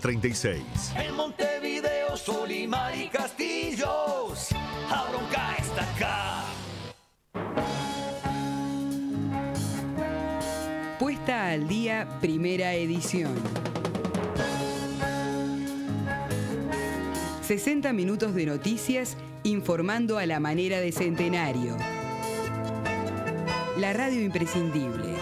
36. En Montevideo, Solimar y Castillos, la bronca está acá. Puesta al día, primera edición. 60 minutos de noticias informando a la manera de centenario. La radio imprescindible.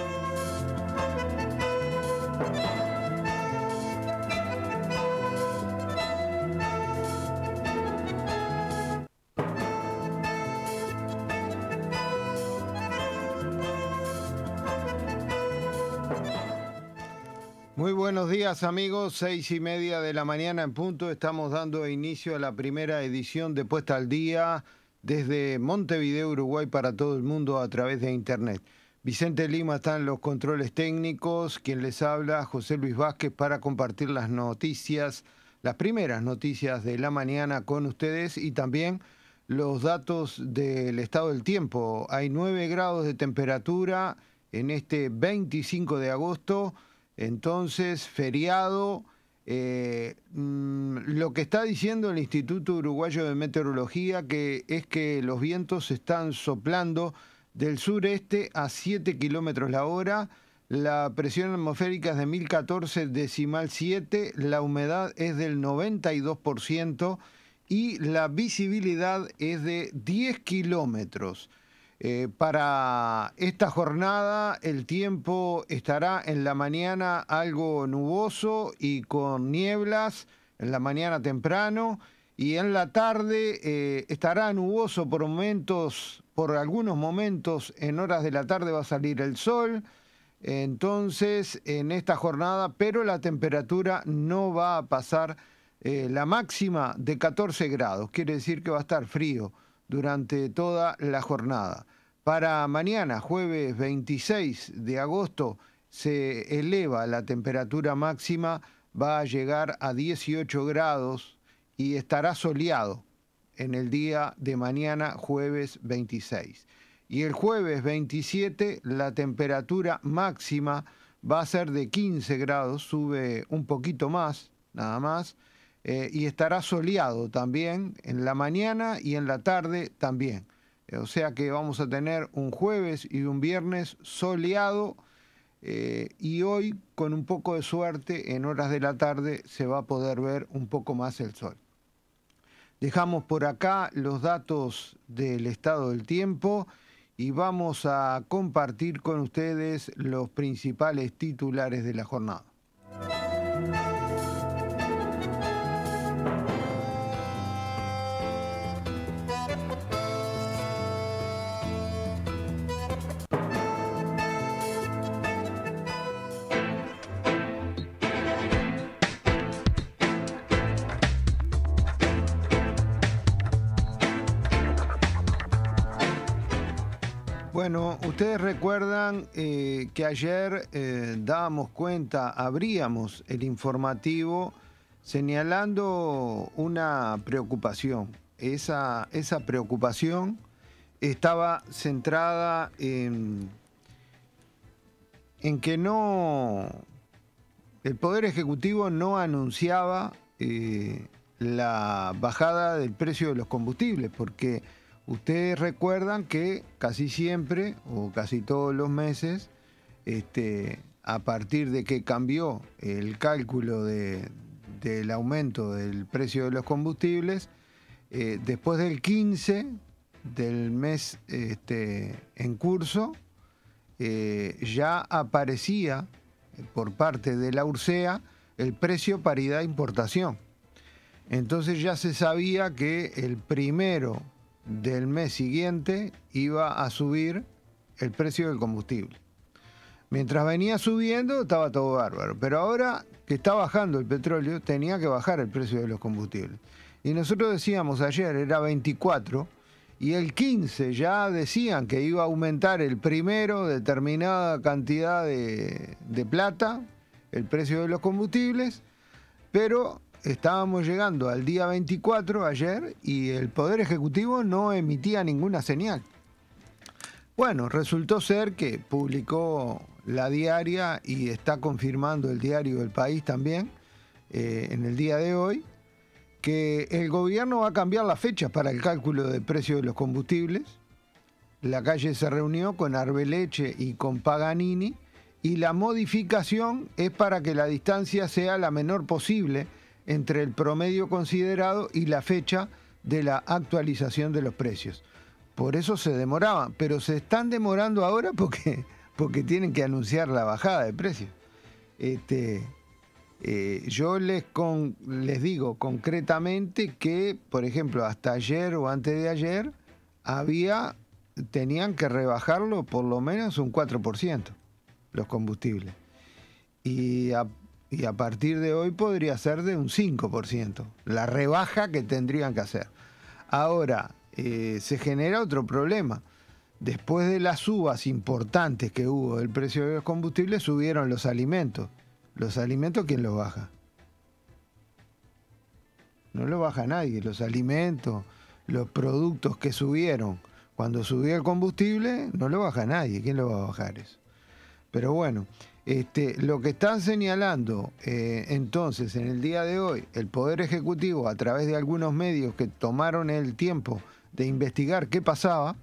Amigos, seis y media de la mañana en punto. Estamos dando inicio a la primera edición de Puesta al Día desde Montevideo, Uruguay, para todo el mundo a través de Internet. Vicente Lima está en los controles técnicos, quien les habla, José Luis Vázquez, para compartir las noticias, las primeras noticias de la mañana con ustedes y también los datos del estado del tiempo. Hay 9 grados de temperatura en este 25 de agosto. Entonces, feriado, eh, mm, lo que está diciendo el Instituto Uruguayo de Meteorología que es que los vientos están soplando del sureste a 7 kilómetros la hora, la presión atmosférica es de 1014 decimal 7, la humedad es del 92% y la visibilidad es de 10 kilómetros. Eh, para esta jornada el tiempo estará en la mañana algo nuboso y con nieblas en la mañana temprano y en la tarde eh, estará nuboso por momentos, por algunos momentos en horas de la tarde va a salir el sol. Entonces, en esta jornada, pero la temperatura no va a pasar eh, la máxima de 14 grados, quiere decir que va a estar frío durante toda la jornada. Para mañana, jueves 26 de agosto, se eleva la temperatura máxima, va a llegar a 18 grados y estará soleado en el día de mañana, jueves 26. Y el jueves 27 la temperatura máxima va a ser de 15 grados, sube un poquito más, nada más, eh, y estará soleado también en la mañana y en la tarde también. O sea que vamos a tener un jueves y un viernes soleado eh, y hoy con un poco de suerte en horas de la tarde se va a poder ver un poco más el sol. Dejamos por acá los datos del estado del tiempo y vamos a compartir con ustedes los principales titulares de la jornada. Bueno, ustedes recuerdan eh, que ayer eh, dábamos cuenta, abríamos el informativo señalando una preocupación. Esa, esa preocupación estaba centrada en, en que no, el Poder Ejecutivo no anunciaba eh, la bajada del precio de los combustibles, porque Ustedes recuerdan que casi siempre o casi todos los meses, este, a partir de que cambió el cálculo del aumento del precio de los combustibles, eh, después del 15 del mes este, en curso, eh, ya aparecía por parte de la URSEA el precio paridad importación. Entonces ya se sabía que el primero del mes siguiente iba a subir el precio del combustible. Mientras venía subiendo estaba todo bárbaro, pero ahora que está bajando el petróleo tenía que bajar el precio de los combustibles. Y nosotros decíamos ayer, era 24, y el 15 ya decían que iba a aumentar el primero determinada cantidad de, de plata, el precio de los combustibles, pero estábamos llegando al día 24 ayer y el Poder Ejecutivo no emitía ninguna señal. Bueno, resultó ser que publicó la diaria y está confirmando el diario del país también, eh, en el día de hoy que el gobierno va a cambiar las fechas para el cálculo del precio de los combustibles. La calle se reunió con Arbeleche y con Paganini y la modificación es para que la distancia sea la menor posible entre el promedio considerado y la fecha de la actualización de los precios. Por eso se demoraban, pero se están demorando ahora porque, porque tienen que anunciar la bajada de precios. Este, eh, yo les, les digo concretamente que, por ejemplo, hasta ayer o antes de ayer, había, tenían que rebajarlo por lo menos un 4% los combustibles. Y a, y a partir de hoy podría ser de un 5%, la rebaja que tendrían que hacer. Ahora, eh, se genera otro problema. Después de las subas importantes que hubo del precio de los combustibles, subieron los alimentos. Los alimentos, ¿quién los baja? No lo baja nadie. Los alimentos, los productos que subieron cuando subió el combustible, no lo baja nadie. ¿Quién lo va a bajar eso? Pero bueno, este, lo que están señalando eh, entonces en el día de hoy el Poder Ejecutivo a través de algunos medios que tomaron el tiempo de investigar qué pasaba,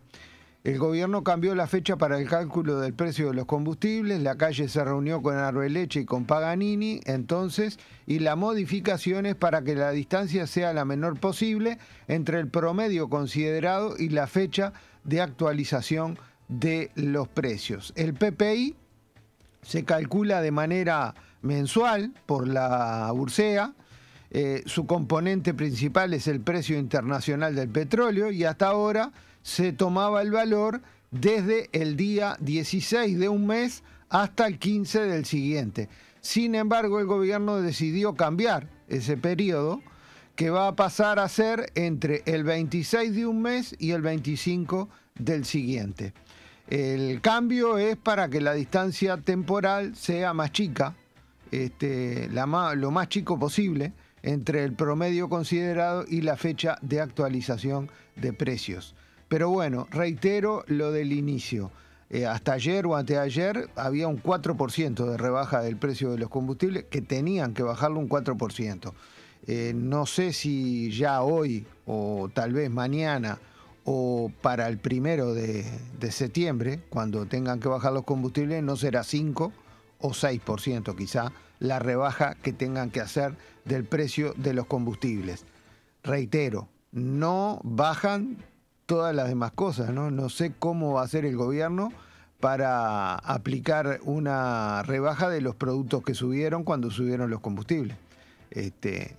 el gobierno cambió la fecha para el cálculo del precio de los combustibles, la calle se reunió con Arbeleche y con Paganini entonces, y la modificación es para que la distancia sea la menor posible entre el promedio considerado y la fecha de actualización de los precios. El PPI se calcula de manera mensual por la Bursea, eh, su componente principal es el precio internacional del petróleo y hasta ahora se tomaba el valor desde el día 16 de un mes hasta el 15 del siguiente. Sin embargo, el gobierno decidió cambiar ese periodo que va a pasar a ser entre el 26 de un mes y el 25 del siguiente. El cambio es para que la distancia temporal sea más chica, este, lo más chico posible, entre el promedio considerado y la fecha de actualización de precios. Pero bueno, reitero lo del inicio. Eh, hasta ayer o anteayer había un 4% de rebaja del precio de los combustibles que tenían que bajarlo un 4%. Eh, no sé si ya hoy o tal vez mañana o para el primero de, septiembre, cuando tengan que bajar los combustibles, no será 5 o 6% quizá la rebaja que tengan que hacer del precio de los combustibles. Reitero, no bajan todas las demás cosas, ¿no? No sé cómo va a hacer el gobierno para aplicar una rebaja de los productos que subieron cuando subieron los combustibles. Este,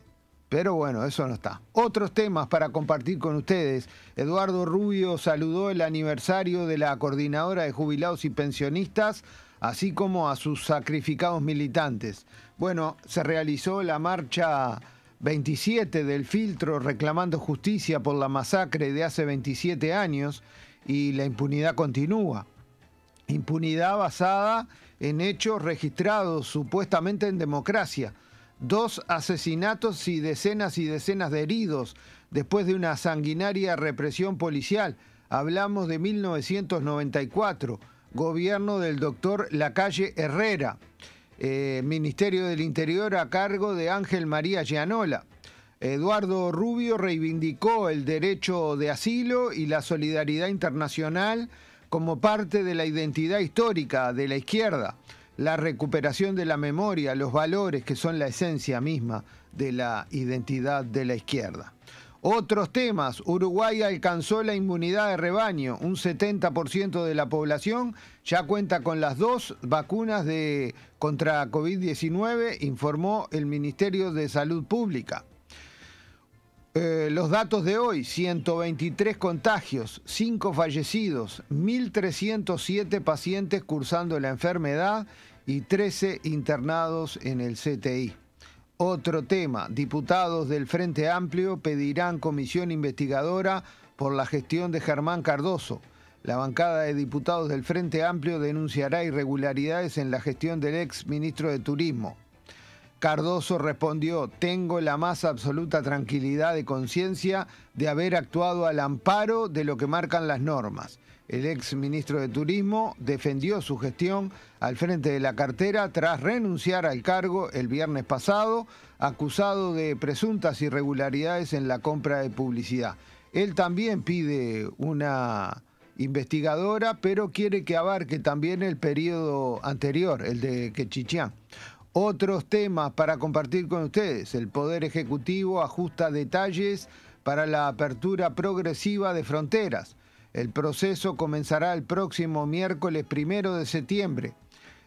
pero bueno, eso no está. Otros temas para compartir con ustedes. Eduardo Rubio saludó el aniversario de la Coordinadora de Jubilados y Pensionistas, así como a sus sacrificados militantes. Bueno, se realizó la marcha 27 del filtro reclamando justicia por la masacre de hace 27 años y la impunidad continúa. Impunidad basada en hechos registrados supuestamente en democracia. Dos asesinatos y decenas y decenas de heridos después de una sanguinaria represión policial. Hablamos de 1994, gobierno del doctor Lacalle Herrera. Eh, Ministerio del Interior a cargo de Ángel María Gianola. Eduardo Rubio reivindicó el derecho de asilo y la solidaridad internacional como parte de la identidad histórica de la izquierda, la recuperación de la memoria, los valores que son la esencia misma de la identidad de la izquierda. Otros temas, Uruguay alcanzó la inmunidad de rebaño, un 70% de la población ya cuenta con las dos vacunas de, contra COVID-19, informó el Ministerio de Salud Pública. Eh, los datos de hoy, 123 contagios, 5 fallecidos, 1.307 pacientes cursando la enfermedad y 13 internados en el CTI. Otro tema, diputados del Frente Amplio pedirán comisión investigadora por la gestión de Germán Cardoso. La bancada de diputados del Frente Amplio denunciará irregularidades en la gestión del ex ministro de Turismo. Cardoso respondió, tengo la más absoluta tranquilidad de conciencia de haber actuado al amparo de lo que marcan las normas. El ex ministro de Turismo defendió su gestión al frente de la cartera tras renunciar al cargo el viernes pasado, acusado de presuntas irregularidades en la compra de publicidad. Él también pide una investigadora, pero quiere que abarque también el periodo anterior, el de Quechichán. Otros temas para compartir con ustedes. El Poder Ejecutivo ajusta detalles para la apertura progresiva de fronteras. El proceso comenzará el próximo miércoles primero de septiembre.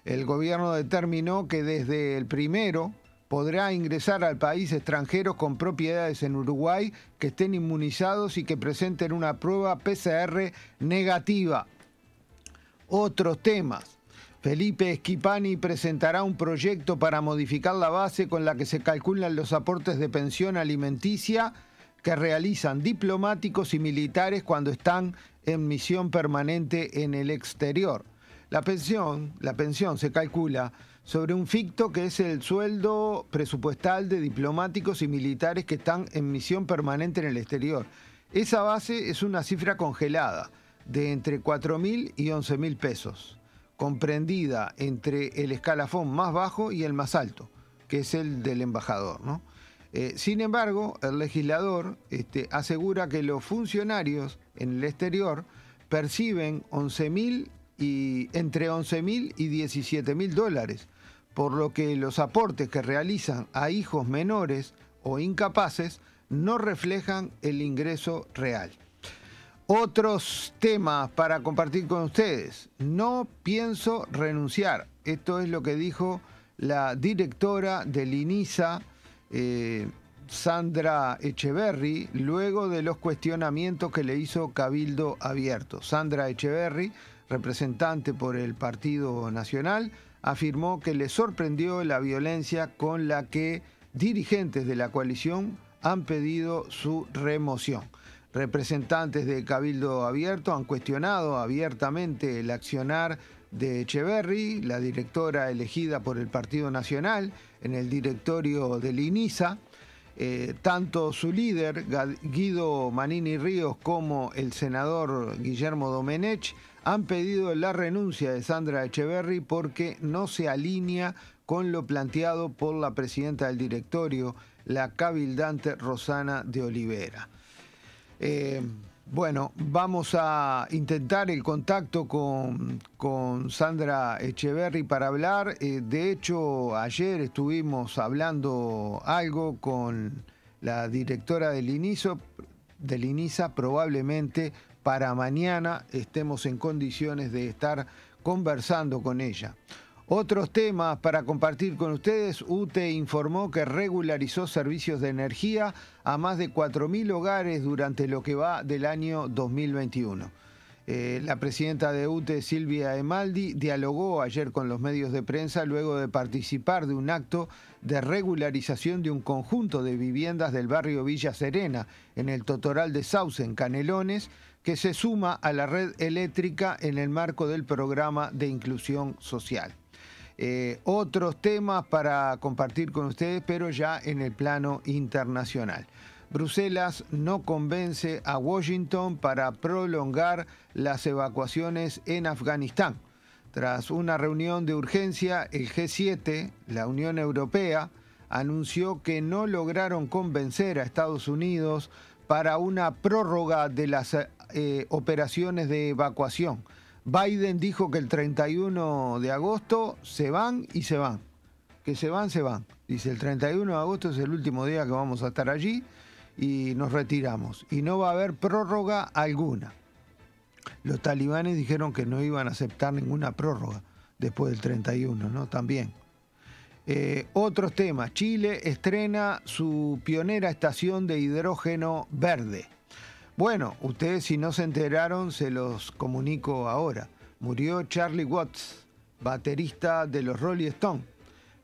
El gobierno determinó que desde el primero podrá ingresar al país extranjeros con propiedades en Uruguay que estén inmunizados y que presenten una prueba PCR negativa. Otros temas. Felipe Esquipani presentará un proyecto para modificar la base con la que se calculan los aportes de pensión alimenticia que realizan diplomáticos y militares cuando están en misión permanente en el exterior. La pensión, la pensión se calcula sobre un ficto que es el sueldo presupuestal de diplomáticos y militares que están en misión permanente en el exterior. Esa base es una cifra congelada de entre 4.000 y 11.000 pesos comprendida entre el escalafón más bajo y el más alto, que es el del embajador. Eh, sin embargo, el legislador este, asegura que los funcionarios en el exterior perciben 11 y, entre 11.000 y 17.000 dólares, por lo que los aportes que realizan a hijos menores o incapaces no reflejan el ingreso real. Otros temas para compartir con ustedes. No pienso renunciar. Esto es lo que dijo la directora del INISA, eh, Sandra Echeverry, luego de los cuestionamientos que le hizo Cabildo Abierto. Sandra Echeverry, representante por el Partido Nacional, afirmó que le sorprendió la violencia con la que dirigentes de la coalición han pedido su remoción. Representantes de Cabildo Abierto han cuestionado abiertamente el accionar de Echeverry, la directora elegida por el Partido Nacional en el directorio del INISA. Eh, tanto su líder, Guido Manini Ríos, como el senador Guillermo Domenech han pedido la renuncia de Sandra Echeverry porque no se alinea con lo planteado por la presidenta del directorio, la cabildante Rosana de Olivera. Eh, bueno, vamos a intentar el contacto con, Sandra Echeverry para hablar. Eh, de hecho, ayer estuvimos hablando algo con la directora del INISO, del INISA. Probablemente para mañana estemos en condiciones de estar conversando con ella. Otros temas para compartir con ustedes. UTE informó que regularizó servicios de energía a más de 4.000 hogares durante lo que va del año 2021. Eh, la presidenta de UTE, Silvia Emaldi, dialogó ayer con los medios de prensa luego de participar de un acto de regularización de un conjunto de viviendas del barrio Villa Serena, en el Totoral de Sauce, en Canelones, que se suma a la red eléctrica en el marco del programa de inclusión social. Eh, otros temas para compartir con ustedes, pero ya en el plano internacional. Bruselas no convence a Washington para prolongar las evacuaciones en Afganistán. Tras una reunión de urgencia, el G7, la Unión Europea, anunció que no lograron convencer a Estados Unidos para una prórroga de las eh, operaciones de evacuación Biden dijo que el 31 de agosto se van y se van. Que se van, se van. Dice, el 31 de agosto es el último día que vamos a estar allí y nos retiramos. Y no va a haber prórroga alguna. Los talibanes dijeron que no iban a aceptar ninguna prórroga después del 31, ¿no? También. Eh, otros temas. Chile estrena su pionera estación de hidrógeno verde. Bueno, ustedes si no se enteraron, se los comunico ahora. Murió Charlie Watts, baterista de los Rolling Stones.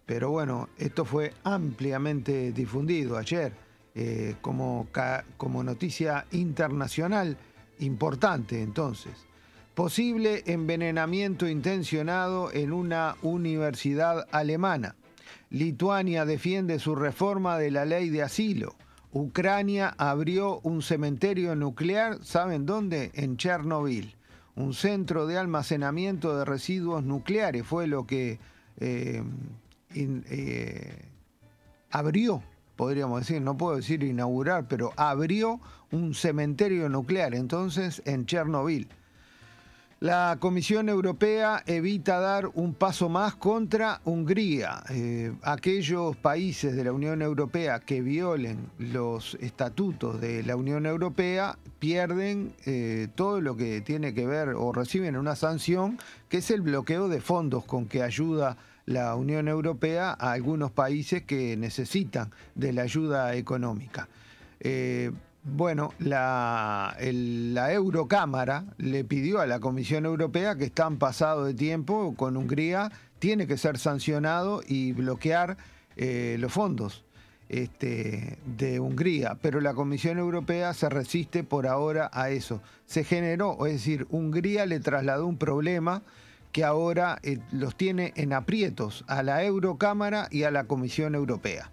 Pero bueno, esto fue ampliamente difundido ayer eh, como, como noticia internacional importante entonces. Posible envenenamiento intencionado en una universidad alemana. Lituania defiende su reforma de la ley de asilo. Ucrania abrió un cementerio nuclear, ¿saben dónde? En Chernobyl. un centro de almacenamiento de residuos nucleares, fue lo que eh, eh, abrió, podríamos decir, no puedo decir inaugurar, pero abrió un cementerio nuclear, entonces en Chernobyl. La Comisión Europea evita dar un paso más contra Hungría. Eh, aquellos países de la Unión Europea que violen los estatutos de la Unión Europea pierden eh, todo lo que tiene que ver o reciben una sanción, que es el bloqueo de fondos con que ayuda la Unión Europea a algunos países que necesitan de la ayuda económica. Eh, bueno, la, Eurocámara le pidió a la Comisión Europea que están pasado de tiempo con Hungría, tiene que ser sancionado y bloquear eh, los fondos este, de Hungría, pero la Comisión Europea se resiste por ahora a eso. Se generó, es decir, Hungría le trasladó un problema que ahora eh, los tiene en aprietos a la Eurocámara y a la Comisión Europea.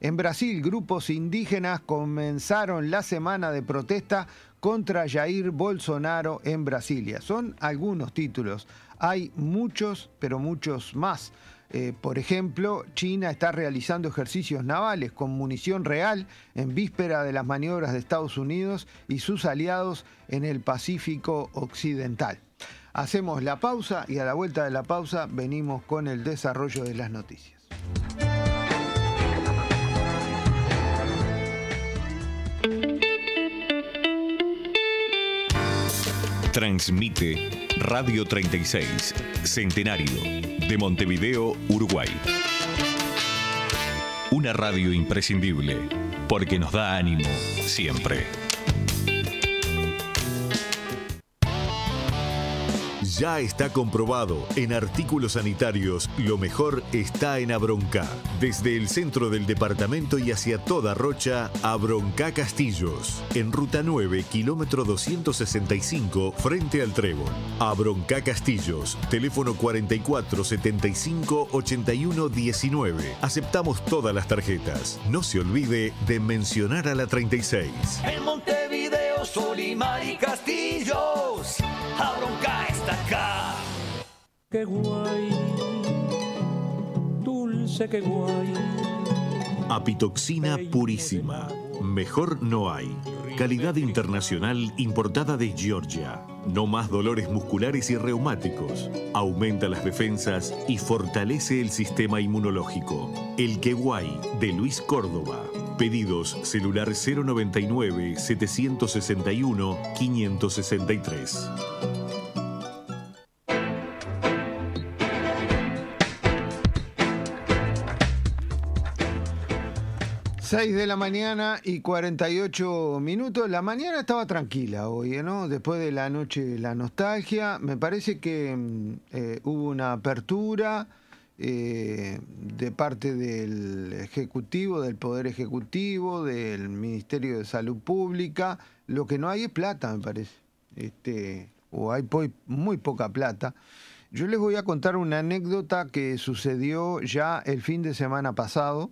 En Brasil, grupos indígenas comenzaron la semana de protesta contra Jair Bolsonaro en Brasilia. Son algunos títulos. Hay muchos, pero muchos más. Eh, por ejemplo, China está realizando ejercicios navales con munición real en víspera de las maniobras de Estados Unidos y sus aliados en el Pacífico Occidental. Hacemos la pausa y a la vuelta de la pausa venimos con el desarrollo de las noticias. Transmite Radio 36, Centenario, de Montevideo, Uruguay. Una radio imprescindible, porque nos da ánimo siempre. Ya está comprobado, en artículos sanitarios lo mejor está en Abronca. Desde el centro del departamento y hacia toda Rocha, Abronca Castillos. En ruta 9, kilómetro 265, frente al Trébol. Abronca Castillos, teléfono 44 75 81 19. Aceptamos todas las tarjetas. No se olvide de mencionar a la 36. En Montevideo, Solimar y Castillos, Abronca está acá. Qué guay, dulce, qué guay. Apitoxina purísima. Mejor no hay. Calidad internacional importada de Georgia. No más dolores musculares y reumáticos. Aumenta las defensas y fortalece el sistema inmunológico. El Queguay de Luis Córdoba. Pedidos celular 099 761 563. 6 de la mañana y 48 minutos. La mañana estaba tranquila hoy, ¿no? Después de la noche la nostalgia. Me parece que mm, eh, hubo una apertura eh, de parte del Ejecutivo, del Poder Ejecutivo, del Ministerio de Salud Pública. Lo que no hay es plata, me parece. Este, o hay muy poca plata. Yo les voy a contar una anécdota que sucedió ya el fin de semana pasado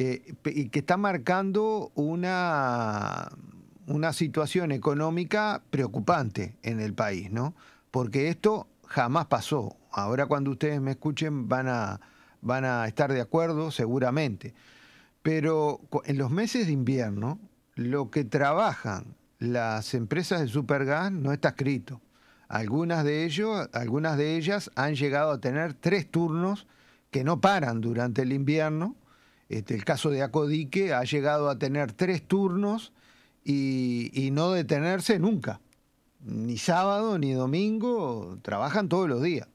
eh, y que está marcando una, una situación económica preocupante en el país, ¿no? Porque esto jamás pasó. Ahora cuando ustedes me escuchen van a, van a estar de acuerdo seguramente. Pero en los meses de invierno, lo que trabajan las empresas de supergas no está escrito. Algunas de, ellos, algunas de ellas han llegado a tener tres turnos que no paran durante el invierno este, el caso de Acodique ha llegado a tener tres turnos y, no detenerse nunca. Ni sábado ni domingo, trabajan todos los días.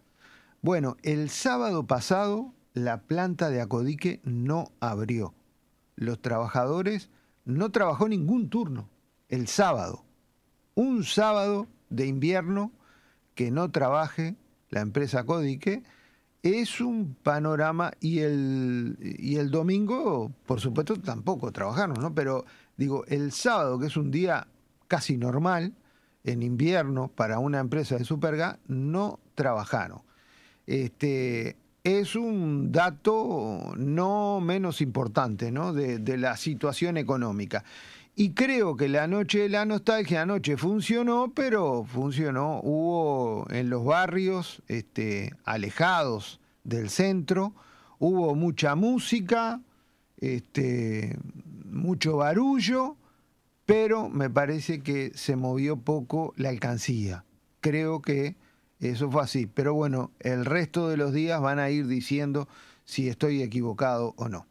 Bueno, el sábado pasado la planta de Acodique no abrió. Los trabajadores no trabajó ningún turno el sábado. Un sábado de invierno que no trabaje la empresa Acodique es un panorama y el, y el domingo, por supuesto, tampoco trabajaron, ¿no? Pero digo, el sábado, que es un día casi normal, en invierno, para una empresa de Superga, no trabajaron. Este, es un dato no menos importante ¿no? de, de la situación económica. Y creo que la noche de la nostalgia anoche funcionó, pero funcionó. Hubo en los barrios este, alejados del centro, hubo mucha música, este, mucho barullo, pero me parece que se movió poco la alcancía. Creo que eso fue así. Pero bueno, el resto de los días van a ir diciendo si estoy equivocado o no.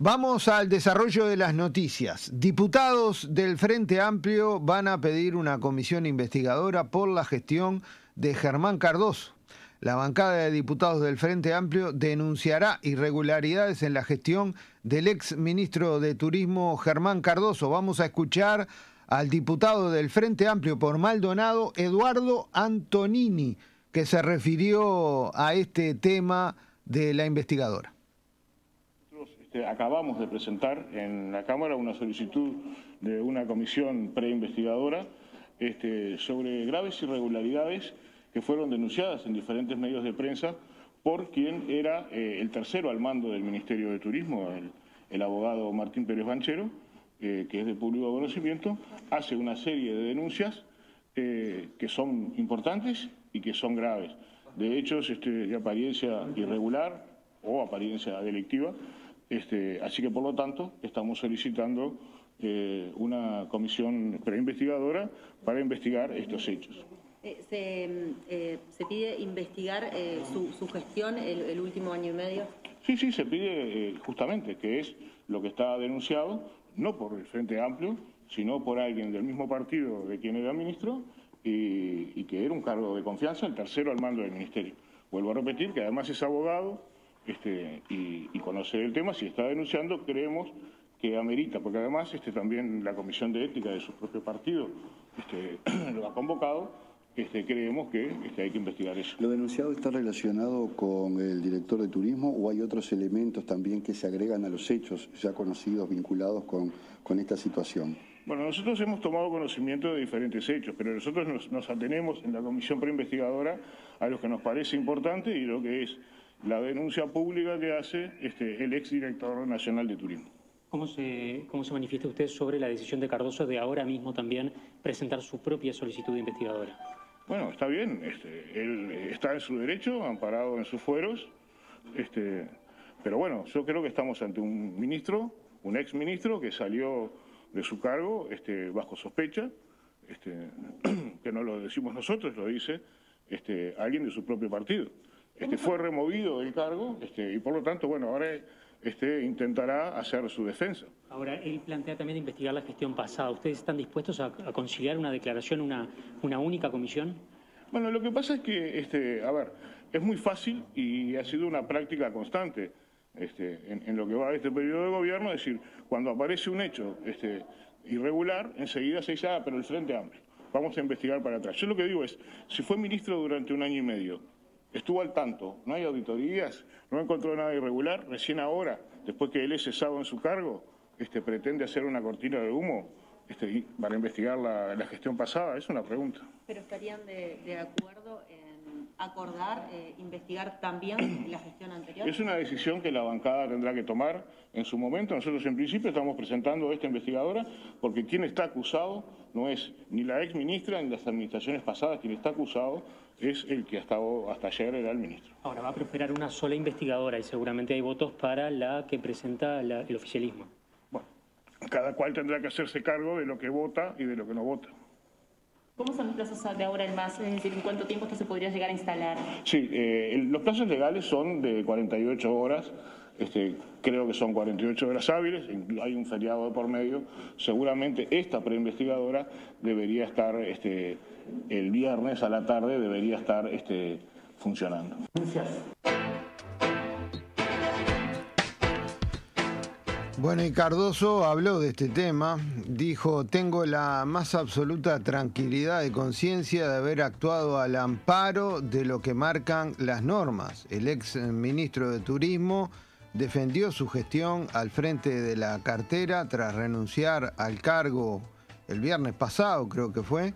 Vamos al desarrollo de las noticias. Diputados del Frente Amplio van a pedir una comisión investigadora por la gestión de Germán Cardoso. La bancada de diputados del Frente Amplio denunciará irregularidades en la gestión del ex ministro de Turismo Germán Cardoso. Vamos a escuchar al diputado del Frente Amplio por Maldonado, Eduardo Antonini, que se refirió a este tema de la investigadora. Este, acabamos de presentar en la Cámara una solicitud de una comisión preinvestigadora este, sobre graves irregularidades que fueron denunciadas en diferentes medios de prensa por quien era eh, el tercero al mando del Ministerio de Turismo, el, abogado Martín Pérez Banchero, eh, que es de público conocimiento, hace una serie de denuncias eh, que son importantes y que son graves, de hechos este, de apariencia irregular o apariencia delictiva, este, así que, por lo tanto, estamos solicitando eh, una comisión preinvestigadora para investigar estos hechos. Eh, eh, se, pide investigar su, gestión el, último año y medio? Sí, sí, se pide justamente, que es lo que está denunciado, no por el Frente Amplio, sino por alguien del mismo partido de quien era ministro y, y que era un cargo de confianza, el tercero al mando del ministerio. Vuelvo a repetir que además es abogado, este, y, y, conocer el tema. Si está denunciando, creemos que amerita, porque además este, también la Comisión de Ética de su propio partido este, lo ha convocado. Este, creemos que este, hay que investigar eso. ¿Lo denunciado está relacionado con el director de turismo o hay otros elementos también que se agregan a los hechos ya conocidos, vinculados con, con esta situación? Bueno, nosotros hemos tomado conocimiento de diferentes hechos, pero nosotros nos, nos atenemos en la comisión preinvestigadora a lo que nos parece importante y lo que es la denuncia pública que hace este, el exdirector nacional de turismo. ¿Cómo se, ¿Cómo se manifiesta usted sobre la decisión de Cardoso de ahora mismo también presentar su propia solicitud de investigadora? Bueno, está bien, este, él está en su derecho, amparado en sus fueros, este, pero bueno, yo creo que estamos ante un ministro, un ex ministro que salió de su cargo este, bajo sospecha, este, que no lo decimos nosotros, lo dice este, alguien de su propio partido. Este, fue removido del cargo este, y por lo tanto, bueno, ahora este, intentará hacer su defensa. Ahora, él plantea también investigar la gestión pasada. ¿Ustedes están dispuestos a, conciliar una declaración, una, una única comisión? Bueno, lo que pasa es que, este, a ver, es muy fácil y ha sido una práctica constante este, en, lo que va a este periodo de gobierno, es decir, cuando aparece un hecho este, irregular, enseguida se dice, ah, pero el Frente Amplio, vamos a investigar para atrás. Yo lo que digo es, si fue ministro durante un año y medio, estuvo al tanto, no hay auditorías, no encontró nada irregular, recién ahora, después que él es cesado en su cargo, este, pretende hacer una cortina de humo este, para investigar la, gestión pasada, es una pregunta. ¿Pero estarían de, acuerdo en acordar, eh, investigar también la gestión anterior? Es una decisión que la bancada tendrá que tomar en su momento. Nosotros en principio estamos presentando a esta investigadora porque quien está acusado no es ni la ex ministra ni las administraciones pasadas, quien está acusado es el que hasta, hasta ayer era el ministro. Ahora va a prosperar una sola investigadora y seguramente hay votos para la que presenta el oficialismo. Bueno, cada cual tendrá que hacerse cargo de lo que vota y de lo que no vota. ¿Cómo son los plazos de ahora en más? Es decir, ¿en cuánto tiempo esto se podría llegar a instalar? Sí, eh, los plazos legales son de 48 horas. Este, creo que son 48 horas hábiles, hay un feriado de por medio. Seguramente esta preinvestigadora debería estar este, el viernes a la tarde, debería estar este, funcionando. Bueno, y Cardoso habló de este tema, dijo, tengo la más absoluta tranquilidad de conciencia de haber actuado al amparo de lo que marcan las normas. El ex ministro de Turismo defendió su gestión al frente de la cartera tras renunciar al cargo el viernes pasado, creo que fue,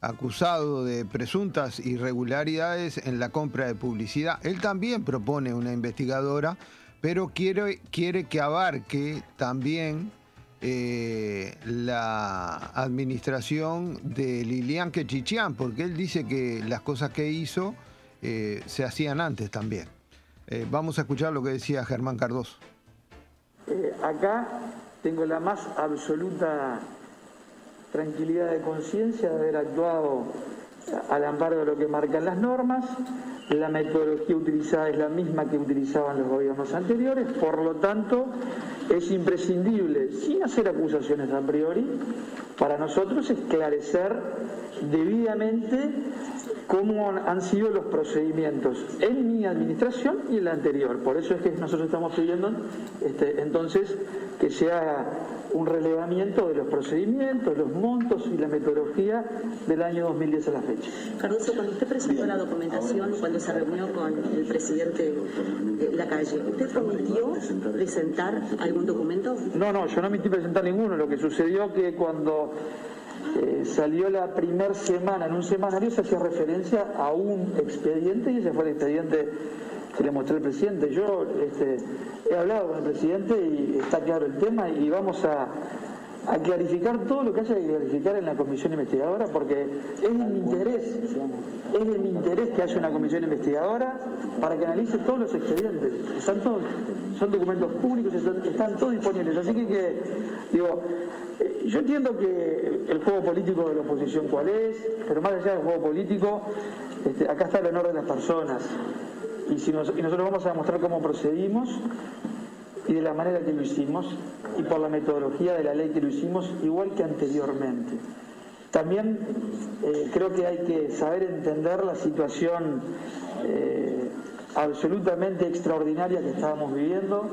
acusado de presuntas irregularidades en la compra de publicidad. Él también propone una investigadora pero quiere, quiere que abarque también eh, la administración de Lilian Quechichián, porque él dice que las cosas que hizo eh, se hacían antes también. Eh, vamos a escuchar lo que decía Germán Cardoso. Acá tengo la más absoluta tranquilidad de conciencia de haber actuado al amparo de lo que marcan las normas. La metodología utilizada es la misma que utilizaban los gobiernos anteriores, por lo tanto es imprescindible, sin hacer acusaciones a priori, para nosotros esclarecer debidamente cómo han sido los procedimientos en mi administración y en la anterior. Por eso es que nosotros estamos pidiendo este, entonces que se haga un relevamiento de los procedimientos, los montos y la metodología del año 2010 a la fecha. Cardoso, cuando usted presentó la documentación, cuando se reunió con el presidente de la calle, ¿usted prometió presentar algún documento? No, no, yo no emití presentar ninguno. Lo que sucedió que cuando eh, salió la primera semana en un semanario se hacía referencia a un expediente y ese fue el expediente que le mostré al presidente. Yo este, he hablado con el presidente y está claro el tema y vamos a, a clarificar todo lo que haya que clarificar en la comisión investigadora porque es de mi interés, es mi interés que haya una comisión investigadora para que analice todos los expedientes. Están todos, son documentos públicos, están, todos disponibles. Así que, que, digo, eh, yo entiendo que el juego político de la oposición cuál es, pero más allá del juego político, este, acá está el honor de las personas. Y, nosotros vamos a demostrar cómo procedimos y de la manera que lo hicimos y por la metodología de la ley que lo hicimos, igual que anteriormente. También eh, creo que hay que saber entender la situación eh, absolutamente extraordinaria que estábamos viviendo,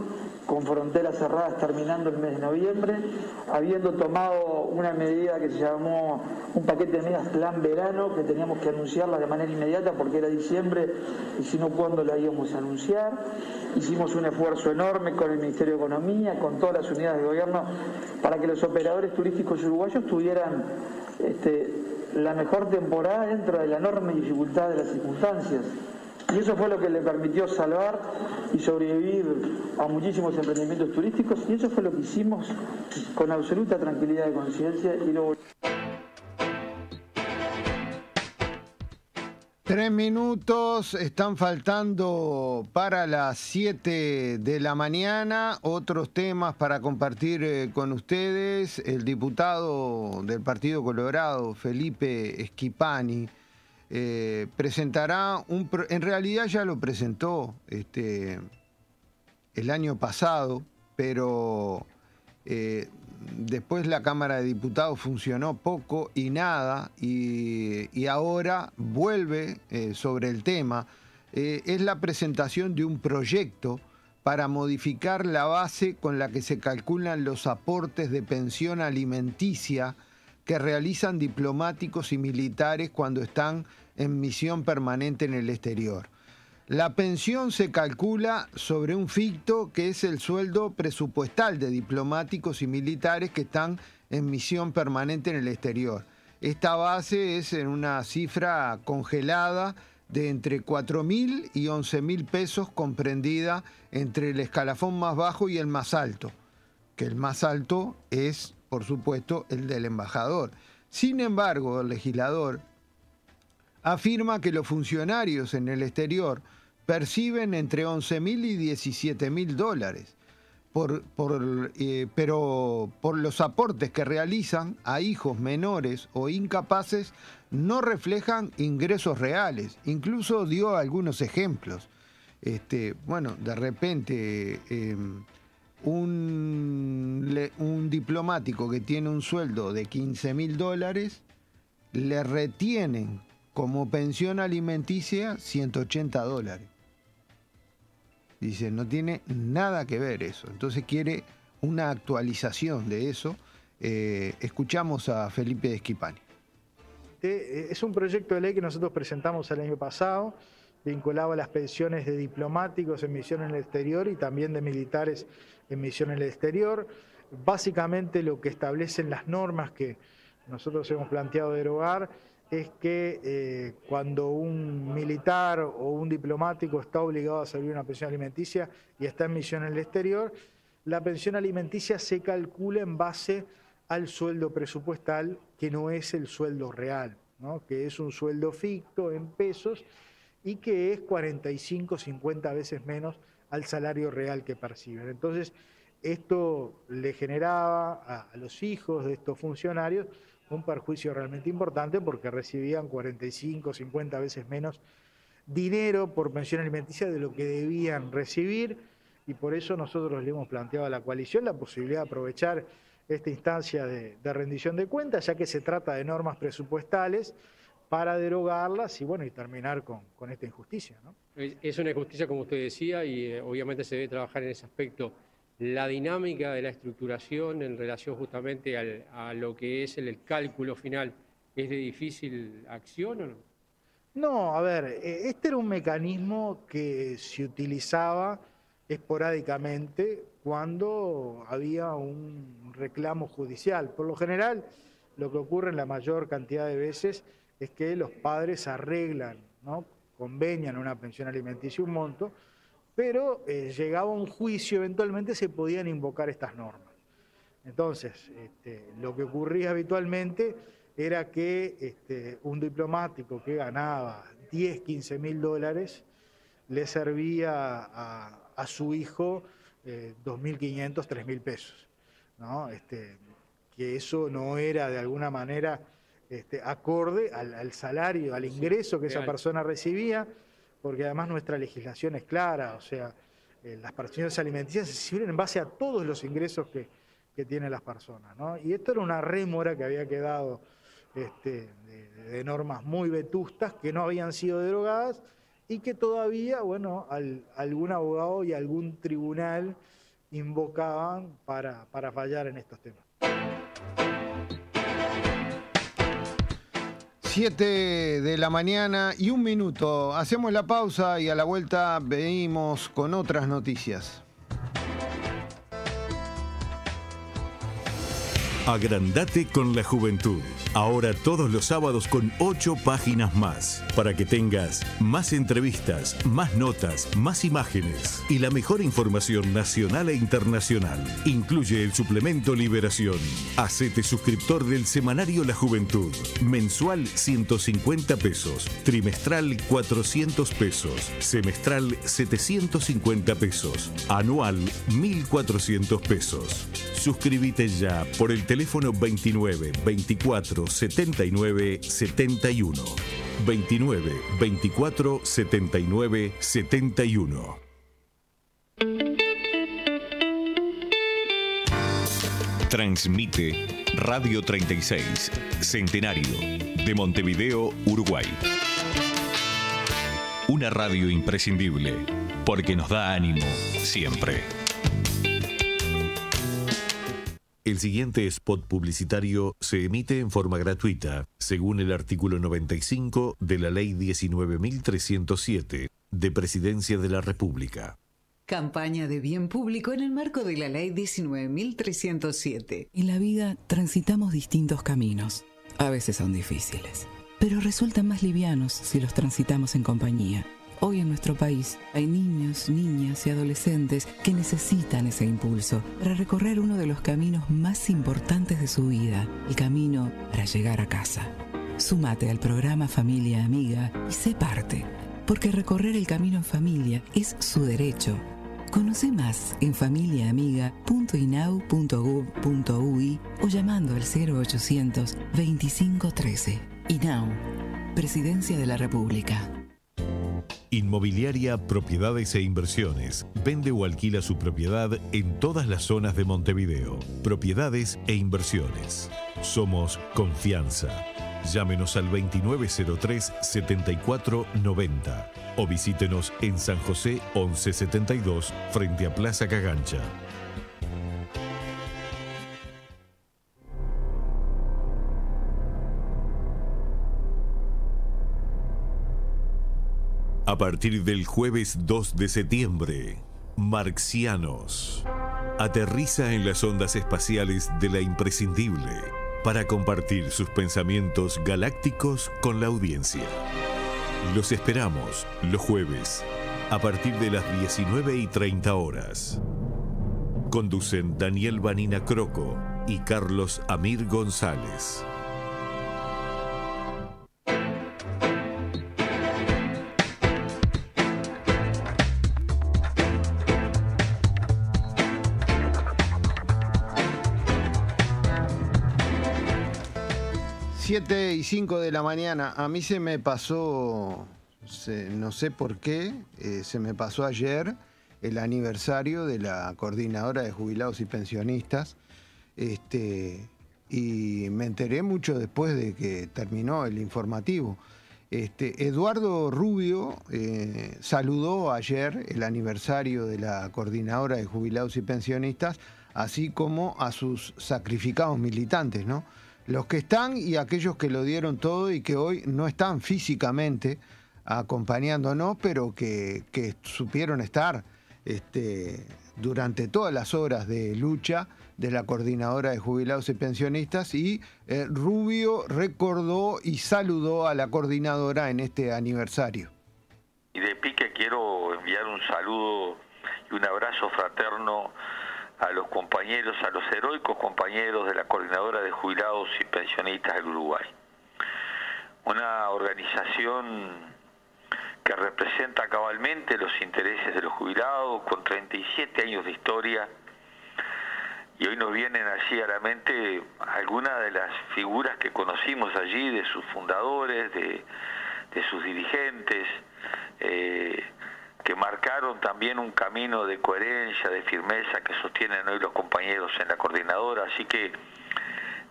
con fronteras cerradas terminando el mes de noviembre, habiendo tomado una medida que se llamó un paquete de medidas plan verano, que teníamos que anunciarla de manera inmediata porque era diciembre y si no, ¿cuándo la íbamos a anunciar? Hicimos un esfuerzo enorme con el Ministerio de Economía, con todas las unidades de gobierno, para que los operadores turísticos uruguayos tuvieran este, la mejor temporada dentro de la enorme dificultad de las circunstancias. Y eso fue lo que le permitió salvar y sobrevivir a muchísimos emprendimientos turísticos y eso fue lo que hicimos con absoluta tranquilidad de conciencia y lo Tres minutos están faltando para las 7 de la mañana. Otros temas para compartir eh, con ustedes. El diputado del Partido Colorado, Felipe Esquipani, eh, presentará un... En realidad ya lo presentó este, el año pasado, pero eh, después la Cámara de Diputados funcionó poco y nada, y, y ahora vuelve eh, sobre el tema. Es la presentación de un proyecto para modificar la base con la que se calculan los aportes de pensión alimenticia que realizan diplomáticos y militares cuando están en misión permanente en el exterior. La pensión se calcula sobre un ficto que es el sueldo presupuestal de diplomáticos y militares que están en misión permanente en el exterior. Esta base es en una cifra congelada de entre 4 mil y 11 mil pesos comprendida entre el escalafón más bajo y el más alto, que el más alto es, por supuesto, el del embajador. Sin embargo, el legislador afirma que los funcionarios en el exterior perciben entre 11 mil y 17 mil dólares, por, por, eh, pero por los aportes que realizan a hijos menores o incapaces no reflejan ingresos reales. Incluso dio algunos ejemplos. Este, bueno, de repente eh, un, un diplomático que tiene un sueldo de 15 mil dólares le retienen como pensión alimenticia 180 dólares. Dice, no tiene nada que ver eso. Entonces quiere una actualización de eso. Eh, escuchamos a Felipe Esquipani. Eh, Es un proyecto de ley que nosotros presentamos el año pasado, vinculado a las pensiones de diplomáticos en misión en el exterior y también de militares en misión en el exterior. Básicamente lo que establecen las normas que nosotros hemos planteado derogar es que eh, cuando un militar o un diplomático está obligado a servir una pensión alimenticia y está en misión en el exterior, la pensión alimenticia se calcula en base al sueldo presupuestal, que no es el sueldo real, que es un sueldo ficto en pesos y que es 45, 50 veces menos al salario real que perciben. Entonces, esto le generaba a, los hijos de estos funcionarios un perjuicio realmente importante porque recibían 45, 50 veces menos dinero por pensión alimenticia de lo que debían recibir y por eso nosotros le hemos planteado a la coalición la posibilidad de aprovechar esta instancia de, rendición de cuentas, ya que se trata de normas presupuestales para derogarlas y bueno y terminar con, esta injusticia. Es una injusticia, como usted decía, y eh, obviamente se debe trabajar en ese aspecto. La dinámica de la estructuración en relación justamente a lo que es el, cálculo final, ¿es de difícil acción o no? No, a ver, eh, este era un mecanismo que se utilizaba esporádicamente cuando había un reclamo judicial. Por lo general, lo que ocurre en la mayor cantidad de veces es que los padres arreglan, ¿no? convenian una pensión alimenticia un monto, pero eh, llegaba un juicio, eventualmente se podían invocar estas normas. Entonces, este, lo que ocurría habitualmente era que este, un diplomático que ganaba 10, 15 mil dólares le servía a, su hijo eh, 2.500, 3.000 pesos. ¿no? Este, que eso no era de alguna manera este, acorde al, salario, al ingreso que esa persona recibía, porque además nuestra legislación es clara, o sea, eh, las pensiones alimenticias se sirven en base a todos los ingresos que, que tienen las personas. ¿no? Y esto era una rémora que había quedado este, de, normas muy vetustas que no habían sido derogadas y que todavía, bueno, algún abogado y algún tribunal invocaban para, para fallar en estos temas. 7 de la mañana y un minuto. Hacemos la pausa y a la vuelta venimos con otras noticias. Agrandate con la juventud. Ahora todos los sábados con ocho páginas más, para que tengas más entrevistas, más notas, más imágenes y la mejor información nacional e internacional. Incluye el suplemento Liberación. Hacete suscriptor del semanario La Juventud. Mensual 150 pesos, trimestral 400 pesos, semestral 750 pesos, anual 1400 pesos. Suscríbete ya por el teléfono 29 24 79 71. 29 24 79 71. Transmite Radio 36, Centenario, de Montevideo, Uruguay. Una radio imprescindible, porque nos da ánimo siempre. El siguiente spot publicitario se emite en forma gratuita, según el artículo 95 de la Ley 19.307 de Presidencia de la República. Campaña de bien público en el marco de la Ley 19.307. En la vida transitamos distintos caminos. A veces son difíciles, pero resultan más livianos si los transitamos en compañía. Hoy en nuestro país hay niños, niñas y adolescentes que necesitan ese impulso para recorrer uno de los caminos más importantes de su vida, el camino para llegar a casa. Súmate al programa Familia Amiga y sé parte, porque recorrer el camino en familia es su derecho. Conoce más en familiaamiga.inau.gov.ui o llamando al 0800 2513. INAU, Presidencia de la República. Inmobiliaria Propiedades e Inversiones. Vende o alquila su propiedad en todas las zonas de Montevideo. Propiedades e inversiones. Somos confianza. Llámenos al 2903-7490 o visítenos en San José 1172 frente a Plaza Cagancha. A partir del jueves 2 de septiembre, Marxianos aterriza en las ondas espaciales de la imprescindible para compartir sus pensamientos galácticos con la audiencia. Los esperamos los jueves a partir de las 19 y 30 horas. Conducen Daniel Vanina Croco y Carlos Amir González. Siete y 5 de la mañana. A mí se me pasó, no sé por qué, eh, se me pasó ayer el aniversario de la coordinadora de jubilados y pensionistas. Este, y me enteré mucho después de que terminó el informativo. Este, Eduardo Rubio eh, saludó ayer el aniversario de la coordinadora de jubilados y pensionistas, así como a sus sacrificados militantes, ¿no? Los que están y aquellos que lo dieron todo y que hoy no están físicamente acompañándonos, pero que, supieron estar este, durante todas las horas de lucha de la coordinadora de jubilados y pensionistas y eh, Rubio recordó y saludó a la coordinadora en este aniversario. Y de pique quiero enviar un saludo y un abrazo fraterno a los compañeros, a los heroicos compañeros de la Coordinadora de Jubilados y Pensionistas del Uruguay. Una organización que representa cabalmente los intereses de los jubilados con 37 años de historia y hoy nos vienen allí a la mente algunas de las figuras que conocimos allí, de sus fundadores, de, sus dirigentes, eh, que marcaron también un camino de coherencia, de firmeza que sostienen hoy los compañeros en la coordinadora, así que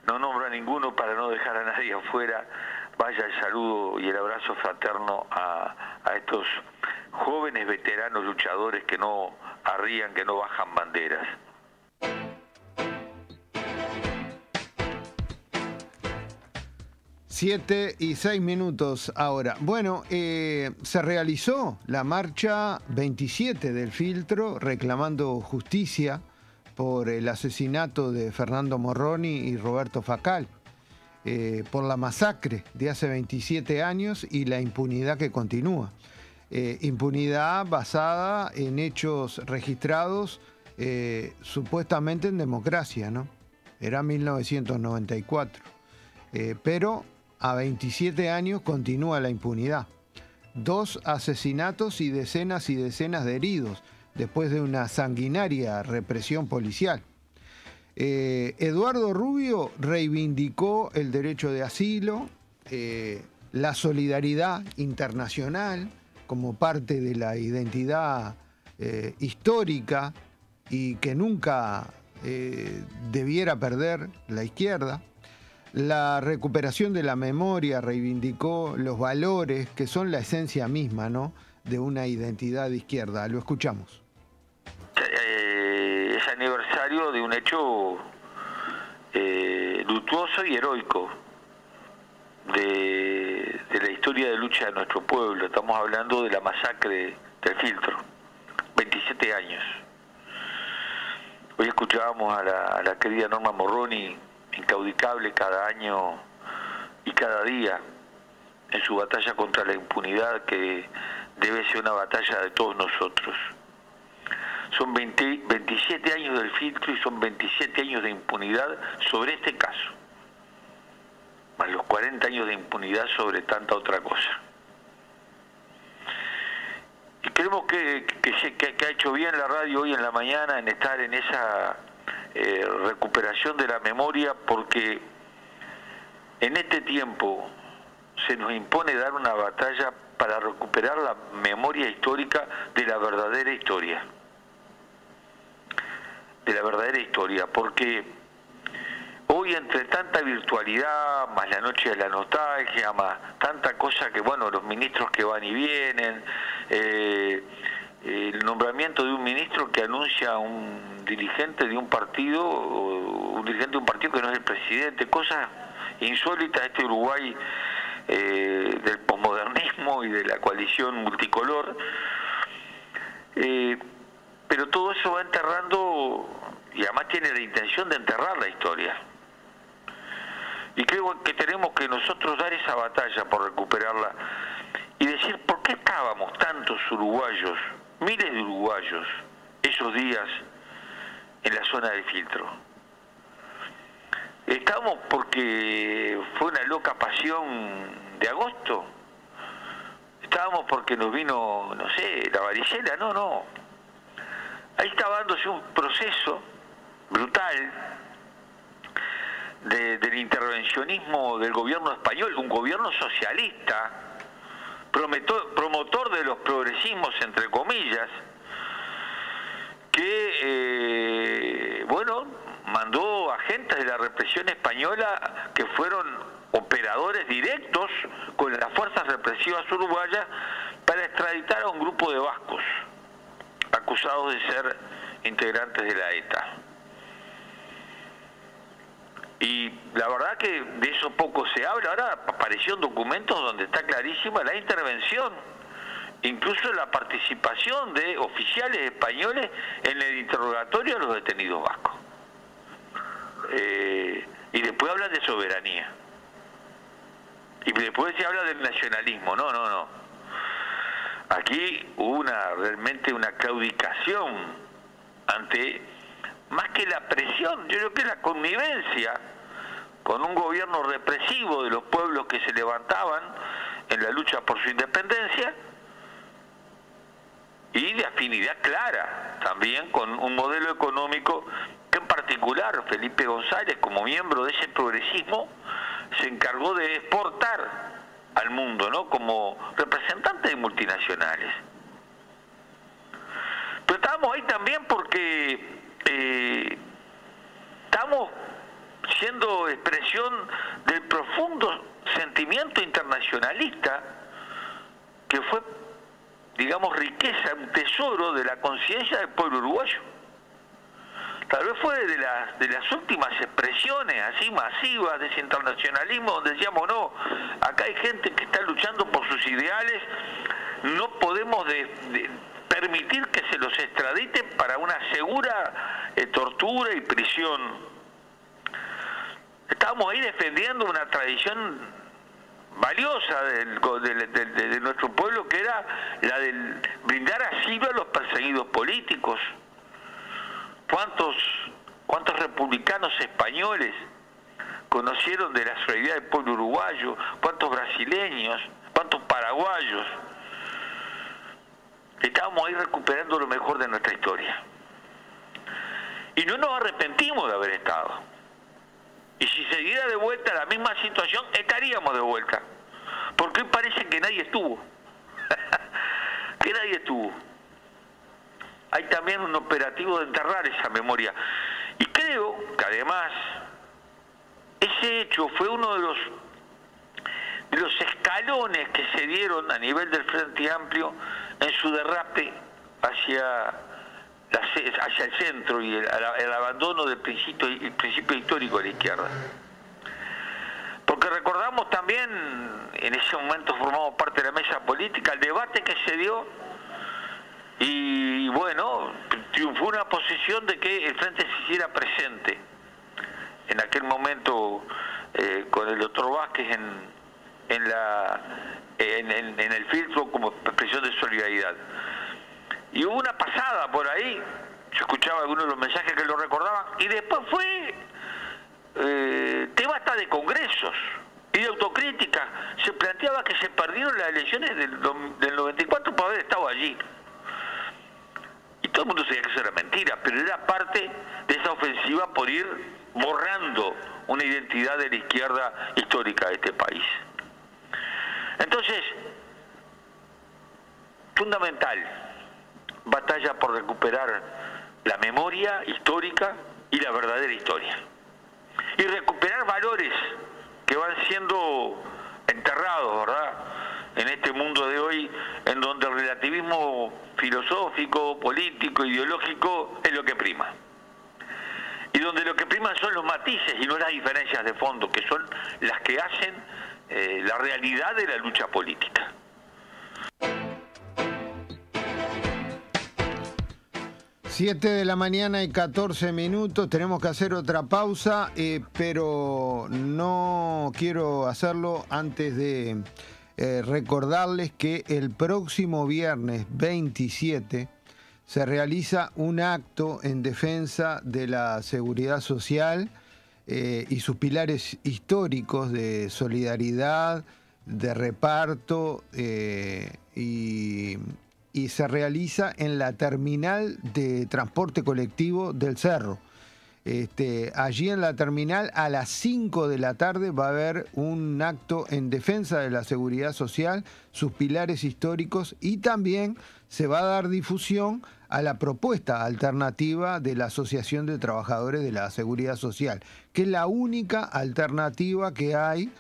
no nombro a ninguno para no dejar a nadie afuera, vaya el saludo y el abrazo fraterno a, a estos jóvenes veteranos luchadores que no arrían, que no bajan banderas. Siete y seis minutos ahora. Bueno, eh, se realizó la marcha 27 del filtro reclamando justicia por el asesinato de Fernando Morroni y Roberto Facal, eh, por la masacre de hace 27 años y la impunidad que continúa. Eh, impunidad basada en hechos registrados supuestamente en democracia, ¿no? Era 1994. Eh, pero a 27 años continúa la impunidad. Dos asesinatos y decenas y decenas de heridos después de una sanguinaria represión policial. Eh, Eduardo Rubio reivindicó el derecho de asilo, eh, la solidaridad internacional como parte de la identidad eh, histórica y que nunca debiera perder la izquierda. La recuperación de la memoria reivindicó los valores que son la esencia misma ¿no? de una identidad de izquierda. Lo escuchamos. Eh, es aniversario de un hecho eh, luctuoso y heroico de, de la historia de lucha de nuestro pueblo. Estamos hablando de la masacre del filtro, 27 años. Hoy escuchábamos a la, a la querida Norma Morroni, incaudicable cada año y cada día en su batalla contra la impunidad que debe ser una batalla de todos nosotros. Son 20 27 años del filtro y son 27 años de impunidad sobre este caso, más los 40 años de impunidad sobre tanta otra cosa. Y creemos que, que, que ha hecho bien la radio hoy en la mañana en estar en esa eh, recuperación de la memoria porque en este tiempo se nos impone dar una batalla para recuperar la memoria histórica de la verdadera historia. De la verdadera historia, porque hoy entre tanta virtualidad, más la noche de la nostalgia, más tanta cosa que, bueno, los ministros que van y vienen, eh, el nombramiento de un ministro que anuncia a un dirigente de un partido, un dirigente de un partido que no es el presidente, cosas insólitas este Uruguay eh, del posmodernismo y de la coalición multicolor. Eh, pero todo eso va enterrando, y además tiene la intención de enterrar la historia. Y creo que tenemos que nosotros dar esa batalla por recuperarla y decir por qué estábamos tantos uruguayos, miles de uruguayos, esos días en la zona del filtro. Estamos porque fue una loca pasión de agosto. Estábamos porque nos vino, no sé, la varicela, no, no. Ahí estaba dándose un proceso brutal del intervencionismo del gobierno español, un gobierno socialista, promotor de los progresismos, entre comillas, que, eh, bueno, mandó agentes de la represión española que fueron operadores directos con las fuerzas represivas uruguayas para extraditar a un grupo de vascos acusados de ser integrantes de la ETA. Y la verdad que de eso poco se habla. Ahora apareció documentos donde está clarísima la intervención, incluso la participación de oficiales españoles en el interrogatorio de los detenidos vascos. Eh, y después habla de soberanía. Y después se habla del nacionalismo. No, no, no. Aquí hubo una, realmente una claudicación ante, más que la presión, yo creo que la connivencia con un gobierno represivo de los pueblos que se levantaban en la lucha por su independencia y de afinidad clara también con un modelo económico que en particular Felipe González como miembro de ese progresismo se encargó de exportar al mundo, ¿no? Como representante de multinacionales. Pero estábamos ahí también porque estamos siendo expresión del profundo sentimiento internacionalista que fue, digamos, riqueza, un tesoro de la conciencia del pueblo uruguayo. Tal vez fue de las, de las últimas expresiones así masivas de ese internacionalismo donde decíamos, no, acá hay gente que está luchando por sus ideales, no podemos permitir que se los extraditen para una segura eh, tortura y prisión. Estábamos ahí defendiendo una tradición valiosa de nuestro pueblo que era la del brindar asilo a los perseguidos políticos. ¿Cuántos, cuántos republicanos españoles conocieron de la solidaridad del pueblo uruguayo? ¿Cuántos brasileños? ¿Cuántos paraguayos? Estábamos ahí recuperando lo mejor de nuestra historia. Y no nos arrepentimos de haber estado. Y si se diera de vuelta la misma situación, estaríamos de vuelta. Porque hoy parece que nadie estuvo. que nadie estuvo hay también un operativo de enterrar esa memoria. Y creo que además ese hecho fue uno de los de los escalones que se dieron a nivel del Frente Amplio en su derrape hacia, hacia el centro y el, abandono del principio, el principio histórico de la izquierda. Porque recordamos también, en ese momento formamos parte de la mesa política, el debate que se dio y bueno, triunfó una posición de que el frente se hiciera presente. En aquel momento, eh, con el doctor Vázquez en, en, la, en, el filtro como expresión de solidaridad. Y hubo una pasada por ahí, yo escuchaba algunos de los mensajes que lo recordaban, y después fue eh, tema hasta de congresos y de autocrítica. Se planteaba que se perdieron las elecciones del, del 94 por haber estado allí todo el mundo sabía que eso era mentira, pero era parte de esa ofensiva por ir borrando una identidad de la izquierda histórica de este país. Entonces, fundamental, batalla por recuperar la memoria histórica y la verdadera historia. Y recuperar valores que van siendo enterrados, ¿verdad? En este mundo de hoy, en donde el relativismo filosófico, político, ideológico, es lo que prima. Y donde lo que prima son los matices y no las diferencias de fondo, que son las que hacen eh, la realidad de la lucha política. Siete de la mañana y 14 minutos, tenemos que hacer otra pausa, eh, pero no quiero hacerlo antes de eh, recordarles que el próximo viernes 27 se realiza un acto en defensa de la seguridad social eh, y sus pilares históricos de solidaridad, de reparto eh, y, se realiza en la terminal de transporte colectivo del Cerro. Este, allí en la terminal a las 5 de la tarde va a haber un acto en defensa de la seguridad social, sus pilares históricos y también se va a dar difusión a la propuesta alternativa de la Asociación de Trabajadores de la Seguridad Social, que es la única alternativa que hay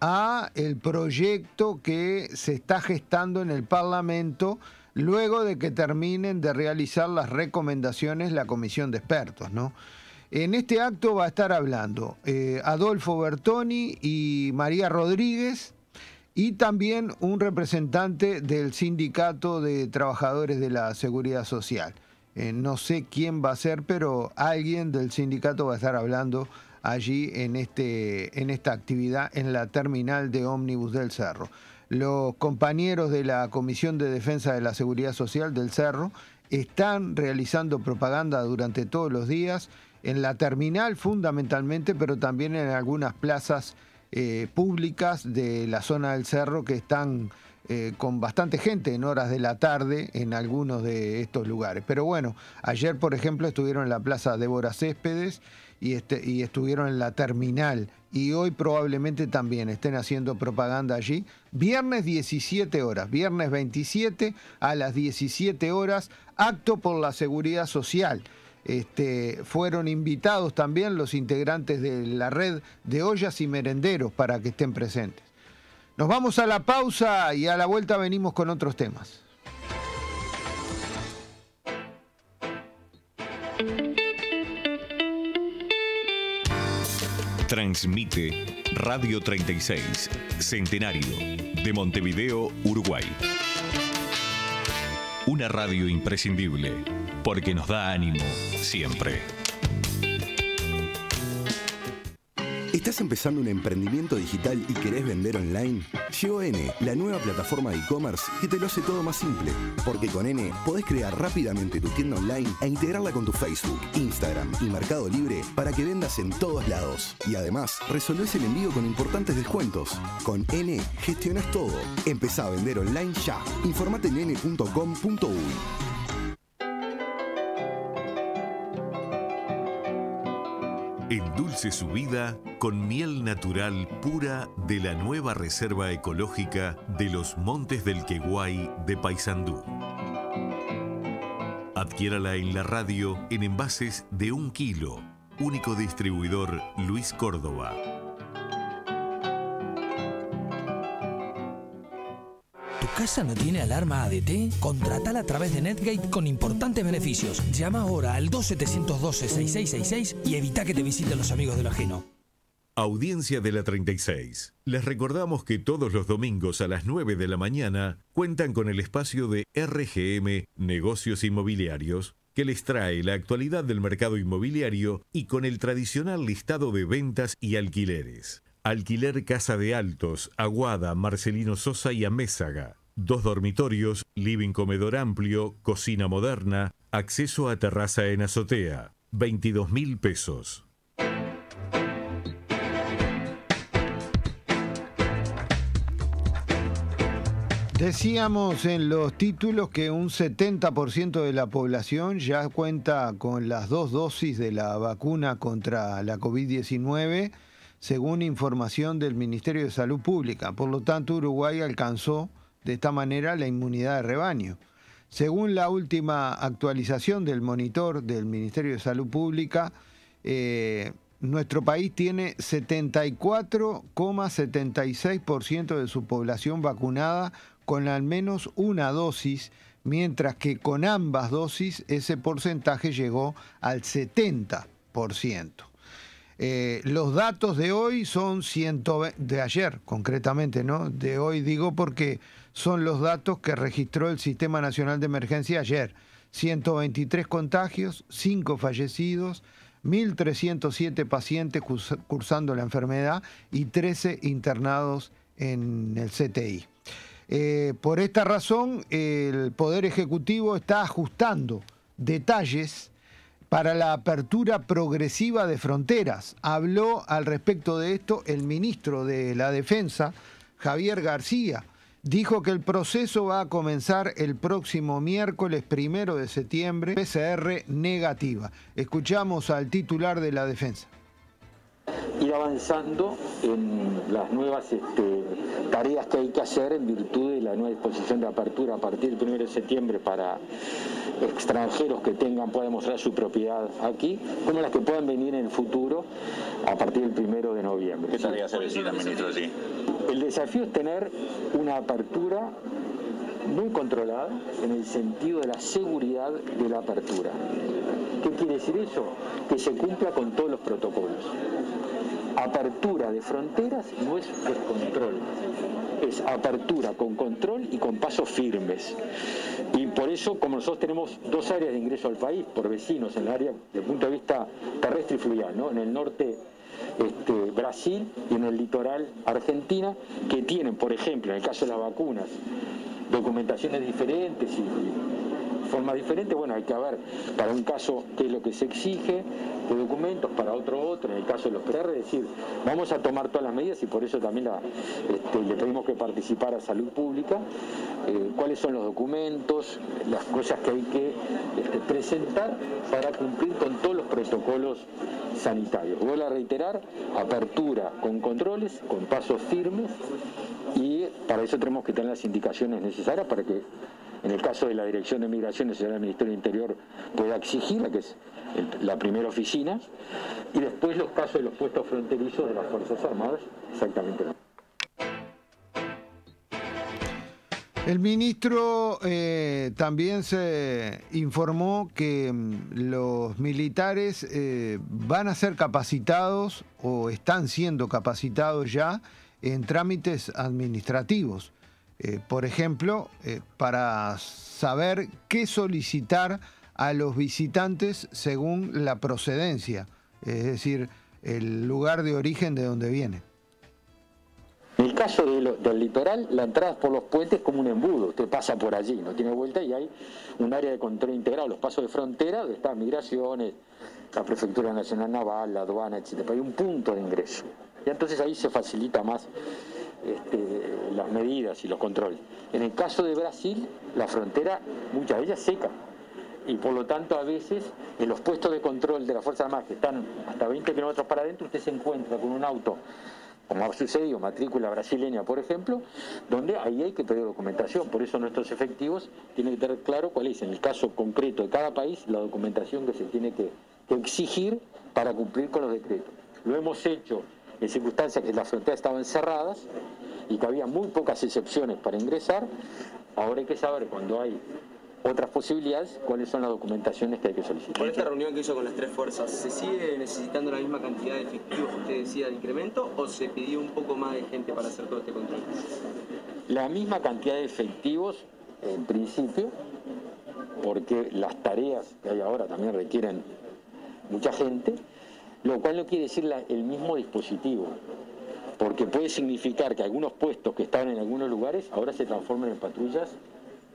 a el proyecto que se está gestando en el Parlamento luego de que terminen de realizar las recomendaciones la comisión de expertos, ¿no? En este acto va a estar hablando eh, Adolfo Bertoni y María Rodríguez y también un representante del Sindicato de Trabajadores de la Seguridad Social. Eh, no sé quién va a ser, pero alguien del sindicato va a estar hablando allí en, este, en esta actividad en la terminal de ómnibus del Cerro. Los compañeros de la Comisión de Defensa de la Seguridad Social del Cerro están realizando propaganda durante todos los días en la terminal fundamentalmente, pero también en algunas plazas eh, públicas de la zona del cerro que están eh, con bastante gente en horas de la tarde en algunos de estos lugares. Pero bueno, ayer por ejemplo estuvieron en la plaza Débora Céspedes y, este, y estuvieron en la terminal y hoy probablemente también estén haciendo propaganda allí. Viernes 17 horas, viernes 27 a las 17 horas, acto por la seguridad social. Este, fueron invitados también los integrantes de la red de ollas y merenderos para que estén presentes. Nos vamos a la pausa y a la vuelta venimos con otros temas. Transmite Radio 36, Centenario, de Montevideo, Uruguay. Una radio imprescindible, porque nos da ánimo siempre. ¿Estás empezando un emprendimiento digital y querés vender online? Llegó N, la nueva plataforma de e-commerce que te lo hace todo más simple. Porque con N podés crear rápidamente tu tienda online e integrarla con tu Facebook, Instagram y Mercado Libre para que vendas en todos lados. Y además, resolvés el envío con importantes descuentos. Con N gestionas todo. Empezá a vender online ya. Informate en n.com.uy. Endulce su vida con miel natural pura de la nueva reserva ecológica de los Montes del Queguay de Paysandú. Adquiérala en la radio en envases de un kilo. Único distribuidor Luis Córdoba. ¿Tu casa no tiene alarma ADT? Contratala a través de Netgate con importantes beneficios. Llama ahora al 2712-6666 y evita que te visiten los amigos de lo ajeno. Audiencia de la 36. Les recordamos que todos los domingos a las 9 de la mañana cuentan con el espacio de RGM Negocios Inmobiliarios que les trae la actualidad del mercado inmobiliario y con el tradicional listado de ventas y alquileres. Alquiler Casa de Altos, Aguada, Marcelino Sosa y Amézaga. Dos dormitorios, living comedor amplio, cocina moderna, acceso a terraza en azotea. 22 mil pesos. Decíamos en los títulos que un 70% de la población ya cuenta con las dos dosis de la vacuna contra la COVID-19, según información del Ministerio de Salud Pública. Por lo tanto, Uruguay alcanzó de esta manera la inmunidad de rebaño. Según la última actualización del monitor del Ministerio de Salud Pública, eh, nuestro país tiene 74,76% de su población vacunada con al menos una dosis, mientras que con ambas dosis ese porcentaje llegó al 70%. Eh, los datos de hoy son 120, de ayer concretamente, ¿no? De hoy digo porque son los datos que registró el Sistema Nacional de Emergencia ayer. 123 contagios, 5 fallecidos, 1.307 pacientes cursando la enfermedad y 13 internados en el CTI. Eh, por esta razón, el Poder Ejecutivo está ajustando detalles para la apertura progresiva de fronteras. Habló al respecto de esto el ministro de la Defensa, Javier García. Dijo que el proceso va a comenzar el próximo miércoles primero de septiembre, PCR negativa. Escuchamos al titular de la Defensa ir avanzando en las nuevas este, tareas que hay que hacer en virtud de la nueva disposición de apertura a partir del 1 de septiembre para extranjeros que tengan, puedan mostrar su propiedad aquí, como las que puedan venir en el futuro a partir del 1 de noviembre. ¿Qué tareas se ministro? Sí. El desafío es tener una apertura muy controlada en el sentido de la seguridad de la apertura. ¿Qué quiere decir eso? Que se cumpla con todos los protocolos. Apertura de fronteras no es descontrol, es apertura con control y con pasos firmes. Y por eso, como nosotros tenemos dos áreas de ingreso al país, por vecinos, en el área desde el punto de vista terrestre y fluvial, ¿no? en el norte este, Brasil y en el litoral Argentina, que tienen, por ejemplo, en el caso de las vacunas, documentaciones diferentes y formas diferentes, bueno, hay que ver para un caso qué es lo que se exige de documentos, para otro otro, en el caso de los PR, es decir, vamos a tomar todas las medidas y por eso también este, le pedimos que participara Salud Pública, eh, cuáles son los documentos, las cosas que hay que este, presentar para cumplir con todos los protocolos sanitarios. Vuelvo a reiterar, apertura con controles, con pasos firmes y para eso tenemos que tener las indicaciones necesarias para que en el caso de la Dirección de Migraciones, el Ministerio del Interior pueda exigirla, que es la primera oficina, y después los casos de los puestos fronterizos de las Fuerzas Armadas, exactamente El ministro eh, también se informó que mm, los militares eh, van a ser capacitados o están siendo capacitados ya en trámites administrativos. Eh, por ejemplo, para saber qué solicitar a los visitantes según la procedencia, es decir, el lugar de origen de donde viene. En el caso del litoral, la entrada por los puentes como un embudo, usted pasa por allí, no tiene vuelta y hay un área de control integrado, los pasos de frontera, donde están migraciones, la Prefectura Nacional Naval, la aduana, etc. hay un punto de ingreso. Y entonces ahí se facilita más este, las medidas y los controles. En el caso de Brasil, la frontera, muchas de ellas seca. Y por lo tanto, a veces, en los puestos de control de la Fuerza Armada, que están hasta 20 kilómetros para adentro, usted se encuentra con un auto como ha sucedido, matrícula brasileña, por ejemplo, donde ahí hay que pedir documentación. Por eso nuestros efectivos tienen que tener claro cuál es, en el caso concreto de cada país, la documentación que se tiene que, exigir para cumplir con los decretos. Lo hemos hecho en circunstancias que las fronteras estaban cerradas y que había muy pocas excepciones para ingresar. Ahora hay que saber cuando hay otras posibilidades, cuáles son las documentaciones que hay que solicitar. Por esta reunión que hizo con las tres fuerzas, ¿se sigue necesitando la misma cantidad de efectivos que usted decía de incremento o se pidió un poco más de gente para hacer todo este control? La misma cantidad de efectivos, en principio, porque las tareas que hay ahora también requieren mucha gente, lo cual no quiere decir el mismo dispositivo, porque puede significar que algunos puestos que estaban en algunos lugares ahora se transformen en patrullas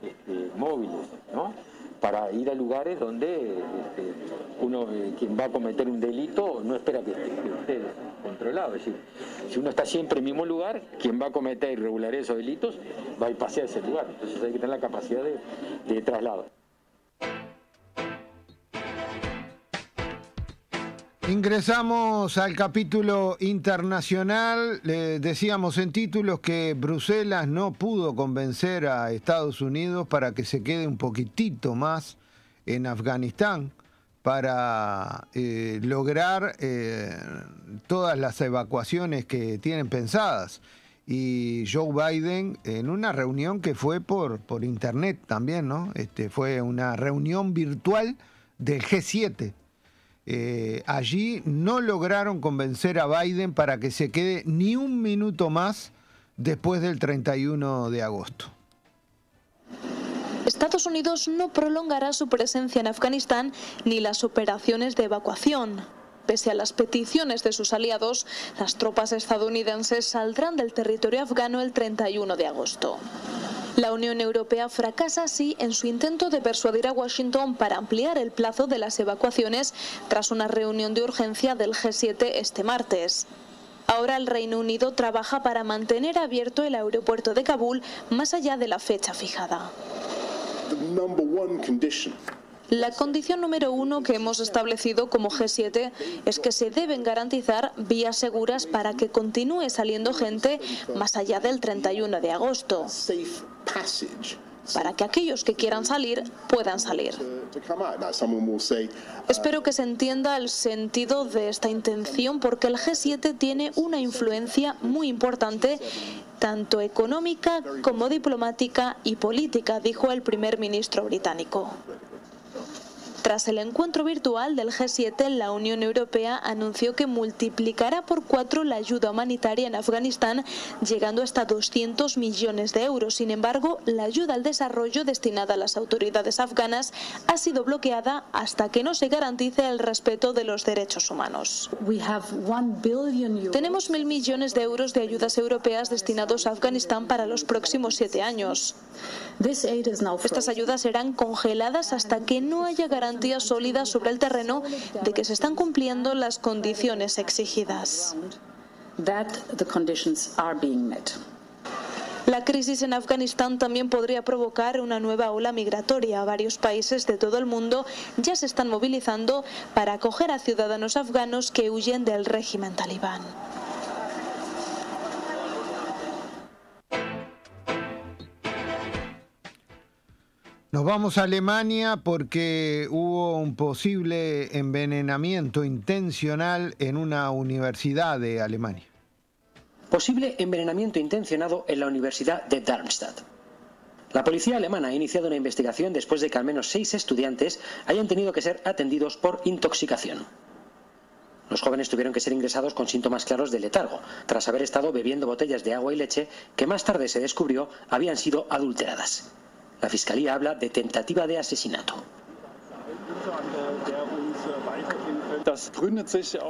este, móviles, ¿no? para ir a lugares donde este, uno, eh, quien va a cometer un delito, no espera que, esté controlado. Es decir, si uno está siempre en el mismo lugar, quien va a cometer irregularidades o delitos va a ir pasear ese lugar. Entonces hay que tener la capacidad de, de traslado. Ingresamos al capítulo internacional. Le decíamos en títulos que Bruselas no pudo convencer a Estados Unidos para que se quede un poquitito más en Afganistán para eh, lograr eh, todas las evacuaciones que tienen pensadas. Y Joe Biden, en una reunión que fue por, por internet también, ¿no? Este, fue una reunión virtual del G7 eh, allí no lograron convencer a Biden para que se quede ni un minuto más después del 31 de agosto. Estados Unidos no prolongará su presencia en Afganistán ni las operaciones de evacuación. Pese a las peticiones de sus aliados, las tropas estadounidenses saldrán del territorio afgano el 31 de agosto. La Unión Europea fracasa así en su intento de persuadir a Washington para ampliar el plazo de las evacuaciones tras una reunión de urgencia del G7 este martes. Ahora el Reino Unido trabaja para mantener abierto el aeropuerto de Kabul más allá de la fecha fijada. La condición número uno que hemos establecido como G7 es que se deben garantizar vías seguras para que continúe saliendo gente más allá del 31 de agosto para que aquellos que quieran salir puedan salir. Espero que se entienda el sentido de esta intención porque el G7 tiene una influencia muy importante tanto económica como diplomática y política, dijo el primer ministro británico. Tras el encuentro virtual del G7, la Unión Europea anunció que multiplicará por cuatro la ayuda humanitaria en Afganistán, llegando hasta 200 millones de euros. Sin embargo, la ayuda al desarrollo destinada a las autoridades afganas ha sido bloqueada hasta que no se garantice el respeto de los derechos humanos. Tenemos mil millones de euros de ayudas europeas destinados a Afganistán para los próximos siete años. Estas ayudas serán congeladas hasta que no haya garantías sólidas sobre el terreno de que se están cumpliendo las condiciones exigidas. La crisis en Afganistán también podría provocar una nueva ola migratoria. Varios países de todo el mundo ya se están movilizando para acoger a ciudadanos afganos que huyen del régimen talibán. Nos vamos a Alemania porque hubo un posible envenenamiento intencional en una universidad de Alemania. Posible envenenamiento intencionado en la Universidad de Darmstadt. La policía alemana ha iniciado una investigación después de que al menos seis estudiantes hayan tenido que ser atendidos por intoxicación. Los jóvenes tuvieron que ser ingresados con síntomas claros de letargo, tras haber estado bebiendo botellas de agua y leche que más tarde se descubrió habían sido adulteradas. La Fiscalía habla de tentativa de asesinato.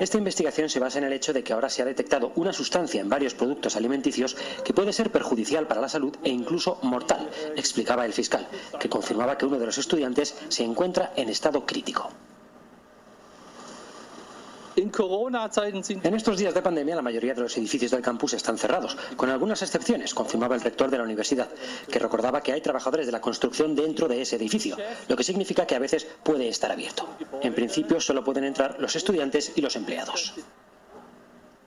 Esta investigación se basa en el hecho de que ahora se ha detectado una sustancia en varios productos alimenticios que puede ser perjudicial para la salud e incluso mortal, explicaba el fiscal, que confirmaba que uno de los estudiantes se encuentra en estado crítico. En estos días de pandemia, la mayoría de los edificios del campus están cerrados, con algunas excepciones, confirmaba el rector de la universidad, que recordaba que hay trabajadores de la construcción dentro de ese edificio, lo que significa que a veces puede estar abierto. En principio, solo pueden entrar los estudiantes y los empleados.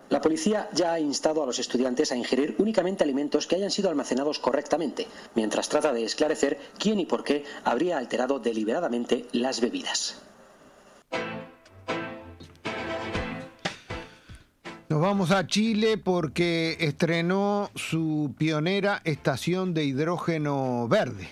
La policía ya ha instado a los estudiantes a ingerir únicamente alimentos que hayan sido almacenados correctamente, mientras trata de esclarecer quién y por qué habría alterado deliberadamente las bebidas. Nos vamos a Chile porque estrenó su pionera estación de hidrógeno verde.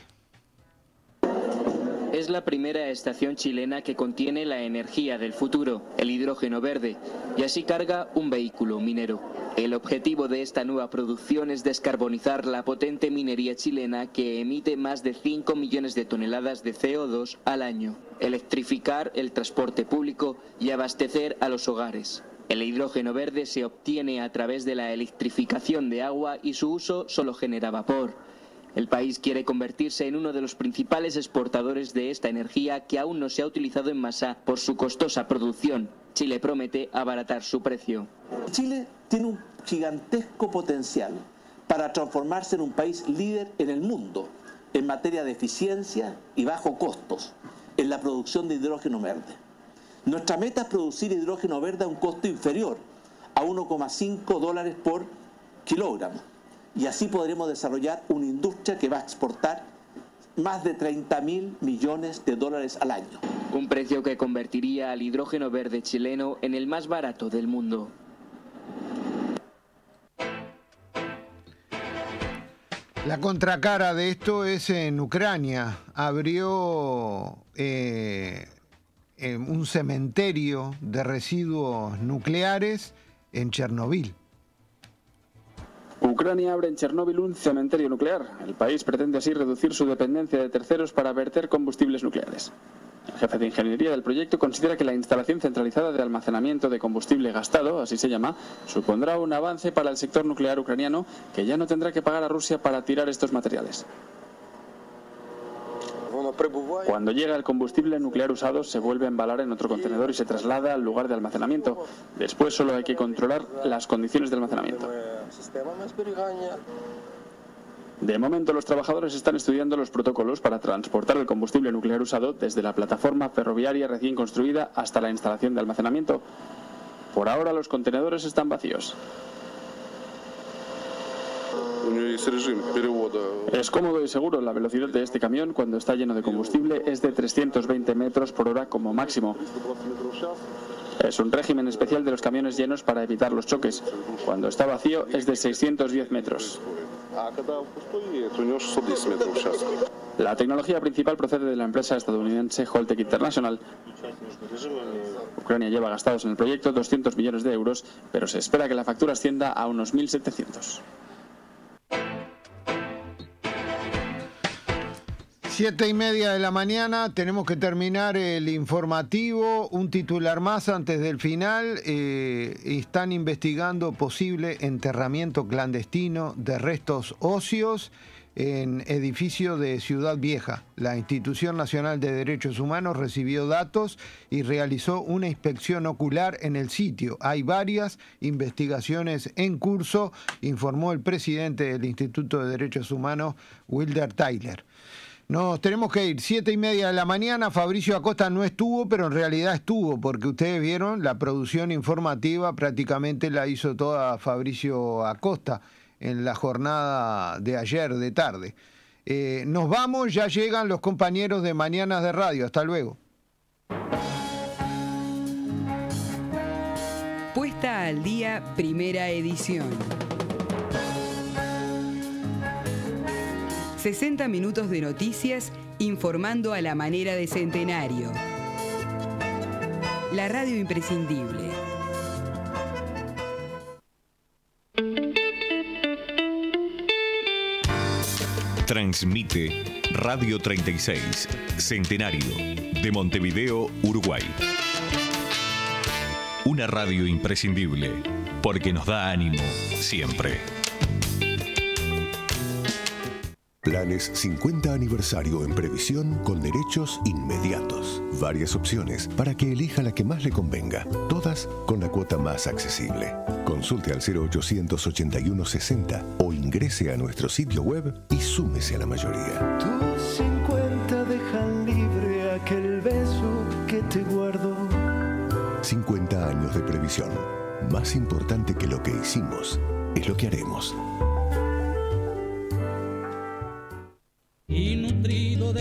Es la primera estación chilena que contiene la energía del futuro, el hidrógeno verde, y así carga un vehículo minero. El objetivo de esta nueva producción es descarbonizar la potente minería chilena que emite más de 5 millones de toneladas de CO2 al año, electrificar el transporte público y abastecer a los hogares. El hidrógeno verde se obtiene a través de la electrificación de agua y su uso solo genera vapor. El país quiere convertirse en uno de los principales exportadores de esta energía que aún no se ha utilizado en masa por su costosa producción. Chile promete abaratar su precio. Chile tiene un gigantesco potencial para transformarse en un país líder en el mundo en materia de eficiencia y bajo costos en la producción de hidrógeno verde. Nuestra meta es producir hidrógeno verde a un costo inferior a 1,5 dólares por kilogramo. Y así podremos desarrollar una industria que va a exportar más de 30 mil millones de dólares al año. Un precio que convertiría al hidrógeno verde chileno en el más barato del mundo. La contracara de esto es en Ucrania. Abrió eh, un cementerio de residuos nucleares en Chernobyl. Ucrania abre en Chernóbil un cementerio nuclear. El país pretende así reducir su dependencia de terceros para verter combustibles nucleares. El jefe de ingeniería del proyecto considera que la instalación centralizada de almacenamiento de combustible gastado, así se llama, supondrá un avance para el sector nuclear ucraniano que ya no tendrá que pagar a Rusia para tirar estos materiales. Cuando llega el combustible nuclear usado, se vuelve a embalar en otro contenedor y se traslada al lugar de almacenamiento. Después solo hay que controlar las condiciones de almacenamiento. De momento, los trabajadores están estudiando los protocolos para transportar el combustible nuclear usado desde la plataforma ferroviaria recién construida hasta la instalación de almacenamiento. Por ahora, los contenedores están vacíos. Es cómodo y seguro. La velocidad de este camión cuando está lleno de combustible es de 320 metros por hora como máximo. Es un régimen especial de los camiones llenos para evitar los choques. Cuando está vacío es de 610 metros. La tecnología principal procede de la empresa estadounidense Holtec International. Ucrania lleva gastados en el proyecto 200 millones de euros, pero se espera que la factura ascienda a unos 1.700. Siete y media de la mañana, tenemos que terminar el informativo. Un titular más antes del final. Eh, están investigando posible enterramiento clandestino de restos óseos en edificio de Ciudad Vieja. La Institución Nacional de Derechos Humanos recibió datos y realizó una inspección ocular en el sitio. Hay varias investigaciones en curso, informó el presidente del Instituto de Derechos Humanos, Wilder Tyler. Nos tenemos que ir. Siete y media de la mañana. Fabricio Acosta no estuvo, pero en realidad estuvo, porque ustedes vieron la producción informativa prácticamente la hizo toda Fabricio Acosta en la jornada de ayer de tarde. Eh, nos vamos, ya llegan los compañeros de Mañanas de Radio. Hasta luego. Puesta al día, primera edición. 60 minutos de noticias informando a la manera de centenario. La radio imprescindible. Transmite Radio 36, Centenario, de Montevideo, Uruguay. Una radio imprescindible, porque nos da ánimo siempre. Planes 50 aniversario en previsión con derechos inmediatos. Varias opciones para que elija la que más le convenga. Todas con la cuota más accesible. Consulte al 0881 60 o ingrese a nuestro sitio web y súmese a la mayoría. Tus 50 dejan libre aquel beso que te guardo. 50 años de previsión. Más importante que lo que hicimos es lo que haremos.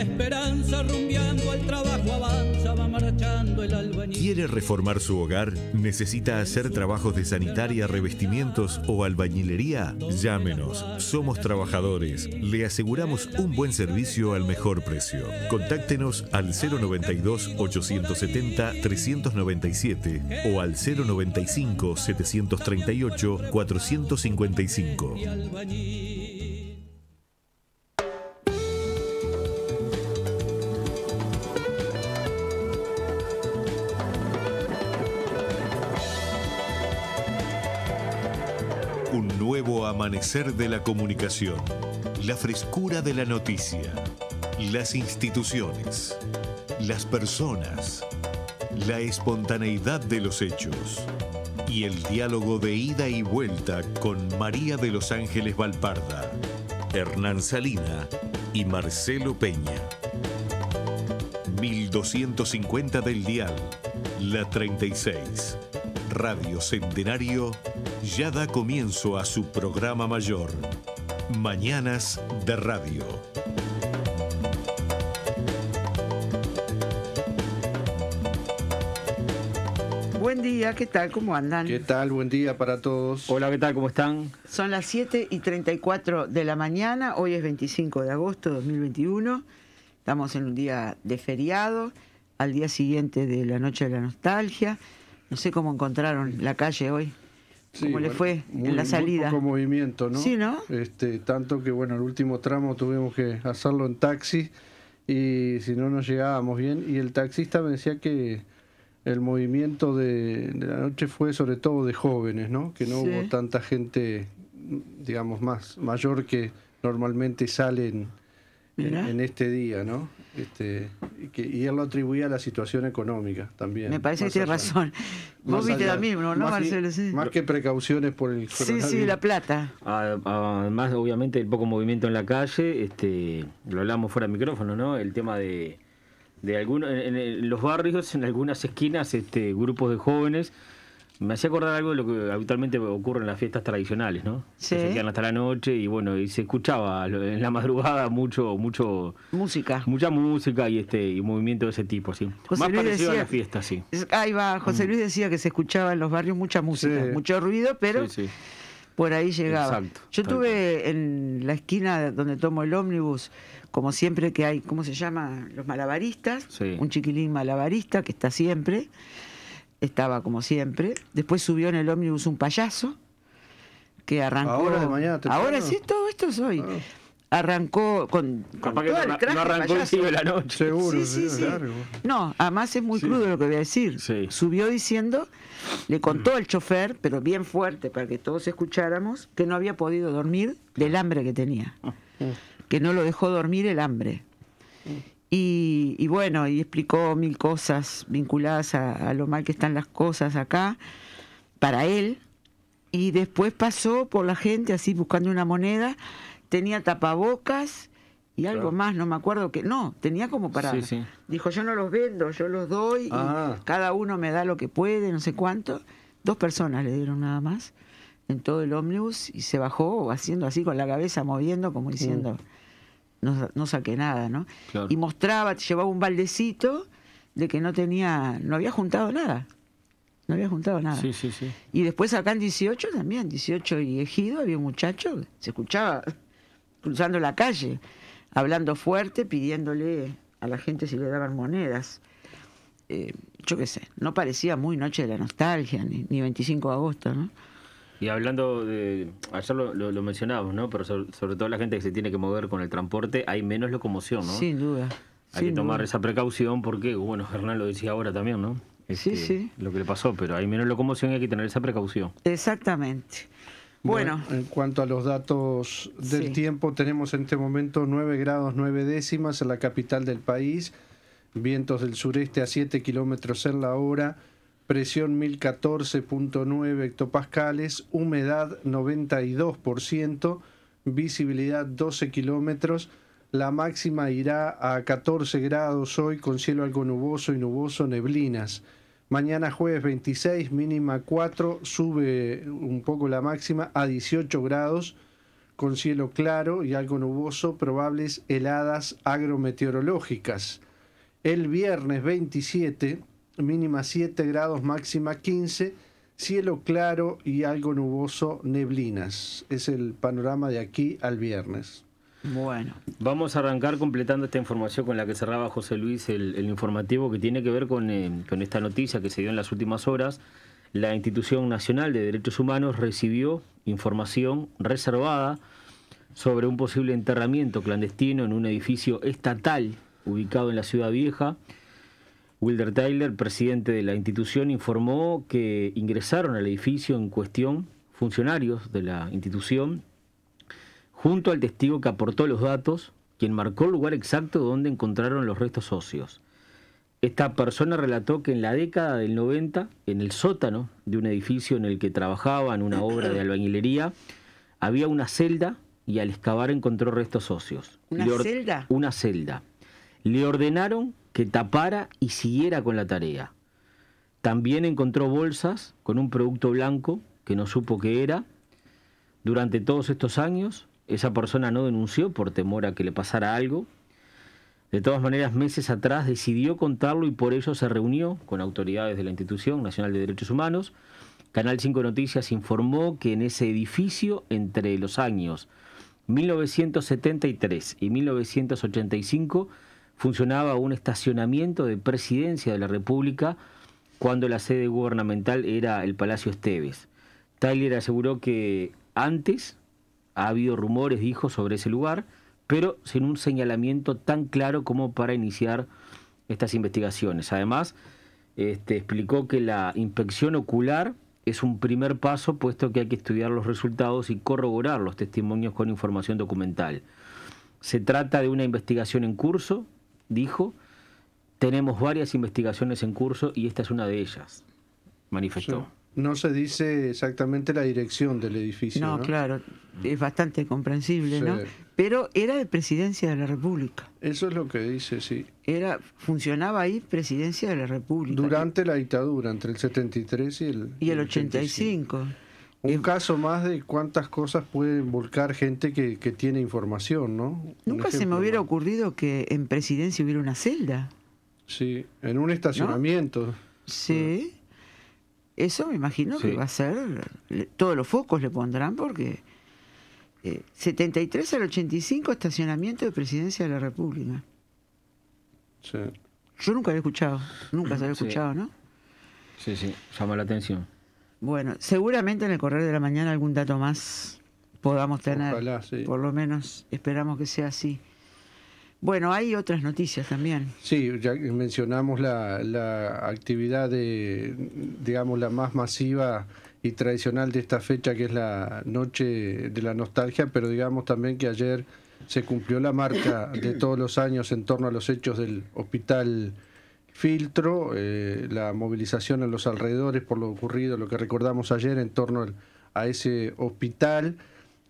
Esperanza, rumbeando al trabajo avanza, va marchando el albañil. ¿Quiere reformar su hogar? ¿Necesita hacer trabajos de sanitaria, revestimientos o albañilería? Llámenos, somos trabajadores. Le aseguramos un buen servicio al mejor precio. Contáctenos al 092-870-397 o al 095-738-455. Amanecer de la comunicación, la frescura de la noticia, las instituciones, las personas, la espontaneidad de los hechos y el diálogo de ida y vuelta con María de los Ángeles Valparda, Hernán Salina y Marcelo Peña. 1250 del dial, la 36. Radio Centenario ya da comienzo a su programa mayor, Mañanas de Radio. Buen día, ¿qué tal? ¿Cómo andan? ¿Qué tal? Buen día para todos. Hola, ¿qué tal? ¿Cómo están? Son las 7 y 34 de la mañana, hoy es 25 de agosto de 2021, estamos en un día de feriado, al día siguiente de la Noche de la Nostalgia. No sé cómo encontraron la calle hoy. ¿Cómo le bueno, fue muy- en la salida? Muy poco movimiento, ¿no? Sí, ¿no? Este, tanto que, bueno, el último tramo tuvimos que hacerlo en taxi y si no nos llegábamos bien. Y el taxista me decía que el movimiento de, de la noche fue sobre todo de jóvenes, ¿no? Que no Sí. hubo tanta gente, digamos, más mayor que normalmente salen en este día, ¿no? Este, y, que, y él lo atribuía a la situación económica también. Me parece que tiene razón. Vos más viste lo mismo, ¿no, más que- Marcelo? Sí. Más que precauciones por el Sí, sí, La Plata. A- Además, obviamente, el poco movimiento en la calle, este, lo hablamos fuera de micrófono, ¿no? El tema de, de algunos, en, en los barrios, en algunas esquinas, este, grupos de jóvenes. Me hacía acordar algo de lo que habitualmente ocurre en las fiestas tradicionales, ¿no? Sí. Que se quedan hasta la noche y bueno, y se escuchaba en la madrugada mucho, mucho música, mucha música y este y movimiento de ese tipo, sí. José Más Luis parecido decía- a la fiesta, sí. Ahí va, José Luis decía que se escuchaba en los barrios mucha música, Sí. mucho ruido, pero Sí, por ahí llegaba. Exacto, Yo tuve en la esquina donde tomo el ómnibus, como siempre que hay, ¿cómo se llama? Los malabaristas, Sí. un chiquilín malabarista que está siempre, estaba como siempre. Después subió en el ómnibus un payaso que arrancó. Ahora de mañana temprano. Ahora sí, todo esto es hoy. Arrancó con, con todo no el arran- traje no arrancó el payaso. cielo de la noche. Seguro, Sí, sí, sí, sí. largo. No, además es muy crudo lo que voy a decir. Subió diciendo, le contó al chofer, pero bien fuerte para que todos escucháramos, que no había podido dormir del hambre que tenía. Que no lo dejó dormir el hambre. Y, y bueno, y explicó mil cosas vinculadas a, a lo mal que están las cosas acá, para él. Y después pasó por la gente así buscando una moneda, tenía tapabocas y algo Claro. más, no me acuerdo que. No, tenía como para. Sí, sí. Dijo, yo no los vendo, yo los doy, y Ah. cada uno me da lo que puede, no sé cuánto. Dos personas le dieron nada más en todo el ómnibus y se bajó haciendo así con la cabeza, moviendo, como diciendo, no, no saqué nada, ¿no? Claro. Y mostraba, llevaba un baldecito de que no tenía, no había juntado nada. No había juntado nada. Sí, sí, sí. Y después acá en 18 también, 18 y Ejido, había un muchacho, se escuchaba cruzando la calle, hablando fuerte, pidiéndole a la gente si le daban monedas. Eh, yo qué sé, no parecía muy Noche de la Nostalgia, ni, ni 25 de agosto, ¿no? Y hablando de, ayer lo, lo, lo mencionábamos, ¿no? Pero sobre, sobre todo la gente que se tiene que mover con el transporte, hay menos locomoción, ¿no? Sin duda. Hay que tomar duda. esa precaución porque, bueno, Hernán lo decía ahora también, ¿no? Sí, sí. Lo que le pasó, pero hay menos locomoción y hay que tener esa precaución. Exactamente. Bueno, en cuanto a los datos del Sí. tiempo, tenemos en este momento 9 grados 9 décimas en la capital del país, vientos del sureste a 7 kilómetros en la hora, presión 1014.9 hectopascales, humedad 92%, visibilidad 12 kilómetros. La máxima irá a 14 grados hoy con cielo algo nuboso y nuboso, neblinas. Mañana jueves 26, mínima 4, sube un poco la máxima a 18 grados con cielo claro y algo nuboso, probables heladas agrometeorológicas. El viernes 27, mínima 7 grados, máxima 15, cielo claro y algo nuboso, neblinas. Es el panorama de aquí al viernes. Bueno. Vamos a arrancar completando esta información con la que cerraba José Luis el, el informativo que tiene que ver con, eh, con esta noticia que se dio en las últimas horas. La Institución Nacional de Derechos Humanos recibió información reservada sobre un posible enterramiento clandestino en un edificio estatal ubicado en la Ciudad Vieja. Wilder Taylor, presidente de la institución, informó que ingresaron al edificio en cuestión funcionarios de la institución junto al testigo que aportó los datos, quien marcó el lugar exacto donde encontraron los restos óseos. Esta persona relató que en la década del 90, en el sótano de un edificio en el que trabajaba en una obra de albañilería, había una celda y al excavar encontró restos óseos. ¿Una celda? Una celda. Le ordenaron tapara y siguiera con la tarea. También encontró bolsas con un producto blanco que no supo qué era. Durante todos estos años, esa persona no denunció por temor a que le pasara algo. De todas maneras, meses atrás decidió contarlo y por ello se reunió con autoridades de la Institución Nacional de Derechos Humanos. Canal 5 Noticias informó que en ese edificio, entre los años 1973 y 1985, funcionaba un estacionamiento de presidencia de la República cuando la sede gubernamental era el Palacio Esteves. Tyler aseguró que antes ha habido rumores, dijo, sobre ese lugar, pero sin un señalamiento tan claro como para iniciar estas investigaciones. Además, este, explicó que la inspección ocular es un primer paso, puesto que hay que estudiar los resultados y corroborar los testimonios con información documental. Se trata de una investigación en curso, dijo. Tenemos varias investigaciones en curso y esta es una de ellas, manifestó. No se dice exactamente la dirección del edificio. No, claro, es bastante comprensible, ¿no? Pero era de Presidencia de la República. Eso es lo que dice, sí. Era, funcionaba ahí Presidencia de la República. Durante la dictadura, entre el 73 y el, y el 85. Un caso más de cuántas cosas pueden volcar gente que, que tiene información, ¿no? Nunca se me hubiera ocurrido que en Presidencia hubiera una celda. Sí, en un estacionamiento. Sí. Eso me imagino que va a ser, todos los focos le pondrán porque 73 eh, al 85 estacionamiento de presidencia de la República. Sí. Yo nunca había escuchado, nunca se había escuchado, ¿no? Sí, sí, llama la atención. Bueno, seguramente en el correr de la mañana algún dato más podamos tener. Ojalá, sí. Por lo menos esperamos que sea así. Bueno, hay otras noticias también. Sí, ya mencionamos la, la actividad de, digamos, la más masiva y tradicional de esta fecha, que es la Noche de la Nostalgia, pero digamos también que ayer se cumplió la marca de todos los años en torno a los hechos del Hospital Filtro, eh, la movilización en los alrededores por lo ocurrido, lo que recordamos ayer en torno a ese hospital.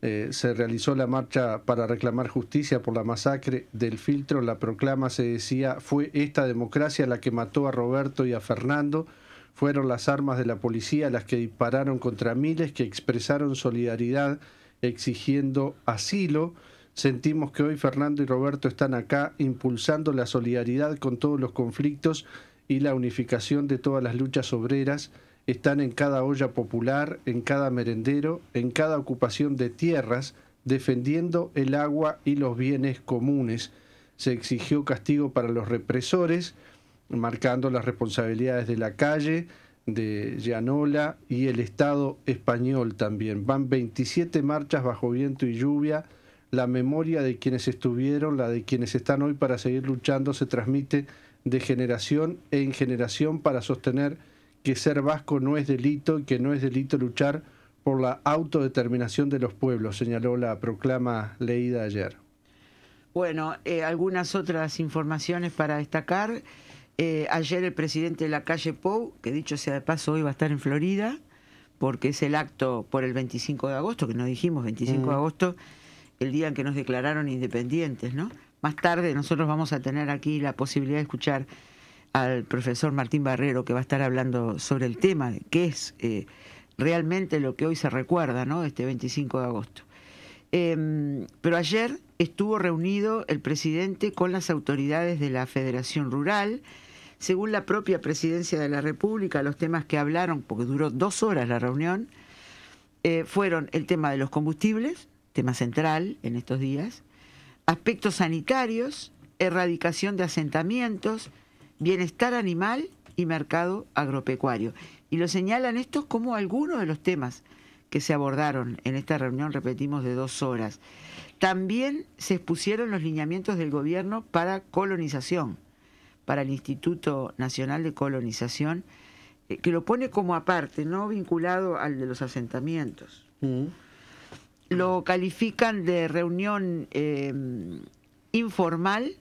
Eh, se realizó la marcha para reclamar justicia por la masacre del filtro. La proclama se decía, fue esta democracia la que mató a Roberto y a Fernando. Fueron las armas de la policía las que dispararon contra miles que expresaron solidaridad exigiendo asilo. Sentimos que hoy Fernando y Roberto están acá impulsando la solidaridad con todos los conflictos y la unificación de todas las luchas obreras están en cada olla popular, en cada merendero, en cada ocupación de tierras, defendiendo el agua y los bienes comunes. Se exigió castigo para los represores, marcando las responsabilidades de la calle, de Llanola y el Estado español también. Van 27 marchas bajo viento y lluvia. La memoria de quienes estuvieron, la de quienes están hoy para seguir luchando, se transmite de generación en generación para sostener que ser vasco no es delito y que no es delito luchar por la autodeterminación de los pueblos, señaló la proclama leída ayer. Bueno, eh, algunas otras informaciones para destacar. Eh, ayer el presidente de la calle Pou, que dicho sea de paso hoy va a estar en Florida, porque es el acto por el 25 de agosto, que nos dijimos, 25 de mm. agosto, el día en que nos declararon independientes, ¿no? Más tarde nosotros vamos a tener aquí la posibilidad de escuchar al profesor Martín Barrero, que va a estar hablando sobre el tema, qué es eh, realmente lo que hoy se recuerda, ¿no? Este 25 de agosto. Em, pero ayer estuvo reunido el presidente con las autoridades de la Federación Rural. Según la propia presidencia de la República, los temas que hablaron, porque duró dos horas la reunión, eh, fueron el tema de los combustibles, tema central en estos días, aspectos sanitarios, erradicación de asentamientos, bienestar animal y mercado agropecuario. Y lo señalan estos como algunos de los temas que se abordaron en esta reunión, repetimos, de dos horas. También se expusieron los lineamientos del gobierno para colonización, para el Instituto Nacional de Colonización, eh, que lo pone como aparte, no vinculado al de los asentamientos. Mm. Lo califican de reunión eh, informal,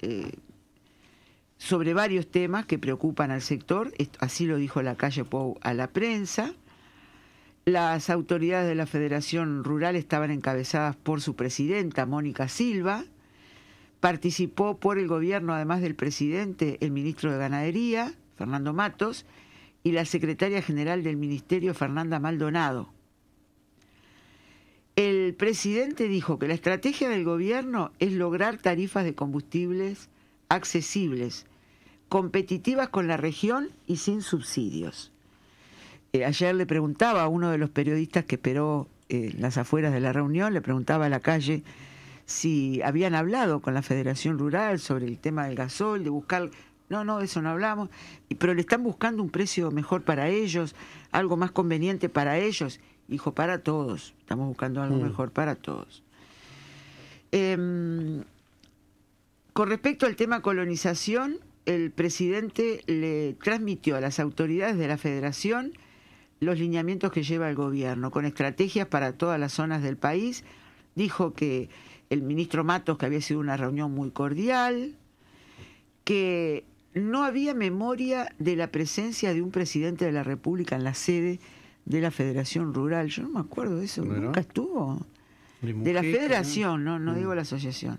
eh, sobre varios temas que preocupan al sector, así lo dijo la calle Pou a la prensa. Las autoridades de la Federación Rural estaban encabezadas por su presidenta, Mónica Silva. Participó por el gobierno, además del presidente, el ministro de Ganadería, Fernando Matos, y la secretaria general del Ministerio, Fernanda Maldonado. El presidente dijo que la estrategia del gobierno es lograr tarifas de combustibles accesibles competitivas con la región y sin subsidios. Eh, ayer le preguntaba a uno de los periodistas que esperó eh, las afueras de la reunión, le preguntaba a la calle si habían hablado con la Federación Rural sobre el tema del gasol, de buscar... No, no, de eso no hablamos, pero le están buscando un precio mejor para ellos, algo más conveniente para ellos. Dijo, para todos, estamos buscando algo mm. mejor para todos. Em, con respecto al tema colonización, el presidente le transmitió a las autoridades de la federación los lineamientos que lleva el gobierno, con estrategias para todas las zonas del país. Dijo que el ministro Matos, que había sido una reunión muy cordial, que no había memoria de la presencia de un presidente de la República en la sede de la Federación Rural. Yo no me acuerdo de eso, nunca estuvo. De la Federación, no, no digo la asociación.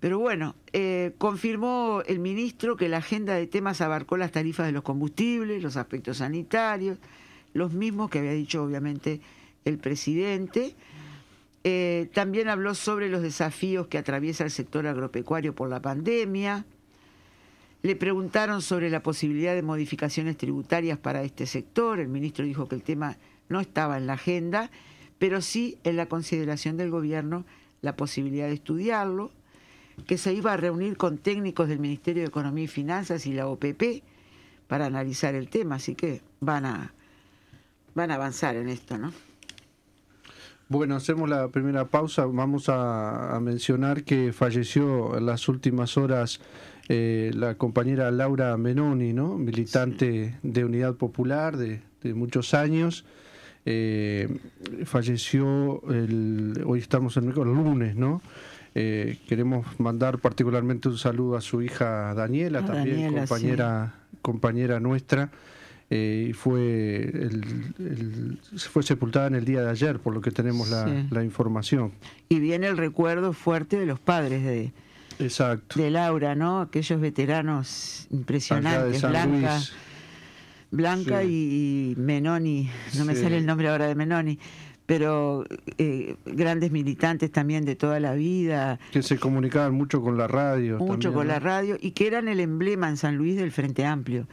Pero bueno, eh, confirmó el ministro que la agenda de temas abarcó las tarifas de los combustibles, los aspectos sanitarios, los mismos que había dicho obviamente el presidente. Eh, también habló sobre los desafíos que atraviesa el sector agropecuario por la pandemia. Le preguntaron sobre la posibilidad de modificaciones tributarias para este sector. El ministro dijo que el tema no estaba en la agenda, pero sí en la consideración del gobierno la posibilidad de estudiarlo que se iba a reunir con técnicos del Ministerio de Economía y Finanzas y la OPP para analizar el tema, así que van a, van a avanzar en esto, ¿no? Bueno, hacemos la primera pausa. Vamos a, mencionar que falleció en las últimas horas eh, la compañera Laura Menoni, ¿no? militante de Unidad Popular de, muchos años. Eh, falleció el, hoy estamos en el lunes, ¿no? Eh, queremos mandar particularmente un saludo a su hija Daniela, también compañera, compañera nuestra. Eh, fue, fue sepultada en el día de ayer, por lo que tenemos la, información. Y viene el recuerdo fuerte de los padres de, Exacto. de Laura, ¿no? Aquellos veteranos impresionantes, Blanca, Blanca y Menoni, no me sale el nombre ahora de Menoni pero eh, grandes militantes también de toda la vida. Que se comunicaban mucho con la radio. Mucho con la radio y que eran el emblema en San Luis del Frente Amplio,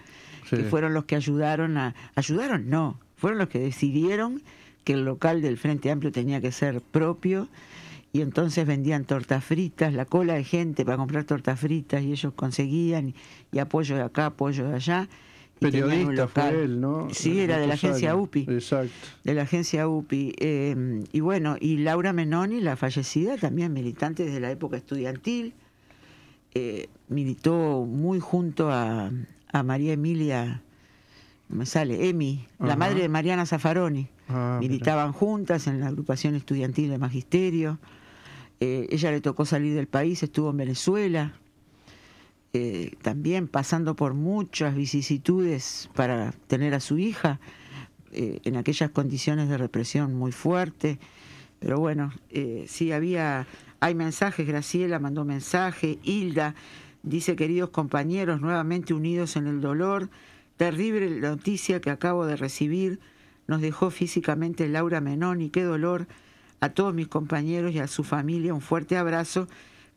que fueron los que ayudaron a... Ayudaron, no, fueron los que decidieron que el local del Frente Amplio tenía que ser propio y entonces vendían tortas fritas, la cola de gente para comprar tortas fritas y ellos conseguían y apoyo de acá, apoyo de allá Periodista fue él, ¿no? Sí, era de la agencia UPI. Exacto. De la agencia UPI. Eh, y bueno, y Laura Menoni, la fallecida, también militante desde la época estudiantil. Eh, militó muy junto a, María Emilia, no me sale, Emi, la madre de Mariana Zaffaroni. Ah, Militaban juntas en la agrupación estudiantil de magisterio. Eh, ella le tocó salir del país, estuvo en Venezuela eh, también pasando por muchas vicisitudes para tener a su hija eh, en aquellas condiciones de represión muy fuerte. Pero bueno, sí había, hay mensajes, Graciela mandó mensaje, Hilda dice, queridos compañeros, nuevamente unidos en el dolor, terrible noticia que acabo de recibir, nos dejó físicamente Laura Menoni, qué dolor, a todos mis compañeros y a su familia un fuerte abrazo,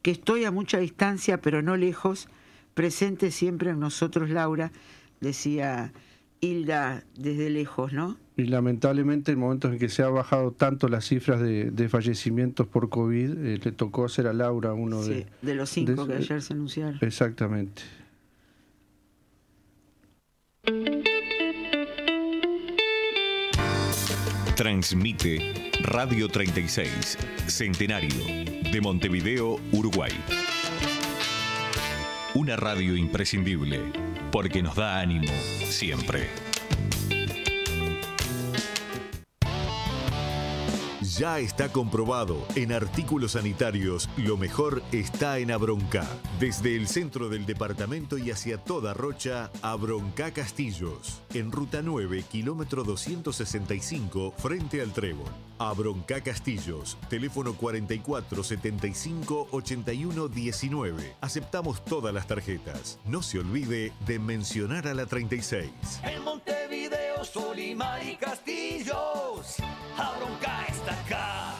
que estoy a mucha distancia pero no lejos, presente siempre en nosotros, Laura, decía Hilda desde lejos, ¿no? Y lamentablemente en momentos en que se ha bajado tanto las cifras de, fallecimientos por COVID, eh, le tocó hacer a Laura uno de... De los cinco que ayer se anunciaron. Exactamente. Transmite Radio 36, Centenario, de Montevideo, Uruguay. Una radio imprescindible, porque nos da ánimo siempre. Ya está comprobado, en artículos sanitarios lo mejor está en Abronca. Desde el centro del departamento y hacia toda Rocha, Abronca Castillos. En ruta 9, kilómetro 265, frente al Trébol. Abronca Castillos, teléfono 44 75 81 19. Aceptamos todas las tarjetas. No se olvide de mencionar a la 36. En Montevideo, Solimar y Castillos, Abronca está acá.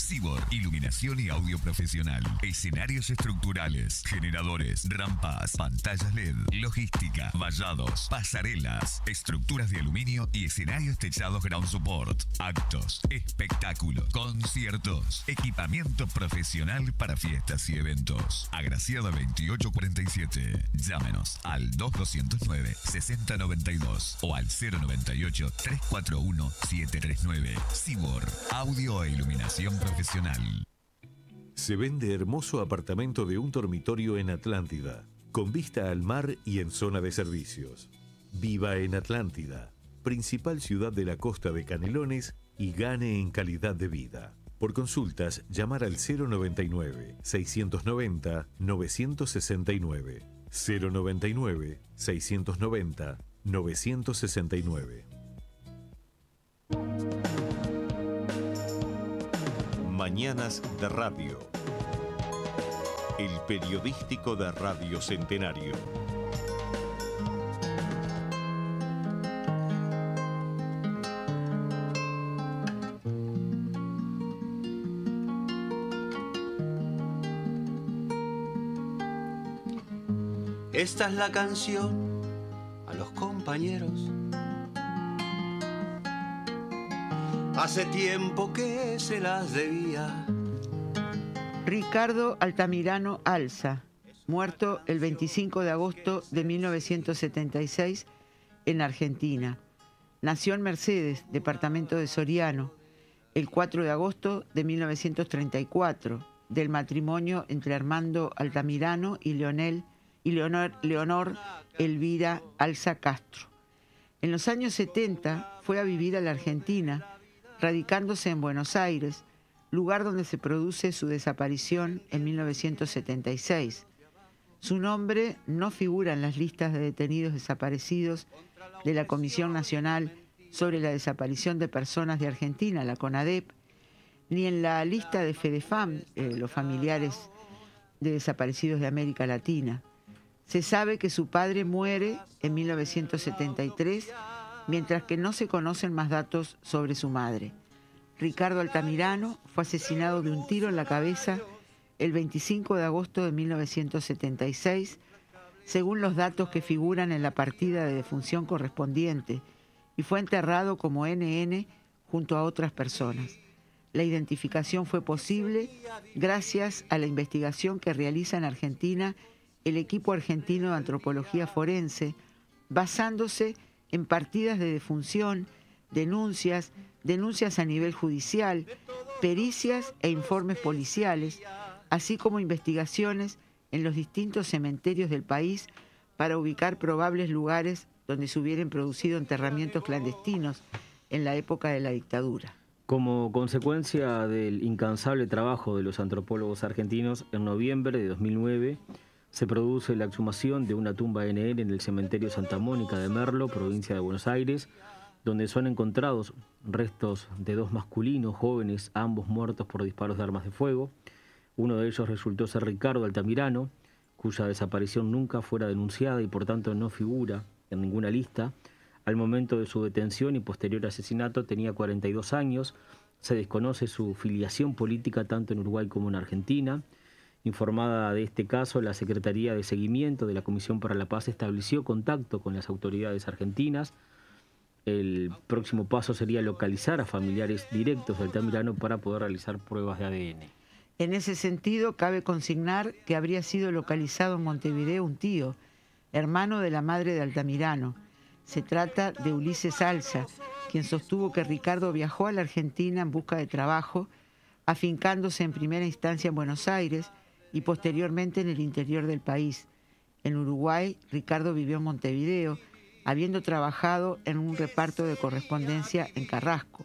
Cibor, iluminación y audio profesional, escenarios estructurales, generadores, rampas, pantallas LED, logística, vallados, pasarelas, estructuras de aluminio y escenarios techados ground support, actos, espectáculos, conciertos, equipamiento profesional para fiestas y eventos. Agraciada 2847. Llámenos al 2209 6092 o al 098 341 739. Cibor, audio e iluminación Se vende hermoso apartamento de un dormitorio en Atlántida, con vista al mar y en zona de servicios. Viva en Atlántida, principal ciudad de la costa de Canelones y gane en calidad de vida. Por consultas, llamar al 099-690-969. 099-690-969. Mañanas de Radio. El periodístico de Radio Centenario. Esta es la canción a los compañeros. Hace tiempo que se las debía. Ricardo Altamirano Alza, muerto el 25 de agosto de 1976 en Argentina. Nació en Mercedes, departamento de Soriano, el 4 de agosto de 1934, del matrimonio entre Armando Altamirano y Leonel y Leonor, Leonor Elvira Alza Castro. En los años 70 fue a vivir a la Argentina, radicándose en Buenos Aires, lugar donde se produce su desaparición en 1976. Su nombre no figura en las listas de detenidos desaparecidos de la Comisión Nacional sobre la Desaparición de Personas de Argentina, la CONADEP, ni en la lista de FEDEFAM, eh, los familiares de desaparecidos de América Latina. Se sabe que su padre muere en 1973, mientras que no se conocen más datos sobre su madre. Ricardo Altamirano fue asesinado de un tiro en la cabeza el 25 de agosto de 1976, según los datos que figuran en la partida de defunción correspondiente, y fue enterrado como NN junto a otras personas. La identificación fue posible gracias a la investigación que realiza en Argentina el equipo argentino de antropología forense, basándose en partidas de defunción, denuncias, denuncias a nivel judicial, pericias e informes policiales, así como investigaciones en los distintos cementerios del país para ubicar probables lugares donde se hubieran producido enterramientos clandestinos en la época de la dictadura. Como consecuencia del incansable trabajo de los antropólogos argentinos, en noviembre de 2009 se produce la exhumación de una tumba NN en el cementerio Santa Mónica de Merlo, provincia de Buenos Aires, donde son encontrados restos de dos masculinos jóvenes, ambos muertos por disparos de armas de fuego. Uno de ellos resultó ser Ricardo Altamirano, cuya desaparición nunca fuera denunciada y por tanto no figura en ninguna lista. Al momento de su detención y posterior asesinato tenía 42 años. Se desconoce su filiación política tanto en Uruguay como en Argentina. Informada de este caso, la Secretaría de Seguimiento de la Comisión para la Paz estableció contacto con las autoridades argentinas. El próximo paso sería localizar a familiares directos de Altamirano para poder realizar pruebas de ADN. En ese sentido, cabe consignar que habría sido localizado en Montevideo un tío, hermano de la madre de Altamirano. Se trata de Ulises Alza, quien sostuvo que Ricardo viajó a la Argentina en busca de trabajo, afincándose en primera instancia en Buenos Aires, y posteriormente en el interior del país. En Uruguay, Ricardo vivió en Montevideo, habiendo trabajado en un reparto de correspondencia en Carrasco.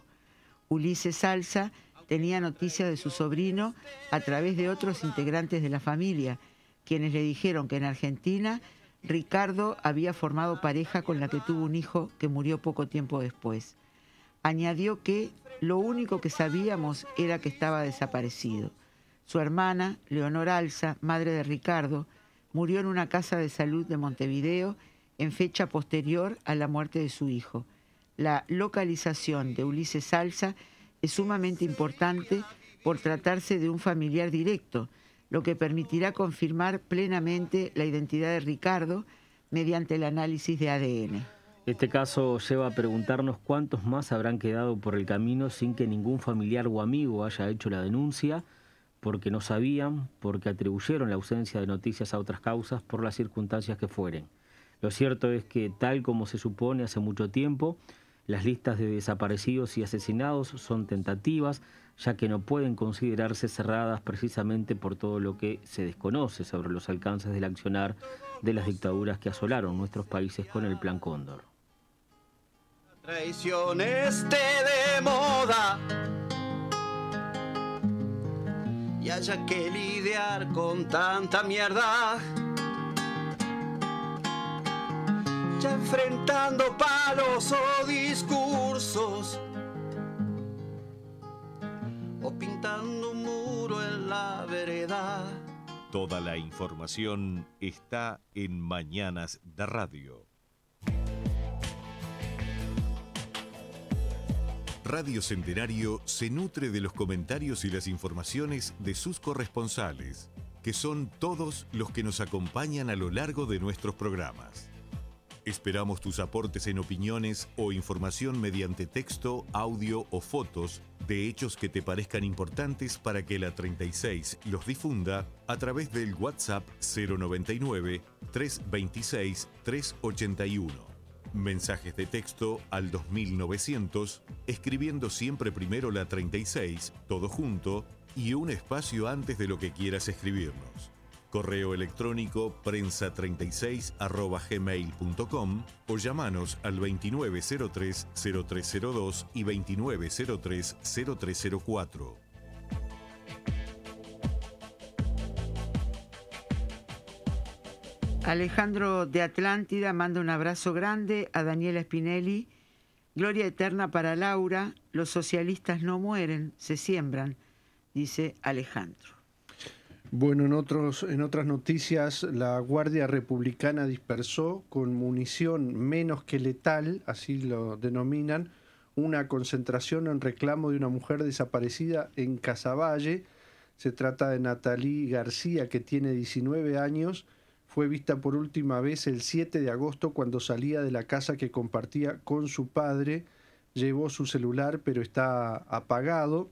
Ulises Salsa tenía noticia de su sobrino a través de otros integrantes de la familia, quienes le dijeron que en Argentina Ricardo había formado pareja con la que tuvo un hijo que murió poco tiempo después. Añadió que lo único que sabíamos era que estaba desaparecido. Su hermana, Leonor Alza, madre de Ricardo, murió en una casa de salud de Montevideo en fecha posterior a la muerte de su hijo. La localización de Ulises Alza es sumamente importante por tratarse de un familiar directo, lo que permitirá confirmar plenamente la identidad de Ricardo mediante el análisis de ADN. Este caso lleva a preguntarnos cuántos más habrán quedado por el camino sin que ningún familiar o amigo haya hecho la denuncia porque no sabían, porque atribuyeron la ausencia de noticias a otras causas por las circunstancias que fueren. Lo cierto es que, tal como se supone hace mucho tiempo, Las listas de desaparecidos y asesinados son tentativas, ya que no pueden considerarse cerradas precisamente por todo lo que se desconoce sobre los alcances del accionar de las dictaduras que asolaron nuestros países con el Plan Cóndor. Traición esté de moda y haya que lidiar con tanta mierda. Ya enfrentando palos o discursos o pintando un muro en la vereda. Toda la información está en Mañanas de Radio. Radio Centenario se nutre de los comentarios y las informaciones de sus corresponsales, que son todos los que nos acompañan a lo largo de nuestros programas. Esperamos tus aportes en opiniones o información mediante texto, audio o fotos de hechos que te parezcan importantes para que la 36 los difunda a través del WhatsApp 099 326 381 mensajes de texto al 2900, escribiendo siempre primero la 36, todo junto, y un espacio antes de lo que quieras escribirnos. Correo electrónico prensa36 gmail.com o llamanos al 2903-0302 y 2903-0304. Alejandro de Atlántida manda un abrazo grande a Daniela Spinelli. Gloria eterna para Laura. Los socialistas no mueren, se siembran, dice Alejandro. Bueno, en, otros, en otras noticias, la Guardia Republicana dispersó con munición menos que letal, así lo denominan, una concentración en reclamo de una mujer desaparecida en Casaballe. Se trata de Natalie García, que tiene 19 años fue vista por última vez el 7 de agosto cuando salía de la casa que compartía con su padre. Llevó su celular pero está apagado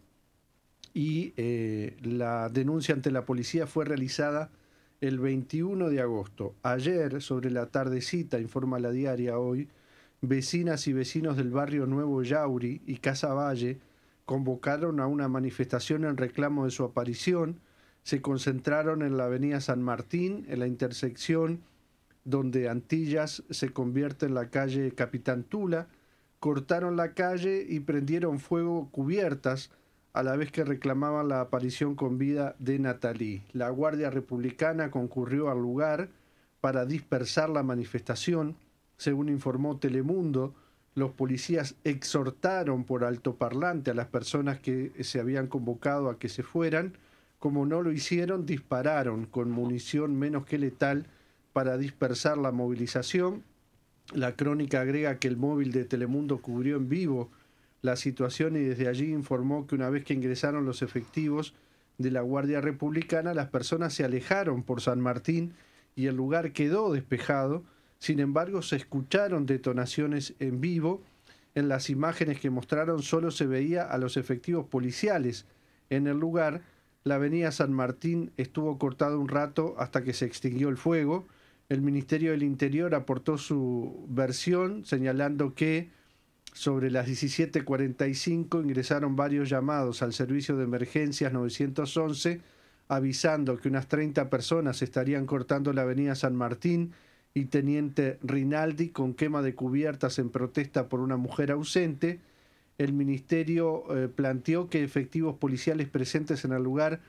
y eh, la denuncia ante la policía fue realizada el 21 de agosto. Ayer, sobre la tardecita, informa la diaria hoy, vecinas y vecinos del barrio Nuevo Yauri y Casa Valle convocaron a una manifestación en reclamo de su aparición se concentraron en la avenida San Martín, en la intersección donde Antillas se convierte en la calle Capitán Tula, cortaron la calle y prendieron fuego cubiertas a la vez que reclamaban la aparición con vida de Natalí. La Guardia Republicana concurrió al lugar para dispersar la manifestación. Según informó Telemundo, los policías exhortaron por altoparlante a las personas que se habían convocado a que se fueran como no lo hicieron, dispararon con munición menos que letal para dispersar la movilización. La crónica agrega que el móvil de Telemundo cubrió en vivo la situación y desde allí informó que una vez que ingresaron los efectivos de la Guardia Republicana, las personas se alejaron por San Martín y el lugar quedó despejado. Sin embargo, se escucharon detonaciones en vivo. En las imágenes que mostraron solo se veía a los efectivos policiales en el lugar la avenida San Martín estuvo cortada un rato hasta que se extinguió el fuego. El Ministerio del Interior aportó su versión señalando que sobre las 17:45 ingresaron varios llamados al servicio de emergencias 911 avisando que unas 30 personas estarían cortando la avenida San Martín y Teniente Rinaldi con quema de cubiertas en protesta por una mujer ausente el ministerio eh, planteó que efectivos policiales presentes en el lugar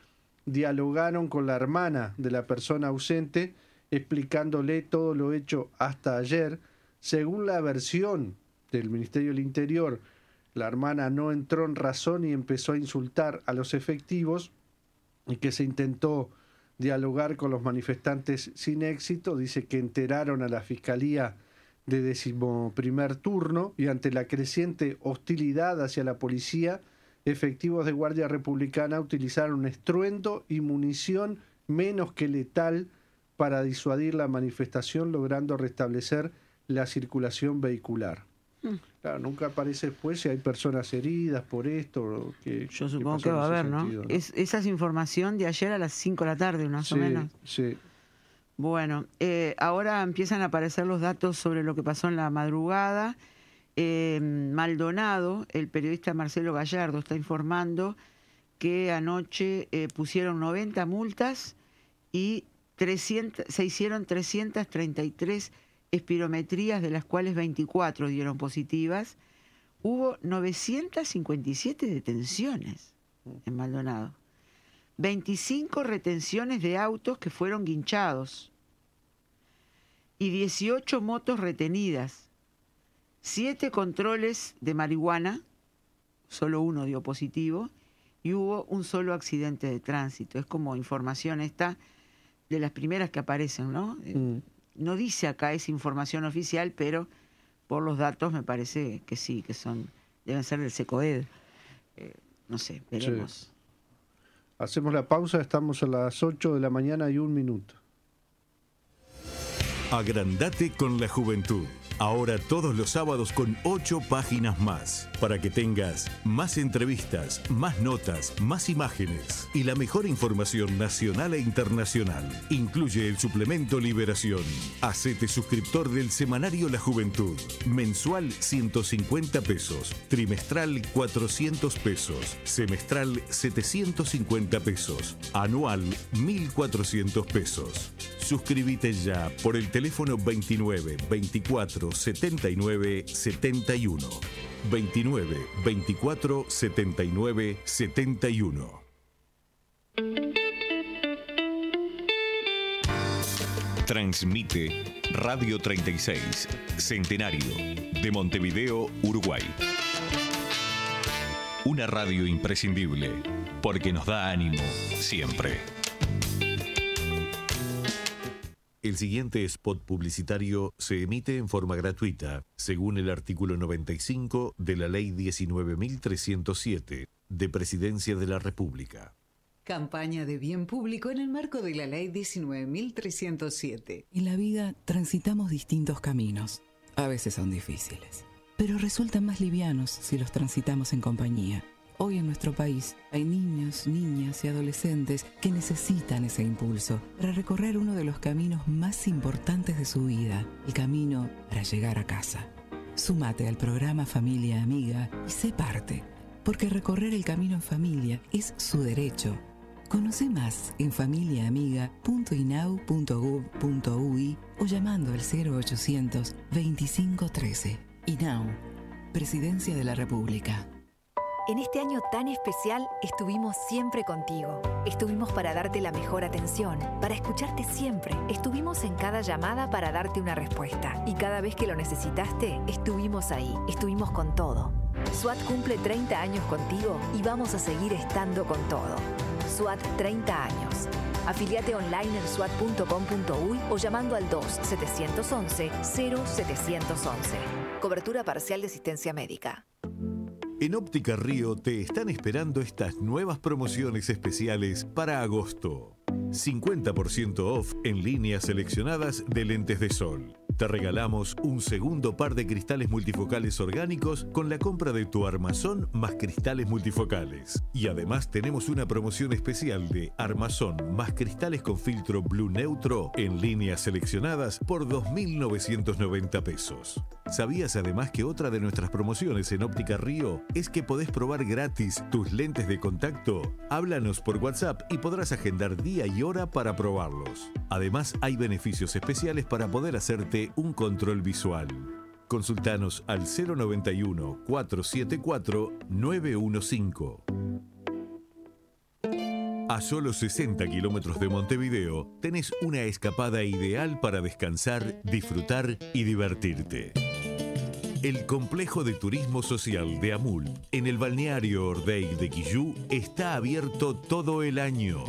dialogaron con la hermana de la persona ausente, explicándole todo lo hecho hasta ayer. Según la versión del Ministerio del Interior, la hermana no entró en razón y empezó a insultar a los efectivos y que se intentó dialogar con los manifestantes sin éxito. Dice que enteraron a la fiscalía de decimoprimer turno y ante la creciente hostilidad hacia la policía, efectivos de Guardia Republicana utilizaron estruendo y munición menos que letal para disuadir la manifestación, logrando restablecer la circulación vehicular. Mm. Claro, nunca aparece después si hay personas heridas por esto. Que, Yo supongo que, va a haber, ¿no? Es, esa es información de ayer a las 5 de la tarde, más o menos. Sí. Bueno, eh, ahora empiezan a aparecer los datos sobre lo que pasó en la madrugada. Eh, Maldonado, el periodista Marcelo Gallardo, está informando que anoche eh, pusieron 90 multas y 300, se hicieron 333 espirometrías, de las cuales 24 dieron positivas. Hubo 957 detenciones en Maldonado. 25 retenciones de autos que fueron guinchados y 18 motos retenidas, 7 controles de marihuana, solo uno dio positivo, y hubo un solo accidente de tránsito. Es como información esta de las primeras que aparecen, ¿no? Eh, no dice acá es información oficial, pero por los datos me parece que sí, que son deben ser del SECOED. Eh, no sé, veremos. Hacemos la pausa, estamos a las 8 de la mañana y un minuto. Agrandate con la juventud. Ahora todos los sábados con ocho páginas más, para que tengas más entrevistas, más notas, más imágenes y la mejor información nacional e internacional. Incluye el suplemento Liberación. Hacete suscriptor del semanario La Juventud. Mensual 150 pesos, trimestral 400 pesos, semestral 750 pesos, anual 1400 pesos. Suscríbete ya por el teléfono 29 24 79 71. 29 24 79 71. Transmite Radio 36, Centenario, de Montevideo, Uruguay. Una radio imprescindible, porque nos da ánimo siempre. El siguiente spot publicitario se emite en forma gratuita, según el artículo 95 de la Ley 19.307 de Presidencia de la República. Campaña de bien público en el marco de la Ley 19.307. En la vida transitamos distintos caminos. A veces son difíciles, pero resultan más livianos si los transitamos en compañía. Hoy en nuestro país hay niños, niñas y adolescentes que necesitan ese impulso para recorrer uno de los caminos más importantes de su vida, el camino para llegar a casa. Súmate al programa Familia Amiga y sé parte, porque recorrer el camino en familia es su derecho. Conoce más en familiaamiga.inau.gov.ui o llamando al 0800 2513. INAU, Presidencia de la República. En este año tan especial estuvimos siempre contigo. Estuvimos para darte la mejor atención, para escucharte siempre. Estuvimos en cada llamada para darte una respuesta. Y cada vez que lo necesitaste, estuvimos ahí. Estuvimos con todo. SWAT cumple 30 años contigo y vamos a seguir estando con todo. SWAT 30 años. Afiliate online en swat.com.uy o llamando al 2-711-0711. Cobertura parcial de asistencia médica. En Óptica Río te están esperando estas nuevas promociones especiales para agosto. 50% off en líneas seleccionadas de lentes de sol. Te regalamos un segundo par de cristales multifocales orgánicos con la compra de tu armazón más cristales multifocales. Y además tenemos una promoción especial de armazón más cristales con filtro blue neutro en líneas seleccionadas por 2.990 pesos. ¿Sabías además que otra de nuestras promociones en Óptica Río es que podés probar gratis tus lentes de contacto? Háblanos por WhatsApp y podrás agendar día y hora para probarlos. Además hay beneficios especiales para poder hacerte un control visual. Consultanos al 091 474 915. A solo 60 kilómetros de Montevideo tenés una escapada ideal para descansar, disfrutar y divertirte. El complejo de turismo social de Amul en el balneario Ordey de Quillú está abierto todo el año.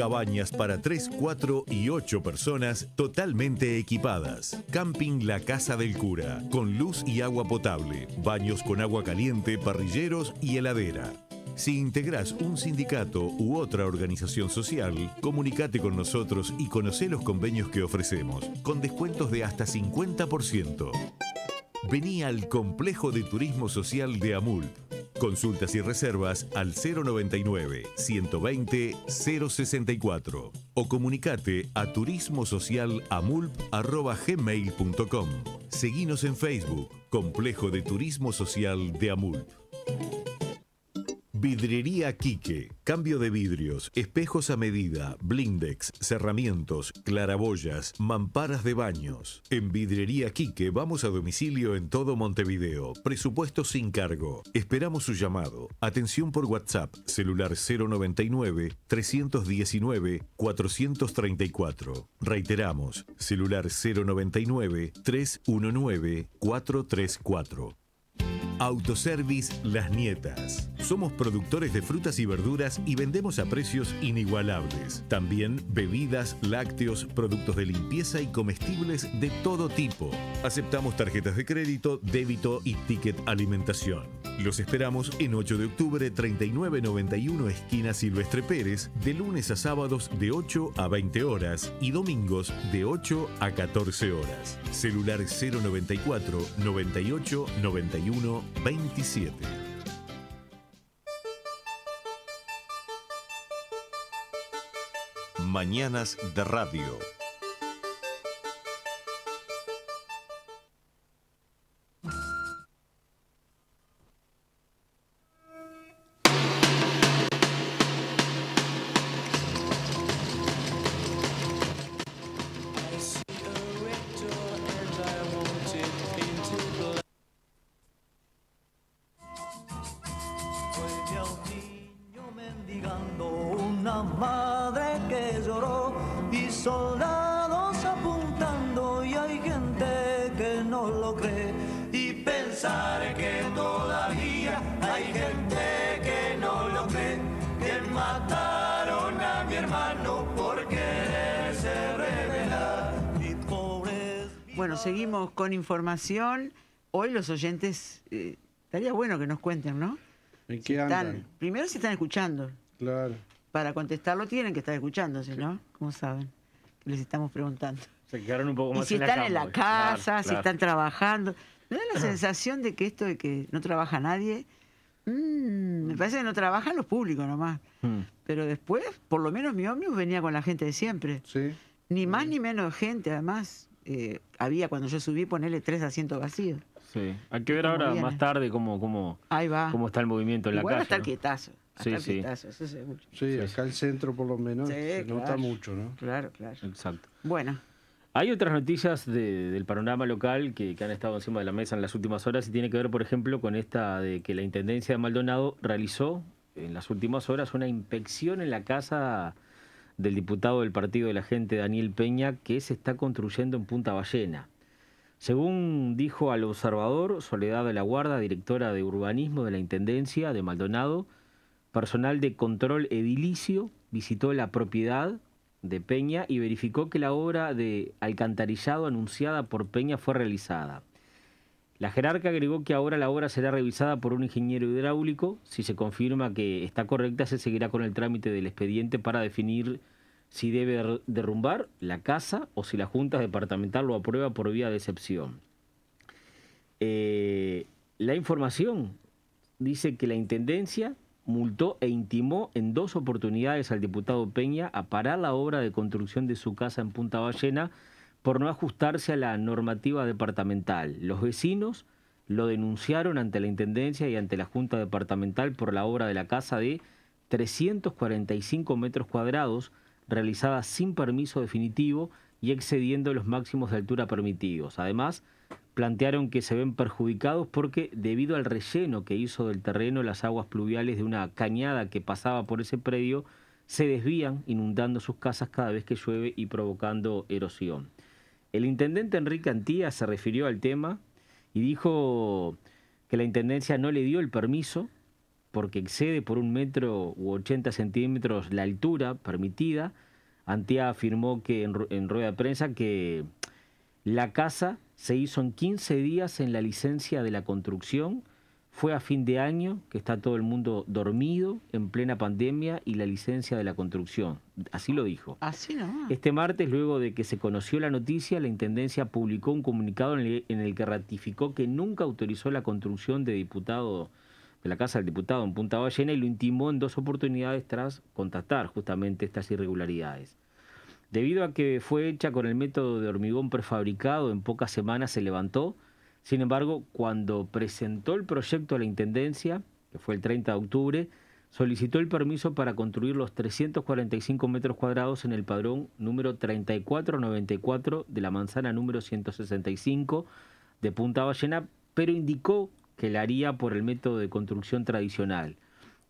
Cabañas para 3, 4 y 8 personas totalmente equipadas. Camping La Casa del Cura, con luz y agua potable, baños con agua caliente, parrilleros y heladera. Si integras un sindicato u otra organización social, comunícate con nosotros y conoce los convenios que ofrecemos, con descuentos de hasta 50%. Vení al Complejo de Turismo Social de Amul. Consultas y reservas al 099 120 064 o comunicate a turismosocialamulp@gmail.com. Seguinos en Facebook, Complejo de Turismo Social de Amulp. Vidrería Quique. Cambio de vidrios, espejos a medida, blindex, cerramientos, claraboyas, mamparas de baños. En Vidrería Quique vamos a domicilio en todo Montevideo. Presupuesto sin cargo. Esperamos su llamado. Atención por WhatsApp, celular 099 319 434. Reiteramos, celular 099 319 434. Autoservice Las Nietas. Somos productores de frutas y verduras y vendemos a precios inigualables. También bebidas, lácteos, productos de limpieza y comestibles de todo tipo. Aceptamos tarjetas de crédito, débito y ticket alimentación. Los esperamos en 8 de octubre 3991 esquina Silvestre Pérez, de lunes a sábados de 8 a 20 horas y domingos de 8 a 14 horas. Celular 094 98 91 27. Mañanas de Radio. Con información. Hoy los oyentes, eh, estaría bueno que nos cuenten, ¿no? ¿En qué Están- andan? primero si están escuchando. Claro. Para contestarlo tienen que estar escuchando, si no, ¿cómo saben? Que les estamos preguntando. Se quedaron un poco Y más si en están la en la casa, claro, si claro. están trabajando. ¿Me da la sensación de que esto de que no trabaja nadie? Mm, me parece que no trabajan los públicos nomás. Hmm. Pero después, por lo menos mi ómnibus venía con la gente de siempre. Ni más ni menos gente, además. Eh, había cuando yo subí ponerle tres asientos vacíos. Sí. Hay que ver ahora viene. más tarde cómo, cómo, Ahí va. cómo está el movimiento en la Igual va a calle. estar ¿no? quietazo. Sí, sí. quietazo, eso seguro. Sí, acá el centro por lo menos Sí, se nota mucho, ¿no? Claro, claro. Exacto. Bueno. Hay otras noticias de- del panorama local que, que han estado encima de la mesa en las últimas horas y tiene que ver, por ejemplo, con esta de que la Intendencia de Maldonado realizó en las últimas horas una inspección en la casa del diputado del Partido de la Gente, Daniel Peña, que se está construyendo en Punta Ballena. Según dijo al observador Soledad de la Guarda, directora de urbanismo de la Intendencia de Maldonado, personal de control edilicio visitó la propiedad de Peña y verificó que la obra de alcantarillado anunciada por Peña fue realizada. La jerarca agregó que ahora la obra será revisada por un ingeniero hidráulico. Si se confirma que está correcta, se seguirá con el trámite del expediente para definir si debe der- derrumbar la casa o si la Junta Departamental lo aprueba por vía de excepción. Eh, la información dice que la Intendencia multó e intimó en dos oportunidades al diputado Peña a parar la obra de construcción de su casa en Punta Ballena por no ajustarse a la normativa departamental. Los vecinos lo denunciaron ante la Intendencia y ante la Junta Departamental por la obra de la casa de 345 metros cuadrados realizada sin permiso definitivo y excediendo los máximos de altura permitidos. Además, plantearon que se ven perjudicados porque debido al relleno que hizo del terreno las aguas pluviales de una cañada que pasaba por ese predio se desvían inundando sus casas cada vez que llueve y provocando erosión. El intendente Enrique Antía se refirió al tema y dijo que la intendencia no le dio el permiso porque excede por un metro u 80 centímetros la altura permitida. Antía afirmó que en, en rueda de prensa que la casa se hizo en 15 días en la licencia de la construcción. Fue a fin de año, que está todo el mundo dormido, en plena pandemia, y la licencia de la construcción. Así lo dijo. Así nomás. Este martes, luego de que se conoció la noticia, la Intendencia publicó un comunicado en el, en el que ratificó que nunca autorizó la construcción de diputado de la Casa del Diputado en Punta Ballena y lo intimó en dos oportunidades tras contactar justamente estas irregularidades. Debido a que fue hecha con el método de hormigón prefabricado, en pocas semanas se levantó. Sin embargo, cuando presentó el proyecto a la Intendencia, que fue el 30 de octubre, solicitó el permiso para construir los 345 metros cuadrados en el padrón número 3494 de la manzana número 165 de Punta Ballena, pero indicó que la haría por el método de construcción tradicional.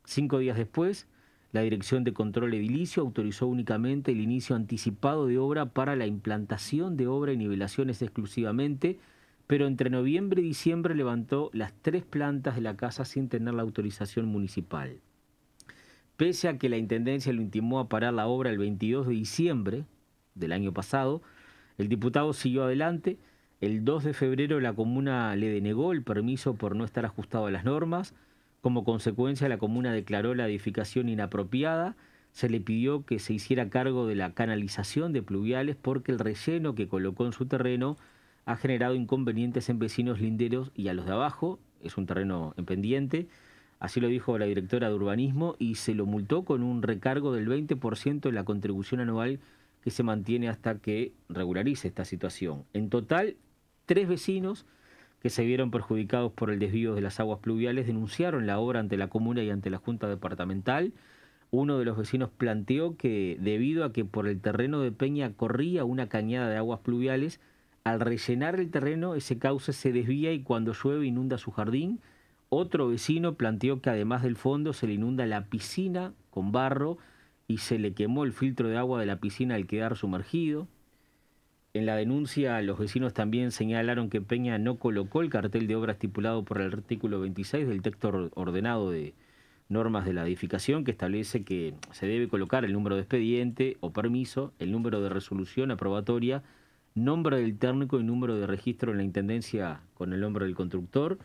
Cinco días después, la Dirección de Control Edilicio autorizó únicamente el inicio anticipado de obra para la implantación de obra y nivelaciones exclusivamente, pero entre noviembre y diciembre levantó las tres plantas de la casa sin tener la autorización municipal. Pese a que la Intendencia lo intimó a parar la obra el 22 de diciembre del año pasado, el diputado siguió adelante. El 2 de febrero la comuna le denegó el permiso por no estar ajustado a las normas. Como consecuencia, la comuna declaró la edificación inapropiada. Se le pidió que se hiciera cargo de la canalización de pluviales porque el relleno que colocó en su terreno ha generado inconvenientes en vecinos linderos y a los de abajo. Es un terreno en pendiente. Así lo dijo la directora de urbanismo y se lo multó con un recargo del 20% de la contribución anual que se mantiene hasta que regularice esta situación. En total, tres vecinos que se vieron perjudicados por el desvío de las aguas pluviales denunciaron la obra ante la comuna y ante la Junta Departamental. Uno de los vecinos planteó que debido a que por el terreno de Peña corría una cañada de aguas pluviales, al rellenar el terreno ese cauce se desvía y cuando llueve inunda su jardín otro vecino planteó que además del fondo se le inunda la piscina con barro y se le quemó el filtro de agua de la piscina al quedar sumergido. En la denuncia, los vecinos también señalaron que Peña no colocó el cartel de obra estipulado por el artículo 26 del texto ordenado de normas de la edificación, que establece que se debe colocar el número de expediente o permiso, el número de resolución aprobatoria, nombre del técnico y número de registro en la intendencia con el nombre del constructor.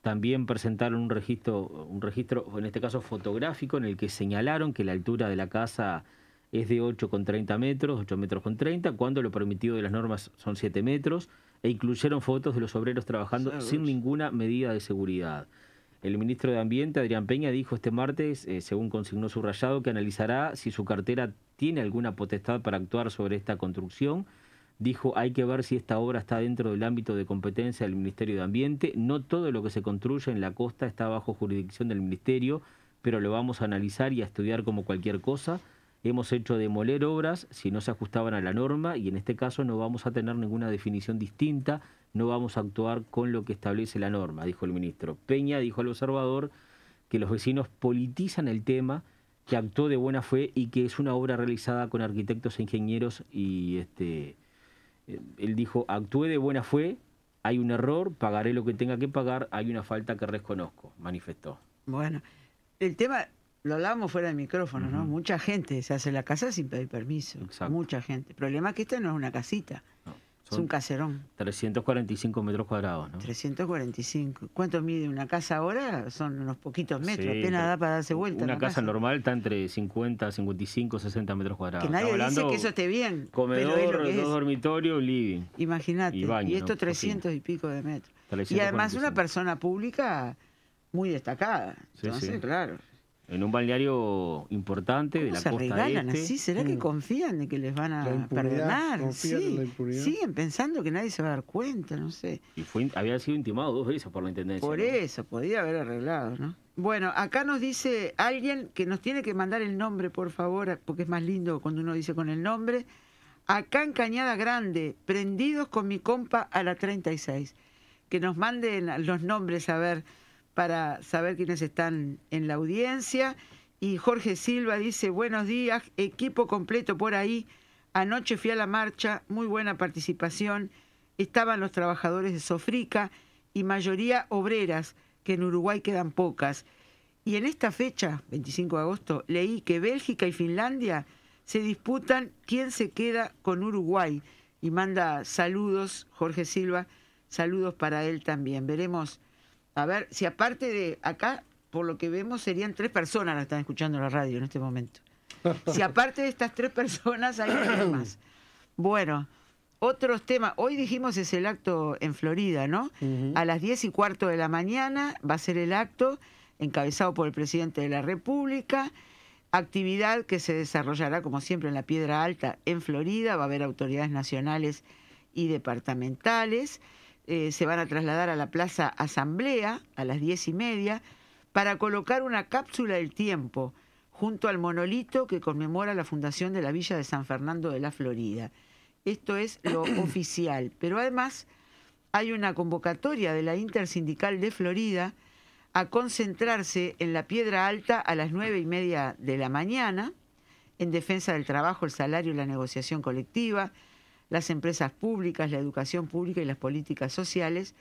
También presentaron un registro, un registro, en este caso fotográfico, en el que señalaron que la altura de la casa es de 8,30 metros, 8 metros con 30, cuando lo permitido de las normas son 7 metros, e incluyeron fotos de los obreros trabajando sin ninguna medida de seguridad. El ministro de Ambiente, Adrián Peña, dijo este martes, eh, según consignó su rayado, que analizará si su cartera tiene alguna potestad para actuar sobre esta construcción dijo hay que ver si esta obra está dentro del ámbito de competencia del Ministerio de Ambiente. No todo lo que se construye en la costa está bajo jurisdicción del Ministerio, pero lo vamos a analizar y a estudiar como cualquier cosa. Hemos hecho demoler obras si no se ajustaban a la norma y en este caso no vamos a tener ninguna definición distinta, no vamos a actuar con lo que establece la norma, dijo el ministro. Peña dijo al observador que los vecinos politizan el tema, que actuó de buena fe y que es una obra realizada con arquitectos e ingenieros y este él dijo, actué de buena fe, hay un error, pagaré lo que tenga que pagar, hay una falta que reconozco, manifestó. Bueno, el tema, lo hablábamos fuera de micrófono, ¿no? Mucha gente se hace la casa sin pedir permiso. Mucha gente. El problema es que esta no es una casita es un caserón. 345 metros cuadrados, ¿no? 345. ¿Cuánto mide una casa ahora? Son unos poquitos metros, apenas da para darse vuelta. Una casa, normal está entre 50, 55, 60 60 grados. Que nadie dice que eso esté bien. Comedor, dos dormitorios, living. Imagínate. Y, esto 300 y pico de metros. Y además una persona pública muy destacada. Entonces, claro en un balneario importante de la se costa regalan este. así? ¿Será que mm. confían de que les van a perdonar? Sí, siguen pensando que nadie se va a dar cuenta, no sé. Y fue, había sido intimado dos veces por la Intendencia. Por eso, podía haber arreglado, ¿no? Bueno, acá nos dice alguien que nos tiene que mandar el nombre, por favor, porque es más lindo cuando uno dice con el nombre. Acá en Cañada Grande, prendidos con mi compa a la 36. Que nos manden los nombres a ver para saber quiénes están en la audiencia. Y Jorge Silva dice, buenos días, equipo completo por ahí. Anoche fui a la marcha, muy buena participación. Estaban los trabajadores de Sofrica y mayoría obreras, que en Uruguay quedan pocas. Y en esta fecha, 25 de agosto, leí que Bélgica y Finlandia se disputan quién se queda con Uruguay. Y manda saludos, Jorge Silva, saludos para él también. Veremos a ver, si aparte de acá, por lo que vemos, serían tres personas las que están escuchando la radio en este momento. Si aparte de estas tres personas hay más. Bueno, otros temas. Hoy dijimos es el acto en Florida, ¿no? A las diez y cuarto de la mañana va a ser el acto encabezado por el presidente de la República. Actividad que se desarrollará, como siempre, en la Piedra Alta, en Florida. Va a haber autoridades nacionales y departamentales. Eh, se van a trasladar a la Plaza Asamblea a las diez y media para colocar una cápsula del tiempo junto al monolito que conmemora la fundación de la Villa de San Fernando de la Florida. Esto es lo oficial, pero además hay una convocatoria de la Intersindical de Florida a concentrarse en la Piedra Alta a las nueve y media de la mañana en defensa del trabajo, el salario y la negociación colectiva, las empresas públicas, la educación pública y las políticas sociales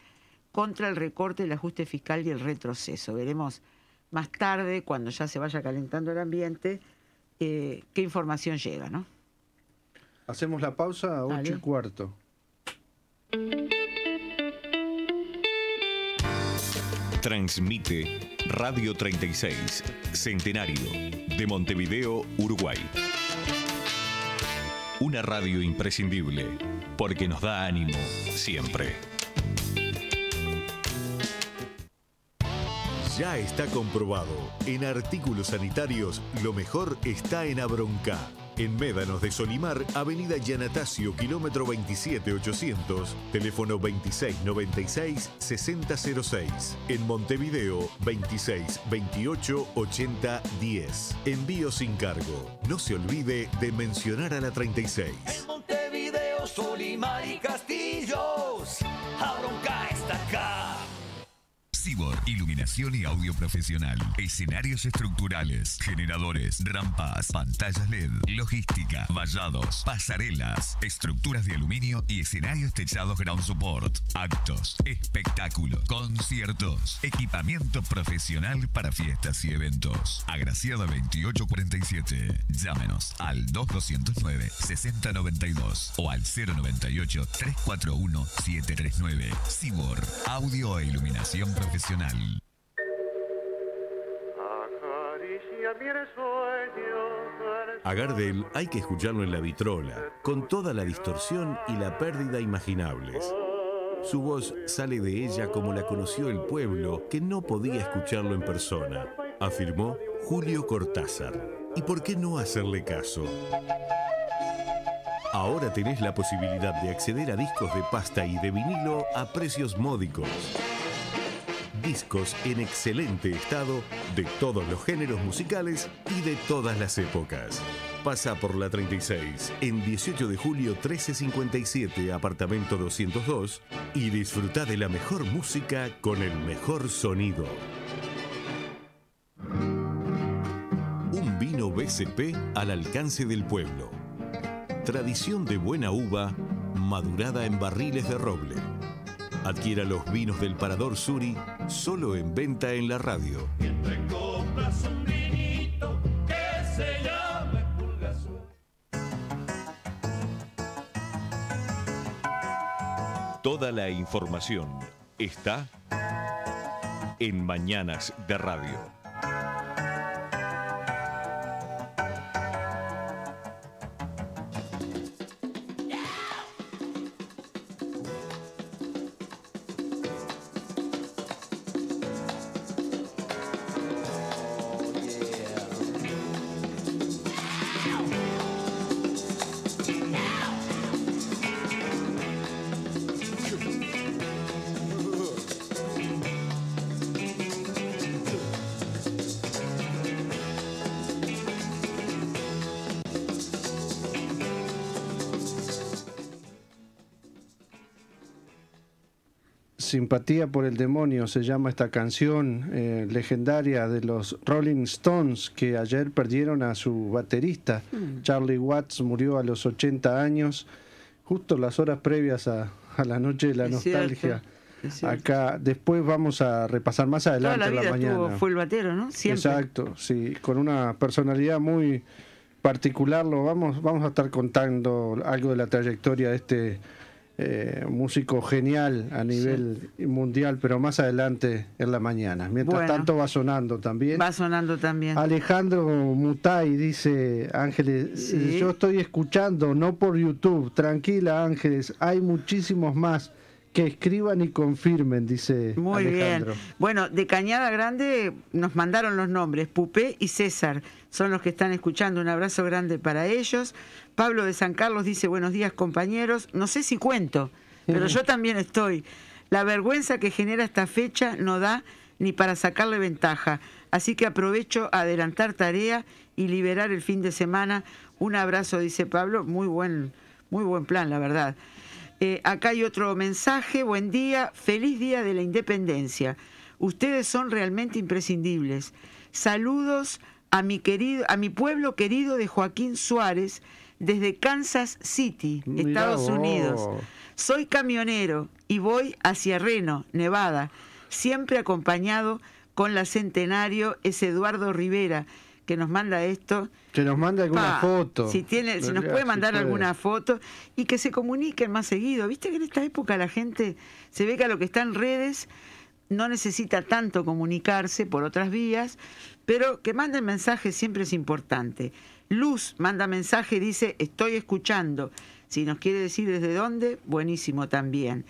contra el recorte, el ajuste fiscal y el retroceso. Veremos más tarde, cuando ya se vaya calentando el ambiente, eh, qué información llega, ¿no? Hacemos la pausa a 8 y cuarto. Transmite Radio 36, Centenario, de Montevideo, Uruguay. Una radio imprescindible, porque nos da ánimo siempre. Ya está comprobado, en artículos sanitarios lo mejor está en Abronca. En Médanos de Solimar, Avenida Yanatacio, kilómetro 27800, teléfono 2696-6006. En Montevideo, 2628-8010. Envío sin cargo. No se olvide de mencionar a la 36. Montevideo, Solimar y Castillos. Cibor, iluminación y audio profesional, escenarios estructurales, generadores, rampas, pantallas LED, logística, vallados, pasarelas, estructuras de aluminio y escenarios techados ground support, actos, espectáculos, conciertos, equipamiento profesional para fiestas y eventos. Agraciada 2847. Llámenos al 2209 6092 o al 098 341 739. Cibor, audio e iluminación profesional. A Gardel hay que escucharlo en la vitrola, con toda la distorsión y la pérdida imaginables. Su voz sale de ella como la conoció el pueblo, que no podía escucharlo en persona, afirmó Julio Cortázar. ¿Y por qué no hacerle caso? Ahora tenés la posibilidad de acceder a discos de pasta y de vinilo a precios módicos discos en excelente estado de todos los géneros musicales y de todas las épocas. Pasa por la 36 en 18 de julio 1357, apartamento 202 y disfruta de la mejor música con el mejor sonido. Un vino BCP al alcance del pueblo. Tradición de buena uva madurada en barriles de roble Adquiera los vinos del Parador Suri solo en venta en la radio. Toda la información está en Mañanas de Radio. Simpatía por el demonio se llama esta canción eh, legendaria de los Rolling Stones que ayer perdieron a su baterista. Mm. Charlie Watts murió a los 80 años, justo las horas previas a, la noche de la nostalgia. Acá después vamos a repasar más adelante la, la mañana. fue el batero, ¿no? Siempre. Exacto, sí, con una personalidad muy particular. Lo vamos, vamos a estar contando algo de la trayectoria de este eh, músico genial a nivel mundial, pero más adelante en la mañana. Mientras tanto va sonando también. Va sonando también. Alejandro Mutay dice, Ángeles, yo estoy escuchando, no por YouTube, tranquila Ángeles, hay muchísimos más Que escriban y confirmen, dice Muy Alejandro. bien. Bueno, de Cañada Grande nos mandaron los nombres, Pupé y César, son los que están escuchando. Un abrazo grande para ellos. Pablo de San Carlos dice, buenos días compañeros. No sé si cuento, pero yo también estoy. La vergüenza que genera esta fecha no da ni para sacarle ventaja. Así que aprovecho a adelantar tarea y liberar el fin de semana. Un abrazo, dice Pablo. Muy buen, muy buen plan, la verdad. Eh, acá hay otro mensaje. Buen día, feliz día de la independencia. Ustedes son realmente imprescindibles. Saludos a mi querido, a mi pueblo querido de Joaquín Suárez desde Kansas City, Estados. Unidos. Soy camionero y voy hacia Reno, Nevada, siempre acompañado con la centenario es Eduardo Rivera, que nos manda esto. Que nos mande alguna Pa, foto. Si, tiene, si nos puede mandar alguna foto y que se comuniquen más seguido. Viste que en esta época la gente se ve que a lo que está en redes no necesita tanto comunicarse por otras vías, pero que manden mensajes siempre es importante. Luz manda mensaje, dice, estoy escuchando. Si nos quiere decir desde dónde, buenísimo también.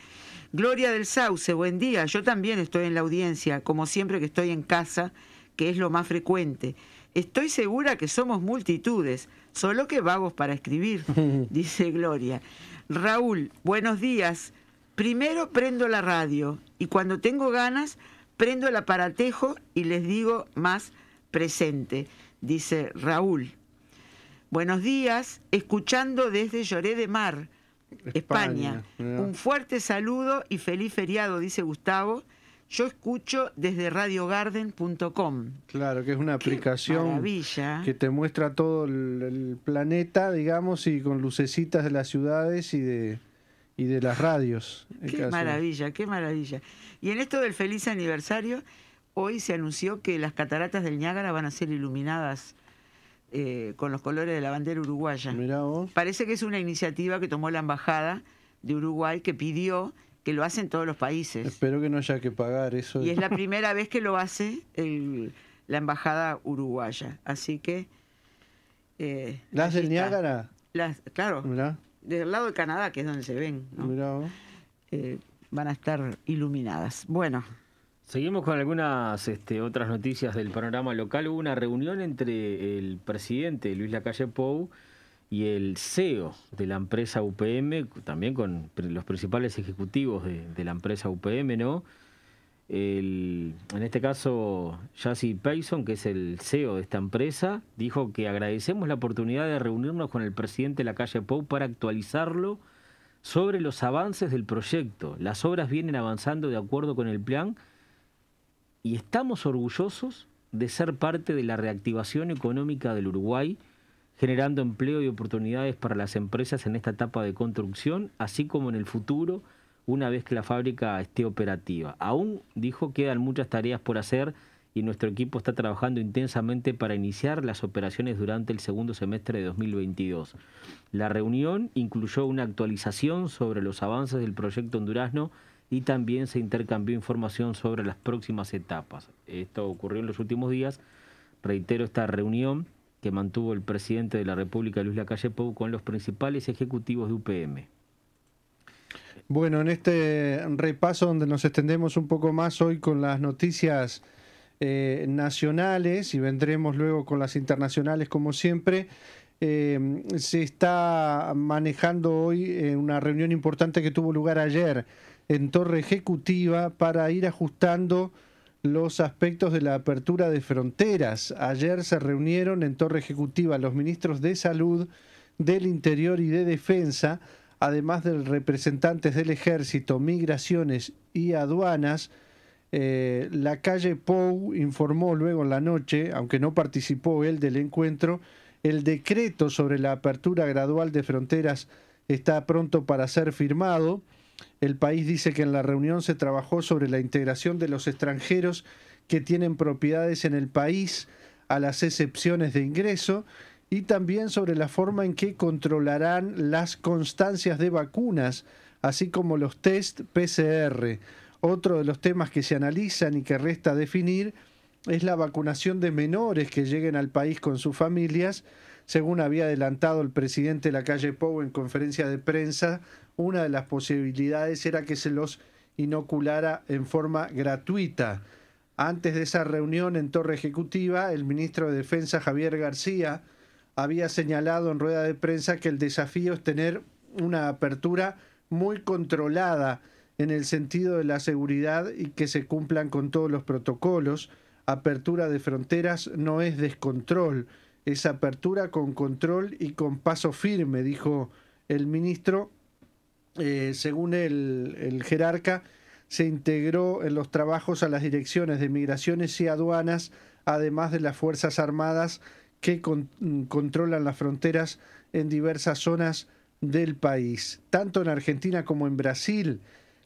Gloria del Sauce, buen día. Yo también estoy en la audiencia, como siempre que estoy en casa, que es lo más frecuente. Estoy segura que somos multitudes, solo que vagos para escribir, dice Gloria. Raúl, buenos días. Primero prendo la radio y cuando tengo ganas prendo el aparatejo y les digo más presente, dice Raúl. Buenos días, escuchando desde Lloré de Mar, España. Un fuerte saludo y feliz feriado, dice Gustavo. Yo escucho desde radiogarden.com. Claro, que es una aplicación maravilla. que te muestra todo el, el planeta, digamos, y con lucecitas de las ciudades y de, y de las radios. Qué caso- maravilla, qué maravilla. Y en esto del feliz aniversario, hoy se anunció que las cataratas del Niágara van a ser iluminadas eh, con los colores de la bandera uruguaya. Parece que es una iniciativa que tomó la embajada de Uruguay que pidió que lo hacen todos los países. Espero que no haya que pagar eso. Y es la primera vez que lo hace el- la embajada uruguaya. Así que... eh, ¿Las del. Niágara? Las, claro, Mirá, del lado de Canadá, que es donde se ven, ¿no? Eh, van a estar iluminadas. Bueno, Seguimos con algunas este, otras noticias del panorama local. Hubo una reunión entre el presidente Luis Lacalle Pou y el CEO de la empresa UPM, también con los principales ejecutivos de, de la empresa UPM, ¿no? El- en este caso, Jassy Payson, que es el CEO de esta empresa, dijo que agradecemos la oportunidad de reunirnos con el presidente Lacalle Pou para actualizarlo sobre los avances del proyecto. Las obras vienen avanzando de acuerdo con el plan y estamos orgullosos de ser parte de la reactivación económica del Uruguay, generando empleo y oportunidades para las empresas en esta etapa de construcción, así como en el futuro, una vez que la fábrica esté operativa. Aún, dijo, quedan muchas tareas por hacer y nuestro equipo está trabajando intensamente para iniciar las operaciones durante el segundo semestre de 2022. La reunión incluyó una actualización sobre los avances del proyecto en Durazno y también se intercambió información sobre las próximas etapas. Esto ocurrió en los últimos días. Reitero esta reunión que mantuvo el presidente de la República, Luis Lacalle Pou, con los principales ejecutivos de UPM. Bueno, en este repaso donde nos extendemos un poco más hoy con las noticias eh, nacionales y vendremos luego con las internacionales como siempre, eh, se está manejando hoy eh, una reunión importante que tuvo lugar ayer en Torre Ejecutiva para ir ajustando los aspectos de la apertura de fronteras. Ayer se reunieron en Torre Ejecutiva los ministros de Salud, del Interior y de Defensa, además de representantes del Ejército, Migraciones y Aduanas. Eh, la calle Pou informó luego en la noche, aunque no participó él del encuentro, el decreto sobre la apertura gradual de fronteras está pronto para ser firmado. El país dice que en la reunión se trabajó sobre la integración de los extranjeros que tienen propiedades en el país a las excepciones de ingreso y también sobre la forma en que controlarán las constancias de vacunas, así como los test PCR. Otro de los temas que se analizan y que resta definir es la vacunación de menores que lleguen al país con sus familias. Según había adelantado el presidente de la calle Pou en conferencia de prensa, una de las posibilidades era que se los inoculara en forma gratuita. Antes de esa reunión en Torre Ejecutiva, el ministro de Defensa Javier García había señalado en rueda de prensa que el desafío es tener una apertura muy controlada en el sentido de la seguridad y que se cumplan con todos los protocolos. Apertura de fronteras no es descontrol, es apertura con control y con paso firme, dijo el ministro. Eh, según el, jerarca, se integró en los trabajos a las direcciones de migraciones y aduanas, además de las Fuerzas Armadas que con- controlan las fronteras en diversas zonas del país. Tanto en Argentina como en Brasil,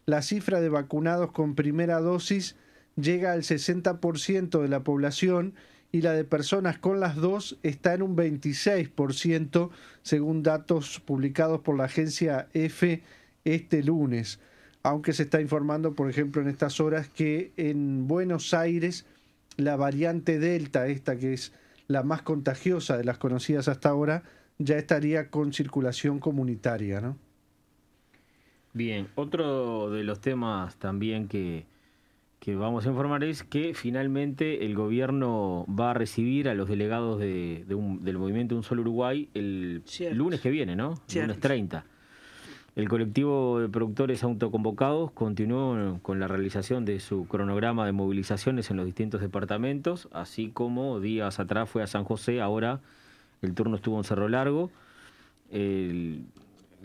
la cifra de vacunados con primera dosis llega al 60% de la población y la de personas con las dos está en un 26%, según datos publicados por la agencia EFE este lunes. Aunque se está informando, por ejemplo, en estas horas que en Buenos Aires la variante Delta, esta que es la más contagiosa de las conocidas hasta ahora, ya estaría con circulación comunitaria, ¿no? Bien, otro de los temas también que, que vamos a informar es que finalmente el gobierno va a recibir a los delegados de, de un- del movimiento Un Solo Uruguay el Cierto. lunes que viene, ¿no? Cierto. Lunes 30. El colectivo de productores autoconvocados continuó con la realización de su cronograma de movilizaciones en los distintos departamentos, así como días atrás fue a San José, ahora el turno estuvo en Cerro Largo. El-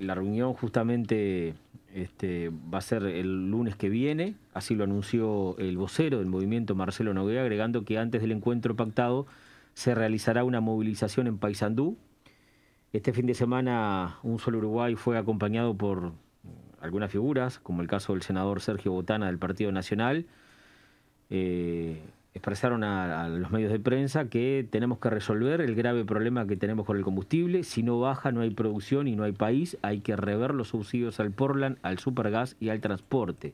la reunión justamente este, va a ser el lunes que viene, así lo anunció el vocero del movimiento Marcelo Noguera, agregando que antes del encuentro pactado se realizará una movilización en Paysandú. Este fin de semana un solo Uruguay fue acompañado por algunas figuras, como el caso del senador Sergio Botana del Partido Nacional. Eh, expresaron a, los medios de prensa que tenemos que resolver el grave problema que tenemos con el combustible. Si no baja, no hay producción y no hay país. Hay que rever los subsidios al Portland, al Supergas y al transporte.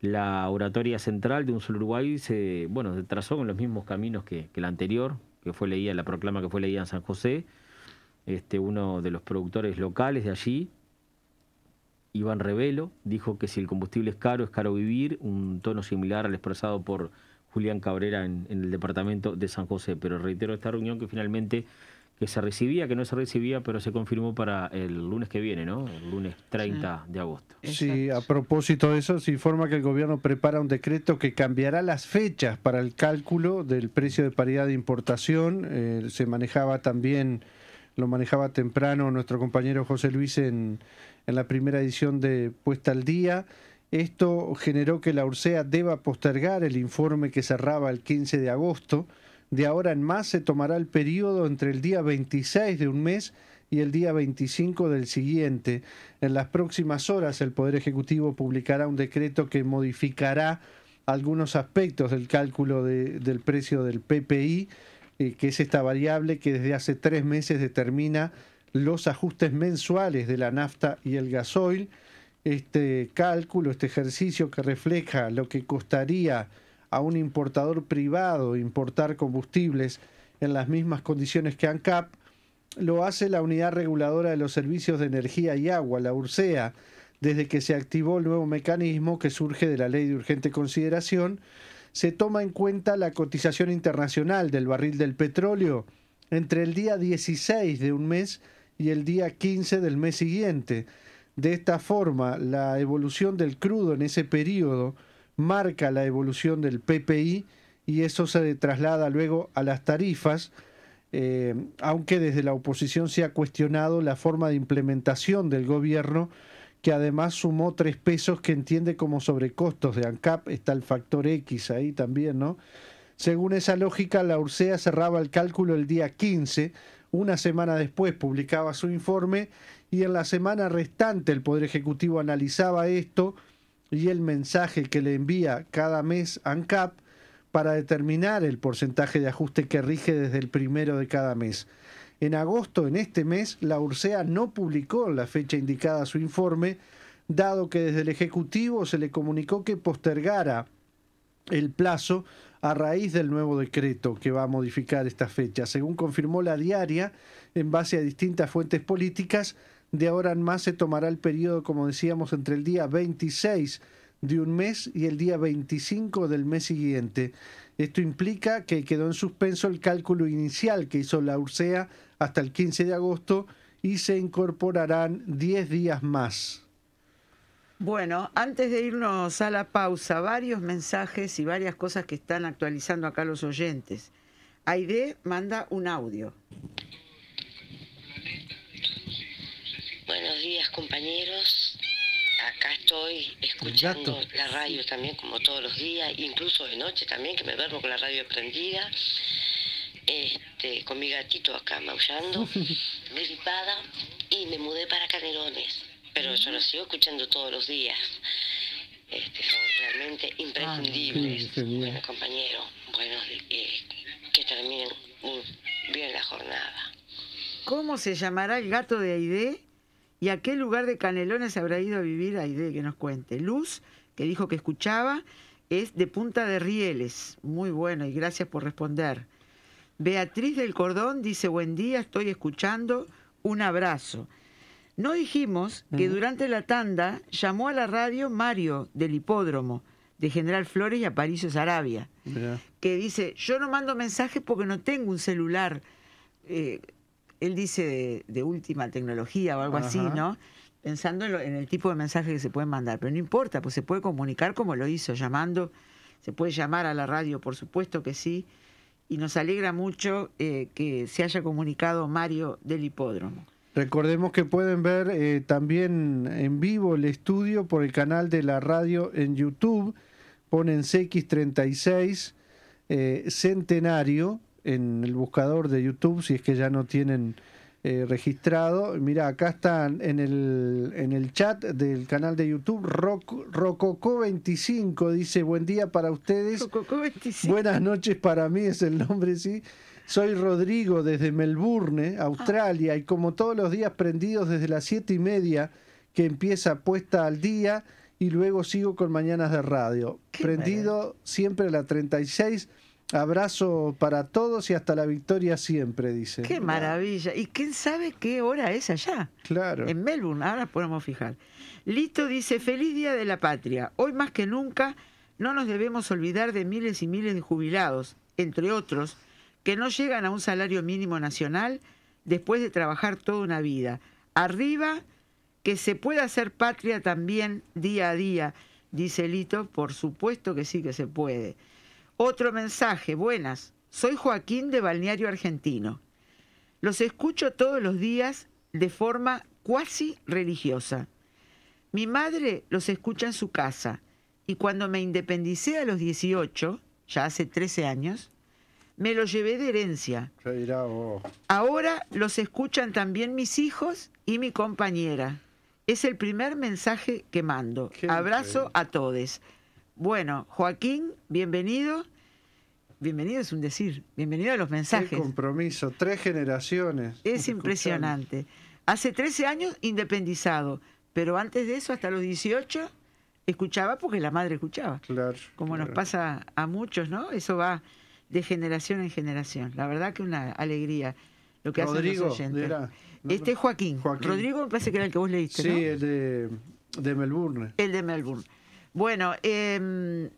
La oratoria central de un solo Uruguay se, bueno, se trazó con los mismos caminos que, que la anterior, que fue leída, la proclama que fue leída en San José. Este, uno de los productores locales de allí, Iván Revelo, dijo que si el combustible es caro, es caro vivir, un tono similar al expresado por Julián Cabrera en, en el departamento de San José. Pero reitero esta reunión que finalmente que se recibía, que no se recibía, pero se confirmó para el lunes que viene, ¿no? El lunes 30 de agosto. Sí, a propósito de eso, se informa que el gobierno prepara un decreto que cambiará las fechas para el cálculo del precio de paridad de importación. Eh, se manejaba también, lo manejaba temprano nuestro compañero José Luis en, en la primera edición de Puesta al Día. Esto generó que la URSEA deba postergar el informe que cerraba el 15 de agosto. De ahora en más se tomará el periodo entre el día 26 de un mes y el día 25 del siguiente. En las próximas horas el Poder Ejecutivo publicará un decreto que modificará algunos aspectos del cálculo de- del precio del PPI, eh, que es esta variable que desde hace tres meses determina los ajustes mensuales de la nafta y el gasoil. Este cálculo, este ejercicio que refleja lo que costaría a un importador privado importar combustibles en las mismas condiciones que ANCAP, lo hace la Unidad Reguladora de los Servicios de Energía y Agua, la URSEA, desde que se activó el nuevo mecanismo que surge de la Ley de Urgente Consideración, se toma en cuenta la cotización internacional del barril del petróleo entre el día 16 de un mes y el día 15 del mes siguiente. De esta forma, la evolución del crudo en ese periodo marca la evolución del PPI y eso se traslada luego a las tarifas, eh, aunque desde la oposición se ha cuestionado la forma de implementación del gobierno, que además sumó tres pesos que entiende como sobrecostos de ANCAP, está el factor X ahí también, ¿no? Según esa lógica, la URSEA cerraba el cálculo el día 15, una semana después publicaba su informe y en la semana restante el Poder Ejecutivo analizaba esto y el mensaje que le envía cada mes ANCAP para determinar el porcentaje de ajuste que rige desde el primero de cada mes. En agosto, en este mes, la URSEA no publicó en la fecha indicada su informe, dado que desde el Ejecutivo se le comunicó que postergara el plazo a raíz del nuevo decreto que va a modificar esta fecha. Según confirmó la diaria, en base a distintas fuentes políticas, de ahora en más se tomará el periodo, como decíamos, entre el día 26 de un mes y el día 25 del mes siguiente. Esto implica que quedó en suspenso el cálculo inicial que hizo la URSEA hasta el 15 de agosto y se incorporarán 10 días más. Bueno, antes de irnos a la pausa, varios mensajes y varias cosas que están actualizando acá los oyentes. Aide manda un audio. Buenos días compañeros, acá estoy escuchando la radio también como todos los días, incluso de noche también, que me duermo con la radio prendida, este, con mi gatito acá maullando, gripada, y me mudé para Canelones, pero yo lo sigo escuchando todos los días. Este, son realmente imprescindibles. Ah, sí, bueno, compañero, bueno, eh, que terminen muy bien la jornada. ¿Cómo se llamará el gato de Aide? ¿Y a qué lugar de Canelones habrá ido a vivir Aide? Que nos cuente. Luz, que dijo que escuchaba, es de Punta de Rieles. Muy bueno y gracias por responder. Beatriz del Cordón dice, buen día, estoy escuchando, un abrazo. No dijimos que durante la tanda llamó a la radio Mario del Hipódromo de General Flores y Aparicio Sarabia, que dice, yo no mando mensajes porque no tengo un celular, eh, él dice de, de última tecnología o algo así. ¿no? Pensando en, lo- en el tipo de mensaje que se pueden mandar, pero no importa, pues se puede comunicar como lo hizo, llamando, se puede llamar a la radio, por supuesto que sí, y nos alegra mucho eh, que se haya comunicado Mario del Hipódromo. Recordemos que pueden ver eh, también en vivo el estudio por el canal de la radio en YouTube. Ponen CX36 eh, Centenario en el buscador de YouTube si es que ya no tienen eh, registrado. Mira, acá están en el, en el chat del canal de YouTube. Roc- Rococó25 dice: Buen día para ustedes. Buenas noches para mí, es el nombre, sí. Soy Rodrigo desde Melbourne, Australia, y como todos los días prendidos desde las siete y media, que empieza puesta al día, y luego sigo con Mañanas de Radio. Prendido siempre a la 36. Abrazo para todos y hasta la victoria siempre, dice. ¡Qué maravilla! ¿Y quién sabe qué hora es allá? Claro. En Melbourne, ahora podemos fijar. Lito dice, feliz Día de la Patria. Hoy más que nunca no nos debemos olvidar de miles y miles de jubilados, entre otros, que no llegan a un salario mínimo nacional después de trabajar toda una vida. Arriba, que se pueda hacer patria también día a día, dice Lito. Por supuesto que sí que se puede. Otro mensaje, buenas. Soy Joaquín de Balneario Argentino. Los escucho todos los días de forma cuasi religiosa. Mi madre los escucha en su casa y cuando me independicé a los 18, ya hace 13 años, me los llevé de herencia. Ahora los escuchan también mis hijos y mi compañera. Es el primer mensaje que mando. Abrazo a todos. Bueno, Joaquín, bienvenido. Bienvenido es un decir. Bienvenido a los qué mensajes. compromiso. Tres generaciones. Es impresionante. Hace 13 años independizado, pero antes de eso, hasta los 18, escuchaba porque la madre escuchaba. Claro. Como nos pasa a muchos, ¿no? Eso va de generación en generación. La verdad que una alegría lo que hacen Rodrigo, los oyentes. dirá. Este es Joaquín. Joaquín. Rodrigo me parece que era el que vos leíste, Sí, ¿no? el de, de Melbourne. El de Melbourne. Bueno, em,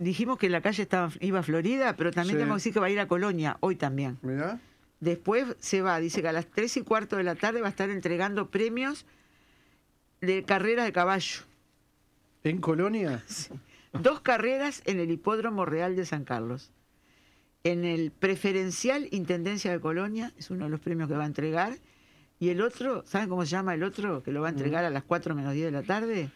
dijimos que la calle estaba, iba a Florida, pero también Sí. tenemos que decir que va a ir a Colonia hoy también. Mirá. Después se va, dice que a las 3 y cuarto de la tarde va a estar entregando premios de carreras de caballo. ¿En Colonia? Dos carreras en el Hipódromo Real de San Carlos. En el preferencial Intendencia de Colonia, es uno de los premios que va a entregar. Y el otro, ¿saben cómo se llama el otro? Que lo va a entregar a las 4 menos 10 de la tarde.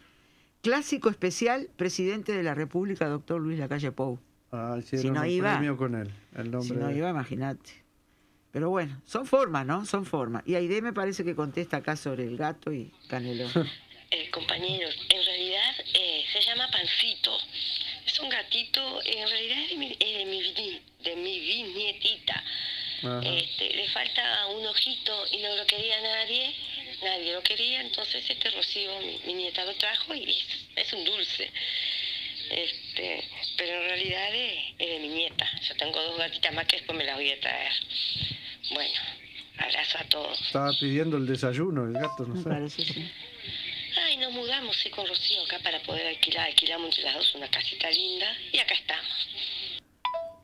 Clásico especial, presidente de la República, doctor Luis Lacalle Pou. Ah, Si no iba- premio con él. El nombre Si no de- iba, imagínate. Pero bueno, son formas, ¿no? Son formas. Y Aide me parece que contesta acá sobre el gato y Canelo. Eh, compañeros, en realidad eh, se llama Pancito. Es un gatito, en realidad es de mi, es de mi, de mi bisnietita. Este, le falta un ojito y no lo quería nadie, nadie lo quería, entonces este Rocío, mi, mi nieta, lo trajo y es, es un dulce. Este, pero en realidad es, es de mi nieta. Yo tengo dos gatitas más que después me las voy a traer. Bueno, abrazo a todos. Estaba pidiendo el desayuno, el gato, no sé. Ay, nos mudamos sí, con Rocío acá para poder alquilar. Alquilamos entre las dos una casita linda y acá estamos.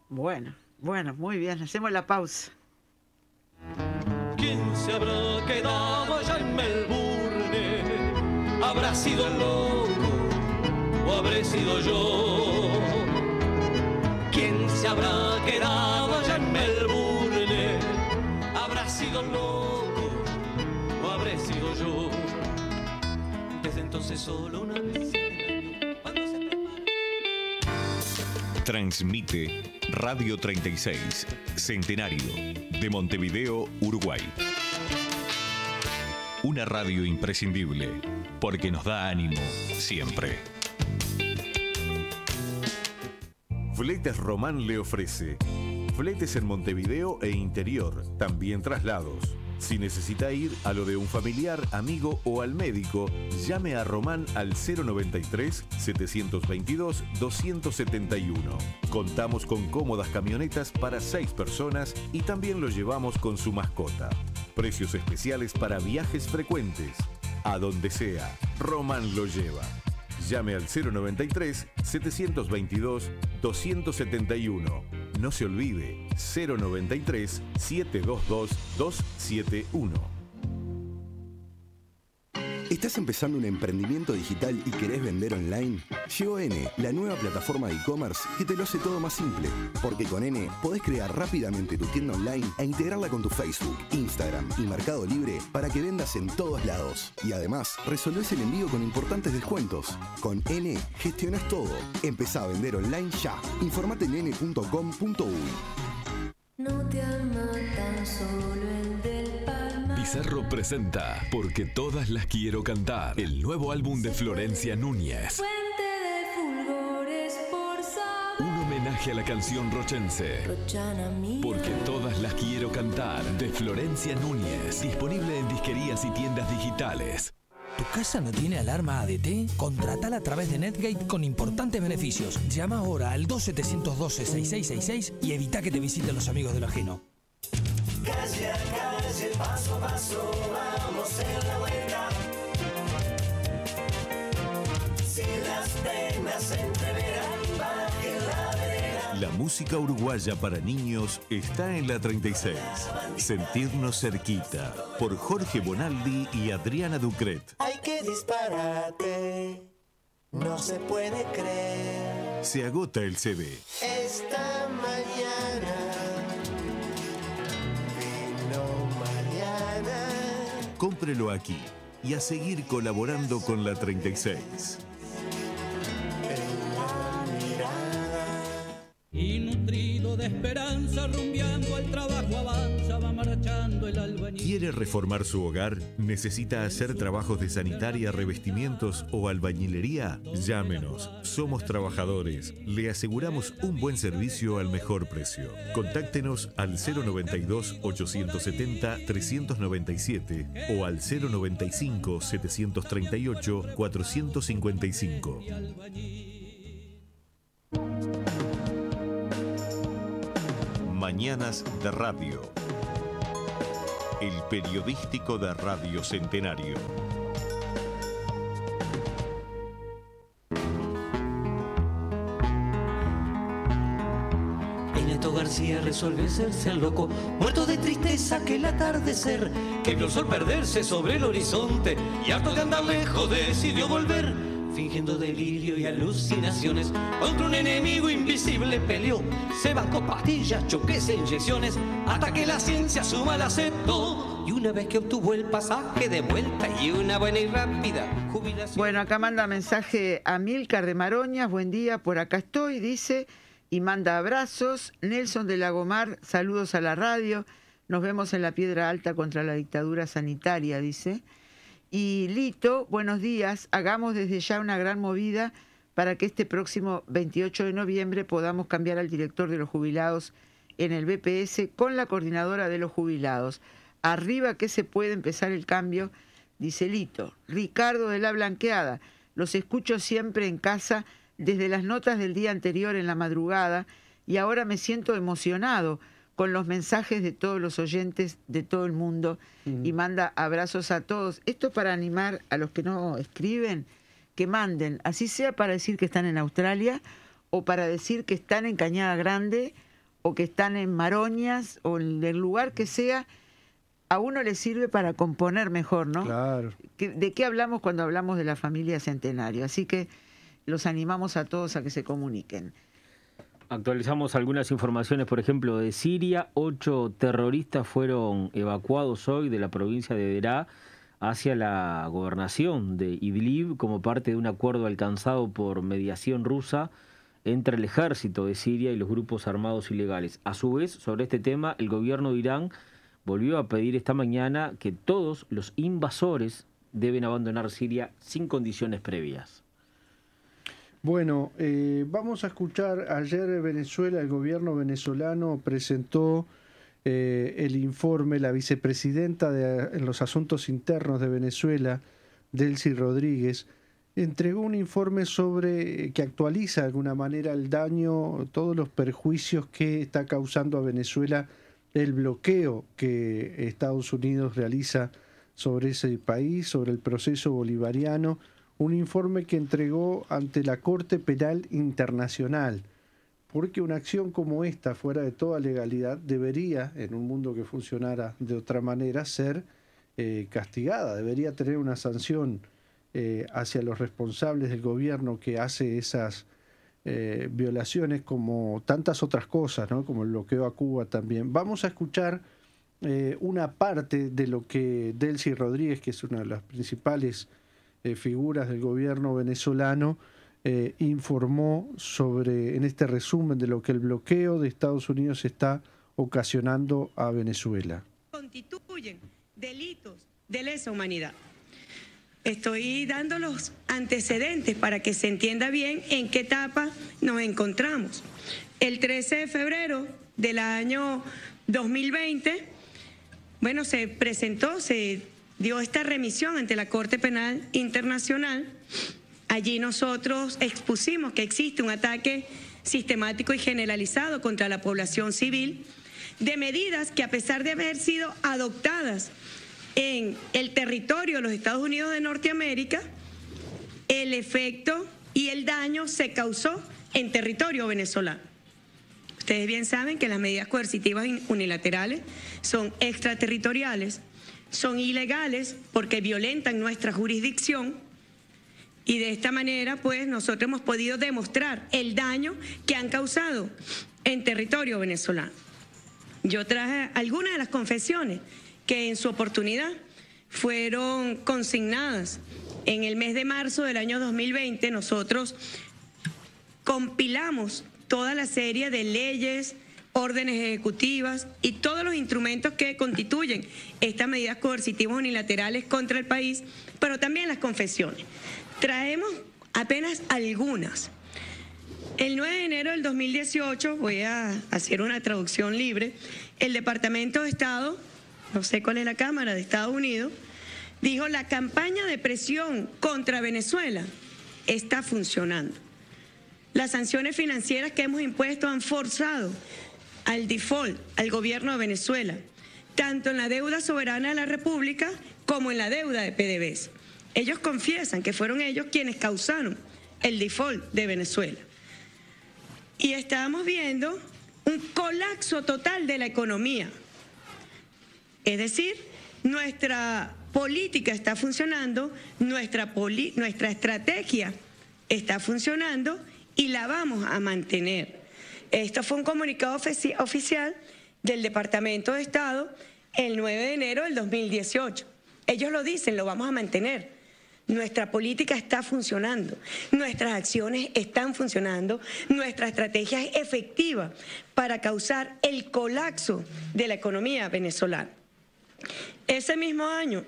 Bueno, bueno, muy bien. Hacemos la pausa. ¿Quién se habrá quedado? ¿Habrá sido el loco o habré sido yo? ¿Quién se habrá quedado allá en Melbourne? ¿Habrá sido el loco o habré sido yo? Desde entonces solo una vez. Transmite Radio 36, Centenario, de Montevideo, Uruguay. Una radio imprescindible, porque nos da ánimo siempre. Fletes Román le ofrece fletes en Montevideo e interior, también traslados. Si necesita ir a lo de un familiar, amigo o al médico, llame a Román al 093-722-271. Contamos con cómodas camionetas para seis personas y también lo llevamos con su mascota. Precios especiales para viajes frecuentes. A donde sea, Román lo lleva. Llame al 093-722-271. No se olvide, 093-722-271. ¿Estás empezando un emprendimiento digital y querés vender online? Llegó N, la nueva plataforma de e-commerce que te lo hace todo más simple. Porque con N podés crear rápidamente tu tienda online e integrarla con tu Facebook, Instagram y Mercado Libre para que vendas en todos lados. Y además, resolvés el envío con importantes descuentos. Con N gestionas todo. Empezá a vender online ya. Informate en n.com.uy. No te ama tan solo. Pizarro presenta Porque todas las quiero cantar, el nuevo álbum de Florencia Núñez. Fuente de fulgores por saber. Un homenaje a la canción rochense. Porque todas las quiero cantar, de Florencia Núñez. Disponible en disquerías y tiendas digitales. ¿Tu casa no tiene alarma ADT? Contratala a través de Netgate con importantes beneficios. Llama ahora al 2712-6666 y evita que te visiten los amigos del ajeno. Calle a calle, paso a paso, vamos en la vuelta. Si las penas se entreveran, baje la vereda. La música uruguaya para niños está en la 36. Sentirnos cerquita. Por Jorge Bonaldi y Adriana Ducret. Hay que disparate, no se puede creer. Se agota el CD. Esta mañana Cómprelo aquí y a seguir colaborando con la 36. Y de esperanza, rumbeando al trabajo avanza, va marchando el albañil. ¿Quiere reformar su hogar? ¿Necesita hacer trabajos de sanitaria, revestimientos o albañilería? Llámenos. Somos trabajadores. Le aseguramos un buen servicio al mejor precio. Contáctenos al 092-870-397 o al 095-738-455. Mañanas de Radio. El periodístico de Radio Centenario. Ernesto García resuelve hacerse loco, muerto de tristeza que el atardecer, que vio el sol perderse sobre el horizonte y harto de andar lejos decidió volver. Fingiendo delirio y alucinaciones, contra un enemigo invisible peleó. Se bancó pastillas, choques e inyecciones, hasta que la ciencia su mal aceptó. Y una vez que obtuvo el pasaje de vuelta y una buena y rápida jubilación. Bueno, acá manda mensaje a Milcar de Maroñas, buen día, por acá estoy, dice, y manda abrazos. Nelson de Lagomar, saludos a la radio. Nos vemos en la Piedra Alta contra la dictadura sanitaria, dice. Y Lito, buenos días. Hagamos desde ya una gran movida para que este próximo 28 de noviembre podamos cambiar al director de los jubilados en el BPS con la coordinadora de los jubilados. Arriba que se puede empezar el cambio, dice Lito. Ricardo de la Blanqueada, los escucho siempre en casa desde las notas del día anterior en la madrugada y ahora me siento emocionado con los mensajes de todos los oyentes de todo el mundo y manda abrazos a todos. Esto para animar a los que no escriben, que manden, así sea para decir que están en Australia o para decir que están en Cañada Grande o que están en Maroñas o en el lugar que sea, a uno le sirve para componer mejor, ¿no? Claro. ¿De qué hablamos cuando hablamos de la familia centenario? Así que los animamos a todos a que se comuniquen. Actualizamos algunas informaciones, por ejemplo, de Siria. Ocho terroristas fueron evacuados hoy de la provincia de Derá hacia la gobernación de Idlib como parte de un acuerdo alcanzado por mediación rusa entre el ejército de Siria y los grupos armados ilegales. A su vez, sobre este tema, el gobierno de Irán volvió a pedir esta mañana que todos los invasores deben abandonar Siria sin condiciones previas. Bueno, eh, vamos a escuchar, ayer Venezuela, el gobierno venezolano presentó eh, el informe, la vicepresidenta de, los asuntos internos de Venezuela, Delcy Rodríguez, entregó un informe sobre que actualiza de alguna manera el daño, todos los perjuicios que está causando a Venezuela el bloqueo que Estados Unidos realiza sobre ese país, sobre el proceso bolivariano un informe que entregó ante la Corte Penal Internacional, porque una acción como esta, fuera de toda legalidad, debería, en un mundo que funcionara de otra manera, ser eh, castigada, debería tener una sanción eh, hacia los responsables del gobierno que hace esas eh, violaciones como tantas otras cosas, ¿no? como el bloqueo a Cuba también. Vamos a escuchar una parte de lo que Delcy Rodríguez, que es una de las principales eh, figuras del gobierno venezolano eh, informó sobre, en este resumen, de lo que el bloqueo de Estados Unidos está ocasionando a Venezuela. Constituyen delitos de lesa humanidad. Estoy dando los antecedentes para que se entienda bien en qué etapa nos encontramos. El 13 de febrero del año 2020, bueno, se presentó, se dio esta remisión ante la Corte Penal Internacional. Allí nosotros expusimos que existe un ataque sistemático y generalizado contra la población civil de medidas que a pesar de haber sido adoptadas en el territorio de los Estados Unidos de Norteamérica, el efecto y el daño se causó en territorio venezolano. Ustedes bien saben que las medidas coercitivas unilaterales son extraterritoriales son ilegales porque violentan nuestra jurisdicción y de esta manera pues nosotros hemos podido demostrar el daño que han causado en territorio venezolano. Yo traje algunas de las confesiones que en su oportunidad fueron consignadas en el mes de marzo del año 2020. Nosotros compilamos toda la serie de leyes, órdenes ejecutivas y todos los instrumentos que constituyen estas medidas coercitivas unilaterales contra el país, pero también las confesiones. Traemos apenas algunas. El 9 de enero del 2018, voy a hacer una traducción libre, el Departamento de Estado, no sé cuál es la Cámara de Estados Unidos, dijo la campaña de presión contra Venezuela está funcionando. Las sanciones financieras que hemos impuesto han forzado al default al gobierno de Venezuela, tanto en la deuda soberana de la República como en la deuda de PDVSA. Ellos confiesan que fueron ellos quienes causaron el default de Venezuela. Y estamos viendo un colapso total de la economía. Es decir, nuestra política está funcionando, nuestra, nuestra estrategia está funcionando y la vamos a mantener. Esto fue un comunicado oficial del Departamento de Estado el 9 de enero del 2018. Ellos lo dicen, lo vamos a mantener. Nuestra política está funcionando, nuestras acciones están funcionando, nuestra estrategia es efectiva para causar el colapso de la economía venezolana. Ese mismo año,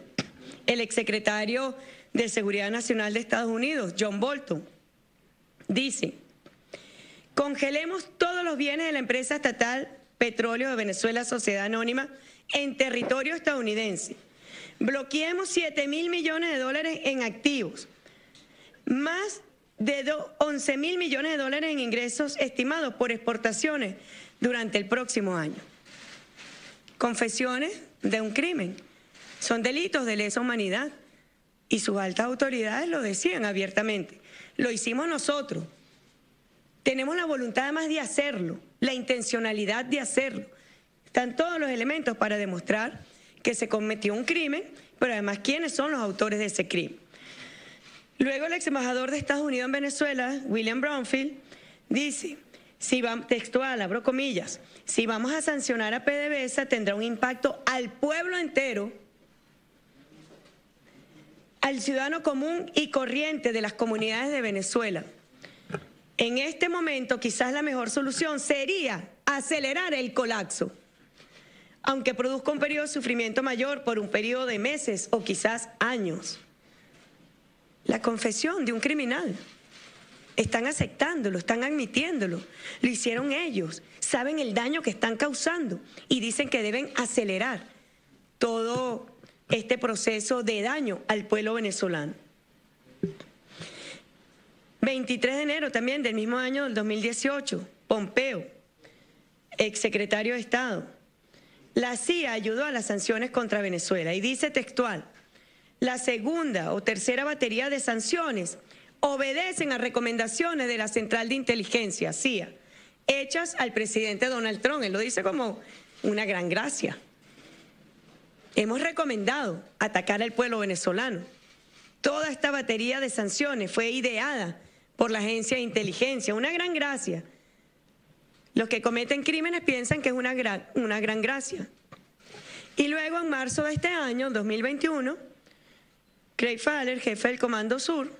el exsecretario de Seguridad Nacional de Estados Unidos, John Bolton, dice, Congelemos todos los bienes de la empresa estatal Petróleo de Venezuela Sociedad Anónima en territorio estadounidense. Bloqueemos 7 mil millones de dólares en activos, más de 11 mil millones de dólares en ingresos estimados por exportaciones durante el próximo año. Confesiones de un crimen. Son delitos de lesa humanidad y sus altas autoridades lo decían abiertamente. Lo hicimos nosotros. Tenemos la voluntad además de hacerlo, la intencionalidad de hacerlo. Están todos los elementos para demostrar que se cometió un crimen, pero además quiénes son los autores de ese crimen. Luego el ex embajador de Estados Unidos en Venezuela, William Brownfield, dice, si textual, abro comillas, si vamos a sancionar a PDVSA tendrá un impacto al pueblo entero, al ciudadano común y corriente de las comunidades de Venezuela. En este momento quizás la mejor solución sería acelerar el colapso, aunque produzca un periodo de sufrimiento mayor por un periodo de meses o quizás años. La confesión de un criminal. Están aceptándolo, están admitiéndolo. Lo hicieron ellos. Saben el daño que están causando y dicen que deben acelerar todo este proceso de daño al pueblo venezolano. 23 de enero también del mismo año del 2018, Pompeo, exsecretario de Estado. La CIA ayudó a las sanciones contra Venezuela y dice textual, la segunda o tercera batería de sanciones obedecen a recomendaciones de la Central de Inteligencia, CIA, hechas al presidente Donald Trump. Él lo dice como una gran gracia. Hemos recomendado atacar al pueblo venezolano. Toda esta batería de sanciones fue ideada por la agencia de inteligencia, una gran gracia. Los que cometen crímenes piensan que es una gran, una gran gracia. Y luego en marzo de este año, 2021, Craig Fowler, jefe del Comando Sur,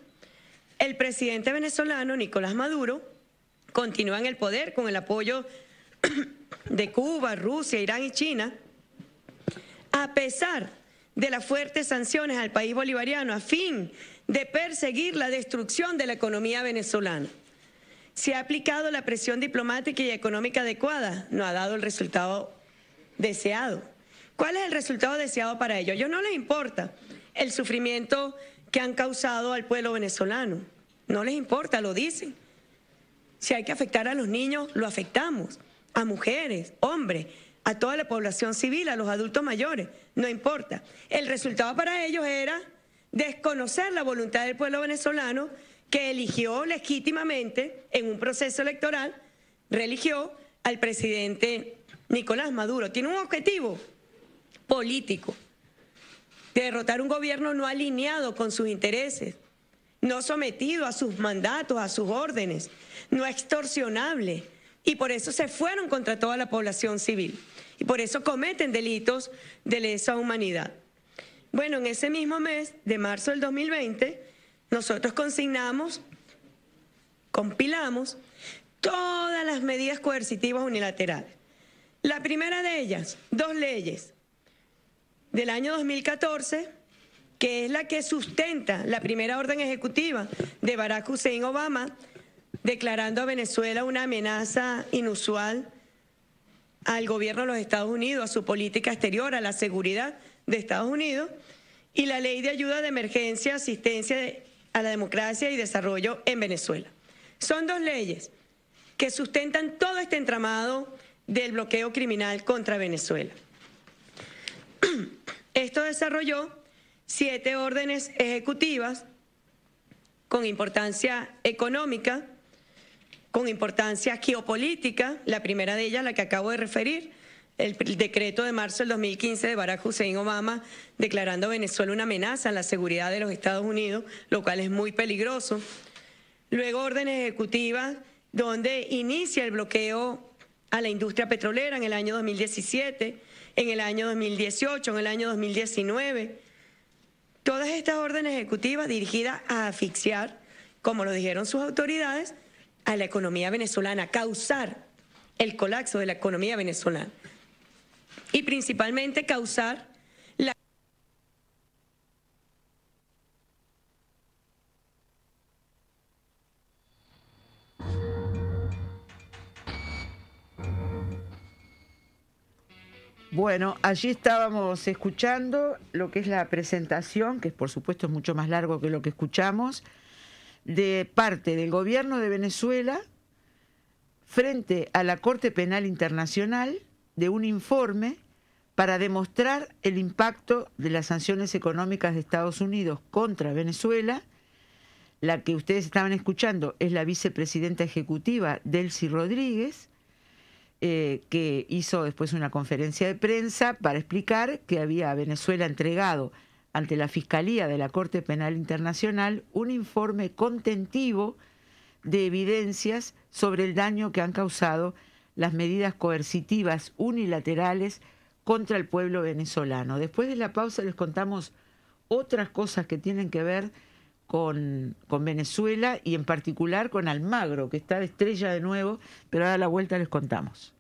el presidente venezolano Nicolás Maduro continúa en el poder con el apoyo de Cuba, Rusia, Irán y China, a pesar de las fuertes sanciones al país bolivariano a fin de perseguir la destrucción de la economía venezolana. Se ha aplicado la presión diplomática y económica adecuada, no ha dado el resultado deseado. ¿Cuál es el resultado deseado para ellos? A ellos no les importa el sufrimiento que han causado al pueblo venezolano. No les importa, lo dicen. Si hay que afectar a los niños, lo afectamos. A mujeres, hombres, a toda la población civil, a los adultos mayores, no importa. El resultado para ellos era desconocer la voluntad del pueblo venezolano que eligió legítimamente en un proceso electoral, religió al presidente Nicolás Maduro. Tiene un objetivo político de derrotar un gobierno no alineado con sus intereses, no sometido a sus mandatos, a sus órdenes, no extorsionable. Y por eso se fueron contra toda la población civil. Y por eso cometen delitos de lesa humanidad. Bueno, en ese mismo mes de marzo del 2020, nosotros consignamos, compilamos todas las medidas coercitivas unilaterales. La primera de ellas, dos leyes del año 2014, que es la que sustenta la primera orden ejecutiva de Barack Hussein Obama, declarando a Venezuela una amenaza inusual al gobierno de los Estados Unidos, a su política exterior, a la seguridad de Estados Unidos, y la ley de ayuda de emergencia, asistencia a la democracia y desarrollo en Venezuela. Son dos leyes que sustentan todo este entramado del bloqueo criminal contra Venezuela. Esto desarrolló siete órdenes ejecutivas con importancia económica, con importancia geopolítica, la primera de ellas, la que acabo de referir, el decreto de marzo del 2015 de Barack Hussein Obama declarando a Venezuela una amenaza a la seguridad de los Estados Unidos, lo cual es muy peligroso. Luego órdenes ejecutivas donde inicia el bloqueo a la industria petrolera en el año 2017 en el año 2018, en el año 2019. Todas estas órdenes ejecutivas dirigidas a asfixiar, como lo dijeron sus autoridades, a la economía venezolana, causar el colapso de la economía venezolana y principalmente causar la Bueno, allí estábamos escuchando lo que es la presentación, que por supuesto es mucho más largo que lo que escuchamos, de parte del gobierno de Venezuela frente a la Corte Penal Internacional de un informe para demostrar el impacto de las sanciones económicas de Estados Unidos contra Venezuela. La que ustedes estaban escuchando es la vicepresidenta ejecutiva Delcy Rodríguez, eh, que hizo después una conferencia de prensa para explicar que había a Venezuela entregado ante la Fiscalía de la Corte Penal Internacional un informe contentivo de evidencias sobre el daño que han causado las medidas coercitivas unilaterales contra el pueblo venezolano. Después de la pausa les contamos otras cosas que tienen que ver con, con, Venezuela y en particular con Almagro, que está de estrella de nuevo, pero a la vuelta les contamos.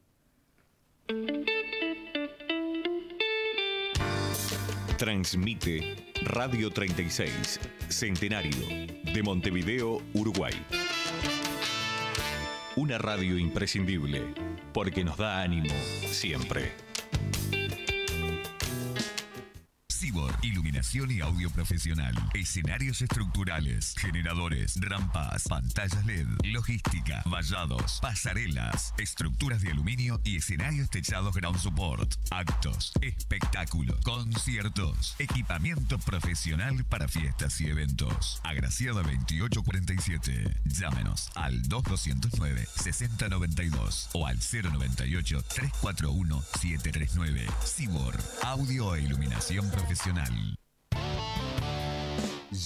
Transmite Radio 36, Centenario, de Montevideo, Uruguay. Una radio imprescindible, porque nos da ánimo siempre. Iluminación y audio profesional, escenarios estructurales, generadores, rampas, pantallas LED, logística, vallados, pasarelas, estructuras de aluminio y escenarios techados ground support, actos, espectáculos, conciertos, equipamiento profesional para fiestas y eventos. Agraciada 2847. Llámenos al 2209 6092 o al 098 341 739. Cibor, audio e iluminación profesional.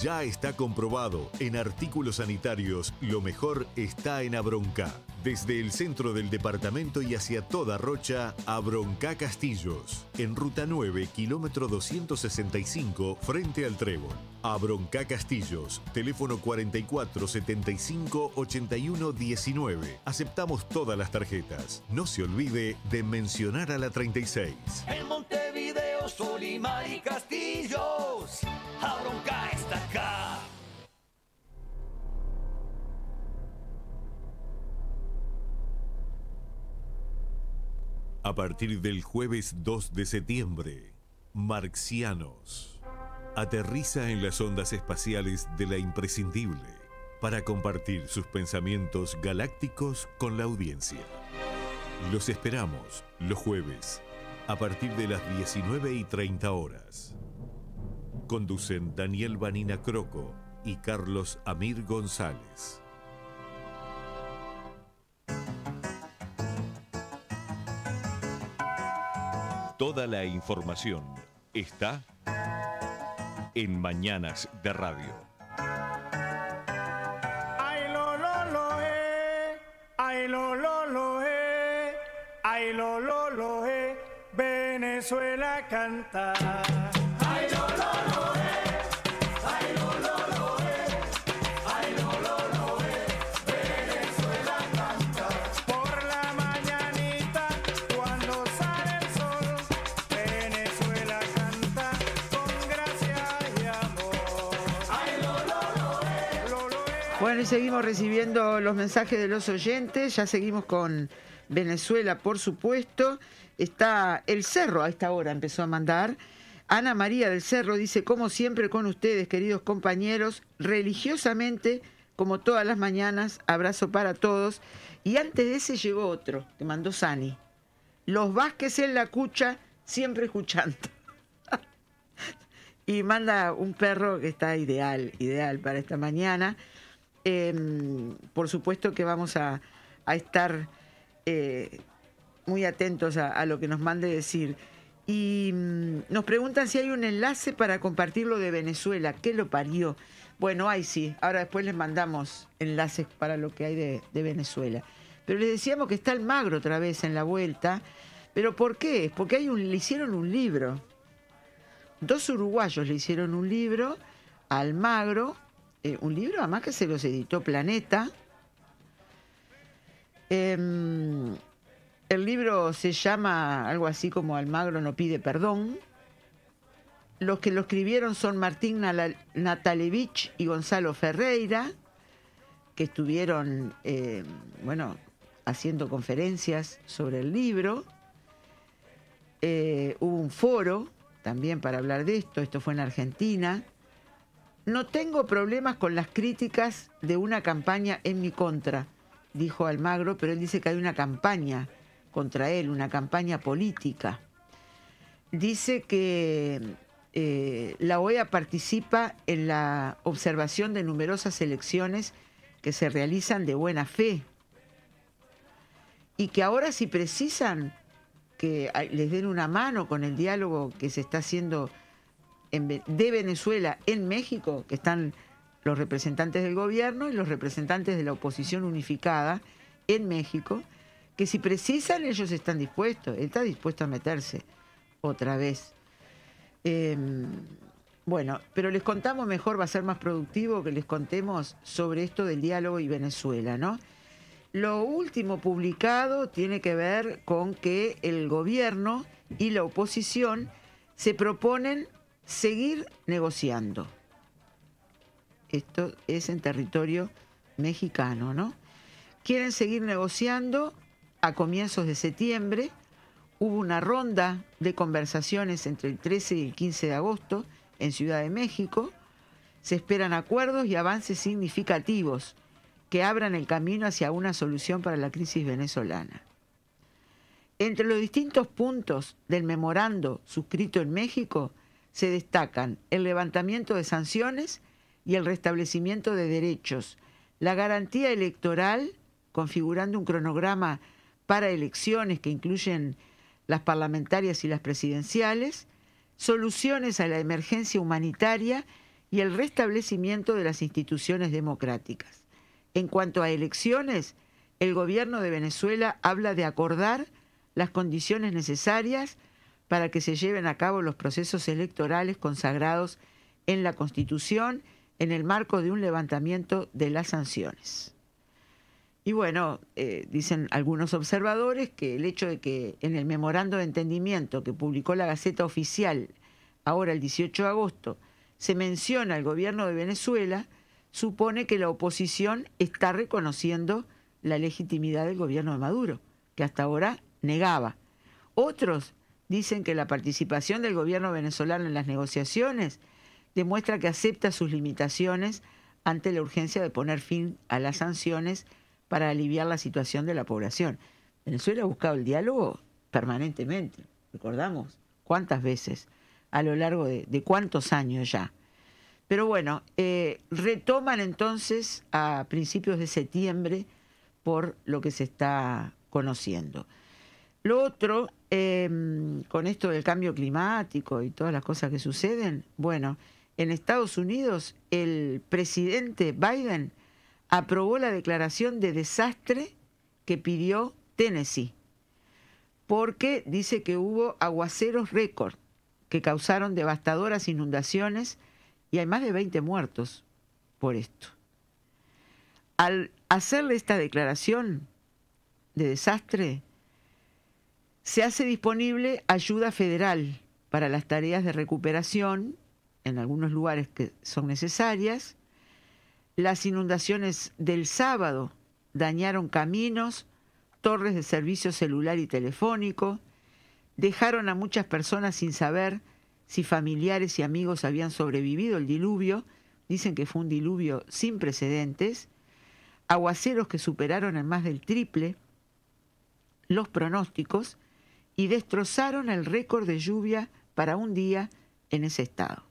Ya está comprobado, en artículos sanitarios lo mejor está en Abronca. Desde el centro del departamento y hacia toda Rocha, Abronca Castillos. En ruta 9, kilómetro 265, frente al Trébol. Abronca Castillos, teléfono 44 75 81 19. Aceptamos todas las tarjetas. No se olvide de mencionar a la 36. En Montevideo, Solimar y Castillos, Abronca está acá. A partir del jueves 2 de septiembre, Marxianos aterriza en las ondas espaciales de la imprescindible para compartir sus pensamientos galácticos con la audiencia. Los esperamos los jueves a partir de las 19 y 30 horas. Conducen Daniel Vanina Croco y Carlos Amir González. Toda la información está en Mañanas de Radio. Ay, lo, lo, lo, eh. Ay, lo, lo, lo, eh. Ay, lo, lo, lo, eh. Venezuela canta. Seguimos recibiendo los mensajes de los oyentes, ya seguimos con Venezuela, por supuesto. Está el Cerro a esta hora, empezó a mandar. Ana María del Cerro dice, como siempre con ustedes, queridos compañeros, religiosamente, como todas las mañanas, abrazo para todos. Y antes de ese llegó otro, que mandó Sani. Los Vázquez en la cucha, siempre escuchando. y manda un perro que está ideal, ideal para esta mañana. Em, por supuesto que vamos a, estar eh, muy atentos a, lo que nos mande decir. Y mm, nos preguntan si hay un enlace para compartir lo de Venezuela. ¿Qué lo parió? Bueno, hay sí. Ahora después les mandamos enlaces para lo que hay de, Venezuela. Pero les decíamos que está el Magro otra vez en la vuelta. ¿Pero por qué? Porque le hicieron un libro. Dos uruguayos le hicieron un libro a Almagro. Eh, un libro además que se los editó Planeta. Em, el libro se llama algo así como Almagro no pide perdón. Los que lo escribieron son Martín Natalevich y Gonzalo Ferreira, que estuvieron, eh, bueno, haciendo conferencias sobre el libro. Eh, hubo un foro también para hablar de esto, esto fue en Argentina. No tengo problemas con las críticas de una campaña en mi contra, dijo Almagro, pero él dice que hay una campaña contra él, una campaña política. Dice que eh, la OEA participa en la observación de numerosas elecciones que se realizan de buena fe y que ahora si precisan que les den una mano con el diálogo que se está haciendo de Venezuela en México, que están los representantes del gobierno y los representantes de la oposición unificada en México, que si precisan ellos están dispuestos, él está dispuesto a meterse otra vez. Em, bueno, pero les contamos mejor, va a ser más productivo que les contemos sobre esto del diálogo y Venezuela, ¿no? Lo último publicado tiene que ver con que el gobierno y la oposición se proponen seguir negociando. Esto es en territorio mexicano, ¿no? Quieren seguir negociando a comienzos de septiembre. Hubo una ronda de conversaciones entre el 13 y el 15 de agosto en Ciudad de México. Se esperan acuerdos y avances significativos que abran el camino hacia una solución para la crisis venezolana. Entre los distintos puntos del memorando suscrito en México se destacan el levantamiento de sanciones y el restablecimiento de derechos, la garantía electoral, configurando un cronograma para elecciones que incluyen las parlamentarias y las presidenciales, soluciones a la emergencia humanitaria y el restablecimiento de las instituciones democráticas. En cuanto a elecciones, el gobierno de Venezuela habla de acordar las condiciones necesarias para que se lleven a cabo los procesos electorales consagrados en la Constitución en el marco de un levantamiento de las sanciones. Y bueno, eh, dicen algunos observadores que el hecho de que en el memorando de entendimiento que publicó la Gaceta Oficial ahora el 18 de agosto se menciona el gobierno de Venezuela, supone que la oposición está reconociendo la legitimidad del gobierno de Maduro, que hasta ahora negaba. Otros dicen que la participación del gobierno venezolano en las negociaciones demuestra que acepta sus limitaciones ante la urgencia de poner fin a las sanciones para aliviar la situación de la población. Venezuela ha buscado el diálogo permanentemente, recordamos cuántas veces, a lo largo de, cuántos años ya. Pero bueno, eh, retoman entonces a principios de septiembre por lo que se está conociendo. Lo otro, em, con esto del cambio climático y todas las cosas que suceden, bueno, en Estados Unidos el presidente Biden aprobó la declaración de desastre que pidió Tennessee, porque dice que hubo aguaceros récord que causaron devastadoras inundaciones y hay más de 20 muertos por esto. Al hacerle esta declaración de desastre, se hace disponible ayuda federal para las tareas de recuperación en algunos lugares que son necesarias. Las inundaciones del sábado dañaron caminos, torres de servicio celular y telefónico, dejaron a muchas personas sin saber si familiares y amigos habían sobrevivido el diluvio, dicen que fue un diluvio sin precedentes, aguaceros que superaron en más del triple los pronósticos y destrozaron el récord de lluvia para un día en ese estado.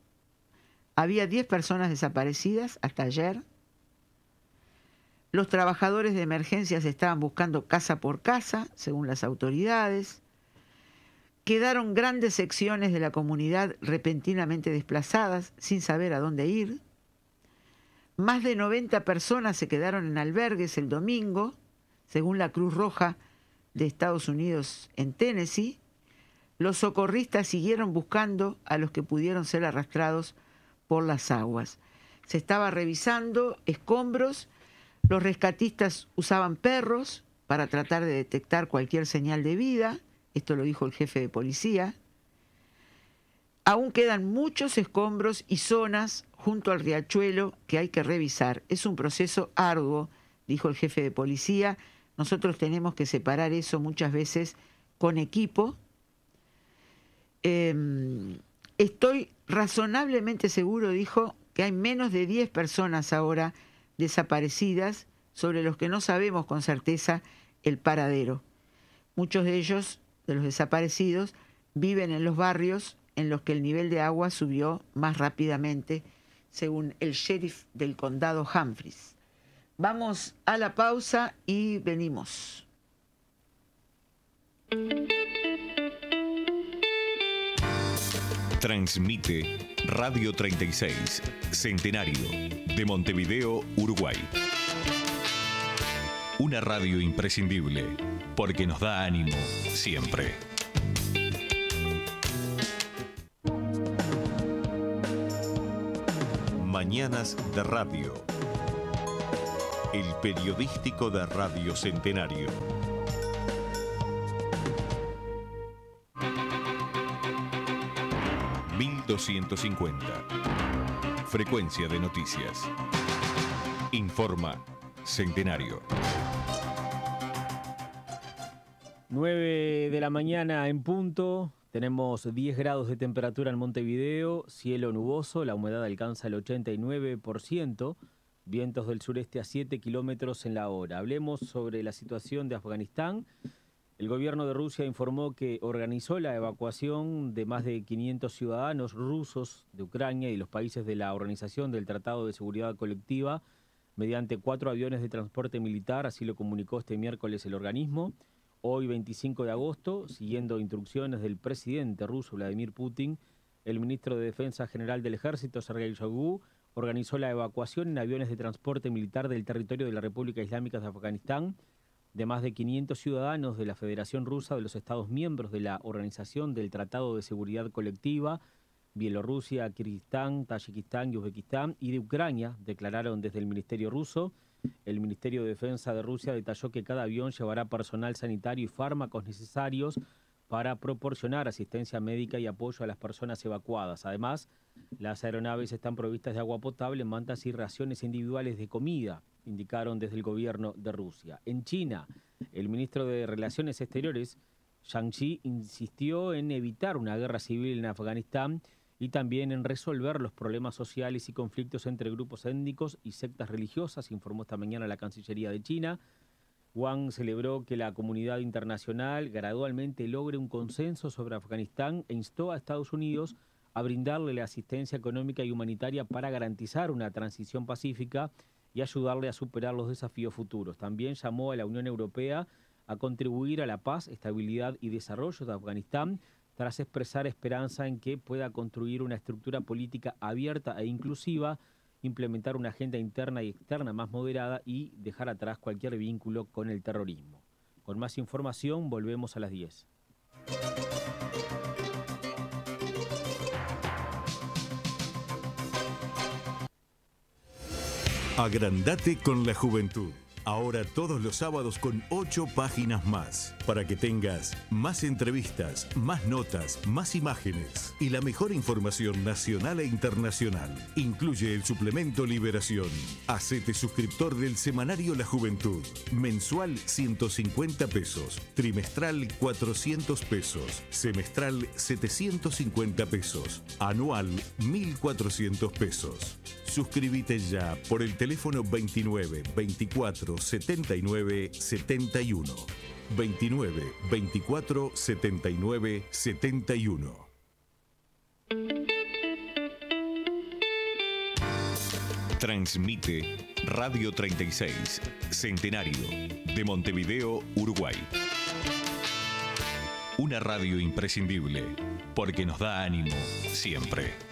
Había 10 personas desaparecidas hasta ayer. Los trabajadores de emergencias estaban buscando casa por casa, según las autoridades. Quedaron grandes secciones de la comunidad repentinamente desplazadas, sin saber a dónde ir. Más de 90 personas se quedaron en albergues el domingo, según la Cruz Roja de Estados Unidos en Tennessee, los socorristas siguieron buscando a los que pudieron ser arrastrados por las aguas. Se estaba revisando escombros, los rescatistas usaban perros para tratar de detectar cualquier señal de vida, esto lo dijo el jefe de policía. Aún quedan muchos escombros y zonas junto al riachuelo que hay que revisar. Es un proceso arduo, dijo el jefe de policía, nosotros tenemos que separar eso muchas veces con equipo. Em, estoy razonablemente seguro, dijo, que hay menos de 10 personas ahora desaparecidas sobre los que no sabemos con certeza el paradero. Muchos de ellos, de los desaparecidos, viven en los barrios en los que el nivel de agua subió más rápidamente, según el sheriff del condado Humphreys. Vamos a la pausa y venimos. Transmite Radio 36, Centenario, de Montevideo, Uruguay. Una radio imprescindible, porque nos da ánimo siempre. Mañanas de Radio. El periodístico de Radio Centenario. ...1250... Frecuencia de noticias. Informa Centenario. 9 de la mañana en punto. Tenemos 10 grados de temperatura en Montevideo, cielo nuboso, la humedad alcanza el 89%, vientos del sureste a 7 kilómetros en la hora. Hablemos sobre la situación de Afganistán. El gobierno de Rusia informó que organizó la evacuación de más de 500 ciudadanos rusos de Ucrania y los países de la Organización del Tratado de Seguridad Colectiva mediante cuatro aviones de transporte militar, así lo comunicó este miércoles el organismo. Hoy, 25 de agosto, siguiendo instrucciones del presidente ruso Vladimir Putin, el ministro de Defensa General del Ejército, Sergei Shoigu, organizó la evacuación en aviones de transporte militar del territorio de la República Islámica de Afganistán de más de 500 ciudadanos de la Federación Rusa de los Estados miembros de la Organización del Tratado de Seguridad Colectiva, Bielorrusia, Kirguistán, Tayikistán y Uzbekistán y de Ucrania, declararon desde el Ministerio ruso. El Ministerio de Defensa de Rusia detalló que cada avión llevará personal sanitario y fármacos necesarios para proporcionar asistencia médica y apoyo a las personas evacuadas. Además, las aeronaves están provistas de agua potable, mantas y raciones individuales de comida, indicaron desde el gobierno de Rusia. En China, el ministro de Relaciones Exteriores, Shang Xi, insistió en evitar una guerra civil en Afganistán y también en resolver los problemas sociales y conflictos entre grupos étnicos y sectas religiosas, informó esta mañana la Cancillería de China. Wang celebró que la comunidad internacional gradualmente logre un consenso sobre Afganistán e instó a Estados Unidos a brindarle la asistencia económica y humanitaria para garantizar una transición pacífica y ayudarle a superar los desafíos futuros. También llamó a la Unión Europea a contribuir a la paz, estabilidad y desarrollo de Afganistán tras expresar esperanza en que pueda construir una estructura política abierta e inclusiva, implementar una agenda interna y externa más moderada y dejar atrás cualquier vínculo con el terrorismo. Con más información volvemos a las 10. Agrandate con la juventud. Ahora todos los sábados con ocho páginas más, para que tengas más entrevistas, más notas, más imágenes y la mejor información nacional e internacional. Incluye el suplemento Liberación. Hacete suscriptor del semanario La Juventud. Mensual 150 pesos, trimestral 400 pesos, semestral 750 pesos, anual 1400 pesos. Suscríbete ya por el teléfono 29 24 79 71. 29 24 79 71. Transmite Radio 36, Centenario, de Montevideo, Uruguay. Una radio imprescindible, porque nos da ánimo siempre.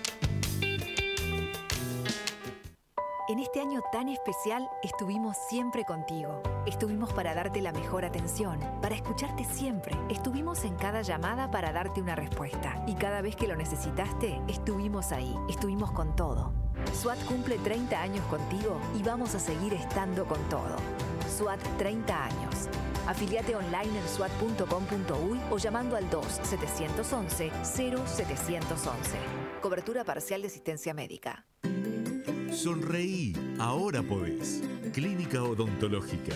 En este año tan especial estuvimos siempre contigo. Estuvimos para darte la mejor atención, para escucharte siempre. Estuvimos en cada llamada para darte una respuesta. Y cada vez que lo necesitaste, estuvimos ahí. Estuvimos con todo. SWAT cumple 30 años contigo y vamos a seguir estando con todo. SWAT 30 años. Afiliate online en swat.com.uy o llamando al 2-711-0711. Cobertura parcial de asistencia médica. Sonreí, ahora podés. Clínica Odontológica.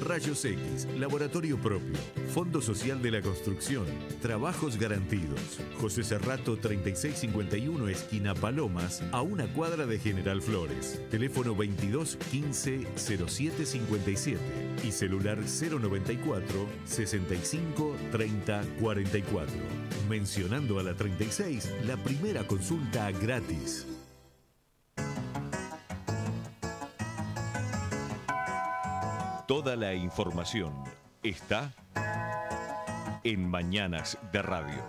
Rayos X, Laboratorio Propio, Fondo Social de la Construcción, Trabajos Garantidos. José Cerrato 3651, esquina Palomas, a una cuadra de General Flores. Teléfono 22 15 07 57 y celular 094 65 30 44. Mencionando a la 36, la primera consulta gratis. Toda la información está en Mañanas de Radio.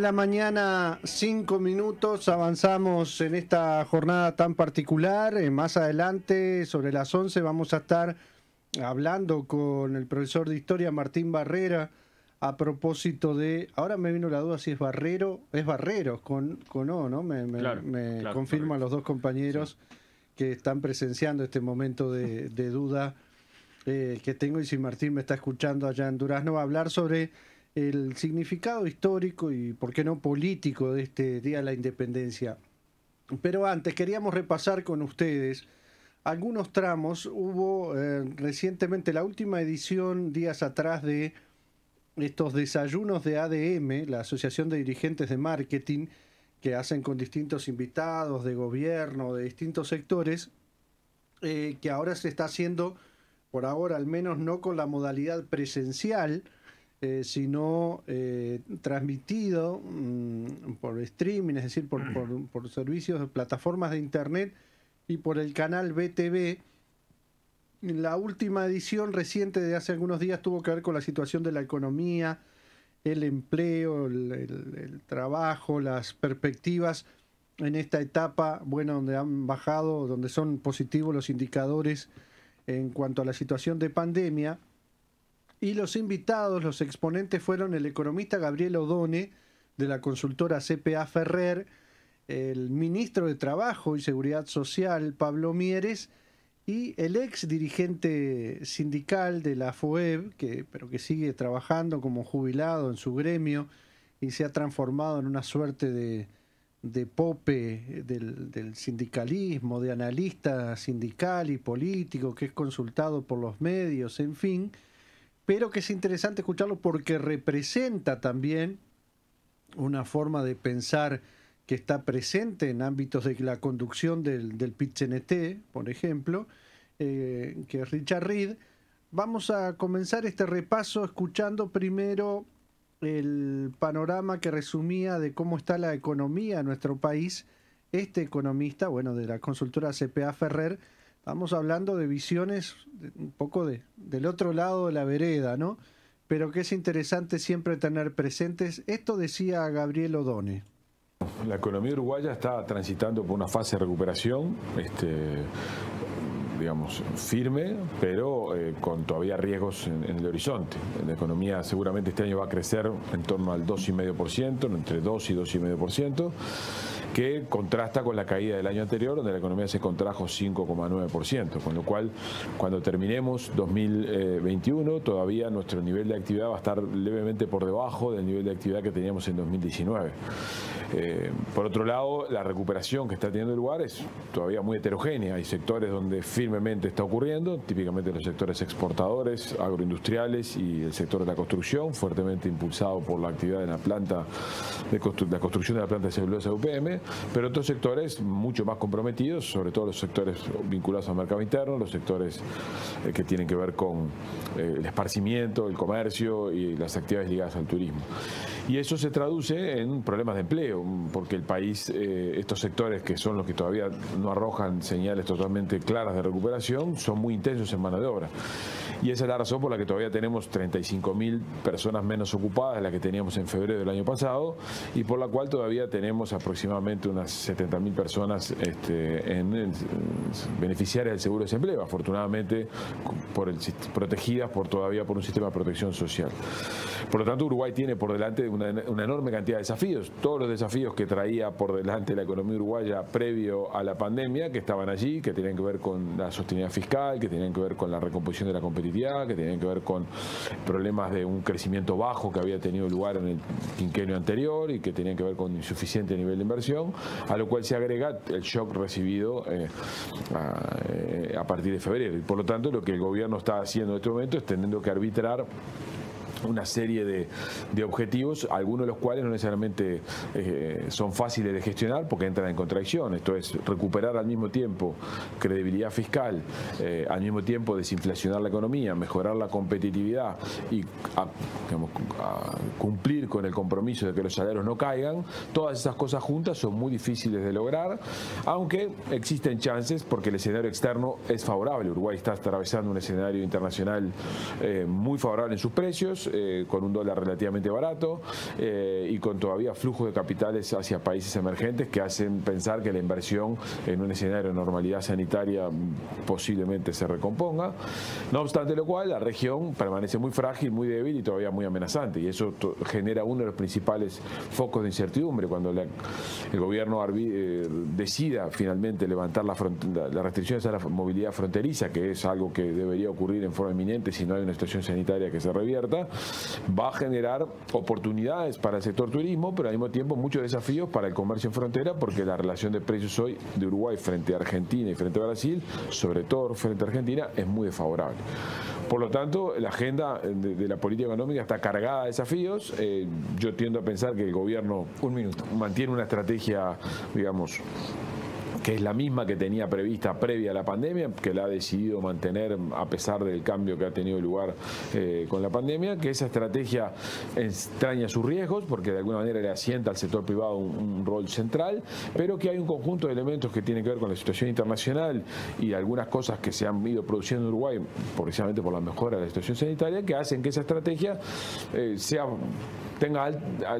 De la mañana, 5 minutos, avanzamos en esta jornada tan particular. Eh, más adelante, sobre las 11, vamos a estar hablando con el profesor de historia Martín Barrera a propósito de, ahora me vino la duda si es Barrero, es Barreros con, con O, ¿no? Me, me, confirman los dos compañeros que están presenciando este momento de, duda eh, que tengo y si Martín me está escuchando allá en Durazno, va a hablar sobre el significado histórico y, por qué no, político de este Día de la Independencia. Pero antes queríamos repasar con ustedes algunos tramos. Hubo eh, recientemente la última edición, días atrás, de estos desayunos de ADM, la Asociación de Dirigentes de Marketing, que hacen con distintos invitados de gobierno, de distintos sectores, eh, que ahora se está haciendo, por ahora al menos no con la modalidad presencial, eh, sino eh, transmitido mm, por streaming, es decir, por, por, servicios de plataformas de internet y por el canal BTV. La última edición reciente de hace algunos días tuvo que ver con la situación de la economía, el empleo, el, trabajo, las perspectivas en esta etapa, bueno, donde han bajado, donde son positivos los indicadores en cuanto a la situación de pandemia. Y los invitados, los exponentes fueron el economista Gabriel Odone de la consultora CPA Ferrer, el ministro de Trabajo y Seguridad Social Pablo Mieres y el ex dirigente sindical de la FOEB, que, pero que sigue trabajando como jubilado en su gremio y se ha transformado en una suerte de, de pope del, del, sindicalismo, de analista sindical y político que es consultado por los medios, en fin pero que es interesante escucharlo porque representa también una forma de pensar que está presente en ámbitos de la conducción del, del por ejemplo, eh, que es Richard Reed. Vamos a comenzar este repaso escuchando primero el panorama que resumía de cómo está la economía en nuestro país. Este economista, bueno, de la consultora CPA Ferrer, Estamos hablando de visiones un poco de, del otro lado de la vereda, ¿no? Pero que es interesante siempre tener presentes. Esto decía Gabriel Odone. La economía uruguaya está transitando por una fase de recuperación, este, digamos, firme, pero eh, con todavía riesgos en, en, el horizonte. La economía seguramente este año va a crecer en torno al 2,5%, entre 2 y 2,5% que contrasta con la caída del año anterior, donde la economía se contrajo 5,9%, con lo cual cuando terminemos 2021 todavía nuestro nivel de actividad va a estar levemente por debajo del nivel de actividad que teníamos en 2019. Eh, por otro lado, la recuperación que está teniendo lugar es todavía muy heterogénea. Hay sectores donde firmemente está ocurriendo, típicamente los sectores exportadores, agroindustriales y el sector de la construcción, fuertemente impulsado por la actividad de la planta de la construcción de la planta de celulosa UPM pero otros sectores mucho más comprometidos, sobre todo los sectores vinculados al mercado interno, los sectores eh, que tienen que ver con eh, el esparcimiento, el comercio y las actividades ligadas al turismo. Y eso se traduce en problemas de empleo, porque el país, eh, estos sectores que son los que todavía no arrojan señales totalmente claras de recuperación, son muy intensos en mano de obra. Y esa es la razón por la que todavía tenemos 35.000 personas menos ocupadas de las que teníamos en febrero del año pasado y por la cual todavía tenemos aproximadamente unas 70.000 personas este, en, beneficiarias del seguro de desempleo, afortunadamente protegidas por todavía por un sistema de protección social. Por lo tanto, Uruguay tiene por delante una, una enorme cantidad de desafíos, todos los desafíos que traía por delante la economía uruguaya previo a la pandemia, que estaban allí, que tenían que ver con la sostenibilidad fiscal, que tenían que ver con la recomposición de la competitividad que tenían que ver con problemas de un crecimiento bajo que había tenido lugar en el quinquenio anterior y que tenían que ver con insuficiente nivel de inversión, a lo cual se agrega el shock recibido eh, a, a partir de febrero. Y por lo tanto, lo que el gobierno está haciendo en este momento es teniendo que arbitrar una serie de, objetivos, algunos de los cuales no necesariamente eh, son fáciles de gestionar porque entran en contradicción. Esto es recuperar al mismo tiempo credibilidad fiscal, eh, al mismo tiempo desinflacionar la economía, mejorar la competitividad y cumplir con el compromiso de que los salarios no caigan. Todas esas cosas juntas son muy difíciles de lograr, aunque existen chances porque el escenario externo es favorable. Uruguay está atravesando un escenario internacional eh, muy favorable en sus precios eh, con un dólar relativamente barato eh, y con todavía flujo de capitales hacia países emergentes que hacen pensar que la inversión en un escenario de normalidad sanitaria posiblemente se recomponga. No obstante lo cual, la región permanece muy frágil, muy débil y todavía muy amenazante y eso genera uno de los principales focos de incertidumbre cuando el gobierno eh, decida finalmente levantar las restricciones a la movilidad fronteriza, que es algo que debería ocurrir en forma inminente si no hay una situación sanitaria que se revierta, va a generar oportunidades para el sector turismo, pero al mismo tiempo muchos desafíos para el comercio en frontera, porque la relación de precios hoy de Uruguay frente a Argentina y frente a Brasil, sobre todo frente a Argentina, es muy desfavorable. Por lo tanto, la agenda de, la política económica está cargada de desafíos. Eh, yo tiendo a pensar que el gobierno Un minuto. mantiene una estrategia, digamos, es la misma que tenía prevista previa a la pandemia, que la ha decidido mantener a pesar del cambio que ha tenido lugar eh, con la pandemia, que esa estrategia extraña sus riesgos, porque de alguna manera le asienta al sector privado un, rol central, pero que hay un conjunto de elementos que tienen que ver con la situación internacional y algunas cosas que se han ido produciendo en Uruguay, precisamente por la mejora de la situación sanitaria, que hacen que esa estrategia eh, sea tenga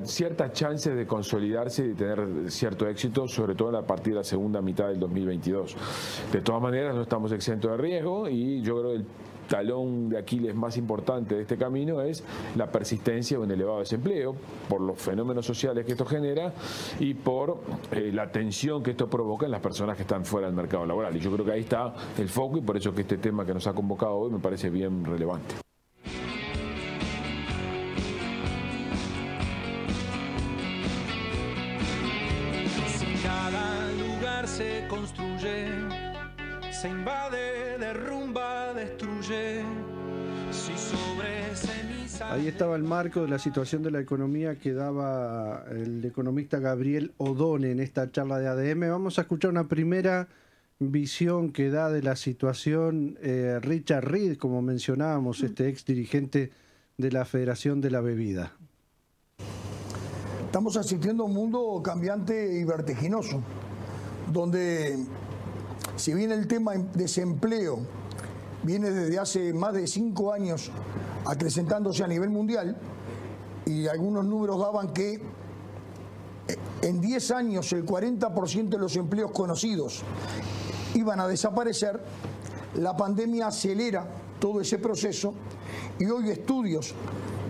ciertas chances de consolidarse y tener cierto éxito, sobre todo a partir de la segunda mitad del 2022. De todas maneras, no estamos exentos de riesgo y yo creo que el talón de Aquiles más importante de este camino es la persistencia de un elevado desempleo, por los fenómenos sociales que esto genera y por eh, la tensión que esto provoca en las personas que están fuera del mercado laboral. Y yo creo que ahí está el foco y por eso que este tema que nos ha convocado hoy me parece bien relevante. Se construye, se invade, derrumba, destruye. Si sobre ceniza... Ahí estaba el marco de la situación de la economía que daba el economista Gabriel Odone en esta charla de ADM. Vamos a escuchar una primera visión que da de la situación eh, Richard Reed, como mencionábamos, este ex dirigente de la Federación de la Bebida. Estamos asistiendo a un mundo cambiante y vertiginoso donde si bien el tema desempleo viene desde hace más de cinco años acrecentándose a nivel mundial, y algunos números daban que eh, en 10 años el 40% de los empleos conocidos iban a desaparecer, la pandemia acelera todo ese proceso y hoy estudios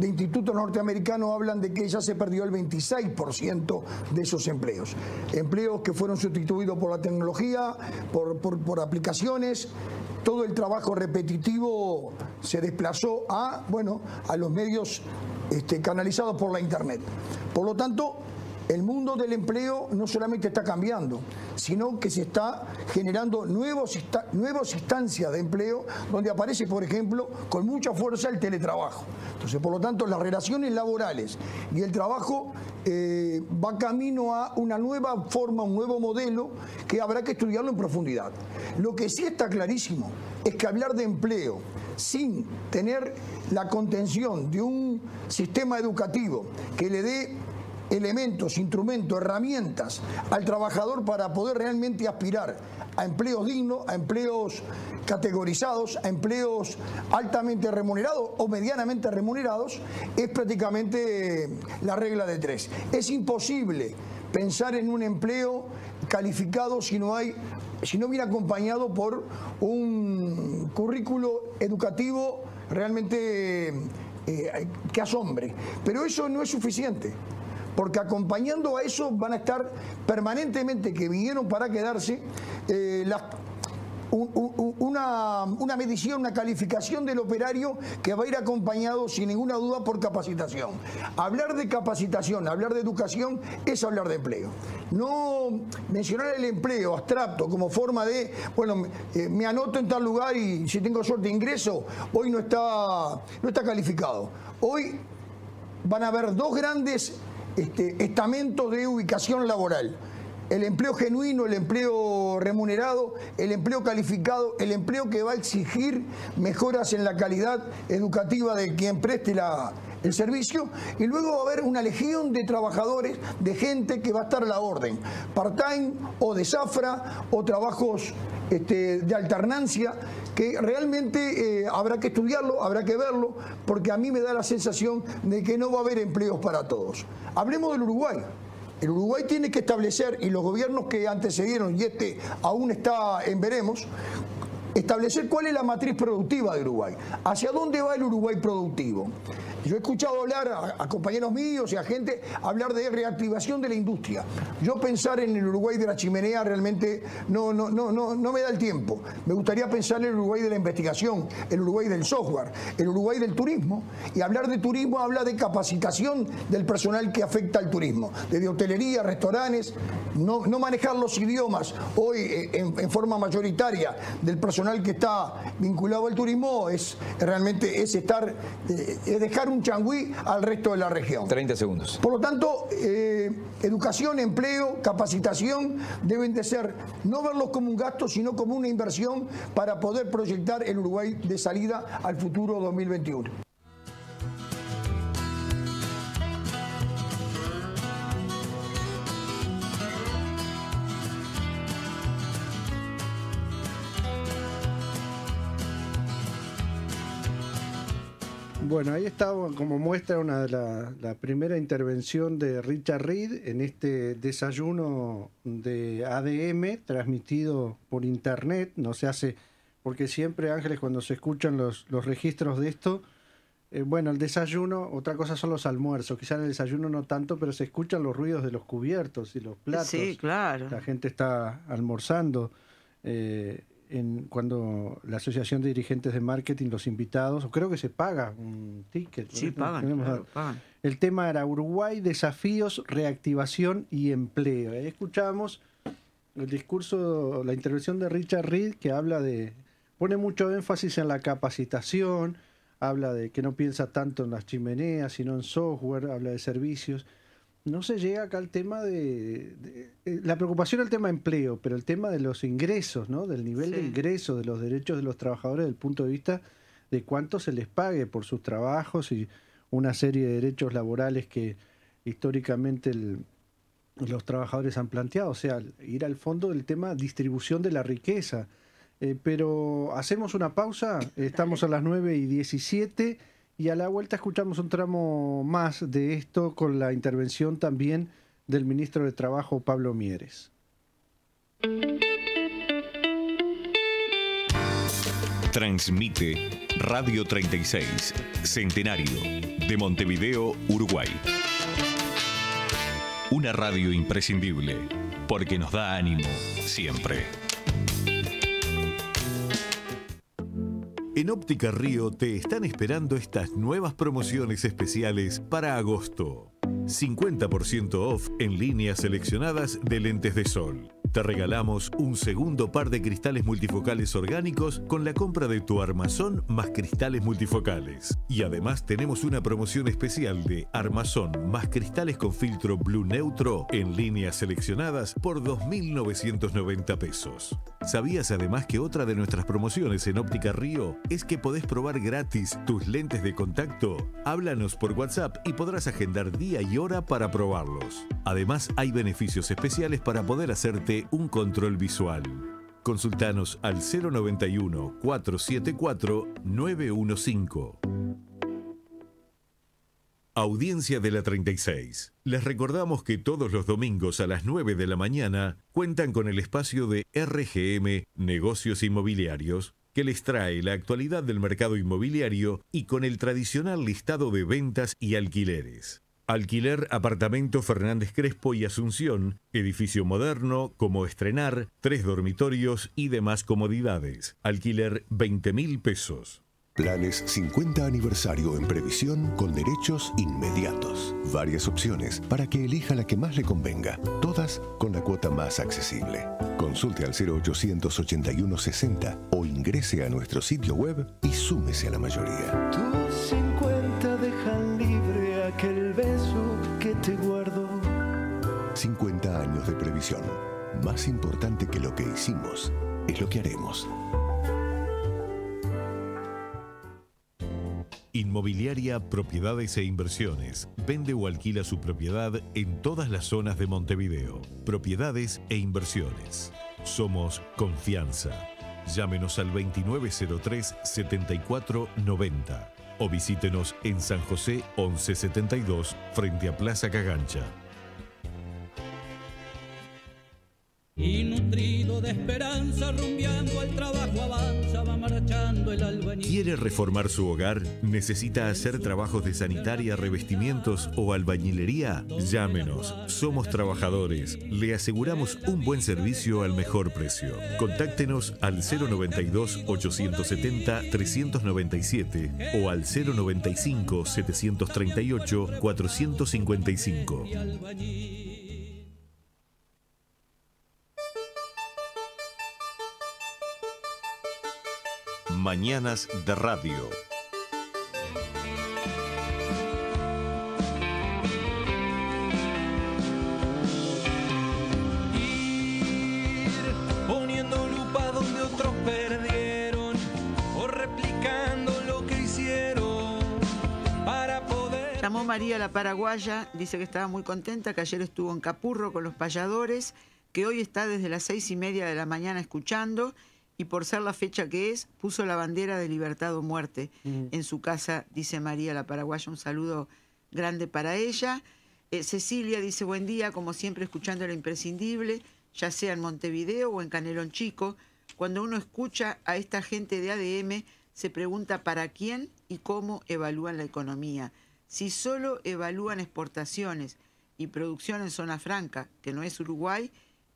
de institutos norteamericanos hablan de que ya se perdió el 26% de esos empleos. Empleos que fueron sustituidos por la tecnología, por, aplicaciones, todo el trabajo repetitivo se desplazó a, bueno, a los medios este, canalizados por la Internet. Por lo tanto, el mundo del empleo no solamente está cambiando, sino que se está generando nuevos, nuevas instancias de empleo donde aparece, por ejemplo, con mucha fuerza el teletrabajo. Entonces, por lo tanto, las relaciones laborales y el trabajo eh, va camino a una nueva forma, un nuevo modelo que habrá que estudiarlo en profundidad. Lo que sí está clarísimo es que hablar de empleo sin tener la contención de un sistema educativo que le dé elementos, instrumentos, herramientas al trabajador para poder realmente aspirar a empleos dignos, a empleos categorizados, a empleos altamente remunerados o medianamente remunerados, es prácticamente la regla de tres. Es imposible pensar en un empleo calificado si no hay si no viene acompañado por un currículo educativo realmente eh, que asombre. Pero eso no es suficiente porque acompañando a eso van a estar permanentemente, que vinieron para quedarse, eh, una, medición, una calificación del operario que va a ir acompañado sin ninguna duda por capacitación. Hablar de capacitación, hablar de educación es hablar de empleo. No mencionar el empleo abstracto como forma de, bueno, eh, me anoto en tal lugar y si tengo suerte ingreso, hoy no está, no está calificado. Hoy van a haber dos grandes este, estamentos de ubicación laboral. El empleo genuino, el empleo remunerado, el empleo calificado, el empleo que va a exigir mejoras en la calidad educativa de quien preste el servicio y luego va a haber una legión de trabajadores, de gente que va a estar a la orden, part-time o de zafra o trabajos este, de alternancia que realmente eh, habrá que estudiarlo, habrá que verlo, porque a mí me da la sensación de que no va a haber empleos para todos. Hablemos del Uruguay. El Uruguay tiene que establecer, y los gobiernos que antecedieron, y este aún está en veremos, establecer cuál es la matriz productiva de Uruguay. ¿Hacia dónde va el Uruguay productivo? Yo he escuchado hablar a, compañeros míos y a gente hablar de reactivación de la industria. Yo pensar en el Uruguay de la chimenea realmente no, no, no, no, no me da el tiempo. Me gustaría pensar en el Uruguay de la investigación, el Uruguay del software, el Uruguay del turismo. Y hablar de turismo habla de capacitación del personal que afecta al turismo, desde hotelería, restaurantes, no, manejar los idiomas hoy eh, en, forma mayoritaria del personal que está vinculado al turismo es realmente es estar, eh, es dejar un changüí al resto de la región. 30 segundos. Por lo tanto, eh, educación, empleo, capacitación deben de ser, no verlos como un gasto, sino como una inversión para poder proyectar el Uruguay de salida al futuro 2021. Bueno, ahí está como muestra una de la, la, primera intervención de Richard Reed en este desayuno de ADM transmitido por internet. No se hace, porque siempre, Ángeles, cuando se escuchan los, los registros de esto, eh, bueno, el desayuno, otra cosa son los almuerzos. Quizá en el desayuno no tanto, pero se escuchan los ruidos de los cubiertos y los platos. Sí, claro. La gente está almorzando. Eh, cuando la Asociación de Dirigentes de Marketing, los invitados, creo que se paga un ticket. Sí, pagan, El tema era Uruguay, desafíos, reactivación y empleo. Ahí escuchamos el discurso, la intervención de Richard Reed que habla de, pone mucho énfasis en la capacitación, habla de que no piensa tanto en las chimeneas, sino en software, habla de servicios no se llega acá al tema de, eh, la preocupación al tema empleo, pero el tema de los ingresos, ¿no? Del nivel de ingresos, de los derechos de los trabajadores desde el punto de vista de cuánto se les pague por sus trabajos y una serie de derechos laborales que históricamente los trabajadores han planteado, o sea, ir al fondo del tema distribución de la riqueza. Eh, pero hacemos una pausa, estamos a las 9 y 17 y a la vuelta escuchamos un tramo más de esto con la intervención también del ministro de Trabajo, Pablo Mieres. Transmite Radio 36, Centenario, de Montevideo, Uruguay. Una radio imprescindible, porque nos da ánimo siempre. En Óptica Río te están esperando estas nuevas promociones especiales para agosto. 50% off en líneas seleccionadas de lentes de sol. Te regalamos un segundo par de cristales multifocales orgánicos con la compra de tu armazón más cristales multifocales. Y además tenemos una promoción especial de armazón más cristales con filtro blue neutro en líneas seleccionadas por 2.990 pesos. ¿Sabías además que otra de nuestras promociones en Óptica Río es que podés probar gratis tus lentes de contacto? Háblanos por WhatsApp y podrás agendar día y hora para probarlos. Además, hay beneficios especiales para poder hacerte un control visual. Consultanos al 091 474 915. Audiencia de la 36. Les recordamos que todos los domingos a las 9 de la mañana cuentan con el espacio de RGM Negocios Inmobiliarios que les trae la actualidad del mercado inmobiliario y con el tradicional listado de ventas y alquileres. Alquiler Apartamento Fernández Crespo y Asunción, edificio moderno, como estrenar, tres dormitorios y demás comodidades. Alquiler 20 mil pesos. Planes 50 aniversario en previsión con derechos inmediatos. Varias opciones para que elija la que más le convenga. Todas con la cuota más accesible. Consulte al 0881 60 o ingrese a nuestro sitio web y súmese a la mayoría. 50 años de previsión. Más importante que lo que hicimos es lo que haremos. Inmobiliaria Propiedades e Inversiones. Vende o alquila su propiedad en todas las zonas de Montevideo. Propiedades e Inversiones. Somos confianza. Llámenos al 2903-7490 o visítenos en San José 1172 frente a Plaza Cagancha. Y nutrido de esperanza, rumbeando al trabajo avanza, va marchando el albañil. ¿Quiere reformar su hogar? ¿Necesita hacer trabajos de sanitaria, revestimientos o albañilería? Llámenos. Somos trabajadores. Le aseguramos un buen servicio al mejor precio. Contáctenos al 092-870-397 o al 095-738-455. Hicieron para poder. Llamó María la paraguaya, dice que estaba muy contenta, que ayer estuvo en Capurro con los payadores, que hoy está desde las seis y media de la mañana escuchando y por ser la fecha que es, puso la bandera de libertad o muerte en su casa, dice María la paraguaya. Un saludo grande para ella. Eh, Cecilia dice, buen día, como siempre escuchando lo imprescindible, ya sea en Montevideo o en Canelón Chico. Cuando uno escucha a esta gente de ADM, se pregunta para quién y cómo evalúan la economía. Si solo evalúan exportaciones y producción en zona franca, que no es Uruguay,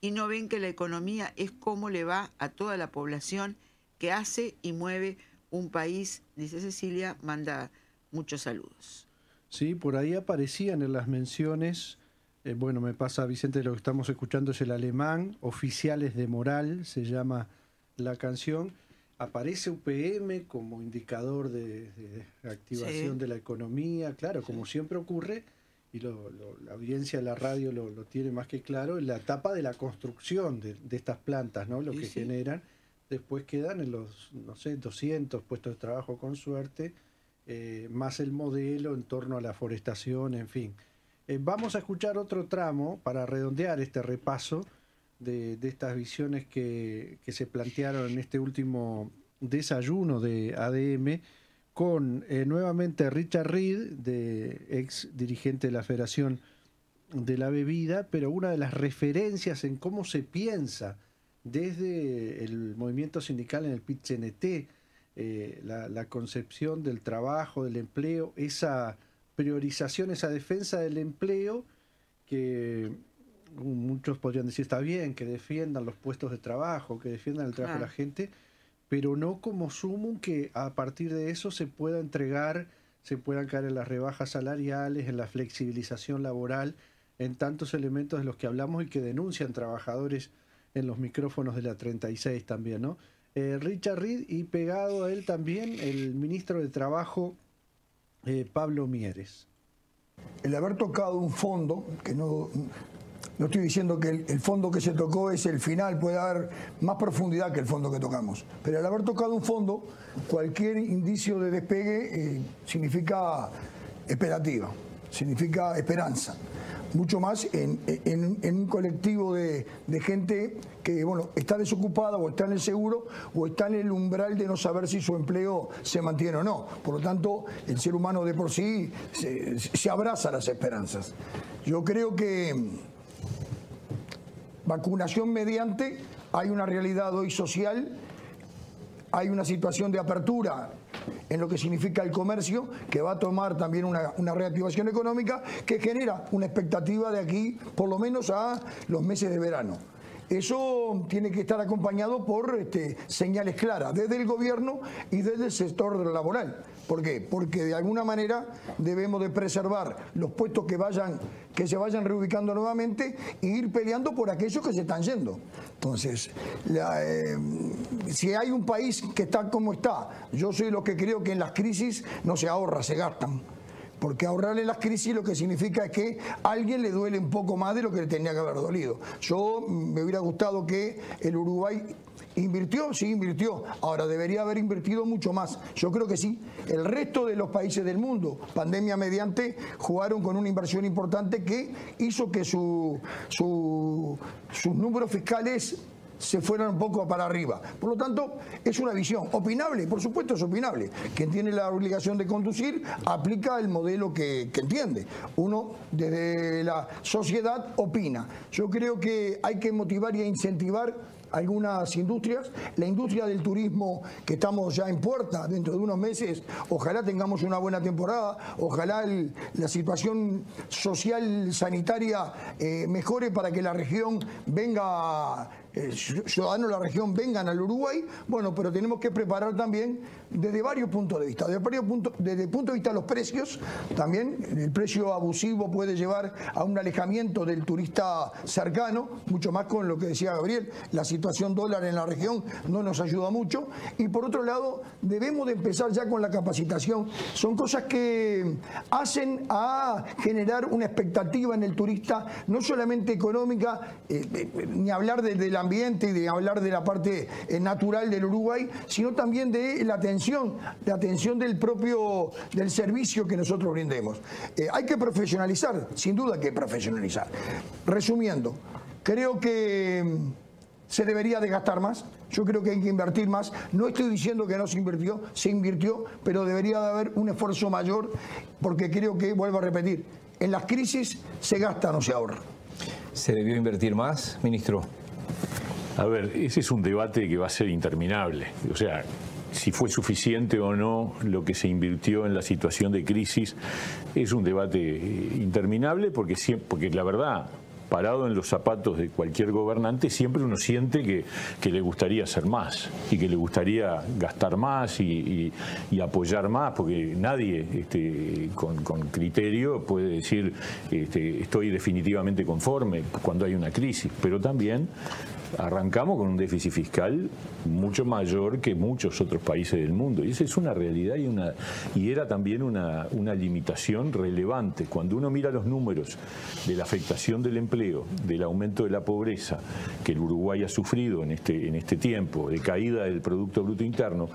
y no ven que la economía es cómo le va a toda la población que hace y mueve un país, dice Cecilia, manda muchos saludos. Sí, por ahí aparecían en las menciones, eh, bueno, me pasa Vicente, lo que estamos escuchando es el alemán, Oficiales de Moral, se llama la canción. Aparece UPM como indicador de, de activación Sí. de la economía, claro, como siempre ocurre, y lo- lo- la audiencia de la radio lo, lo tiene más que claro, en la etapa de la construcción de, de estas plantas, ¿no? Lo Sí, que sí. generan, después quedan en los, no sé, 200 puestos de trabajo con suerte, eh, más el modelo en torno a la forestación, en fin. Eh, vamos a escuchar otro tramo para redondear este repaso de, de estas visiones que, que se plantearon en este último desayuno de ADM con eh, nuevamente Richard Reed, de ex dirigente de la Federación de la Bebida, pero una de las referencias en cómo se piensa desde el movimiento sindical en el PIT-CNT, eh, la, la concepción del trabajo, del empleo, esa priorización, esa defensa del empleo que muchos podrían decir está bien, que defiendan los puestos de trabajo, que defiendan el trabajo de la gente, pero no como sumum que a partir de eso se pueda entregar se puedan caer en las rebajas salariales, en la flexibilización laboral, en tantos elementos de los que hablamos y que denuncian trabajadores en los micrófonos de la 36 también, ¿no? Eh, Richard Reed y pegado a él también el ministro de Trabajo, eh, Pablo Mieres. El haber tocado un fondo, que no, no estoy diciendo que el, fondo que se tocó es el final, puede dar más profundidad que el fondo que tocamos, pero el haber tocado un fondo, cualquier indicio de despegue eh, significa expectativa, significa esperanza mucho más en, un colectivo de, gente que bueno, está desocupada o está en el seguro o está en el umbral de no saber si su empleo se mantiene o no. Por lo tanto, el ser humano de por sí se, se abraza a las esperanzas. Yo creo que vacunación mediante hay una realidad hoy social, hay una situación de apertura en lo que significa el comercio, que va a tomar también una, reactivación económica que genera una expectativa de aquí por lo menos a los meses de verano. Eso tiene que estar acompañado por este, señales claras desde el gobierno y desde el sector laboral. ¿Por qué? Porque de alguna manera debemos de preservar los puestos que vayan, que se vayan reubicando nuevamente e ir peleando por aquellos que se están yendo. Entonces, eh, si hay un país que está como está, yo soy lo que creo que en las crisis no se ahorra, se gastan porque ahorrar en las crisis lo que significa es que a alguien le duele un poco más de lo que le tenía que haber dolido. Yo me hubiera gustado que el Uruguay ¿Invirtió? Sí, invirtió. Ahora, debería haber invertido mucho más. Yo creo que sí. El resto de los países del mundo, pandemia mediante, jugaron con una inversión importante que hizo que su, sus números fiscales se fueran un poco para arriba. Por lo tanto, es una visión opinable, por supuesto es opinable. Quien tiene la obligación de conducir aplica el modelo que, que, entiende. Uno desde la sociedad opina. Yo creo que hay que motivar y incentivar algunas industrias. La industria del turismo que estamos ya en puerta dentro de unos meses, ojalá tengamos una buena temporada, ojalá la situación social, sanitaria eh, mejore para que la región venga eh, ciudadanos de la región vengan al Uruguay, bueno, pero tenemos que preparar también desde varios puntos de vista. Desde, varios puntos, desde el punto de vista de los precios, también el precio abusivo puede llevar a un alejamiento del turista cercano, mucho más con lo que decía Gabriel, la situación dólar en la región no nos ayuda mucho. Y por otro lado, debemos de empezar ya con la capacitación. Son cosas que hacen a generar una expectativa en el turista, no solamente económica, eh, eh, ni hablar de, de la ambiente y de hablar de la parte natural del Uruguay, sino también de la atención, la atención del propio, del servicio que nosotros brindemos. Eh, hay que profesionalizar, sin duda que profesionalizar. Resumiendo, creo que mm, se debería de gastar más, yo creo que hay que invertir más. No estoy diciendo que no se invirtió, se invirtió, pero debería de haber un esfuerzo mayor, porque creo que, vuelvo a repetir, en las crisis se gasta, no se ahorra. ¿Se debió invertir más, ministro? A ver, ese es un debate que va a ser interminable. O sea, si fue suficiente o no lo que se invirtió en la situación de crisis, es un debate interminable porque, porque la verdad, parado en los zapatos de cualquier gobernante, siempre uno siente que, le gustaría hacer más y que le gustaría gastar más y, apoyar más, porque nadie este, con, criterio puede decir este, estoy definitivamente conforme cuando hay una crisis, pero también arrancamos con un déficit fiscal mucho mayor que muchos otros países del mundo. Y esa es una realidad y, era también una, una limitación relevante. Cuando uno mira los números de la afectación del empleo, del aumento de la pobreza que el Uruguay ha sufrido en este, en este tiempo, de caída del Producto Bruto Interno,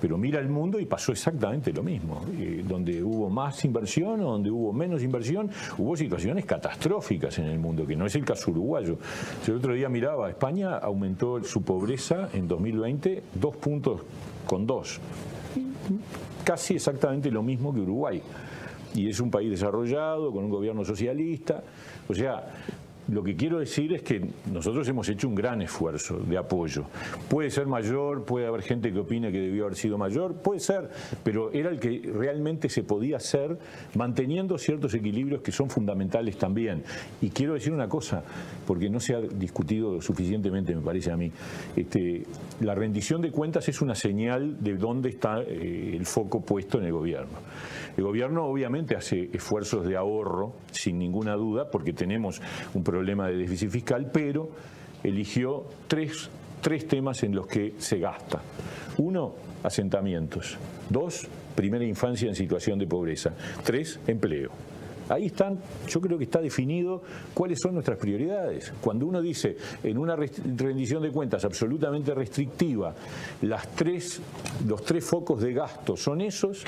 pero mira el mundo y pasó exactamente lo mismo. Eh, donde hubo más inversión o donde hubo menos inversión, hubo situaciones catastróficas en el mundo, que no es el caso uruguayo. el otro día miraba, España aumentó su pobreza en 2020 dos puntos con dos. Casi exactamente lo mismo que Uruguay. Y es un país desarrollado, con un gobierno socialista. O sea, lo que quiero decir es que nosotros hemos hecho un gran esfuerzo de apoyo. Puede ser mayor, puede haber gente que opine que debió haber sido mayor, puede ser, pero era el que realmente se podía hacer manteniendo ciertos equilibrios que son fundamentales también. Y quiero decir una cosa, porque no se ha discutido suficientemente, me parece a mí. Este, la rendición de cuentas es una señal de dónde está eh, el foco puesto en el gobierno. El gobierno obviamente hace esfuerzos de ahorro, sin ninguna duda, porque tenemos un problema de déficit fiscal, pero eligió tres, tres temas en los que se gasta. Uno, asentamientos. Dos, primera infancia en situación de pobreza. Tres, empleo. Ahí están, yo creo que está definido cuáles son nuestras prioridades. Cuando uno dice en una rendición de cuentas absolutamente restrictiva, las tres, los tres focos de gasto son esos,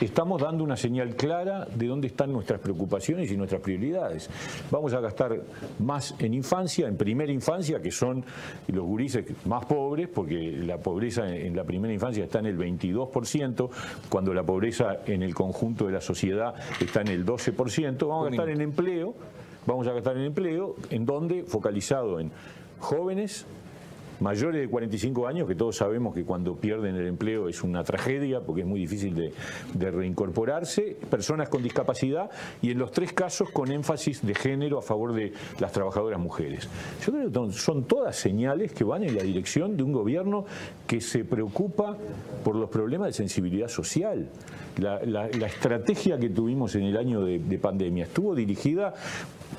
estamos dando una señal clara de dónde están nuestras preocupaciones y nuestras prioridades. Vamos a gastar más en infancia, en primera infancia, que son los gurises más pobres, porque la pobreza en la primera infancia está en el 22%, cuando la pobreza en el conjunto de la sociedad está en el 12% vamos a gastar en empleo, vamos a gastar en empleo, en donde focalizado en jóvenes, mayores de 45 años, que todos sabemos que cuando pierden el empleo es una tragedia porque es muy difícil de, reincorporarse, personas con discapacidad y en los tres casos con énfasis de género a favor de las trabajadoras mujeres. Yo creo que son todas señales que van en la dirección de un gobierno que se preocupa por los problemas de sensibilidad social. La, estrategia que tuvimos en el año de pandemia estuvo dirigida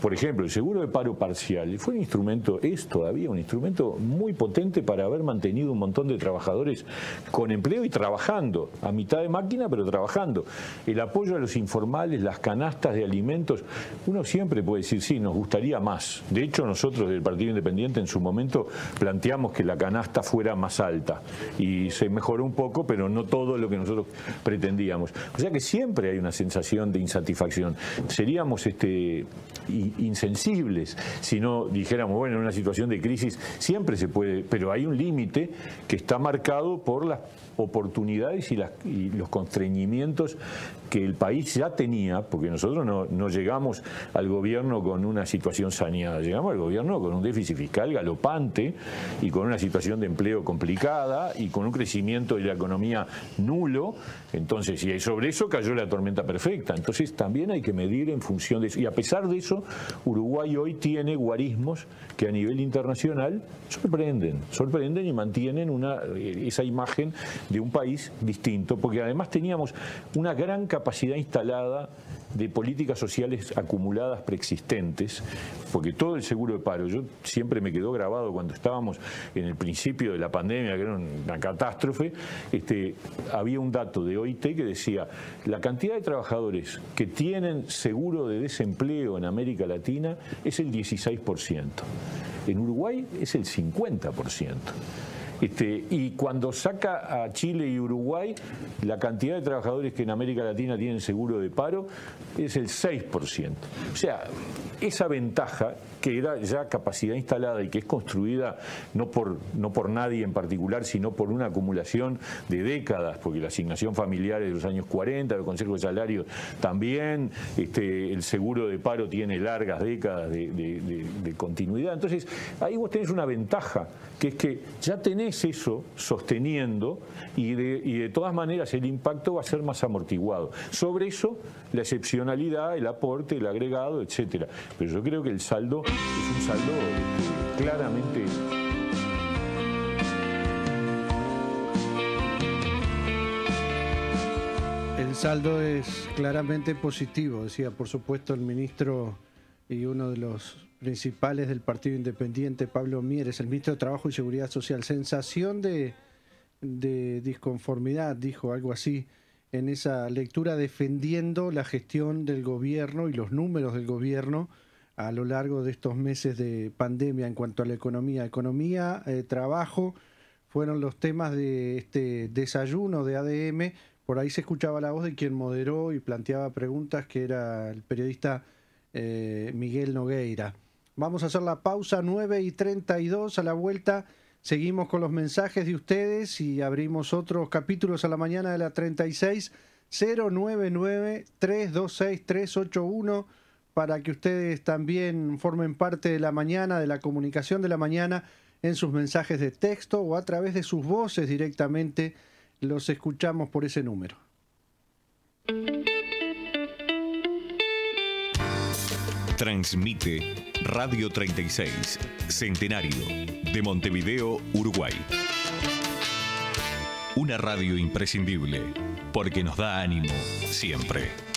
por ejemplo, el seguro de paro parcial fue un instrumento, es todavía un instrumento muy potente para haber mantenido un montón de trabajadores con empleo y trabajando, a mitad de máquina, pero trabajando. El apoyo a los informales, las canastas de alimentos, uno siempre puede decir, sí, nos gustaría más. De hecho, nosotros del Partido Independiente en su momento planteamos que la canasta fuera más alta y se mejoró un poco, pero no todo lo que nosotros pretendíamos. O sea que siempre hay una sensación de insatisfacción. Seríamos este, insensibles. Si no dijéramos, bueno, en una situación de crisis siempre se puede, pero hay un límite que está marcado por las oportunidades y, los constreñimientos que el país ya tenía, porque nosotros no, llegamos al gobierno con una situación saneada, llegamos al gobierno con un déficit fiscal galopante y con una situación de empleo complicada y con un crecimiento de la economía nulo, entonces, y sobre eso cayó la tormenta perfecta, entonces también hay que medir en función de eso, y a pesar de eso, Uruguay hoy tiene guarismos que a nivel internacional sorprenden, sorprenden y mantienen una, esa imagen de un país distinto, porque además teníamos una gran capacidad instalada de políticas sociales acumuladas preexistentes, porque todo el seguro de paro, yo siempre me quedó grabado cuando estábamos en el principio de la pandemia, que era una catástrofe, este, había un dato de OIT que decía, la cantidad de trabajadores que tienen seguro de desempleo en América Latina es el 16%. En Uruguay es el 50%. Este, y cuando saca a Chile y Uruguay, la cantidad de trabajadores que en América Latina tienen seguro de paro es el 6%. O sea, esa ventaja que era ya capacidad instalada y que es construida no por, no por nadie en particular, sino por una acumulación de décadas, porque la asignación familiar es de los años 40, el Consejo de Salario también, este, el seguro de paro tiene largas décadas de, continuidad. Entonces, ahí vos tenés una ventaja, que es que ya tenés eso sosteniendo y de, y de todas maneras el impacto va a ser más amortiguado. Sobre eso, la excepcionalidad, el aporte, el agregado, etcétera. Pero yo creo que el saldo es un saldo claramente El saldo es claramente positivo, decía por supuesto el ministro y uno de los principales del Partido Independiente, Pablo Mieres, el ministro de Trabajo y Seguridad Social. Sensación de, de disconformidad, dijo algo así, en esa lectura defendiendo la gestión del gobierno y los números del gobierno a lo largo de estos meses de pandemia en cuanto a la economía. Economía, eh, trabajo, fueron los temas de este desayuno de ADM. Por ahí se escuchaba la voz de quien moderó y planteaba preguntas, que era el periodista eh, Miguel Nogueira. Vamos a hacer la pausa 9 y 32 a la vuelta. Seguimos con los mensajes de ustedes y abrimos otros capítulos a la mañana de la 36 099 326 381 para que ustedes también formen parte de la mañana, de la comunicación de la mañana en sus mensajes de texto o a través de sus voces directamente. Los escuchamos por ese número. Transmite Radio 36, Centenario, de Montevideo, Uruguay. Una radio imprescindible, porque nos da ánimo siempre.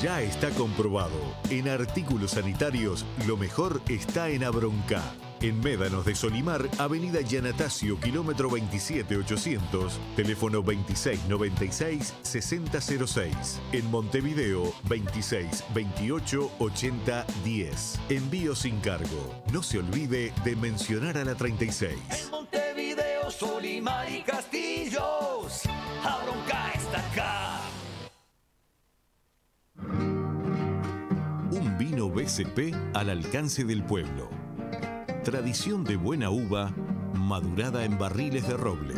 Ya está comprobado. En artículos sanitarios, lo mejor está en Abronca. En Médanos de Solimar, Avenida Yanatacio, kilómetro 27800, teléfono 2696-6006. En Montevideo, 2628-8010. Envío sin cargo. No se olvide de mencionar a la 36. Montevideo, Solimar y Castillos. Abronca está acá. Un vino BCP al alcance del pueblo. Tradición de buena uva, madurada en barriles de roble.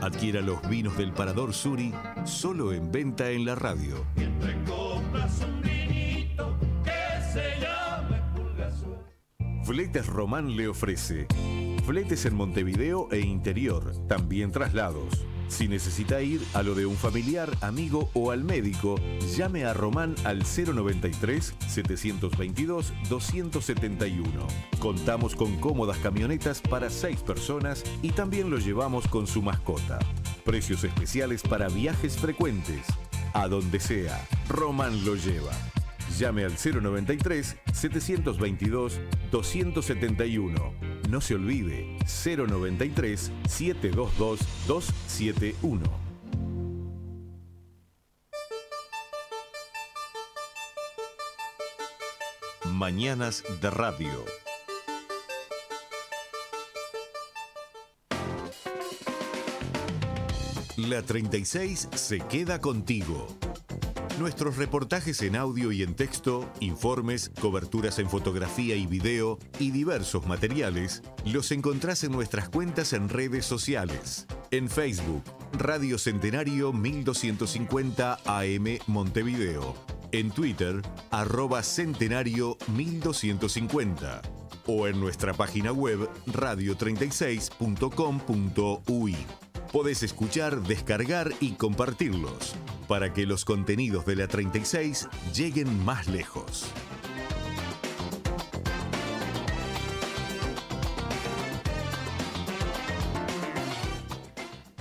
Adquiera los vinos del Parador Suri solo en venta en la radio. Compras un vinito que se llama Pulgasol. Fletes Román le ofrece. Fletes en Montevideo e interior, también traslados. Si necesita ir a lo de un familiar, amigo o al médico, llame a Román al 093-722-271. Contamos con cómodas camionetas para seis personas y también lo llevamos con su mascota. Precios especiales para viajes frecuentes. A donde sea, Román lo lleva. Llame al 093-722-271. No se olvide, 093-722-271. Mañanas de Radio. La 36 se queda contigo. Nuestros reportajes en audio y en texto, informes, coberturas en fotografía y video y diversos materiales los encontrás en nuestras cuentas en redes sociales. En Facebook, Radio Centenario 1250 AM Montevideo. En Twitter, arroba Centenario 1250. O en nuestra página web radio36.com.ui. Podés escuchar, descargar y compartirlos para que los contenidos de la 36 lleguen más lejos.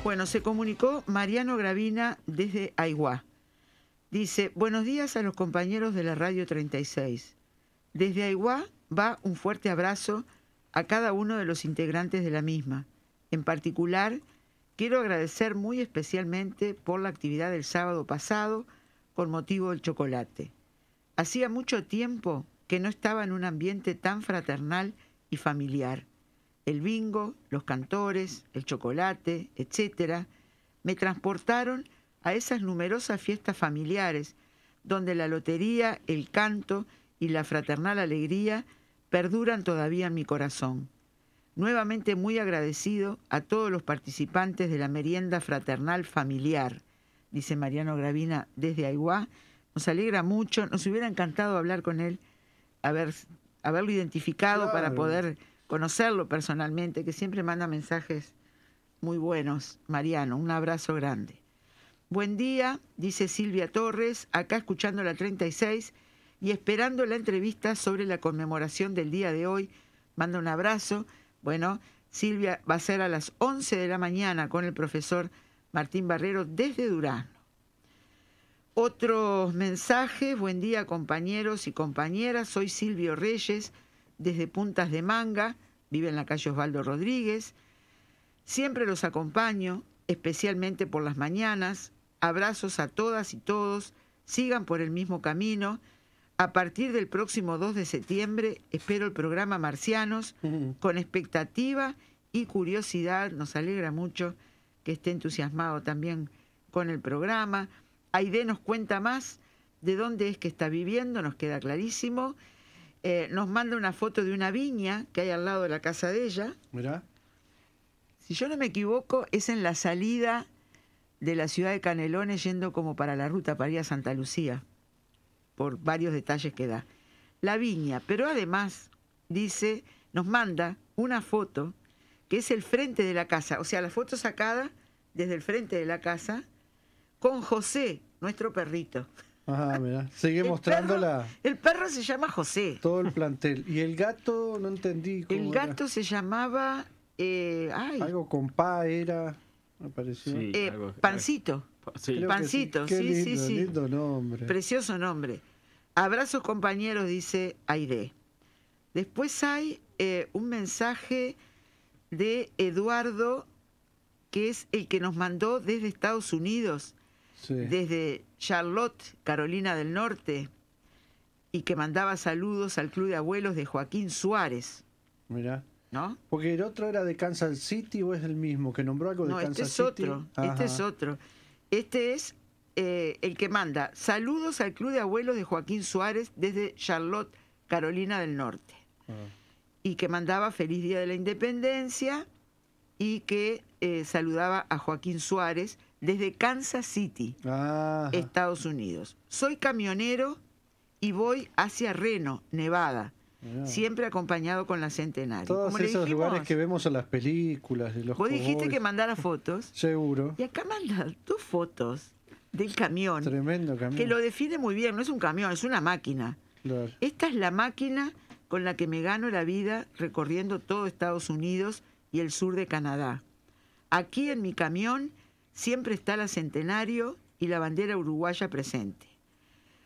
Bueno, se comunicó Mariano Gravina desde Aiguá. Dice, buenos días a los compañeros de la Radio 36. Desde Aiguá va un fuerte abrazo a cada uno de los integrantes de la misma. En particular, quiero agradecer muy especialmente por la actividad del sábado pasado con motivo del chocolate. Hacía mucho tiempo que no estaba en un ambiente tan fraternal y familiar. El bingo, los cantores, el chocolate, etcétera, me transportaron a esas numerosas fiestas familiares donde la lotería, el canto y la fraternal alegría perduran todavía en mi corazón. Nuevamente muy agradecido a todos los participantes de la merienda fraternal familiar, dice Mariano Gravina desde Aiguá. Nos alegra mucho, nos hubiera encantado hablar con él, haber, haberlo identificado para poder conocerlo personalmente, que siempre manda mensajes muy buenos. Mariano, un abrazo grande. Buen día, dice Silvia Torres, acá escuchando la 36 y esperando la entrevista sobre la conmemoración del día de hoy. Manda un abrazo. Bueno, Silvia va a ser a las 11 de la mañana con el profesor Martín Barrero desde Durán. Otros mensajes, buen día compañeros y compañeras, soy Silvio Reyes desde Puntas de Manga, vive en la calle Osvaldo Rodríguez. Siempre los acompaño, especialmente por las mañanas. Abrazos a todas y todos, sigan por el mismo camino. A partir del próximo 2 de septiembre espero el programa Marcianos con expectativa y curiosidad. Nos alegra mucho que esté entusiasmado también con el programa. Aide nos cuenta más de dónde es que está viviendo, nos queda clarísimo. Eh, nos manda una foto de una viña que hay al lado de la casa de ella. Mirá. Si yo no me equivoco, es en la salida de la ciudad de Canelones yendo como para la ruta para ir a Santa Lucía, por varios detalles que da. La viña, pero además dice, nos manda una foto que es el frente de la casa, o sea, la foto sacada desde el frente de la casa con José, nuestro perrito. Ah, mira, sigue El mostrándola. perro- El perro se llama José. Todo el plantel. Y el gato, no entendí. cómo El era. gato se llamaba eh, ay, Algo con pa era. Me pareció. eh, Pancito. Pancito, Qué sí, sí, lindo, sí. lindo nombre. Precioso nombre. Abrazos compañeros, dice Aide. Después hay eh, un mensaje de Eduardo, que es el que nos mandó desde Estados Unidos, Sí. desde Charlotte, Carolina del Norte, y que mandaba saludos al Club de Abuelos de Joaquín Suárez. Mira. ¿No? Porque el otro era de Kansas City o es el mismo, que nombró algo de No, Kansas este es City. otro. Este es otro. Este es eh, el que manda saludos al Club de Abuelos de Joaquín Suárez desde Charlotte, Carolina del Norte. Ah. Y que mandaba feliz día de la independencia y que eh, saludaba a Joaquín Suárez desde Kansas City, Ajá. Estados Unidos. Soy camionero y voy hacia Reno, Nevada, Siempre acompañado con la Centenario. Todos Como esos dijimos, lugares que vemos en las películas de los Vos dijiste que mandara fotos. Seguro. Y acá manda dos fotos del camión. Tremendo camión. Que lo define muy bien, no es un camión, es una máquina. Claro. Esta es la máquina con la que me gano la vida recorriendo todo Estados Unidos y el sur de Canadá. Aquí en mi camión siempre está la Centenario y la bandera uruguaya presente.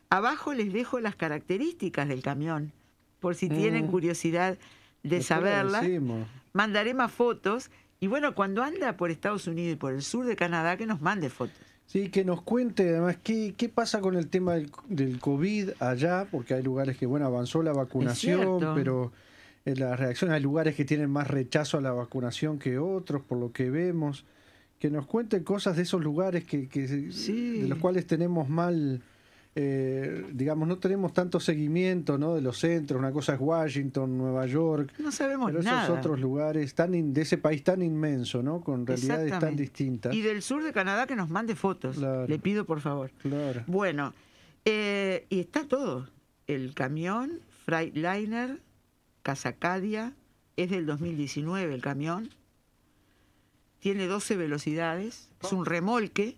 Abajo les dejo las características del camión, por si tienen Mm. curiosidad de Después saberla. Mandaré más fotos. Y bueno, cuando anda por Estados Unidos y por el sur de Canadá, que nos mande fotos. Sí, que nos cuente además qué, qué pasa con el tema del, del COVID allá, porque hay lugares que, bueno, avanzó la vacunación, pero en la reacción hay lugares que tienen más rechazo a la vacunación que otros, por lo que vemos. Que nos cuente cosas de esos lugares que, que de los cuales tenemos mal, eh, digamos, no tenemos tanto seguimiento ¿no? de los centros. Una cosa es Washington, Nueva York. No sabemos pero nada. esos otros lugares tan in- de ese país tan inmenso, ¿no? Con realidades tan distintas. Y del sur de Canadá que nos mande fotos. Le pido por favor. Claro. Bueno, eh, y está todo. El camión, Freightliner, Casacadia, es del 2019 el camión. Tiene 12 velocidades. Es un remolque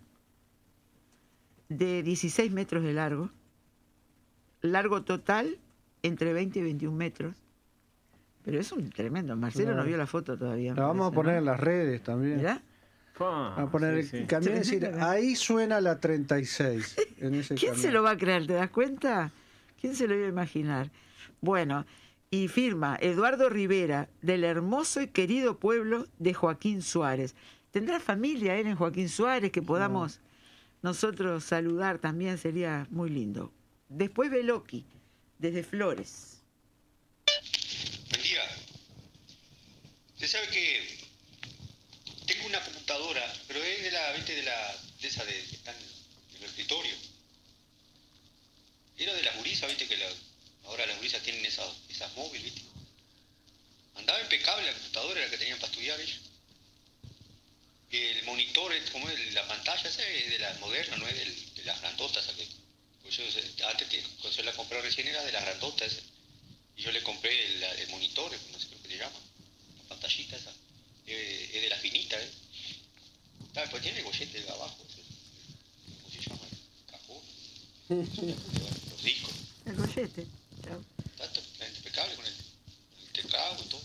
de 16 metros de largo. Largo total entre 20 y 21 metros. Pero es un tremendo. Marcelo Claro. no vio la foto todavía. La vamos a poner ¿no? en las redes también. Mirá. a poner sí, el camión decir, ahí suena la 36. En ese ¿Quién se lo va a creer? ¿Te das cuenta? ¿Quién se lo iba a imaginar? Bueno, y firma Eduardo Rivera, del hermoso y querido pueblo de Joaquín Suárez. ¿Tendrá familia él en Joaquín Suárez que podamos nosotros saludar también? Sería muy lindo. Después Beloki, desde Flores. Buen día. Usted sabe que tengo una computadora, pero es de la, viste, de la, de esa de, que en el escritorio. Era de las gurisas, viste, que ahora las gurisas tienen esas, esas móviles, viste. Andaba impecable la computadora, era la que tenían para estudiar ellos. El monitor, es como es, la pantalla, esa es de las modernas, no es de las grandotas. pues yo, antes, cuando se la compré recién era de las grandotas. Y yo le compré el, el monitor, no sé qué se llama, la pantallita esa. Eh, es de la finita, ¿eh? Ah, pues tiene el gollete de abajo, ¿cómo se llama? El cajón, los discos. El gollete. Está, está impecable con el, el teclado y todo.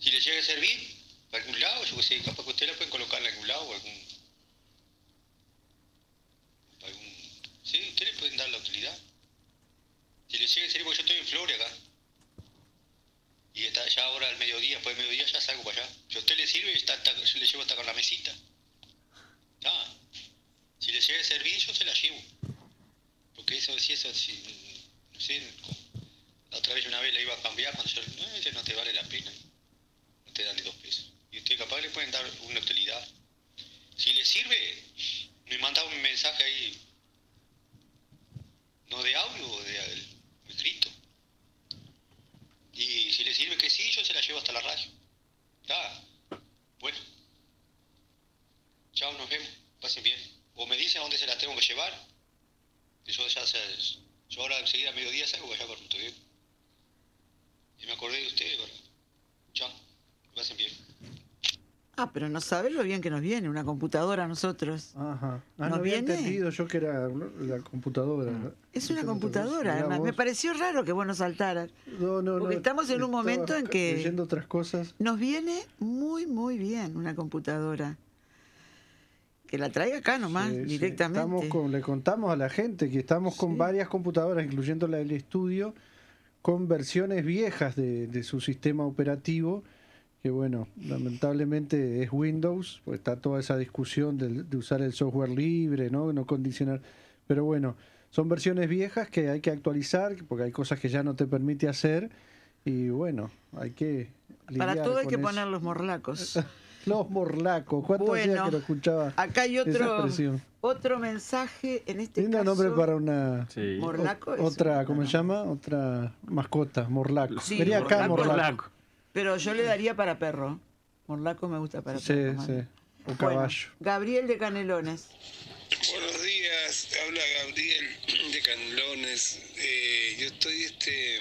Si le llega a servir, algún lado, yo que sé, capaz que usted la pueden colocar en algún lado algún. algún sí, ustedes pueden dar la utilidad. Si le llega a servir, porque yo estoy en Flores acá. Y está ya ahora al mediodía, después del mediodía ya salgo para allá. Si a usted le sirve, está, está- yo le llevo hasta con la mesita. Ah, si le llega a servir, yo se la llevo. Porque eso, si eso, si, no sé, la otra vez una vez la iba a cambiar, cuando yo, no, ese no te vale la pena, no te dan ni dos pesos. Y usted capaz le pueden dar una utilidad. Si le sirve, me manda un mensaje ahí, no de audio, de, escrito. Y si le sirve que sí, yo se la llevo hasta la radio. Ah, bueno. chao, nos vemos, pasen bien. O me dicen a dónde se las tengo que llevar. Y yo ya se, yo ahora enseguida a mediodía salgo allá por Montevideo. Y me acordé de ustedes, ¿verdad? Chao, pasen bien. Ah, pero no sabes lo bien que nos viene una computadora a nosotros. Ajá. Ah, ¿Nos no había viene? entendido yo que era la computadora. ¿no? Es una computadora, además. Me pareció raro que vos no saltaras. No, no, Porque no, estamos en un momento en que Leyendo otras cosas. nos viene muy, muy bien una computadora. Que la traiga acá nomás, Sí, sí. directamente. Estamos con- le contamos a la gente que estamos con varias computadoras, incluyendo la del estudio, con versiones viejas de, de su sistema operativo, que bueno, lamentablemente es Windows, pues está toda esa discusión del- de, usar el software libre, ¿no? no condicionar. Pero bueno, son versiones viejas que hay que actualizar, porque hay cosas que ya no te permite hacer, y bueno, hay que... Para todo hay con que eso. poner los morlacos. Los morlacos, ¿cuánto hacía Bueno, que lo escuchaba? Acá hay otro, otro mensaje, en este Lindo caso. nombre para una Morlaco o- otra, ¿cómo se llama? Otra mascota, morlaco. Sí, Venía acá morlaco. morlaco. Pero yo le daría para perro. Morlaco me gusta para Sí, perro. sí. O Bueno, caballo. Gabriel de Canelones. Buenos días, habla Gabriel de Canelones. Eh, yo estoy, este,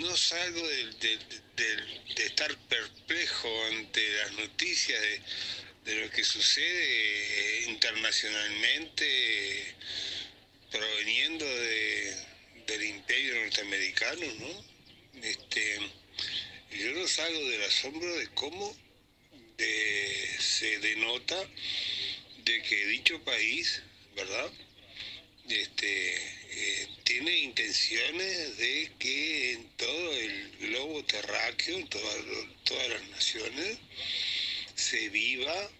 no salgo del- del- del- de estar perplejo ante las noticias de, de lo que sucede eh, internacionalmente, proveniendo de, del imperio norteamericano, ¿no? Este, yo no salgo del asombro de cómo eh, se denota de que dicho país, ¿verdad? Este, eh, tiene intenciones de que en todo el globo terráqueo, en todas, todas las naciones, se viva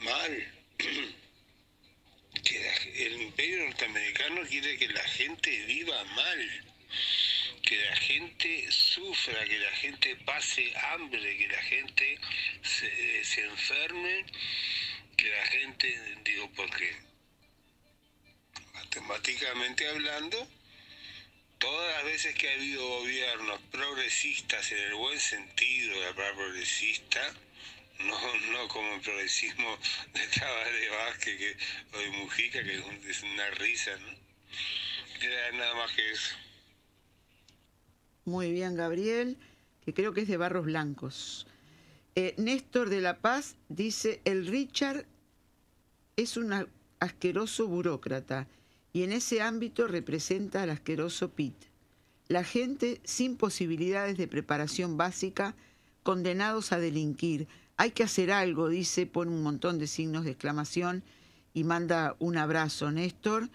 mal. que el imperio norteamericano quiere que la gente viva mal, que la gente sufra, que la gente pase hambre, que la gente se, se enferme, que la gente, digo, porque matemáticamente hablando, todas las veces que ha habido gobiernos progresistas en el buen sentido de la palabra progresista, no, no como el progresismo de Tabaré Vázquez que, o de Mujica, que es una risa, ¿no? Era nada más que eso. Muy bien, Gabriel, que creo que es de Barros Blancos. Eh, Néstor de La Paz dice, el Richard es un asqueroso burócrata y en ese ámbito representa al asqueroso Pitt. La gente sin posibilidades de preparación básica, condenados a delinquir. Hay que hacer algo, dice, pone un montón de signos de exclamación y manda un abrazo, Néstor.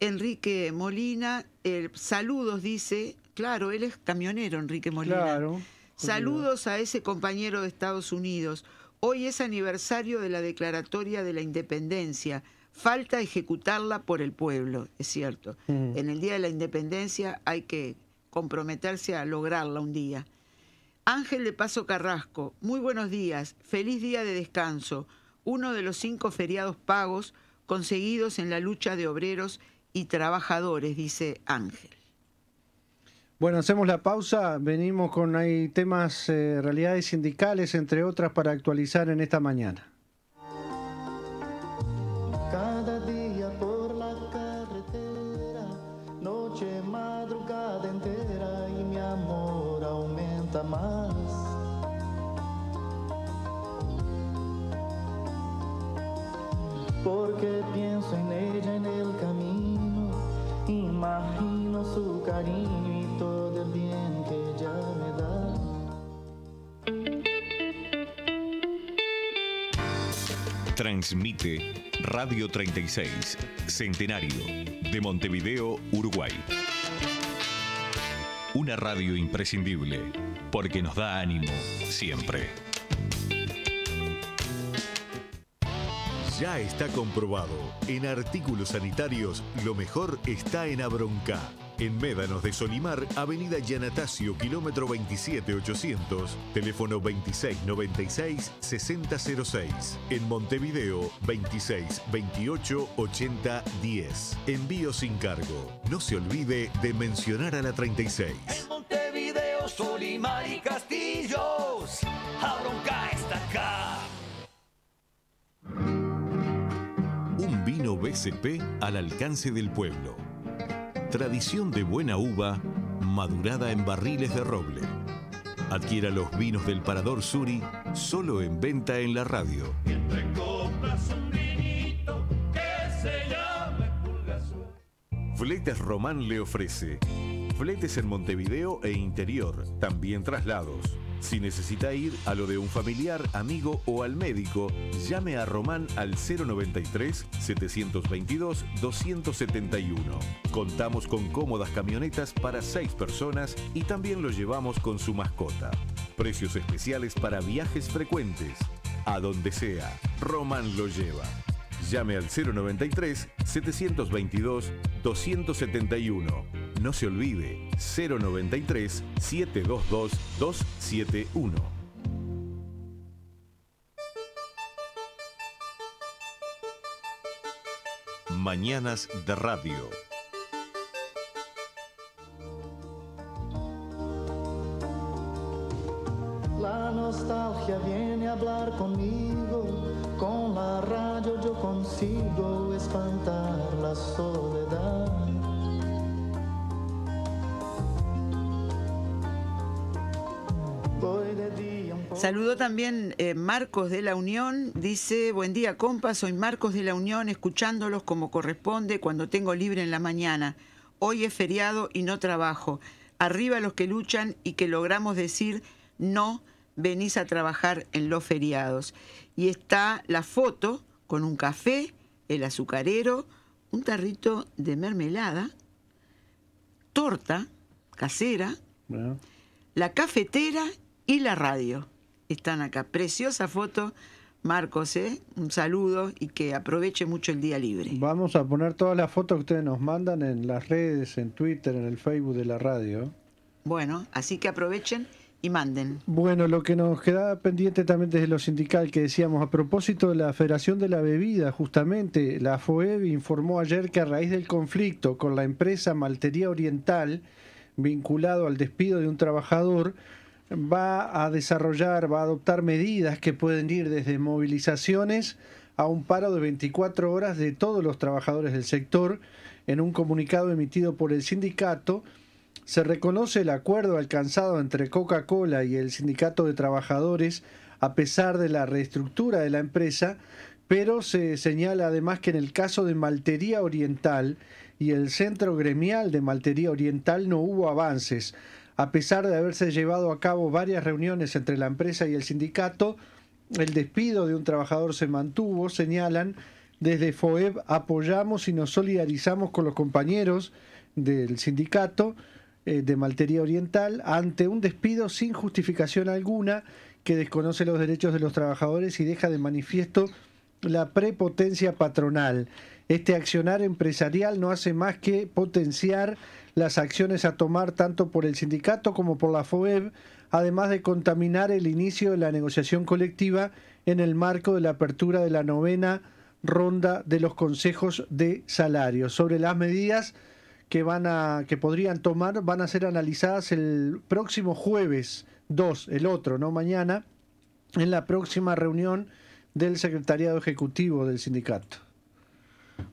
Enrique Molina, eh, saludos, dice, claro, él es camionero, Enrique Molina. Claro. Saludos a ese compañero de Estados Unidos. Hoy es aniversario de la Declaratoria de la Independencia. Falta ejecutarla por el pueblo, es cierto. Mm. En el Día de la Independencia hay que comprometerse a lograrla un día. Ángel de Paso Carrasco, muy buenos días, feliz día de descanso, uno de los cinco feriados pagos conseguidos en la lucha de obreros y trabajadores, dice Ángel. Bueno, hacemos la pausa, venimos con hay temas, eh, realidades sindicales, entre otras, para actualizar en esta mañana. Cada día por la carretera, noche, madrugada entera y mi amor aumenta más. Porque Transmite Radio 36, Centenario, de Montevideo, Uruguay. Una radio imprescindible, porque nos da ánimo siempre. Ya está comprobado. En artículos sanitarios, lo mejor está en Abronca. En Médanos de Solimar, Avenida Yanatacio, kilómetro 27800, teléfono 2696-6006. En Montevideo, 2628-8010. Envío sin cargo. No se olvide de mencionar a la 36. Montevideo, Solimar y Castillos. Abronca está acá. BCP al alcance del pueblo. Tradición de buena uva, madurada en barriles de roble. Adquiera los vinos del Parador Suri solo en venta en la radio. Entre copas un vinito que se llame Pulgasur. Fletes Román le ofrece. Fletes en Montevideo e interior, también traslados. Si necesita ir a lo de un familiar, amigo o al médico, llame a Román al 093-722-271. Contamos con cómodas camionetas para seis personas y también lo llevamos con su mascota. Precios especiales para viajes frecuentes. A donde sea, Román lo lleva. Llame al 093-722-271. No se olvide, 093-722-271. Mañanas de Radio. La nostalgia viene a hablar conmigo, con la radio yo consigo espantar la soledad. Saludó también eh, Marcos de la Unión, dice, buen día compa, soy Marcos de la Unión, escuchándolos como corresponde cuando tengo libre en la mañana. Hoy es feriado y no trabajo. Arriba los que luchan y que logramos decir, no, venís a trabajar en los feriados. Y está la foto con un café, el azucarero, un tarrito de mermelada, torta casera, la cafetera y la radio. Están acá. Preciosa foto, Marcos, ¿eh? Un saludo y que aproveche mucho el día libre. Vamos a poner todas las fotos que ustedes nos mandan en las redes, en Twitter, en el Facebook de la radio. Bueno, así que aprovechen y manden. Bueno, lo que nos quedaba pendiente también desde lo sindical que decíamos, a propósito de la Federación de la Bebida, justamente la FOEB informó ayer que a raíz del conflicto con la empresa Maltería Oriental, vinculado al despido de un trabajador, va a desarrollar, va a adoptar medidas que pueden ir desde movilizaciones a un paro de 24 horas de todos los trabajadores del sector. En un comunicado emitido por el sindicato, se reconoce el acuerdo alcanzado entre Coca-Cola y el Sindicato de Trabajadores a pesar de la reestructura de la empresa, pero se señala además que en el caso de Maltería Oriental y el Centro Gremial de Maltería Oriental no hubo avances. A pesar de haberse llevado a cabo varias reuniones entre la empresa y el sindicato, el despido de un trabajador se mantuvo, señalan. Desde FOEB apoyamos y nos solidarizamos con los compañeros del sindicato eh, de Maltería Oriental ante un despido sin justificación alguna que desconoce los derechos de los trabajadores y deja de manifiesto la prepotencia patronal. Este accionar empresarial no hace más que potenciar las acciones a tomar tanto por el sindicato como por la FOEB, además de contaminar el inicio de la negociación colectiva en el marco de la apertura de la novena ronda de los consejos de salarios. Sobre las medidas que van a que podrían tomar van a ser analizadas el próximo jueves 2, el otro, no mañana, en la próxima reunión del secretariado ejecutivo del sindicato.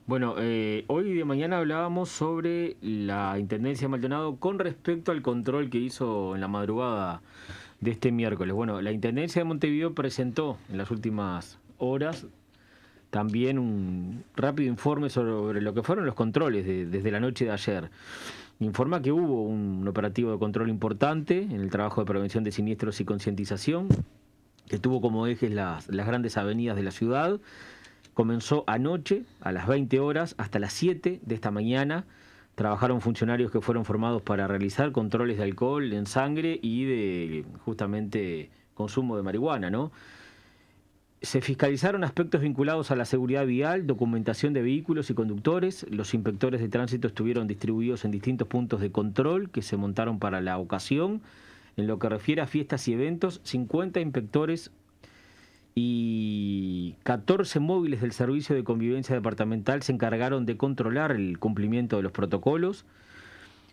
Bueno, eh, hoy de mañana hablábamos sobre la Intendencia de Maldonado con respecto al control que hizo en la madrugada de este miércoles. Bueno, la Intendencia de Montevideo presentó en las últimas horas también un rápido informe sobre lo que fueron los controles de- desde la noche de ayer. Informa que hubo un operativo de control importante en el trabajo de prevención de siniestros y concientización, que tuvo como ejes las, las grandes avenidas de la ciudad. Comenzó anoche a las 20 horas hasta las 7 de esta mañana. Trabajaron funcionarios que fueron formados para realizar controles de alcohol en sangre y de justamente consumo de marihuana, ¿no? Se fiscalizaron aspectos vinculados a la seguridad vial, documentación de vehículos y conductores. Los inspectores de tránsito estuvieron distribuidos en distintos puntos de control que se montaron para la ocasión. En lo que refiere a fiestas y eventos, 50 inspectores y 14 móviles del Servicio de Convivencia Departamental se encargaron de controlar el cumplimiento de los protocolos.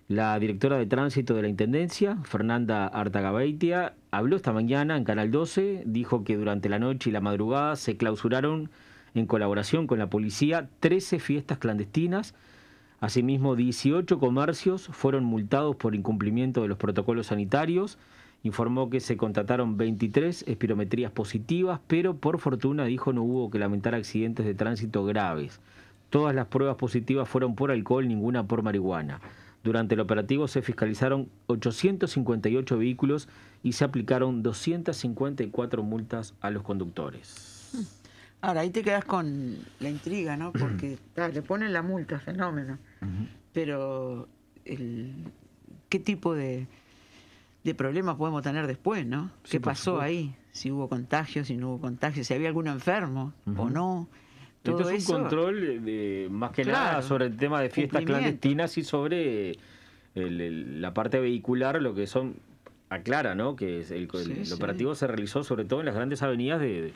La directora de tránsito de la Intendencia, Fernanda Artagabeitia, habló esta mañana en Canal 12, dijo que durante la noche y la madrugada se clausuraron en colaboración con la policía 13 fiestas clandestinas. Asimismo, 18 comercios fueron multados por incumplimiento de los protocolos sanitarios. Informó que se contrataron 23 espirometrías positivas, pero por fortuna dijo no hubo que lamentar accidentes de tránsito graves. Todas las pruebas positivas fueron por alcohol, ninguna por marihuana. Durante el operativo se fiscalizaron 858 vehículos y se aplicaron 254 multas a los conductores. Ahora, ahí te quedas con la intriga, ¿no? Porque ta, le ponen la multa, fenómeno. Pero, el, ¿qué tipo de, de problemas podemos tener después, no? ¿Qué pasó supuesto. ahí? Si hubo contagios, si no hubo contagios, si había algún enfermo o no. Todo Esto es eso. un control de, más que nada sobre el tema de fiestas clandestinas y sobre el- el- la parte vehicular, lo que son, aclara, ¿no? Que es el, el- Sí, el sí. operativo se realizó sobre todo en las grandes avenidas de,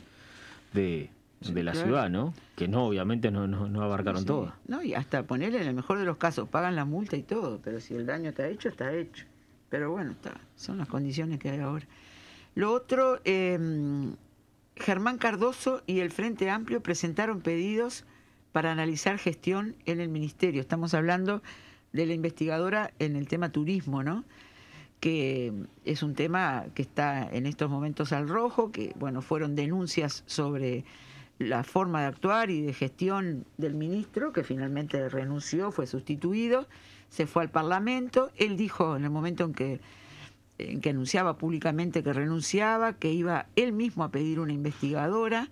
de, de la claro. ciudad, ¿no? Que no, obviamente no, no, no abarcaron Sí. todas. No, y hasta ponerle en el mejor de los casos, pagan la multa y todo, pero si el daño está hecho, está hecho. Pero bueno, está, son las condiciones que hay ahora. Lo otro, eh, Germán Cardoso y el Frente Amplio presentaron pedidos para analizar gestión en el Ministerio. Estamos hablando de la investigadora en el tema turismo, ¿no? que es un tema que está en estos momentos al rojo, que bueno, fueron denuncias sobre la forma de actuar y de gestión del ministro, que finalmente renunció, fue sustituido, se fue al Parlamento, él dijo en el momento en que en que anunciaba públicamente que renunciaba, que iba él mismo a pedir una investigadora,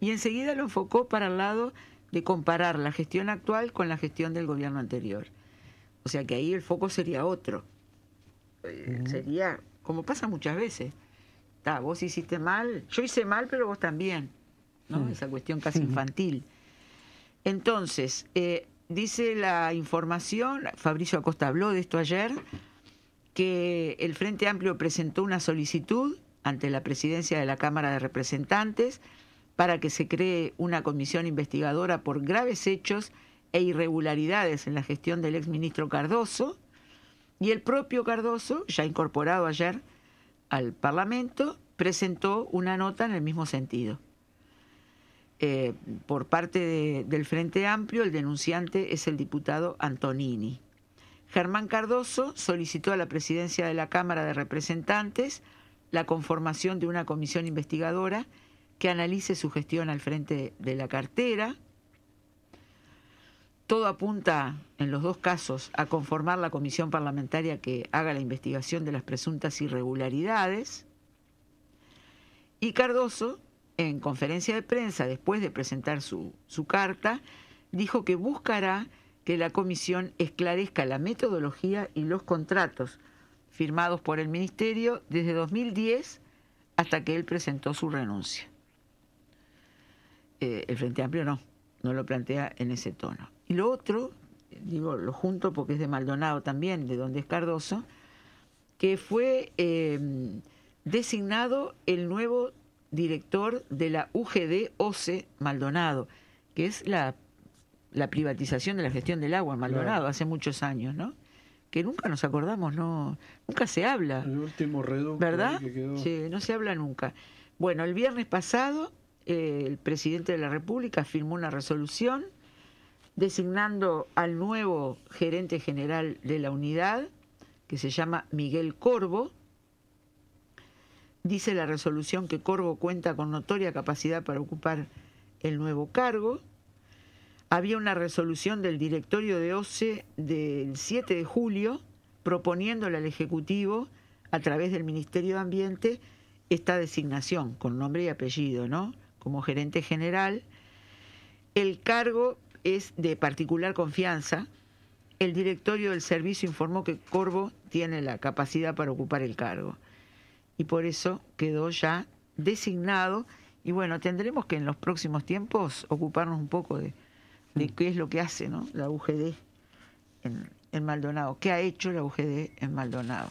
y enseguida lo enfocó para el lado de comparar la gestión actual con la gestión del gobierno anterior. O sea que ahí el foco sería otro. Eh, Sería, como pasa muchas veces, "Ta, vos hiciste mal, yo hice mal, pero vos también. ¿no? Esa cuestión casi infantil. Entonces, eh, dice la información, Fabricio Acosta habló de esto ayer, que el Frente Amplio presentó una solicitud ante la presidencia de la Cámara de Representantes para que se cree una comisión investigadora por graves hechos e irregularidades en la gestión del exministro Cardoso, y el propio Cardoso, ya incorporado ayer al Parlamento, presentó una nota en el mismo sentido. Eh, por parte de- del Frente Amplio, el denunciante es el diputado Antonini. Germán Cardoso solicitó a la presidencia de la Cámara de Representantes la conformación de una comisión investigadora que analice su gestión al frente de la cartera. Todo apunta, en los dos casos, a conformar la comisión parlamentaria que haga la investigación de las presuntas irregularidades. Y Cardoso, en conferencia de prensa, después de presentar su, su carta, dijo que buscará que la comisión esclarezca la metodología y los contratos firmados por el Ministerio desde 2010 hasta que él presentó su renuncia. Eh, el Frente Amplio no, no lo plantea en ese tono. Y lo otro, digo, lo junto porque es de Maldonado también, de donde es Cardoso, que fue eh, designado el nuevo director de la UGD OCE Maldonado, que es la, la privatización de la gestión del agua en Maldonado Claro. hace muchos años, ¿no? Que nunca nos acordamos, no, nunca se habla. El último reducto ¿Verdad? que quedó. Sí, no se habla nunca. Bueno, el viernes pasado eh, el presidente de la República firmó una resolución designando al nuevo gerente general de la unidad, que se llama Miguel Corvo. Dice la resolución que Corvo cuenta con notoria capacidad para ocupar el nuevo cargo. Había una resolución del directorio de OCE del 7 de julio proponiéndole al Ejecutivo, a través del Ministerio de Ambiente, esta designación con nombre y apellido, ¿no? Como gerente general. El cargo es de particular confianza. El directorio del servicio informó que Corvo tiene la capacidad para ocupar el cargo. Y por eso quedó ya designado. Y bueno, tendremos que en los próximos tiempos ocuparnos un poco de, de qué es lo que hace ¿no? la UGD en, en Maldonado. ¿Qué ha hecho la UGD en Maldonado?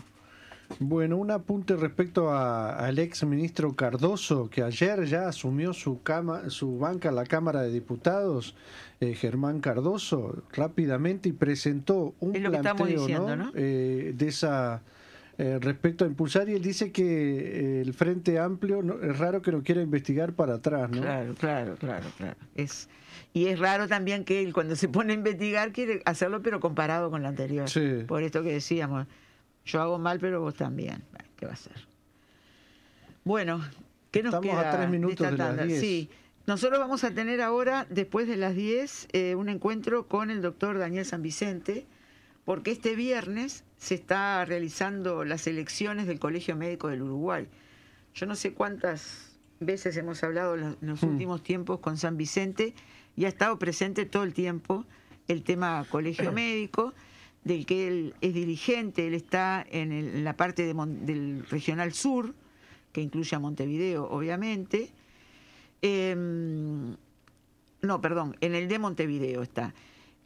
Bueno, un apunte respecto a- al ex ministro Cardoso, que ayer ya asumió su, cama, su banca en la Cámara de Diputados, eh, Germán Cardoso, rápidamente y presentó un Es lo que planteo estamos diciendo, ¿no? ¿no? Eh, de esa eh, respecto a impulsar y él dice que eh, el Frente Amplio no- es raro que no quiera investigar para atrás, ¿no? Claro, claro, claro, claro. Es, y es raro también que él cuando se pone a investigar quiere hacerlo pero comparado con la anterior. Sí. Por esto que decíamos, yo hago mal pero vos también. ¿Qué va a ser? Bueno, ¿qué nos Estamos a queda? tres minutos de las tanda? 10. Sí, nosotros vamos a tener ahora, después de las 10, eh, un encuentro con el doctor Daniel San Vicente, porque este viernes se está realizando las elecciones del Colegio Médico del Uruguay. Yo no sé cuántas veces hemos hablado en los- Hmm. últimos tiempos con San Vicente y ha estado presente todo el tiempo el tema colegio médico, del que él es dirigente, él está en, el- en la parte de Mon- del Regional Sur, que incluye a Montevideo, obviamente. Em, no, perdón, en el de Montevideo está.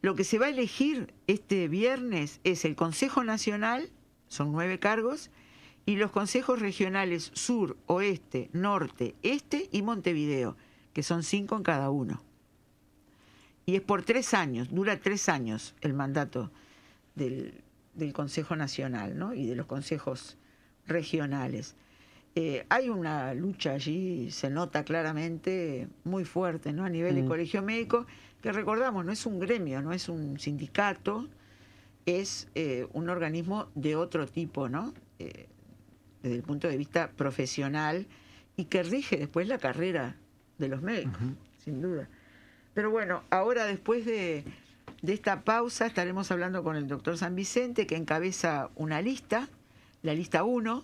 Lo que se va a elegir este viernes es el Consejo Nacional, son nueve cargos, y los consejos regionales Sur, Oeste, Norte, Este y Montevideo, que son cinco en cada uno. Y es por tres años, dura tres años el mandato del, del Consejo Nacional ¿no? y de los consejos regionales. Eh, hay una lucha allí, se nota claramente, muy fuerte ¿no? a nivel de Mm. colegio médico, que recordamos, no es un gremio, no es un sindicato, es eh, un organismo de otro tipo, ¿no? Eh, desde el punto de vista profesional y que rige después la carrera de los médicos, sin duda. Pero bueno, ahora después de, de esta pausa estaremos hablando con el doctor San Vicente, que encabeza una lista, la lista 1.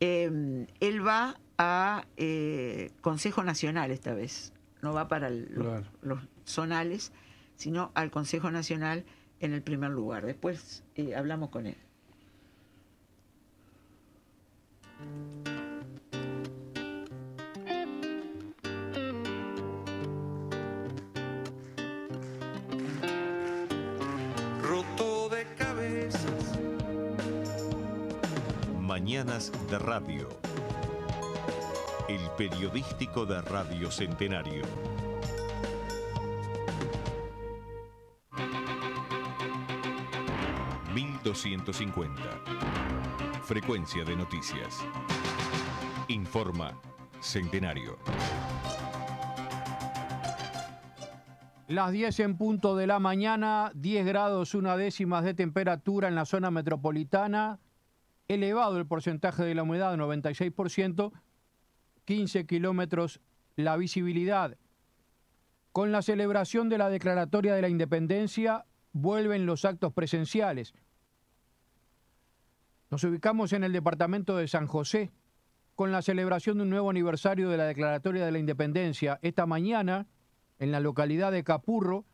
Eh, él va a eh, Consejo Nacional esta vez, no va para el- los, Claro. los zonales, sino al Consejo Nacional en el primer lugar. Después eh, hablamos con él. Roto de cabezas. Mañanas de Radio. El periodístico de Radio Centenario. ...1250... Frecuencia de noticias. Informa Centenario. Las 10 en punto de la mañana, 10 grados una décimas de temperatura en la zona metropolitana, elevado el porcentaje de la humedad, 96%, 15 kilómetros la visibilidad. Con la celebración de la Declaratoria de la Independencia, vuelven los actos presenciales. Nos ubicamos en el departamento de San José, con la celebración de un nuevo aniversario de la Declaratoria de la Independencia. Esta mañana, en la localidad de Capurro,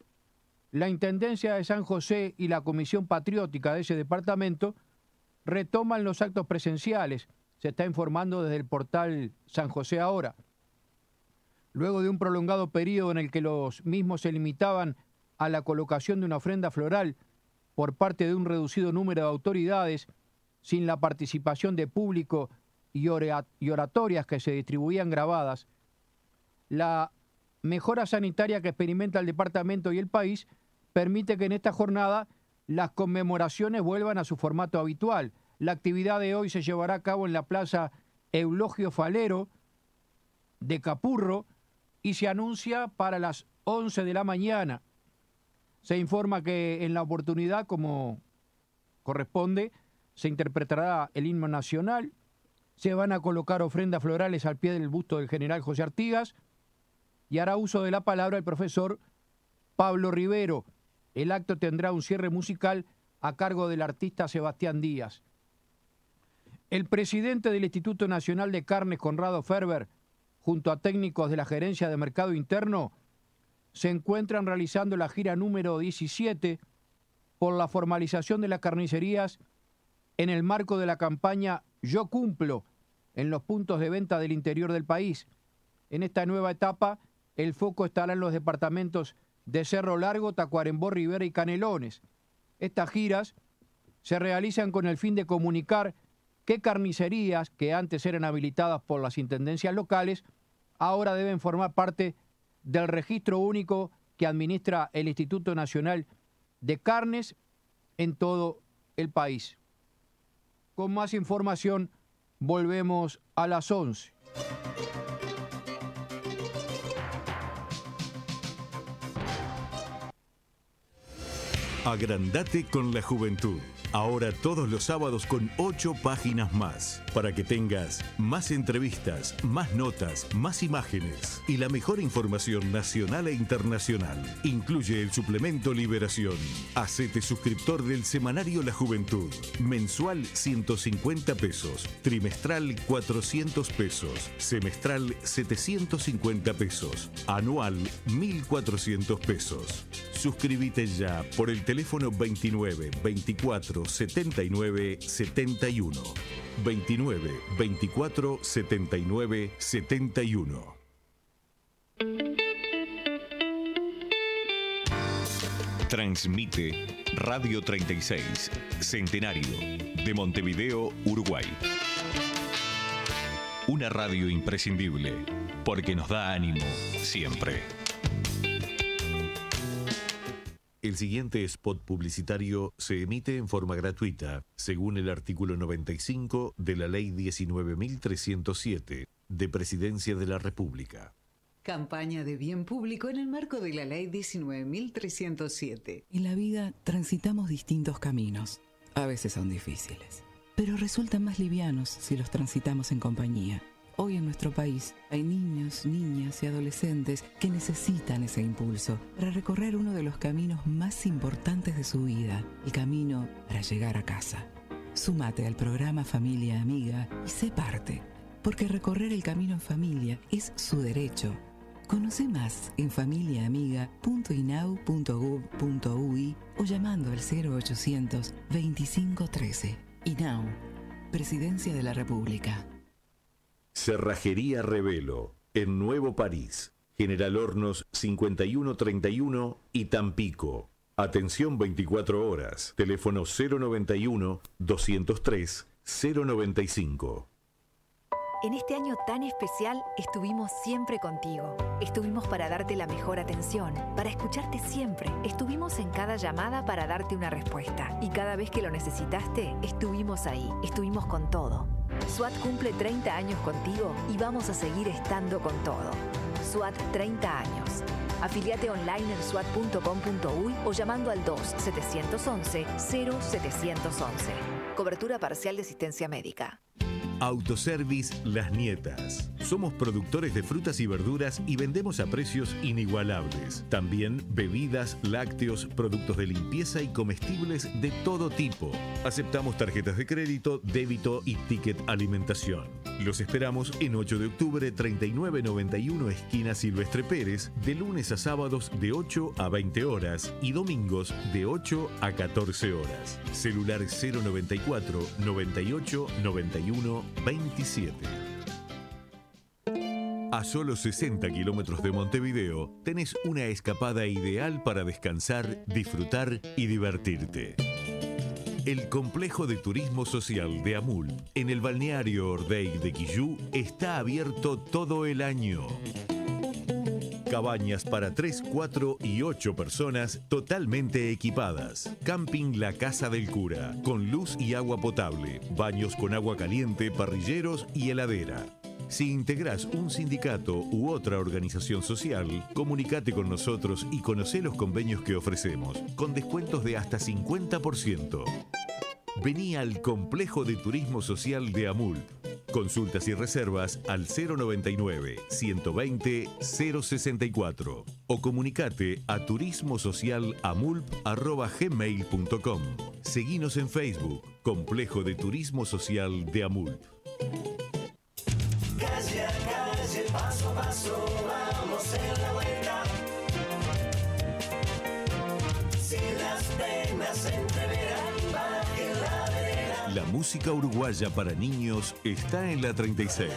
la Intendencia de San José y la Comisión Patriótica de ese departamento retoman los actos presenciales. Se está informando desde el portal San José Ahora. Luego de un prolongado periodo en el que los mismos se limitaban a la colocación de una ofrenda floral por parte de un reducido número de autoridades, sin la participación de público y ora- y oratorias que se distribuían grabadas, la mejora sanitaria que experimenta el departamento y el país permite que en esta jornada las conmemoraciones vuelvan a su formato habitual. La actividad de hoy se llevará a cabo en la Plaza Eulogio Falero de Capurro y se anuncia para las 11 de la mañana. Se informa que en la oportunidad, como corresponde, se interpretará el himno nacional, se van a colocar ofrendas florales al pie del busto del general José Artigas y hará uso de la palabra el profesor Pablo Rivero. El acto tendrá un cierre musical a cargo del artista Sebastián Díaz. El presidente del Instituto Nacional de Carnes, Conrado Ferber, junto a técnicos de la Gerencia de Mercado Interno, se encuentran realizando la gira número 17 por la formalización de las carnicerías en el marco de la campaña Yo Cumplo en los puntos de venta del interior del país. En esta nueva etapa, el foco estará en los departamentos de Cerro Largo, Tacuarembó, Rivera y Canelones. Estas giras se realizan con el fin de comunicar qué carnicerías que antes eran habilitadas por las intendencias locales ahora deben formar parte del registro único que administra el Instituto Nacional de Carnes en todo el país. Con más información volvemos a las 11. Agrandate con la juventud. Ahora todos los sábados con ocho páginas más, para que tengas más entrevistas, más notas, más imágenes y la mejor información nacional e internacional. Incluye el suplemento Liberación. Hacete suscriptor del semanario La Juventud. Mensual 150 pesos, trimestral 400 pesos, semestral 750 pesos, anual 1400 pesos. Suscríbete ya por el teléfono 29 24 79 71. 29 24 79 71. Transmite Radio 36, Centenario, de Montevideo, Uruguay. Una radio imprescindible, porque nos da ánimo siempre. El siguiente spot publicitario se emite en forma gratuita, según el artículo 95 de la Ley 19.307 de Presidencia de la República. Campaña de bien público en el marco de la Ley 19.307. En la vida transitamos distintos caminos. A veces son difíciles, pero resultan más livianos si los transitamos en compañía. Hoy en nuestro país hay niños, niñas y adolescentes que necesitan ese impulso para recorrer uno de los caminos más importantes de su vida, el camino para llegar a casa. Súmate al programa Familia Amiga y sé parte, porque recorrer el camino en familia es su derecho. Conoce más en familiaamiga.inau.gov.ui o llamando al 0800 2513. INAU, Presidencia de la República. Cerrajería Revelo, en Nuevo París, General Hornos 5131 y Tampico. Atención 24 horas. Teléfono 091 203 095. En este año tan especial estuvimos siempre contigo. Estuvimos para darte la mejor atención, para escucharte siempre. Estuvimos en cada llamada para darte una respuesta. Y cada vez que lo necesitaste, estuvimos ahí. Estuvimos con todo. SWAT cumple 30 años contigo y vamos a seguir estando con todo. SWAT 30 años. Afiliate online en swat.com.uy o llamando al 2-711-0711. Cobertura parcial de asistencia médica. Autoservice Las Nietas. Somos productores de frutas y verduras y vendemos a precios inigualables. También bebidas, lácteos, productos de limpieza y comestibles de todo tipo. Aceptamos tarjetas de crédito, débito y ticket alimentación. Los esperamos en 8 de octubre 3991 esquina Silvestre Pérez, de lunes a sábados de 8 a 20 horas y domingos de 8 a 14 horas. Celular 094 98 91 27. A solo 60 kilómetros de Montevideo tenés una escapada ideal para descansar, disfrutar y divertirte. El complejo de turismo social de Amul en el balneario Ordey de Quillú está abierto todo el año. Cabañas para 3, 4 y 8 personas totalmente equipadas. Camping La Casa del Cura, con luz y agua potable, baños con agua caliente, parrilleros y heladera. Si integrás un sindicato u otra organización social, comunicate con nosotros y conocé los convenios que ofrecemos, con descuentos de hasta 50%. Vení al Complejo de Turismo Social de Amul. Consultas y reservas al 099 120 064 o comunicate a turismosocialamulp@gmail.com. Seguinos en Facebook, Complejo de Turismo Social de Amul. Calle a calle, paso a paso, vamos en la vuelta. Entreverán. La música uruguaya para niños está en la 36.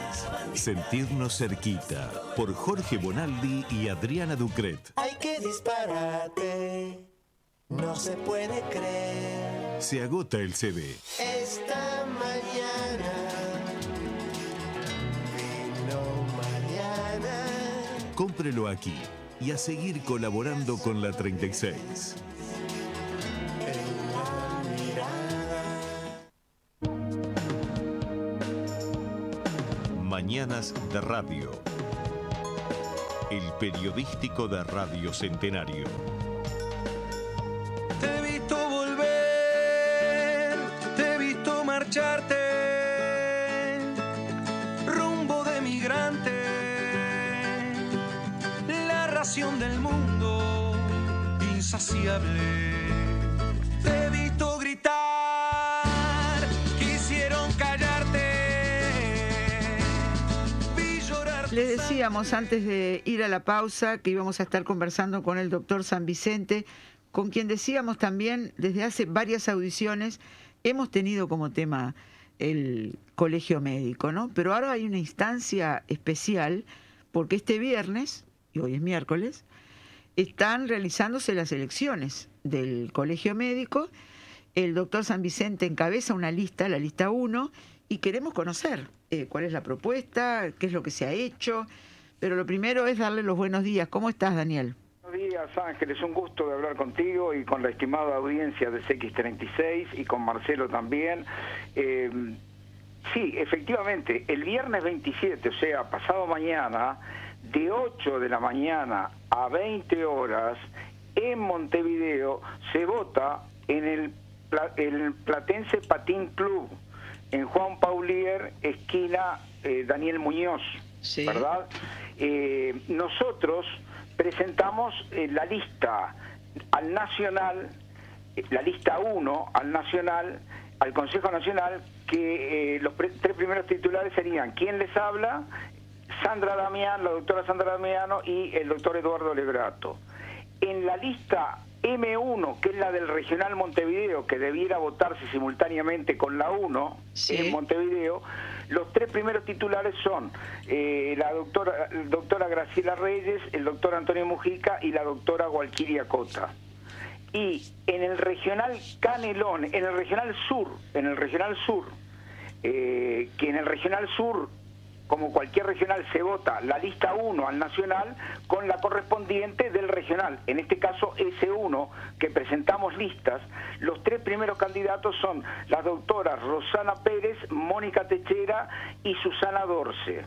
Sentirnos cerquita. Por Jorge Bonaldi y Adriana Ducret. Hay que disparate, no se puede creer. Se agota el CD. Esta mañana vino Mariana. Cómprelo aquí y a seguir colaborando con la 36. De radio. El periodístico de Radio Centenario. Te he visto volver, te he visto marcharte, rumbo de migrante, la ración del mundo, insaciable. Te he visto decíamos antes de ir a la pausa que íbamos a estar conversando con el doctor San Vicente, con quien decíamos también desde hace varias audiciones, hemos tenido como tema el colegio médico, ¿no? Pero ahora hay una instancia especial porque este viernes, y hoy es miércoles, están realizándose las elecciones del colegio médico. El doctor San Vicente encabeza una lista, la lista 1, y queremos conocer eh, cuál es la propuesta, qué es lo que se ha hecho. Pero lo primero es darle los buenos días. ¿Cómo estás, Daniel? Buenos días, Ángeles. Un gusto de hablar contigo y con la estimada audiencia de CX36 y con Marcelo también. Eh, sí, efectivamente, el viernes 27, o sea, pasado mañana, de 8 de la mañana a 20 horas, en Montevideo, se vota en el, el Platense Patín Club, en Juan Paulier, esquina eh, Daniel Muñoz, ¿verdad? Eh, nosotros presentamos eh, la lista al Nacional, la lista 1 al Nacional, al Consejo Nacional, que los pre- tres primeros titulares serían ¿Quién les habla? Sandra Damián, la doctora Sandra Damiano y el doctor Eduardo Lebrato. En la lista M1, que es la del Regional Montevideo, que debiera votarse simultáneamente con la 1 en Montevideo, los tres primeros titulares son eh, la doctora, doctora Graciela Reyes, el doctor Antonio Mujica y la doctora Gualquiria Cota. Y en el regional Canelón, en el regional sur, en el regional sur, eh, que en el regional sur, como cualquier regional, se vota la lista 1 al nacional con la correspondiente del regional. En este caso, S1, que presentamos listas, los tres primeros candidatos son las doctoras Rosana Pérez, Mónica Techera y Susana Dorce.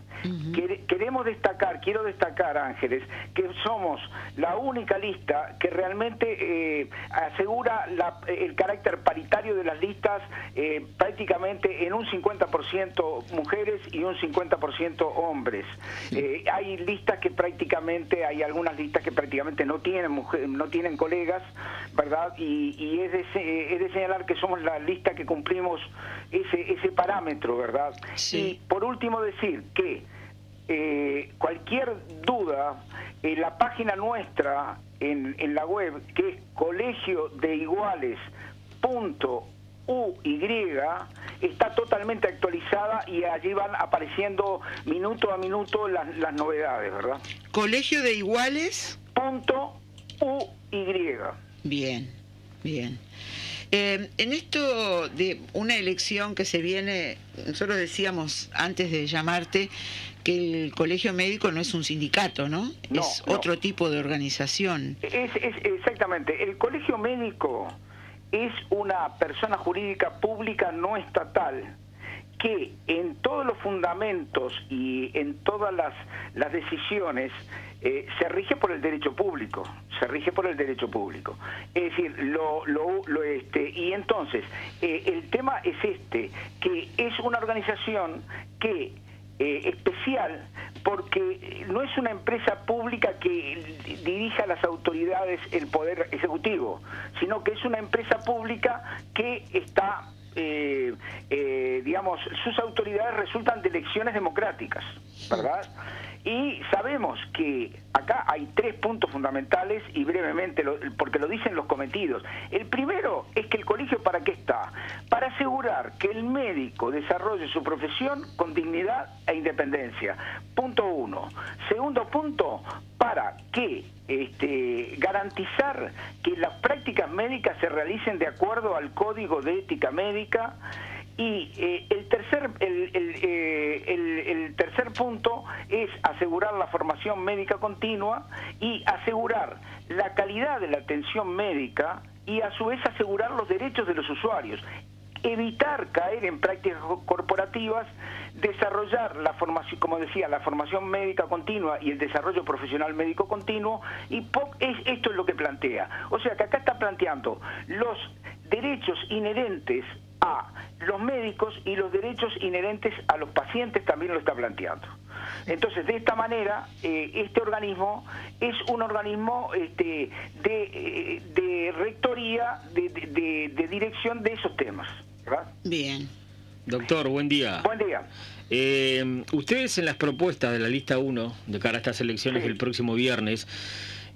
Quere- Queremos destacar, quiero destacar, Ángeles, que somos la única lista que realmente eh, asegura la- el carácter paritario de las listas eh, prácticamente en un 50% mujeres y un 50% hombres. Eh, hay listas que prácticamente, hay algunas listas que prácticamente no tienen mujer- no tienen colegas, ¿verdad? Y, y es, de, se- es de señalar que somos la lista que cumplimos ese, ese parámetro, ¿verdad? Y por último decir que eh, cualquier duda, en la página nuestra en, en la web, que es colegio de iguales está totalmente actualizada y allí van apareciendo minuto a minuto las, las novedades, ¿verdad? Colegio de Iguales. Punto UY. Bien, bien. Eh, en esto de una elección que se viene, nosotros decíamos antes de llamarte que el colegio médico no es un sindicato, ¿no? No, es no. otro tipo de organización. Es, es exactamente. El colegio médico es una persona jurídica pública no estatal que en todos los fundamentos y en todas las, las decisiones eh, se rige por el derecho público, se rige por el derecho público. Es decir, lo, lo, lo, este, y entonces, eh, el tema es este, que es una organización que eh, especial porque no es una empresa pública que dirija a las autoridades el poder ejecutivo, sino que es una empresa pública que está, eh, eh, digamos, sus autoridades resultan de elecciones democráticas, ¿verdad? Y sabemos que acá hay tres puntos fundamentales y brevemente, lo- porque lo dicen los cometidos. El primero es que el colegio para qué está? Para asegurar que el médico desarrolle su profesión con dignidad e independencia. Punto uno. Segundo punto, para que este, garantizar que las prácticas médicas se realicen de acuerdo al código de ética médica y eh, el tercer el, eh, el- el tercer punto es asegurar la formación médica continua y asegurar la calidad de la atención médica y a su vez asegurar los derechos de los usuarios. evitar caer en prácticas co- corporativas, desarrollar la formación, como decía, la formación médica continua y el desarrollo profesional médico continuo, y es, esto es lo que plantea. O sea que acá está planteando los derechos inherentes a los médicos y los derechos inherentes a los pacientes también lo está planteando. Entonces, de esta manera, eh, este organismo es un organismo este, de, eh, de rectoría, de, de- de- de dirección de esos temas. ¿verdad? Bien. Doctor, buen día. Buen día. Eh, ustedes en las propuestas de la lista 1 de cara a estas elecciones del próximo viernes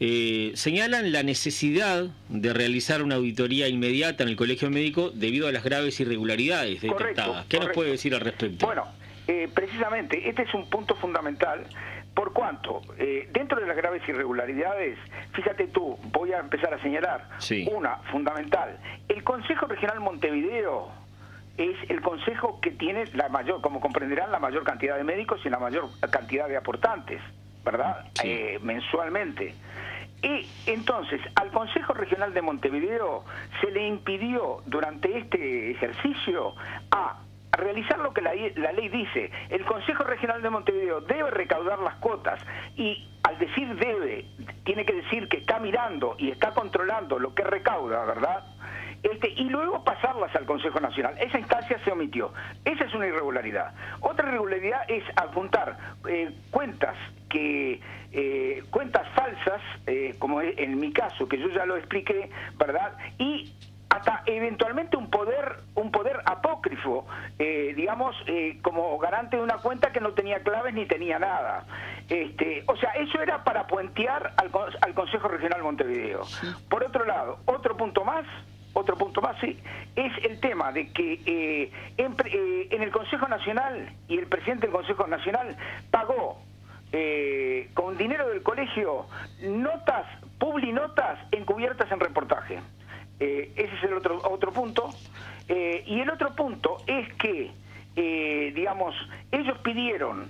eh, señalan la necesidad de realizar una auditoría inmediata en el colegio médico debido a las graves irregularidades detectadas. ¿Qué nos correcto. puede decir al respecto? Bueno, eh, precisamente este es un punto fundamental. Por cuanto, eh, dentro de las graves irregularidades, fíjate tú, voy a empezar a señalar. Sí. Una, fundamental. El Consejo Regional Montevideo es el consejo que tiene la mayor, como comprenderán, la mayor cantidad de médicos y la mayor cantidad de aportantes, ¿verdad? Eh, mensualmente. Y entonces, al Consejo Regional de Montevideo se le impidió durante este ejercicio a realizar lo que la, la ley dice. El Consejo Regional de Montevideo debe recaudar las cuotas y al decir debe, tiene que decir que está mirando y está controlando lo que recauda, ¿verdad? Este, y luego pasarlas al Consejo Nacional. Esa instancia se omitió. Esa es una irregularidad. Otra irregularidad es apuntar eh, cuentas que eh, cuentas falsas, eh, como en mi caso, que yo ya lo expliqué, ¿verdad? Y hasta eventualmente un poder un poder apócrifo, eh, digamos, eh, como garante de una cuenta que no tenía claves ni tenía nada. Este, o sea, eso era para puentear al, al Consejo Regional Montevideo. Por otro lado, otro punto más, otro punto más, es el tema de que eh, en, eh, en el Consejo Nacional y el presidente del Consejo Nacional pagó eh, con dinero del colegio notas, publinotas encubiertas en reportaje. Eh, ese es el otro, otro punto. Eh, y el otro punto es que, eh, digamos, ellos pidieron,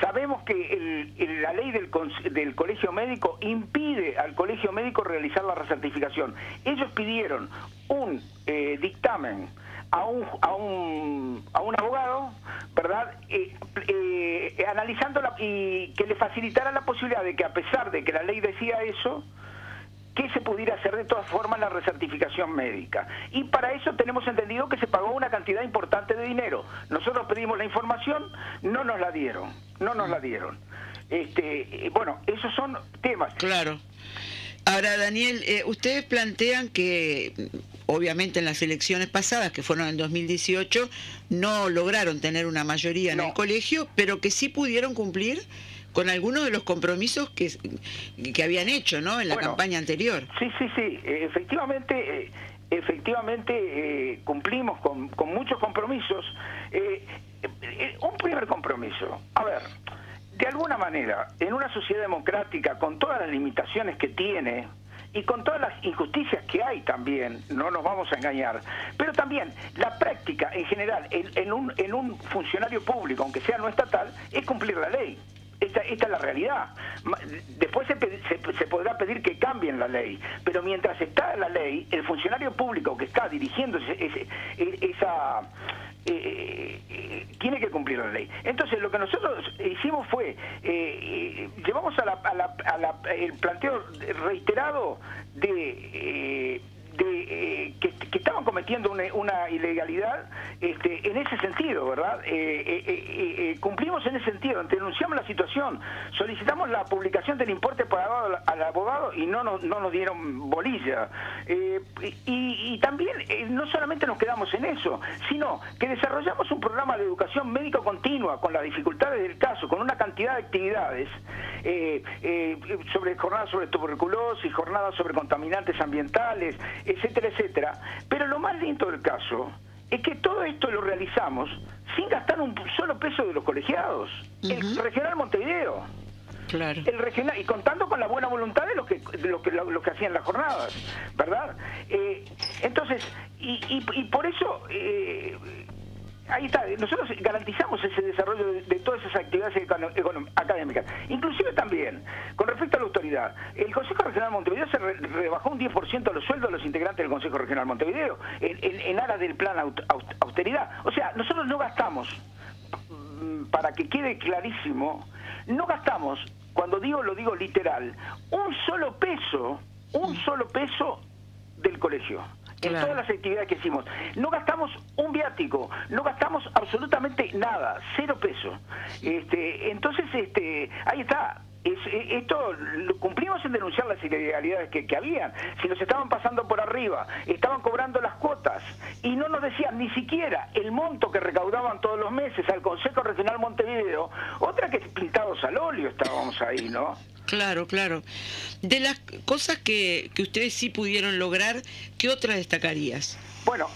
sabemos que el- la ley del, del colegio médico impide al colegio médico realizar la recertificación. Ellos pidieron un eh, dictamen a un, a un, a un abogado, ¿verdad? Eh, eh, analizando la- y que le facilitara la posibilidad de que a pesar de que la ley decía eso, que se pudiera hacer de todas formas la recertificación médica. Y para eso tenemos entendido que se pagó una cantidad importante de dinero. Nosotros pedimos la información, no nos la dieron, no nos la dieron. Este, eh, bueno, esos son temas. Claro. Ahora, Daniel, eh, ustedes plantean que, obviamente, en las elecciones pasadas, que fueron en 2018, no lograron tener una mayoría en el colegio, pero que sí pudieron cumplir con algunos de los compromisos que, que habían hecho ¿no? en la Bueno, campaña anterior. Sí, sí, sí. eh, efectivamente, eh, efectivamente eh, cumplimos con, con muchos compromisos. Eh, eh, un primer compromiso. A ver, de alguna manera, en una sociedad democrática, con todas las limitaciones que tiene, y con todas las injusticias que hay también, no nos vamos a engañar, pero también la práctica en general en, en un, en un funcionario público, aunque sea no estatal, es cumplir la ley. Esta, esta es la realidad. Después se, podrá pedir que cambien la ley, pero mientras está la ley, el funcionario público que está ese- e- esa... eh, eh, tiene que cumplir la ley. Entonces, lo que nosotros hicimos fue, eh, eh, llevamos a el planteo reiterado de... de, eh, que, estaban cometiendo una, ilegalidad este, en ese sentido, ¿verdad? Eh, eh, cumplimos en ese sentido, denunciamos la situación, solicitamos la publicación del importe pagado al, abogado y no nos, no nos dieron bolilla. Y, también no solamente nos quedamos en eso, sino que desarrollamos un programa de educación médico continua con las dificultades del caso, con una cantidad de actividades sobre jornadas sobre tuberculosis, jornadas sobre contaminantes ambientales, etcétera, etcétera. Pero lo más lindo del caso es que todo esto lo realizamos sin gastar un solo peso de los colegiados. El regional Montevideo. Claro. El regional, y contando con la buena voluntad de los que, de los que, los que hacían las jornadas, ¿verdad? Eh, entonces, y, y- y por eso, eh, ahí está, nosotros garantizamos ese desarrollo de, todas esas actividades académicas. Inclusive también, con respecto a la autoridad, el Consejo Regional de Montevideo se re- rebajó un 10% los sueldos de los integrantes del Consejo Regional de Montevideo en, en- aras del plan austeridad. O sea, nosotros no gastamos, mm, para que quede clarísimo, no gastamos, cuando digo lo digo literal, un solo peso, un solo peso del colegio. En todas las actividades que hicimos. No gastamos un viático, no gastamos absolutamente nada, cero pesos. Este, entonces, este, ahí está. Es- eh, esto lo cumplimos en denunciar las ilegalidades que, que habían. Si nos estaban pasando por arriba, estaban cobrando las cuotas y no nos decían ni siquiera el monto que recaudaban todos los meses al Consejo Regional Montevideo, otra que pintados al óleo estábamos ahí, ¿no? Claro, claro. De las cosas que, que ustedes sí pudieron lograr, ¿qué otras destacarías? Bueno,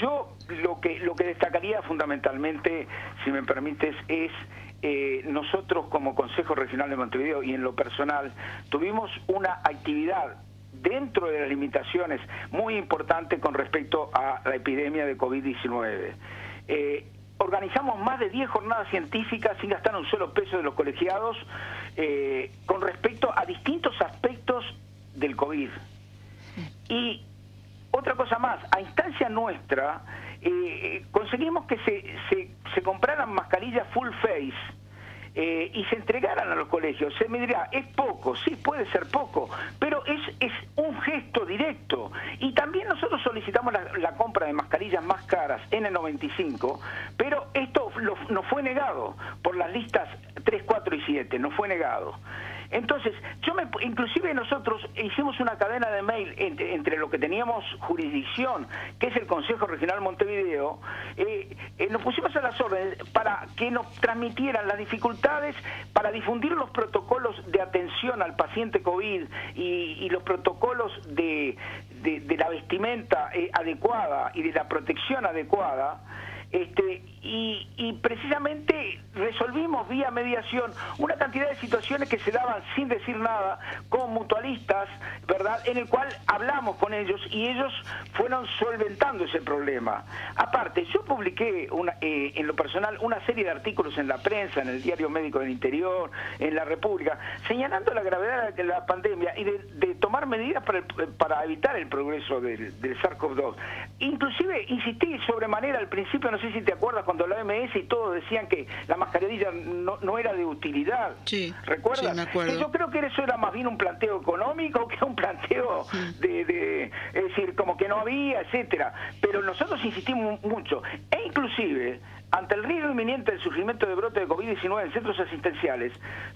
yo lo que lo que destacaría fundamentalmente, si me permites, es eh, nosotros como Consejo Regional de Montevideo y en lo personal tuvimos una actividad dentro de las limitaciones muy importante con respecto a la epidemia de COVID-19. Eh, organizamos más de 10 jornadas científicas sin gastar un solo peso de los colegiados eh, con respecto a distintos aspectos del COVID. Y otra cosa más, a instancia nuestra, eh, conseguimos que se, se, se compraran mascarillas full face eh, y se entregaran a los colegios. Se me dirá, es poco, sí, puede ser poco, pero es, es un gesto directo. Y también nosotros solicitamos la, compra de mascarillas más caras, N95, pero esto lo- nos fue negado por las listas 3, 4 y 7, nos fue negado. Entonces, yo me, inclusive nosotros hicimos una cadena de mail entre, lo que teníamos jurisdicción, que es el Consejo Regional Montevideo, eh, eh, nos pusimos a las órdenes para que nos transmitieran las dificultades para difundir los protocolos de atención al paciente COVID y, los protocolos de la vestimenta eh, adecuada y de la protección adecuada. Este, y, precisamente resolvimos vía mediación una cantidad de situaciones que se daban sin decir nada con mutualistas, ¿verdad? En el cual hablamos con ellos y ellos fueron solventando ese problema. Aparte, yo publiqué eh, en lo personal una serie de artículos en la prensa, en el Diario Médico del Interior, en la República, señalando la gravedad de la pandemia y de, tomar medidas para evitar el progreso del, del SARS-CoV-2. Inclusive insistí sobremanera al principio, no sé si te acuerdas, cuando la OMS y todos decían que la mascarilla no, no era de utilidad. Sí, ¿Recuerdas? sí, me acuerdo. Yo creo que eso era más bien un planteo económico que un planteo de, de- es decir, como que no había, etcétera. Pero nosotros insistimos mucho. E inclusive, ante el riesgo inminente del surgimiento de brote de COVID-19 en centros asistenciales,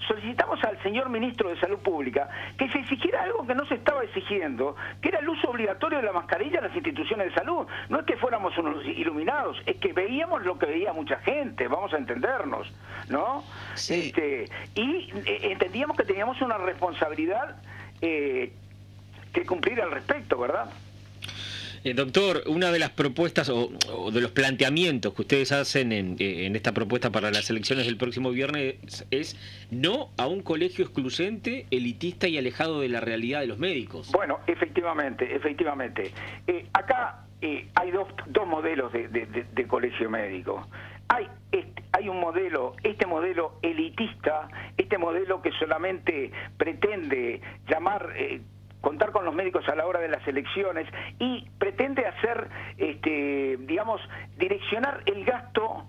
solicitamos al señor ministro de Salud Pública que se exigiera algo que no se estaba exigiendo, que era el uso obligatorio de la mascarilla en las instituciones de salud. No es que fuéramos unos iluminados, es que veíamos lo que veía mucha gente, vamos a entendernos, ¿no? Este, y eh, entendíamos que teníamos una responsabilidad eh, que cumplir al respecto, ¿verdad? Eh, doctor, una de las propuestas o, de los planteamientos que ustedes hacen en, eh, en esta propuesta para las elecciones del próximo viernes es no a un colegio excluyente, elitista y alejado de la realidad de los médicos. Bueno, efectivamente, efectivamente. Eh, acá hay dos, dos modelos de, de- de- de colegio médico. Hay, este- hay un modelo, este modelo elitista, este modelo que solamente pretende llamar... contar con los médicos a la hora de las elecciones y pretende hacer, este, digamos, direccionar el gasto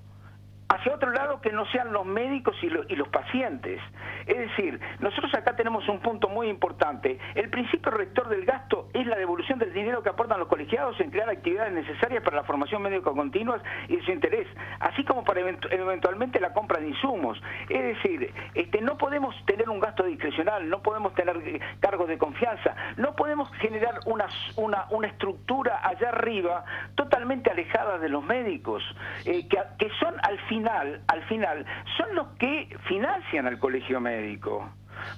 hacia otro lado que no sean los médicos y, lo- y los pacientes. Es decir, nosotros acá tenemos un punto muy importante. El principio rector del gasto es la devolución del dinero que aportan los colegiados en crear actividades necesarias para la formación médico continua y su interés, así como para eventu- eventualmente la compra de insumos. Es decir, este, no podemos tener un gasto discrecional, no podemos tener eh, cargos de confianza, no podemos generar una, una, una estructura allá arriba totalmente alejada de los médicos, eh, que, que son al final, al final, son los que financian al colegio médico.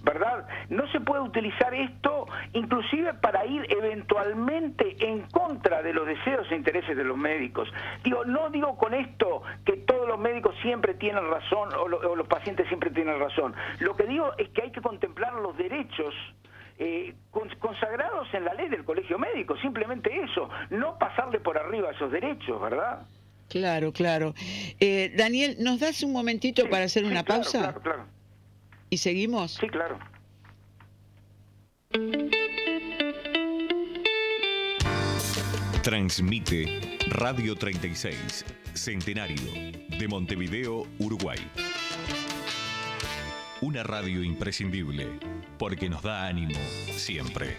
¿Verdad? No se puede utilizar esto inclusive para ir eventualmente en contra de los deseos e intereses de los médicos. Digo, no digo con esto que todos los médicos siempre tienen razón o, lo- o los pacientes siempre tienen razón. Lo que digo es que hay que contemplar los derechos eh, cons- consagrados en la ley del colegio médico, simplemente eso, no pasarle por arriba esos derechos, ¿verdad? Claro, claro. Eh, Daniel, ¿nos das un momentito para hacer una claro, pausa? Claro, claro. ¿Y seguimos? Sí, claro. Transmite Radio 36, Centenario, de Montevideo, Uruguay. Una radio imprescindible, porque nos da ánimo siempre.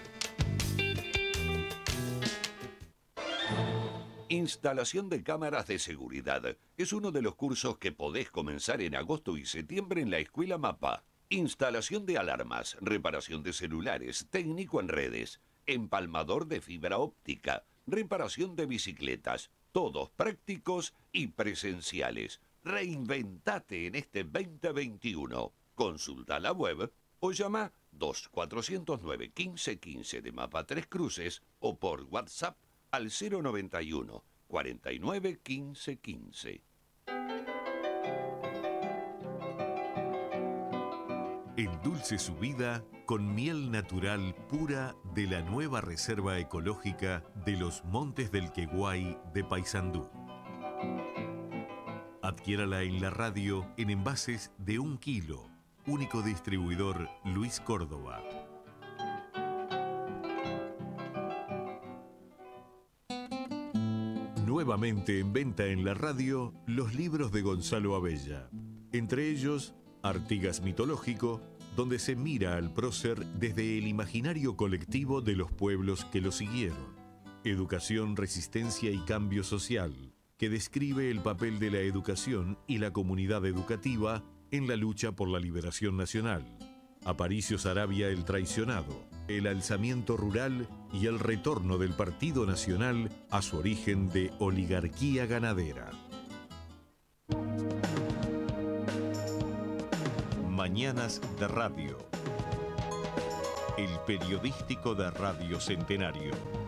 Instalación de cámaras de seguridad es uno de los cursos que podés comenzar en agosto y septiembre en la Escuela Mapa. Instalación de alarmas, reparación de celulares, técnico en redes, empalmador de fibra óptica, reparación de bicicletas, todos prácticos y presenciales. Reinventate en este 2021. Consulta la web o llama 2409 1515 de Mapa Tres Cruces o por WhatsApp al 091 49 15 15. Endulce su vida con miel natural pura de la nueva Reserva Ecológica de los Montes del Queguay de Paysandú. Adquiérala en la radio en envases de un kilo. Único distribuidor Luis Córdoba. Nuevamente en venta en la radio los libros de Gonzalo Abella. Entre ellos, Artigas Mitológico, donde se mira al prócer desde el imaginario colectivo de los pueblos que lo siguieron. Educación, Resistencia y Cambio Social, que describe el papel de la educación y la comunidad educativa en la lucha por la liberación nacional. Aparicio Sarabia el traicionado, el alzamiento rural y el retorno del Partido Nacional a su origen de oligarquía ganadera. Mañanas de Radio. El periodístico de Radio Centenario.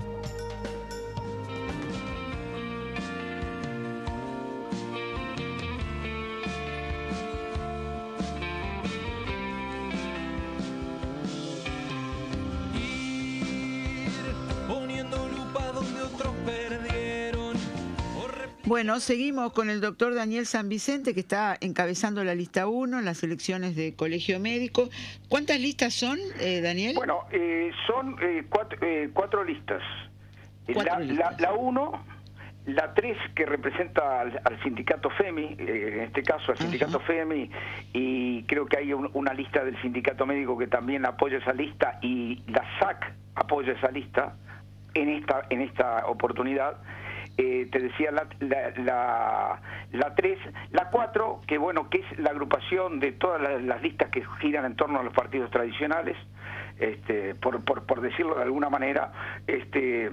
Bueno, seguimos con el doctor Daniel San Vicente, que está encabezando la lista 1 en las elecciones de Colegio Médico. ¿Cuántas listas son, eh, Daniel? Bueno, eh, son eh, cuatro, eh, cuatro listas. Eh, Cuatro la, listas. la, la uno, la tres que representa al, al sindicato FEMI, eh, en este caso al sindicato FEMI, y creo que hay un- una lista del sindicato médico que también apoya esa lista y la SAC apoya esa lista en esta, en esta oportunidad. Eh, te decía la, la, la, la 3, la 4, que bueno, que es la agrupación de todas las, las listas que giran en torno a los partidos tradicionales, este, por, por, por decirlo de alguna manera, este,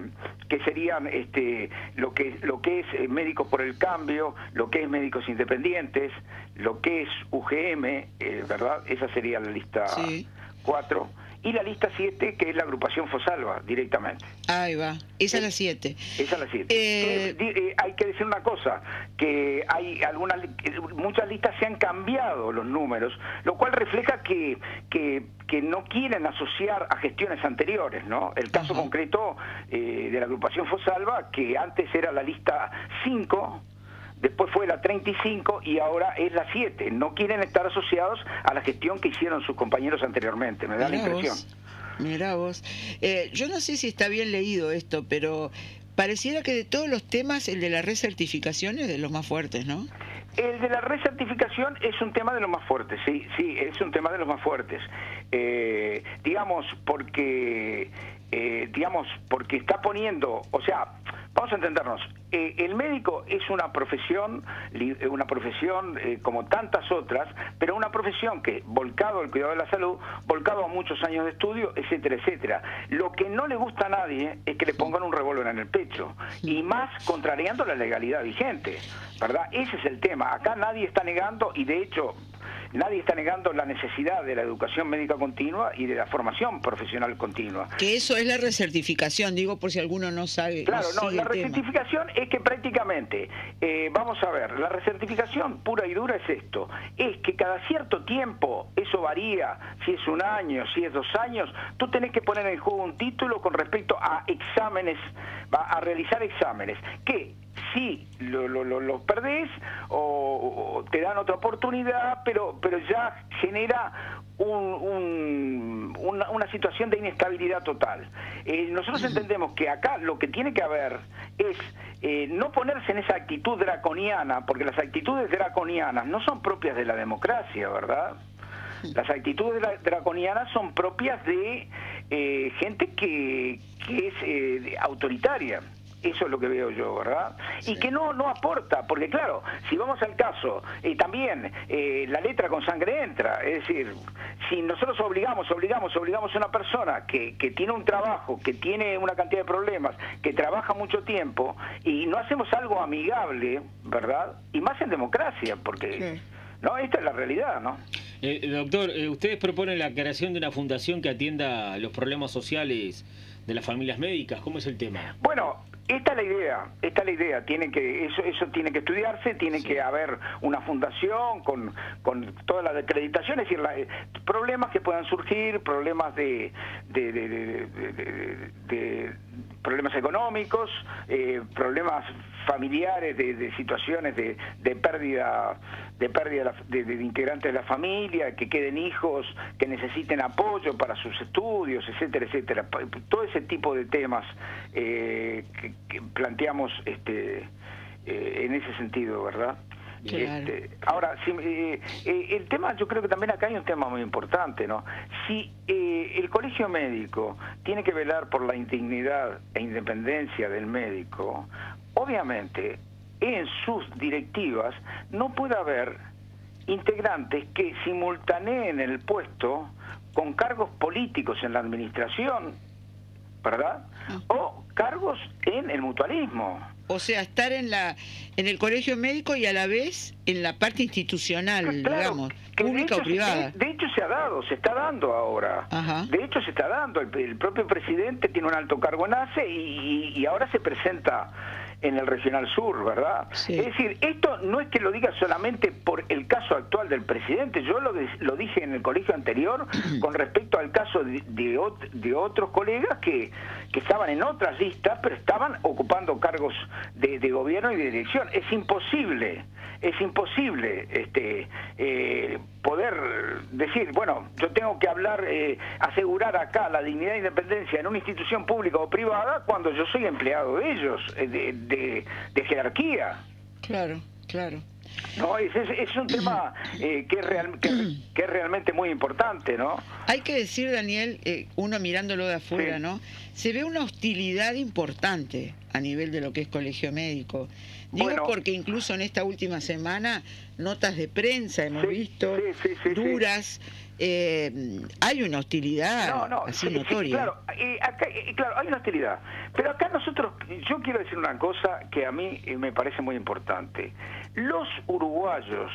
que serían este, lo que lo que es eh, Médicos por el Cambio, lo que es Médicos Independientes, lo que es UGM, eh, ¿verdad? Esa sería la lista 4. Y la lista 7, que es la agrupación Fosalva, directamente. Ahí va, esa es la 7. Esa es la 7. Entonces, di- eh, hay que decir una cosa, que hay algunas, eh, muchas listas se han cambiado los números, lo cual refleja que, que, que no quieren asociar a gestiones anteriores, ¿no? El caso concreto eh, de la agrupación Fosalva, que antes era la lista 5, después fue la 35 y ahora es la 7. No quieren estar asociados a la gestión que hicieron sus compañeros anteriormente, me da la impresión. vos, mirá vos. Eh, yo no sé si está bien leído esto, pero pareciera que de todos los temas el de la recertificación es de los más fuertes, ¿no? El de la recertificación es un tema de los más fuertes, sí, sí, es un tema de los más fuertes. Eh, digamos, porque, eh, digamos, porque está poniendo, o sea, vamos a entendernos, eh, el médico es una profesión, eh, una profesión eh, como tantas otras, pero una profesión que, volcado al cuidado de la salud, volcado a muchos años de estudio, etcétera, etcétera. Lo que no le gusta a nadie es que le pongan un revólver en el pecho, y más contrariando la legalidad vigente, ¿verdad? Ese es el tema. Acá nadie está negando, y de hecho, nadie está negando la necesidad de la educación médica continua y de la formación profesional continua. Que eso es la recertificación, digo por si alguno no sabe. Claro, no, la tema. recertificación es que prácticamente, eh, vamos a ver, la recertificación pura y dura es esto, es que cada cierto tiempo, eso varía, si es un año, si es dos años, tú tenés que poner en juego un título con respecto a exámenes, a realizar exámenes, que si lo, lo, lo- lo perdés o, o te dan otra oportunidad, pero, pero ya genera un- un- una, una situación de inestabilidad total. Eh, nosotros entendemos que acá lo que tiene que haber es eh, no ponerse en esa actitud draconiana, porque las actitudes draconianas no son propias de la democracia, ¿verdad? Las actitudes dra- draconianas son propias de eh, gente que, que es eh, autoritaria. Eso es lo que veo yo, ¿verdad? Y que no no aporta, porque claro, si vamos al caso, eh, también eh, la letra con sangre entra, es decir, si nosotros obligamos, obligamos, obligamos a una persona que, que tiene un trabajo, que tiene una cantidad de problemas, que trabaja mucho tiempo, y no hacemos algo amigable, ¿verdad? Y más en democracia, porque... No, esta es la realidad, ¿no? Eh, doctor, eh, ustedes proponen la creación de una fundación que atienda los problemas sociales de las familias médicas. ¿Cómo es el tema? Bueno, esta es la idea, esta es la idea, tiene que, eso, eso tiene que estudiarse, tiene que haber una fundación con, con toda la acreditación, es decir, la- eh, problemas que puedan surgir, problemas de- de- de- problemas económicos, eh, problemas familiares, de, situaciones de, de pérdida de pérdida de, de- integrantes de la familia, que queden hijos que necesiten apoyo para sus estudios, etcétera, etcétera. Todo ese tipo de temas eh, que, que planteamos este, eh, en ese sentido, ¿verdad? Claro. Este, ahora, si, eh, eh, el tema, yo creo que también acá hay un tema muy importante, ¿no? Si eh, el colegio médico tiene que velar por la indignidad e independencia del médico, obviamente en sus directivas no puede haber integrantes que simultaneen el puesto con cargos políticos en la administración, ¿verdad? O cargos en el mutualismo. O sea, estar en la en el colegio médico y a la vez en la parte institucional, Claro, digamos, pública hecho o privada. De, hecho se ha dado, se está dando ahora. De hecho se está dando. El, el propio presidente tiene un alto cargo en ACE y- y ahora se presenta en el Regional Sur, ¿verdad? Es decir, esto no es que lo diga solamente por el caso actual del presidente, yo lo, de- lo dije en el colegio anterior con respecto al caso de, de ot- de otros colegas que, que estaban en otras listas, pero estaban ocupando cargos de, de gobierno y de dirección. Es imposible, es imposible este, eh, poder decir, bueno, yo tengo que hablar, eh, asegurar acá la dignidad e independencia en una institución pública o privada cuando yo soy empleado de ellos, eh, de, de- de jerarquía. Claro, claro. No, es, es- es un tema eh, que, es real- que, que es realmente muy importante, ¿no? Hay que decir, Daniel, eh, uno mirándolo de afuera, ¿no? Se ve una hostilidad importante a nivel de lo que es colegio médico. Digo Bueno. porque incluso en esta última semana, notas de prensa hemos visto, duras, eh, hay una hostilidad No, así notoria. claro, acá, claro, hay una hostilidad. Pero acá nosotros, yo quiero decir una cosa que a mí eh, me parece muy importante. Los uruguayos,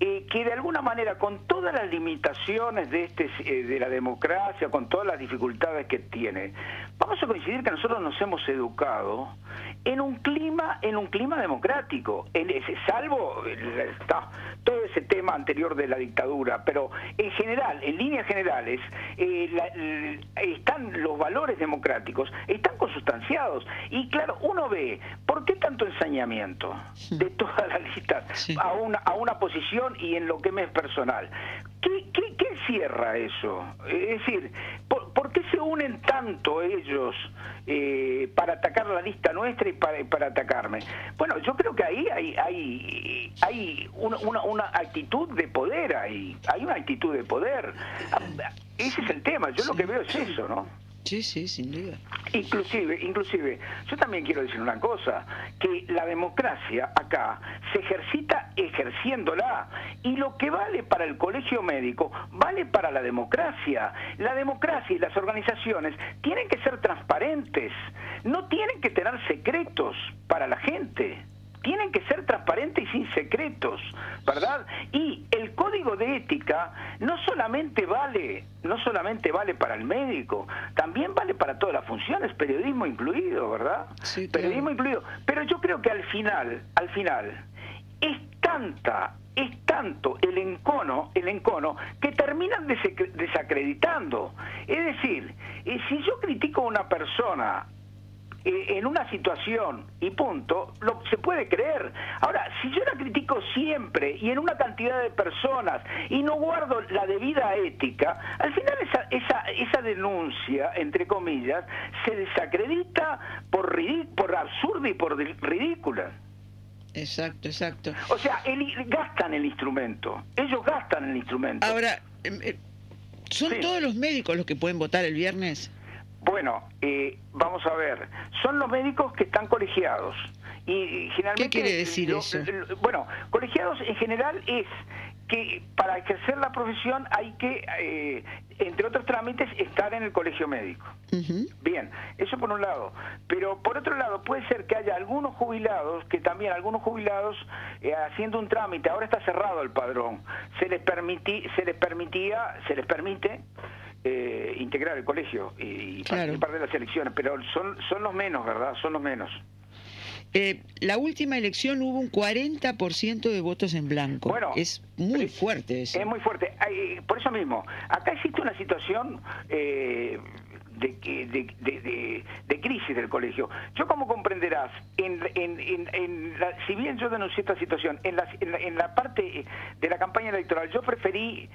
eh, que de alguna manera, con todas las limitaciones de, este, eh, de la democracia, con todas las dificultades que tiene, vamos a coincidir que nosotros nos hemos educado en un clima, en un clima democrático, en ese, salvo el- está, todo ese tema anterior de la dictadura, pero en general, en líneas generales, eh, la- están los valores democráticos, están consustanciados. Y claro, uno ve, ¿por qué tanto ensañamiento de todas las listas a, una, a una posición y en lo que me es personal? ¿Qué, qué, qué encierra eso? Es decir, ¿por, por qué se unen tanto ellos eh, para atacar la lista nuestra y para, para atacarme? Bueno, yo creo que ahí hay, hay, hay una, una, una actitud de poder ahí, hay una actitud de poder. Ah, Ese es el tema, yo lo que veo es eso, ¿no? Sí, sí, sin duda. Inclusive, inclusive, yo también quiero decir una cosa, que la democracia acá se ejercita ejerciéndola y lo que vale para el colegio médico vale para la democracia. La democracia y las organizaciones tienen que ser transparentes, no tienen que tener secretos para la gente. Tienen que ser transparentes y sin secretos, ¿verdad? Y el código de ética no solamente vale, no solamente vale para el médico, también vale para todas las funciones, periodismo incluido, ¿verdad? periodismo incluido. Pero yo creo que al final, al final, es tanta es tanto el encono, el encono, que terminan desacreditando. Es decir, si yo critico a una persona eh, en una situación y punto, lo, se puede creer. Ahora, si yo la critico siempre y en una cantidad de personas y no guardo la debida ética, al final esa, esa, esa denuncia, entre comillas, se desacredita por, por absurda y por ridícula. Exacto, exacto. O sea, el- gastan el instrumento. Ellos gastan el instrumento. Ahora, em, eh, ¿son todos los médicos los que pueden votar el viernes? Bueno, eh, vamos a ver. Son los médicos que están colegiados. Y, generalmente. ¿Qué quiere decir lo- eso? lo- bueno, colegiados en general es que para ejercer la profesión hay que, eh, entre otros trámites, estar en el colegio médico. Bien, eso por un lado. Pero por otro lado, puede ser que haya algunos jubilados, que también algunos jubilados, eh, haciendo un trámite, ahora está cerrado el padrón, se les, permití, se les permitía, se les permite eh, integrar el colegio y, y participar de las elecciones, pero son, son los menos, ¿verdad? Son los menos. Eh, la última elección hubo un 40% de votos en blanco. Bueno, es muy fuerte eso. Es muy fuerte. Por eso mismo, acá existe una situación eh, de, de, de- de- crisis del colegio. Yo, como comprenderás, en, en- en- en la- si bien yo denuncié esta situación, en la, en la- en la parte de la campaña electoral, yo preferí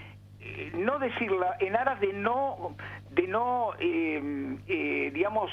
eh, no decirla en aras de no, de no eh, eh, digamos,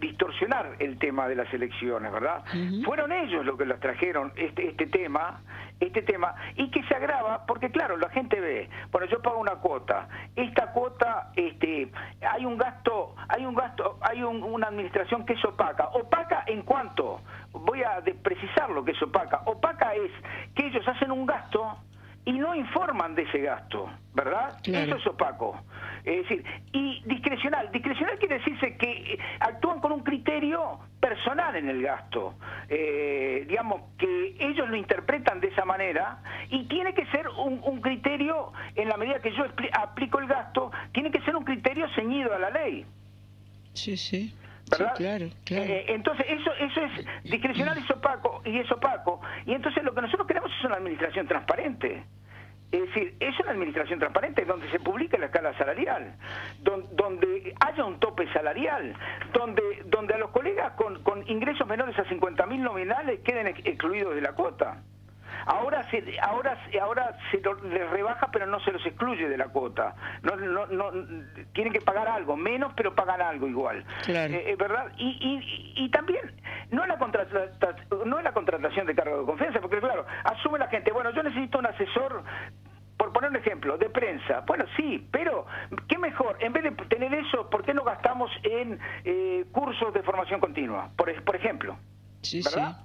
distorsionar el tema de las elecciones, ¿verdad? Fueron ellos los que las trajeron este, este tema, este tema, y que se agrava porque claro, la gente ve, bueno, yo pago una cuota, esta cuota, este, hay un gasto, hay un gasto, hay un- una administración que es opaca, opaca en cuanto, voy a precisar lo que es opaca, opaca es que ellos hacen un gasto y no informan de ese gasto, ¿verdad? Claro. Eso es opaco. Es decir, y discrecional. Discrecional quiere decirse que eh, actúan con un criterio personal en el gasto. Eh, digamos, que ellos lo interpretan de esa manera y tiene que ser un, un criterio, en la medida que yo aplico el gasto, tiene que ser un criterio ceñido a la ley. Sí, sí. ¿Verdad? claro, claro. Eh, entonces, eso, eso es discrecional, es opaco, y es opaco. Y entonces lo que nosotros queremos es una administración transparente. Es decir, es una administración transparente donde se publique la escala salarial, don- donde haya un tope salarial, donde, donde a los colegas con, con ingresos menores a 50.000 nominales queden ex- excluidos de la cuota. Ahora se, ahora, se- ahora se lo- les rebaja, pero no se los excluye de la cuota. No, no, no, tienen que pagar algo, menos, pero pagan algo igual. Claro. Eh, ¿Verdad? Y, y, y también, no la no la contratación de cargo de confianza, porque claro, asume la gente, bueno, yo necesito un asesor, por poner un ejemplo, de prensa. Bueno, sí, pero ¿qué mejor? En vez de tener eso, ¿por qué no gastamos en eh, cursos de formación continua? Por, por ejemplo. Sí, ¿Verdad?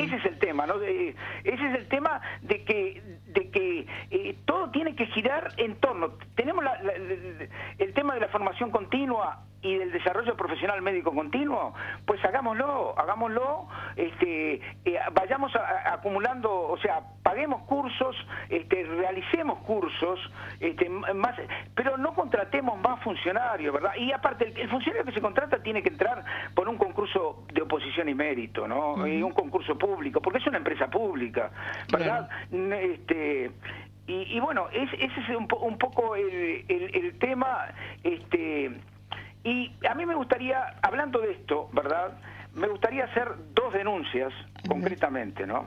Ese es el tema, ¿no? Ese es el tema de que, de que eh, todo tiene que girar en torno. Tenemos la- la- el tema de la formación continua y del desarrollo profesional médico continuo, pues hagámoslo, hagámoslo, este, eh, vayamos a- a- acumulando, o sea, paguemos cursos, este, realicemos cursos, este, más, pero no contratemos más funcionarios, ¿verdad? Y aparte, el, el funcionario que se contrata tiene que entrar por un concurso de oposición y mérito, ¿no? Y un concurso público, porque es una empresa pública, ¿verdad? Este, y, y bueno, es- ese es un, po- un poco el, el- el tema, este, y a mí me gustaría, hablando de esto, ¿verdad? Me gustaría hacer dos denuncias concretamente, ¿no?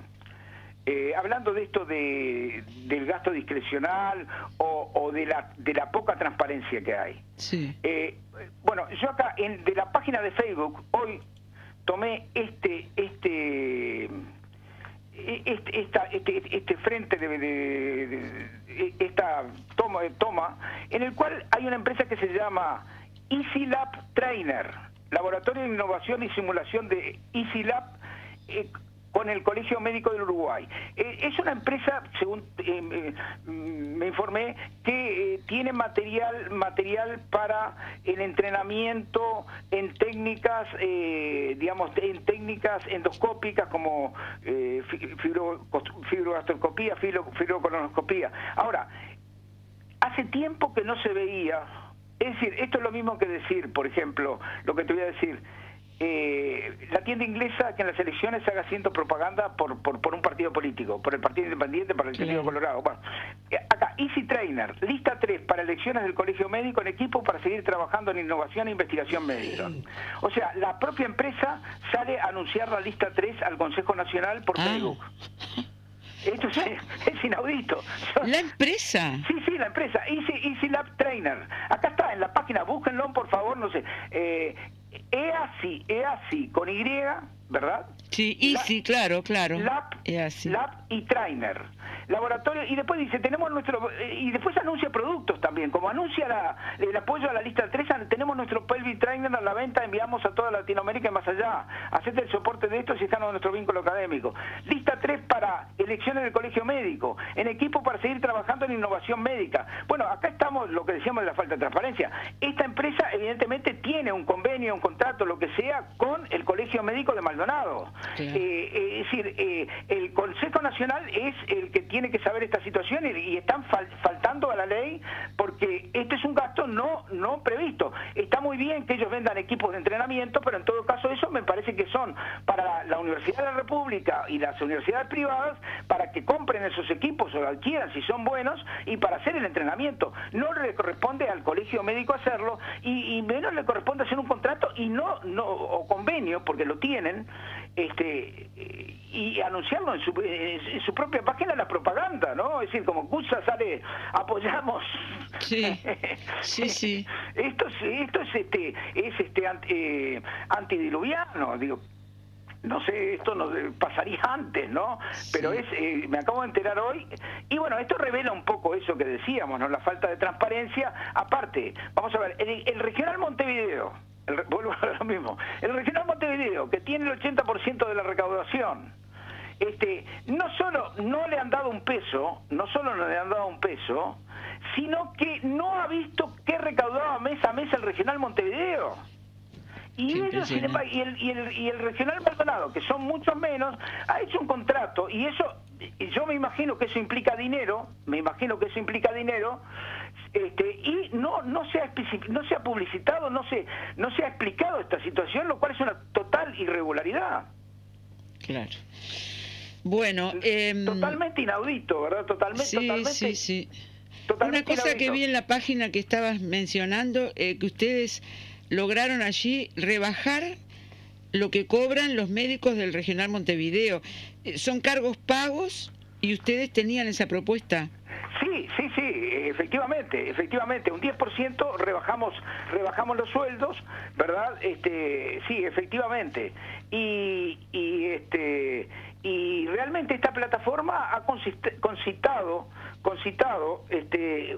Eh, hablando de esto de, del gasto discrecional o, o de, la, de la poca transparencia que hay. Sí. Eh, bueno, yo acá en, de la página de Facebook hoy tomé este este este, esta, este, este frente de, de- de- esta toma, toma en el cual hay una empresa que se llama Easy Lab Trainer, Laboratorio de Innovación y Simulación de Easy Lab, eh, con el Colegio Médico del Uruguay. Eh, es una empresa, según eh, eh, me informé, que tiene material, material para el entrenamiento en técnicas, digamos, en técnicas endoscópicas como fibro, fibrogastroscopía, fibrocolonoscopía. Ahora, hace tiempo que no se veía, es decir, esto es lo mismo que decir, por ejemplo, lo que te voy a decir, eh, la tienda inglesa que en las elecciones haga haciendo propaganda por, por, un partido político, por el Partido Independiente, para el Partido Colorado. Bueno, eh, acá, Easy Trainer, lista 3 para elecciones del Colegio Médico en equipo para seguir trabajando en innovación e investigación médica. O sea, la propia empresa sale a anunciar la lista 3 al Consejo Nacional por ah. Esto es, inaudito. ¿La empresa? Sí, sí, la empresa. Easy, Easy Lab Trainer. Acá está, en la página, búsquenlo por favor, no sé. Eh, EASI, EASI con Y, ¿verdad? Sí, Easy, claro, claro. Lab, Lab y Trainer laboratorio, y después dice, tenemos nuestro, eh, y después anuncia productos también, como anuncia la, el apoyo a la lista 3, tenemos nuestro Pelvic Trainer a la venta, enviamos a toda Latinoamérica y más allá, hacete el soporte de esto si están en nuestro vínculo académico. Lista 3 para elecciones del colegio médico, en equipo para seguir trabajando en innovación médica. Bueno, acá estamos, lo que decíamos de la falta de transparencia. Esta empresa evidentemente tiene un convenio, un contrato, lo que sea, con el colegio médico de Maldonado. Eh, eh, es decir, el Consejo Nacional es el que tiene tiene que saber esta situación y, están faltando a la ley porque este es un gasto no, no previsto. Está muy bien que ellos vendan equipos de entrenamiento, pero en todo caso eso me parece que son para la Universidad de la República y las universidades privadas para que compren esos equipos o lo adquieran si son buenos y para hacer el entrenamiento. No le corresponde al colegio médico hacerlo y, menos le corresponde hacer un contrato y no, no o convenio, porque lo tienen, este y anunciarlo en su, en su propia página la propaganda, ¿no? Es decir, como CUSA sale, apoyamos. Sí, sí, sí. esto, esto es este, es este eh, antidiluviano, digo, no sé, esto no pasaría antes, ¿no? Pero es, eh, me acabo de enterar hoy, y bueno, esto revela un poco eso que decíamos, ¿no? La falta de transparencia. Aparte, vamos a ver, el Regional Montevideo, el, vuelvo a lo mismo. El Regional Montevideo, que tiene el 80% de la recaudación, este, no solo no le han dado un peso, no solo no le han dado un peso, sino que no ha visto qué recaudaba mes a mes el Regional Montevideo. Y, ellos, y, el, y, el, y el Regional Maldonado, que son muchos menos, ha hecho un contrato y eso, yo me imagino que eso implica dinero, me imagino que eso implica dinero, este, y no no se ha no se ha publicitado, no se no se ha explicado esta situación, lo cual es una total irregularidad. Claro. Bueno, em, totalmente inaudito, ¿verdad? Totalmente, sí, Sí, sí. Una cosa que vi en la página que estabas mencionando, eh, que ustedes lograron allí rebajar lo que cobran los médicos del Regional Montevideo. Eh, ¿Son cargos pagos y ustedes tenían esa propuesta? Sí, sí, sí, efectivamente, efectivamente, un 10% rebajamos rebajamos los sueldos, ¿verdad? Este, sí, efectivamente. Y, y este y realmente esta plataforma ha concitado concitado este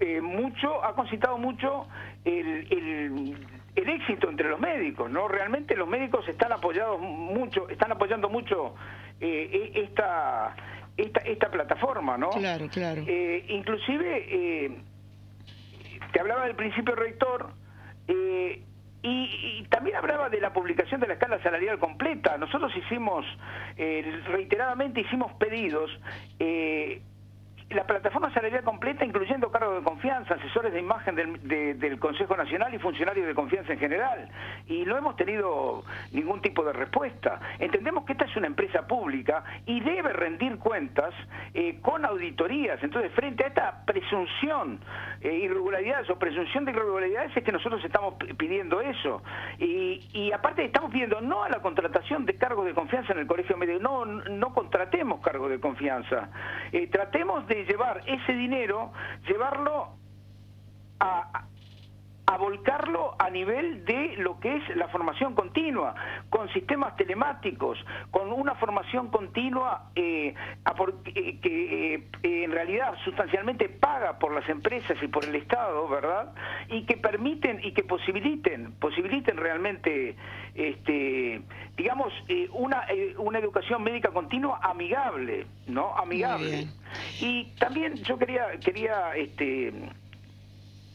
eh, mucho ha concitado mucho el, éxito entre los médicos no realmente los médicos están apoyados mucho están apoyando mucho eh, e, esta esta, esta plataforma, ¿no? Claro, claro. Eh, inclusive, eh, te hablaba del principio rector, eh, y, también hablaba de la publicación de la escala salarial completa. Nosotros hicimos, reiteradamente hicimos pedidos la plataforma salarial completa, incluyendo cargos de confianza, asesores de imagen del, Consejo Nacional y funcionarios de confianza en general. Y no hemos tenido ningún tipo de respuesta. Entendemos que esta es una empresa pública y debe rendir cuentas eh, con auditorías. Entonces, frente a esta presunción, eh, irregularidades o presunción de irregularidades, es que nosotros estamos pidiendo eso. Y, aparte estamos pidiendo no a la contratación de cargos de confianza en el colegio médico, no, no contratemos cargos de confianza. Eh, tratemos de llevar ese dinero, llevarlo a, a volcarlo a nivel de lo que es la formación continua, con sistemas telemáticos, con una formación continua eh, que eh, en realidad sustancialmente paga por las empresas y por el Estado, ¿verdad? Y que permiten y que posibiliten, posibiliten realmente, este, digamos, eh, una, una educación médica continua amigable, ¿no? Amigable. Y también yo quería, quería este,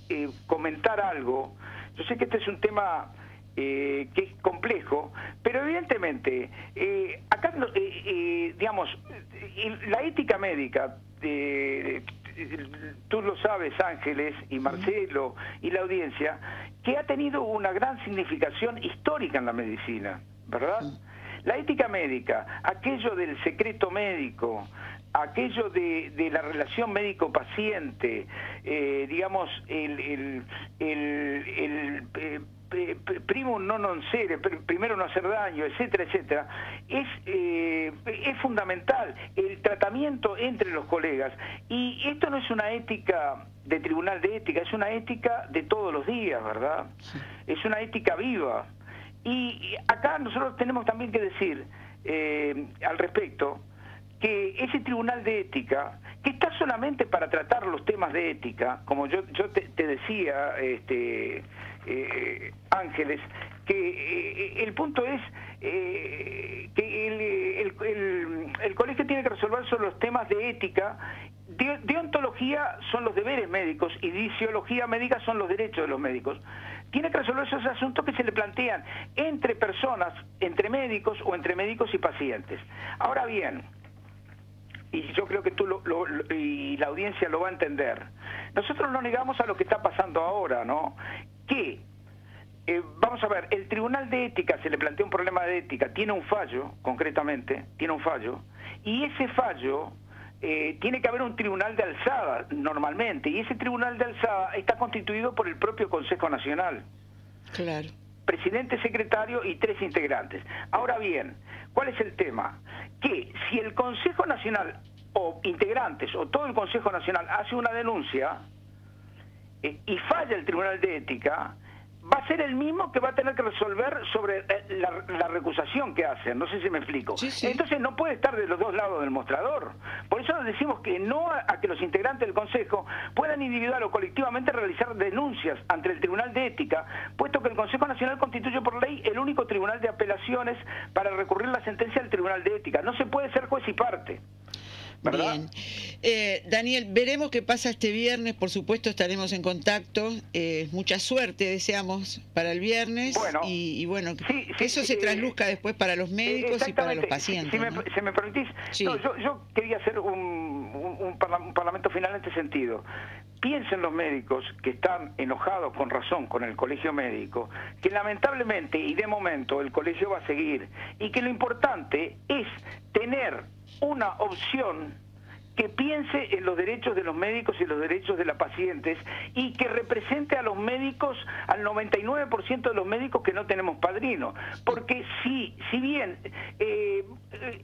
eh, comentar algo. Yo sé que este es un tema eh, que es complejo, pero evidentemente, eh, acá, digamos, la ética médica, tú lo sabes, Ángeles y Marcelo y la audiencia, que ha tenido una gran significación histórica en la medicina, ¿verdad? La ética médica, aquello del secreto médico, aquello de, la relación médico-paciente, eh, digamos, el, el, el, eh, primo no non sere, primero no hacer daño, etcétera, etcétera, es, eh, es fundamental el tratamiento entre los colegas. Y esto no es una ética de tribunal de ética, es una ética de todos los días, ¿verdad? Es una ética viva. Y acá nosotros tenemos también que decir al respecto, que ese tribunal de ética, que está solamente para tratar los temas de ética, como yo, yo te, decía, este, eh, Ángeles, que eh, el punto es eh, que el, el, colegio tiene que resolver sobre los temas de ética. deontología son los deberes médicos y disiología médica son los derechos de los médicos. Tiene que resolver esos asuntos que se le plantean entre personas, entre médicos o entre médicos y pacientes. Ahora bien, y yo creo que tú y la audiencia lo va a entender. Nosotros no negamos a lo que está pasando ahora, ¿no? Que, eh, vamos a ver, el Tribunal de Ética, se le plantea un problema de ética, tiene un fallo, concretamente, tiene un fallo, y ese fallo eh, tiene que haber un tribunal de alzada normalmente, y ese tribunal de alzada está constituido por el propio Consejo Nacional. Claro. Presidente, secretario y tres integrantes. Ahora bien, ¿cuál es el tema? que si el Consejo Nacional o integrantes o todo el Consejo Nacional hace una denuncia eh, y falla el Tribunal de Ética, va a ser el mismo que va a tener que resolver sobre eh, la, recusación que hacen. No sé si me explico. Entonces no puede estar de los dos lados del mostrador. Por eso decimos que no a, que los integrantes del Consejo puedan individual o colectivamente realizar denuncias ante el Tribunal de Ética, puesto que el Consejo Nacional constituye por ley el único tribunal de apelaciones para recurrir la sentencia del Tribunal de Ética. No se puede ser juez y parte. Bien. Eh, Daniel, veremos qué pasa este viernes. Por supuesto, estaremos en contacto. Eh, mucha suerte deseamos para el viernes. y, bueno, que eso se eh, trasluzca después para los médicos y para los pacientes. Si, me, me, permitís, yo, quería hacer un, parlamento final en este sentido. Piensen los médicos que están enojados con razón con el colegio médico, que lamentablemente y de momento el colegio va a seguir y que lo importante es tener una opción que piense en los derechos de los médicos y los derechos de las pacientes y que represente a los médicos, al 99% de los médicos que no tenemos padrino. Porque si, si bien eh,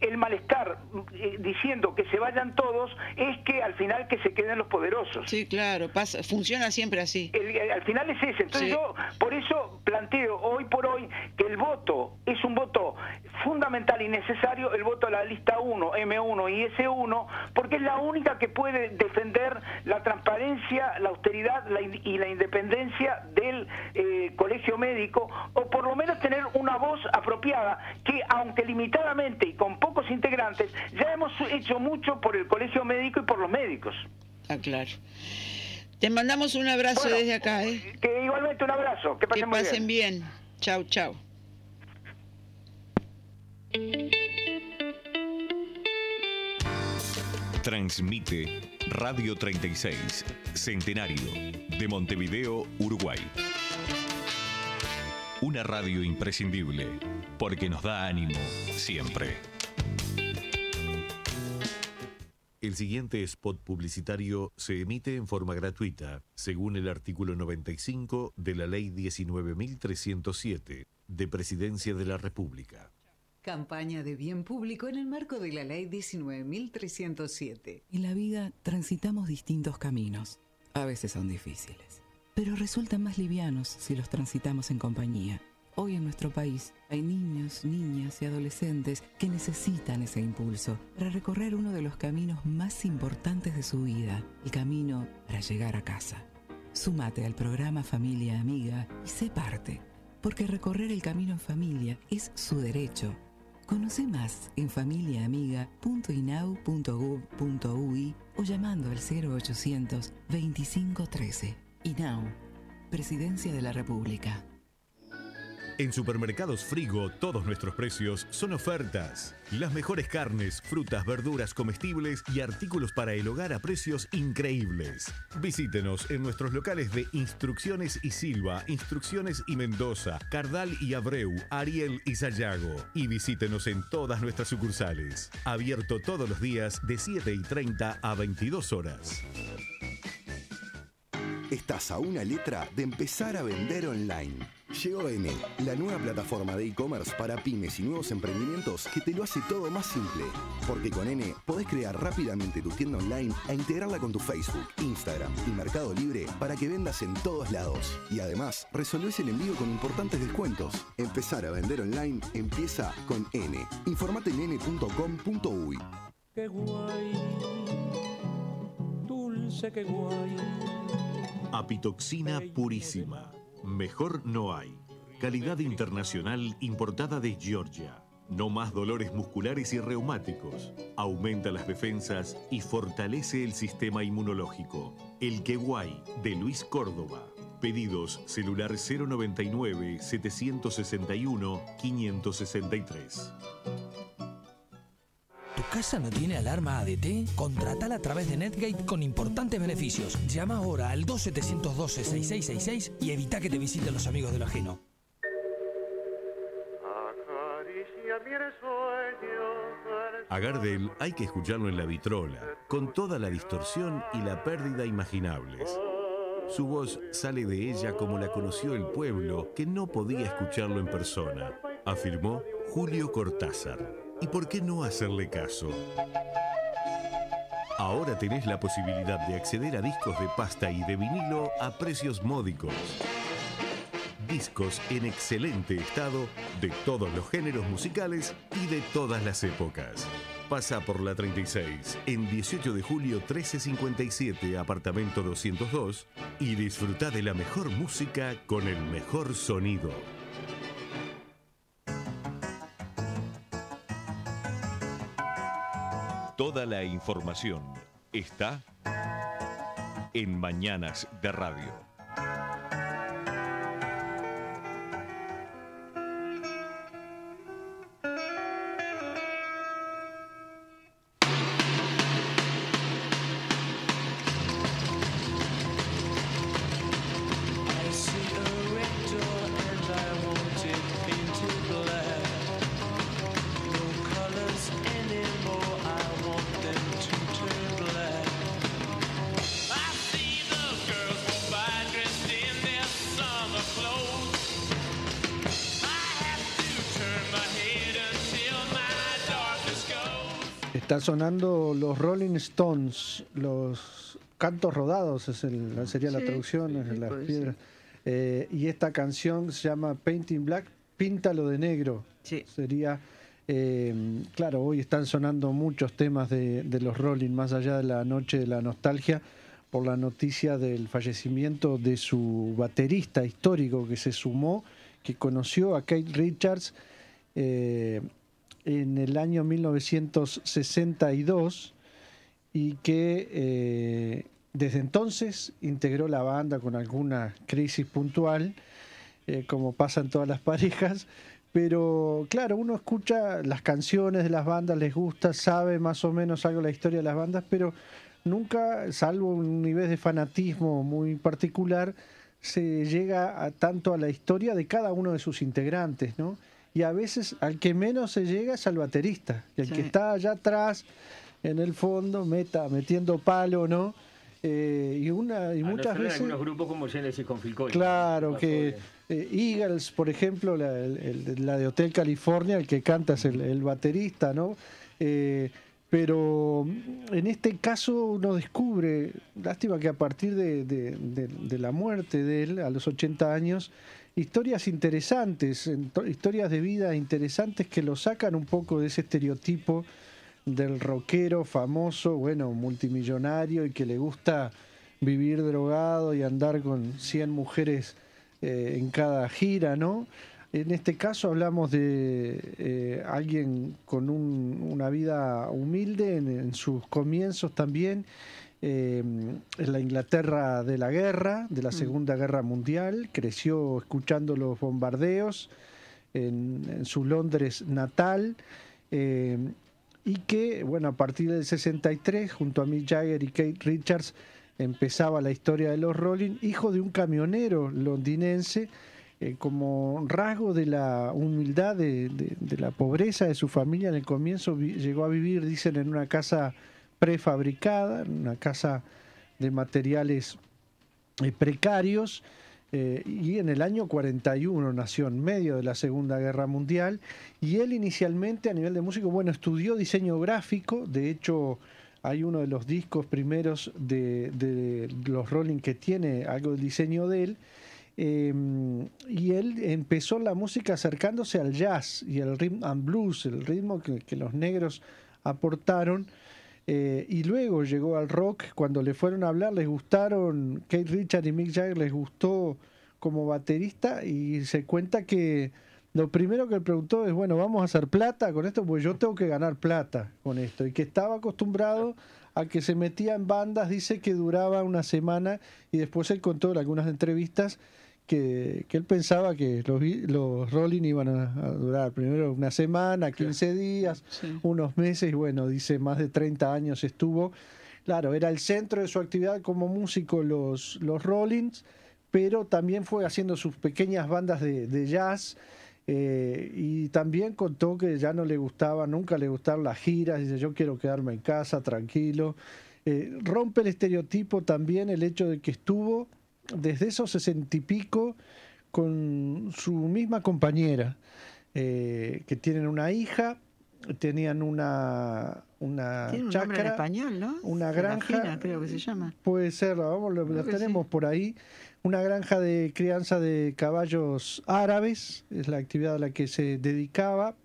el malestar eh, diciendo que se vayan todos es que al final que se queden los poderosos. Sí, claro, pasa, funciona siempre así. al final es ese. Entonces yo por eso planteo hoy por hoy que el voto es un voto fundamental y necesario, el voto a la lista 1, M1 y S1, porque es la única que puede defender la transparencia, la austeridad y la independencia del eh, colegio médico, o por lo menos tener una voz apropiada, que aunque limitadamente y con pocos integrantes, ya hemos hecho mucho por el colegio médico y por los médicos. Ah, claro. Te mandamos un abrazo desde acá. ¿eh? Que igualmente un abrazo. Que pasen, que pasen bien. Chau, chau. Transmite Radio 36, Centenario, de Montevideo, Uruguay. Una radio imprescindible, porque nos da ánimo siempre. El siguiente spot publicitario se emite en forma gratuita, según el artículo 95 de la Ley 19.307 de Presidencia de la República. Campaña de bien público en el marco de la Ley 19.307. En la vida transitamos distintos caminos. A veces son difíciles pero resultan más livianos si los transitamos en compañía. Hoy en nuestro país hay niños, niñas y adolescentes que necesitan ese impulso para recorrer uno de los caminos más importantes de su vida, el camino para llegar a casa. Súmate al programa Familia Amiga y sé parte, porque recorrer el camino en familia es su derecho. Conoce más en familiaamiga.inau.gov.ui o llamando al 0800 2513. INAU, Presidencia de la República. En Supermercados Frigo, todos nuestros precios son ofertas. Las mejores carnes, frutas, verduras, comestibles y artículos para el hogar a precios increíbles. Visítenos en nuestros locales de Instrucciones y Silva, Instrucciones y Mendoza, Cardal y Abreu, Ariel y Sayago. Y visítenos en todas nuestras sucursales. Abierto todos los días de 7 y 30 a 22 horas. Estás a una letra de empezar a vender online. Llegó N, la nueva plataforma de e-commerce para pymes y nuevos emprendimientos que te lo hace todo más simple. Porque con N podés crear rápidamente tu tienda online e integrarla con tu Facebook, Instagram y Mercado Libre para que vendas en todos lados. Y además, resolvés el envío con importantes descuentos. Empezar a vender online empieza con N. Informate en n.com.uy. Qué guay, dulce, qué guay. Apitoxina purísima. Mejor no hay. Calidad internacional importada de Georgia. No más dolores musculares y reumáticos. Aumenta las defensas y fortalece el sistema inmunológico. El Queguay de Luis Córdoba. Pedidos celular 099 761 563. ¿Tu casa no tiene alarma ADT? Contratala a través de Netgate con importantes beneficios. Llama ahora al 2712-6666 y evita que te visiten los amigos del ajeno. A Gardel hay que escucharlo en la vitrola, con toda la distorsión y la pérdida imaginables. Su voz sale de ella como la conoció el pueblo, que no podía escucharlo en persona, afirmó Julio Cortázar. ¿Y por qué no hacerle caso? Ahora tenés la posibilidad de acceder a discos de pasta y de vinilo a precios módicos. Discos en excelente estado de todos los géneros musicales y de todas las épocas. Pasa por la 36 en 18 de julio 1357, apartamento 202 y disfruta de la mejor música con el mejor sonido. Toda la información está en Mañanas de Radio. Sonando los Rolling Stones, los cantos rodados, es el- sería la traducción, sí, las piedras. Eh, y esta canción se llama Painting Black, Píntalo de Negro. Sería, eh, claro, hoy están sonando muchos temas de, de los Rolling, más allá de la noche de la nostalgia, por la noticia del fallecimiento de su baterista histórico que se sumó, que conoció a Kate Richards. eh, en el año 1962 y que eh, desde entonces integró la banda con alguna crisis puntual, eh, como pasa en todas las parejas, pero claro, uno escucha las canciones de las bandas, les gusta, sabe más o menos algo de la historia de las bandas, pero nunca, salvo un nivel de fanatismo muy particular, se llega a, tanto a la historia de cada uno de sus integrantes, ¿no? Y a veces al que menos se llega es al baterista, y el Sí. que está allá atrás, en el fondo, meta, metiendo palo, ¿no? Eh, y una y A no muchas ser de veces algunos grupos como Genesis con Phil Collins. Claro, que eh, Eagles, por ejemplo, la, el- el- la de Hotel California, el que canta es el, el baterista, ¿no? Eh, Pero en este caso uno descubre, lástima que a partir de, de la muerte de él, a los 80 años, historias interesantes, historias de vida interesantes que lo sacan un poco de ese estereotipo del rockero famoso, bueno, multimillonario y que le gusta vivir drogado y andar con 100 mujeres eh, en cada gira, ¿no? En este caso hablamos de eh, alguien con una vida humilde en, sus comienzos también, eh, en la Inglaterra de la guerra, de la mm. Segunda Guerra Mundial, creció escuchando los bombardeos en, su Londres natal y que, bueno, a partir del 63, junto a Mick Jagger y Kate Richards, empezaba la historia de los Rolling, hijo de un camionero londinense, eh, como rasgo de la humildad, de, la pobreza de su familia en el comienzo, llegó a vivir, dicen, en una casa prefabricada, una casa de materiales eh, precarios, eh, y en el año 41 nació en medio de la Segunda Guerra Mundial y él inicialmente a nivel de músico, bueno, estudió diseño gráfico, de hecho hay uno de los discos primeros de, los Rolling que tiene algo del diseño de él, eh, y él empezó la música acercándose al jazz y al rhythm and blues, el ritmo que, los negros aportaron. Eh, y luego llegó al rock, cuando le fueron a hablar, les gustaron, Kate Richard y Mick Jagger les gustó como baterista y se cuenta que lo primero que le preguntó es, bueno, vamos a hacer plata con esto, pues yo tengo que ganar plata con esto. Y que estaba acostumbrado a que se metía en bandas, dice que duraba una semana y después él contó en algunas entrevistas que, él pensaba que los, los Rolling iban a, durar primero una semana, 15 días, unos meses, y bueno, dice más de 30 años estuvo. Claro, era el centro de su actividad como músico los, los Rollins, pero también fue haciendo sus pequeñas bandas de, jazz. Eh, y también contó que ya no le gustaba, nunca le gustaron las giras, dice yo quiero quedarme en casa tranquilo. Eh, rompe el estereotipo también el hecho de que estuvo desde esos sesenta y pico con su misma compañera, eh, que tienen una hija, tenían una una Tiene un nombre en español, ¿no? Una granja, creo que se llama. Puede ser, vamos, lo, tenemos por ahí. Una granja de crianza de caballos árabes, es la actividad a la que se dedicaba.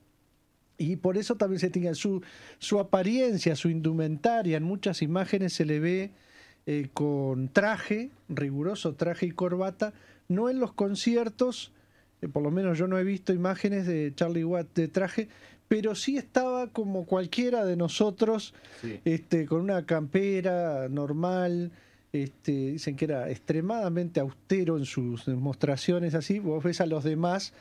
Y por eso también se tenía su, su apariencia, su indumentaria. En muchas imágenes se le ve eh, con traje, riguroso traje y corbata, no en los conciertos, eh, por lo menos yo no he visto imágenes de Charlie Watt de traje, pero sí estaba como cualquiera de nosotros, este, con una campera normal, este, dicen que era extremadamente austero en sus demostraciones así, vos ves a los demás,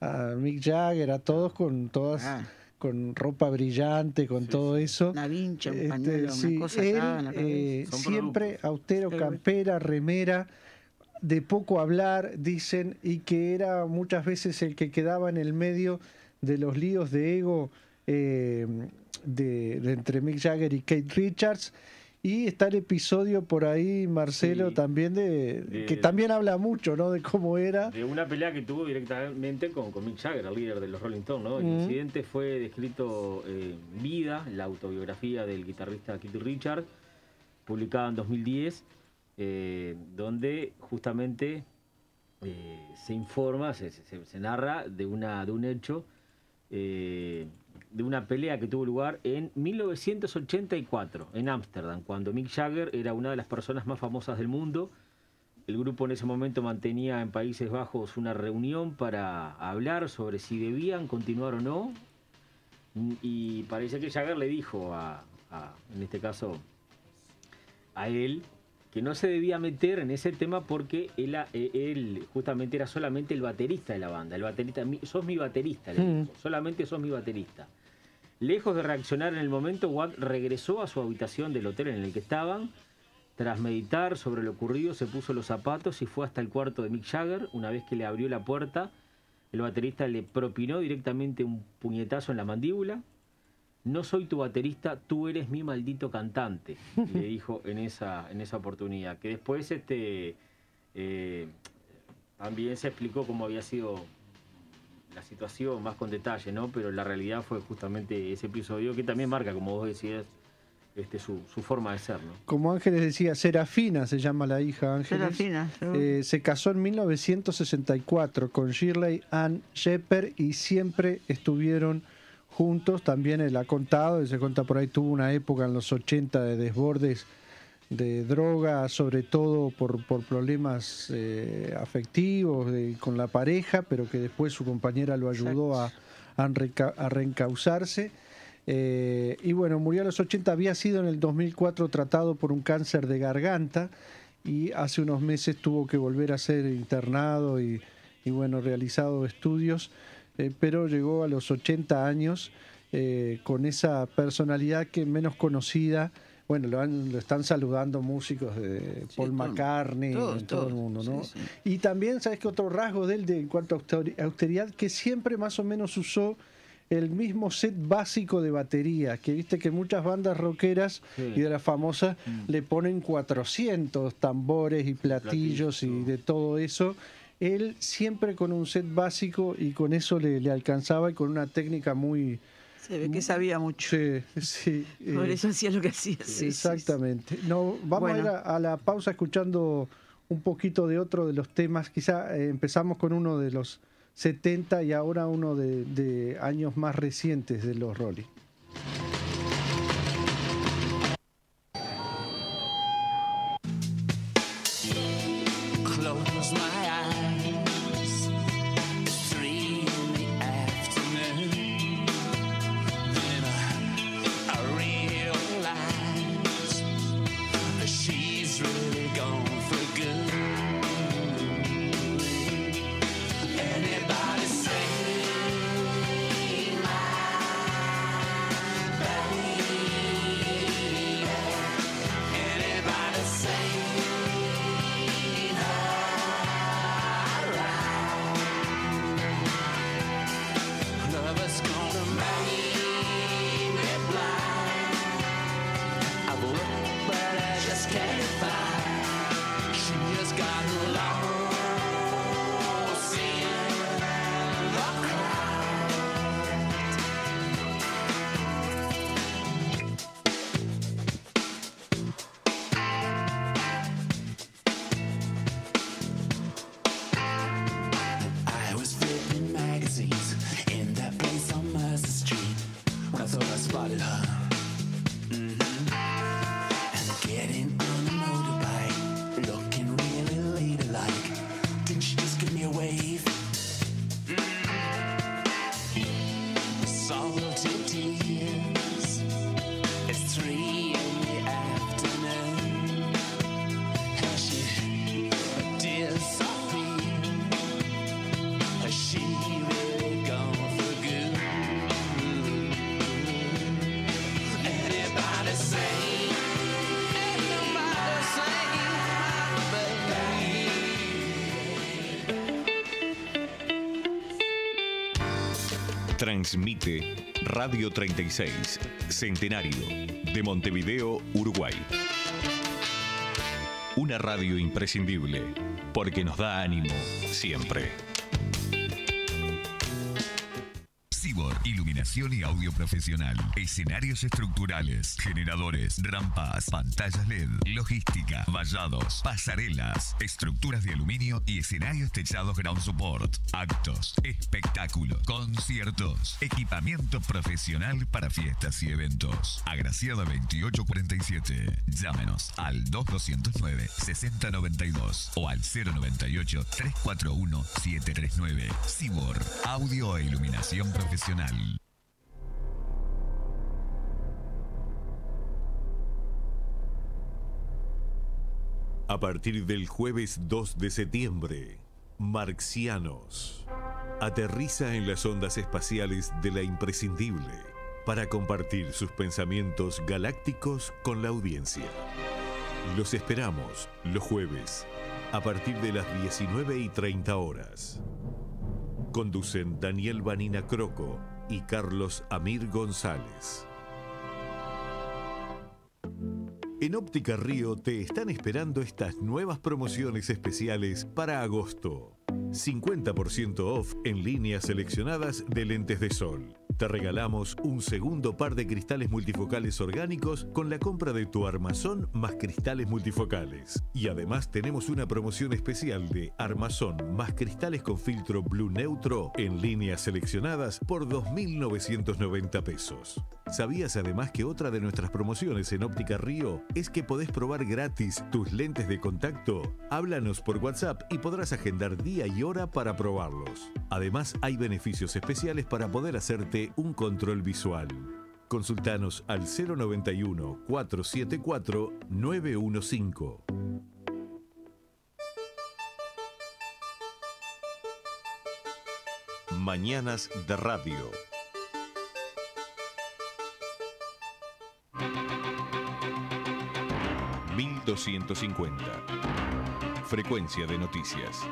a Mick Jagger, a todos con todas... Ah con ropa brillante, con todo eso. Una vincha, un este, pañuelo, una cosa eh, siempre austero, campera, remera, de poco hablar, dicen, y que era muchas veces el que quedaba en el medio de los líos de ego eh, de, entre Mick Jagger y Kate Richards. Y está el episodio por ahí, Marcelo, también de, que también habla mucho, ¿no? De cómo era. De una pelea que tuvo directamente con, con Mick Jagger, el líder de los Rolling Stones, ¿no? El incidente fue descrito en Vida, la autobiografía del guitarrista Keith Richards, publicada en 2010, eh, donde justamente eh, se informa, se, se, narra de, una, de un hecho eh, de una pelea que tuvo lugar en 1984 en Ámsterdam, cuando Mick Jagger era una de las personas más famosas del mundo. El grupo en ese momento mantenía en Países Bajos una reunión para hablar sobre si debían continuar o no. Y parece que Jagger le dijo a en este caso, a él, que no se debía meter en ese tema porque él, eh, él, justamente era solamente el baterista de la banda. El baterista, sos mi baterista, le mm. dijo, solamente sos mi baterista. Lejos de reaccionar en el momento, Watt regresó a su habitación del hotel en el que estaban. Tras meditar sobre lo ocurrido, se puso los zapatos y fue hasta el cuarto de Mick Jagger. Una vez que le abrió la puerta, el baterista le propinó directamente un puñetazo en la mandíbula no soy tu baterista, tú eres mi maldito cantante, le dijo en esa, en esa oportunidad. Que después este, eh, también se explicó cómo había sido situación, más con detalle, ¿no? Pero la realidad fue justamente ese episodio que también marca, como vos decías, este, su, forma de ser. ¿no? Como Ángeles decía, Serafina se llama la hija Ángeles. Serafina. Eh, se casó en 1964 con Shirley Ann Shepard y siempre estuvieron juntos. También él ha contado, y se cuenta por ahí, tuvo una época en los 80 de desbordes de droga, sobre todo por, por problemas eh, afectivos con la pareja, pero que después su compañera lo ayudó a, a, reencauzarse. Eh, y bueno, murió a los 80, había sido en el 2004 tratado por un cáncer de garganta y hace unos meses tuvo que volver a ser internado y, bueno, realizado estudios, eh, pero llegó a los 80 años con esa personalidad que menos conocida bueno, lo, lo, están saludando músicos de Paul McCartney, en todo el mundo, ¿no? y también, ¿sabes qué otro rasgo de él de, en cuanto a austeridad? Que siempre más o menos usó el mismo set básico de batería, que viste que muchas bandas rockeras y de las famosas mm. le ponen 400 tambores y platillos y de todo eso. Él siempre con un set básico y con eso le alcanzaba y con una técnica muy, se ve que sabía mucho. Sí, sí. Por eso hacía lo que hacía. exactamente. No, vamos a ir a, la pausa escuchando un poquito de otro de los temas. Quizá eh, empezamos con uno de los 70 y ahora uno de, de años más recientes de los Rolling. Transmite Radio 36, Centenario, de Montevideo, Uruguay. Una radio imprescindible, porque nos da ánimo siempre. Iluminación y audio profesional. Escenarios estructurales, generadores, rampas, pantallas LED, logística, vallados, pasarelas, estructuras de aluminio y escenarios techados ground support. Actos, espectáculos, conciertos, equipamiento profesional para fiestas y eventos. Agraciada 2847. Llámenos al 2209 6092 o al 098 341 739. Cibor, audio e iluminación profesional. A partir del jueves 2 de septiembre, Marxianos aterriza en las ondas espaciales de la imprescindible para compartir sus pensamientos galácticos con la audiencia. Los esperamos los jueves a partir de las 19 y 30 horas. Conducen Daniel Vanina Croco y Carlos Amir González. En Óptica Río te están esperando estas nuevas promociones especiales para agosto. 50% off en líneas seleccionadas de lentes de sol. Te regalamos un segundo par de cristales multifocales orgánicos con la compra de tu armazón más cristales multifocales. Y además tenemos una promoción especial de armazón más cristales con filtro blue neutro en líneas seleccionadas por 2.990 pesos. ¿Sabías además que otra de nuestras promociones en Óptica Río es que podés probar gratis tus lentes de contacto? Háblanos por WhatsApp y podrás agendar día y hora para probarlos. Además, hay beneficios especiales para poder hacerte un control visual. Consultanos al 091 474 915. Mañanas de Radio. ...1250... Frecuencia de noticias.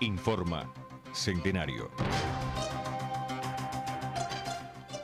Informa Centenario.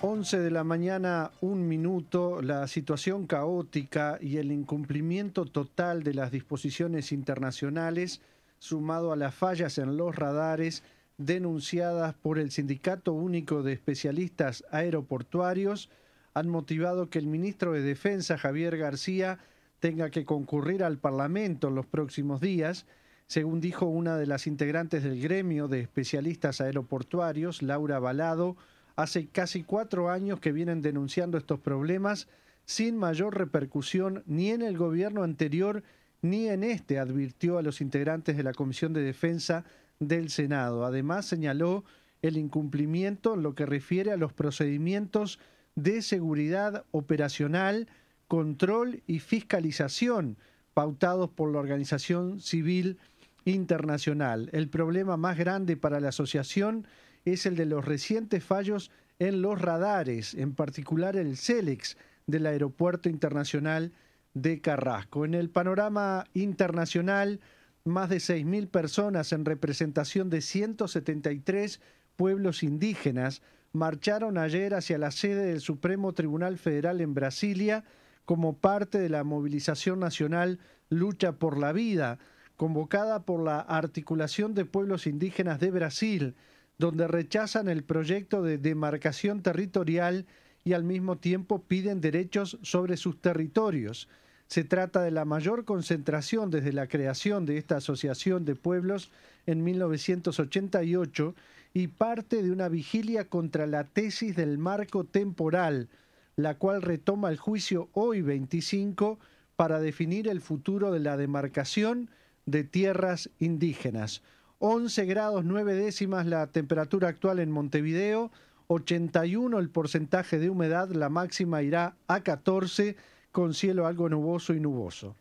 11 de la mañana, un minuto, la situación caótica y el incumplimiento total de las disposiciones internacionales, sumado a las fallas en los radares denunciadas por el Sindicato Único de Especialistas Aeroportuarios, han motivado que el ministro de Defensa, Javier García, tenga que concurrir al Parlamento en los próximos días, según dijo una de las integrantes del gremio de especialistas aeroportuarios, Laura Balado, hace casi cuatro años que vienen denunciando estos problemas sin mayor repercusión ni en el gobierno anterior ni en este, advirtió a los integrantes de la Comisión de Defensa del Senado. Además, señaló el incumplimiento en lo que refiere a los procedimientos de seguridad operacional, control y fiscalización pautados por la Organización Civil Internacional. El problema más grande para la asociación es el de los recientes fallos en los radares, en particular el CELEX del Aeropuerto Internacional de Carrasco. En el panorama internacional, más de 6.000 personas en representación de 173 pueblos indígenas marcharon ayer hacia la sede del Supremo Tribunal Federal en Brasilia como parte de la movilización nacional Lucha por la Vida, convocada por la Articulación de Pueblos Indígenas de Brasil, donde rechazan el proyecto de demarcación territorial y al mismo tiempo piden derechos sobre sus territorios. Se trata de la mayor concentración desde la creación de esta Asociación de Pueblos en 1988 y parte de una vigilia contra la tesis del marco temporal, la cual retoma el juicio hoy 25 para definir el futuro de la demarcación de tierras indígenas. 11 grados 9 décimas la temperatura actual en Montevideo, 81 el porcentaje de humedad, la máxima irá a 14 con cielo algo nuboso y nuboso.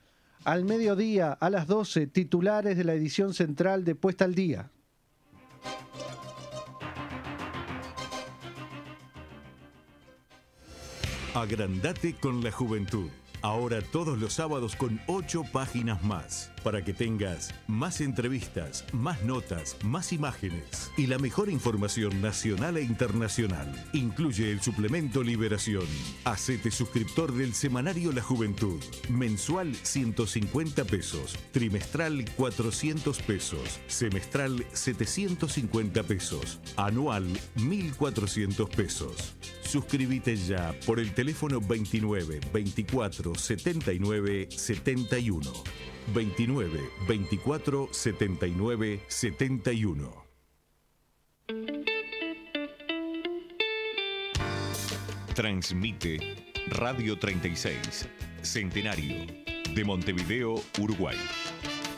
Al mediodía, a las 12, titulares de la edición central de Puesta al Día. Agrandate con la juventud. Ahora todos los sábados con ocho páginas más, para que tengas más entrevistas, más notas, más imágenes y la mejor información nacional e internacional. Incluye el suplemento Liberación. Hacete suscriptor del semanario La Juventud. Mensual 150 pesos, trimestral 400 pesos, semestral 750 pesos, anual 1400 pesos. Suscríbete ya por el teléfono 29 24 79 71. 29 24 79 71. Transmite Radio 36, Centenario, de Montevideo, Uruguay.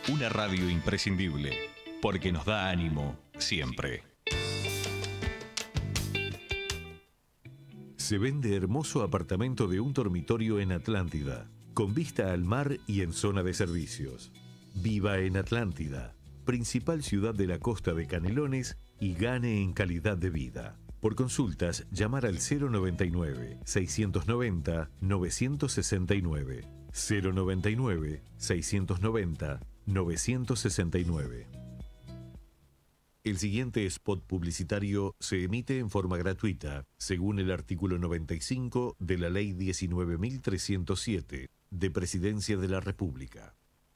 Una radio imprescindible, porque nos da ánimo siempre. Se vende hermoso apartamento de un dormitorio en Atlántida, con vista al mar y en zona de servicios. Viva en Atlántida, principal ciudad de la costa de Canelones y gane en calidad de vida. Por consultas, llamar al 099 690 El siguiente spot publicitario se emite en forma gratuita, según el artículo 95 de la Ley 19.307 de Presidencia de la República.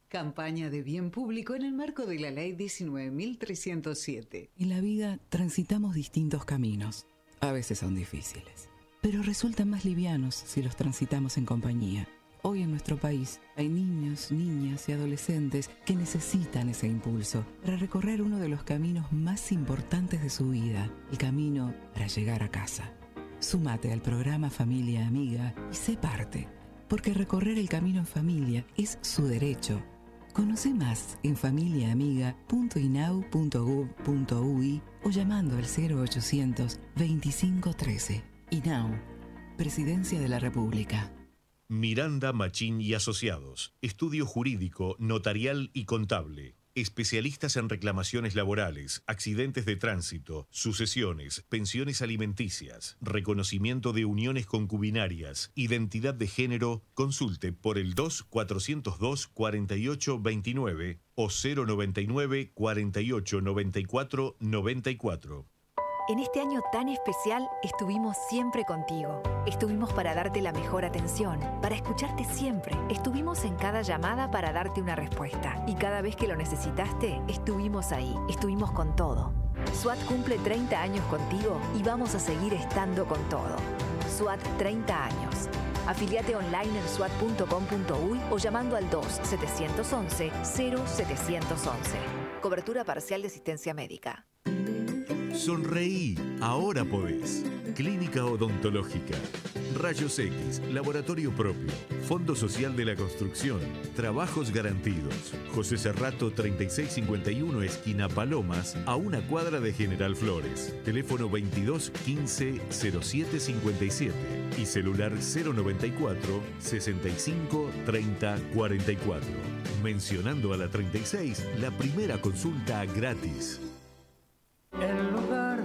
Campaña de bien público en el marco de la Ley 19.307. En la vida transitamos distintos caminos. A veces son difíciles, pero resultan más livianos si los transitamos en compañía. Hoy en nuestro país hay niños, niñas y adolescentes que necesitan ese impulso para recorrer uno de los caminos más importantes de su vida, el camino para llegar a casa. Súmate al programa Familia Amiga y sé parte, porque recorrer el camino en familia es su derecho. Conoce más en familiaamiga.inau.gov.ui o llamando al 0800 2513. INAU, Presidencia de la República. Miranda Machín y Asociados, estudio jurídico, notarial y contable. Especialistas en reclamaciones laborales, accidentes de tránsito, sucesiones, pensiones alimenticias, reconocimiento de uniones concubinarias, identidad de género, consulte por el 2-402-4829 o 099 4894 94. En este año tan especial estuvimos siempre contigo. Estuvimos para darte la mejor atención, para escucharte siempre. Estuvimos en cada llamada para darte una respuesta. Y cada vez que lo necesitaste, estuvimos ahí. Estuvimos con todo. SWAT cumple 30 años contigo y vamos a seguir estando con todo. SWAT 30 años. Afiliate online en swat.com.uy o llamando al 2-711-0711. Cobertura parcial de asistencia médica. Sonreí, ahora podés. Clínica odontológica. Rayos X, laboratorio propio, Fondo Social de la Construcción, trabajos garantidos. José Cerrato 3651, esquina Palomas, a una cuadra de General Flores. Teléfono 22 15 07 57 y celular 094 65 30 44. Mencionando a la 36, la primera consulta gratis. El lugar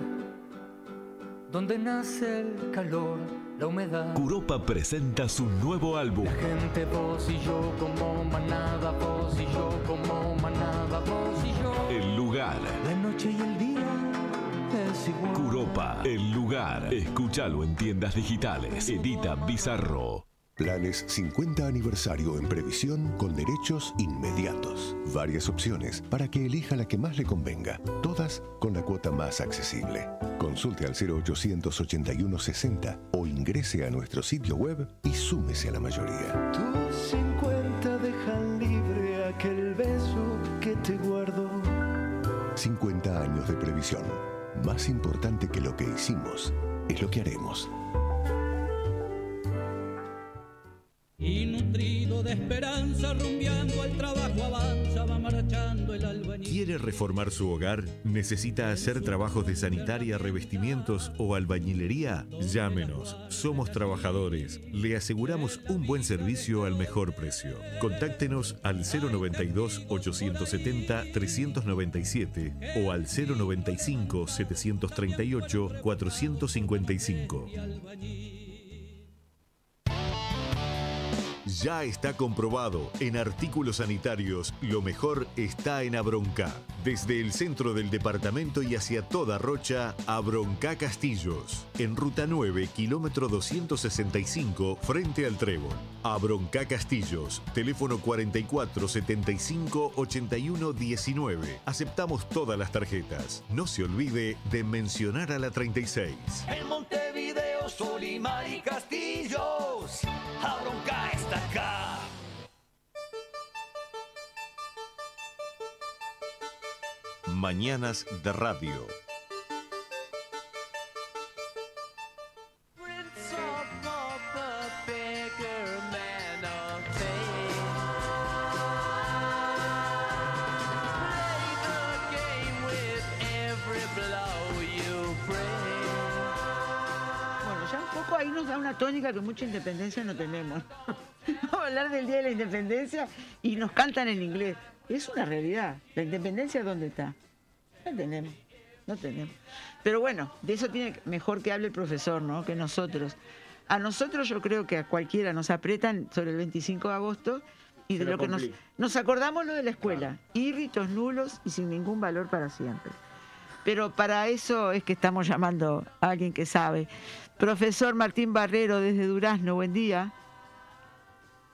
donde nace el calor, la humedad. Curopa presenta su nuevo álbum. La gente, vos y yo como manada, vos y yo como manada, vos y yo. El lugar. La noche y el día es igual. Curopa, el lugar. Escúchalo en tiendas digitales. Edita Bizarro. Planes 50 aniversario en previsión con derechos inmediatos. Varias opciones para que elija la que más le convenga. Todas con la cuota más accesible. Consulte al 0881 60 o ingrese a nuestro sitio web y súmese a la mayoría. Tus 50 dejan libre aquel beso que te guardo. 50 años de previsión. Más importante que lo que hicimos es lo que haremos. Y nutrido de esperanza, rumbeando al trabajo avanza, va marchando el albañil. ¿Quiere reformar su hogar? ¿Necesita hacer trabajos de sanitaria, revestimientos o albañilería? Llámenos. Somos trabajadores. Le aseguramos un buen servicio al mejor precio. Contáctenos al 092-870-397 o al 095-738-455. Ya está comprobado, en artículos sanitarios, lo mejor está en Abronca. Desde el centro del departamento y hacia toda Rocha, Abronca Castillos. En Ruta 9, kilómetro 265, frente al Trébol. Abronca Castillos, teléfono 44 75 81 19. Aceptamos todas las tarjetas. No se olvide de mencionar a la 36. En Montevideo, Solimar y Castillos, Abronca está Mañanas de Radio. Bueno, ya un poco ahí nos da una tónica que mucha independencia no tenemos. Vamos a hablar del Día de la Independencia y nos cantan en inglés. Es una realidad. ¿La independencia dónde está? No tenemos, no tenemos. Pero bueno, de eso tiene mejor que hable el profesor, ¿no? Que nosotros. A nosotros yo creo que a cualquiera nos apretan sobre el 25 de agosto y de lo lo que nos, nos acordamos lo de la escuela. Irritos nulos y sin ningún valor para siempre. Pero para eso es que estamos llamando a alguien que sabe. Profesor Martín Barrero desde Durazno, buen día.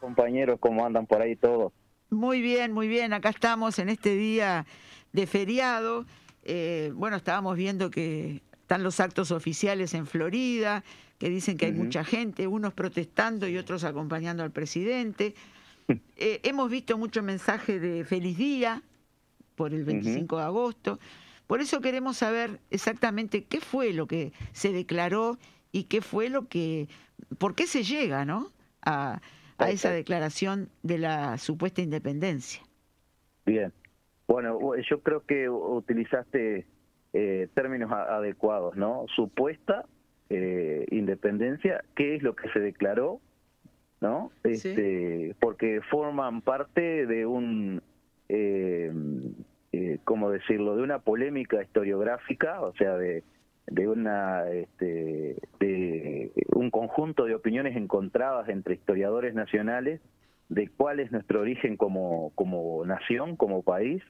Compañeros, ¿cómo andan por ahí todos? Muy bien, muy bien. Acá estamos en este día de feriado. Eh, bueno, estábamos viendo que están los actos oficiales en Florida, que dicen que hay mucha gente, unos protestando y otros acompañando al presidente. Eh, hemos visto mucho mensaje de feliz día por el 25 de agosto. Por eso queremos saber exactamente qué fue lo que se declaró y qué fue lo que, por qué se llega, ¿no? A, a esa declaración de la supuesta independencia. Bien. Bueno, yo creo que utilizaste eh, términos adecuados, ¿no? Supuesta eh, independencia, ¿qué es lo que se declaró? ¿No? Este, Porque forman parte de un, eh, eh, ¿cómo decirlo?, de una polémica historiográfica, o sea, de, de una este, de un conjunto de opiniones encontradas entre historiadores nacionales de cuál es nuestro origen como, como nación, como país,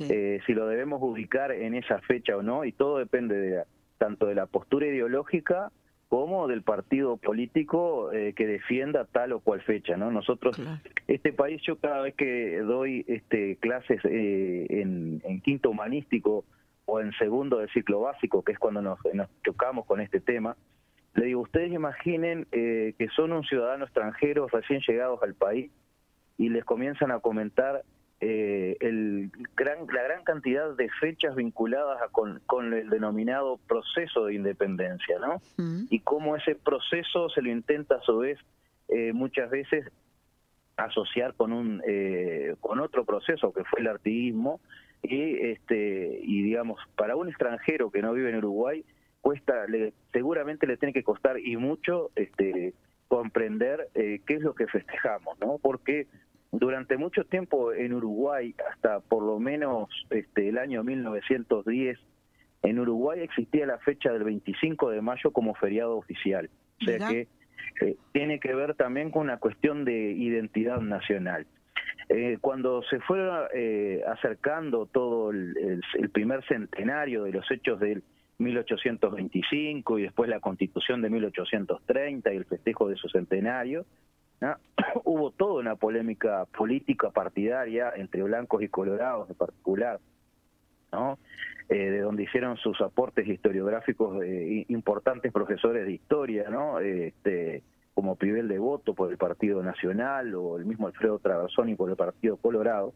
eh, si lo debemos ubicar en esa fecha o no, y todo depende de tanto de la postura ideológica como del partido político eh, que defienda tal o cual fecha, ¿no? Nosotros, este país, yo cada vez que doy este, clases eh, en, en quinto humanístico o en segundo del ciclo básico, que es cuando nos, nos chocamos con este tema, le digo, ustedes imaginen eh, que son un ciudadano extranjero recién llegados al país y les comienzan a comentar eh, el gran, la gran cantidad de fechas vinculadas con, con, el denominado proceso de independencia, ¿no? Y cómo ese proceso se lo intenta a su vez eh, muchas veces asociar con un con otro proceso que fue el artiguismo y este y digamos para un extranjero que no vive en Uruguay cuesta le, seguramente le tiene que costar y mucho este comprender eh, qué es lo que festejamos no porque durante mucho tiempo en Uruguay hasta por lo menos este el año 1910 en Uruguay existía la fecha del 25 de mayo como feriado oficial. O sea que eh, tiene que ver también con una cuestión de identidad nacional eh, cuando se fue eh, acercando todo el, primer centenario de los hechos del 1825 y después la constitución de 1830 y el festejo de su centenario, hubo toda una polémica política partidaria entre blancos y colorados en particular, ¿no? Eh, de donde hicieron sus aportes historiográficos importantes profesores de historia, ¿no? Este, como Pivel de Voto por el Partido Nacional o el mismo Alfredo Traversoni por el Partido Colorado,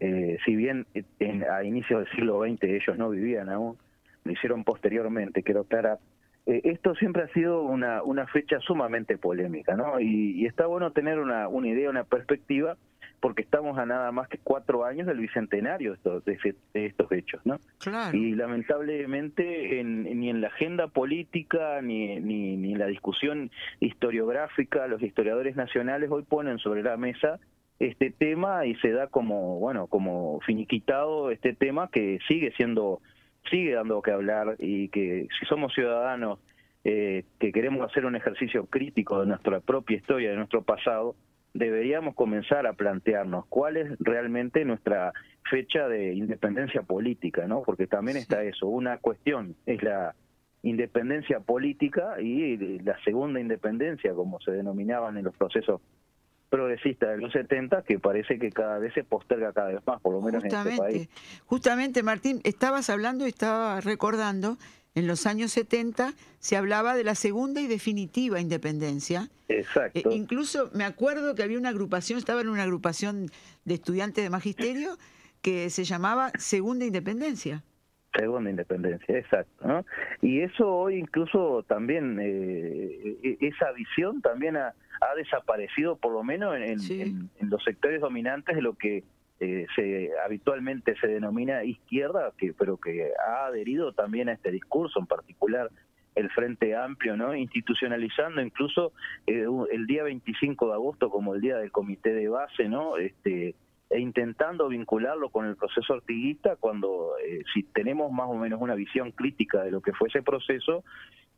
eh, si bien en, a inicios del siglo XX ellos no vivían aún, lo hicieron posteriormente, quiero aclarar, eh, esto siempre ha sido una, una fecha sumamente polémica, ¿no? Y, está bueno tener una idea, una perspectiva porque estamos a nada más que cuatro años del bicentenario de estos, de, estos hechos, ¿no? Y lamentablemente ni en la agenda política ni, ni, ni en la discusión historiográfica los historiadores nacionales hoy ponen sobre la mesa este tema y se da como bueno como finiquitado este tema que sigue siendo sigue dando que hablar y que si somos ciudadanos eh, que queremos hacer un ejercicio crítico de nuestra propia historia de nuestro pasado deberíamos comenzar a plantearnos cuál es realmente nuestra fecha de independencia política, ¿no? Porque también está eso, una cuestión es la independencia política y la segunda independencia, como se denominaban en los procesos progresistas de los 70, que parece que cada vez se posterga cada vez más, por lo menos en este país. Justamente, Martín, estabas hablando y estaba recordando en los años 70 se hablaba de la segunda y definitiva independencia. Exacto. Eh, incluso me acuerdo que había una agrupación, estaba en una agrupación de estudiantes de magisterio que se llamaba Segunda Independencia. Segunda Independencia, exacto. ¿no? Y eso hoy incluso también, eh, e-, esa visión también ha, desaparecido por lo menos en, los sectores dominantes de lo que eh, se habitualmente se denomina izquierda, que, pero que ha adherido también a este discurso, en particular el Frente Amplio, ¿no? institucionalizando incluso eh, el día 25 de agosto como el día del comité de base, ¿no? este e intentando vincularlo con el proceso ortiguista cuando eh, si tenemos más o menos una visión crítica de lo que fue ese proceso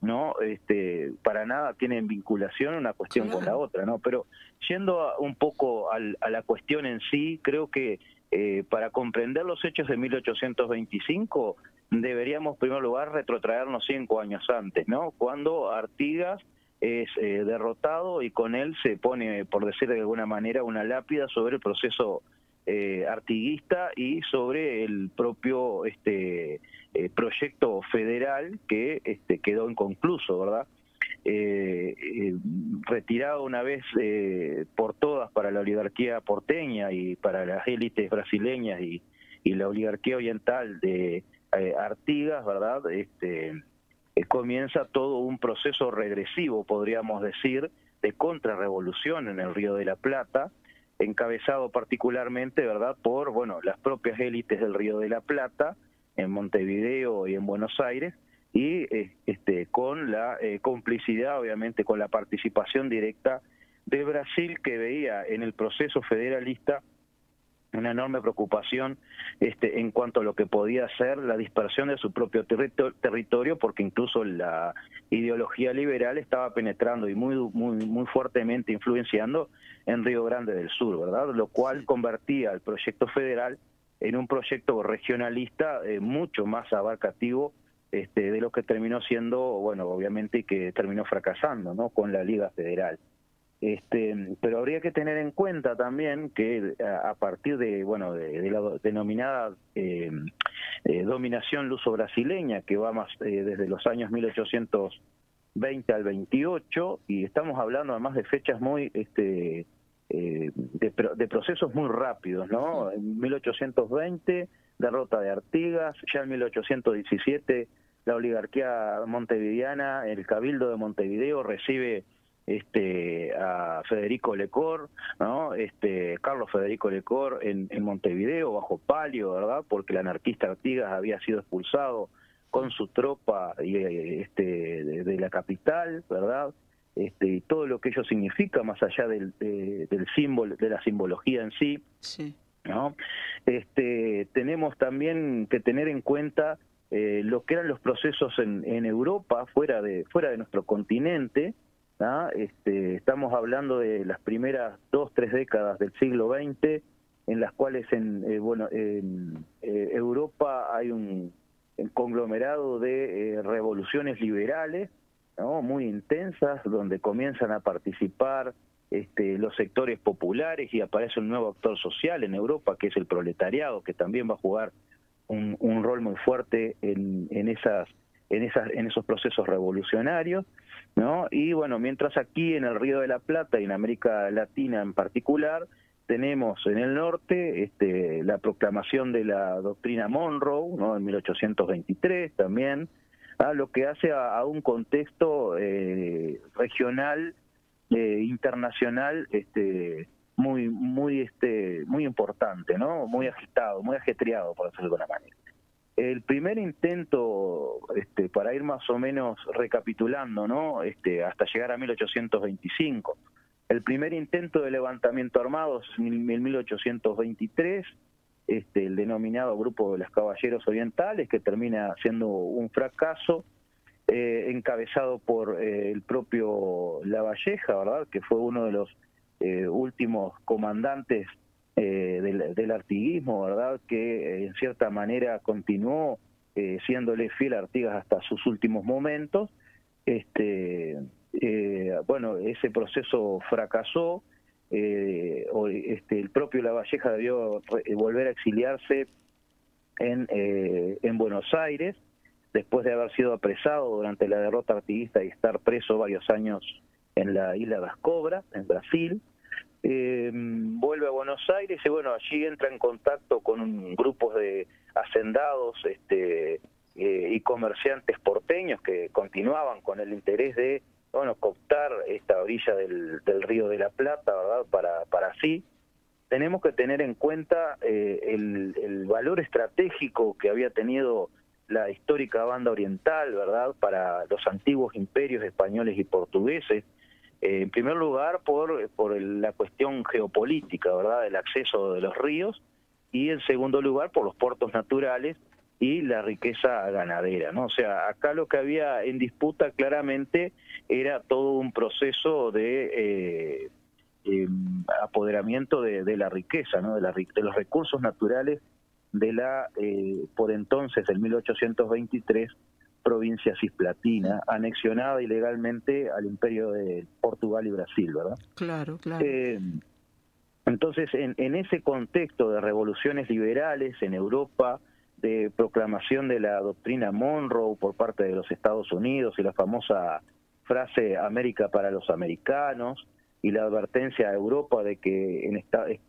no este para nada tienen vinculación una cuestión con la otra no pero yendo un poco a la cuestión en sí creo que eh, para comprender los hechos de 1825 deberíamos en primer lugar retrotraernos cinco años antes no cuando Artigas es eh, derrotado y con él se pone, por decir de alguna manera, una lápida sobre el proceso eh, artiguista y sobre el propio este eh, proyecto federal que este, quedó inconcluso, ¿verdad? retirado una vez por todas para la oligarquía porteña y para las élites brasileñas y, y la oligarquía oriental de Artigas, ¿verdad? Este, eh, comienza todo un proceso regresivo, podríamos decir, de contrarrevolución en el Río de la Plata, encabezado particularmente, ¿verdad?, por, bueno, las propias élites del Río de la Plata, en Montevideo y en Buenos Aires, y eh, este, con la eh, complicidad, obviamente, con la participación directa de Brasil, que veía en el proceso federalista una enorme preocupación este, en cuanto a lo que podía ser la dispersión de su propio territorio, porque incluso la ideología liberal estaba penetrando y muy, muy, muy fuertemente influenciando en Río Grande del Sur, ¿verdad? Lo cual convertía el proyecto federal en un proyecto regionalista eh, mucho más abarcativo este, de lo que terminó siendo, bueno, obviamente que terminó fracasando, ¿no? Con la Liga Federal. Este, pero habría que tener en cuenta también que a, partir de bueno de, la denominada eh, eh, dominación luso-brasileña que va más eh, desde los años 1820 al 28 y estamos hablando además de fechas muy este, de, de, procesos muy rápidos, ¿no? En 1820 derrota de Artigas, ya en 1817 la oligarquía montevideana, el cabildo de Montevideo recibe este, a Federico Lecor, ¿no? este, Carlos Federico Lecor en, en, Montevideo, bajo palio, ¿verdad? Porque el anarquista Artigas había sido expulsado con su tropa y, este, de, la capital, ¿verdad? Este, y todo lo que ello significa, más allá del, del símbolo, de la simbología en sí, sí. ¿no? Este, tenemos también que tener en cuenta eh, lo que eran los procesos en, en Europa, fuera de, fuera de nuestro continente, este, estamos hablando de las primeras dos, tres décadas del siglo XX, en las cuales en, eh, bueno, en eh, Europa hay un, conglomerado de eh, revoluciones liberales muy intensas, donde comienzan a participar este, los sectores populares y aparece un nuevo actor social en Europa, que es el proletariado, que también va a jugar un, un rol muy fuerte en, en, esas, en, esas, en esos procesos revolucionarios. ¿no? Y bueno, mientras aquí en el Río de la Plata y en América Latina en particular, tenemos en el norte este, la proclamación de la doctrina Monroe, ¿no? En 1823 también, lo que hace a, un contexto eh, regional, eh, internacional, este, muy, muy, este, muy importante, ¿no? Muy agitado, muy ajetreado, por decirlo de alguna manera. El primer intento, este, para ir más o menos recapitulando, ¿no? Este, hasta llegar a 1825, el primer intento de levantamiento armado es en 1823, este, el denominado Grupo de los Caballeros Orientales, que termina siendo un fracaso, eh, encabezado por eh, el propio Lavalleja, ¿verdad? Que fue uno de los eh, últimos comandantes eh, del, artiguismo, ¿verdad? Que eh, en cierta manera continuó siéndole fiel a Artigas hasta sus últimos momentos. Este, bueno, ese proceso fracasó. Este, el propio Lavalleja debió volver a exiliarse en, en Buenos Aires después de haber sido apresado durante la derrota artiguista y estar preso varios años en la isla de las Cobras, en Brasil eh, vuelve a Buenos Aires y bueno, allí entra en contacto con grupos de hacendados este, eh, y comerciantes porteños que continuaban con el interés de bueno, cooptar esta orilla del, río de la Plata, ¿verdad? Para, para sí. Tenemos que tener en cuenta eh, el, el valor estratégico que había tenido la histórica banda oriental, ¿verdad? Para los antiguos imperios españoles y portugueses, eh, en primer lugar, por, por la cuestión geopolítica, ¿verdad?, del acceso de los ríos, y en segundo lugar, por los puertos naturales y la riqueza ganadera, ¿no? O sea, acá lo que había en disputa claramente era todo un proceso de eh, em, apoderamiento de, la riqueza, ¿no? De, la, de los recursos naturales de la, eh, por entonces, en 1823, provincia cisplatina, anexionada ilegalmente al imperio de Portugal y Brasil, ¿verdad? Claro, claro. Eh, entonces, en, en, ese contexto de revoluciones liberales en Europa, de proclamación de la doctrina Monroe por parte de los Estados Unidos y la famosa frase América para los americanos y la advertencia a Europa de que en este,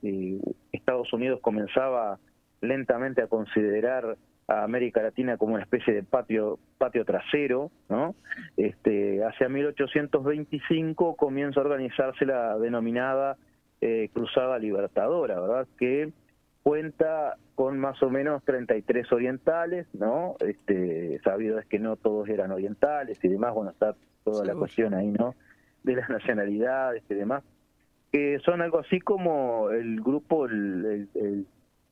Estados Unidos comenzaba lentamente a considerar a América Latina como una especie de patio patio trasero, ¿no? Este, hacia 1825 comienza a organizarse la denominada eh, Cruzada Libertadora, ¿verdad? Que cuenta con más o menos 33 orientales, ¿no? Este, sabido es que no todos eran orientales y demás, bueno, está toda la cuestión ahí, ¿no? De las nacionalidades y demás, que son algo así como el grupo, el,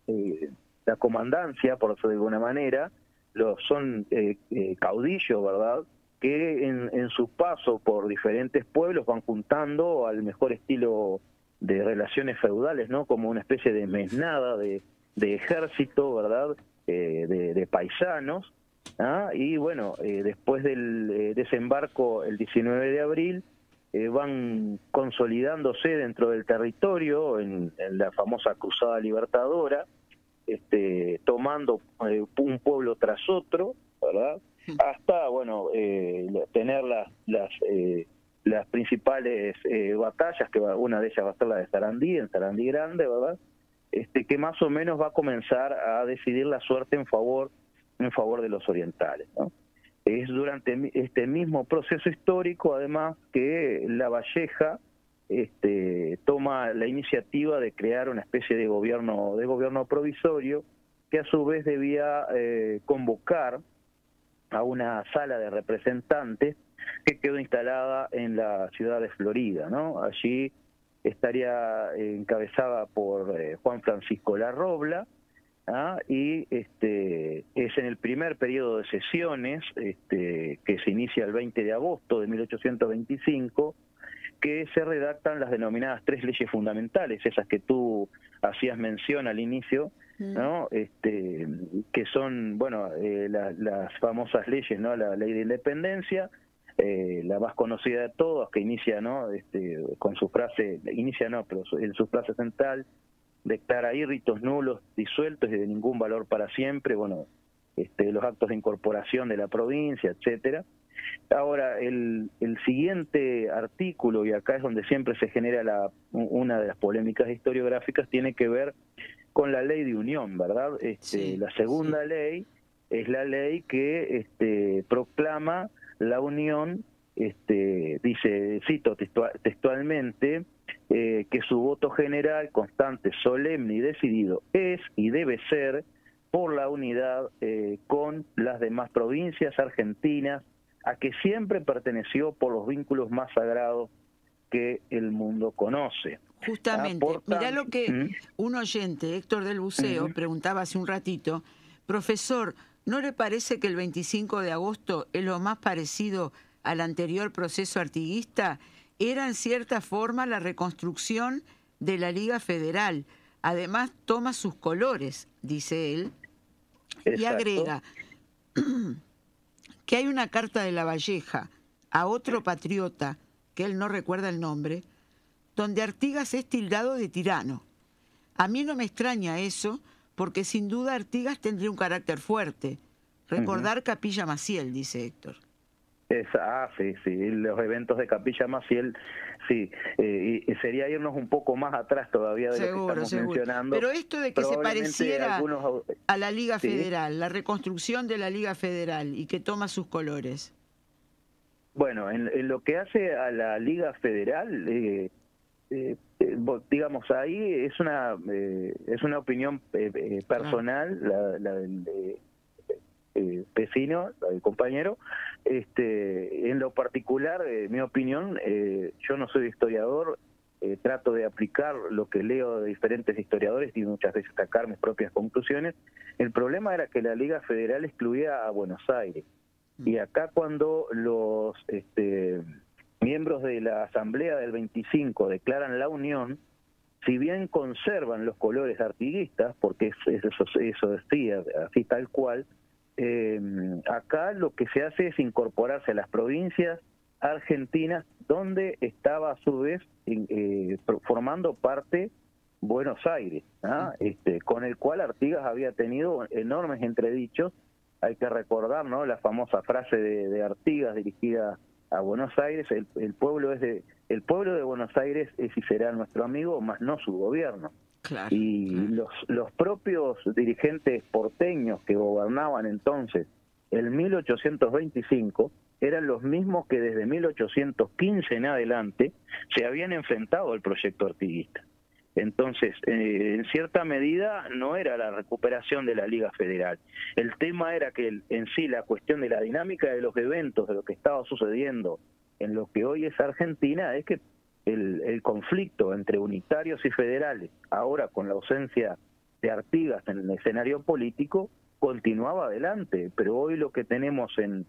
eh, la comandancia, por decirlo de alguna manera, los son eh, eh, caudillos, ¿verdad? Que en, en su paso por diferentes pueblos van juntando al mejor estilo de relaciones feudales, ¿no? Como una especie de mesnada de, de ejército, ¿verdad? de, de, paisanos, ¿ah? y bueno, eh, después del eh, desembarco el 19 de abril, eh, van consolidándose dentro del territorio en, la famosa Cruzada Libertadora, este, tomando un pueblo tras otro, ¿verdad? Hasta, bueno, tener las, las, las principales batallas, que una de ellas va a ser la de Sarandí, en Sarandí Grande, ¿verdad? Este, que más o menos va a comenzar a decidir la suerte en favor en favor de los orientales. Es durante este mismo proceso histórico, además, que La Valleja este, toma la iniciativa de crear una especie de gobierno, de gobierno provisorio que a su vez debía eh, convocar a una sala de representantes que quedó instalada en la ciudad de Florida. ¿no? Allí estaría encabezada por eh, Juan Francisco Larrobla, ¿Ah? y este, es en el primer periodo de sesiones, este, que se inicia el 20 de agosto de 1825, que se redactan las denominadas tres leyes fundamentales, esas que tú hacías mención al inicio, mm. ¿no? Este, que son, bueno, eh, las famosas leyes, ¿no? La ley de independencia, eh, la más conocida de todas, que inicia, ¿no? Este, con su frase, inicia no, pero en su frase central, declara ritos nulos, disueltos y de ningún valor para siempre, bueno, este, los actos de incorporación de la provincia, etcétera. Ahora, el, el siguiente artículo, y acá es donde siempre se genera la, una de las polémicas historiográficas, tiene que ver con la ley de unión, ¿verdad? Este, la segunda ley es la ley que este, proclama la unión, este, dice, cito textualmente, eh, que su voto general, constante, solemne y decidido es y debe ser por la unidad eh, con las demás provincias argentinas, a que siempre perteneció por los vínculos más sagrados que el mundo conoce. Justamente, mira lo que ¿Mm? un oyente, Héctor del Buceo, preguntaba hace un ratito, profesor, ¿no le parece que el 25 de agosto es lo más parecido al anterior proceso artiguista? era en cierta forma la reconstrucción de la Liga Federal. Además, toma sus colores, dice él, y agrega que hay una carta de la Valleja a otro patriota, que él no recuerda el nombre, donde Artigas es tildado de tirano. A mí no me extraña eso, porque sin duda Artigas tendría un carácter fuerte. Recordar Capilla Maciel, dice Héctor ah, sí, sí, los eventos de Capilla Maciel, sí, eh, y, sería irnos un poco más atrás todavía de lo que estamos mencionando. Pero esto de que se pareciera a la Liga Federal, la reconstrucción de la Liga Federal y que toma sus colores. Bueno, en, lo que hace a la Liga Federal, eh, eh, digamos ahí es una es una opinión personal, la, la del eh, vecino, el compañero. Este, en lo particular, eh, mi opinión, eh, yo no soy historiador, eh, trato de aplicar lo que leo de diferentes historiadores y muchas veces sacar mis propias conclusiones. El problema era que la Liga Federal excluía a Buenos Aires. Y acá cuando los este, miembros de la Asamblea del 25 declaran la unión, si bien conservan los colores artiguistas, porque eso, eso decía así tal cual, eh, acá lo que se hace es incorporarse a las provincias argentinas donde estaba a su vez eh, formando parte Buenos Aires, ¿ah? este, con el cual Artigas había tenido enormes entredichos. Hay que recordar ¿no? la famosa frase de, Artigas dirigida a Buenos Aires, el, pueblo es de, el pueblo de Buenos Aires es y será nuestro amigo, más no su gobierno. y los, los propios dirigentes porteños que gobernaban entonces el 1825 eran los mismos que desde 1815 en adelante se habían enfrentado al proyecto artiguista. Entonces, eh, en cierta medida no era la recuperación de la Liga Federal. El tema era que en sí la cuestión de la dinámica de los eventos, de lo que estaba sucediendo en lo que hoy es Argentina, es que el, el conflicto entre unitarios y federales, ahora con la ausencia de Artigas en el escenario político, continuaba adelante. Pero hoy lo que tenemos en,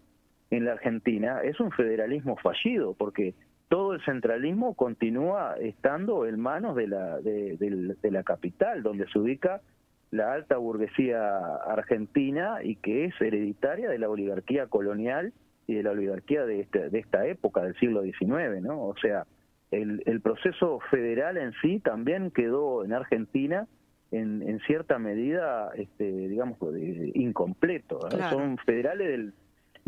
en la Argentina es un federalismo fallido, porque todo el centralismo continúa estando en manos de la, de, la capital, donde se ubica la alta burguesía argentina y que es hereditaria de la oligarquía colonial y de la oligarquía de, este, de esta época del siglo XIX, ¿no? O sea, el, el proceso federal en sí también quedó en Argentina en, en cierta medida, este, digamos, incompleto. Son federales del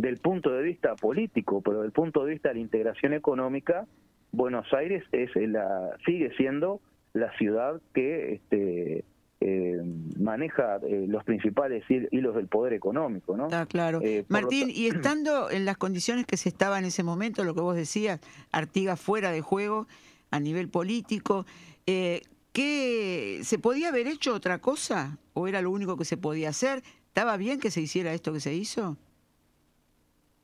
del punto de vista político, pero del punto de vista de la integración económica, Buenos Aires es la sigue siendo la ciudad que este, eh, maneja eh, los principales hilos del poder económico, ¿no? Está claro. Eh, Martín, y estando en las condiciones que se estaba en ese momento, lo que vos decías, Artigas fuera de juego a nivel político, ¿qué se podía haber hecho otra cosa o era lo único que se podía hacer? ¿Estaba bien que se hiciera esto que se hizo?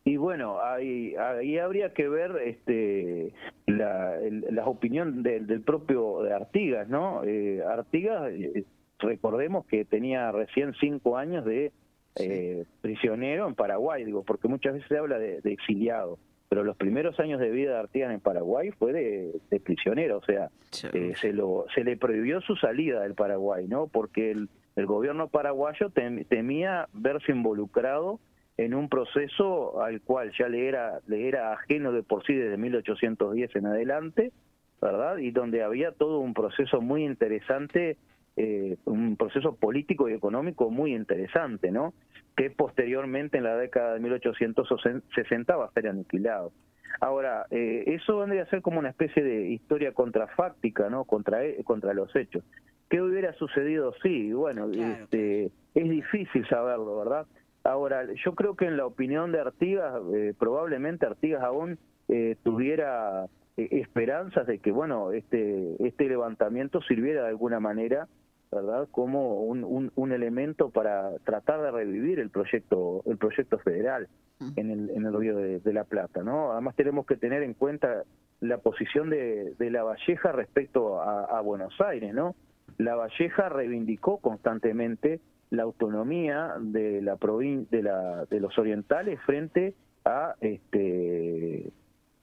Y bueno, ahí, ahí habría que ver este, la, la opinión del propio de Artigas, ¿no? Eh, Artigas, eh, recordemos que tenía recién cinco años de eh, prisionero en Paraguay, digo, porque muchas veces se habla de, exiliado, pero los primeros años de vida de Artigas en Paraguay fue de, prisionero, o sea, eh, se, lo, se le prohibió su salida del Paraguay, ¿no? Porque el, el gobierno paraguayo temía verse involucrado en un proceso al cual ya le era, le era ajeno de por sí desde 1810 en adelante, ¿verdad? Y donde había todo un proceso muy interesante, eh, un proceso político y económico muy interesante, ¿no? Que posteriormente en la década de 1860 va a ser aniquilado. Ahora, eh, eso vendría a ser como una especie de historia contrafáctica, ¿no? Contra, e, contra los hechos. ¿Qué hubiera sucedido? Sí, bueno, este, es difícil saberlo, ¿verdad? Ahora, yo creo que en la opinión de Artigas, eh, probablemente Artigas aún eh, tuviera eh, esperanzas de que, bueno, este, este levantamiento sirviera de alguna manera, ¿verdad?, como un, un, elemento para tratar de revivir el proyecto, el proyecto federal en el, en el Río de, la Plata, ¿no? Además tenemos que tener en cuenta la posición de, de La Valleja respecto a, a Buenos Aires, ¿no? La Valleja reivindicó constantemente la autonomía de la de, la, de los orientales frente a este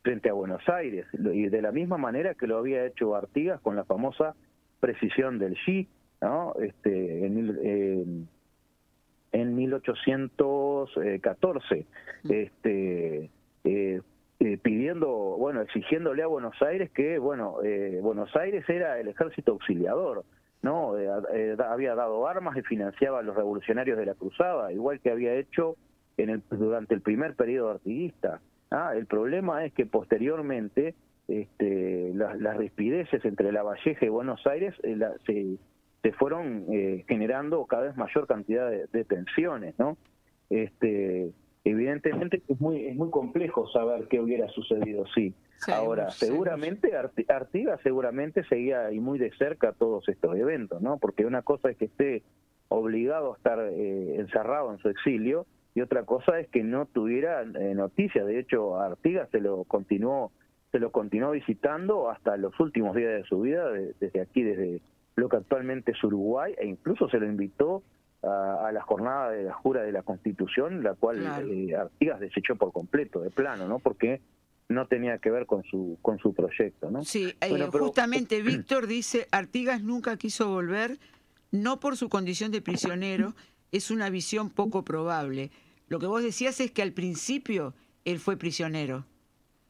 frente a Buenos Aires. Y de la misma manera que lo había hecho Artigas con la famosa precisión del Xi no este en, en 1814 este eh, eh, pidiendo bueno exigiéndole a Buenos Aires que bueno eh, Buenos Aires era el ejército auxiliador no eh, eh, había dado armas y financiaba a los revolucionarios de la cruzada igual que había hecho en el, durante el primer periodo artiguista ah, el problema es que posteriormente este, las, rispideces entre La Valleja y Buenos Aires eh, se, se, fueron generando cada vez mayor cantidad de, de tensiones no este evidentemente es muy es muy complejo saber qué hubiera sucedido sí Ahora, seguramente Artigas seguramente seguía y muy de cerca todos estos eventos, ¿no? Porque una cosa es que esté obligado a estar eh, encerrado en su exilio y otra cosa es que no tuviera eh, noticias. De hecho, Artigas se lo continuó se lo continuó visitando hasta los últimos días de su vida, desde aquí, desde lo que actualmente es Uruguay, e incluso se lo invitó a, la jornada de la jura de la Constitución, la cual eh, Artigas desechó por completo, de plano, ¿no? Porque no tenía que ver con su con su proyecto, ¿no? Sí, eh, justamente Víctor dice, Artigas nunca quiso volver, no por su condición de prisionero, es una visión poco probable. lo que vos decías es que al principio él fue prisionero.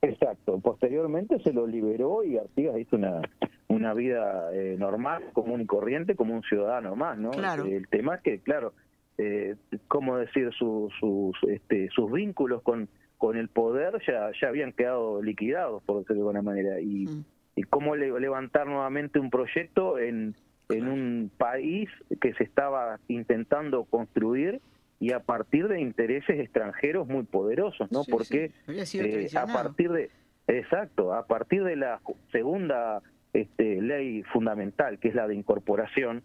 Exacto, posteriormente se lo liberó y Artigas hizo una, una vida eh, normal, común y corriente, como un ciudadano más, ¿no? Claro. El tema es que, claro, eh, ¿cómo decir? sus sus, este, sus vínculos con, con el poder ya, ya habían quedado liquidados, por decirlo de alguna manera. Y, Mm. y cómo le- levantar nuevamente un proyecto en, en un país que se estaba intentando construir y a partir de intereses extranjeros muy poderosos, ¿no? Sí, Porque sí, eh, a partir de exacto, a partir de la segunda este, ley fundamental, que es la de incorporación,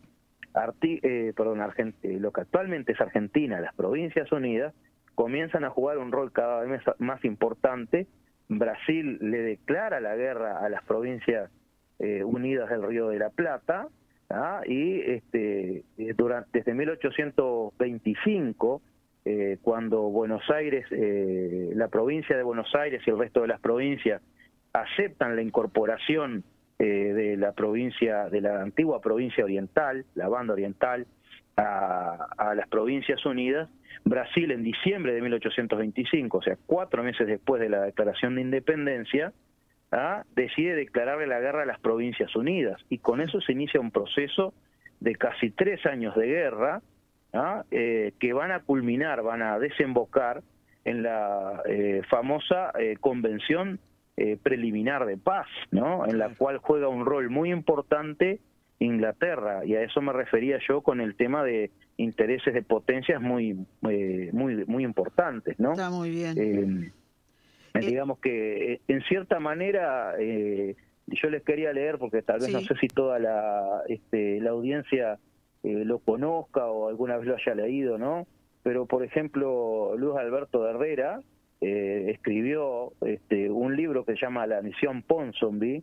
arti- eh, perdón, eh, lo que actualmente es Argentina, las Provincias Unidas, comienzan a jugar un rol cada vez más importante. Brasil le declara la guerra a las Provincias eh, Unidas del Río de la Plata, ¿ah? y este, eh, durante, desde 1825, eh, cuando Buenos Aires, eh, la provincia de Buenos Aires y el resto de las provincias aceptan la incorporación de la provincia, de la antigua provincia oriental, la banda oriental, a, a las provincias unidas, Brasil en diciembre de 1825, o sea, cuatro meses después de la declaración de independencia, ¿ah? decide declararle la guerra a las provincias unidas y con eso se inicia un proceso de casi tres años de guerra ¿ah? eh, que van a culminar, van a desembocar en la eh, famosa eh, convención eh, preliminar de paz, ¿no? En la cual juega un rol muy importante Inglaterra y a eso me refería yo con el tema de intereses de potencias muy eh, muy muy importantes, ¿no? Está muy bien. Eh, digamos que eh, en cierta manera eh, yo les quería leer porque tal vez no sé si toda la este, la audiencia eh, lo conozca o alguna vez lo haya leído, ¿no? Pero por ejemplo Luis Alberto Herrera eh, escribió este, un libro que se llama La misión Ponsonby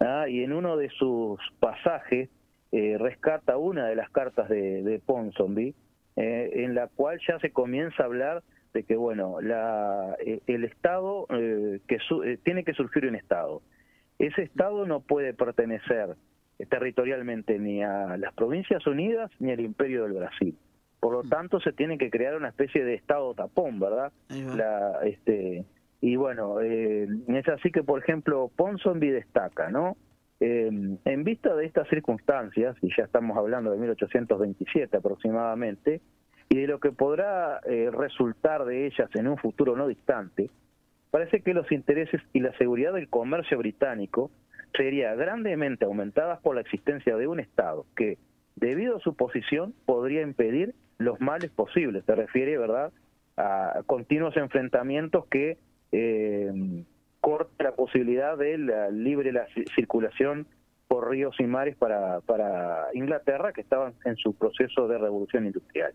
¿ah? y en uno de sus pasajes eh, rescata una de las cartas de, de Ponsonby eh, en la cual ya se comienza a hablar de que bueno la, eh, el Estado eh, que su- eh, tiene que surgir un Estado. Ese Estado no puede pertenecer territorialmente ni a las Provincias Unidas ni al Imperio del Brasil. Por lo tanto se tiene que crear una especie de Estado tapón verdad la, este y bueno eh, es así que por ejemplo Ponsonby destaca no eh, en vista de estas circunstancias, y ya estamos hablando de 1827 aproximadamente, y de lo que podrá eh, resultar de ellas en un futuro no distante, parece que los intereses y la seguridad del comercio británico sería grandemente aumentadas por la existencia de un Estado que, debido a su posición, podría impedir los males posibles. Se refiere, ¿verdad?, a continuos enfrentamientos que eh, corta la posibilidad de la libre la ci- circulación por ríos y mares para, para Inglaterra, que estaban en su proceso de revolución industrial.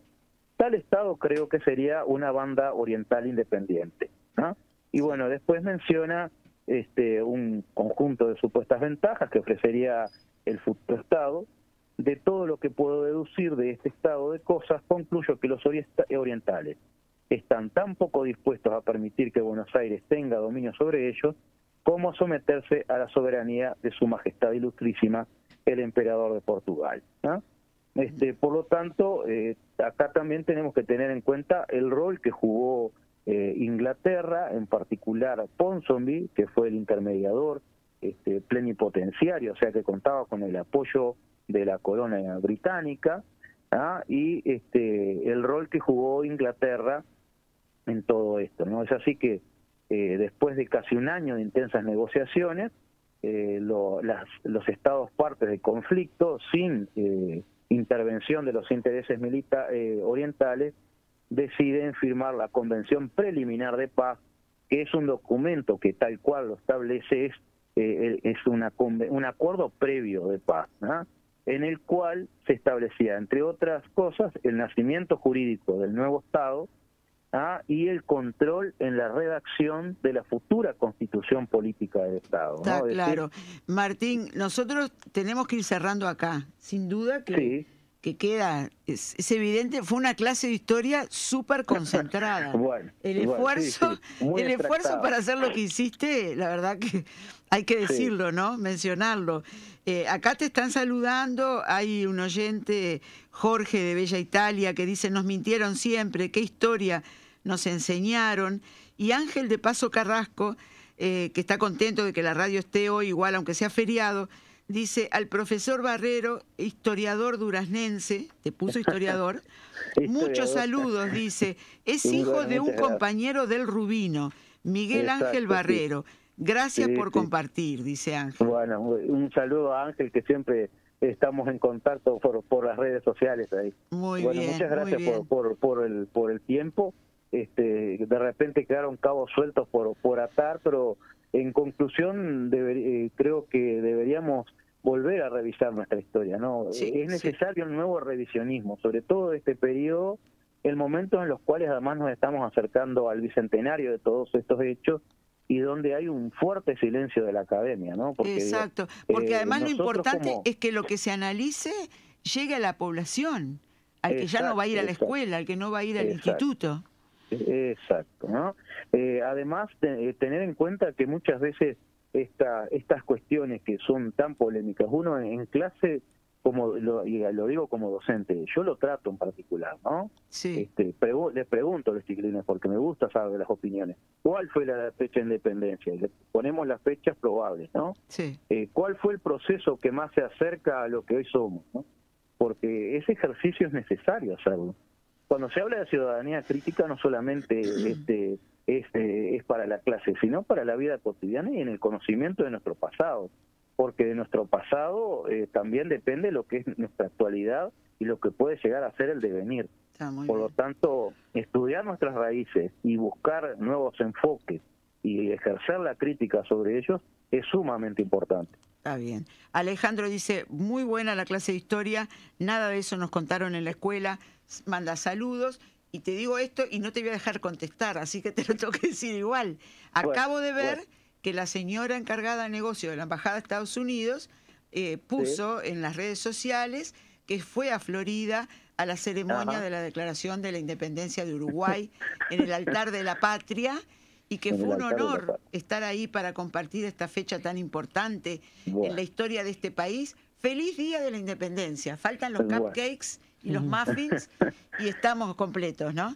Tal Estado creo que sería una banda oriental independiente. ¿no? Y bueno, después menciona este, un conjunto de supuestas ventajas que ofrecería el futuro Estado. De todo lo que puedo deducir de este estado de cosas, concluyo que los orienta- orientales están tan poco dispuestos a permitir que Buenos Aires tenga dominio sobre ellos como a someterse a la soberanía de su majestad ilustrísima, el emperador de Portugal. ¿no? Este, por lo tanto, eh, acá también tenemos que tener en cuenta el rol que jugó eh, Inglaterra, en particular Ponsonby, que fue el intermediador este, plenipotenciario, o sea que contaba con el apoyo de la corona británica, ¿ah? y este, el rol que jugó Inglaterra en todo esto. ¿no? Es así que eh, después de casi un año de intensas negociaciones, eh, lo- las- los estados partes del conflicto, sin eh, intervención de los intereses milita- eh, orientales, deciden firmar la Convención Preliminar de Paz, que es un documento que tal cual lo establece, es, eh, es una un acuerdo previo de paz, ¿no? en el cual se establecía, entre otras cosas, el nacimiento jurídico del nuevo Estado, ¿ah? y el control en la redacción de la futura constitución política del Estado. ¿no? Está decir, claro. Martín, nosotros tenemos que ir cerrando acá. Sin duda que, que queda, es, es evidente, fue una clase de historia súper concentrada. Bueno, el bueno, esfuerzo, sí, sí, muy el esfuerzo para hacer lo que hiciste, la verdad que hay que decirlo, ¿no? Mencionarlo. Eh, acá te están saludando, hay un oyente, Jorge de Bella Italia, que dice, nos mintieron siempre, qué historia. Nos enseñaron. Y Ángel de Paso Carrasco, eh, que está contento de que la radio esté hoy igual, aunque sea feriado, dice al profesor Barrero, historiador duraznense, te puso historiador, muchos saludos, dice, es hijo de un compañero del Rubino, Miguel Ángel Barrero. Gracias por compartir, dice Ángel. Bueno, un saludo a Ángel que siempre estamos en contacto por, por las redes sociales ahí. Muy bueno, bien. Muchas gracias por, por, por, el, por el tiempo. Este, de repente quedaron cabos sueltos por, por atar, pero en conclusión eh, creo que deberíamos volver a revisar nuestra historia. no Es necesario un nuevo revisionismo, sobre todo de este periodo, el momento en los cuales además nos estamos acercando al bicentenario de todos estos hechos y donde hay un fuerte silencio de la academia, ¿no? Porque, Exacto, porque eh, además lo importante es que lo que se analice llegue a la población, al que ya no va a ir a la escuela, al que no va a ir al instituto. Exacto, ¿no? Eh, además, eh, tener en cuenta que muchas veces esta, estas cuestiones que son tan polémicas, uno en clase como lo, y lo digo como docente, yo lo trato en particular, ¿no? Sí. Este, les pregunto a los chiquilines porque me gusta saber las opiniones. ¿Cuál fue la fecha de independencia? Le ponemos las fechas probables, ¿no? Sí. Eh, ¿Cuál fue el proceso que más se acerca a lo que hoy somos? ¿no? Porque ese ejercicio es necesario hacerlo. Cuando se habla de ciudadanía crítica, no solamente este, es, eh, es para la clase, sino para la vida cotidiana y en el conocimiento de nuestro pasado porque de nuestro pasado eh, también depende lo que es nuestra actualidad y lo que puede llegar a ser el devenir. Por lo tanto, estudiar nuestras raíces y buscar nuevos enfoques y ejercer la crítica sobre ellos es sumamente importante. Está bien. Alejandro dice, muy buena la clase de historia, nada de eso nos contaron en la escuela, manda saludos y te digo esto y no te voy a dejar contestar, así que te lo tengo que decir igual. Acabo de ver que la señora encargada de negocio de la Embajada de Estados Unidos eh, puso en las redes sociales que fue a Florida a la ceremonia de la declaración de la independencia de Uruguay en el altar de la patria y que fue un honor estar ahí para compartir esta fecha tan importante en la historia de este país. Feliz día de la independencia. Faltan los cupcakes y los muffins y estamos completos, ¿no?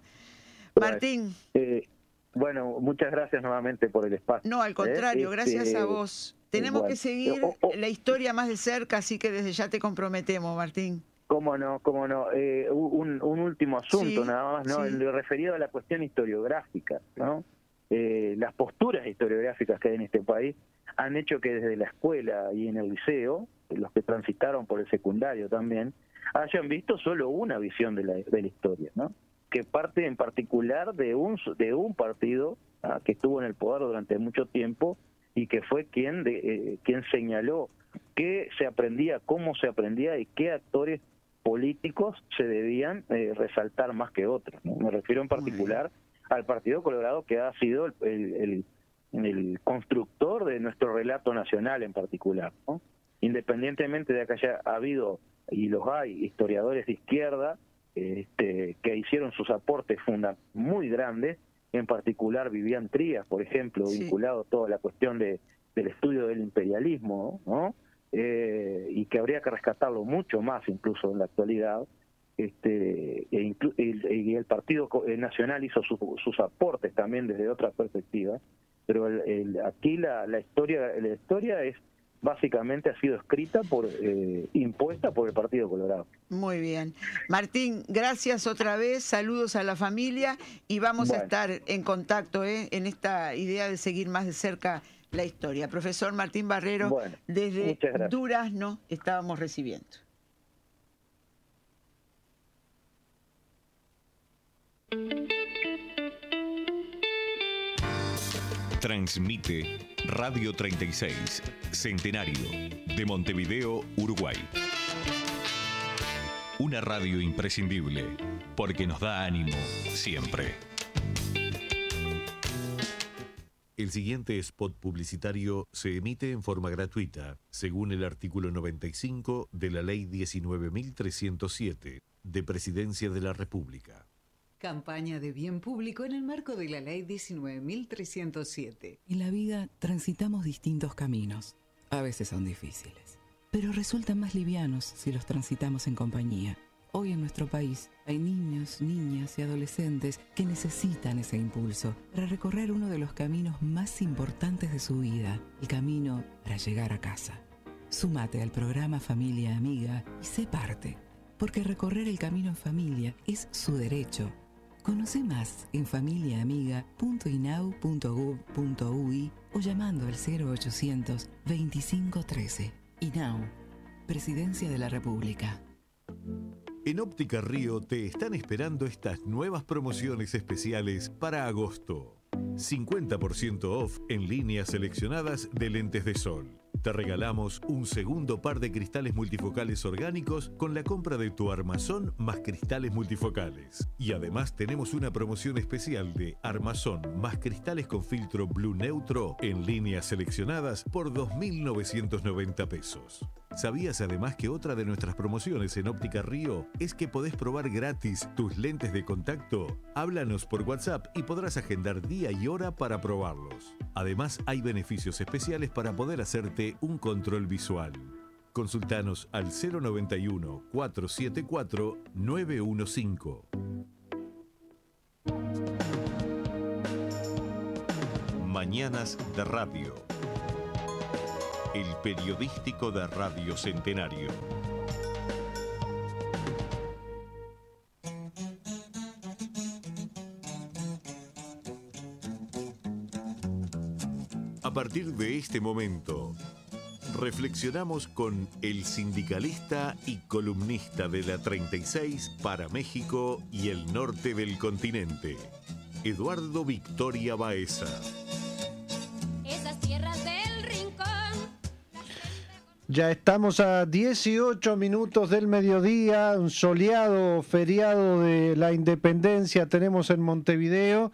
Martín. Eh, bueno, muchas gracias nuevamente por el espacio. No, al ¿eh? contrario, gracias a este, vos. Tenemos que seguir la historia más de cerca, así que desde ya te comprometemos, Martín. Cómo no, cómo no. Eh, un, último asunto nada más, ¿no? Lo referido a la cuestión historiográfica, ¿no? Las posturas historiográficas que hay en este país han hecho que desde la escuela y en el liceo, los que transitaron por el secundario también, hayan visto solo una visión de la, de la historia, ¿no? que parte en particular de un, de un partido ah, que estuvo en el poder durante mucho tiempo y que fue quien, de, eh, quien señaló qué se aprendía, cómo se aprendía y qué actores políticos se debían eh, resaltar más que otros. Me refiero en particular al Partido Colorado, que ha sido el, el, constructor de nuestro relato nacional en particular. Independientemente de que haya habido, y los hay, historiadores de izquierda, este, que hicieron sus aportes funda muy grandes, en particular Vivian Trías, por ejemplo, vinculado a toda la cuestión de, del estudio del imperialismo, ¿no? Eh, y que habría que rescatarlo mucho más incluso en la actualidad. Este, e y el Partido Nacional hizo sus aportes también desde otra perspectiva, pero el, aquí la, la historia la historia es básicamente ha sido escrita por eh, impuesta por el Partido Colorado. Muy bien. Martín, gracias otra vez, saludos a la familia y vamos a estar en contacto eh, en esta idea de seguir más de cerca la historia. Profesor Martín Barrero, desde Durazno estábamos recibiendo. Transmite Radio 36, Centenario, de Montevideo, Uruguay. Una radio imprescindible, porque nos da ánimo siempre. El siguiente spot publicitario se emite en forma gratuita, según el artículo 95 de la Ley 19.307, de Presidencia de la República. Campaña de bien público en el marco de la Ley 19.307. En la vida transitamos distintos caminos. A veces son difíciles, pero resultan más livianos si los transitamos en compañía. Hoy en nuestro país hay niños, niñas y adolescentes que necesitan ese impulso para recorrer uno de los caminos más importantes de su vida, el camino para llegar a casa. Súmate al programa Familia Amiga y sé parte, porque recorrer el camino en familia es su derecho. Conoce más en familiaamiga.inau.gov.ui o llamando al 0800 2513. INAU, Presidencia de la República. En Óptica Río te están esperando estas nuevas promociones especiales para agosto. 50% off en líneas seleccionadas de lentes de sol. Te regalamos un segundo par de cristales multifocales orgánicos con la compra de tu armazón más cristales multifocales. Y además tenemos una promoción especial de armazón más cristales con filtro blue neutro en líneas seleccionadas por 2.990 pesos. ¿Sabías además que otra de nuestras promociones en Óptica Río es que podés probar gratis tus lentes de contacto? Háblanos por WhatsApp y podrás agendar día y hora para probarlos. Además, hay beneficios especiales para poder hacerte un control visual. Consultanos al 091 474 915. Mañanas de Radio. El periodístico de Radio Centenario. A partir de este momento, reflexionamos con el sindicalista y columnista de la 36 para México y el norte del continente, Eduardo Victoria Baeza. Esas tierras del rincón. Ya estamos a 18 minutos del mediodía, un soleado feriado de la independencia tenemos en Montevideo.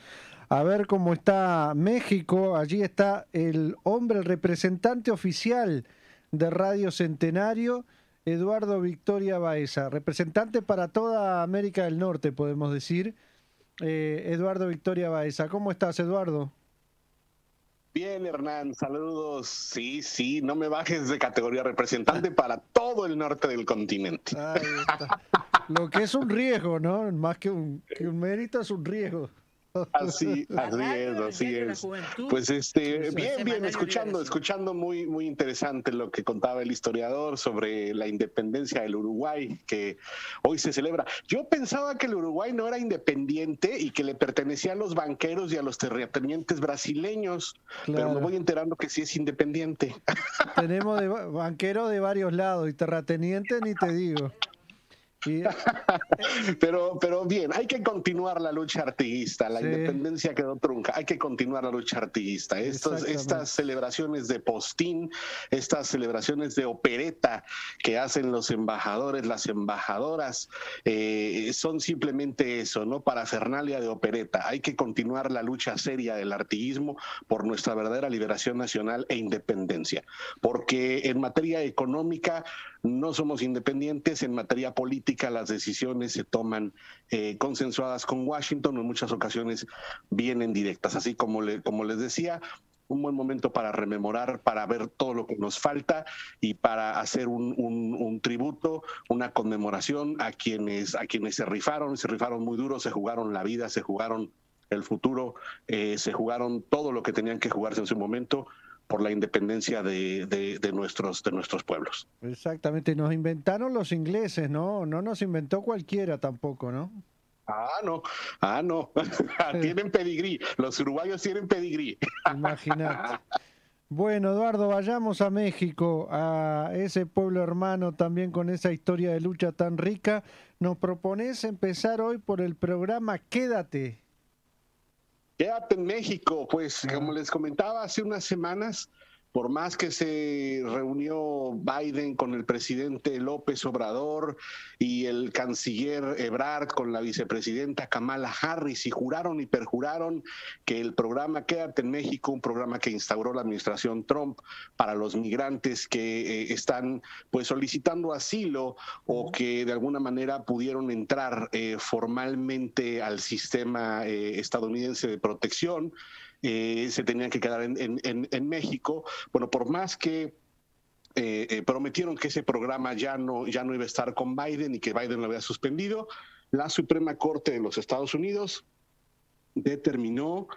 A ver cómo está México. Allí está el hombre, el representante oficial de Radio Centenario, Eduardo Victoria Baeza. Representante para toda América del Norte, podemos decir. Eh, Eduardo Victoria Baeza. ¿Cómo estás, Eduardo? Bien, Hernán, saludos. Sí, sí, no me bajes de categoría representante para todo el norte del continente. Ahí está. Lo que es un riesgo, ¿no? Más que un, que un mérito es un riesgo. Así, así es, así es. Pues este, bien, bien, escuchando, escuchando muy, muy interesante lo que contaba el historiador sobre la independencia del Uruguay, que hoy se celebra. Yo pensaba que el Uruguay no era independiente y que le pertenecía a los banqueros y a los terratenientes brasileños, pero me voy enterando que sí es independiente. Tenemos de banqueros de varios lados y terratenientes ni te digo. Pero, pero bien, hay que continuar la lucha artiguista. La Sí. independencia quedó trunca. Hay que continuar la lucha artiguista. Exactamente. estas celebraciones de postín, estas celebraciones de opereta que hacen los embajadores, las embajadoras, eh, son simplemente eso, ¿no? Parafernalia de opereta. Hay que continuar la lucha seria del artiguismo por nuestra verdadera liberación nacional e independencia. Porque en materia económica no somos independientes, en materia política las decisiones se toman eh, consensuadas con Washington, en muchas ocasiones vienen directas. Así como, le- como les decía, un buen momento para rememorar, para ver todo lo que nos falta y para hacer un, un- tributo, una conmemoración a quienes, a quienes se rifaron, se rifaron muy duro, se jugaron la vida, se jugaron el futuro, eh, se jugaron todo lo que tenían que jugarse en su momento por la independencia de, de- de nuestros, de nuestros pueblos. Exactamente, nos inventaron los ingleses, ¿no? No nos inventó cualquiera tampoco, ¿no? Ah, no, ah, no. tienen pedigrí, los uruguayos tienen pedigrí. Imagínate. Bueno, Eduardo, vayamos a México, a ese pueblo hermano también con esa historia de lucha tan rica. Nos propones empezar hoy por el programa Quédate. Quédate en México, pues como les comentaba hace unas semanas, por más que se reunió Biden con el presidente López Obrador y el canciller Ebrard con la vicepresidenta Kamala Harris y juraron y perjuraron que el programa Quédate en México, un programa que instauró la administración Trump para los migrantes que eh, están pues solicitando asilo o que de alguna manera pudieron entrar eh, formalmente al sistema eh, estadounidense de protección, eh, se tenían que quedar en, México. Bueno, por más que eh, eh, prometieron que ese programa ya no, ya no iba a estar con Biden y que Biden lo había suspendido. La Suprema Corte de los Estados Unidos determinó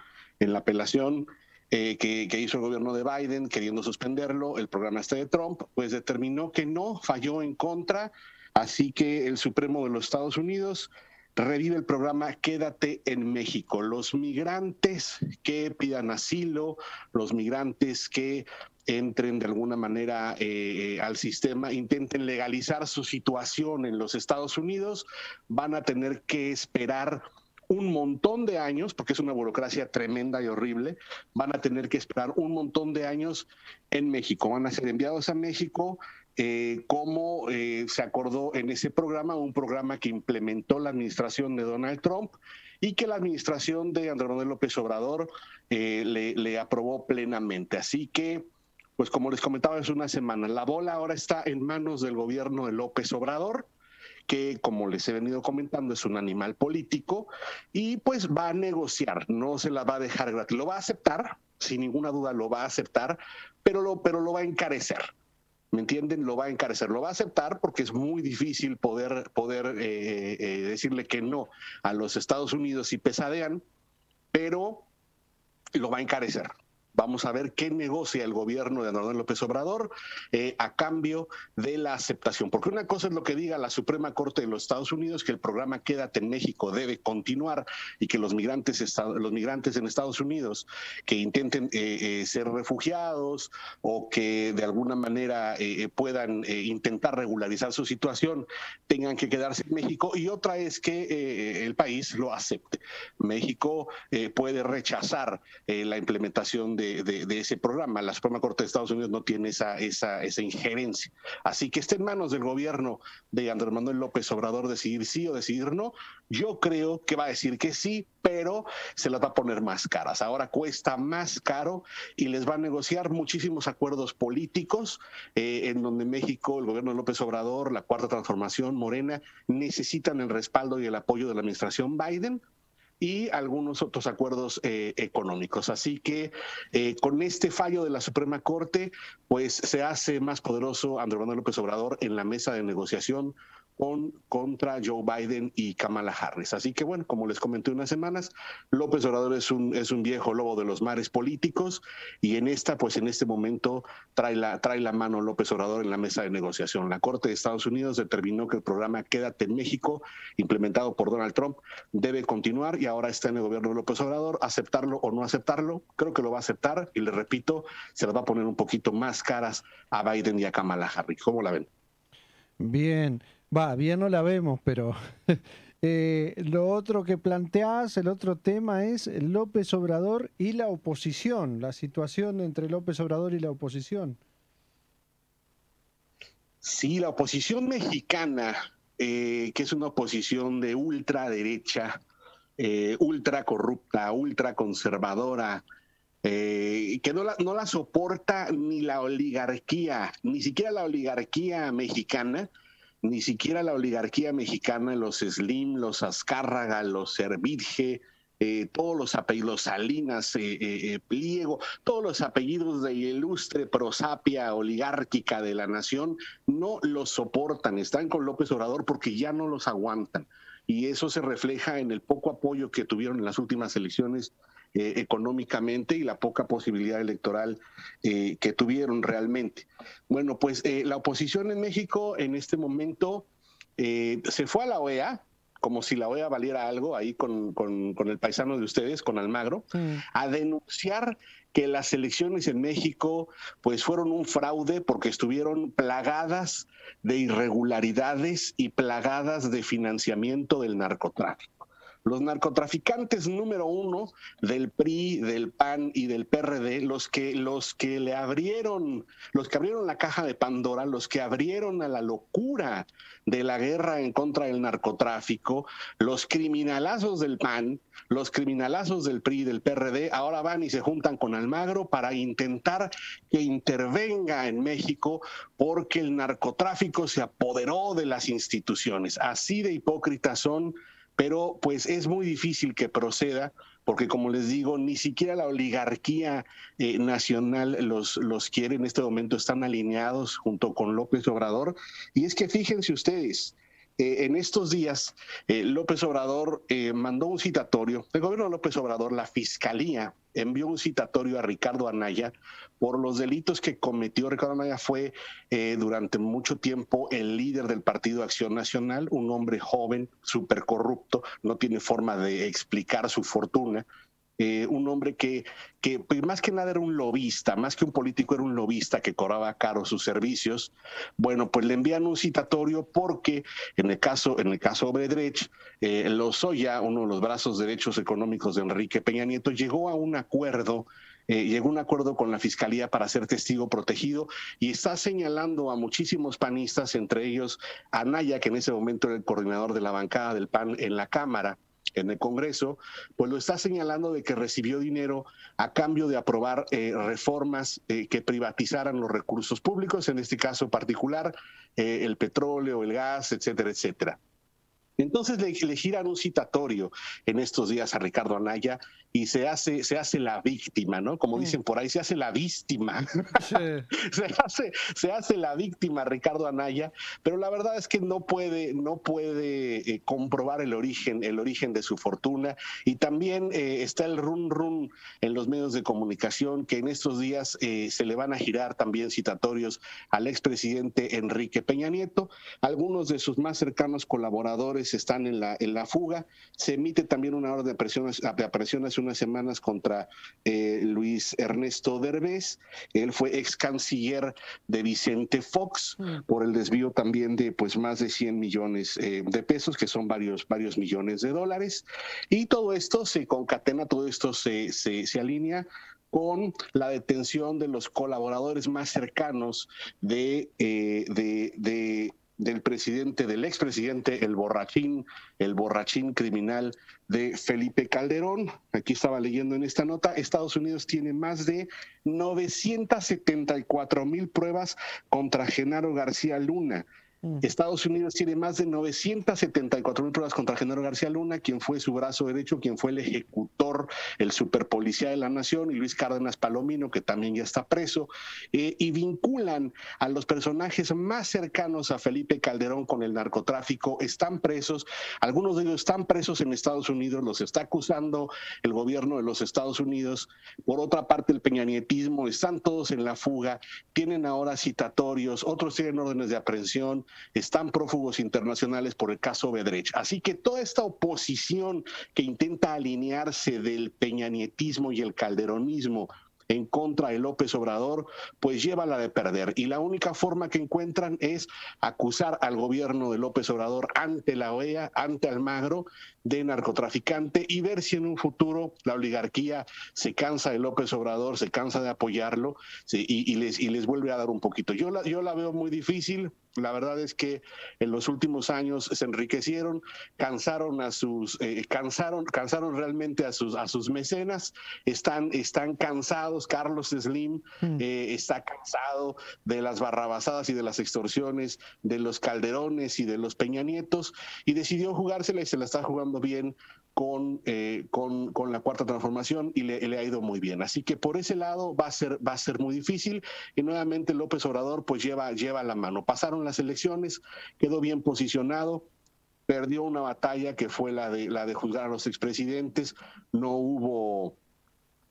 en la apelación que, que, hizo el gobierno de Biden queriendo suspenderlo, el programa este de Trump, pues determinó que no, falló en contra, así que el Supremo de los Estados Unidos revive el programa Quédate en México. Los migrantes que pidan asilo, los migrantes que entren de alguna manera eh, al sistema, intenten legalizar su situación en los Estados Unidos, van a tener que esperar un montón de años, porque es una burocracia tremenda y horrible, van a tener que esperar un montón de años en México. Van a ser enviados a México eh, eh, se acordó en ese programa, un programa que implementó la administración de Donald Trump y que la administración de Andrés López Obrador le, le aprobó plenamente. Así que pues como les comentaba hace una semana, la bola ahora está en manos del gobierno de López Obrador, que como les he venido comentando es un animal político y pues va a negociar, no se la va a dejar gratis, lo va a aceptar, sin ninguna duda lo va a aceptar, pero lo, pero lo va a encarecer. ¿Me entienden? Lo va a encarecer, lo va a aceptar porque es muy difícil poder, poder eh, eh, decirle que no a los Estados Unidos si pesadean, pero lo va a encarecer. Vamos a ver qué negocia el gobierno de Andrés López Obrador eh, a cambio de la aceptación. Porque una cosa es lo que diga la Suprema Corte de los Estados Unidos, que el programa Quédate en México debe continuar y que los migrantes, los migrantes en Estados Unidos que intenten eh, eh, ser refugiados o que de alguna manera puedan intentar regularizar su situación tengan que quedarse en México. Y otra es que el país lo acepte. México puede rechazar la implementación de de, ese programa. La Suprema Corte de Estados Unidos no tiene esa, esa, esa injerencia. Así que está en manos del gobierno de Andrés Manuel López Obrador decidir sí o decidir no. Yo creo que va a decir que sí, pero se las va a poner más caras. Ahora cuesta más caro y les va a negociar muchísimos acuerdos políticos eh, en donde México, el gobierno de López Obrador, la Cuarta Transformación, Morena, necesitan el respaldo y el apoyo de la administración Biden y algunos otros acuerdos eh, económicos. Así que eh, con este fallo de la Suprema Corte, pues se hace más poderoso Andrés Manuel López Obrador en la mesa de negociación con, contra Joe Biden y Kamala Harris. Así que bueno, como les comenté unas semanas, López Obrador es un, es un viejo lobo de los mares políticos y en esta, pues en este momento trae la, trae la mano López Obrador en la mesa de negociación. La Corte de Estados Unidos determinó que el programa Quédate en México, implementado por Donald Trump, debe continuar y ahora está en el gobierno de López Obrador, aceptarlo o no aceptarlo. Creo que lo va a aceptar y le repito, se las va a poner un poquito más caras a Biden y a Kamala Harris. ¿Cómo la ven? Bien, Va, bien no la vemos, pero eh, lo otro que planteás, el otro tema es López Obrador y la oposición, la situación entre López Obrador y la oposición. Sí, la oposición mexicana, eh, que es una oposición de ultraderecha, eh, ultra corrupta, ultra conservadora, eh, que no la, no la soporta ni la oligarquía, ni siquiera la oligarquía mexicana, ni siquiera la oligarquía mexicana, los Slim, los Azcárraga, los Servirge, eh, todos los apellidos, Salinas, eh, eh, Pliego, todos los apellidos de ilustre prosapia oligárquica de la nación, no los soportan, están con López Obrador porque ya no los aguantan. Y eso se refleja en el poco apoyo que tuvieron en las últimas elecciones eh, económicamente y la poca posibilidad electoral eh, que tuvieron realmente. Bueno, pues eh, la oposición en México en este momento se fue a la OEA, como si la OEA valiera algo, ahí con, con, el paisano de ustedes, con Almagro, a denunciar que las elecciones en México pues fueron un fraude porque estuvieron plagadas de irregularidades y plagadas de financiamiento del narcotráfico los narcotraficantes número uno del PRI, del PAN y del PRD, los que, los que le abrieron, los que abrieron la caja de Pandora, los que abrieron a la locura de la guerra en contra del narcotráfico, los criminalazos del PAN, los criminalazos del PRI y del PRD, ahora van y se juntan con Almagro para intentar que intervenga en México porque el narcotráfico se apoderó de las instituciones. Así de hipócritas son pero pues es muy difícil que proceda porque como les digo, ni siquiera la oligarquía eh, nacional los, los quiere en este momento, están alineados junto con López Obrador. Y es que fíjense ustedes, eh, en estos días, eh, López Obrador eh, mandó un citatorio, el gobierno de López Obrador, la Fiscalía, envió un citatorio a Ricardo Anaya por los delitos que cometió. Ricardo Anaya fue durante mucho tiempo el líder del Partido Acción Nacional, un hombre joven, súper corrupto, no tiene forma de explicar su fortuna. Eh, un hombre que, que pues, más que nada era un lobista, más que un político era un lobista que cobraba caro sus servicios. Bueno, pues le envían un citatorio porque en el caso, en el caso Obredrech, eh, Lozoya, uno de los brazos derechos económicos de Enrique Peña Nieto, llegó a un acuerdo eh, llegó un acuerdo con la Fiscalía para ser testigo protegido y está señalando a muchísimos panistas, entre ellos a Naya, que en ese momento era el coordinador de la bancada del PAN en la Cámara, en el Congreso, pues lo está señalando de que recibió dinero a cambio de aprobar eh, reformas eh, que privatizaran los recursos públicos, en este caso particular, eh, el petróleo, el gas, etcétera, etcétera. Entonces le, le, giran un citatorio en estos días a Ricardo Anaya y se hace, se hace la víctima, ¿no? Como dicen por ahí, se hace la víctima. se, hace, se hace la víctima Ricardo Anaya, pero la verdad es que no puede, no puede eh, comprobar el origen, el origen de su fortuna. Y también eh, está el run run en los medios de comunicación que en estos días eh, se le van a girar también citatorios al expresidente Enrique Peña Nieto. Algunos de sus más cercanos colaboradores están en la, en la fuga. Se emite también una orden de presión, de presión hace unas semanas contra eh, Luis Ernesto Derbez. Él fue ex canciller de Vicente Fox mm. por el desvío también de pues más de 100 millones eh, de pesos, que son varios, varios millones de dólares. Y todo esto se concatena, todo esto se, se, se alinea con la detención de los colaboradores más cercanos de, eh, de, de del presidente, del expresidente, el borrachín, el borrachín criminal de Felipe Calderón. Aquí estaba leyendo en esta nota, Estados Unidos tiene más de 974 mil pruebas contra Genaro García Luna. Estados Unidos tiene más de 974 mil pruebas contra Genaro García Luna, quien fue su brazo derecho, quien fue el ejecutor, el superpolicía de la nación, y Luis Cárdenas Palomino, que también ya está preso, eh, y vinculan a los personajes más cercanos a Felipe Calderón con el narcotráfico, están presos, algunos de ellos están presos en Estados Unidos, los está acusando el gobierno de los Estados Unidos, por otra parte el peñanietismo, están todos en la fuga, tienen ahora citatorios, otros tienen órdenes de aprehensión, están prófugos internacionales por el caso Bedrech. Así que toda esta oposición que intenta alinearse del peñanietismo y el calderonismo en contra de López Obrador, pues lleva la de perder. Y la única forma que encuentran es acusar al gobierno de López Obrador ante la OEA, ante Almagro, de narcotraficante y ver si en un futuro la oligarquía se cansa de López Obrador, se cansa de apoyarlo y, les, y les vuelve a dar un poquito. Yo la, yo la veo muy difícil. La verdad es que en los últimos años se enriquecieron, cansaron a sus, eh, cansaron, cansaron realmente a sus, a sus mecenas, están, están cansados. Carlos Slim mm. eh, está cansado de las barrabasadas y de las extorsiones de los Calderones y de los Peña Nietos y decidió jugársela y se la está jugando bien con, eh, con, con, la cuarta transformación y le, ha ido muy bien. Así que por ese lado va a ser, va a ser muy difícil y nuevamente López Obrador pues lleva, lleva la mano. Pasaron las elecciones, quedó bien posicionado, perdió una batalla que fue la de, la de juzgar a los expresidentes, no hubo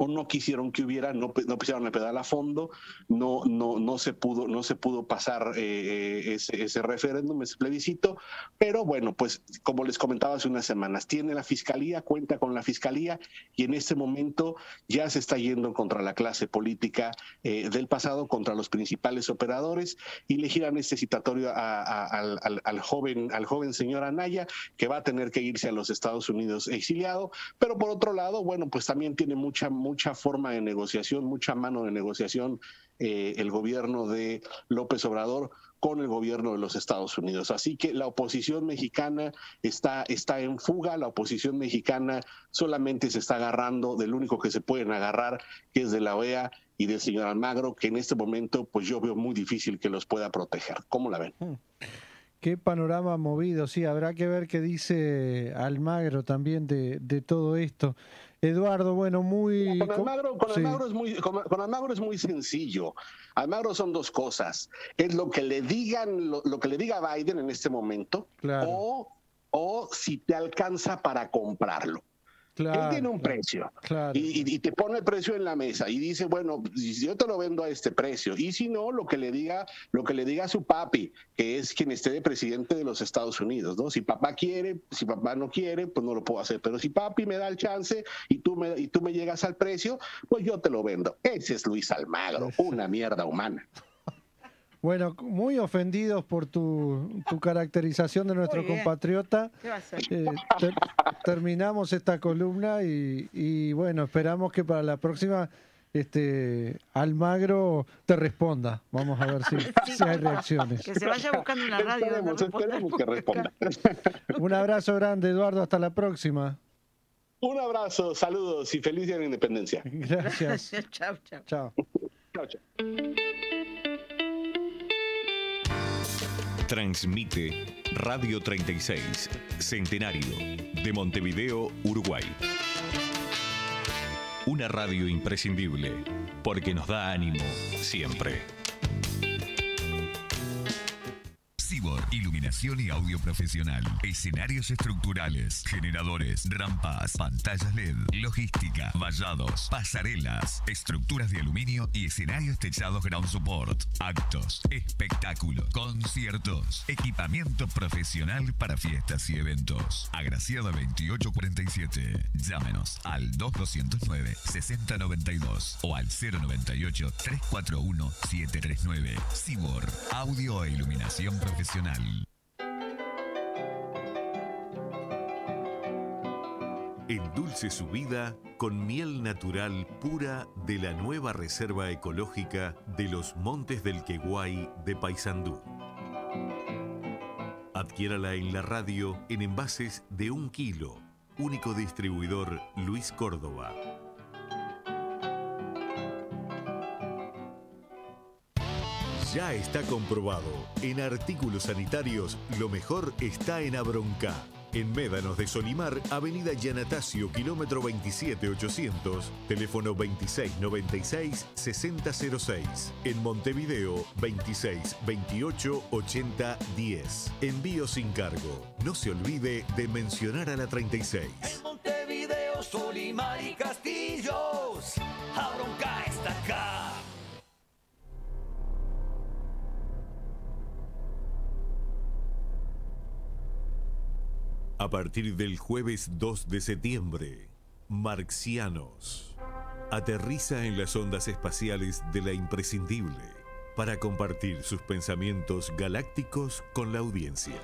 no quisieron que hubiera, no, no pusieron el pedal a fondo, no, no, no, se, pudo, no se pudo pasar eh, eh, ese, referéndum, ese plebiscito, pero bueno, pues como les comentaba hace unas semanas, tiene la fiscalía, cuenta con la fiscalía y en este momento ya se está yendo contra la clase política eh, del pasado, contra los principales operadores y le giran este citatorio al, al, joven, al joven señor Anaya, que va a tener que irse a los Estados Unidos exiliado, pero por otro lado, bueno, pues también tiene mucha forma de negociación, mucha mano de negociación eh, el gobierno de López Obrador con el gobierno de los Estados Unidos. Así que la oposición mexicana está, está en fuga, la oposición mexicana solamente se está agarrando del único que se pueden agarrar, que es de la OEA y del señor Almagro, que en este momento pues yo veo muy difícil que los pueda proteger. ¿Cómo la ven? Hmm. Qué panorama movido, sí, habrá que ver qué dice Almagro también de, de todo esto. Eduardo, bueno, muy... Con Almagro, con Almagro es muy, con, con Almagro es muy sencillo. Almagro son dos cosas. Es lo que le digan, lo, lo que le diga Biden en este momento, Claro. o, o si te alcanza para comprarlo. Claro, Él tiene un claro, precio claro. y, te pone el precio en la mesa y dice, bueno, yo te lo vendo a este precio y si no, lo que le diga, lo que le diga a su papi, que es quien esté de presidente de los Estados Unidos, ¿no? Si papá quiere, si papá no quiere, pues no lo puedo hacer, pero si papi me da el chance y tú me, y tú me llegas al precio, pues yo te lo vendo. Ese es Luis Almagro, una mierda humana. Bueno, muy ofendidos por tu, tu caracterización de nuestro compatriota. ¿Qué va a hacer? Eh, ter- terminamos esta columna y, y, bueno, esperamos que para la próxima este Almagro te responda. Vamos a ver si, si hay reacciones. Que se vaya buscando una radio. Esperemos, esperemos que responda. Un abrazo grande, Eduardo. Hasta la próxima. Un abrazo, saludos y feliz día de la independencia. Gracias. chao, chao. Chao. Chao, chao. Transmite Radio 36, Centenario, de Montevideo, Uruguay. Una radio imprescindible, porque nos da ánimo siempre. Iluminación y audio profesional, escenarios estructurales, generadores, rampas, pantallas LED, logística, vallados, pasarelas, estructuras de aluminio y escenarios techados ground support, actos, espectáculos, conciertos, equipamiento profesional para fiestas y eventos. Agraciada 2847. Llámenos al 2209 6092 o al 098 341 739. Cibor, audio e iluminación profesional. Endulce su vida con miel natural pura de la nueva reserva ecológica de los Montes del Queguay de Paysandú. Adquiérala en la radio en envases de un kilo. Único distribuidor Luis Córdoba. Ya está comprobado. En artículos sanitarios, lo mejor está en Abronca. En Médanos de Solimar, Avenida Yanatacio, kilómetro 27800, teléfono 2696-6006. En Montevideo, 2628-8010. Envío sin cargo. No se olvide de mencionar a la 36. Montevideo, Solimar y Castillos. Abronca A partir del jueves 2 de septiembre, Marxianos aterriza en las ondas espaciales de la imprescindible para compartir sus pensamientos galácticos con la audiencia.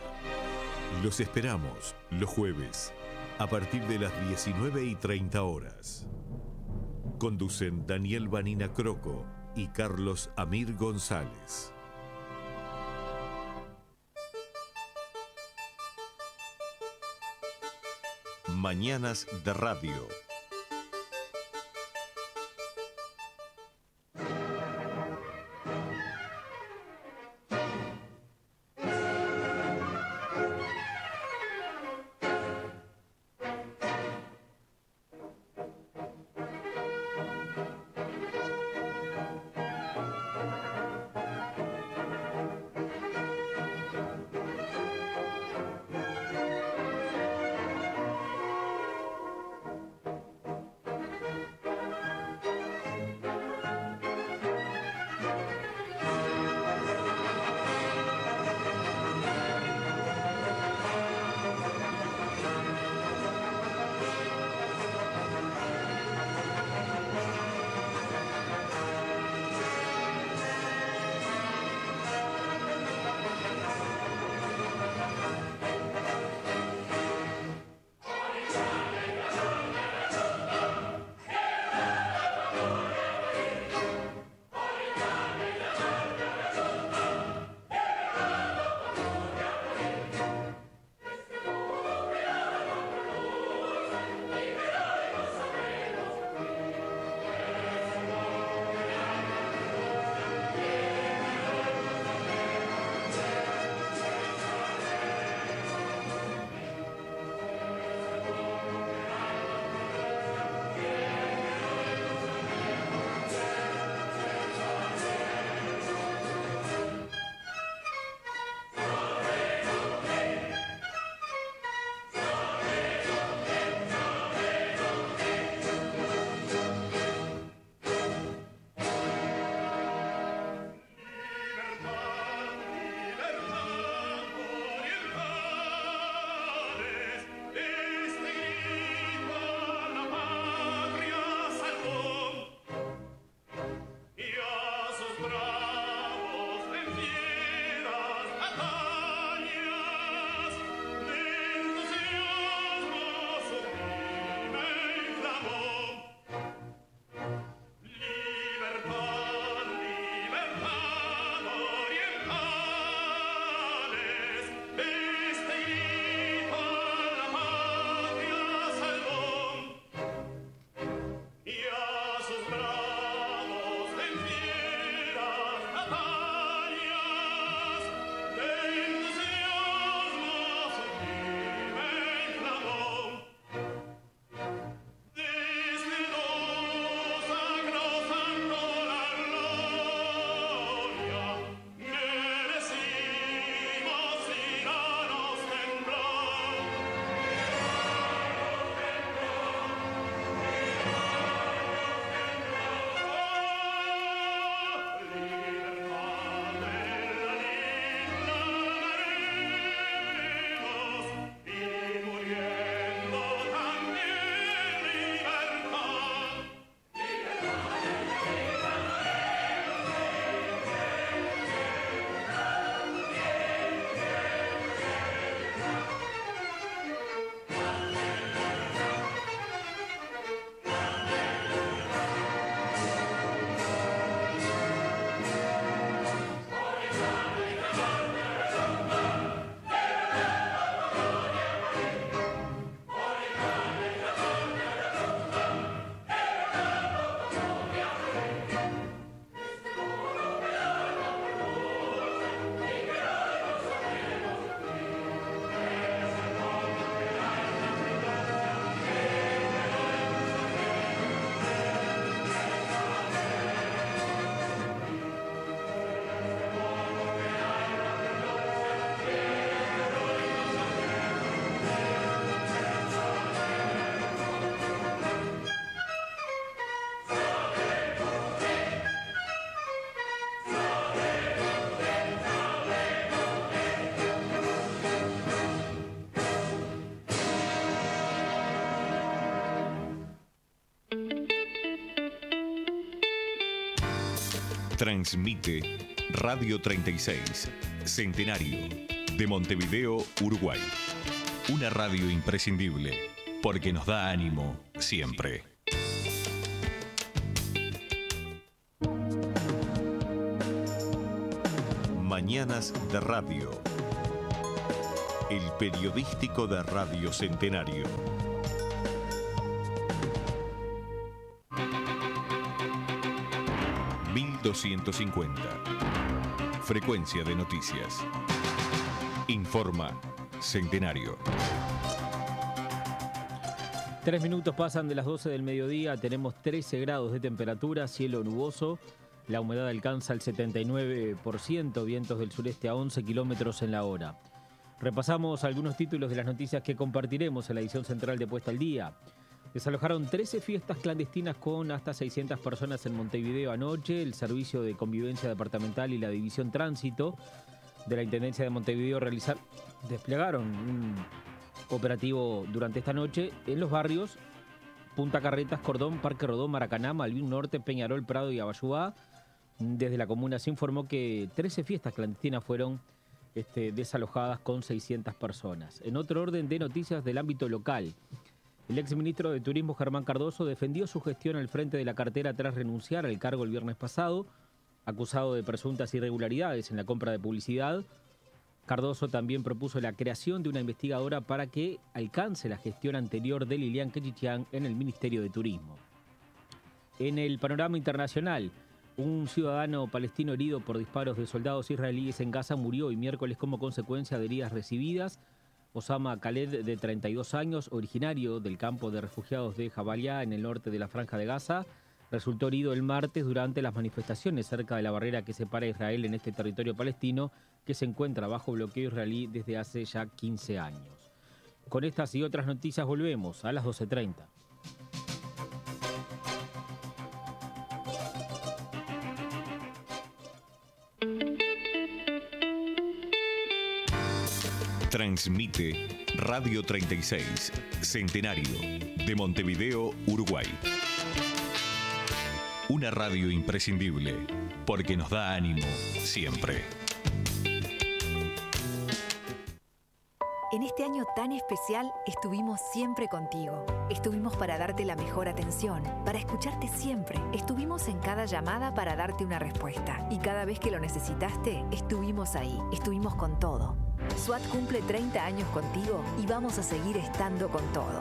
Los esperamos los jueves a partir de las 19 y 30 horas. Conducen Daniel Vanina Croco y Carlos Amir González. Mañanas de Radio. Transmite Radio 36, Centenario, de Montevideo, Uruguay. Una radio imprescindible, porque nos da ánimo siempre. Mañanas de Radio. El periodístico de Radio Centenario. ...1250... Frecuencia de noticias. Informa Centenario. Tres minutos pasan de las 12 del mediodía, tenemos 13 grados de temperatura, cielo nuboso, la humedad alcanza el 79%, vientos del sureste a 11 kilómetros en la hora. Repasamos algunos títulos de las noticias que compartiremos en la edición central de Puesta al Día. Desalojaron 13 fiestas clandestinas con hasta 600 personas en Montevideo anoche. El Servicio de Convivencia Departamental y la División Tránsito de la Intendencia de Montevideo realizar, desplegaron un operativo durante esta noche en los barrios Punta Carretas, Cordón, Parque Rodón, Maracaná, Malvin Norte, Peñarol, Prado y Abayuá. Desde la comuna se informó que 13 fiestas clandestinas fueron este, desalojadas con 600 personas. En otro orden de noticias del ámbito local, el exministro de Turismo Germán Cardoso defendió su gestión al frente de la cartera tras renunciar al cargo el viernes pasado, acusado de presuntas irregularidades en la compra de publicidad Cardoso también propuso la creación de una investigadora para que alcance la gestión anterior de Lilian Kechichian en el Ministerio de Turismo. En el panorama internacional, un ciudadano palestino herido por disparos de soldados israelíes en Gaza murió y miércoles como consecuencia de heridas recibidas. Osama Khaled, de 32 años, originario del campo de refugiados de Jabalia, en el norte de la Franja de Gaza, resultó herido el martes durante las manifestaciones cerca de la barrera que separa Israel en este territorio palestino que se encuentra bajo bloqueo israelí desde hace ya 15 años. Con estas y otras noticias volvemos a las 12.30. Transmite Radio 36, Centenario, de Montevideo, Uruguay. Una radio imprescindible, porque nos da ánimo siempre. Estuvimos siempre contigo. Estuvimos para darte la mejor atención, para escucharte siempre. Estuvimos en cada llamada para darte una respuesta. Y cada vez que lo necesitaste, estuvimos ahí. Estuvimos con todo. SWAT cumple 30 años contigo y vamos a seguir estando con todo.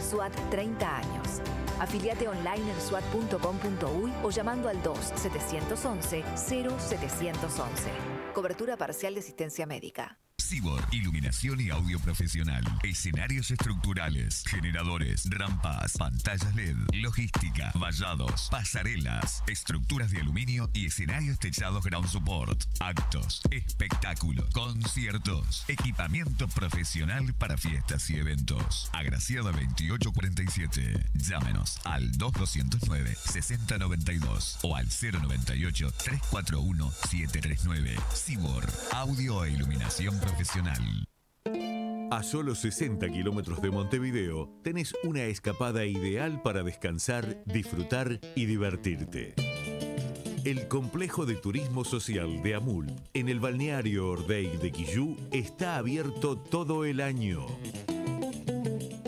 SWAT 30 años. Afiliate online en swat.com.uy o llamando al 2-711-0711. Cobertura parcial de asistencia médica. Cibor, iluminación y audio profesional, escenarios estructurales, generadores, rampas, pantallas LED, logística, vallados, pasarelas, estructuras de aluminio y escenarios techados ground support, actos, espectáculos, conciertos, equipamiento profesional para fiestas y eventos. Agraciada 2847. Llámenos al 2209 6092 o al 098 341 739. Cibor, audio e iluminación A solo 60 kilómetros de Montevideo tenés una escapada ideal para descansar, disfrutar y divertirte. El complejo de turismo social de Amul en el balneario Ordey de Quillú está abierto todo el año.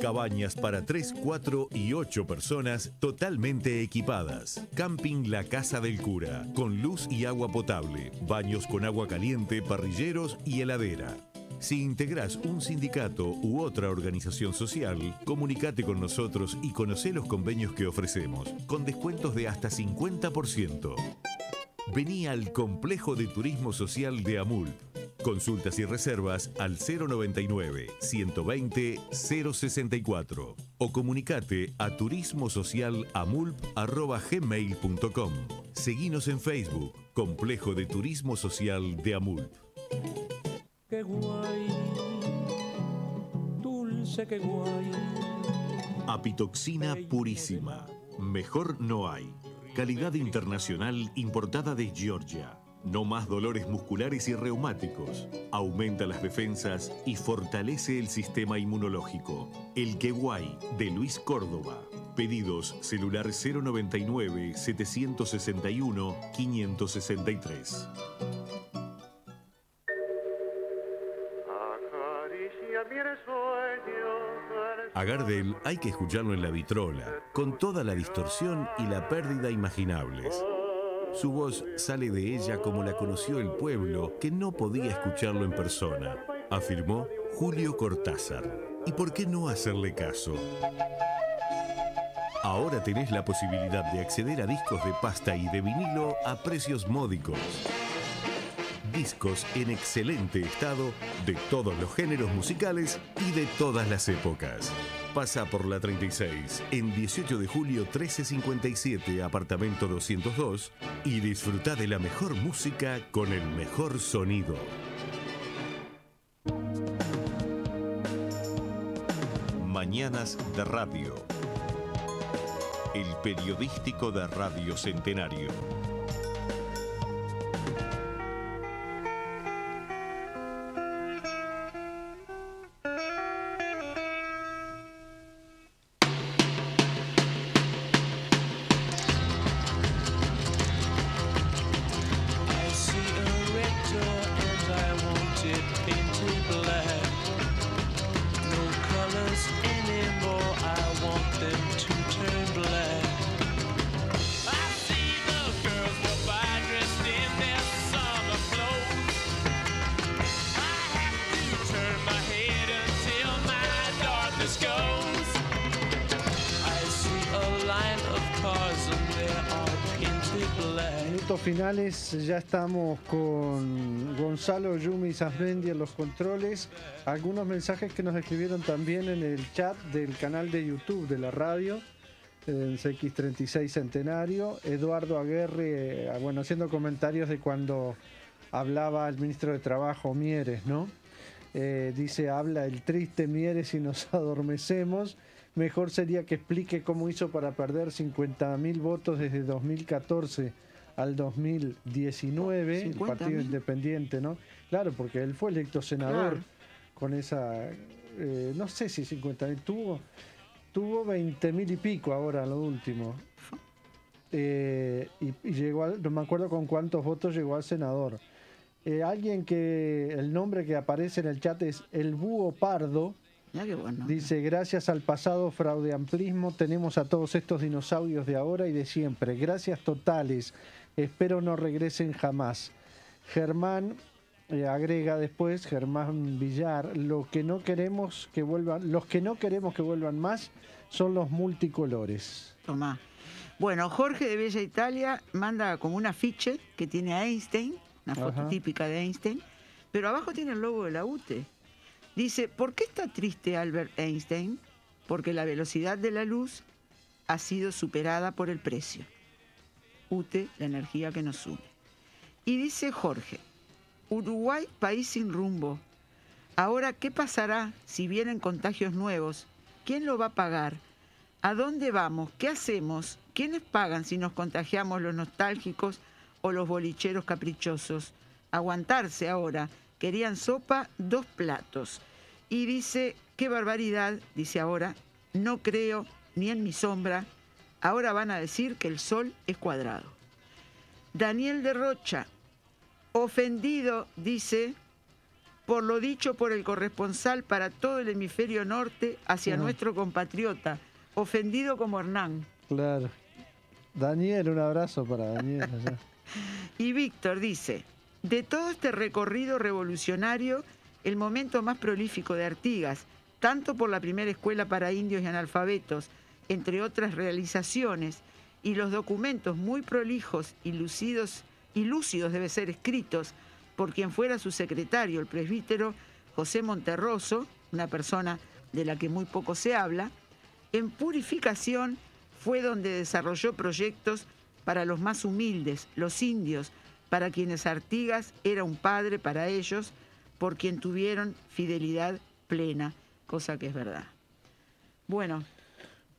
Cabañas para 3, 4 y 8 personas totalmente equipadas. Camping La Casa del Cura, con luz y agua potable, baños con agua caliente, parrilleros y heladera. Si integras un sindicato u otra organización social, comunícate con nosotros y conoce los convenios que ofrecemos, con descuentos de hasta 50%. Vení al Complejo de Turismo Social de Amul. Consultas y reservas al 099 120 064 o comunicate a turismosocialamulp.gmail.com. Seguinos en Facebook, Complejo de Turismo Social de Amulp. Qué guay, dulce, qué guay. Apitoxina purísima. Mejor no hay. Calidad internacional importada de Georgia. No más dolores musculares y reumáticos. Aumenta las defensas y fortalece el sistema inmunológico. El Queguay de Luis Córdoba. Pedidos celular 099 761 563. A Gardel hay que escucharlo en la vitrola, con toda la distorsión y la pérdida imaginables. Su voz sale de ella como la conoció el pueblo, que no podía escucharlo en persona, afirmó Julio Cortázar. ¿Y por qué no hacerle caso? Ahora tenés la posibilidad de acceder a discos de pasta y de vinilo a precios módicos. Discos en excelente estado de todos los géneros musicales y de todas las épocas. Pasa por la 36 en 18 de julio 1357, apartamento 202 y disfruta de la mejor música con el mejor sonido. Mañanas de Radio. El periodístico de Radio Centenario. Ya estamos con Gonzalo Yumi Sasmendi en los controles. Algunos mensajes que nos escribieron también en el chat del canal de YouTube de la radio, en CX36 Centenario. Eduardo Aguerre, eh, bueno, haciendo comentarios de cuando hablaba el ministro de Trabajo, Mieres, ¿no? Eh, dice, habla el triste Mieres y nos adormecemos. Mejor sería que explique cómo hizo para perder 50.000 votos desde 2014 al 2019, el 50.000. Partido Independiente, ¿no? Claro, porque él fue electo senador Claro. con esa, eh, no sé si 50.000, tuvo, tuvo 20.000 y pico ahora, lo último. Eh, y, y llegó, al- no me acuerdo con cuántos votos llegó al senador. Eh, alguien que el nombre que aparece en el chat es el Búho Pardo. Dice, gracias al pasado fraudeamplismo tenemos a todos estos dinosaurios de ahora y de siempre. Gracias totales. Espero no regresen jamás. Germán eh, agrega después, Germán Villar, lo que no queremos que vuelvan, los que no queremos que vuelvan más son los multicolores. Tomá. Bueno, Jorge de Bella Italia manda como un afiche que tiene a Einstein, una foto Ajá. típica de Einstein, pero abajo tiene el logo de la UTE. Dice, ¿por qué está triste Albert Einstein? Porque la velocidad de la luz ha sido superada por el precio. La energía que nos une. Y dice Jorge, Uruguay, país sin rumbo. Ahora, ¿qué pasará si vienen contagios nuevos? ¿Quién lo va a pagar? ¿A dónde vamos? ¿Qué hacemos? ¿Quiénes pagan si nos contagiamos los nostálgicos o los bolicheros caprichosos? Aguantarse ahora. Querían sopa, dos platos. Y dice, qué barbaridad, dice ahora, no creo ni en mi sombra. Ahora van a decir que el sol es cuadrado. Daniel de Rocha, ofendido, dice, por lo dicho por el corresponsal para todo el hemisferio norte hacia nuestro compatriota, ofendido como Hernán. Claro. Daniel, un abrazo para Daniel. allá. Y Víctor dice, de todo este recorrido revolucionario, el momento más prolífico de Artigas, tanto por la primera escuela para indios y analfabetos, entre otras realizaciones, y los documentos muy prolijos y lucidos lúcidos debe ser escritos por quien fuera su secretario, el presbítero José Monterroso, una persona de la que muy poco se habla, en purificación fue donde desarrolló proyectos para los más humildes, los indios, para quienes Artigas era un padre para ellos, por quien tuvieron fidelidad plena, cosa que es verdad. Bueno,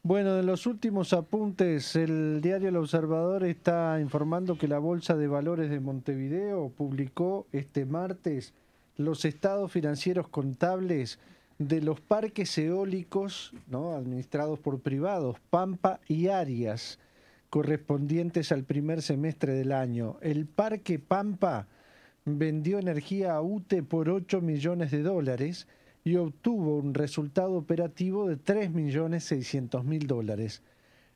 Bueno, en los últimos apuntes, el diario El Observador está informando que la Bolsa de Valores de Montevideo publicó este martes los estados financieros contables de los parques eólicos ¿no? administrados por privados, Pampa y Arias, correspondientes al primer semestre del año. El parque Pampa vendió energía a UTE por 8 millones de dólares y obtuvo un resultado operativo de 3 millones 600 mil dólares.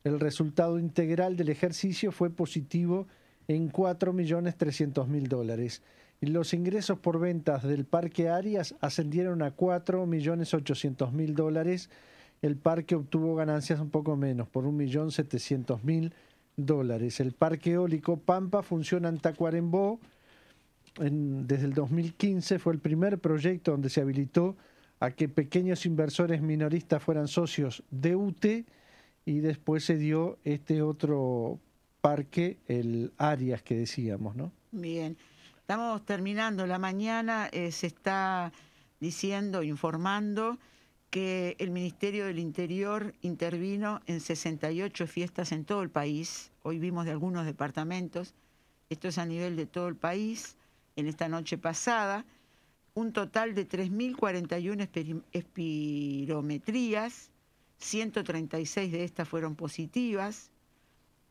El resultado integral del ejercicio fue positivo en 4 millones 300 mil dólares. Y los ingresos por ventas del parque Arias ascendieron a 4 millones 800 mil dólares. El parque obtuvo ganancias un poco menos, por 1 millón 700 mil dólares. El parque eólico Pampa funciona en Tacuarembó. Desde el 2015 fue el primer proyecto donde se habilitó a que pequeños inversores minoristas fueran socios de UTE y después se dio este otro parque, el Arias que decíamos, ¿no? Bien, estamos terminando la mañana, eh, se está diciendo, informando que el Ministerio del Interior intervino en 68 fiestas en todo el país. Hoy vimos de algunos departamentos, esto es a nivel de todo el país, en esta noche pasada, un total de 3.041 espiri- espirometrías, 136 de estas fueron positivas,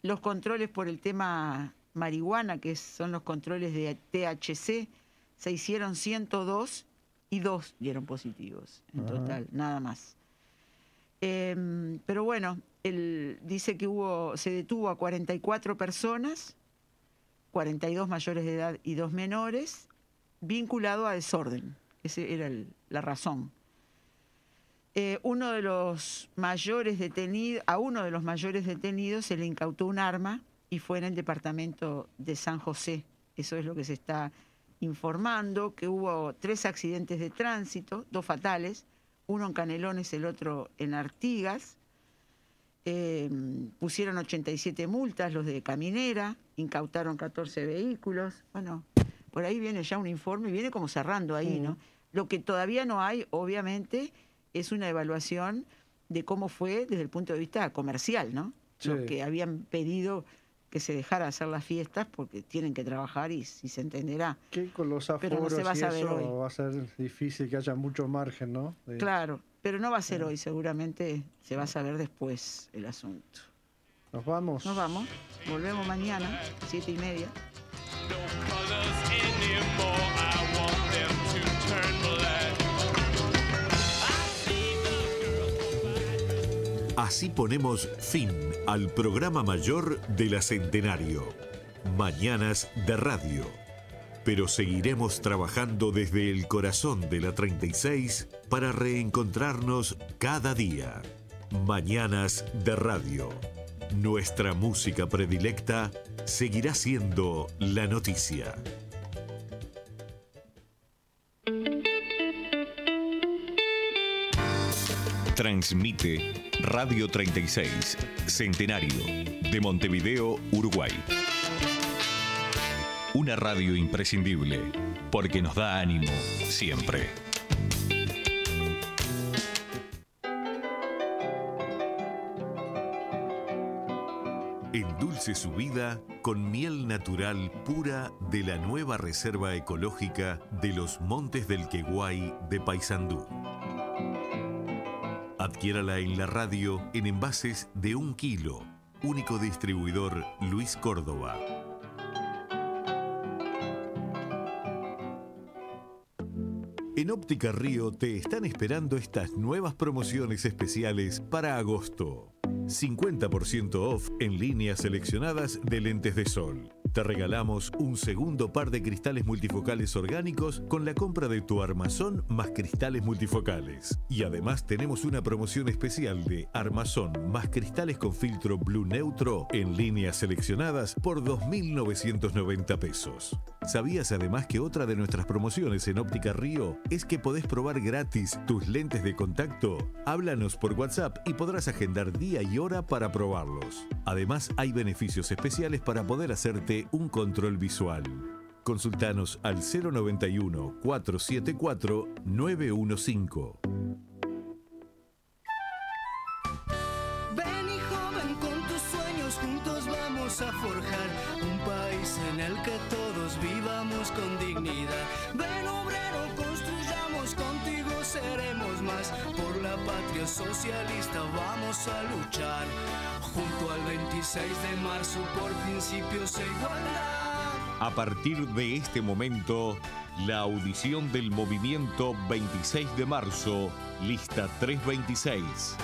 los controles por el tema marihuana, que son los controles de THC, se hicieron 102 y dos dieron positivos en Ajá. total, nada más. Em, pero bueno, él dice que hubo, se detuvo a 44 personas, 42 mayores de edad y dos menores, vinculado a desorden. Esa era el- la razón. Eh, uno de los mayores detenidos, a uno de los mayores detenidos se le incautó un arma y fue en el departamento de San José. Eso es lo que se está informando, que hubo tres accidentes de tránsito, dos fatales, uno en Canelones, el otro en Artigas. Eh, pusieron 87 multas los de Caminera, incautaron 14 vehículos. Bueno, por ahí viene ya un informe, viene como cerrando ahí, ¿no? Lo que todavía no hay, obviamente, es una evaluación de cómo fue desde el punto de vista comercial, ¿no? Los Sí. que habían pedido que se dejara hacer las fiestas porque tienen que trabajar y, si se entenderá. Que con los Pero no aforos se va a y saber eso hoy. va a ser difícil que haya mucho margen, ¿no? De- Claro, pero no va a ser hoy, seguramente se va a saber después el asunto. Nos vamos. Nos vamos, volvemos mañana, siete y media. Así ponemos fin al programa mayor de la Centenario. Mañanas de radio. Pero seguiremos trabajando desde el corazón de la 36 para reencontrarnos cada día. Mañanas de radio. Nuestra música predilecta seguirá siendo la noticia. Transmite Radio 36, Centenario, de Montevideo, Uruguay. Una radio imprescindible, porque nos da ánimo siempre. Endulce su vida con miel natural pura de la nueva Reserva Ecológica de los Montes del Queguay de Paysandú. Adquiérala en la radio en envases de un kilo. Único distribuidor Luis Córdoba. En Óptica Río te están esperando estas nuevas promociones especiales para agosto. 50% off en líneas seleccionadas de lentes de sol. Te regalamos un segundo par de cristales multifocales orgánicos con la compra de tu armazón más cristales multifocales. Y además tenemos una promoción especial de armazón más cristales con filtro blue neutro en líneas seleccionadas por 2.990 pesos. ¿Sabías además que otra de nuestras promociones en Óptica Río es que podés probar gratis tus lentes de contacto? Háblanos por WhatsApp y podrás agendar día y hora para probarlos. Además, hay beneficios especiales para poder hacerte un control visual. Consultanos al 091 474 915. Ven y joven con tus sueños, juntos vamos a forjar patria socialista vamos a luchar. Junto al 26 de marzo por principios e igualdad. A partir de este momento, la audición del movimiento 26 de marzo, lista 326.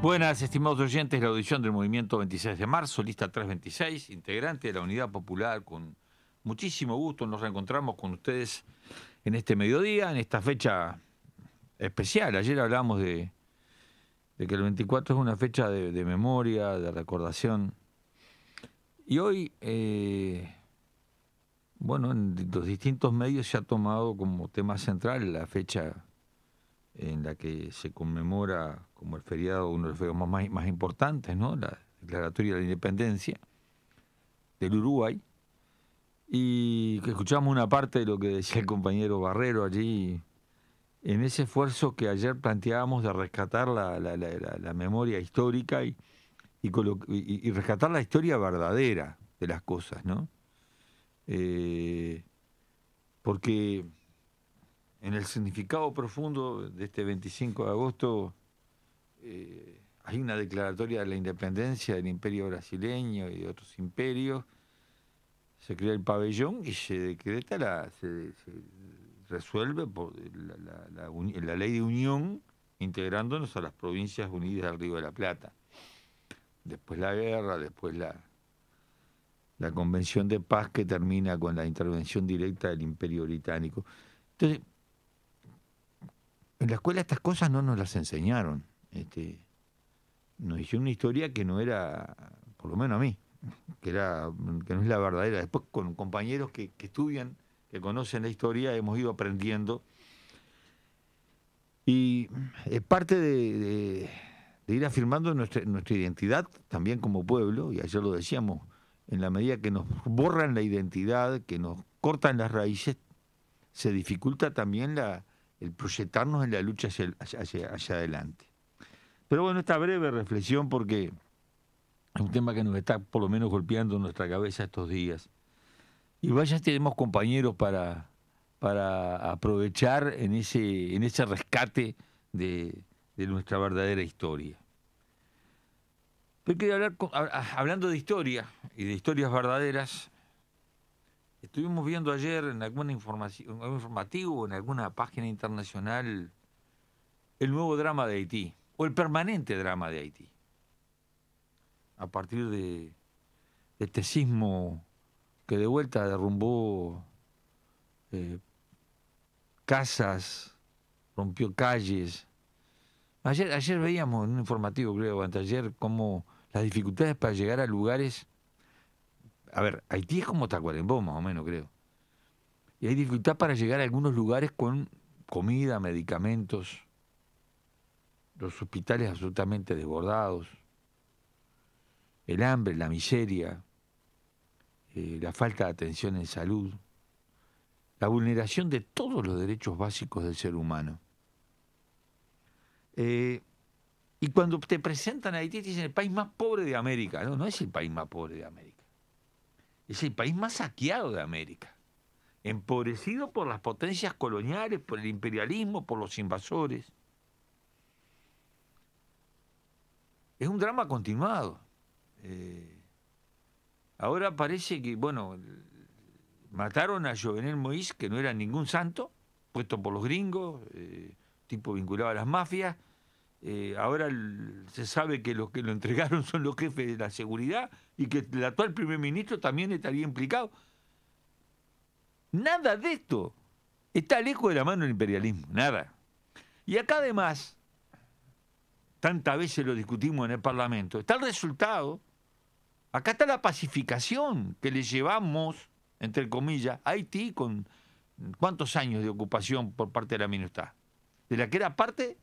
Buenas, estimados oyentes, la audición del movimiento 26 de marzo, lista 326, integrante de la Unidad Popular, con muchísimo gusto nos reencontramos con ustedes en este mediodía, en esta fecha especial. Ayer hablamos de, que el 24 es una fecha de, de memoria, de recordación. Y hoy, eh, bueno, en los distintos medios se ha tomado como tema central la fecha en la que se conmemora como el feriado, uno de los feriados más, más importantes, ¿no? La Declaratoria de la Independencia del Uruguay. Y escuchamos una parte de lo que decía el compañero Barrero allí, en ese esfuerzo que ayer planteábamos de rescatar la, la, la, la memoria histórica y, y, y, rescatar la historia verdadera de las cosas, ¿no? Eh, porque en el significado profundo de este 25 de agosto eh, hay una declaratoria de la independencia del imperio brasileño y de otros imperios, se crea el pabellón y se decreta la, se, resuelve la, la, ley de unión integrándonos a las provincias unidas del Río de la Plata. Después la guerra, después la, la convención de paz que termina con la intervención directa del imperio británico. Entonces, en la escuela estas cosas no nos las enseñaron. Este, nos hicieron una historia que no era, por lo menos a mí, que, no es la verdadera. Después con compañeros que, estudian, que conocen la historia, hemos ido aprendiendo. Y es parte de, ir afirmando nuestra, identidad también como pueblo, y ayer lo decíamos, en la medida que nos borran la identidad, que nos cortan las raíces, se dificulta también el proyectarnos en la lucha hacia, hacia, adelante. Pero bueno, esta breve reflexión porque es un tema que nos está por lo menos golpeando nuestra cabeza estos días. Y vaya tenemos compañeros para, para aprovechar en ese, en ese rescate de, de nuestra verdadera historia. Pero quería hablar, hablando de historia y de historias verdaderas, Estuvimos viendo ayer en alguna información, algún informativo, en alguna página internacional, el nuevo drama de Haití, o el permanente drama de Haití. A partir de, este sismo que de vuelta derrumbó eh, casas, rompió calles. Ayer, ayer veíamos en un informativo, creo, anteayer, cómo las dificultades para llegar a lugares a ver, Haití es como Tacuarembó, más o menos, creo. Y hay dificultad para llegar a algunos lugares con comida, medicamentos, los hospitales absolutamente desbordados, el hambre, la miseria, eh, la falta de atención en salud, la vulneración de todos los derechos básicos del ser humano. Eh, y cuando te presentan a Haití, te dicen el país más pobre de América. No, no es el país más pobre de América es el país más saqueado de América, empobrecido por las potencias coloniales, por el imperialismo, por los invasores. Es un drama continuado. Eh, ahora parece que, bueno, mataron a Jovenel Moïse, que no era ningún santo, puesto por los gringos, eh, tipo vinculado a las mafias. Eh, ahora se sabe que los que lo entregaron son los jefes de la seguridad y que el actual primer ministro también estaría implicado. Nada de esto está lejos de la mano del imperialismo, nada. Y acá además, tantas veces lo discutimos en el Parlamento, está el resultado, acá está la pacificación que le llevamos, entre comillas, a Haití con cuántos años de ocupación por parte de la MINUSTAH, de la que era parte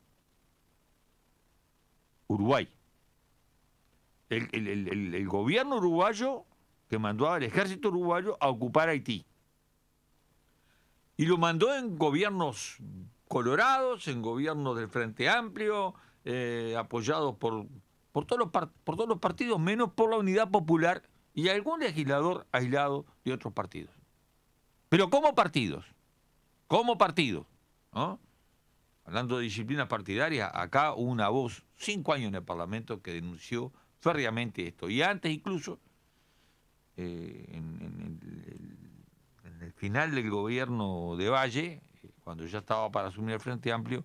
Uruguay el, gobierno uruguayo que mandó al ejército uruguayo a ocupar Haití. Y lo mandó en gobiernos colorados, en gobiernos del Frente Amplio, eh, apoyados por, por, todos los por todos los partidos, menos por la Unidad Popular y algún legislador aislado de otros partidos. Pero como partidos, como partidos, ¿no? Hablando de disciplina partidaria, acá hubo una voz, cinco años en el Parlamento, que denunció férreamente esto. Y antes incluso, eh, en, el, en el final del gobierno de Valle, cuando ya estaba para asumir el Frente Amplio,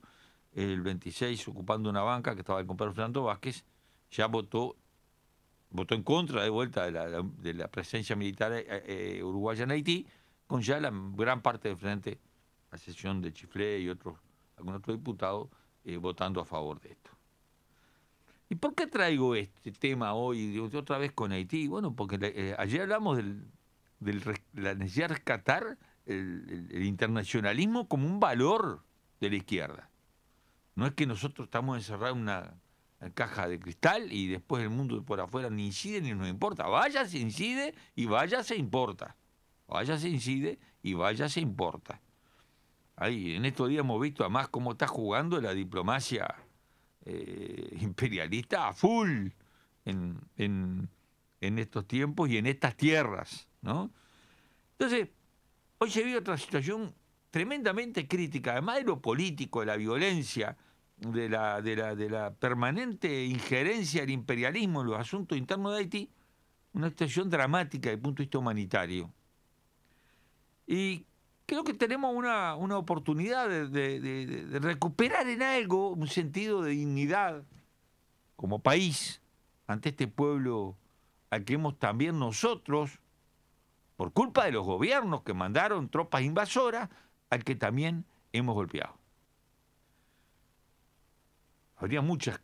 el 26 ocupando una banca que estaba el compañero Fernando Vázquez, ya votó votó en contra de vuelta de la, de la presencia militar eh, eh, uruguaya en Haití, con ya la gran parte del frente, a excepción de Chiflé y otros, algún otro diputado, eh, votando a favor de esto. ¿Y por qué traigo este tema hoy, otra vez con Haití? Bueno, porque ayer hablamos del, del la necesidad de rescatar el- el internacionalismo como un valor de la izquierda. No es que nosotros estamos encerrados en una caja de cristal y después el mundo por afuera ni incide ni nos importa. Vaya se incide y vaya se importa. Vaya se incide y vaya se importa. Ahí, en estos días hemos visto además cómo está jugando la diplomacia eh, imperialista a full en, en- estos tiempos y en estas tierras, ¿no? Entonces, hoy se vive otra situación tremendamente crítica, además de lo político, de la violencia, de la, de la, de la permanente injerencia del imperialismo en los asuntos internos de Haití, una situación dramática desde el punto de vista humanitario. Y creo que tenemos una, una oportunidad de, de- recuperar en algo un sentido de dignidad como país ante este pueblo al que hemos también nosotros, por culpa de los gobiernos que mandaron tropas invasoras, al que también hemos golpeado. Habría muchas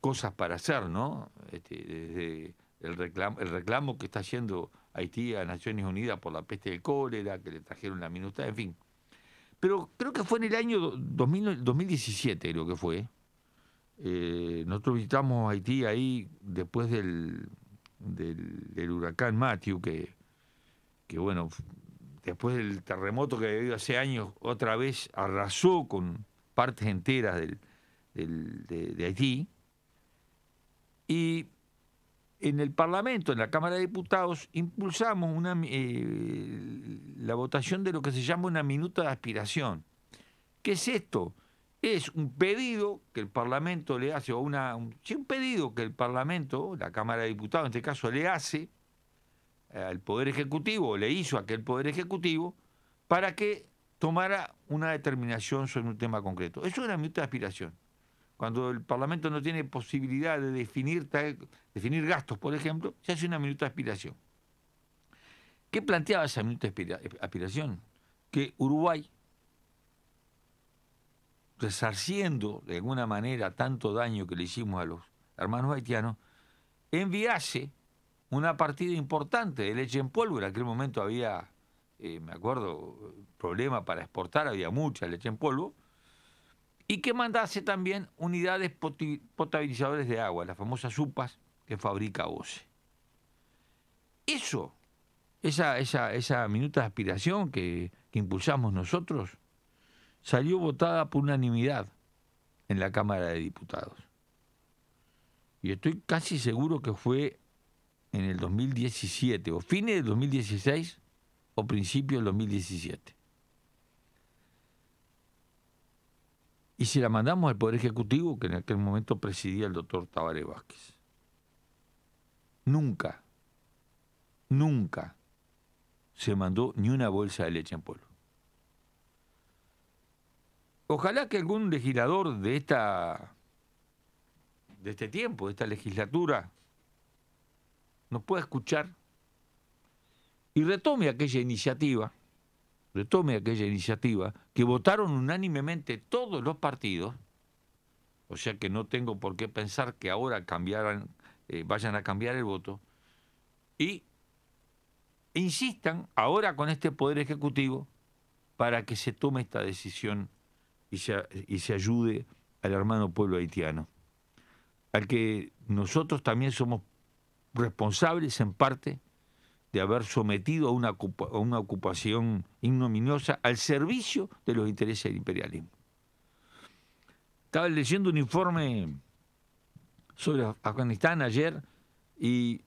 cosas para hacer, ¿no? Este, desde el reclamo, el reclamo que está haciendo Haití a Naciones Unidas por la peste del cólera, que le trajeron la minuta, en fin. Pero creo que fue en el año do- 2000 2017, creo que fue. Eh, nosotros visitamos Haití ahí después del, del, huracán Matthew, que, que bueno, después del terremoto que había habido hace años, otra vez arrasó con partes enteras del, del- de, de Haití. Y en el Parlamento, en la Cámara de Diputados, impulsamos eh, la votación de lo que se llama una minuta de aspiración. ¿Qué es esto? Es un pedido que el Parlamento le hace, o una, un, pedido que el Parlamento, la Cámara de Diputados en este caso, le hace al Poder Ejecutivo, o le hizo a aquel Poder Ejecutivo, para que tomara una determinación sobre un tema concreto. Eso es una minuta de aspiración. Cuando el Parlamento no tiene posibilidad de definir, definir gastos, por ejemplo, se hace una minuta de aspiración. ¿Qué planteaba esa minuta de aspira- aspiración? Que Uruguay, resarciendo de alguna manera tanto daño que le hicimos a los hermanos haitianos, enviase una partida importante de leche en polvo. En aquel momento había, eh, me acuerdo, problema para exportar, había mucha leche en polvo, y que mandase también unidades potabilizadores de agua, las famosas UPAs que fabrica OCE. Eso, esa, esa, esa minuta de aspiración que, que impulsamos nosotros, salió votada por unanimidad en la Cámara de Diputados. Y estoy casi seguro que fue en el 2017, o fines del 2016, o principio del 2017. Y se la mandamos al Poder Ejecutivo, que en aquel momento presidía el doctor Tabaré Vázquez. Nunca, nunca se mandó ni una bolsa de leche en polvo. Ojalá que algún legislador de esta de este tiempo, de esta legislatura, nos pueda escuchar y retome aquella iniciativa, retome aquella iniciativa que votaron unánimemente todos los partidos, o sea que no tengo por qué pensar que ahora cambiaran, eh, vayan a cambiar el voto, y insistan ahora con este Poder Ejecutivo para que se tome esta decisión y se, y se ayude al hermano pueblo haitiano, al que nosotros también somos responsables en parte de haber sometido a una, a una ocupación ignominiosa al servicio de los intereses del imperialismo. Estaba leyendo un informe sobre Afganistán ayer y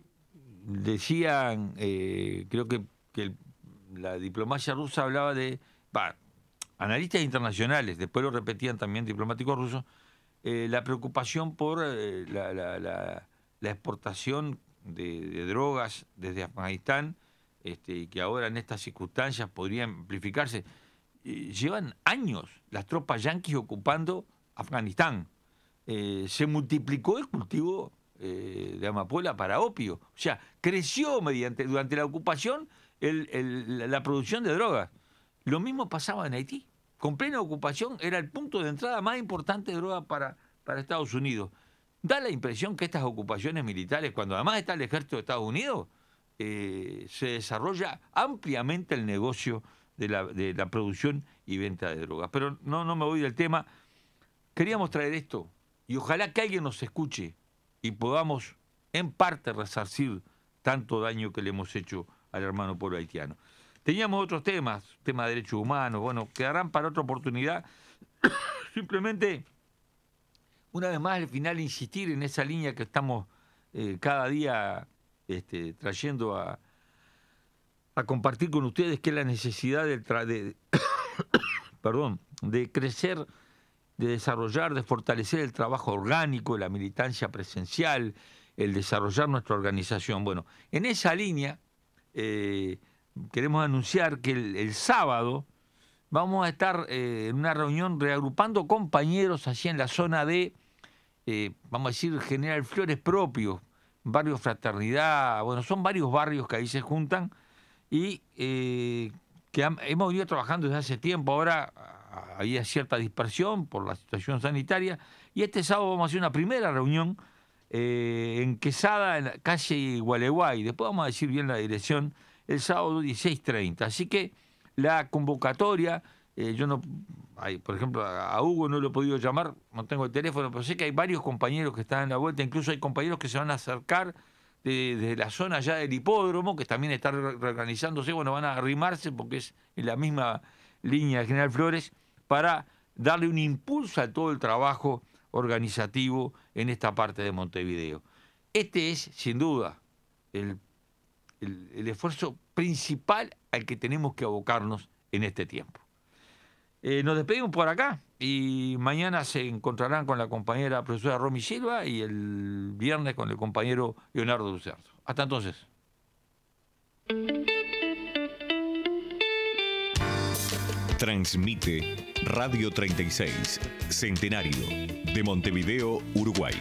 decían, eh, creo que, que la diplomacia rusa hablaba de, va, analistas internacionales, después lo repetían también diplomáticos rusos, eh, la preocupación por eh, la- la exportación de, drogas desde Afganistán, este, y que ahora en estas circunstancias podría amplificarse. Eh, llevan años las tropas yanquis ocupando Afganistán. Eh, se multiplicó el cultivo eh, de amapola para opio. O sea, creció mediante durante la ocupación la producción de drogas. Lo mismo pasaba en Haití. Con plena ocupación era el punto de entrada más importante de droga para, para Estados Unidos. Da la impresión que estas ocupaciones militares, cuando además está el ejército de Estados Unidos, eh, se desarrolla ampliamente el negocio de la, producción y venta de drogas. Pero no, no me voy del tema. Queríamos traer esto y ojalá que alguien nos escuche y podamos en parte resarcir tanto daño que le hemos hecho al hermano pueblo haitiano. Teníamos otros temas, tema de derechos humanos, bueno, quedarán para otra oportunidad. Simplemente, una vez más, al final insistir en esa línea que estamos eh, cada día este, trayendo a, a compartir con ustedes, que es la necesidad tra- de, perdón, de crecer, de desarrollar, de fortalecer el trabajo orgánico, la militancia presencial, el desarrollar nuestra organización. Bueno, en esa línea eh, queremos anunciar que el, el sábado vamos a estar eh, en una reunión reagrupando compañeros allí en la zona de, eh, vamos a decir, General Flores propios, barrio Fraternidad, bueno, son varios barrios que ahí se juntan y eh, que hemos venido trabajando desde hace tiempo. Ahora ah, había cierta dispersión por la situación sanitaria y este sábado vamos a hacer una primera reunión eh, en Quesada, en la calle Gualeguay. Después vamos a decir bien la dirección, el sábado 16.30. Así que la convocatoria, eh, yo no, por ejemplo, a Hugo no lo he podido llamar, no tengo el teléfono, pero sé que hay varios compañeros que están en la vuelta, incluso hay compañeros que se van a acercar de, de la zona ya del hipódromo, que también está re- reorganizándose, bueno, van a arrimarse porque es en la misma línea de General Flores, para darle un impulso a todo el trabajo organizativo en esta parte de Montevideo. Este es, sin duda, el- el esfuerzo principal al que tenemos que abocarnos en este tiempo. Eh, nos despedimos por acá y mañana se encontrarán con la compañera profesora Romy Silva y el viernes con el compañero Leonardo Lucerto. Hasta entonces. Transmite Radio 36, Centenario, de Montevideo, Uruguay.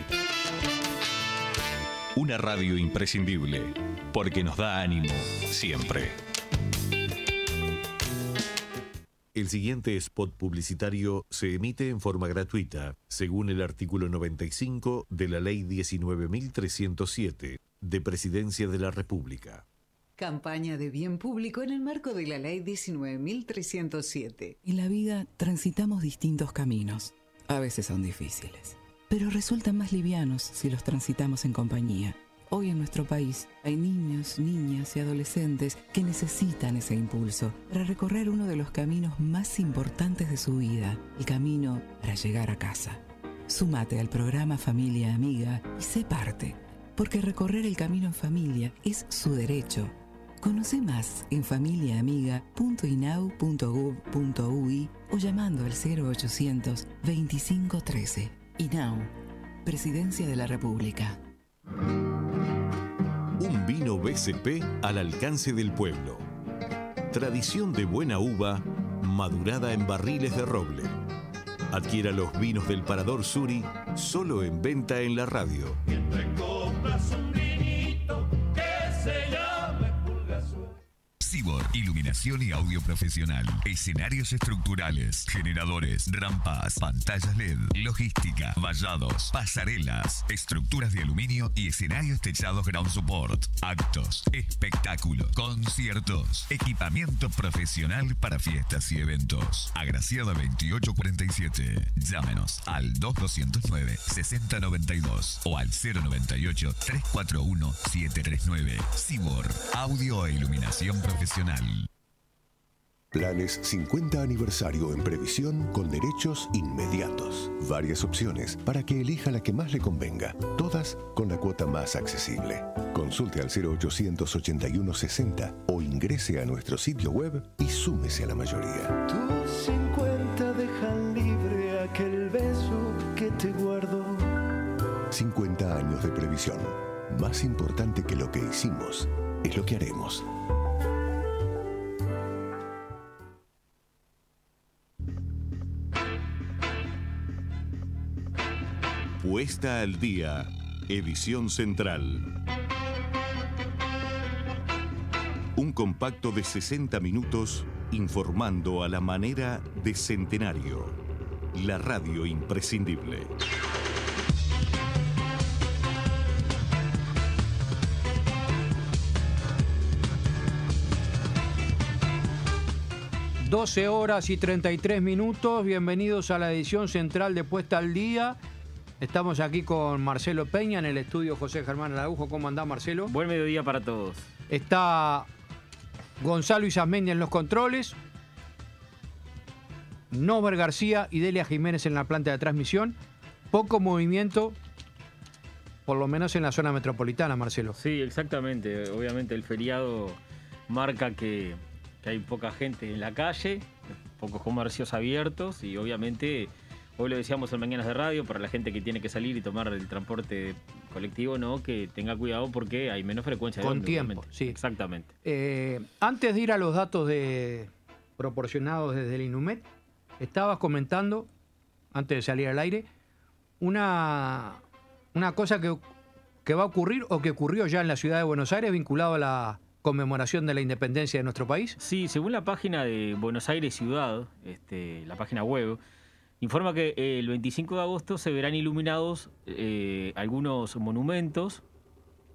Una radio imprescindible, porque nos da ánimo siempre. El siguiente spot publicitario se emite en forma gratuita, según el artículo 95 de la Ley 19.307, de Presidencia de la República. Campaña de bien público en el marco de la Ley 19.307. En la vida transitamos distintos caminos. A veces son difíciles, pero resultan más livianos si los transitamos en compañía. Hoy en nuestro país hay niños, niñas y adolescentes que necesitan ese impulso para recorrer uno de los caminos más importantes de su vida, el camino para llegar a casa. Súmate al programa Familia Amiga y sé parte, porque recorrer el camino en familia es su derecho. Conoce más en familiaamiga.inau.gov.ui o llamando al 0800 2513. INAU, Presidencia de la República. Un vino BCP al alcance del pueblo. Tradición de buena uva, madurada en barriles de roble. Adquiera los vinos del Parador Suri solo en venta en la radio. Cibor, iluminación y audio profesional, escenarios estructurales, generadores, rampas, pantallas LED, logística, vallados, pasarelas, estructuras de aluminio y escenarios techados ground support, actos, espectáculos, conciertos, equipamiento profesional para fiestas y eventos. Agraciada 2847. Llámenos al 2209 6092 o al 098 341 739. Cibor, audio e iluminación profesional. Planes 50 aniversario en previsión con derechos inmediatos. Varias opciones para que elija la que más le convenga. Todas con la cuota más accesible. Consulte al 0800 81 60 o ingrese a nuestro sitio web y súmese a la mayoría. Tus 50 dejan libre aquel beso que te guardo. 50 años de previsión. Más importante que lo que hicimos es lo que haremos. Puesta al día, edición central. Un compacto de 60 minutos informando a la manera de Centenario, la radio imprescindible. Centenario. 12 horas y 33 minutos, bienvenidos a la edición central de Puesta al Día. Estamos aquí con Marcelo Peña en el estudio José Germán Araujo. ¿Cómo anda Marcelo? Buen mediodía para todos. Está Gonzalo Isasmendi en los controles. Nover García y Delia Jiménez en la planta de transmisión. Poco movimiento, por lo menos en la zona metropolitana, Marcelo. Sí, exactamente. Obviamente el feriado marca que, que hay poca gente en la calle, pocos comercios abiertos y obviamente Hoy lo decíamos en Mañanas de Radio, para la gente que tiene que salir y tomar el transporte colectivo, no, que tenga cuidado porque hay menos frecuencia de Con tiempo, obviamente. sí. Exactamente. Eh, antes de ir a los datos de, proporcionados desde el INUMET, estabas comentando, antes de salir al aire, una, una cosa que, que va a ocurrir o que ocurrió ya en la ciudad de Buenos Aires vinculado a la conmemoración de la independencia de nuestro país. Sí, según la página de Buenos Aires Ciudad, este, la página web, informa que eh, el 25 de agosto se verán iluminados eh, algunos monumentos.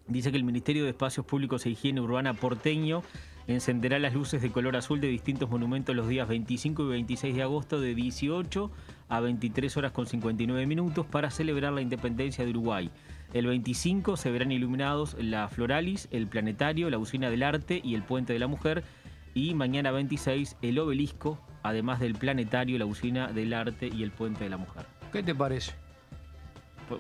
Dice que el Ministerio de Espacios Públicos e Higiene Urbana porteño encenderá las luces de color azul de distintos monumentos los días 25 y 26 de agosto de 18 a 23 horas con 59 minutos para celebrar la independencia de Uruguay. El 25 se verán iluminados la Floralis, el Planetario, la Usina del Arte y el Puente de la Mujer. Y mañana 26 el Obelisco, además del Planetario, la Usina del Arte y el Puente de la Mujer. ¿Qué te parece?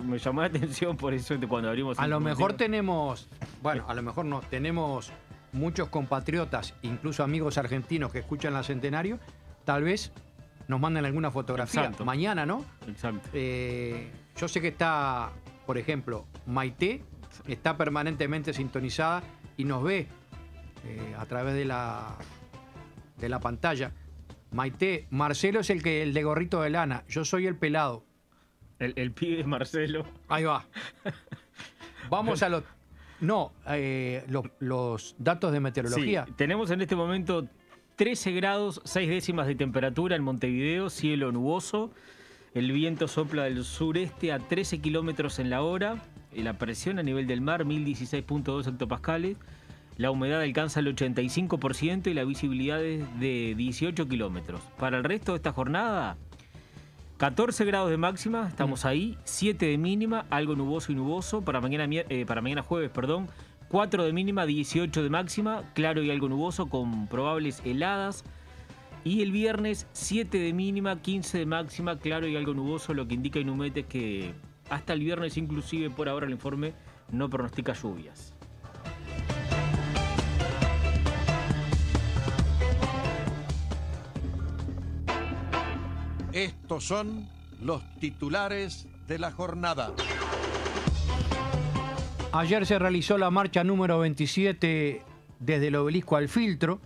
Me llamó la atención por eso cuando abrimos A el lo mejor tenemos, bueno, a lo mejor no, tenemos muchos compatriotas, incluso amigos argentinos que escuchan la Centenario, tal vez nos manden alguna fotografía. Exacto. Mañana, ¿no? Exacto. Eh, yo sé que está, por ejemplo, Maite, está permanentemente sintonizada y nos ve eh, a través de la, de la pantalla. Maite, Marcelo es el que el de gorrito de lana, yo soy el pelado. El, el pibe es Marcelo. Ahí va. Vamos a los. No, eh, los, los datos de meteorología. Sí, tenemos en este momento 13 grados, 6 décimas de temperatura en Montevideo, cielo nuboso. El viento sopla del sureste a 13 kilómetros en la hora. y La presión a nivel del mar, 1016.2 hectopascales. La humedad alcanza el 85% y la visibilidad es de 18 kilómetros. Para el resto de esta jornada, 14 grados de máxima, estamos ahí, 7 de mínima, algo nuboso y nuboso. Para mañana, eh, para mañana jueves, perdón, 4 de mínima, 18 de máxima, claro y algo nuboso con probables heladas. Y el viernes 7 de mínima, 15 de máxima, claro y algo nuboso, lo que indica Inumete que hasta el viernes inclusive por ahora el informe no pronostica lluvias. Estos son los titulares de la jornada. Ayer se realizó la marcha número 27 desde el obelisco al filtro,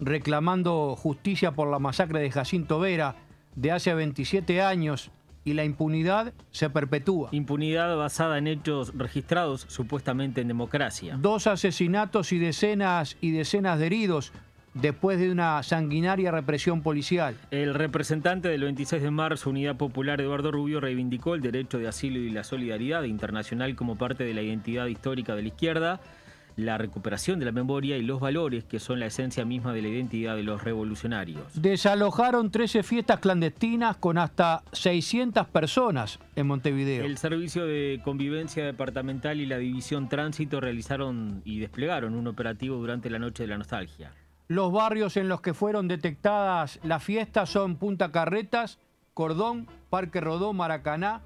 reclamando justicia por la masacre de Jacinto Vera de hace 27 años y la impunidad se perpetúa. Impunidad basada en hechos registrados supuestamente en democracia. Dos asesinatos y decenas y decenas de heridos después de una sanguinaria represión policial. El representante del 26 de marzo, Unidad Popular, Eduardo Rubio, reivindicó el derecho de asilo y la solidaridad internacional como parte de la identidad histórica de la izquierda, la recuperación de la memoria y los valores que son la esencia misma de la identidad de los revolucionarios. Desalojaron 13 fiestas clandestinas con hasta 600 personas en Montevideo. El Servicio de Convivencia Departamental y la División Tránsito realizaron y desplegaron un operativo durante la Noche de la Nostalgia. Los barrios en los que fueron detectadas las fiestas son Punta Carretas, Cordón, Parque Rodó, Maracaná,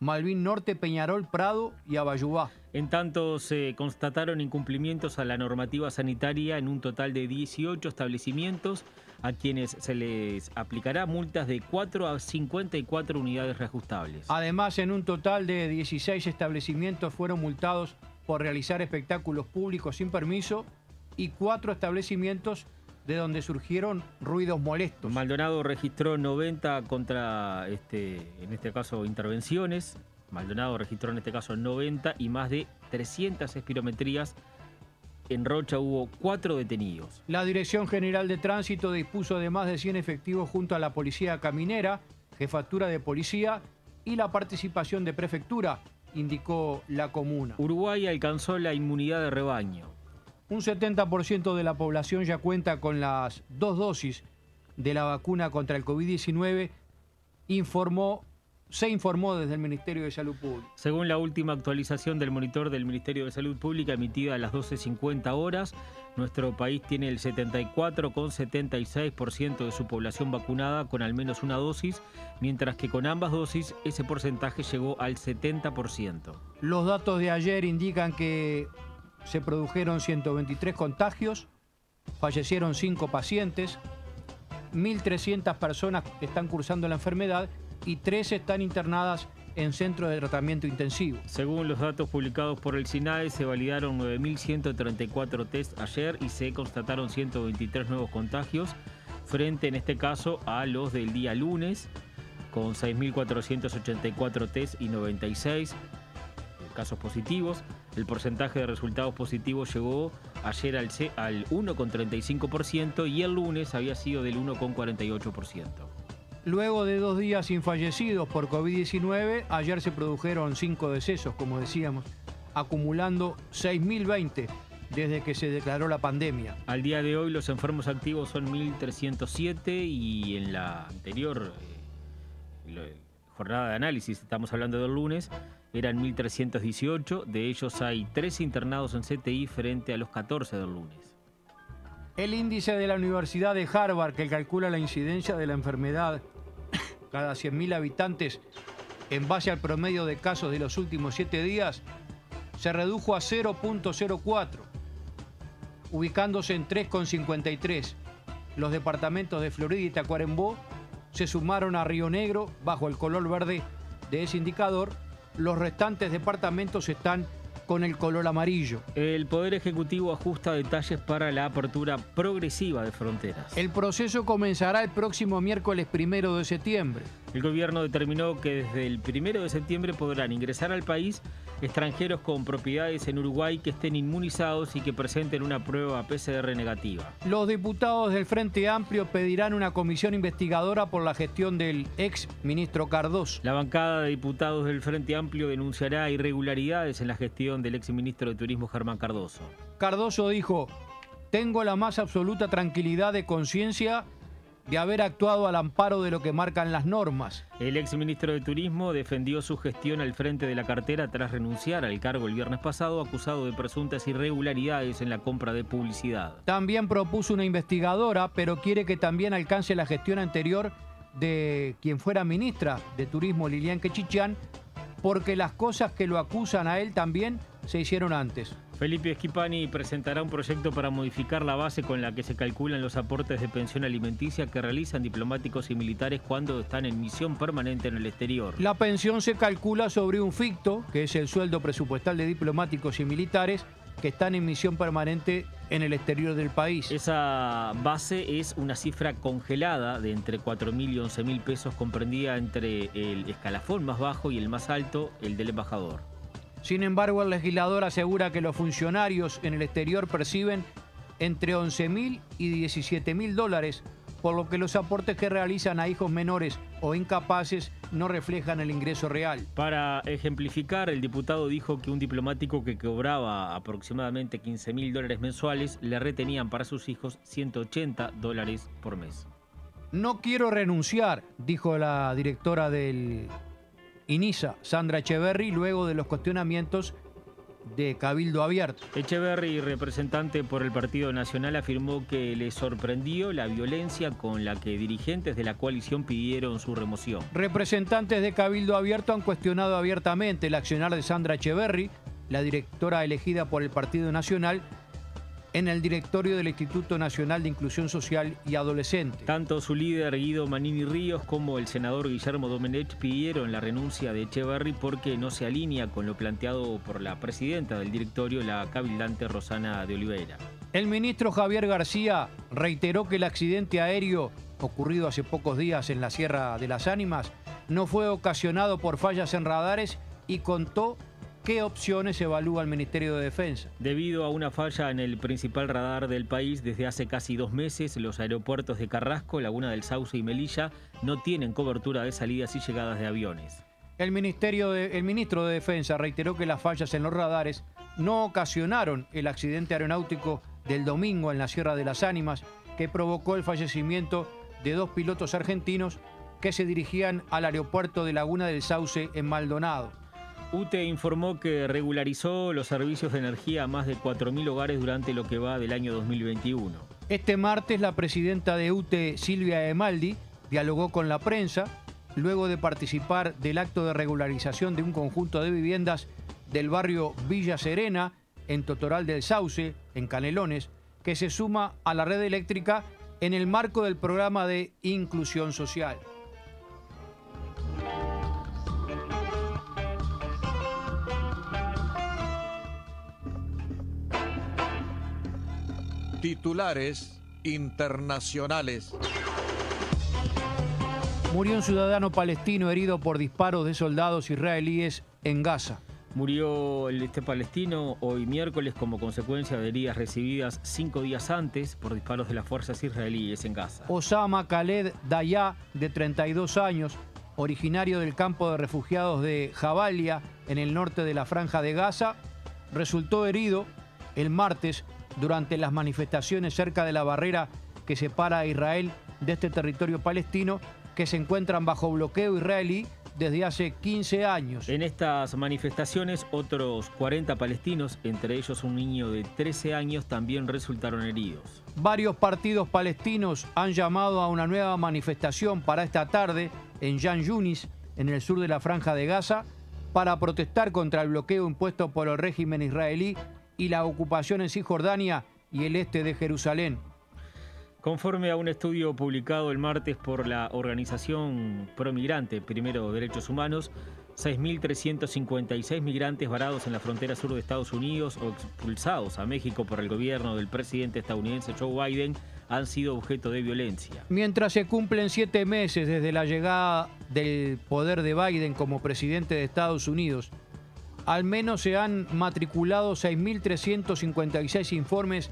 Malvin Norte, Peñarol, Prado y Abayubá. En tanto, se constataron incumplimientos a la normativa sanitaria en un total de 18 establecimientos a quienes se les aplicará multas de 4 a 54 unidades reajustables. Además, en un total de 16 establecimientos fueron multados por realizar espectáculos públicos sin permiso y cuatro establecimientos de donde surgieron ruidos molestos. Maldonado registró 90 contra, este, en este caso, intervenciones. Maldonado registró en este caso 90 y más de 300 espirometrías. En Rocha hubo cuatro detenidos. La Dirección General de Tránsito dispuso de más de 100 efectivos junto a la Policía Caminera, Jefatura de Policía y la participación de Prefectura, indicó la comuna. Uruguay alcanzó la inmunidad de rebaño. Un 70% de la población ya cuenta con las dos dosis de la vacuna contra el COVID-19, informó, se informó desde el Ministerio de Salud Pública. Según la última actualización del monitor del Ministerio de Salud Pública emitida a las 12.50 horas, nuestro país tiene el 74,76% de su población vacunada con al menos una dosis, mientras que con ambas dosis ese porcentaje llegó al 70%. Los datos de ayer indican que se produjeron 123 contagios, fallecieron 5 pacientes, 1.300 personas están cursando la enfermedad y 13 están internadas en centros de tratamiento intensivo. Según los datos publicados por el SINAE, se validaron 9.134 test ayer y se constataron 123 nuevos contagios, frente en este caso a los del día lunes, con 6.484 test y 96 casos positivos. El porcentaje de resultados positivos llegó ayer al, al 1,35% y el lunes había sido del 1,48%. Luego de dos días sin fallecidos por COVID-19, ayer se produjeron cinco decesos, como decíamos, acumulando 6.020 desde que se declaró la pandemia. Al día de hoy los enfermos activos son 1.307 y en la anterior eh, jornada de análisis, estamos hablando del lunes, eran 1.318. De ellos hay 13 internados en CTI frente a los 14 del lunes. El índice de la Universidad de Harvard, que calcula la incidencia de la enfermedad cada 100.000 habitantes en base al promedio de casos de los últimos siete días, se redujo a 0.04, ubicándose en 3,53. Los departamentos de Florida y Tacuarembó se sumaron a Río Negro bajo el color verde de ese indicador. Los restantes departamentos están con el color amarillo. El Poder Ejecutivo ajusta detalles para la apertura progresiva de fronteras. El proceso comenzará el próximo miércoles primero de septiembre. El gobierno determinó que desde el primero de septiembre podrán ingresar al país extranjeros con propiedades en Uruguay que estén inmunizados y que presenten una prueba PCR negativa. Los diputados del Frente Amplio pedirán una comisión investigadora por la gestión del ex ministro Cardoso. La bancada de diputados del Frente Amplio denunciará irregularidades en la gestión del exministro de Turismo Germán Cardoso. Cardoso dijo, tengo la más absoluta tranquilidad de conciencia de haber actuado al amparo de lo que marcan las normas. El exministro de Turismo defendió su gestión al frente de la cartera tras renunciar al cargo el viernes pasado acusado de presuntas irregularidades en la compra de publicidad. También propuso una investigadora, pero quiere que también alcance la gestión anterior de quien fuera ministra de Turismo, Lilian Quechichán, porque las cosas que lo acusan a él también se hicieron antes. Felipe Schipani presentará un proyecto para modificar la base con la que se calculan los aportes de pensión alimenticia que realizan diplomáticos y militares cuando están en misión permanente en el exterior. La pensión se calcula sobre un ficto, que es el sueldo presupuestal de diplomáticos y militares que están en misión permanente en el exterior del país. Esa base es una cifra congelada de entre 4.000 y 11.000 pesos comprendida entre el escalafón más bajo y el más alto, el del embajador. Sin embargo, el legislador asegura que los funcionarios en el exterior perciben entre 11 mil y 17 mil dólares, por lo que los aportes que realizan a hijos menores o incapaces no reflejan el ingreso real. Para ejemplificar, el diputado dijo que un diplomático que cobraba aproximadamente 15 mil dólares mensuales le retenían para sus hijos 180 dólares por mes. No quiero renunciar, dijo la directora del INISA, Sandra Echeverry, luego de los cuestionamientos de Cabildo Abierto. Echeverry, representante por el Partido Nacional, afirmó que le sorprendió la violencia con la que dirigentes de la coalición pidieron su remoción. Representantes de Cabildo Abierto han cuestionado abiertamente el accionar de Sandra Echeverry, la directora elegida por el Partido Nacional, en el directorio del Instituto Nacional de Inclusión Social y Adolescente. Tanto su líder Guido Manini Ríos como el senador Guillermo Domenech pidieron la renuncia de Echeverry porque no se alinea con lo planteado por la presidenta del directorio, la cabildante Rosana de Oliveira. El ministro Javier García reiteró que el accidente aéreo ocurrido hace pocos días en la Sierra de las Ánimas no fue ocasionado por fallas en radares y contó qué opciones evalúa el Ministerio de Defensa. Debido a una falla en el principal radar del país, desde hace casi dos meses los aeropuertos de Carrasco, Laguna del Sauce y Melilla no tienen cobertura de salidas y llegadas de aviones. El, ministerio de- el ministro de Defensa reiteró que las fallas en los radares no ocasionaron el accidente aeronáutico del domingo en la Sierra de las Ánimas que provocó el fallecimiento de dos pilotos argentinos que se dirigían al aeropuerto de Laguna del Sauce en Maldonado. UTE informó que regularizó los servicios de energía a más de 4.000 hogares durante lo que va del año 2021. Este martes la presidenta de UTE, Silvia Emaldi, dialogó con la prensa luego de participar del acto de regularización de un conjunto de viviendas del barrio Villa Serena, en Totoral del Sauce, en Canelones, que se suma a la red eléctrica en el marco del programa de inclusión social. Titulares internacionales. Murió un ciudadano palestino herido por disparos de soldados israelíes en Gaza. Murió el este palestino hoy miércoles como consecuencia de heridas recibidas cinco días antes por disparos de las fuerzas israelíes en Gaza. Osama Khaled Dayá, de 32 años, originario del campo de refugiados de Jabalia, en el norte de la franja de Gaza, resultó herido el martes durante las manifestaciones cerca de la barrera que separa a Israel de este territorio palestino que se encuentran bajo bloqueo israelí desde hace 15 años. En estas manifestaciones, otros 40 palestinos, entre ellos un niño de 13 años, también resultaron heridos. Varios partidos palestinos han llamado a una nueva manifestación para esta tarde en Yan Yunis, en el sur de la franja de Gaza, para protestar contra el bloqueo impuesto por el régimen israelí y la ocupación en Cisjordania y el este de Jerusalén. Conforme a un estudio publicado el martes por la organización Promigrante, Primero Derechos Humanos, 6.356 migrantes varados en la frontera sur de Estados Unidos o expulsados a México por el gobierno del presidente estadounidense Joe Biden han sido objeto de violencia. Mientras se cumplen siete meses desde la llegada del poder de Biden como presidente de Estados Unidos, al menos se han matriculado 6.356 informes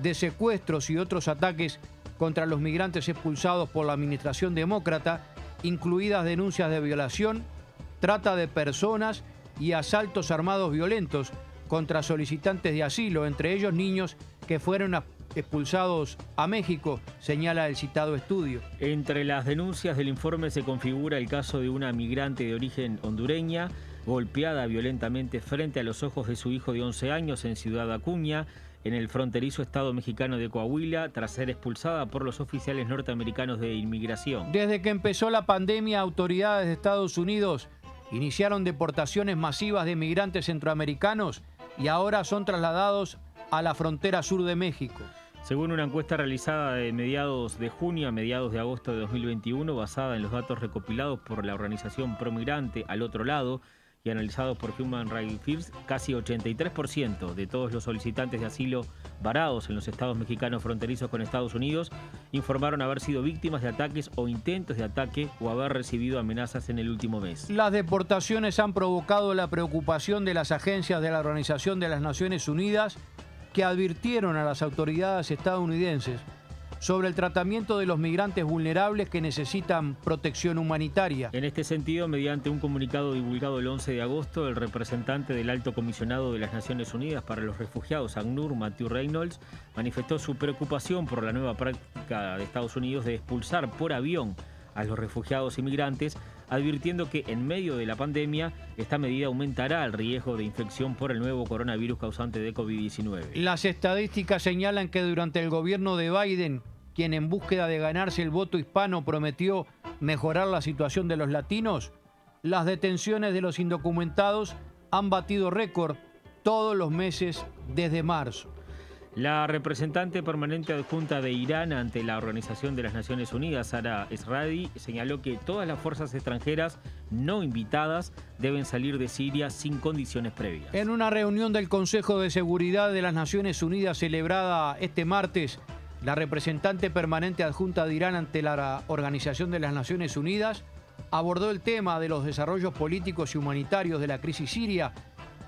de secuestros y otros ataques contra los migrantes expulsados por la administración demócrata, incluidas denuncias de violación, trata de personas y asaltos armados violentos contra solicitantes de asilo, entre ellos niños que fueron expulsados a México, señala el citado estudio. Entre las denuncias del informe se configura el caso de una migrante de origen hondureña golpeada violentamente frente a los ojos de su hijo de 11 años en Ciudad Acuña, en el fronterizo estado mexicano de Coahuila, tras ser expulsada por los oficiales norteamericanos de inmigración. Desde que empezó la pandemia, autoridades de Estados Unidos iniciaron deportaciones masivas de migrantes centroamericanos y ahora son trasladados a la frontera sur de México. Según una encuesta realizada de mediados de junio a mediados de agosto de 2021, basada en los datos recopilados por la organización Promigrante al otro lado y analizados por Human Rights First, casi 83% de todos los solicitantes de asilo varados en los estados mexicanos fronterizos con Estados Unidos informaron haber sido víctimas de ataques o intentos de ataque o haber recibido amenazas en el último mes. Las deportaciones han provocado la preocupación de las agencias de la Organización de las Naciones Unidas que advirtieron a las autoridades estadounidenses sobre el tratamiento de los migrantes vulnerables que necesitan protección humanitaria. En este sentido, mediante un comunicado divulgado el 11 de agosto, el representante del Alto Comisionado de las Naciones Unidas para los Refugiados, ACNUR, Matthew Reynolds, manifestó su preocupación por la nueva práctica de Estados Unidos de expulsar por avión a los refugiados y migrantes, advirtiendo que en medio de la pandemia esta medida aumentará el riesgo de infección por el nuevo coronavirus causante de COVID-19. Las estadísticas señalan que durante el gobierno de Biden, quien en búsqueda de ganarse el voto hispano prometió mejorar la situación de los latinos, las detenciones de los indocumentados han batido récord todos los meses desde marzo. La representante permanente adjunta de Irán ante la Organización de las Naciones Unidas, Sara Esradi, señaló que todas las fuerzas extranjeras no invitadas deben salir de Siria sin condiciones previas. En una reunión del Consejo de Seguridad de las Naciones Unidas celebrada este martes, la representante permanente adjunta de Irán ante la Organización de las Naciones Unidas abordó el tema de los desarrollos políticos y humanitarios de la crisis siria,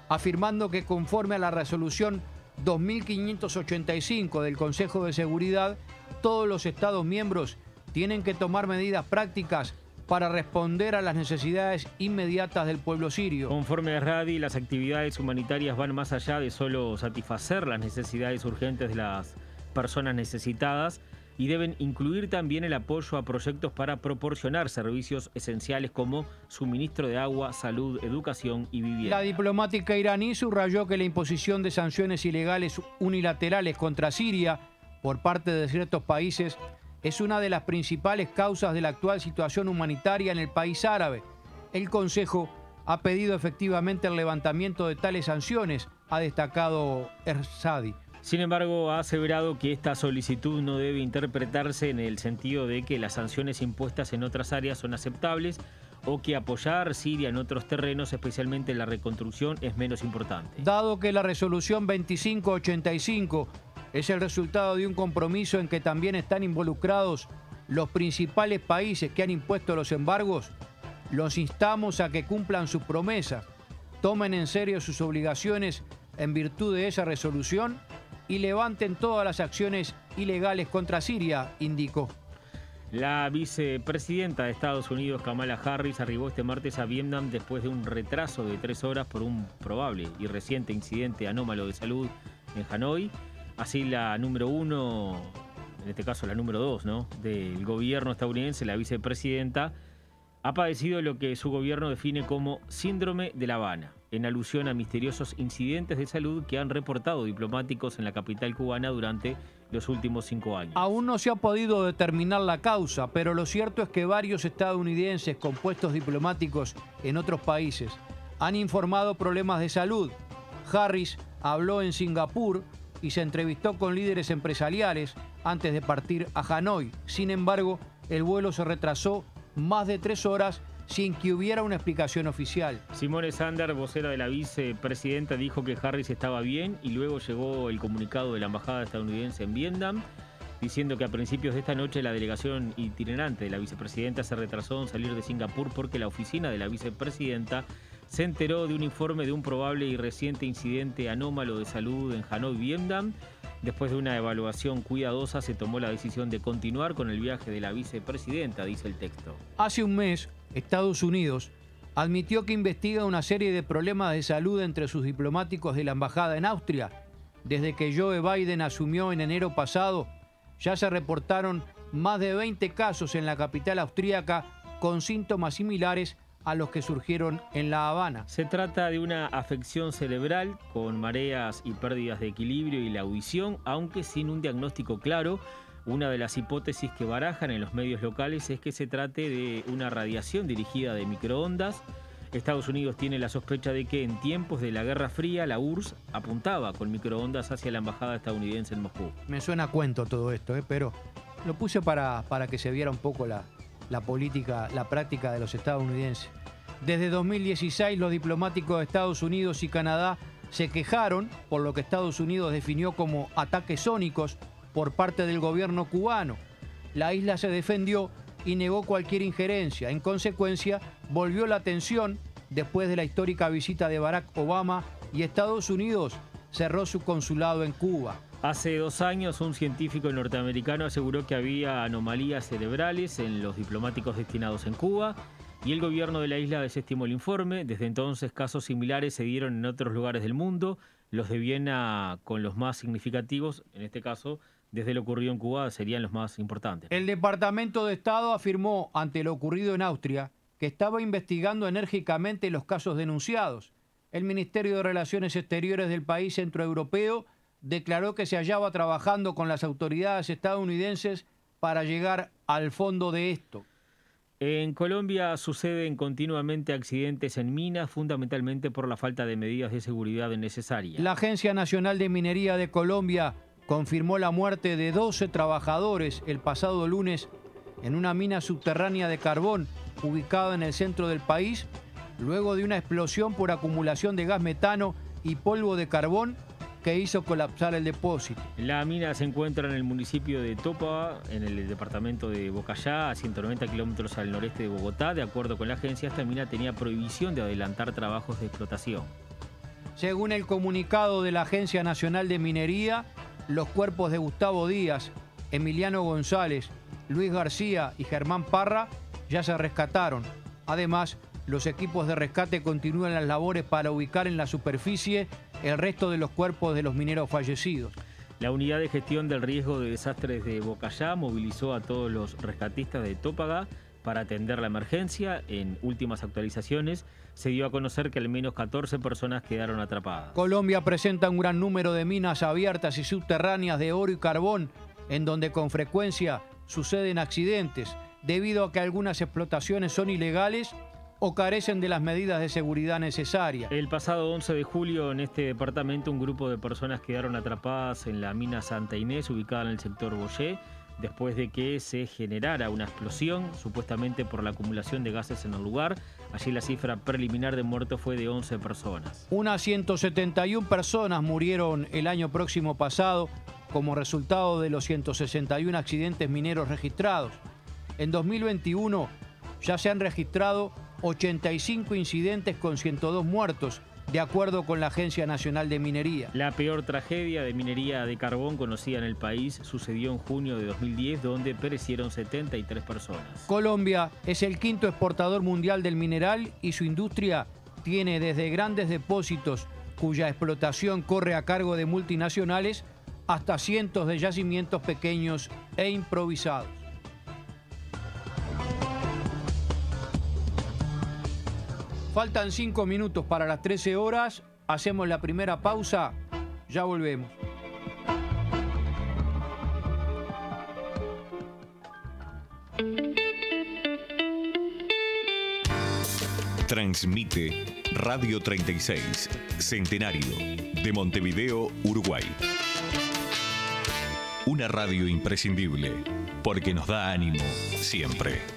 afirmando que conforme a la resolución 2585 del Consejo de Seguridad, todos los Estados miembros tienen que tomar medidas prácticas para responder a las necesidades inmediatas del pueblo sirio. Conforme a Radi, las actividades humanitarias van más allá de solo satisfacer las necesidades urgentes de las personas necesitadas y deben incluir también el apoyo a proyectos para proporcionar servicios esenciales como suministro de agua, salud, educación y vivienda. La diplomática iraní subrayó que la imposición de sanciones ilegales unilaterales contra Siria por parte de ciertos países es una de las principales causas de la actual situación humanitaria en el país árabe. El Consejo ha pedido efectivamente el levantamiento de tales sanciones, ha destacado Erzadi. Sin embargo, ha aseverado que esta solicitud no debe interpretarse en el sentido de que las sanciones impuestas en otras áreas son aceptables o que apoyar Siria en otros terrenos, especialmente en la reconstrucción, es menos importante. Dado que la resolución 2585 es el resultado de un compromiso en que también están involucrados los principales países que han impuesto los embargos, los instamos a que cumplan sus promesas, tomen en serio sus obligaciones en virtud de esa resolución y levanten todas las acciones ilegales contra Siria, indicó. La vicepresidenta de Estados Unidos, Kamala Harris, arribó este martes a Vietnam después de un retraso de tres horas por un probable y reciente incidente anómalo de salud en Hanoi. Así la número uno, en este caso la número dos, ¿no? del gobierno estadounidense, la vicepresidenta, ha padecido lo que su gobierno define como síndrome de La Habana, en alusión a misteriosos incidentes de salud que han reportado diplomáticos en la capital cubana durante los últimos cinco años. Aún no se ha podido determinar la causa, pero lo cierto es que varios estadounidenses con puestos diplomáticos en otros países han informado problemas de salud. Harris habló en Singapur y se entrevistó con líderes empresariales antes de partir a Hanoi. Sin embargo, el vuelo se retrasó más de tres horas sin que hubiera una explicación oficial. Simone Sander, vocera de la vicepresidenta, dijo que Harris estaba bien y luego llegó el comunicado de la embajada estadounidense en Vietnam diciendo que a principios de esta noche la delegación itinerante de la vicepresidenta se retrasó en salir de Singapur porque la oficina de la vicepresidenta se enteró de un informe de un probable y reciente incidente anómalo de salud en Hanoi, Vietnam. Después de una evaluación cuidadosa se tomó la decisión de continuar con el viaje de la vicepresidenta, dice el texto. Hace un mes, Estados Unidos admitió que investiga una serie de problemas de salud entre sus diplomáticos de la embajada en Austria. Desde que Joe Biden asumió en enero pasado, ya se reportaron más de 20 casos en la capital austríaca con síntomas similares a los que surgieron en La Habana. Se trata de una afección cerebral con mareas y pérdidas de equilibrio y la audición, aunque sin un diagnóstico claro. Una de las hipótesis que barajan en los medios locales es que se trate de una radiación dirigida de microondas. Estados Unidos tiene la sospecha de que en tiempos de la Guerra Fría la URSS apuntaba con microondas hacia la embajada estadounidense en Moscú. Me suena a cuento todo esto, ¿eh? pero lo puse para, para que se viera un poco la, la política, la práctica de los estadounidenses. Desde 2016 los diplomáticos de Estados Unidos y Canadá se quejaron por lo que Estados Unidos definió como ataques sónicos por parte del gobierno cubano. La isla se defendió y negó cualquier injerencia. En consecuencia, volvió la tensión después de la histórica visita de Barack Obama y Estados Unidos cerró su consulado en Cuba. Hace dos años un científico norteamericano aseguró que había anomalías cerebrales en los diplomáticos destinados en Cuba y el gobierno de la isla desestimó el informe. Desde entonces casos similares se dieron en otros lugares del mundo, los de Viena con los más significativos, en este caso desde lo ocurrido en Cuba serían los más importantes. El Departamento de Estado afirmó ante lo ocurrido en Austria que estaba investigando enérgicamente los casos denunciados. El Ministerio de Relaciones Exteriores del país centroeuropeo declaró que se hallaba trabajando con las autoridades estadounidenses para llegar al fondo de esto. En Colombia suceden continuamente accidentes en minas, fundamentalmente por la falta de medidas de seguridad necesarias. La Agencia Nacional de Minería de Colombia confirmó la muerte de 12 trabajadores el pasado lunes en una mina subterránea de carbón ubicada en el centro del país, luego de una explosión por acumulación de gas metano y polvo de carbón que hizo colapsar el depósito. La mina se encuentra en el municipio de Topa, en el departamento de Bocayá, a 190 kilómetros al noreste de Bogotá. De acuerdo con la agencia, esta mina tenía prohibición de adelantar trabajos de explotación. Según el comunicado de la Agencia Nacional de Minería, los cuerpos de Gustavo Díaz, Emiliano González, Luis García y Germán Parra ya se rescataron. Además, los equipos de rescate continúan las labores para ubicar en la superficie el resto de los cuerpos de los mineros fallecidos. La unidad de gestión del riesgo de desastres de Bocayá movilizó a todos los rescatistas de Tópaga para atender la emergencia. En últimas actualizaciones se dio a conocer que al menos 14 personas quedaron atrapadas. Colombia presenta un gran número de minas abiertas y subterráneas de oro y carbón, en donde con frecuencia suceden accidentes, debido a que algunas explotaciones son ilegales o carecen de las medidas de seguridad necesarias. El pasado 11 de julio en este departamento un grupo de personas quedaron atrapadas en la mina Santa Inés ubicada en el sector Boyé después de que se generara una explosión supuestamente por la acumulación de gases en el lugar. Allí la cifra preliminar de muertos fue de 11 personas. Unas 171 personas murieron el año próximo pasado como resultado de los 161 accidentes mineros registrados. En 2021 ya se han registrado 85 incidentes con 102 muertos, de acuerdo con la Agencia Nacional de Minería. La peor tragedia de minería de carbón conocida en el país sucedió en junio de 2010, donde perecieron 73 personas. Colombia es el quinto exportador mundial del mineral y su industria tiene desde grandes depósitos cuya explotación corre a cargo de multinacionales hasta cientos de yacimientos pequeños e improvisados. Faltan cinco minutos para las 13 horas. Hacemos la primera pausa. Ya volvemos. Transmite Radio 36, Centenario, de Montevideo, Uruguay. Una radio imprescindible, porque nos da ánimo siempre.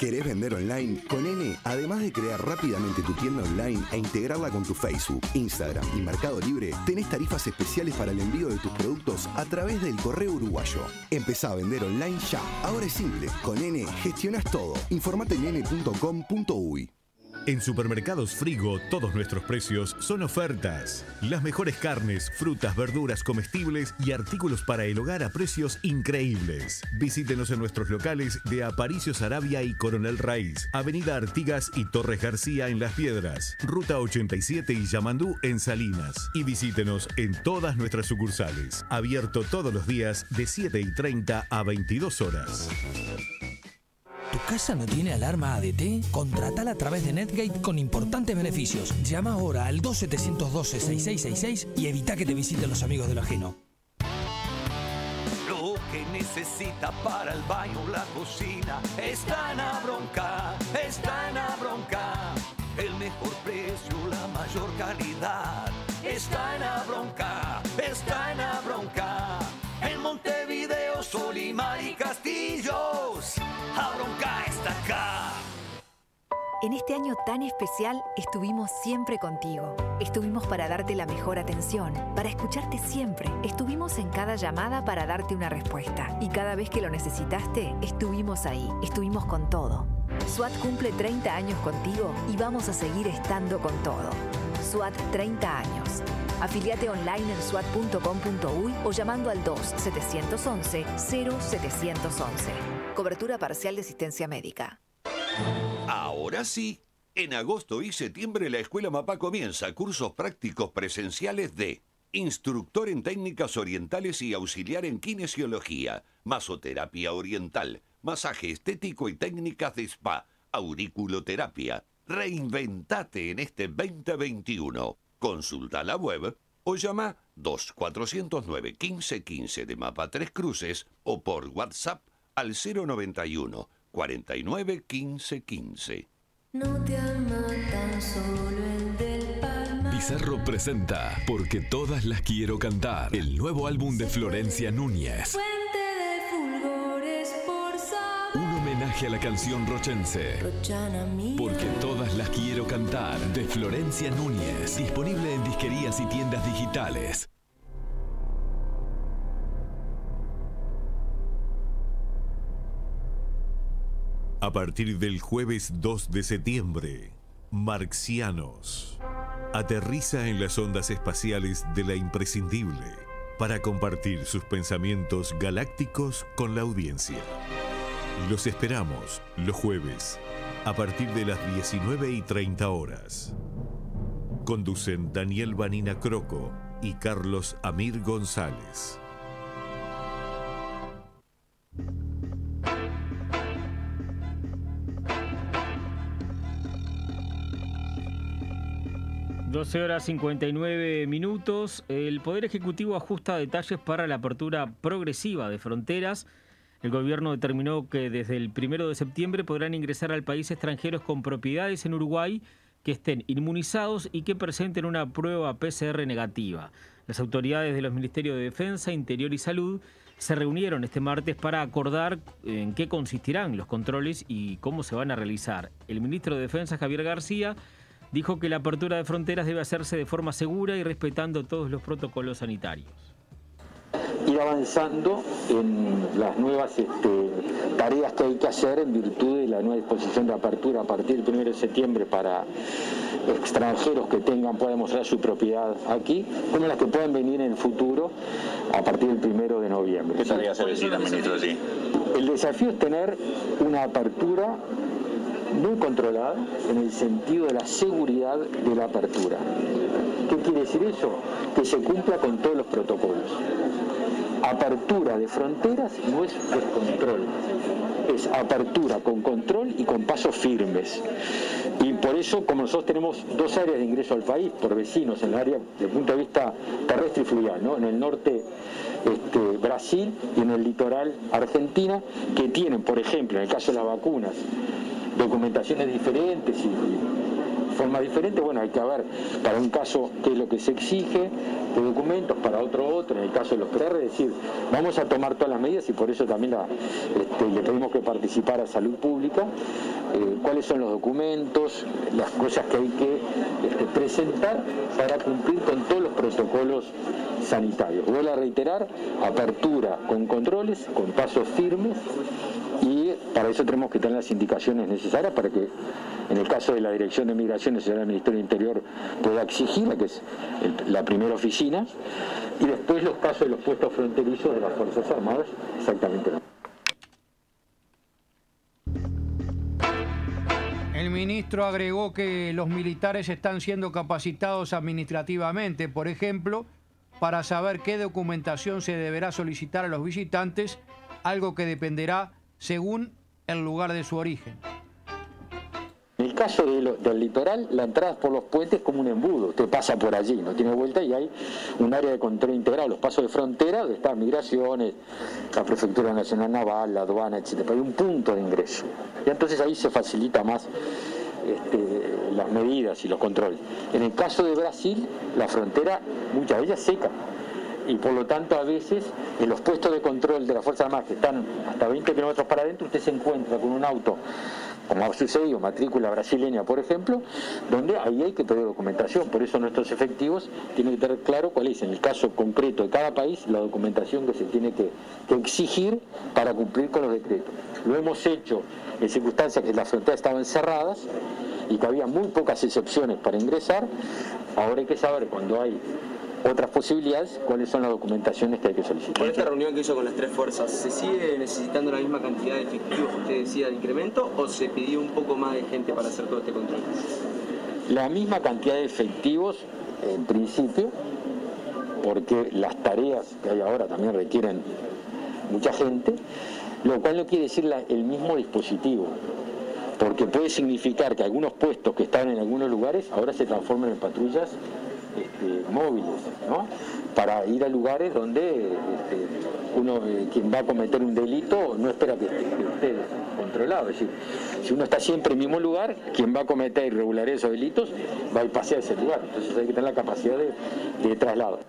¿Querés vender online? Con N, además de crear rápidamente tu tienda online e integrarla con tu Facebook, Instagram y Mercado Libre, tenés tarifas especiales para el envío de tus productos a través del correo uruguayo. Empezá a vender online ya. Ahora es simple. Con N gestionas todo. Informate en n.com.uy. En Supermercados Frigo, todos nuestros precios son ofertas. Las mejores carnes, frutas, verduras, comestibles y artículos para el hogar a precios increíbles. Visítenos en nuestros locales de Aparicio Sarabia y Coronel Raíz, Avenida Artigas y Torres García en Las Piedras, Ruta 87 y Yamandú en Salinas. Y visítenos en todas nuestras sucursales. Abierto todos los días de 7 y 30 a 22 horas. ¿Tu casa no tiene alarma ADT? Contratala a través de Netgate con importantes beneficios. Llama ahora al 2712-6666 y evita que te visiten los amigos de lo ajeno. Lo que necesita para el baño la cocina está en Abronca, está en Abronca. El mejor precio, la mayor calidad está en Abronca, En este año tan especial estuvimos siempre contigo. Estuvimos para darte la mejor atención, para escucharte siempre. Estuvimos en cada llamada para darte una respuesta. Y cada vez que lo necesitaste, estuvimos ahí. Estuvimos con todo. SWAT cumple 30 años contigo y vamos a seguir estando con todo. SWAT 30 años. Afiliate online en swat.com.uy o llamando al 2-711-0711. Cobertura parcial de asistencia médica. Ahora sí, en agosto y septiembre la Escuela Mapá comienza cursos prácticos presenciales de instructor en técnicas orientales y auxiliar en kinesiología, masoterapia oriental, masaje estético y técnicas de spa, auriculoterapia. Reinventate en este 2021. Consulta la web o llama 2409 1515 de Mapa Tres Cruces o por WhatsApp al 091 49 15 15. No te ama tan solo el del Palmar. Pizarro presenta Porque todas las quiero cantar, el nuevo álbum de Florencia Núñez. Fuente de fulgores por saber. Un homenaje a la canción rochense. Rochana mía. Porque todas las quiero cantar, de Florencia Núñez. Disponible en disquerías y tiendas digitales. A partir del jueves 2 de septiembre, Marxianos aterriza en las ondas espaciales de la imprescindible para compartir sus pensamientos galácticos con la audiencia. Los esperamos los jueves a partir de las 19 y 30 horas. Conducen Daniel Vanina Croco y Carlos Amir González. 12 horas 59 minutos. El Poder Ejecutivo ajusta detalles para la apertura progresiva de fronteras. El gobierno determinó que desde el primero de septiembre podrán ingresar al país extranjeros con propiedades en Uruguay que estén inmunizados y que presenten una prueba PCR negativa. Las autoridades de los Ministerios de Defensa, Interior y Salud se reunieron este martes para acordar en qué consistirán los controles y cómo se van a realizar. El ministro de Defensa, Javier García, dijo que la apertura de fronteras debe hacerse de forma segura y respetando todos los protocolos sanitarios. ir avanzando en las nuevas este, tareas que hay que hacer en virtud de la nueva disposición de apertura a partir del 1 de septiembre para extranjeros que tengan, puedan mostrar su propiedad aquí, como las que pueden venir en el futuro a partir del 1 de noviembre. ¿Qué tareas se ministro? Sí. El desafío es tener una apertura muy controlada en el sentido de la seguridad de la apertura. ¿Qué quiere decir eso? Que se cumpla con todos los protocolos. Apertura de fronteras no es descontrol, es apertura con control y con pasos firmes. Y por eso, como nosotros tenemos dos áreas de ingreso al país por vecinos, en el área desde el punto de vista terrestre y fluvial, ¿no? en el norte este, Brasil y en el litoral Argentina, que tienen, por ejemplo, en el caso de las vacunas, documentaciones diferentes y formas diferentes, bueno, hay que ver para un caso qué es lo que se exige de documentos, para otro otro, en el caso de los PR, es decir, vamos a tomar todas las medidas y por eso también este, le pedimos que participara Salud Pública, eh, cuáles son los documentos, las cosas que hay que este, presentar para cumplir con todos los protocolos sanitarios. Vuelvo a reiterar, apertura con controles, con pasos firmes y para eso tenemos que tener las indicaciones necesarias para que en el caso de la Dirección de Migraciones será el Ministerio del Interior pueda exigirla, que es la primera oficina, y después los casos de los puestos fronterizos de las Fuerzas Armadas, exactamente El ministro agregó que los militares están siendo capacitados administrativamente, por ejemplo, para saber qué documentación se deberá solicitar a los visitantes, algo que dependerá según el lugar de su origen. Caso de lo- del litoral, la entrada por los puentes es como un embudo, usted pasa por allí, no tiene vuelta y hay un área de control integrado, los pasos de frontera, donde están migraciones, la Prefectura Nacional Naval, la aduana, etc. Hay un punto de ingreso. Y entonces ahí se facilita más este, las medidas y los controles. En el caso de Brasil, la frontera muchas de ellas seca. Y por lo tanto, a veces, en los puestos de control de la Fuerza Armada, que están hasta 20 kilómetros para adentro, usted se encuentra con un auto como ha sucedido, matrícula brasileña, por ejemplo, donde ahí hay que pedir documentación. Por eso nuestros efectivos tienen que tener claro cuál es, en el caso concreto de cada país, la documentación que se tiene que, que exigir para cumplir con los decretos. Lo hemos hecho en circunstancias que las fronteras estaban cerradas y que había muy pocas excepciones para ingresar. Ahora hay que saber cuando hay otras posibilidades cuáles son las documentaciones que hay que solicitar. Con esta reunión que hizo con las tres fuerzas, ¿se sigue necesitando la misma cantidad de efectivos que usted decía de incremento o se pidió un poco más de gente para hacer todo este control? La misma cantidad de efectivos, en principio, porque las tareas que hay ahora también requieren mucha gente, lo cual no quiere decir la- el mismo dispositivo, porque puede significar que algunos puestos que estaban en algunos lugares ahora se transformen en patrullas este, móviles, ¿no? Para ir a lugares donde este, uno, eh, quien va a cometer un delito, no espera que esté, que controlado. Es decir, si uno está siempre en el mismo lugar, quien va a cometer irregularidades o delitos va a ir pasear ese lugar. Entonces hay que tener la capacidad de traslado.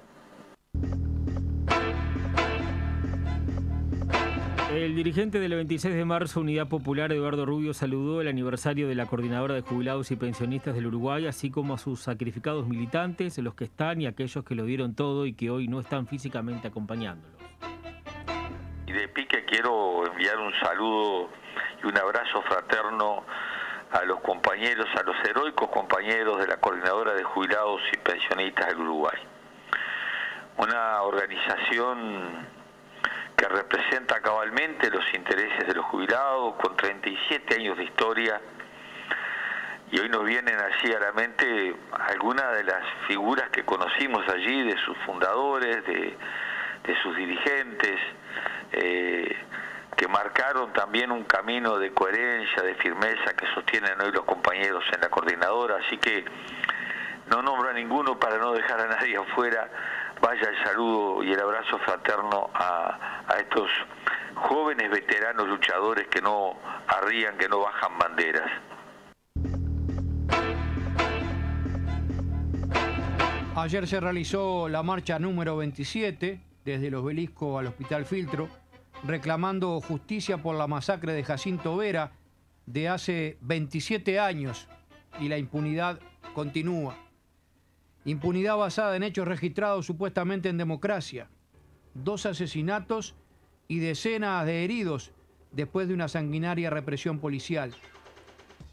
El dirigente del 26 de marzo, Unidad Popular, Eduardo Rubio, saludó el aniversario de la Coordinadora de Jubilados y Pensionistas del Uruguay, así como a sus sacrificados militantes, los que están y aquellos que lo dieron todo y que hoy no están físicamente acompañándolo. Y de pique quiero enviar un saludo y un abrazo fraterno a los compañeros, a los heroicos compañeros de la Coordinadora de Jubilados y Pensionistas del Uruguay. Una organización que representa cabalmente los intereses de los jubilados, con 37 años de historia, y hoy nos vienen allí a la mente algunas de las figuras que conocimos allí, de sus fundadores, de, de sus dirigentes, eh, que marcaron también un camino de coherencia, de firmeza que sostienen hoy los compañeros en la coordinadora, así que no nombro a ninguno para no dejar a nadie afuera, vaya el saludo y el abrazo fraterno a, estos jóvenes veteranos luchadores que no arrían, que no bajan banderas. Ayer se realizó la marcha número 27 desde el obelisco al Hospital Filtro, reclamando justicia por la masacre de Jacinto Vera de hace 27 años y la impunidad continúa. Impunidad basada en hechos registrados supuestamente en democracia. Dos asesinatos y decenas de heridos después de una sanguinaria represión policial.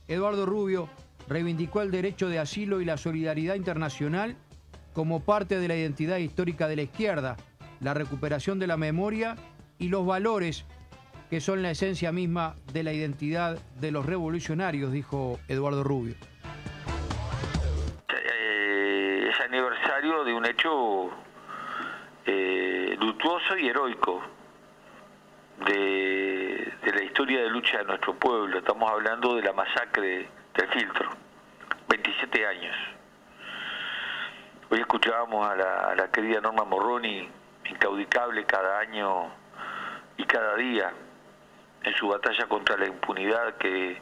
Eduardo Rubio reivindicó el derecho de asilo y la solidaridad internacional como parte de la identidad histórica de la izquierda, la recuperación de la memoria y los valores que son la esencia misma de la identidad de los revolucionarios, dijo Eduardo Rubio. Aniversario de un hecho eh, luctuoso y heroico de, la historia de lucha de nuestro pueblo. Estamos hablando de la masacre del filtro, 27 años. Hoy escuchábamos a la, a la querida Norma Morroni, incaudicable cada año y cada día en su batalla contra la impunidad que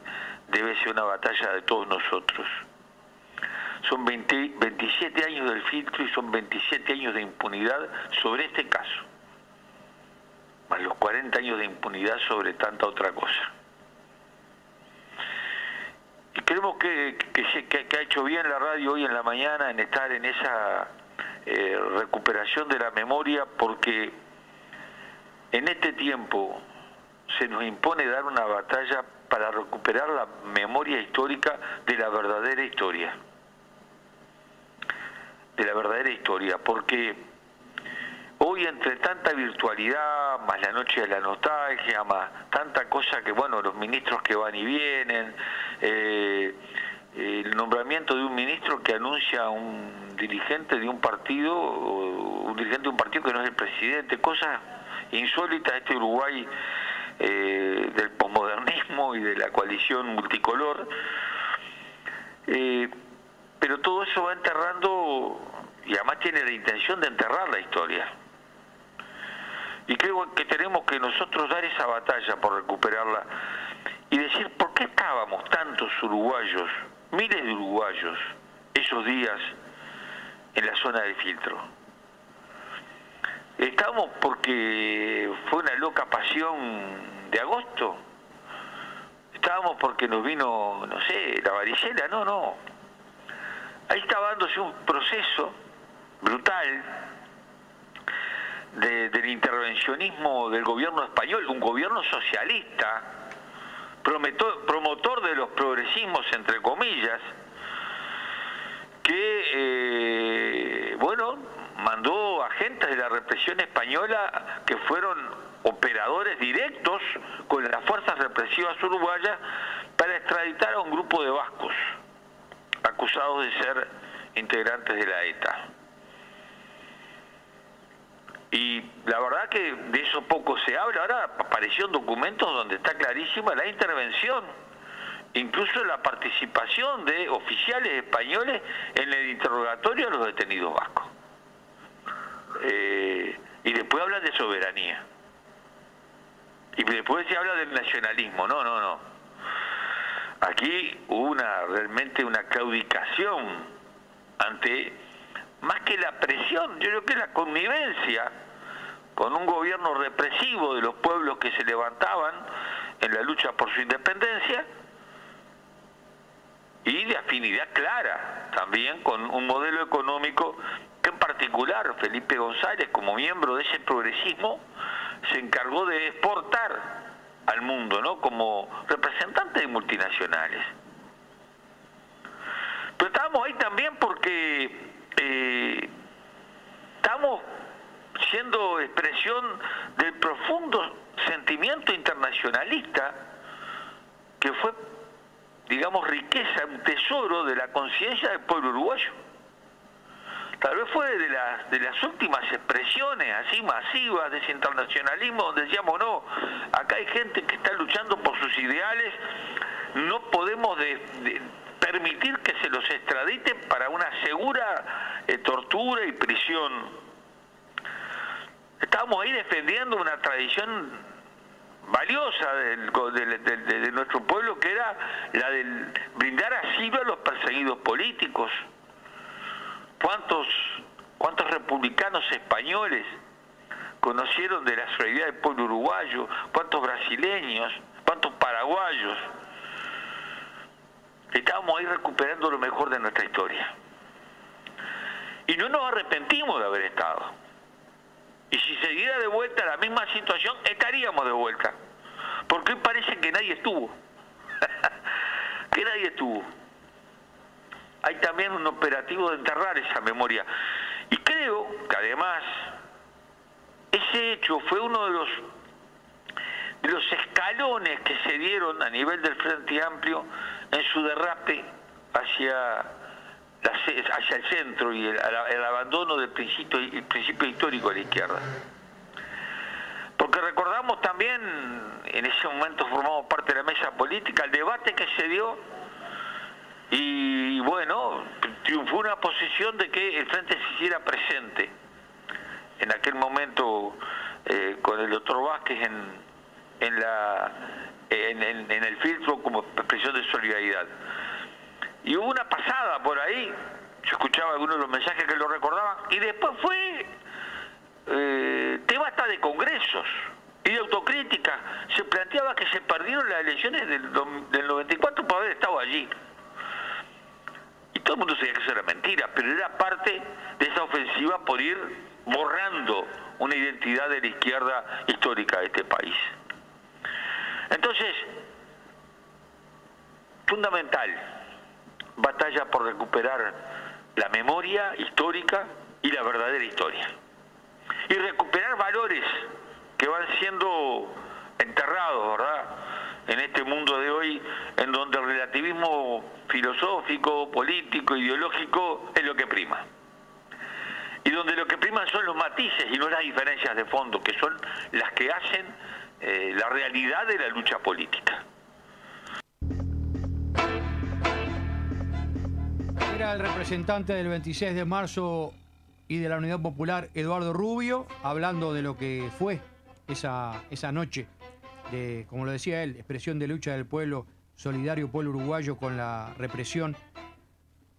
debe ser una batalla de todos nosotros. Son 20 27 años del filtro y son 27 años de impunidad sobre este caso, más los 40 años de impunidad sobre tanta otra cosa. Y creemos que, que, ha hecho bien la radio hoy en la mañana en estar en esa eh, recuperación de la memoria porque en este tiempo se nos impone dar una batalla para recuperar la memoria histórica de la verdadera historia. De la verdadera historia, porque hoy entre tanta virtualidad, más la noche de la nostalgia, más tanta cosa que, bueno, los ministros que van y vienen, eh, el nombramiento de un ministro que anuncia un dirigente de un partido, un dirigente de un partido que no es el presidente, cosas insólitas este Uruguay eh, del posmodernismo y de la coalición multicolor. Eh, pero todo eso va enterrando, y además tiene la intención de enterrar la historia. Y creo que tenemos que nosotros dar esa batalla por recuperarla y decir por qué estábamos tantos uruguayos, miles de uruguayos, esos días en la zona del filtro. Estábamos porque fue una loca pasión de agosto. Estábamos porque nos vino, no sé, la varicela, no, no. Ahí estaba dándose un proceso brutal de- del intervencionismo del gobierno español, un gobierno socialista, promotor de los progresismos, entre comillas, que, eh, bueno, mandó agentes de la represión española que fueron operadores directos con las fuerzas represivas uruguayas para extraditar a un grupo de vascos acusados de ser integrantes de la ETA. Y la verdad que de eso poco se habla. Ahora aparecieron documentos donde está clarísima la intervención, incluso la participación de oficiales españoles en el interrogatorio a los detenidos vascos. Eh, y después hablan de soberanía. Y después se habla del nacionalismo. No, no, no. Aquí hubo una, realmente una claudicación ante, más que la presión, yo creo que la connivencia con un gobierno represivo de los pueblos que se levantaban en la lucha por su independencia y de afinidad clara también con un modelo económico que en particular Felipe González como miembro de ese progresismo se encargó de exportar al mundo, ¿no? Como representante de multinacionales. Pero estábamos ahí también porque estamos siendo expresión del profundo sentimiento internacionalista que fue, digamos, riqueza, un tesoro de la conciencia del pueblo uruguayo tal vez fue de las, últimas expresiones así masivas de ese internacionalismo donde decíamos, no, acá hay gente que está luchando por sus ideales, no podemos permitir que se los extradite para una segura eh, tortura y prisión. Estábamos ahí defendiendo una tradición valiosa de nuestro pueblo que era la de brindar asilo a los perseguidos políticos. ¿Cuántos, cuántos republicanos españoles conocieron de la solidaridad del pueblo uruguayo? ¿Cuántos brasileños? ¿Cuántos paraguayos? Estábamos ahí recuperando lo mejor de nuestra historia. Y no nos arrepentimos de haber estado. Y si se diera de vuelta la misma situación, estaríamos de vuelta. Porque hoy parece que nadie estuvo. que nadie estuvo hay también un operativo de enterrar esa memoria. Y creo que además ese hecho fue uno de los de los escalones que se dieron a nivel del Frente Amplio en su derrape hacia, hacia el centro y el, abandono del principio, el principio histórico de la izquierda. Porque recordamos también, en ese momento formamos parte de la mesa política, el debate que se dio y bueno, triunfó una posición de que el frente se hiciera presente. En aquel momento, eh, con el doctor Vázquez en, en, la, en, en, el filtro como expresión de solidaridad. Y hubo una pasada por ahí, yo escuchaba algunos de los mensajes que lo recordaban, y después fue eh, tema hasta de congresos y de autocrítica. Se planteaba que se perdieron las elecciones del, del 94 por haber estado allí todo el mundo sabía que eso era mentira, pero era parte de esa ofensiva por ir borrando una identidad de la izquierda histórica de este país. Entonces, fundamental, batalla por recuperar la memoria histórica y la verdadera historia. Y recuperar valores que van siendo enterrados, ¿verdad? En este mundo de hoy, en donde el relativismo filosófico, político, ideológico, es lo que prima. Y donde lo que prima son los matices y no las diferencias de fondo, que son las que hacen eh, la realidad de la lucha política. Era el representante del 26 de marzo y de la Unidad Popular, Eduardo Rubio, hablando de lo que fue esa, esa noche, de, como lo decía él, expresión de lucha del pueblo solidario pueblo uruguayo con la represión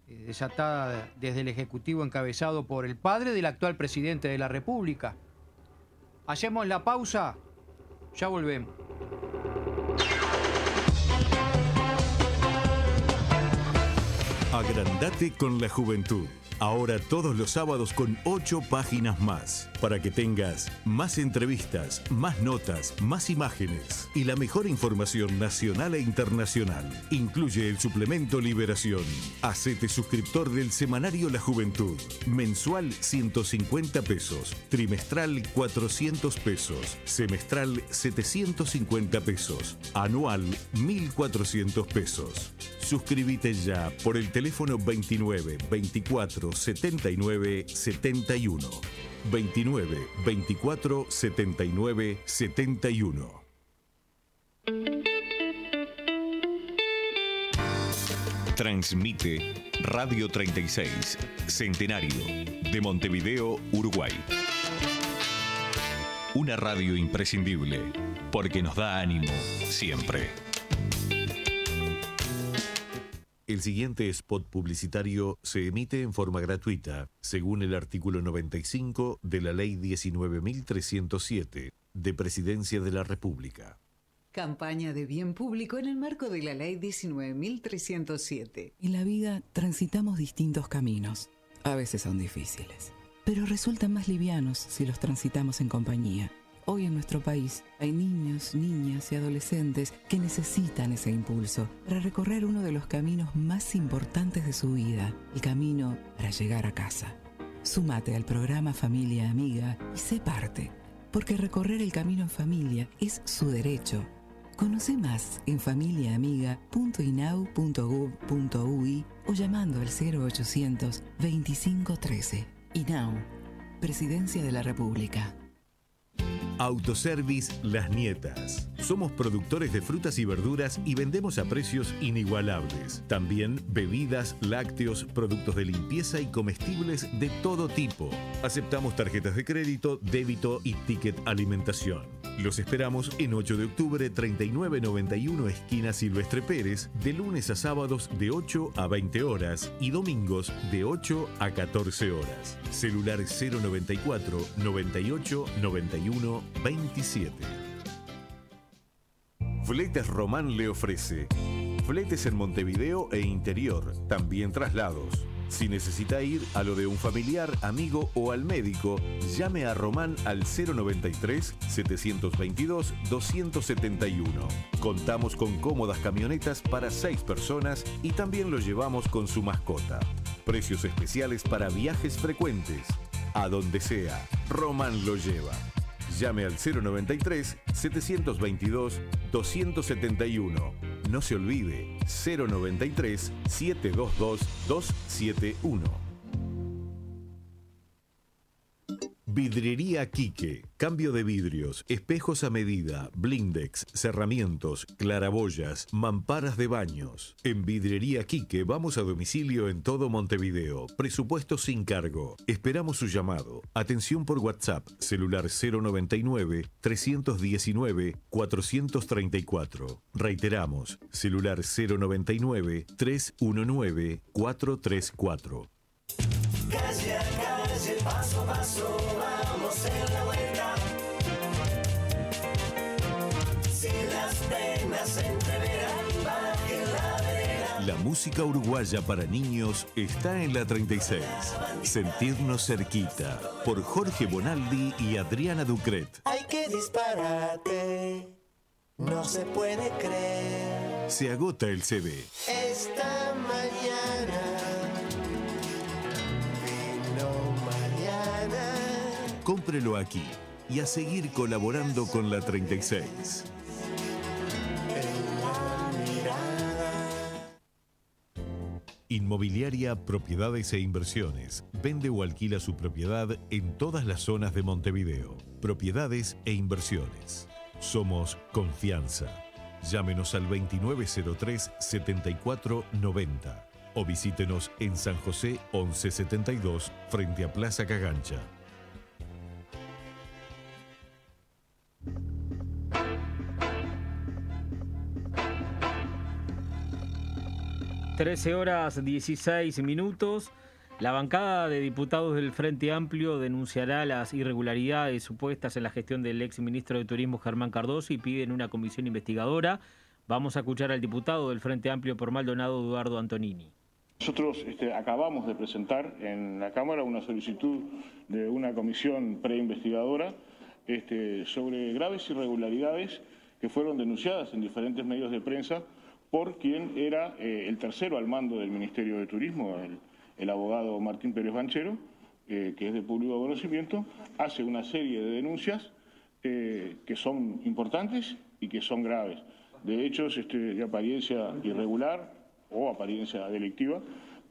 eh, desatada desde el Ejecutivo encabezado por el padre del actual presidente de la República. Hacemos la pausa, ya volvemos. Agrandate con la juventud. Ahora todos los sábados con ocho páginas más, para que tengas más entrevistas, más notas, más imágenes y la mejor información nacional e internacional. Incluye el suplemento Liberación. Hacete suscriptor del semanario La Juventud. Mensual 150 pesos, trimestral 400 pesos, semestral 750 pesos, anual 1400 pesos. Suscríbete ya por el teléfono 29 24 79 71. 29 24 79 71. Transmite Radio 36, Centenario, de Montevideo, Uruguay. Una radio imprescindible, porque nos da ánimo siempre. El siguiente spot publicitario se emite en forma gratuita, según el artículo 95 de la Ley 19.307, de Presidencia de la República. Campaña de bien público en el marco de la Ley 19.307. En la vida transitamos distintos caminos. A veces son difíciles, pero resultan más livianos si los transitamos en compañía. Hoy en nuestro país hay niños, niñas y adolescentes que necesitan ese impulso para recorrer uno de los caminos más importantes de su vida, el camino para llegar a casa. Súmate al programa Familia Amiga y sé parte, porque recorrer el camino en familia es su derecho. Conoce más en familiaamiga.inau.gov.ui o llamando al 0800 2513. INAU, Presidencia de la República. Autoservice Las Nietas. Somos productores de frutas y verduras y vendemos a precios inigualables. También bebidas, lácteos, productos de limpieza y comestibles de todo tipo. Aceptamos tarjetas de crédito, débito y ticket alimentación. Los esperamos en 8 de octubre 3991 esquina Silvestre Pérez, de lunes a sábados de 8 a 20 horas y domingos de 8 a 14 horas. Celular 094 98 91 27. Fletes Román le ofrece fletes en Montevideo e interior, también traslados. Si necesita ir a lo de un familiar, amigo o al médico, llame a Román al 093-722-271. Contamos con cómodas camionetas para 6 personas y también lo llevamos con su mascota. Precios especiales para viajes frecuentes. A donde sea, Román lo lleva. Llame al 093-722-271. No se olvide, 093-722-271. Vidrería Quique. Cambio de vidrios, espejos a medida, blindex, cerramientos, claraboyas, mamparas de baños. En Vidrería Quique vamos a domicilio en todo Montevideo. Presupuesto sin cargo. Esperamos su llamado. Atención por WhatsApp. Celular 099 319 434. Reiteramos. Celular 099 319 434. Calle a calle, paso a paso, vamos en la vuelta. Si las penas se entreveran, baje la vereda. La música uruguaya para niños está en la 36. Sentirnos cerquita. Por Jorge Bonaldi y Adriana Ducret. Hay que disparate, no se puede creer. Se agota el CD. Esta mañana Cómprelo aquí y a seguir colaborando con la 36. Inmobiliaria Propiedades e Inversiones. Vende o alquila su propiedad en todas las zonas de Montevideo. Propiedades e inversiones. Somos confianza. Llámenos al 2903-7490 o visítenos en San José 1172 frente a Plaza Cagancha. Trece horas 16 minutos. La bancada de diputados del Frente Amplio denunciará las irregularidades supuestas en la gestión del ex ministro de Turismo Germán Cardoso y piden una comisión investigadora. Vamos a escuchar al diputado del Frente Amplio por Maldonado, Eduardo Antonini. Nosotros este, acabamos de presentar en la Cámara una solicitud de una comisión preinvestigadora este, sobre graves irregularidades que fueron denunciadas en diferentes medios de prensa por quien era eh, el tercero al mando del Ministerio de Turismo, el, el abogado Martín Pérez Banchero, eh, que es de público conocimiento, hace una serie de denuncias eh, que son importantes y que son graves, de hechos este, de apariencia irregular, o apariencia delictiva.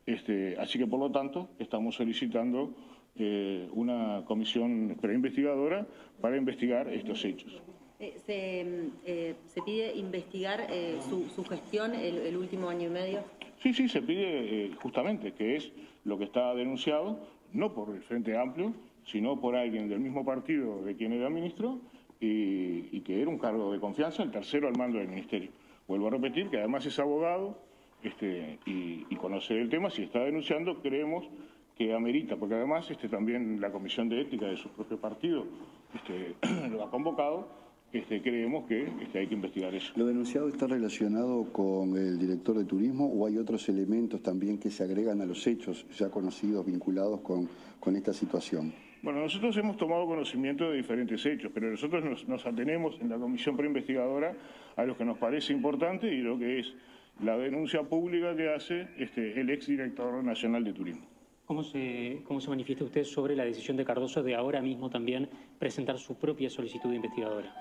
Este, así que, por lo tanto, estamos solicitando eh, una comisión preinvestigadora para investigar estos hechos. Eh, se, eh, se, pide investigar eh, su, su, gestión el, el, último año y medio? Sí, sí, se pide justamente, que es lo que está denunciado, no por el Frente Amplio, sino por alguien del mismo partido de quien era ministro y, y que era un cargo de confianza, el tercero al mando del ministerio. Vuelvo a repetir que además es abogado este, y, y conoce el tema, si está denunciando, creemos que amerita, porque además este, también la Comisión de Ética de su propio partido este, lo ha convocado este, creemos que este, hay que investigar eso. ¿Lo denunciado está relacionado con el director de turismo o hay otros elementos también que se agregan a los hechos ya conocidos vinculados con, con esta situación? Bueno, nosotros hemos tomado conocimiento de diferentes hechos, pero nosotros nos, nos atenemos en la comisión preinvestigadora a lo que nos parece importante y lo que es la denuncia pública que hace este, el exdirector nacional de turismo. ¿Cómo se, ¿Cómo se manifiesta usted sobre la decisión de Cardoso de ahora mismo también presentar su propia solicitud investigadora?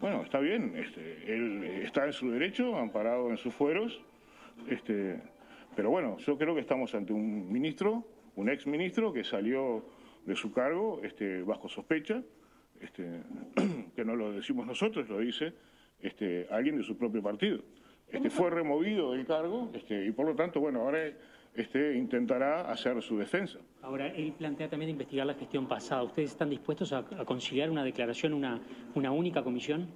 Bueno, está bien, este, él está en su derecho, amparado en sus fueros, este, pero bueno, yo creo que estamos ante un ministro, un ex ministro que salió de su cargo este, bajo sospecha, este, que no lo decimos nosotros, lo dice este, alguien de su propio partido. Este, fue removido del cargo este, y por lo tanto, bueno, ahora este, intentará hacer su defensa. Ahora, él plantea también investigar la gestión pasada. ¿Ustedes están dispuestos a, a conciliar una declaración, una, una única comisión?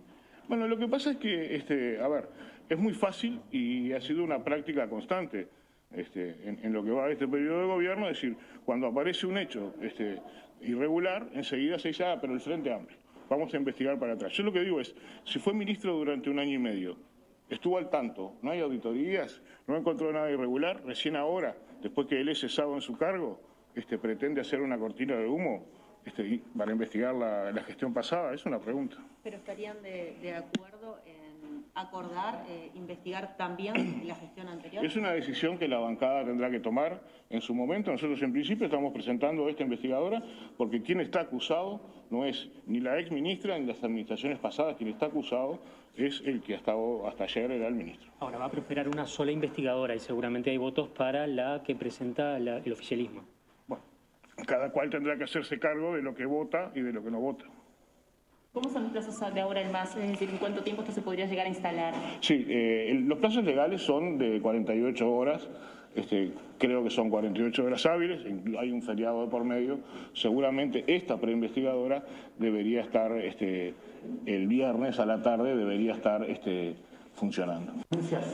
Bueno, lo que pasa es que, este, a ver, es muy fácil y ha sido una práctica constante este, en, en, lo que va de este periodo de gobierno, es decir, cuando aparece un hecho este, irregular, enseguida se dice, ah, pero el Frente Amplio, vamos a investigar para atrás. Yo lo que digo es, si fue ministro durante un año y medio, estuvo al tanto, no hay auditorías, no encontró nada irregular, recién ahora, después que él es cesado en su cargo, este, pretende hacer una cortina de humo este, para investigar la, la, gestión pasada, es una pregunta. ¿Pero estarían de, de acuerdo en acordar, eh, investigar también la gestión anterior? Es una decisión que la bancada tendrá que tomar en su momento. Nosotros en principio estamos presentando a esta investigadora porque quien está acusado no es ni la ex ministra ni las administraciones pasadas, quien está acusado es el que hasta, hasta ayer era el ministro. Ahora va a prosperar una sola investigadora y seguramente hay votos para la que presenta la, el oficialismo. Bueno, cada cual tendrá que hacerse cargo de lo que vota y de lo que no vota. ¿Cómo son los plazos de ahora en más? Es decir, ¿en cuánto tiempo esto se podría llegar a instalar? Sí, eh, los plazos legales son de 48 horas. Este, creo que son 48 horas hábiles, hay un feriado de por medio. Seguramente esta preinvestigadora debería estar este, el viernes a la tarde, debería estar este, funcionando. Gracias.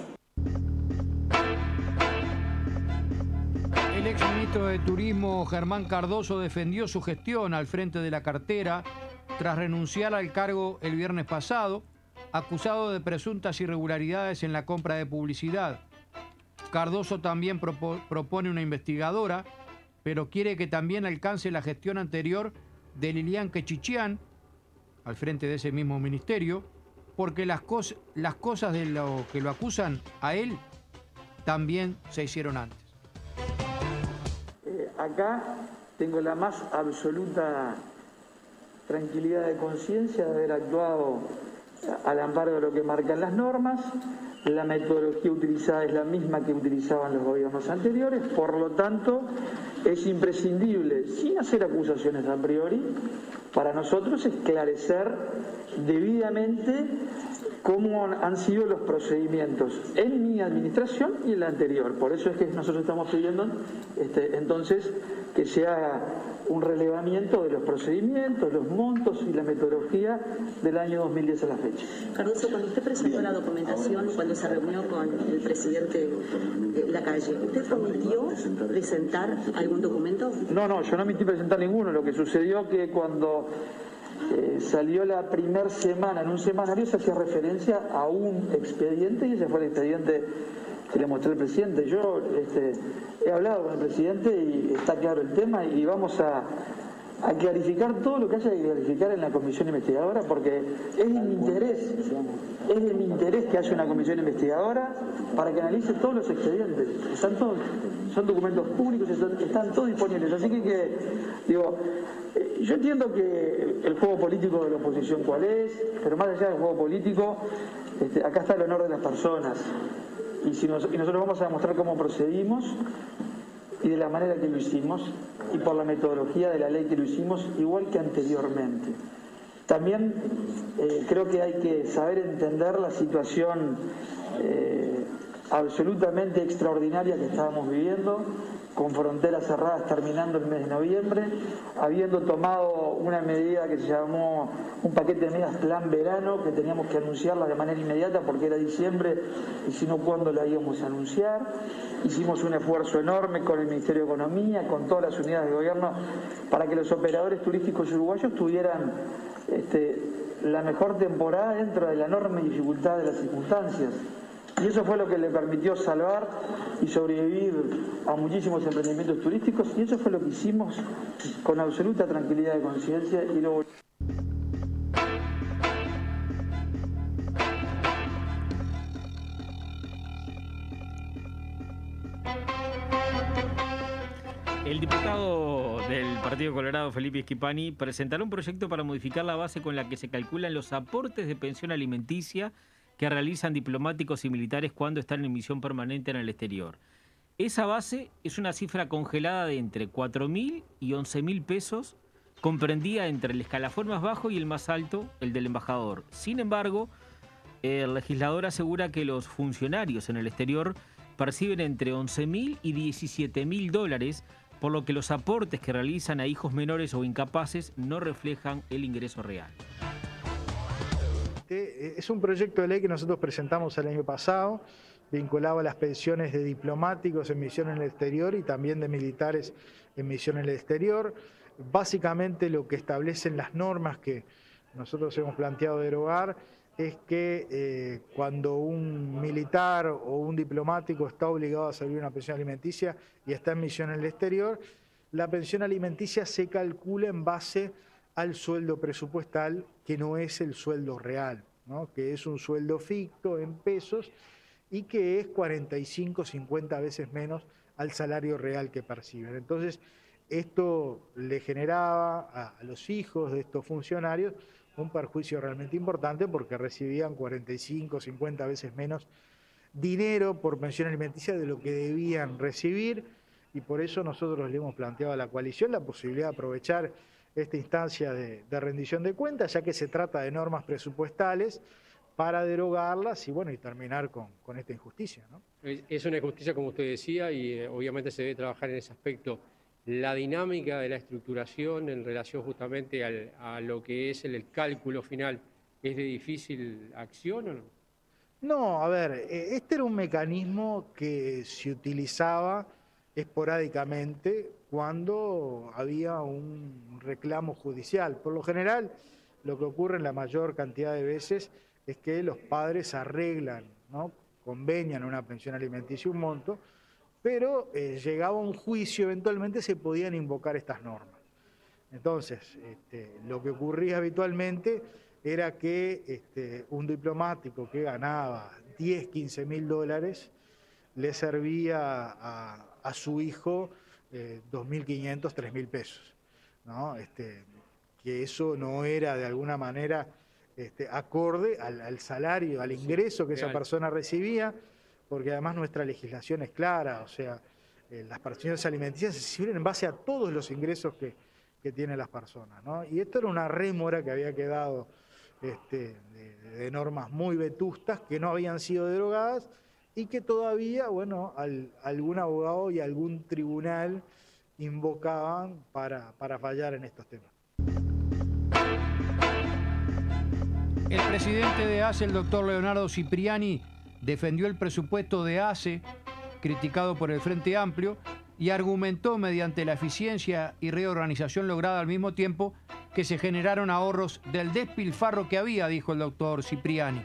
El exministro de Turismo Germán Cardoso defendió su gestión al frente de la cartera tras renunciar al cargo el viernes pasado, acusado de presuntas irregularidades en la compra de publicidad. Cardoso también propo propone una investigadora, pero quiere que también alcance la gestión anterior de Lilian Quechichian, al frente de ese mismo ministerio, porque las, cos las cosas de lo que lo acusan a él también se hicieron antes. Eh, acá tengo la más absoluta tranquilidad de conciencia de haber actuado al amparo de lo que marcan las normas. La metodología utilizada es la misma que utilizaban los gobiernos anteriores, por lo tanto es imprescindible, sin hacer acusaciones a priori, para nosotros esclarecer debidamente cómo han sido los procedimientos en mi administración y en la anterior. Por eso es que nosotros estamos pidiendo este, entonces que se haga un relevamiento de los procedimientos, los montos y la metodología del año 2010 a la fecha. Cardoso, cuando usted presentó la documentación, cuando se reunió con el presidente de la calle, ¿usted prometió presentar algún documento? No, no, yo no omití presentar ninguno. Lo que sucedió que cuando eh, salió la primera semana en un semanario se hacía referencia a un expediente y ese fue el expediente que le mostré al presidente. Yo este, he hablado con el presidente y está claro el tema y vamos a, a, clarificar todo lo que haya que clarificar en la comisión investigadora porque es de mi interés, es de mi interés que haya una comisión investigadora para que analice todos los expedientes. Están todos, son documentos públicos, están, todos disponibles. Así que, digo, yo entiendo que el juego político de la oposición cuál es, pero más allá del juego político, este, acá está el honor de las personas. Y, nosotros vamos a demostrar cómo procedimos y de la manera que lo hicimos y por la metodología de la ley que lo hicimos, igual que anteriormente. También eh, creo que hay que saber entender la situación eh, absolutamente extraordinaria que estábamos viviendo, con fronteras cerradas terminando el mes de noviembre, habiendo tomado una medida que se llamó un paquete de medidas plan verano, que teníamos que anunciarla de manera inmediata porque era diciembre y si no, ¿cuándo la íbamos a anunciar? Hicimos un esfuerzo enorme con el Ministerio de Economía, con todas las unidades de gobierno, para que los operadores turísticos uruguayos tuvieran este, la mejor temporada dentro de la enorme dificultad de las circunstancias. Y eso fue lo que le permitió salvar y sobrevivir a muchísimos emprendimientos turísticos y eso fue lo que hicimos con absoluta tranquilidad de conciencia y lo El diputado del Partido Colorado, Felipe Esquipani, presentará un proyecto para modificar la base con la que se calculan los aportes de pensión alimenticia que realizan diplomáticos y militares cuando están en misión permanente en el exterior. Esa base es una cifra congelada de entre 4.000 y 11.000 pesos, comprendida entre el escalafón más bajo y el más alto, el del embajador. Sin embargo, el legislador asegura que los funcionarios en el exterior perciben entre 11.000 y 17.000 dólares, por lo que los aportes que realizan a hijos menores o incapaces no reflejan el ingreso real. Este, Es un proyecto de ley que nosotros presentamos el año pasado, vinculado a las pensiones de diplomáticos en misión en el exterior y también de militares en misión en el exterior. Básicamente lo que establecen las normas que nosotros hemos planteado derogar es que eh, cuando un militar o un diplomático está obligado a salir una pensión alimenticia y está en misión en el exterior, la pensión alimenticia se calcula en base al sueldo presupuestal, que no es el sueldo real, que es un sueldo ficto en pesos y que es 45, 50 veces menos al salario real que perciben. Entonces, esto le generaba a, a los hijos de estos funcionarios un perjuicio realmente importante porque recibían 45, 50 veces menos dinero por pensión alimenticia de lo que debían recibir y por eso nosotros le hemos planteado a la coalición la posibilidad de aprovechar esta instancia de, de rendición de cuentas, ya que se trata de normas presupuestales para derogarlas y bueno y terminar con, con esta injusticia. ¿no? Es una injusticia, como usted decía, y eh, obviamente se debe trabajar en ese aspecto. La dinámica de la estructuración en relación justamente al- a lo que es el, el cálculo final, ¿es de difícil acción o no? No, a ver, eh, este era un mecanismo que se utilizaba esporádicamente cuando había un reclamo judicial. Por lo general, lo que ocurre en la mayor cantidad de veces es que los padres arreglan, ¿no? convenian una pensión alimenticia un monto, pero eh, llegaba un juicio, eventualmente se podían invocar estas normas. Entonces, este, lo que ocurría habitualmente era que este, un diplomático que ganaba 10, 15 mil dólares le servía a, a su hijo eh, 2.500, 3.000 pesos. ¿no? Este, que eso no era de alguna manera este, acorde al, al salario, al ingreso que esa persona recibía, porque además nuestra legislación es clara, o sea, eh, las pensiones alimenticias se sirven en base a todos los ingresos que, que tienen las personas. ¿no? Y esto era una rémora que había quedado este, de, de normas muy vetustas que no habían sido derogadas y que todavía, bueno, al- algún abogado y algún tribunal invocaban para, para fallar en estos temas. El presidente de ACE, el doctor Leonardo Cipriani, defendió el presupuesto de ACE, criticado por el Frente Amplio, y argumentó mediante la eficiencia y reorganización lograda al mismo tiempo que se generaron ahorros del despilfarro que había, dijo el doctor Cipriani.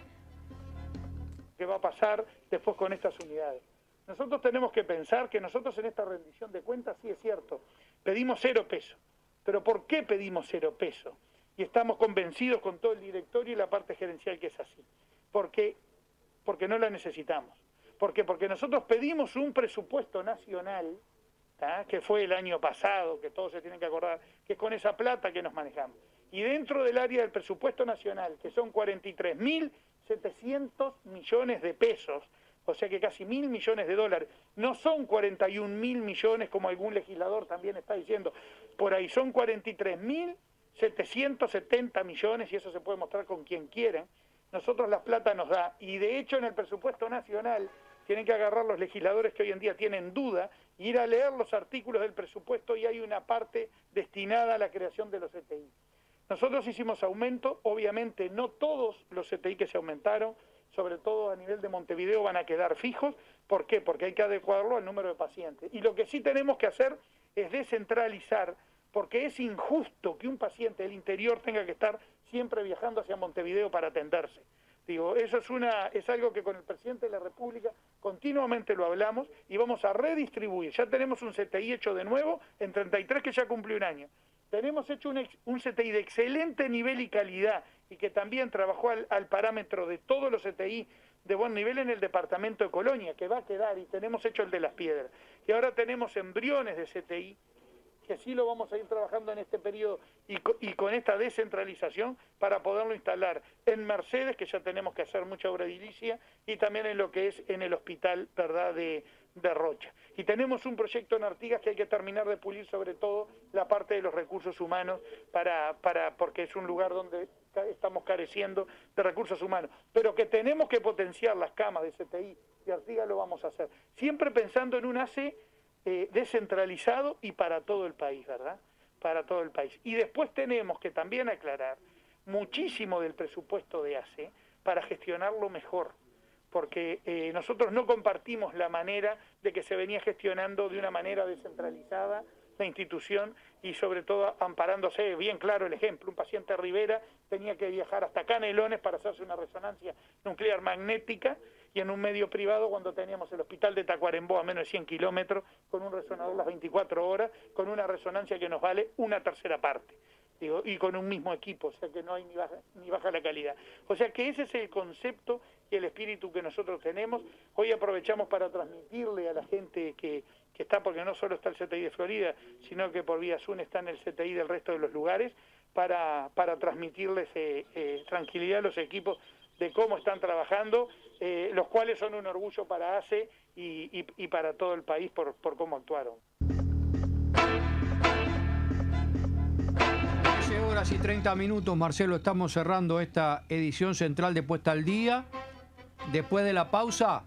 Qué va a pasar después con estas unidades. Nosotros tenemos que pensar que nosotros en esta rendición de cuentas, sí es cierto, pedimos cero peso. Pero ¿por qué pedimos cero peso? Y estamos convencidos con todo el directorio y la parte gerencial que es así. Porque, porque no la necesitamos. ¿Por qué? Porque nosotros pedimos un presupuesto nacional, que fue el año pasado, que todos se tienen que acordar, que es con esa plata que nos manejamos. Y dentro del área del presupuesto nacional, que son 43.700 millones de pesos, o sea que casi mil millones de dólares. No son 41 mil millones como algún legislador también está diciendo, por ahí son 43 mil 770 millones y eso se puede mostrar con quien quiera. Nosotros la plata nos da y de hecho en el presupuesto nacional tienen que agarrar los legisladores que hoy en día tienen duda, ir a leer los artículos del presupuesto y hay una parte destinada a la creación de los CTI. Nosotros hicimos aumento, obviamente no todos los CTI que se aumentaron, sobre todo a nivel de Montevideo, van a quedar fijos. ¿Por qué? Porque hay que adecuarlo al número de pacientes. Y lo que sí tenemos que hacer es descentralizar, porque es injusto que un paciente del interior tenga que estar siempre viajando hacia Montevideo para atenderse. Digo, eso es, una, es algo que con el presidente de la República continuamente lo hablamos y vamos a redistribuir. Ya tenemos un CTI hecho de nuevo en 33 que ya cumplió un año. Tenemos hecho un, un CTI de excelente nivel y calidad y que también trabajó al, parámetro de todos los CTI de buen nivel en el departamento de Colonia, que va a quedar, y tenemos hecho el de las piedras. Y ahora tenemos embriones de CTI, que sí lo vamos a ir trabajando en este periodo y, y con esta descentralización para poderlo instalar en Mercedes, que ya tenemos que hacer mucha obra edilicia, y también en lo que es en el hospital, ¿verdad?, de, de Rocha. Y tenemos un proyecto en Artigas que hay que terminar de pulir sobre todo la parte de los recursos humanos para, para porque es un lugar donde estamos careciendo de recursos humanos, pero que tenemos que potenciar las camas de CTI y Artigas lo vamos a hacer, siempre pensando en un ACE eh, descentralizado y para todo el país, ¿verdad? Para todo el país. Y después tenemos que también aclarar muchísimo del presupuesto de ACE para gestionarlo mejor porque eh, nosotros no compartimos la manera de que se venía gestionando de una manera descentralizada la institución y sobre todo amparándose, bien claro el ejemplo, un paciente Rivera tenía que viajar hasta Canelones para hacerse una resonancia nuclear magnética y en un medio privado cuando teníamos el hospital de Tacuarembó a menos de 100 kilómetros con un resonador las 24 horas, con una resonancia que nos vale una tercera parte. Digo, y con un mismo equipo, o sea que no hay ni baja, ni baja la calidad. O sea que ese es el concepto y el espíritu que nosotros tenemos. Hoy aprovechamos para transmitirle a la gente que, que está, porque no solo está el CTI de Florida, sino que por vía Zoom está en el CTI del resto de los lugares, para, para transmitirles eh, eh, tranquilidad a los equipos de cómo están trabajando, eh, los cuales son un orgullo para ACE y, y, y para todo el país por, por cómo actuaron. horas y 30 minutos, Marcelo, estamos cerrando esta edición central de Puesta al Día. Después de la pausa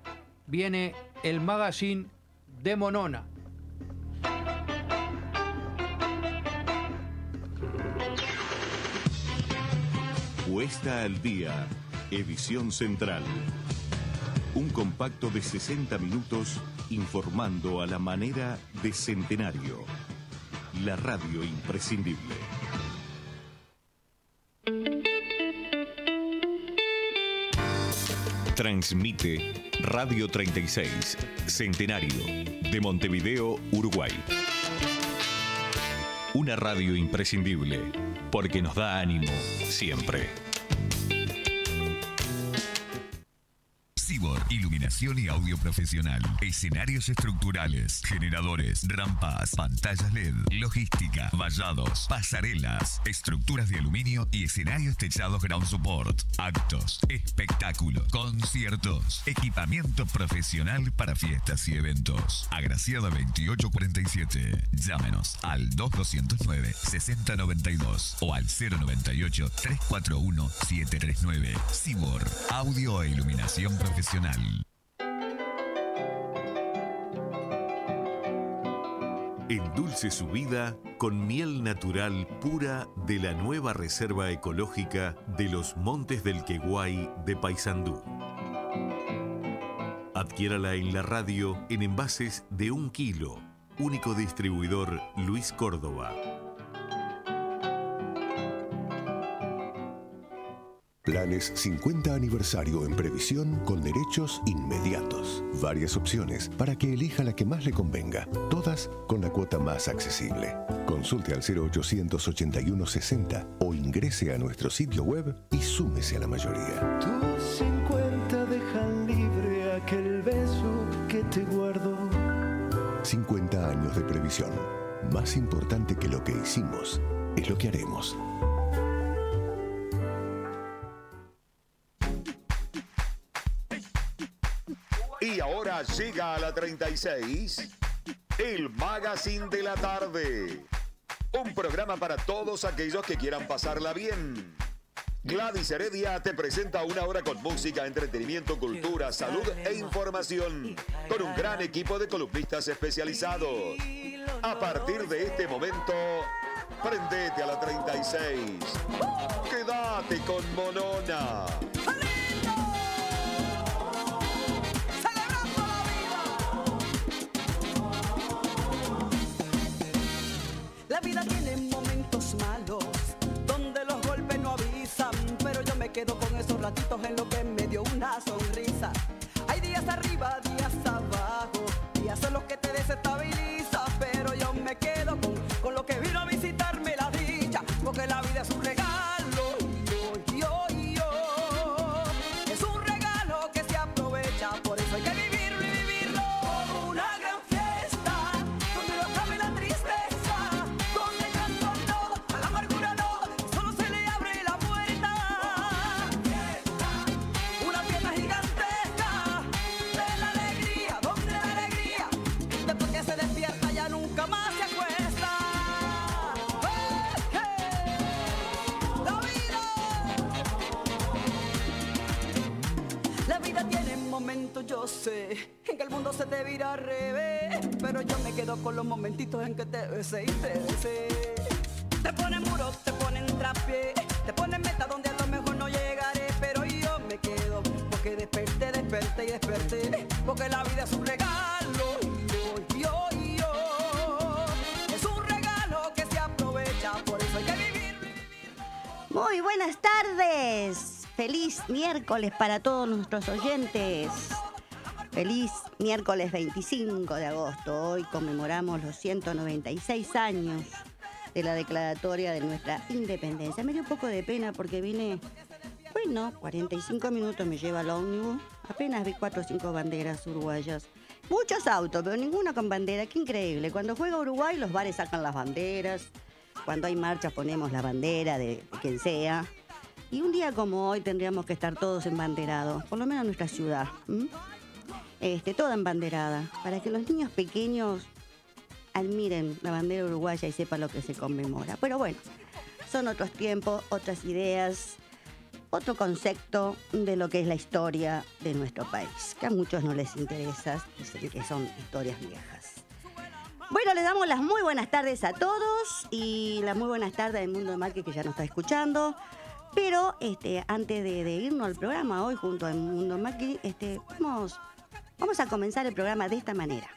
viene el magazine de Monona. Puesta al Día, edición central. Un compacto de 60 minutos informando a la manera de Centenario. La radio imprescindible. Transmite Radio 36, Centenario, de Montevideo, Uruguay. Una radio imprescindible, porque nos da ánimo siempre. Iluminación y audio profesional, escenarios estructurales, generadores, rampas, pantallas LED, logística, vallados, pasarelas, estructuras de aluminio y escenarios techados ground support, actos, espectáculos, conciertos, equipamiento profesional para fiestas y eventos. Agraciada 2847. Llámenos al 2209 6092 o al 098 341 739. Cibor, audio e iluminación profesional. Endulce su vida con miel natural pura de la nueva Reserva Ecológica de los Montes del Queguay de Paysandú. Adquiérala en la radio en envases de un kilo. Único distribuidor Luis Córdoba. Planes 50 aniversario en previsión con derechos inmediatos. Varias opciones para que elija la que más le convenga. Todas con la cuota más accesible. Consulte al 0881 60 o ingrese a nuestro sitio web y súmese a la mayoría. Tus 50 dejan libre aquel beso que te guardo. 50 años de previsión. Más importante que lo que hicimos es lo que haremos. Llega a la 36 el Magazine de la Tarde. Un programa para todos aquellos que quieran pasarla bien. Gladys Heredia te presenta una hora con música, entretenimiento, cultura, salud e información. Con un gran equipo de columnistas especializados. A partir de este momento, prendete a la 36. Quédate con Monona. Vida tiene Feliz miércoles para todos nuestros oyentes. Feliz miércoles 25 de agosto. Hoy conmemoramos los 196 años de la declaratoria de nuestra independencia. Me dio un poco de pena porque vine, bueno, 45 minutos me lleva el ómnibus. Apenas vi cuatro o cinco banderas uruguayas. Muchos autos, pero ninguno con bandera. Qué increíble. Cuando juega Uruguay, los bares sacan las banderas. Cuando hay marchas, ponemos la bandera de, de quien sea. Y un día como hoy tendríamos que estar todos embanderados, por lo menos en nuestra ciudad. Este, toda embanderada, para que los niños pequeños admiren la bandera uruguaya y sepan lo que se conmemora. Pero bueno, son otros tiempos, otras ideas, otro concepto de lo que es la historia de nuestro país, que a muchos no les interesa, dicen que son historias viejas. Bueno, les damos las muy buenas tardes a todos y las muy buenas tardes al mundo de Marque que ya nos está escuchando. Pero este, antes de, irnos al programa hoy junto al mundo Marque, este, vamos, vamos a comenzar el programa de esta manera.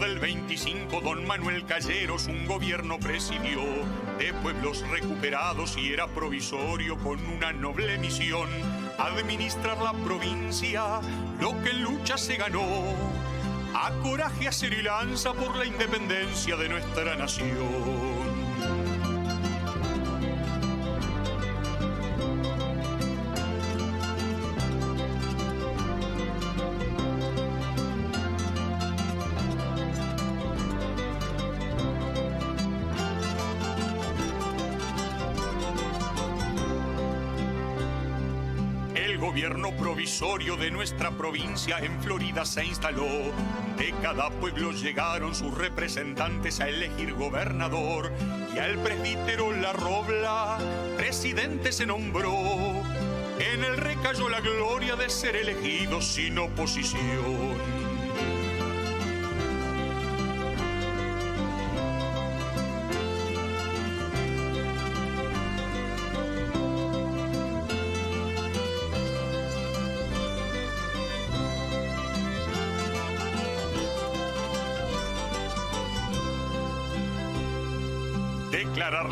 Del 25, don Manuel Calleros un gobierno presidió de pueblos recuperados y era provisorio con una noble misión, administrar la provincia, lo que en lucha se ganó. A coraje hacer y lanza por la independencia de nuestra nación. Provisorio de nuestra provincia en Florida se instaló. De cada pueblo llegaron sus representantes a elegir gobernador y al presbítero La Robla presidente se nombró. En él recayó la gloria de ser elegido sin oposición.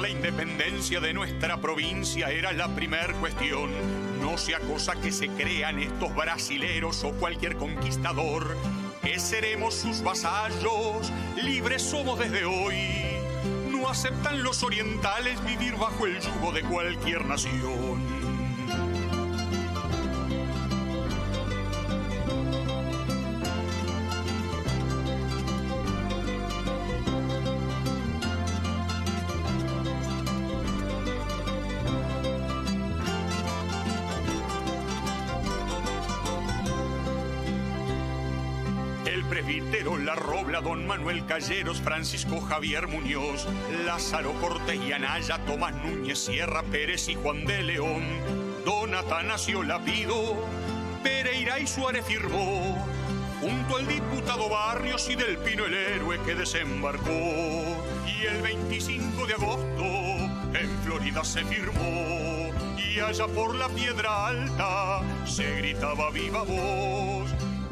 La independencia de nuestra provincia era la primer cuestión. No sea cosa que se crean estos brasileros o cualquier conquistador, que seremos sus vasallos, libres somos desde hoy. No no aceptan los orientales vivir bajo el yugo de cualquier nación. Don Manuel Calleros, Francisco Javier Muñoz, Lázaro Cortés y Anaya, Tomás Núñez, Sierra Pérez y Juan de León, Don Atanasio Lapido, Pereira y Suárez firmó, junto al diputado Barrios y del Pino el héroe que desembarcó. Y el 25 de agosto en Florida se firmó, y allá por la piedra alta se gritaba viva voz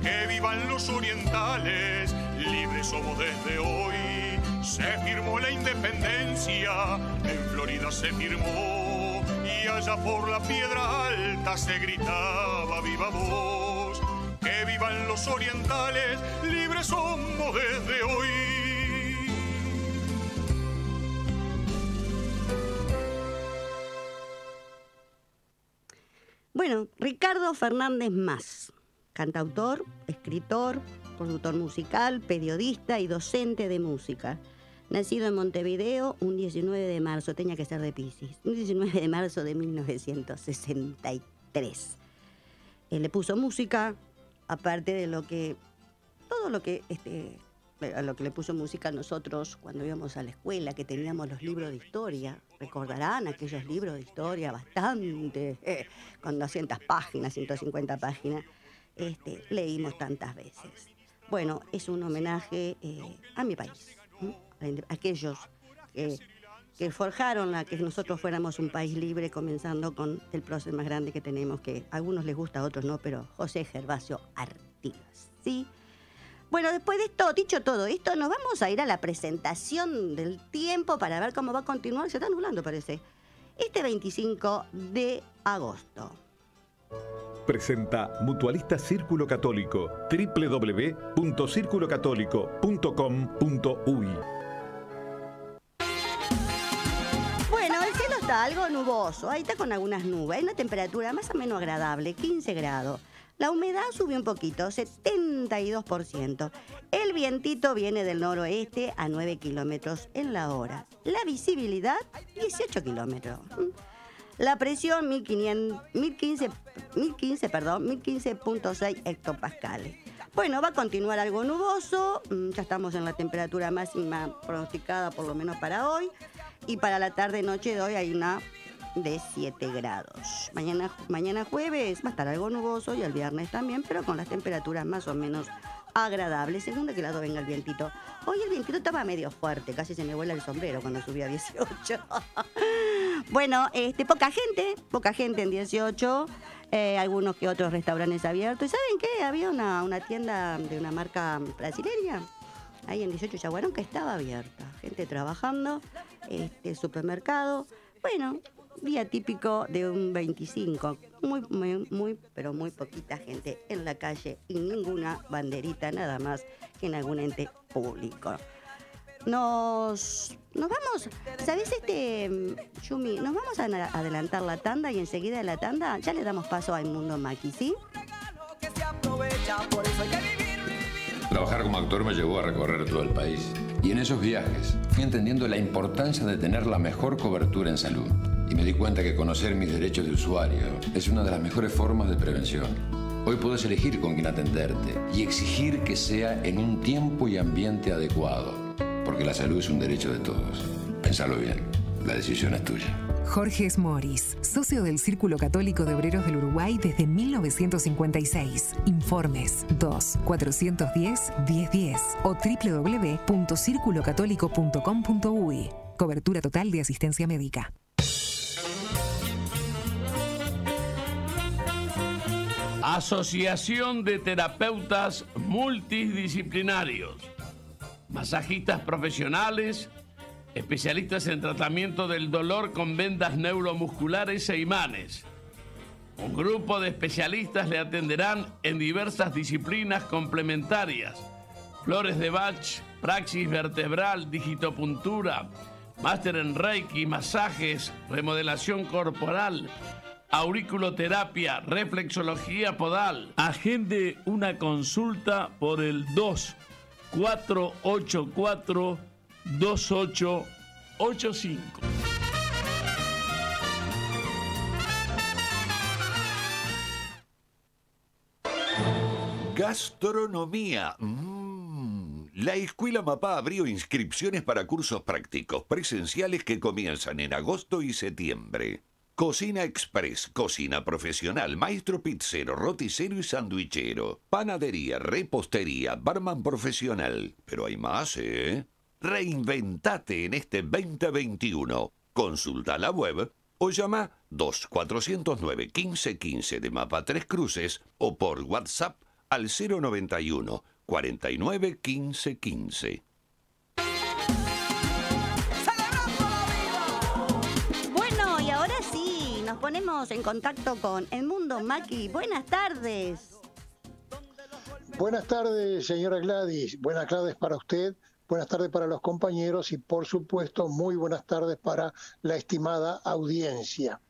que vivan los orientales, libres somos desde hoy. Se firmó la independencia, en Florida se firmó, y allá por la piedra alta se gritaba viva voz. Que vivan los orientales, libres somos desde hoy. Bueno, Ricardo Fernández Más, cantautor, escritor, productor musical, periodista y docente de música. Nacido en Montevideo un 19 de marzo, tenía que ser de Pisces, un 19 de marzo de 1963. Él le puso música, aparte de lo que, todo lo que, este, a lo que le puso música a nosotros cuando íbamos a la escuela, que teníamos los libros de historia. Recordarán aquellos libros de historia bastante, eh, con 200 páginas, 150 páginas este, leímos tantas veces. Bueno, es un homenaje eh, a mi país, a aquellos que, que forjaron a que nosotros fuéramos un país libre, comenzando con el prócer más grande que tenemos, que a algunos les gusta, a otros no, pero José Gervasio Artigas. ¿sí? Bueno, después de esto, dicho todo esto, nos vamos a ir a la presentación del tiempo para ver cómo va a continuar. Se está nublando, parece. Este 25 de agosto. Presenta Mutualista Círculo Católico www.circulocatólico.com.uy Bueno, el cielo está algo nuboso, ahí está con algunas nubes, hay una temperatura más o menos agradable, 15 grados. La humedad subió un poquito, 72%. El vientito viene del noroeste a 9 kilómetros en la hora. La visibilidad, 18 kilómetros. La presión 1500, 1015, 1015, perdón, 1015.6 hectopascales. Bueno, va a continuar algo nuboso, mm, ya estamos en la temperatura máxima pronosticada por lo menos para hoy y para la tarde-noche de hoy hay una de 7 grados. Mañana, mañana jueves va a estar algo nuboso y el viernes también, pero con las temperaturas más o menos agradables, según de qué lado venga el vientito. Hoy el vientito estaba medio fuerte, casi se me vuela el sombrero cuando subí a 18. bueno, este, poca gente, poca gente en 18, eh, algunos que otros restaurantes abiertos. ¿Y saben qué? Había una, una tienda de una marca brasileña, ahí en 18 Yaguarón, que estaba abierta. Gente trabajando, este, supermercado. Bueno, día típico de un 25. Muy, muy, muy, pero muy poquita gente en la calle y ninguna banderita, nada más en algún ente público. Nos, nos vamos, ¿sabes este, Yumi? Nos vamos a adelantar la tanda y enseguida de la tanda ya le damos paso a Mundo Maki, ¿sí? Trabajar como actor me llevó a recorrer todo el país. Y en esos viajes fui entendiendo la importancia de tener la mejor cobertura en salud. Y me di cuenta que conocer mis derechos de usuario es una de las mejores formas de prevención. Hoy puedes elegir con quién atenderte y exigir que sea en un tiempo y ambiente adecuado. Porque la salud es un derecho de todos. Pensalo bien. La decisión es tuya. Jorge Moris, socio del Círculo Católico de Obreros del Uruguay desde 1956. Informes 2-410-1010 o www.circulocatólico.com.uy. Cobertura total de asistencia médica. Asociación de Terapeutas Multidisciplinarios, masajistas profesionales, especialistas en tratamiento del dolor con vendas neuromusculares e imanes. Un grupo de especialistas le atenderán en diversas disciplinas complementarias, flores de Bach, praxis vertebral, digitopuntura, máster en Reiki, masajes, remodelación corporal, auriculoterapia, reflexología podal. Agende una consulta por el 2484 2885. Gastronomía. Mm. La Escuela Mapá abrió inscripciones para cursos prácticos presenciales que comienzan en agosto y septiembre. Cocina Express, cocina profesional, maestro pizzero, roticero y sandwichero, panadería, repostería, barman profesional. Pero hay más, ¿eh? Reinventate en este 2021. Consulta la web o llama 2409 1515 de Mapa Tres Cruces o por WhatsApp al 091 49 15 nos ponemos en contacto con El Mundo Maki. Buenas tardes. Buenas tardes, señora Gladys. Buenas tardes para usted, buenas tardes para los compañeros y, por supuesto, muy buenas tardes para la estimada audiencia.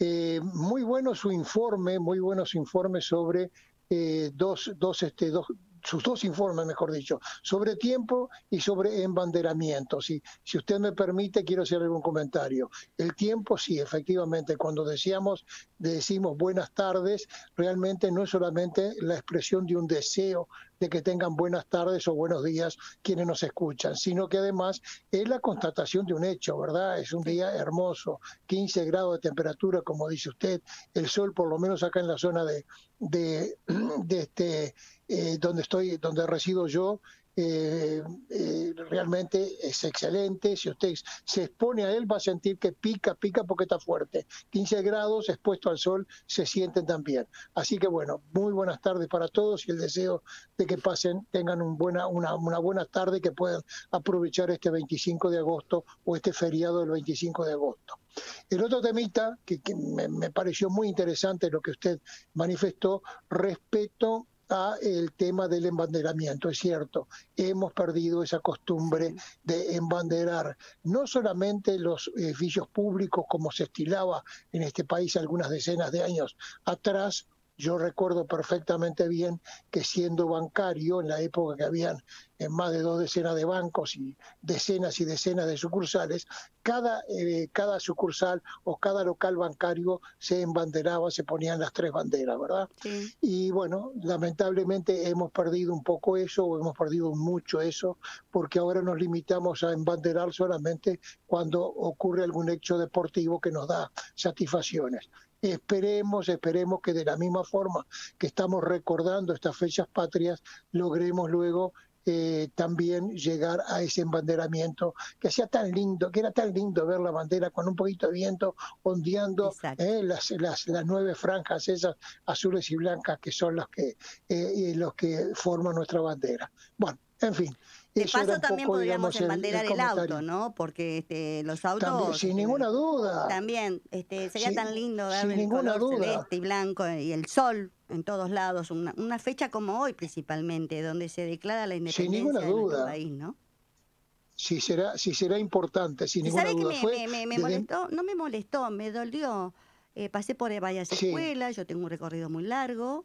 Eh, muy bueno su informe, muy bueno su informe sobre eh, dos, dos, este, dos, sus dos informes, mejor dicho, sobre tiempo y sobre embanderamiento. Si, si usted me permite, quiero hacer algún comentario. El tiempo, sí, efectivamente, cuando decíamos, decimos buenas tardes, realmente no es solamente la expresión de un deseo de que tengan buenas tardes o buenos días quienes nos escuchan, sino que además es la constatación de un hecho, ¿verdad? Es un día hermoso, 15 grados de temperatura, como dice usted, el sol, por lo menos acá en la zona de, de, de este eh, donde estoy, donde resido yo, eh, eh, realmente es excelente. Si usted se expone a él, va a sentir que pica, pica porque está fuerte. 15 grados expuesto al sol se sienten también. Así que bueno, muy buenas tardes para todos y el deseo de que pasen, tengan un buena, una, una buena tarde, que puedan aprovechar este 25 de agosto o este feriado del 25 de agosto. El otro temita que, que me, me pareció muy interesante lo que usted manifestó respecto el tema del embanderamiento. Es cierto, hemos perdido esa costumbre de embanderar no solamente los edificios públicos como se estilaba en este país algunas decenas de años atrás, yo recuerdo perfectamente bien que siendo bancario, en la época que habían en más de dos decenas de bancos y decenas y decenas de sucursales, cada, eh, cada sucursal o cada local bancario se embanderaba, se ponían las tres banderas, ¿verdad? Y bueno, lamentablemente hemos perdido un poco eso, o hemos perdido mucho eso, porque ahora nos limitamos a embanderar solamente cuando ocurre algún hecho deportivo que nos da satisfacciones. Esperemos, esperemos que de la misma forma que estamos recordando estas fechas patrias, logremos luego eh, también llegar a ese embanderamiento que sea tan lindo, que era tan lindo ver la bandera con un poquito de viento ondeando eh, las, las, las, nueve franjas esas azules y blancas que son los que, eh, los que forman nuestra bandera. Bueno, en fin. De paso también podríamos embanderar el, auto, ¿no? Porque este, los autos... sin ninguna duda. También, este, sería tan lindo ver el color duda. celeste y blanco y el sol en todos lados, una, una, fecha como hoy principalmente, donde se declara la independencia de nuestro país, ¿no? Sí será, sí será importante, sin ninguna ¿Sabe duda. Que me, me, me molestó? No me molestó, me dolió. Eh, pasé por varias sí. escuelas, yo tengo un recorrido muy largo,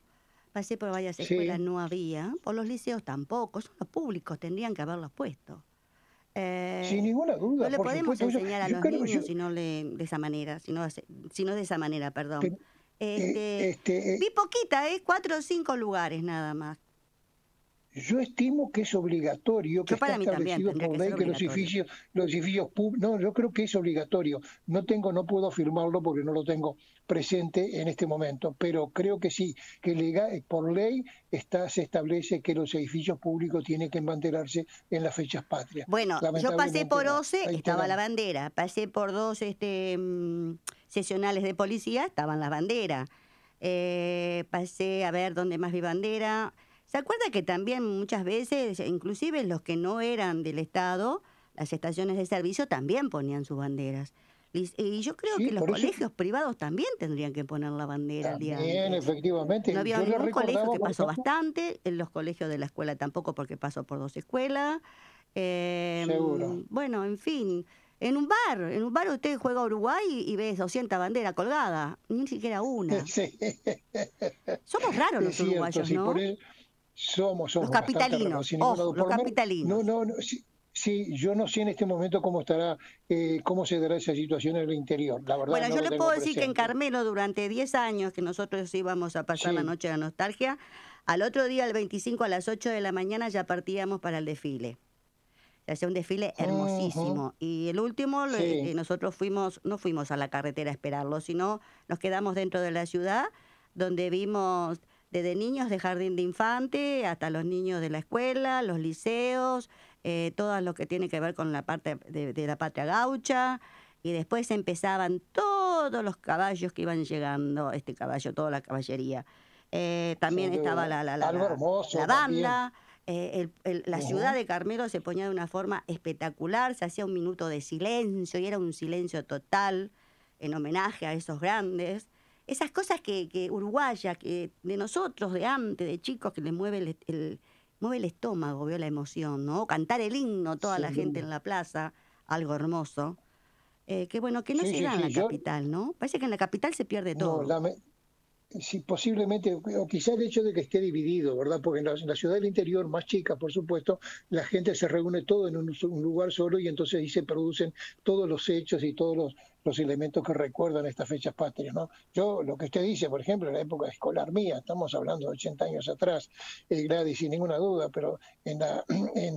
pasé por varias escuelas, sí. no había, por los liceos tampoco, son los públicos, tendrían que haberlos puesto. Eh, Sin ninguna duda. No le podemos supuesto, enseñar yo, a los niños yo, si no le, de esa manera, si no, si no de esa manera, perdón. Que, este, eh, este, vi poquita, ¿eh? Cuatro o cinco lugares nada más. Yo estimo que es obligatorio, que yo está establecido que que los edificios, los edificios públicos, no, yo creo que es obligatorio. No tengo, no puedo afirmarlo porque no lo tengo presente en este momento, pero creo que sí, que legal, por ley está, se establece que los edificios públicos tienen que mantenerse en las fechas patrias. Bueno, yo pasé por OCE, no. estaba la bandera, pasé por dos este, mmm, sesionales de policía, estaban las banderas. Eh, pasé a ver dónde más vi bandera. ¿Se acuerda que también muchas veces, inclusive los que no eran del Estado, las estaciones de servicio también ponían sus banderas? Y yo creo sí, que los colegios eso... privados también tendrían que poner la bandera también, el día efectivamente. No había ningún colegio que pasó bastante, en los colegios de la escuela tampoco porque pasó por dos escuelas. Eh, Seguro. Bueno, en fin, En un bar, en un bar usted juega a Uruguay y, y ve 200 banderas colgadas, ni siquiera una. Sí. Somos raros los cierto, uruguayos, sí, ¿no? por el- somos, somos Los capitalinos, raros, ojo, los capitalinos. No, no, no, sí, sí, yo no sé en este momento cómo estará, eh, cómo se dará esa situación en el interior. La verdad, Bueno, no yo le puedo decir que en. Carmelo durante 10 años que nosotros íbamos a pasar la noche de la nostalgia, al otro día, el 25 a las 8 de la mañana, ya partíamos para el desfile. Se hacía un desfile hermosísimo. Y el último, Sí. eh, nosotros fuimos, no fuimos a la carretera a esperarlo, sino nos quedamos dentro de la ciudad, donde vimos desde niños de jardín de infante hasta los niños de la escuela, los liceos, eh, todo lo que tiene que ver con la parte de, de la patria gaucha. Y después empezaban todos los caballos que iban llegando, este caballo, toda la caballería. Eh, también estaba la, la, la, la- banda. eh, el- el- la ciudad de Carmelo se ponía de una forma espectacular, se hacía un minuto de silencio y era un silencio total en homenaje a esos grandes. Esas cosas que, que uruguaya, que de nosotros, de antes, de chicos, que les mueve el, el- mueve el estómago, veo la emoción, ¿no? Cantar el himno, toda la gente en la plaza, algo hermoso. Eh, que bueno, que no Sí, se sí, da en la yo- capital, ¿no? Parece que en la capital se pierde No, todo. sí, posiblemente, o quizá el hecho de que esté dividido, ¿verdad? Porque en la, en la ciudad del interior, más chica, por supuesto, la gente se reúne todo en un, un lugar solo y entonces ahí se producen todos los hechos y todos los, los elementos que recuerdan estas fechas patrias, ¿no? Yo, lo que usted dice, por ejemplo, en la época escolar mía, estamos hablando de 80 años atrás, eh, Gladys, sin ninguna duda, pero en,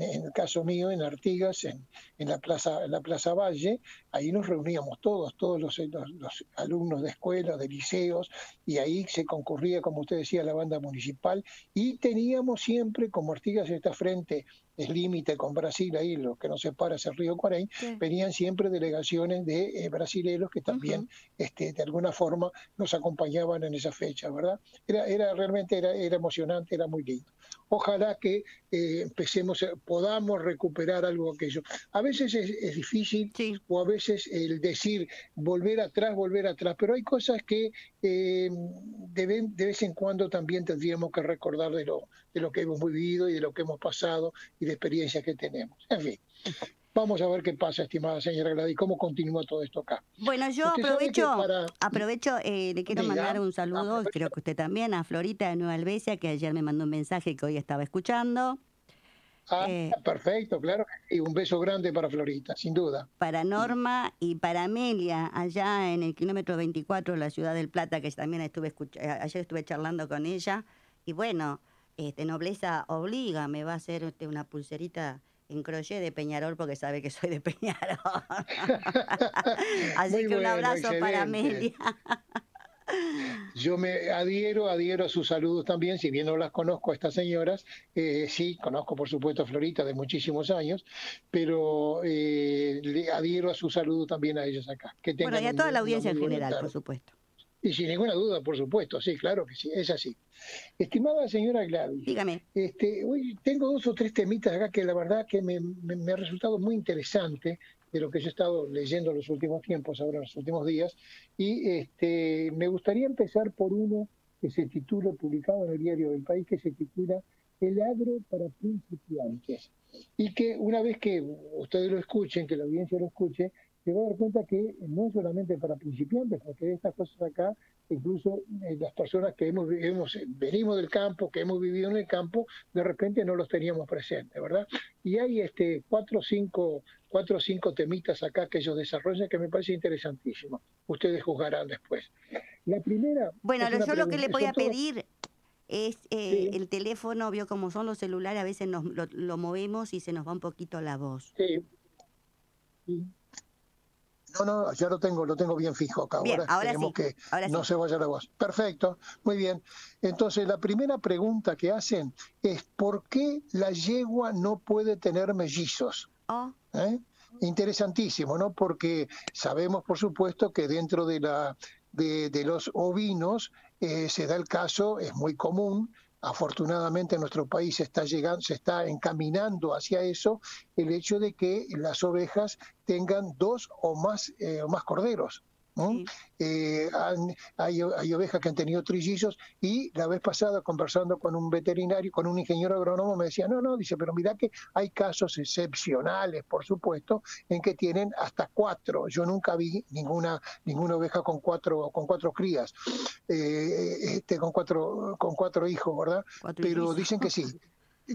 el caso mío, en Artigas, en, en la plaza en la Plaza Valle, ahí nos reuníamos todos, todos los, los, los alumnos de escuelas, de liceos, y ahí se concurría, como usted decía, la banda municipal, y teníamos siempre, como Artigas está frente, es límite con Brasil, ahí lo que nos separa es el río Cuarén, venían siempre delegaciones de eh, brasileros que también, este, de alguna forma, nos acompañaban en esa fecha, ¿verdad? Era, era realmente era, era emocionante, era muy lindo. Ojalá que eh, empecemos, a- podamos recuperar algo aquello. A veces es, es difícil, o a veces el decir volver atrás, volver atrás, pero hay cosas que eh, de, de vez en cuando también tendríamos que recordar de lo, de lo que hemos vivido y de lo que hemos pasado y de experiencias que tenemos. En fin, vamos a ver qué pasa, estimada señora Gladys, cómo continúa todo esto acá. Bueno, yo aprovecho, para- aprovecho, eh, le quiero Diga. mandar un saludo, creo que usted también, a Florita de Nueva Albesia, que ayer me mandó un mensaje que hoy estaba escuchando. Ah, Eh, perfecto, claro. Y un beso grande para Florita, sin duda. para Norma y para Amelia, allá en el kilómetro 24 de la ciudad del Plata, que también estuve eh, ayer estuve charlando con ella. Y bueno, este, nobleza obliga, me va a hacer este, una pulserita en crochet de Peñarol porque sabe que soy de Peñarol. Así Muy que un bueno, abrazo para. Amelia. Yo me adhiero, adhiero a sus saludos también, si bien no las conozco a estas señoras, eh, sí, conozco por supuesto a Florita de muchísimos años, pero eh, le adhiero a su saludo también a ellos acá. Que Bueno, y a toda la audiencia en general, por supuesto. Y sin ninguna duda, por supuesto, sí, claro que sí, es así. Estimada señora Gladys, Dígame. este, hoy tengo dos o tres temitas acá que la verdad que me, me- me ha resultado muy interesante de lo que yo he estado leyendo en los últimos tiempos, ahora en los últimos días, y este, me gustaría empezar por uno que se titula, publicado en el diario del país, que se titula El agro para principiantes. Y que una vez que ustedes lo escuchen, que la audiencia lo escuche, se va a dar cuenta que no es solamente para principiantes, porque estas cosas acá, incluso eh, las personas que hemos, hemos venimos del campo, que hemos vivido en el campo, de repente no los teníamos presentes, ¿verdad? Y hay este cuatro o cinco, cuatro o cinco temitas acá que ellos desarrollan que me parece interesantísimo. Ustedes juzgarán después. La primera. Bueno, yo lo que le voy a pedir es eh, el teléfono, vio como son los celulares, a veces nos, lo, lo movemos y se nos va un poquito la voz. Sí. Sí. No, no, ya lo tengo, lo tengo bien fijo acá. Bien, ahora sí, que ahora no sí. se vaya la voz. Perfecto, muy bien. Entonces, la primera pregunta que hacen es ¿por qué la yegua no puede tener mellizos? Oh. ¿Eh? Interesantísimo, ¿no? Porque sabemos, por supuesto, que dentro de, la, de, de los ovinos eh, se da el caso, es muy común, afortunadamente nuestro país está llegando, se está encaminando hacia eso, el hecho de que las ovejas tengan dos o más, eh, o más corderos. ¿No? Eh, han- hay, hay ovejas que han tenido trillizos y la vez pasada conversando con un veterinario, con un ingeniero agrónomo, me decía, no, no, dice, pero mira que hay casos excepcionales, por supuesto, en que tienen hasta cuatro. Yo nunca vi ninguna ninguna oveja con cuatro con cuatro crías, eh, este, con cuatro con cuatro hijos, ¿verdad? Cuatro pero hijos. dicen que sí.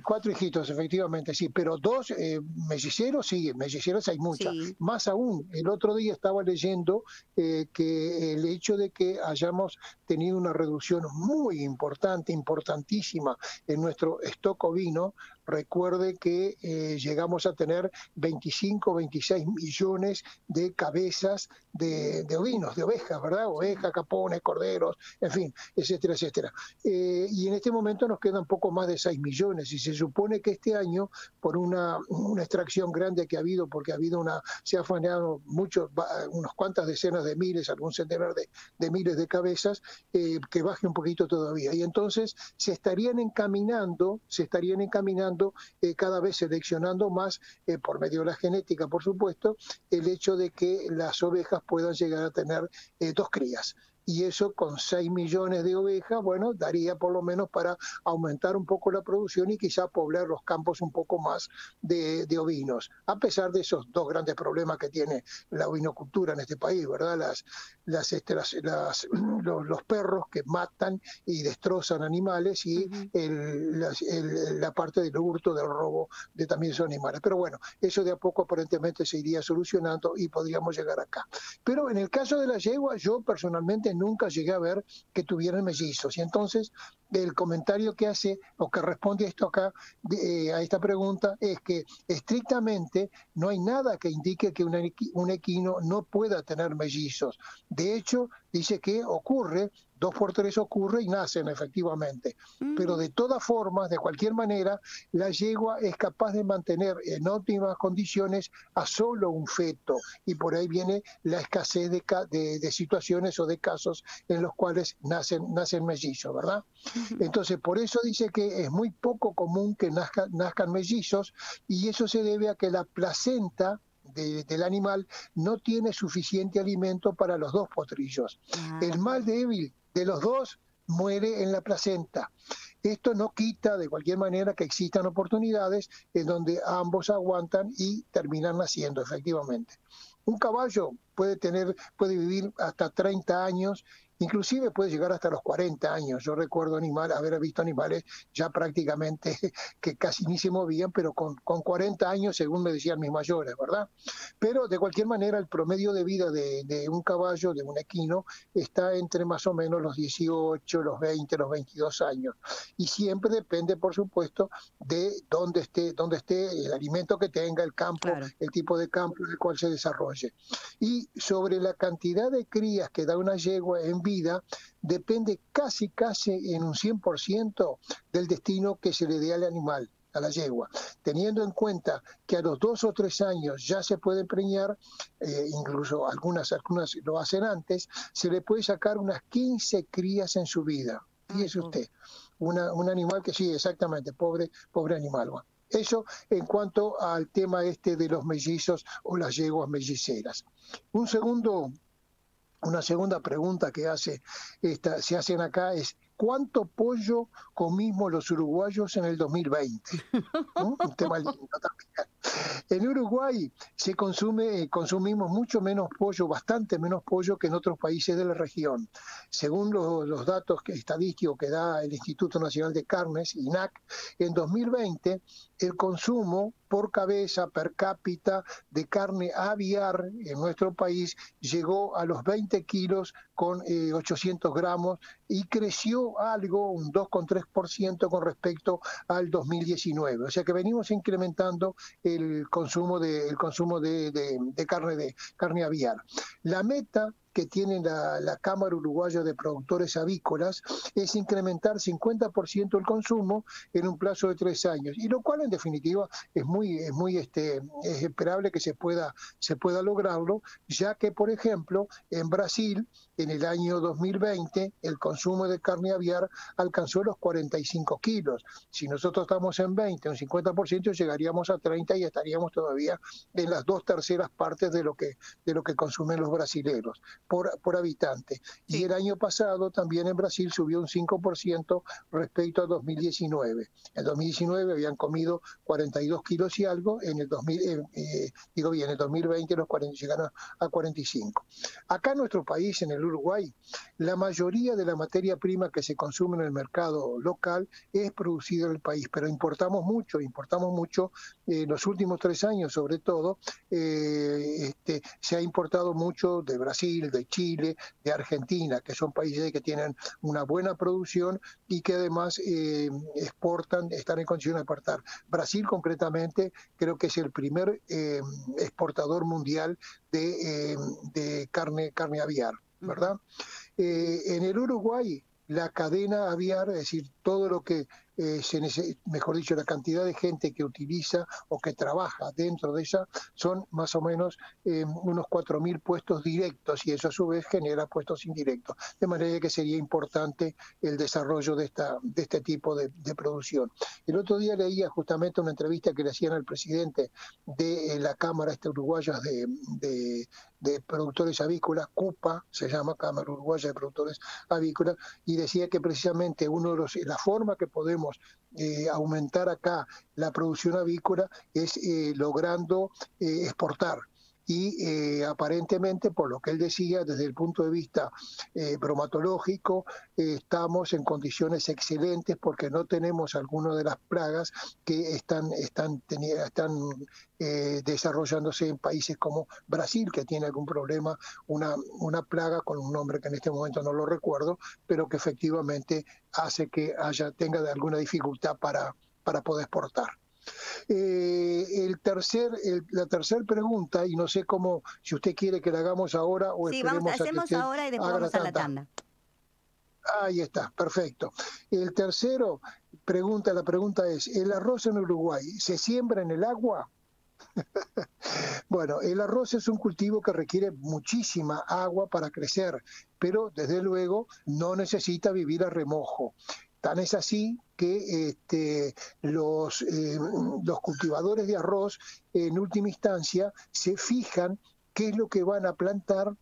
Cuatro hijitos, efectivamente, sí, pero dos eh, melliceros, sí, melliceros hay muchas. Más aún, el otro día estaba leyendo eh, que el hecho de que hayamos tenido una reducción muy importante, importantísima en nuestro stock ovino, recuerde que eh, llegamos a tener 25, 26 millones de cabezas de, de ovinos, de ovejas, ¿verdad? Ovejas, capones, corderos, en fin, etcétera, etcétera. Eh, y en este momento nos quedan poco más de 6 millones y se supone que este año, por una, una extracción grande que ha habido, porque ha habido una, se ha faneado muchos, unas cuantas decenas de miles, algún centenar de, de miles de cabezas, eh, que baje un poquito todavía. Y entonces se estarían encaminando, se estarían encaminando eh, cada vez seleccionando más, eh, por medio de la genética, por supuesto, el hecho de que las ovejas puedan llegar a tener eh, dos crías. Y eso con 6 millones de ovejas, bueno, daría por lo menos para aumentar un poco la producción y quizá poblar los campos un poco más de, de ovinos, a pesar de esos dos grandes problemas que tiene la ovinocultura en este país, ¿verdad? Las, las, este, las- las- los, los perros que matan y destrozan animales y el- el- la parte del hurto, del robo de también esos animales. Pero bueno, eso de a poco aparentemente se iría solucionando y podríamos llegar acá. Pero en el caso de la yegua, yo personalmente nunca llegué a ver que tuvieran mellizos. Y entonces el comentario que hace o que responde a esto acá, de- eh, a esta pregunta, es que estrictamente no hay nada que indique que un, equi- un equino no pueda tener mellizos. De hecho, dice que ocurre, dos por tres ocurre y nacen efectivamente. Pero de todas formas, de cualquier manera, la yegua es capaz de mantener en óptimas condiciones a solo un feto. Y por ahí viene la escasez de, de- de situaciones o de casos en los cuales nacen, nacen mellizos, ¿verdad? Entonces, por eso dice que es muy poco común que nazca- nazcan mellizos y eso se debe a que la placenta de- del animal no tiene suficiente alimento para los dos potrillos. El más débil de los dos muere en la placenta. Esto no quita de cualquier manera que existan oportunidades en donde ambos aguantan y terminan naciendo, efectivamente. Un caballo puede tener, puede vivir hasta 30 años, inclusive puede llegar hasta los 40 años. Yo recuerdo animal, haber visto animales ya prácticamente que casi ni se movían, pero con, con 40 años, según me decían mis mayores, ¿verdad? Pero de cualquier manera, el promedio de vida de, de un caballo, de un equino, está entre más o menos los 18, los 20, los 22 años. Y siempre depende, por supuesto, de dónde esté, dónde esté el alimento que tenga, el campo, el tipo de campo en el cual se desarrolle. Y sobre la cantidad de crías que da una yegua en vida, depende casi, casi en un 100% del destino que se le dé al animal a la yegua, teniendo en cuenta que a los dos o tres años ya se puede preñar, eh, incluso algunas, algunas lo hacen antes, se le puede sacar unas 15 crías en su vida. Fíjese usted, una, un animal que sí, exactamente, pobre, pobre animal. Bueno, Eso en cuanto al tema este de los mellizos o las yeguas melliceras. Un segundo, una segunda pregunta que hace esta, se hacen acá es ¿cuánto pollo comimos los uruguayos en el 2020? ¿No? Un tema lindo también. En Uruguay se consume, eh, consumimos mucho menos pollo, bastante menos pollo que en otros países de la región. Según lo- los datos que, estadísticos que da el Instituto Nacional de Carnes, INAC, en 2020 el consumo por cabeza per cápita de carne aviar en nuestro país llegó a los 20 kilos con eh, 800 gramos y creció algo, un 2,3% con respecto al 2019. O sea que venimos incrementando el consumo de, el consumo de, de- de carne, de carne aviar. La meta que tiene la, Cámara Uruguaya de Productores Avícolas es incrementar 50% el consumo en un plazo de tres años, y lo cual en definitiva es muy, es muy este, es esperable que se pueda, se pueda lograrlo, ya que, por ejemplo, en Brasil, en el año 2020, el consumo de carne aviar alcanzó los 45 kilos. Si nosotros estamos en 20, un 50%, llegaríamos a 30 y estaríamos todavía en las dos terceras partes de lo que, de lo que consumen los brasileros. Por, por habitante. Y el año pasado también en Brasil subió un 5% respecto a 2019. En 2019 habían comido 42 kilos y algo, en el 2000, eh, eh, digo bien, en el 2020 los 40, llegaron a 45. Acá en nuestro país, en el Uruguay, la mayoría de la materia prima que se consume en el mercado local es producida en el país, pero importamos mucho, importamos mucho en eh, los últimos tres años sobre todo, este, se ha importado mucho de Brasil, de Chile, de Argentina, que son países que tienen una buena producción y que además eh, exportan, están en condiciones de exportar. Brasil concretamente creo que es el primer eh, exportador mundial de, eh, de, carne, carne aviar, ¿verdad? en el Uruguay la cadena aviar, es decir, todo lo que eh, se mejor dicho, la cantidad de gente que utiliza o que trabaja dentro de esa son más o menos eh, unos 4.000 puestos directos y eso a su vez genera puestos indirectos. De manera que sería importante el desarrollo de, esta, de este tipo de, producción. El otro día leía justamente una entrevista que le hacían al presidente de eh, la Cámara este Uruguaya de, de, Productores Avícolas, CUPA, se llama Cámara Uruguaya de Productores Avícolas, y decía que precisamente uno de los, la forma que podemos eh, aumentar acá la producción avícola es eh, logrando eh, exportar y eh, aparentemente, por lo que él decía, desde el punto de vista eh, bromatológico, eh, estamos en condiciones excelentes porque no tenemos algunas de las plagas que están, están, están desarrollándose en países como Brasil, que tiene algún problema, una, una plaga con un nombre que en este momento no lo recuerdo, pero que efectivamente hace que haya, tenga alguna dificultad para, para poder exportar. Eh, el tercer, la tercera pregunta, y no sé cómo, si usted quiere que la hagamos ahora o sí, vamos, hacemos ahora y después vamos a la tanda. Ahí está, perfecto. El tercero, pregunta, la pregunta es, ¿el arroz en Uruguay se siembra en el agua? bueno, el arroz es un cultivo que requiere muchísima agua para crecer, pero desde luego no necesita vivir a remojo. Tan es así que este, los, eh, los cultivadores de arroz, en última instancia, se fijan qué es lo que van a plantar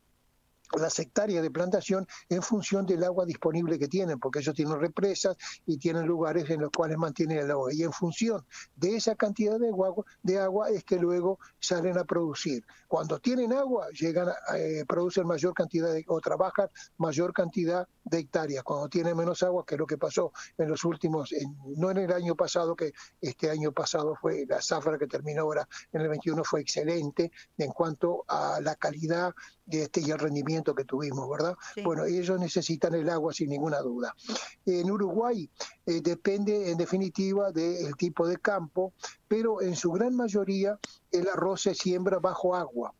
las hectáreas de plantación en función del agua disponible que tienen, porque ellos tienen represas y tienen lugares en los cuales mantienen el agua. Y en función de esa cantidad de agua, de agua es que luego salen a producir. Cuando tienen agua, llegan a eh, producen mayor cantidad de, o trabajan mayor cantidad de hectáreas. Cuando tienen menos agua, que es lo que pasó en los últimos, no en el año pasado, que este año pasado fue la zafra que terminó ahora en el 21 fue excelente en cuanto a la calidad este, y el rendimiento que tuvimos, ¿verdad? Bueno, ellos necesitan el agua sin ninguna duda. En Uruguay eh, depende en definitiva del tipo de campo, pero en su gran mayoría el arroz se siembra bajo agua.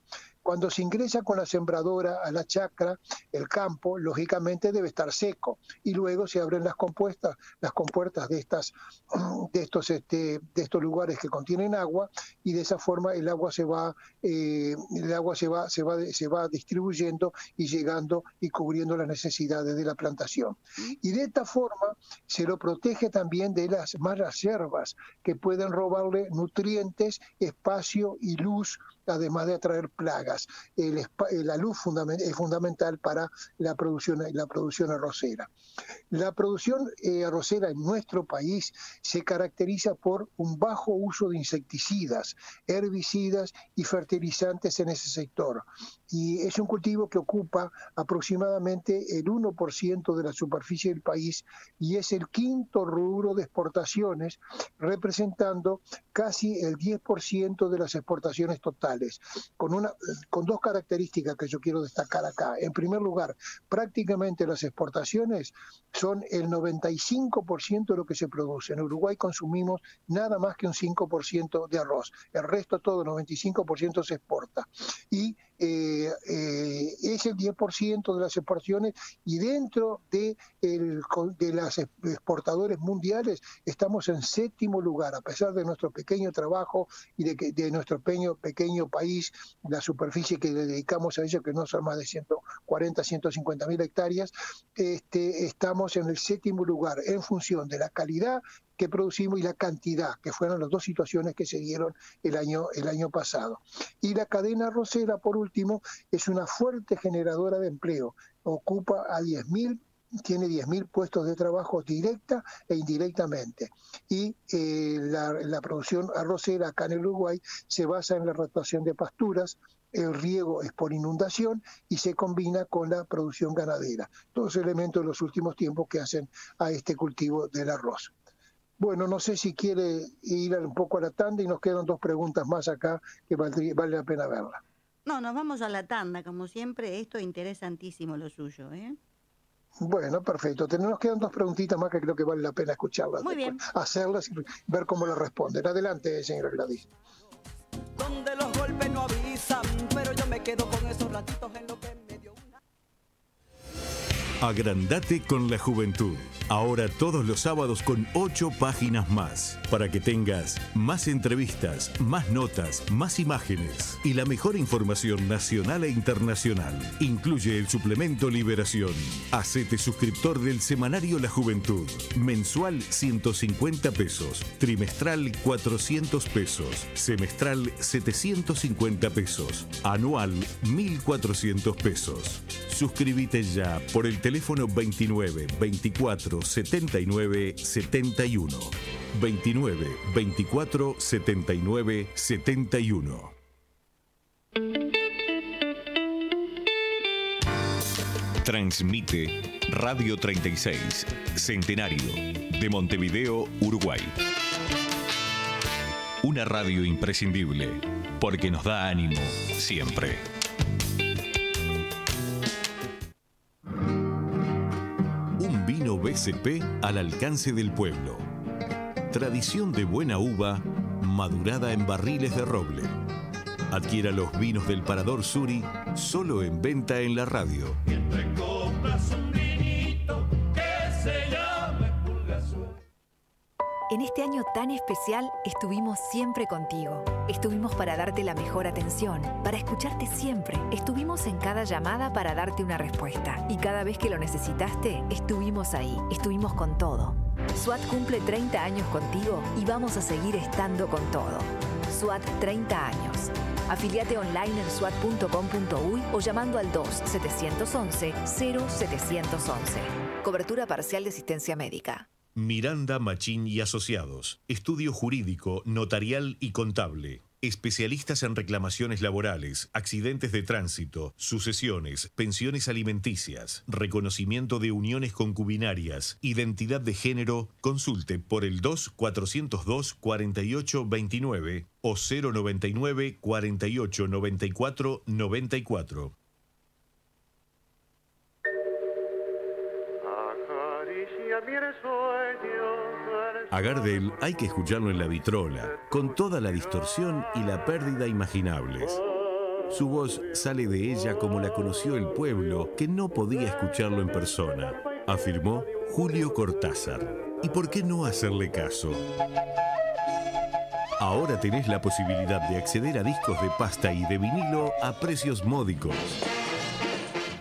Cuando se ingresa con la sembradora a la chacra, el campo, lógicamente debe estar seco y luego se abren las compuestas, las compuertas de estas, de estos, este, lugares que contienen agua y de esa forma el agua se va, eh, el agua se va, se va distribuyendo y llegando y cubriendo las necesidades de la plantación. Y de esta forma se lo protege también de las malas hierbas que pueden robarle nutrientes, espacio y luz además de atraer plagas. la luz es fundamental para la producción, la producción arrocera. La producción eh, arrocera en nuestro país se caracteriza por un bajo uso de insecticidas, herbicidas y fertilizantes en ese sector. Y es un cultivo que ocupa aproximadamente el 1% de la superficie del país y es el quinto rubro de exportaciones, representando casi el 10% de las exportaciones totales con, una, con dos características que yo quiero destacar acá. En primer lugar, prácticamente las exportaciones son el 95% de lo que se produce. En Uruguay consumimos nada más que un 5% de arroz. El resto, todo, el 95% se exporta. Y es el 10% de las exportaciones y dentro de, el, las exportadores mundiales estamos en séptimo lugar, a pesar de nuestro pequeño trabajo y de, que, de nuestro pequeño, pequeño país, la superficie que dedicamos a ello, que no son más de 140, 150 mil hectáreas, este, estamos en el séptimo lugar en función de la calidad que producimos y la cantidad, que fueron las dos situaciones que se dieron el año, el año pasado. Y la cadena arrocera, por último, es una fuerte generadora de empleo. Ocupa a 10.000 tiene 10.000 puestos de trabajo directa e indirectamente. Y eh, la, la, producción arrocera acá en el Uruguay se basa en la rotación de pasturas, el riego es por inundación y se combina con la producción ganadera. Todos elementos de los últimos tiempos que hacen a este cultivo del arroz. Bueno, no sé si quiere ir un poco a la tanda y nos quedan dos preguntas más acá que valdría, vale la pena verla. No, nos vamos a la tanda, como siempre, esto es interesantísimo lo suyo, ¿eh? Bueno, perfecto. Nos quedan dos preguntitas más que creo que vale la pena escucharlas. Muy bien. Hacerlas y ver cómo las responden. Adelante, señora Gladys. Donde los golpes no avisan, pero yo me quedo con esos ratitos en lo que me dio una... Agrandate con la juventud. Ahora todos los sábados con ocho páginas más, para que tengas más entrevistas, más notas, más imágenes y la mejor información nacional e internacional. Incluye el suplemento Liberación. Hacete suscriptor del semanario La Juventud. Mensual 150 pesos, trimestral 400 pesos, semestral 750 pesos, anual 1400 pesos. Suscríbete ya por el teléfono 29 24 79 71. 29 24 79 71. Transmite Radio 36, Centenario, de Montevideo, Uruguay. Una radio imprescindible, porque nos da ánimo siempre. Vino BCP al alcance del pueblo. Tradición de buena uva, madurada en barriles de roble. Adquiera los vinos del Parador Suri solo en venta en la radio. En este año tan especial estuvimos siempre contigo. Estuvimos para darte la mejor atención, para escucharte siempre. Estuvimos en cada llamada para darte una respuesta. Y cada vez que lo necesitaste, estuvimos ahí. Estuvimos con todo. SWAT cumple 30 años contigo y vamos a seguir estando con todo. SWAT 30 años. Afiliate online en swat.com.uy o llamando al 2-711-0711. Cobertura parcial de asistencia médica. Miranda Machín y Asociados. Estudio jurídico, notarial y contable. Especialistas en reclamaciones laborales, accidentes de tránsito, sucesiones, pensiones alimenticias, reconocimiento de uniones concubinarias, identidad de género. Consulte por el 2-402-4829 o 099 48 94 94. A Gardel hay que escucharlo en la vitrola, con toda la distorsión y la pérdida imaginables. Su voz sale de ella como la conoció el pueblo, que no podía escucharlo en persona, afirmó Julio Cortázar. ¿Y por qué no hacerle caso? Ahora tenés la posibilidad de acceder a discos de pasta y de vinilo a precios módicos.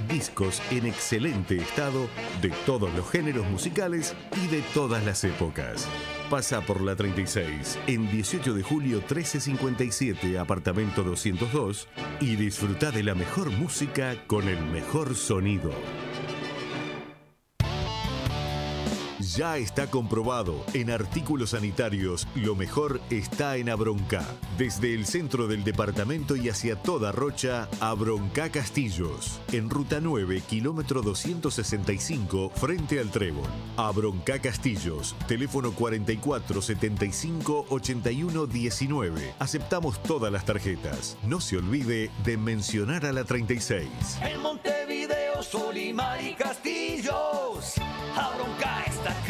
Discos en excelente estado de todos los géneros musicales y de todas las épocas. Pasa por la 36 en 18 de julio 1357, apartamento 202 y disfruta de la mejor música con el mejor sonido. Ya está comprobado, en artículos sanitarios lo mejor está en Abronca. Desde el centro del departamento y hacia toda Rocha, Abronca Castillos. En ruta 9, kilómetro 265, frente al Trébol. Abronca Castillos, teléfono 44 75 81 19. Aceptamos todas las tarjetas. No se olvide de mencionar a la 36. En Montevideo, Solimar y Castillos. Abronca está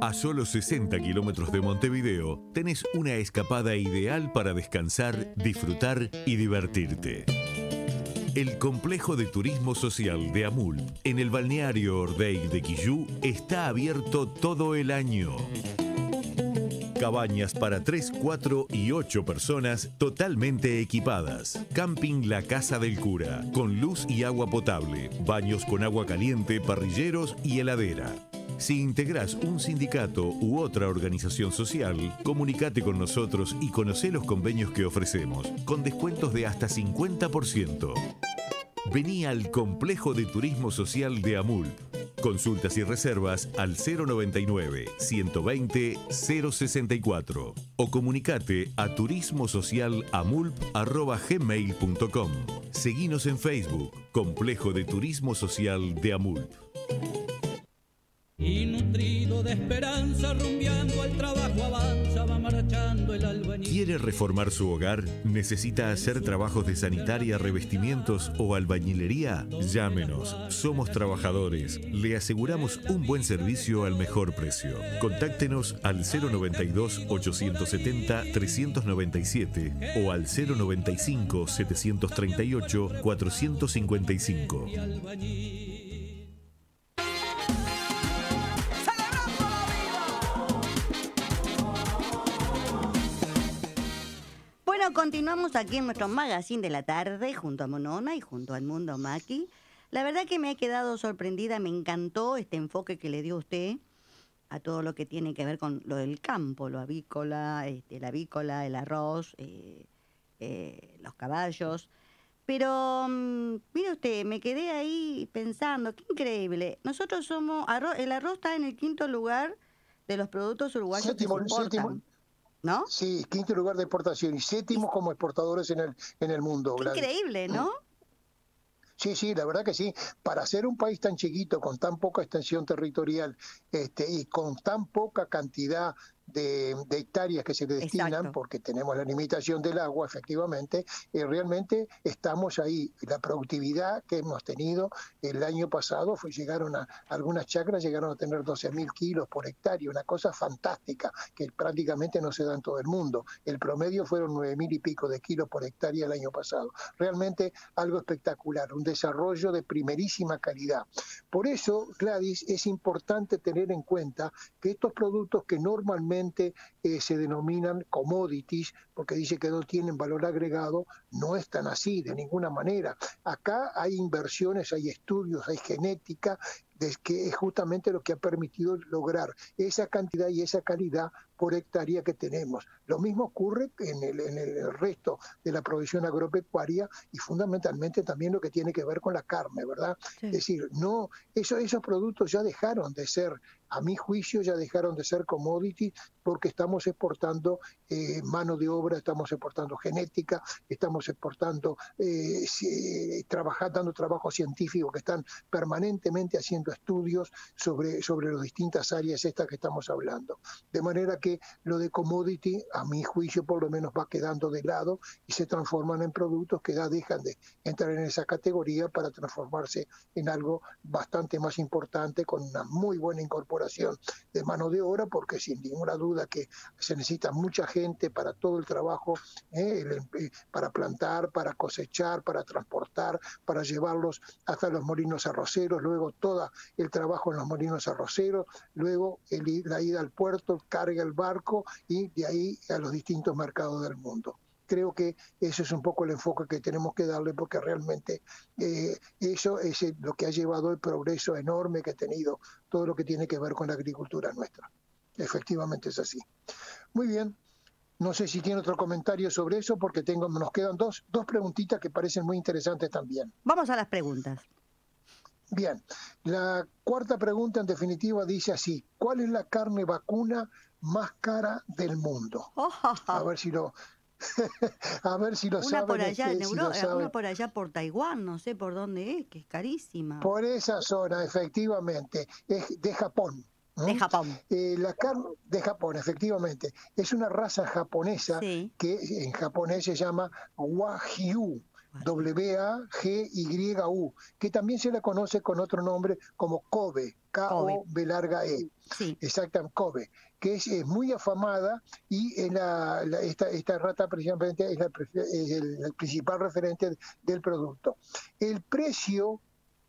A solo 60 kilómetros de Montevideo, tenés una escapada ideal para descansar, disfrutar y divertirte. El complejo de turismo social de Amul, en el balneario Ordey de Quillú, está abierto todo el año. Cabañas para 3, 4 y 8 personas totalmente equipadas. Camping La Casa del Cura, con luz y agua potable, baños con agua caliente, parrilleros y heladera. Si integrás un sindicato u otra organización social, comunicate con nosotros y conoce los convenios que ofrecemos, con descuentos de hasta 50%. Vení al Complejo de Turismo Social de AMUL. Consultas y reservas al 099 120 064 o comunicate a turismosocialamulp@gmail.com. Seguinos en Facebook, Complejo de Turismo Social de AMULP. Y nutrido de esperanza, rumbeando al trabajo avanza, va marchando el albañil. ¿Quiere reformar su hogar? ¿Necesita hacer trabajos de sanitaria, revestimientos o albañilería? Llámenos. Somos trabajadores. Le aseguramos un buen servicio al mejor precio. Contáctenos al 092-870-397 o al 095-738-455. Bueno, continuamos aquí en nuestro magazine de la tarde junto a Monona y junto al Mundo Maki. La verdad que me he quedado sorprendida, me encantó este enfoque que le dio usted a todo lo que tiene que ver con lo del campo, lo avícola, este, la avícola, el arroz, eh, eh, los caballos. Pero, mm, mire usted, me quedé ahí pensando, qué increíble. Nosotros somos, arroz, el arroz está en el quinto lugar de los productos uruguayos Séptimo, que se séptimo. ¿No? Sí, quinto lugar de exportación y séptimo como exportadores en el, en el mundo. Qué increíble, ¿no? Sí, sí, la verdad que sí. Para ser un país tan chiquito, con tan poca extensión territorial este, y con tan poca cantidad de, de hectáreas que se destinan, Exacto. porque tenemos la limitación del agua, efectivamente, eh, realmente estamos ahí. La productividad que hemos tenido el año pasado fue llegaron a algunas chacras llegaron a tener 12 mil kilos por hectárea, una cosa fantástica que prácticamente no se da en todo el mundo. El promedio fueron 9 mil y pico de kilos por hectárea el año pasado. Realmente algo espectacular, un desarrollo de primerísima calidad. Por eso, Gladys, es importante tener en cuenta que estos productos que normalmente eh, se denominan commodities, porque dice que no tienen valor agregado, no están así de ninguna manera. Acá hay inversiones, hay estudios, hay genética, de que es justamente lo que ha permitido lograr esa cantidad y esa calidad por hectárea que tenemos. Lo mismo ocurre en el, en el resto de la producción agropecuaria y fundamentalmente también lo que tiene que ver con la carne, ¿verdad? Es decir, no, eso, esos productos ya dejaron de ser, a mi juicio, ya dejaron de ser commodity porque estamos exportando eh, mano de obra, estamos exportando genética, estamos exportando, eh, si- dando trabajo científico que están permanentemente haciendo estudios sobre, sobre las distintas áreas estas que estamos hablando. De manera que lo de commodity, a mi juicio, por lo menos va quedando de lado y se transforman en productos que ya dejan de entrar en esa categoría para transformarse en algo bastante más importante con una muy buena incorporación de mano de obra, porque sin ninguna duda que se necesita mucha gente para todo el trabajo, ¿eh? el para plantar, para cosechar, para transportar, para llevarlos hasta los molinos arroceros, luego todo el trabajo en los molinos arroceros, luego el la ida al puerto, carga el barco y de ahí a los distintos mercados del mundo. Creo que ese es un poco el enfoque que tenemos que darle porque realmente eh, eso es el- lo que ha llevado el progreso enorme que ha tenido todo lo que tiene que ver con la agricultura nuestra. Efectivamente es así. Muy bien. No sé si tiene otro comentario sobre eso porque tengo, nos quedan dos, dos preguntitas que parecen muy interesantes también. Vamos a las preguntas. Bien, la cuarta pregunta en definitiva dice así, ¿cuál es la carne vacuna más cara del mundo? A ver si lo, a ver si lo Una saben. por allá en este, lo Europa, saben. una por allá por Taiwán, no sé por dónde es, que es carísima. Por esa zona, efectivamente, es de Japón. De Japón. Eh, la carne de Japón, efectivamente, es una raza japonesa que en japonés se llama Wagyu. W-A-G-Y-U, que también se la conoce con otro nombre como Kobe, K-O-B larga E. Exactamente, Kobe, que es, es muy afamada y es la- la- esta, esta rata precisamente es, la es el, el principal referente del producto. El precio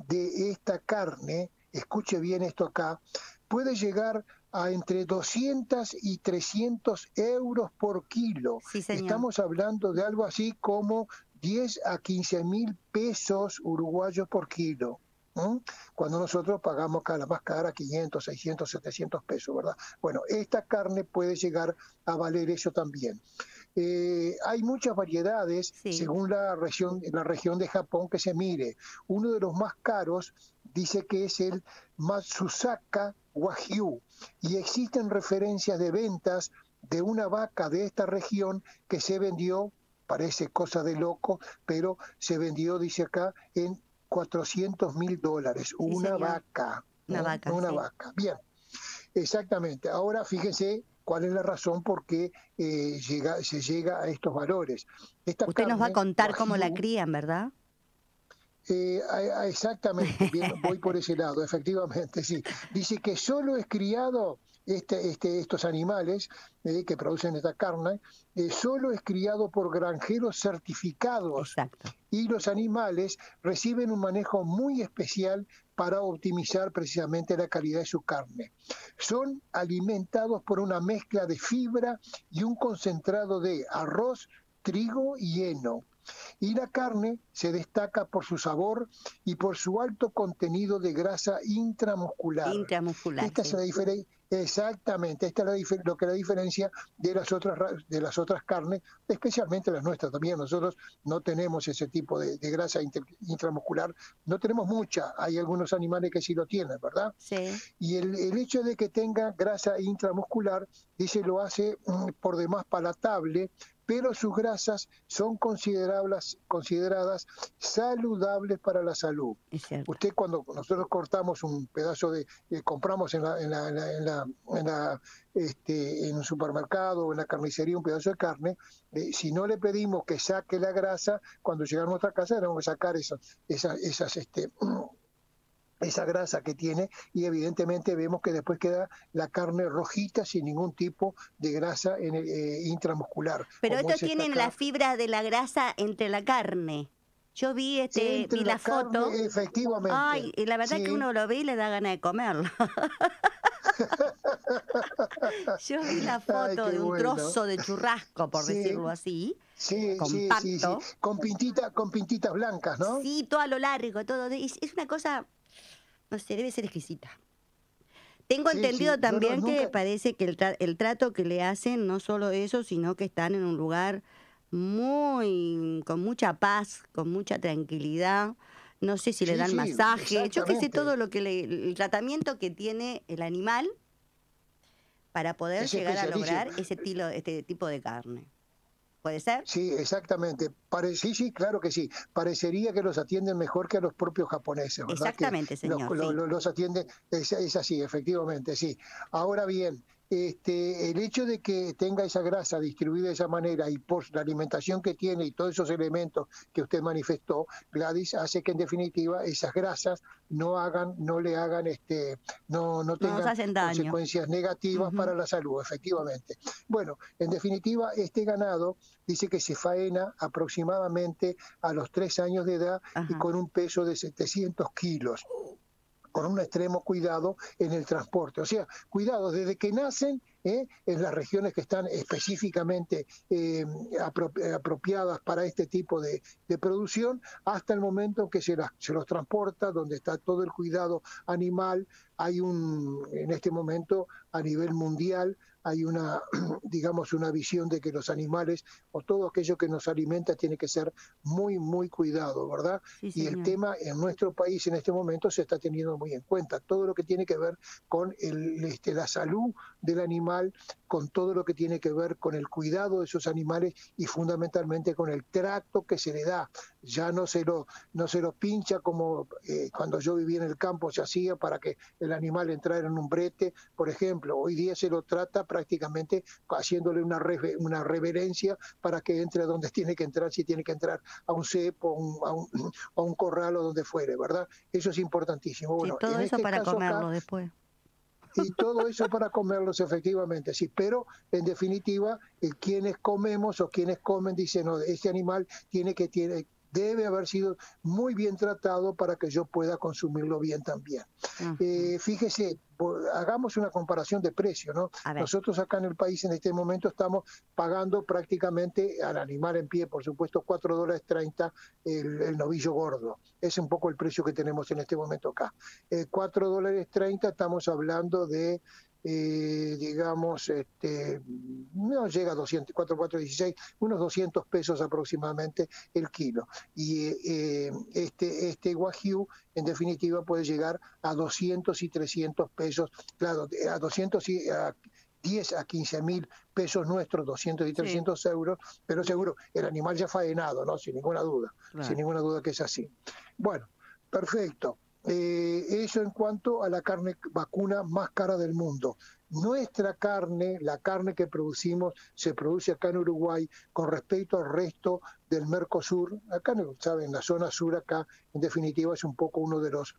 de esta carne, escuche bien esto acá, puede llegar a entre 200 y 300 euros por kilo. Estamos hablando de algo así como 10 a 15 mil pesos uruguayos por kilo. Cuando nosotros pagamos cada más cara 500, 600, 700 pesos, ¿verdad? Bueno, esta carne puede llegar a valer eso también. Eh, hay muchas variedades según la región, la región de Japón que se mire. Uno de los más caros dice que es el Matsusaka Wagyu y existen referencias de ventas de una vaca de esta región que se vendió, parece cosa de loco, pero se vendió, dice acá, en 400 mil dólares. una señor. vaca. Una ¿no? vaca, Una sí. vaca. Bien, exactamente. Ahora fíjense cuál es la razón por qué eh, llega, se llega a estos valores. Esta Usted nos va a contar cómo la crían, ¿verdad? eh, exactamente, bien, voy por ese lado, efectivamente, sí. Dice que solo es criado este, este, estos animales eh, que producen esta carne, eh, solo es criado por granjeros certificados. Y los animales reciben un manejo muy especial para optimizar precisamente la calidad de su carne. Son alimentados por una mezcla de fibra y un concentrado de arroz, trigo y heno. Y la carne se destaca por su sabor y por su alto contenido de grasa intramuscular. Intramuscular. Esta es la diferencia. Exactamente, esta es lo que la diferencia de las otras ra- de las otras carnes, especialmente las nuestras también. Nosotros no tenemos ese tipo de, de grasa intramuscular, no tenemos mucha. Hay algunos animales que sí lo tienen, ¿verdad? Sí. Y el, el hecho de que tenga grasa intramuscular, dice, lo hace mm, por demás palatable, pero sus grasas son considerables, consideradas saludables para la salud. Usted cuando nosotros cortamos un pedazo de, eh, compramos en la, en la, en la, en la- en la, este, en un supermercado o en la carnicería un pedazo de carne, eh, si no le pedimos que saque la grasa, cuando llegamos a nuestra casa tenemos que sacar esas, esas, esas este, esa grasa que tiene y evidentemente vemos que después queda la carne rojita sin ningún tipo de grasa en el, eh, intramuscular. Pero estos tienen la fibra de la grasa entre la carne. Yo vi este, Entre vi la la, foto. efectivamente. Ay, y la verdad Sí. que uno lo ve y le da ganas de comerlo. Yo vi la foto de un bueno. trozo de churrasco, por Sí. decirlo así. Sí, compacto. sí, sí, sí. Con, pintita, con pintitas blancas, ¿no? Sí, todo a lo largo, todo. Es una cosa, no sé, debe ser exquisita. Tengo Sí, entendido sí. No, no, también que nunca- parece que el, tra- el trato que le hacen, no solo eso, sino que están en un lugar muy, con mucha paz, con mucha tranquilidad. No sé si le dan masaje, yo qué sé, todo lo que le, el tratamiento que tiene el animal para poder Es llegar a lograr ese tilo, este tipo de carne. ¿Puede ser? Sí, exactamente. Pare- sí, sí, claro que sí. Parecería que los atienden mejor que a los propios japoneses, ¿verdad? Exactamente, señor, sí. los atienden, es, es así, efectivamente, sí. Ahora bien, este, el hecho de que tenga esa grasa distribuida de esa manera y por la alimentación que tiene y todos esos elementos que usted manifestó, Gladys, hace que en definitiva esas grasas no hagan, no le hagan, este, no, no tengan hacen daño. consecuencias negativas para la salud, efectivamente. Bueno, en definitiva, este ganado dice que se faena aproximadamente a los tres años de edad y con un peso de 700 kilos con un extremo cuidado en el transporte. O sea, cuidado desde que nacen ¿eh? en las regiones que están específicamente eh, apro- apropiadas para este tipo de, de producción, hasta el momento en que se, las- se los transporta, donde está todo el cuidado animal. Hay un, en este momento, a nivel mundial, hay una, digamos, una visión de que los animales o todo aquello que nos alimenta tiene que ser muy, muy cuidado, ¿verdad? Sí, y el tema en nuestro país en este momento se está teniendo muy en cuenta. Todo lo que tiene que ver con el, este, la salud del animal, con todo lo que tiene que ver con el cuidado de esos animales y fundamentalmente con el trato que se le da. Ya no se lo, no se lo pincha como eh, cuando yo vivía en el campo se hacía para que el animal entrara en un brete, por ejemplo. Hoy día se lo trata prácticamente haciéndole una, una reverencia para que entre a donde tiene que entrar, si tiene que entrar a un cepo, a un, a un, a un corral o donde fuere, ¿verdad? Eso es importantísimo. Bueno, todo en eso este para acá- comerlo después. y todo eso para comerlos efectivamente, sí, pero en definitiva, eh, quienes comemos o quienes comen dicen, no, este animal tiene que, tiene, debe haber sido muy bien tratado para que yo pueda consumirlo bien también. Eh, fíjese, hagamos una comparación de precio, ¿no? Nosotros acá en el país en este momento estamos pagando prácticamente al animal en pie, por supuesto, 4 dólares 30 el, el novillo gordo. Es un poco el precio que tenemos en este momento acá. 4 eh, dólares 30 estamos hablando de eh, digamos, este, no llega a 200, 4, 4, 16, unos 200 pesos aproximadamente el kilo. Y eh, este, este Wagyu, en definitiva, puede llegar a 200 y 300 pesos, claro, a 200 y a 10 a 15 mil pesos nuestros, 200 y 300 euros, pero seguro, el animal ya faenado, ¿no? Sin ninguna duda, sin ninguna duda que es así. Bueno, perfecto. Eh, eso en cuanto a la carne vacuna más cara del mundo. Nuestra carne, la carne que producimos, se produce acá en Uruguay con respecto al resto del Mercosur. Acá, ¿saben? En la zona sur, acá, en definitiva, es un poco uno de los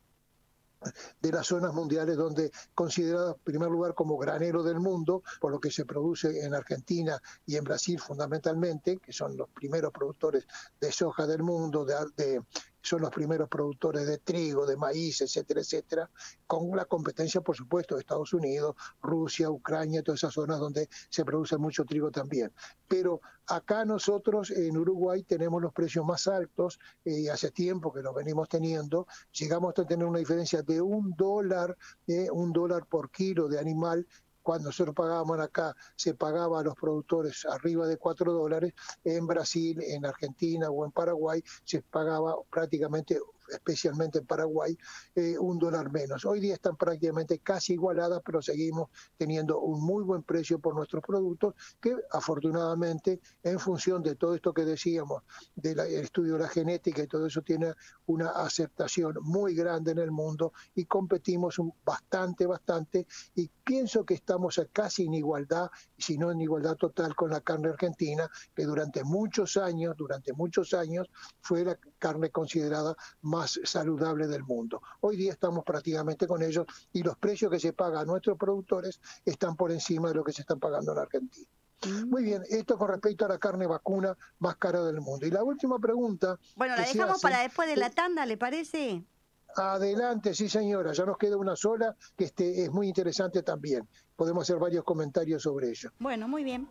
de las zonas mundiales donde considerada en primer lugar como granero del mundo, por lo que se produce en Argentina y en Brasil fundamentalmente, que son los primeros productores de soja del mundo, de, de son los primeros productores de trigo, de maíz, etcétera, etcétera, con la competencia, por supuesto, de Estados Unidos, Rusia, Ucrania, todas esas zonas donde se produce mucho trigo también. Pero acá nosotros en Uruguay tenemos los precios más altos, eh, hace tiempo que los venimos teniendo, llegamos a tener una diferencia de un dólar, eh, un dólar por kilo de animal cuando nosotros pagábamos acá, se pagaba a los productores arriba de 4 dólares, en Brasil, en Argentina o en Paraguay se pagaba prácticamente especialmente en Paraguay, eh, un dólar menos. Hoy día están prácticamente casi igualadas, pero seguimos teniendo un muy buen precio por nuestros productos, que afortunadamente, en función de todo esto que decíamos, del estudio de la genética y todo eso, tiene una aceptación muy grande en el mundo y competimos bastante, bastante, y pienso que estamos casi en igualdad, si no en igualdad total con la carne argentina, que durante muchos años, durante muchos años, fue la carne considerada más más saludable del mundo. Hoy día estamos prácticamente con ellos y los precios que se pagan a nuestros productores están por encima de lo que se están pagando en Argentina. Mm. Muy bien, esto con respecto a la carne vacuna más cara del mundo. Y la última pregunta. Bueno, la dejamos para después de la tanda, ¿le parece? Adelante, sí señora, ya nos queda una sola que este, es muy interesante también. Podemos hacer varios comentarios sobre ello. Bueno, muy bien.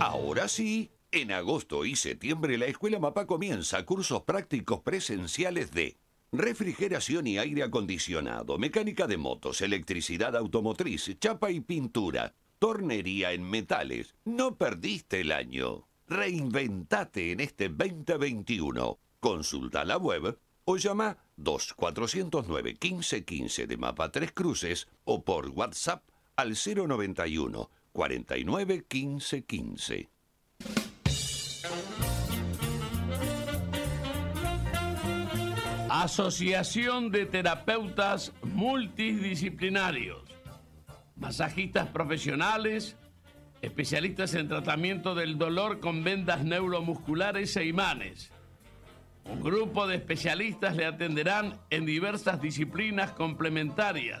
Ahora sí, en agosto y septiembre la Escuela Mapa comienza cursos prácticos presenciales de refrigeración y aire acondicionado, mecánica de motos, electricidad automotriz, chapa y pintura, tornería en metales. No perdiste el año. Reinventate en este 2021. Consulta la web o llama 2409 1515 de Mapa Tres Cruces o por WhatsApp al 091 49 15 15. Asociación de Terapeutas Multidisciplinarios, masajistas profesionales, especialistas en tratamiento del dolor con vendas neuromusculares e imanes. Un grupo de especialistas le atenderán en diversas disciplinas complementarias,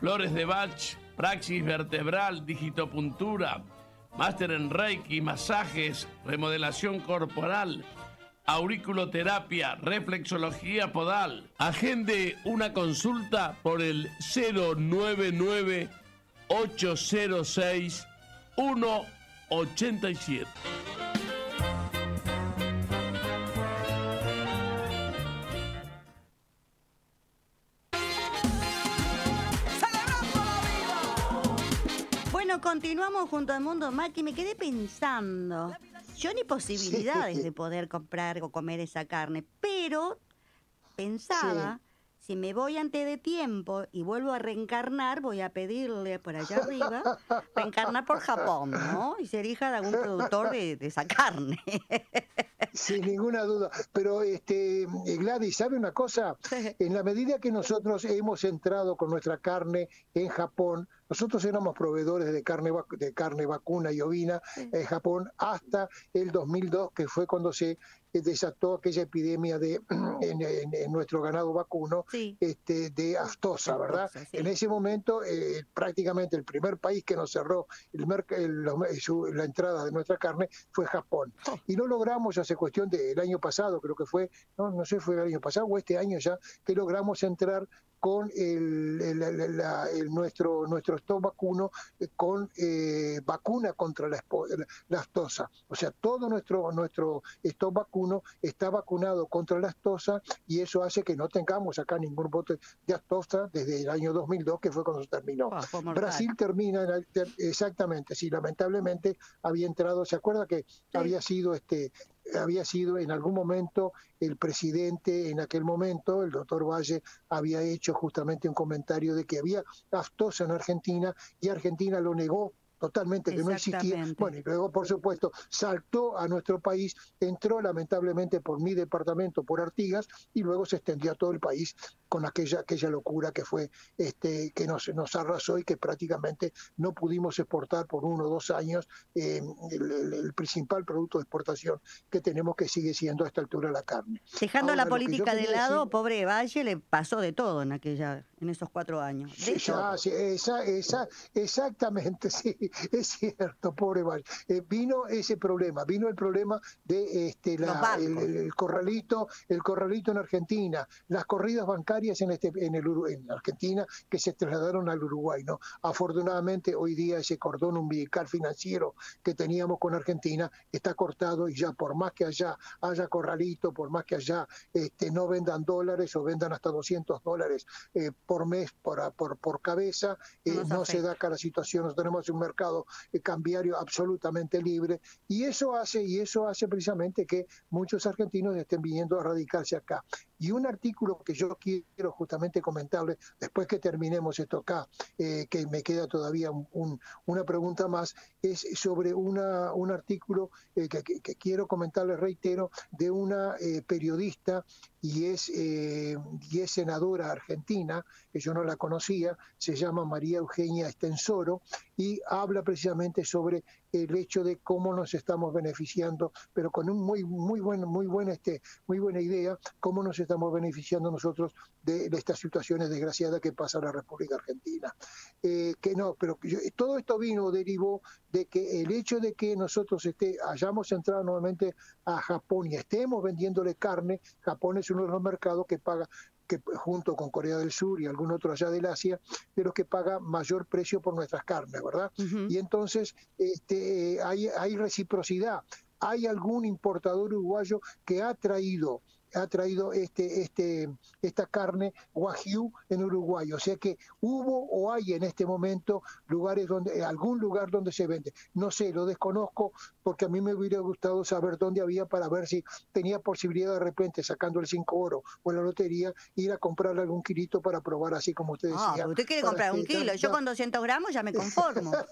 flores de Bach, praxis vertebral, digitopuntura, máster en Reiki, masajes, remodelación corporal, auriculoterapia, reflexología podal. Agende una consulta por el 099 806 187. Continuamos junto al mundo Mati. Me quedé pensando. Yo ni posibilidades de poder comprar o comer esa carne, pero pensaba, si me voy antes de tiempo y vuelvo a reencarnar, voy a pedirle por allá arriba, reencarnar por Japón, ¿no? Y ser hija de algún productor de, de esa carne. Sin ninguna duda. Pero este Gladys, ¿sabe una cosa? En la medida que nosotros hemos entrado con nuestra carne en Japón, Nosotros éramos proveedores de carne, de carne vacuna y ovina en Japón hasta el 2002, que fue cuando se eh, desató aquella epidemia de en, en- en nuestro ganado vacuno este, de aftosa, ¿verdad? En ese momento, eh, prácticamente el primer país que nos cerró el el- su- la entrada de nuestra carne fue Japón. Y no logramos, hace cuestión del año pasado, creo que fue, no, no sé, fue el año pasado o este año ya, que logramos entrar con el, el- el- la- el- nuestro, nuestro stock vacuno eh, con eh, vacuna contra la, espo- la- la aftosa. O sea, todo nuestro, nuestro stock vacuno está vacunado contra la aftosa y eso hace que no tengamos acá ningún bote de aftosa desde el año 2002, que fue cuando se terminó. mortal. Brasil termina, en exactamente, sí, lamentablemente había entrado, ¿se acuerda que había sido este había sido en algún momento el presidente en aquel momento, el doctor Valle, había hecho justamente un comentario de que había aftosa en Argentina y Argentina lo negó totalmente que no existía. Bueno, y luego, por supuesto, saltó a nuestro país, entró lamentablemente por mi departamento, por Artigas, y luego se extendió a todo el país con aquella, aquella locura que fue, este, que nos, nos arrasó y que prácticamente no pudimos exportar por uno o dos años eh, el, el- el principal producto de exportación que tenemos que sigue siendo a esta altura la carne. Dejando Ahora, la política de lado, decir- pobre Valle le pasó de todo en aquella, en esos cuatro años. Sí, ah, sí, esa, esa, exactamente, sí, es cierto, pobre Valle. Eh, vino ese problema, vino el problema de este, la- Los bancos. el, el- el corralito, el corralito en Argentina, las corridas bancarias en este, en el en Argentina que se trasladaron al Uruguay, ¿no? Afortunadamente hoy día ese cordón umbilical financiero que teníamos con Argentina está cortado y ya por más que allá haya corralito, por más que allá este, no vendan dólares o vendan hasta 200 dólares eh, por mes por, por, por cabeza, eh, no se da acá la situación, nosotros tenemos un mercado eh, cambiario absolutamente libre y eso hace y eso hace precisamente que muchos argentinos estén viniendo a radicarse acá. Y un artículo que yo quiero justamente comentarle, después que terminemos esto acá, eh, que me queda todavía un- un- una pregunta más, es sobre una, un artículo eh, que, quiero comentarle, reitero, de una eh, periodista y es, y es senadora argentina, que yo no la conocía, se llama María Eugenia Estensoro, y habla precisamente sobre el hecho de cómo nos estamos beneficiando, pero con un muy muy buen muy buena este muy buena idea cómo nos estamos beneficiando nosotros de, estas situaciones desgraciadas que pasa en la República Argentina. Eh, que no, pero todo esto vino derivó de que el hecho de que nosotros este, hayamos entrado nuevamente a Japón y estemos vendiéndole carne, Japón es uno de los mercados que paga que junto con Corea del Sur y algún otro allá del Asia, de los que paga mayor precio por nuestras carnes, ¿verdad? Y entonces este, hay, hay reciprocidad. Hay algún importador uruguayo que ha traído ha traído este, este, esta carne Wagyu en Uruguay. O sea que hubo o hay en este momento lugares donde, eh, algún lugar donde se vende. No sé, lo desconozco porque a mí me hubiera gustado saber dónde había para ver si tenía posibilidad de repente, sacando el 5 oro o la lotería, ir a comprar algún kilito para probar así como usted Ah, usted quiere comprar un kilo. Yo con 200 gramos ya me conformo.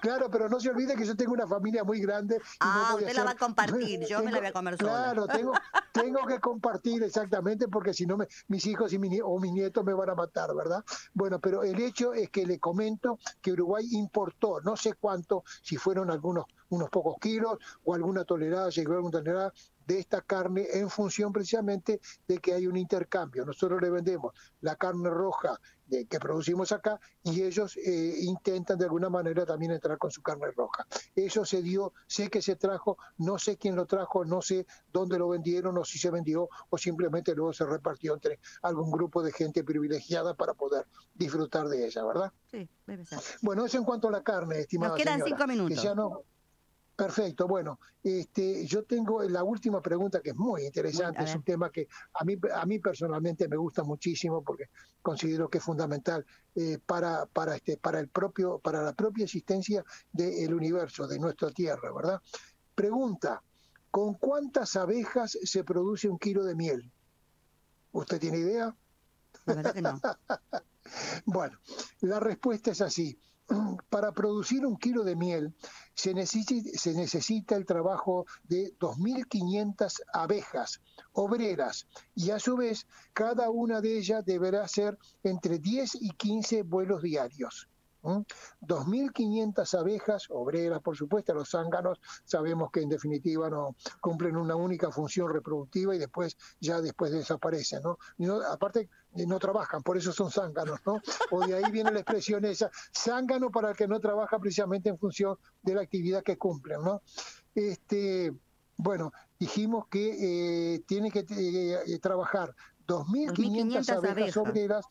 Claro, pero no se olvide que yo tengo una familia muy grande. Y Ah, no voy usted la hacer- va a compartir, yo me la voy a comer sola. Claro, tengo, tengo que compartir exactamente porque si no me- mis hijos y mi o mis nietos me van a matar, ¿verdad? Bueno, pero el hecho es que le comento que Uruguay importó, no sé cuánto, si fueron algunos unos pocos kilos o alguna tonelada, llegó alguna tonelada de esta carne en función precisamente de que hay un intercambio. Nosotros le vendemos la carne roja de- que producimos acá y ellos eh, intentan de alguna manera también entrar con su carne roja. Eso se dio, sé que se trajo, no sé quién lo trajo, no sé dónde lo vendieron o si se vendió o simplemente luego se repartió entre algún grupo de gente privilegiada para poder disfrutar de ella, ¿verdad? Sí, debe ser. Bueno, eso en cuanto a la carne, estimada Nos quedan señora, cinco minutos. que ya no- Perfecto, bueno, este, yo tengo la última pregunta que es muy interesante, es un tema que a mí, a mí personalmente me gusta muchísimo porque considero que es fundamental eh, para, para, este, para, el propio, para la propia existencia del universo, de nuestra Tierra, ¿verdad? Pregunta, ¿con cuántas abejas se produce un kilo de miel? ¿Usted tiene idea? La verdad que no. Bueno, la respuesta es así. Para producir un kilo de miel se necesita, el trabajo de 2.500 abejas obreras y a su vez cada una de ellas deberá hacer entre 10 y 15 vuelos diarios. ¿Mm? 2.500 abejas, obreras por supuesto, los zánganos sabemos que en definitiva no cumplen una única función reproductiva y después ya después desaparecen, ¿no? Aparte no trabajan, por eso son zánganos, ¿no? O de ahí viene la expresión esa, zángano para el que no trabaja precisamente en función de la actividad que cumplen, ¿no? Este, bueno, dijimos que eh, tiene que eh, trabajar 2.500 2.500 abejas abejas. obreras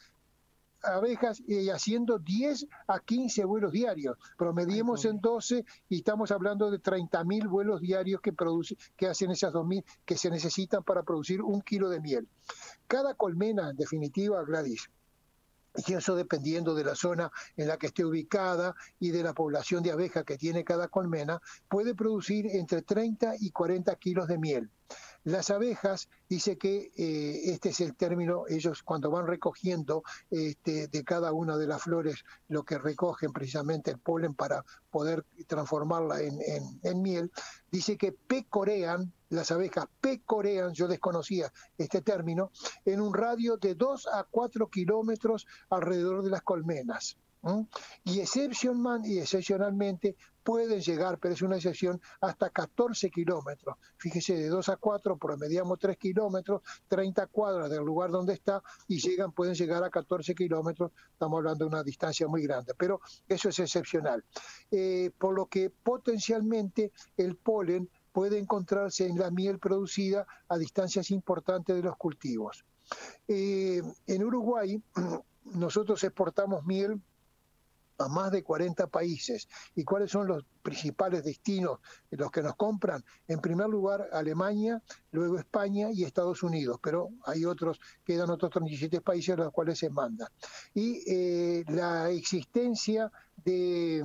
abejas y haciendo 10 a 15 vuelos diarios. Promediemos en 12 y estamos hablando de 30.000 vuelos diarios que, produce, que hacen esas 2.000 que se necesitan para producir un kilo de miel. Cada colmena, en definitiva, Gladys, y eso dependiendo de la zona en la que esté ubicada y de la población de abejas que tiene cada colmena, puede producir entre 30 y 40 kilos de miel. Las abejas, dice que eh, este es el término, ellos cuando van recogiendo este, de cada una de las flores lo que recogen precisamente el polen para poder transformarla en, miel, dice que pecorean, las abejas pecorean, yo desconocía este término, en un radio de 2 a 4 kilómetros alrededor de las colmenas. Y, excepcional- y excepcionalmente pueden llegar, pero es una excepción, hasta 14 kilómetros. Fíjese, de 2 a 4 promediamos 3 kilómetros, 30 cuadras del lugar donde está y llegan, pueden llegar a 14 kilómetros. Estamos hablando de una distancia muy grande, pero eso es excepcional. Eh, por lo que potencialmente el polen puede encontrarse en la miel producida a distancias importantes de los cultivos. Eh, en Uruguay nosotros exportamos miel a más de 40 países. ¿Y cuáles son los principales destinos de los que nos compran? En primer lugar, Alemania, luego España y Estados Unidos, pero hay otros, quedan otros 37 países a los cuales se manda. Y eh, la existencia de,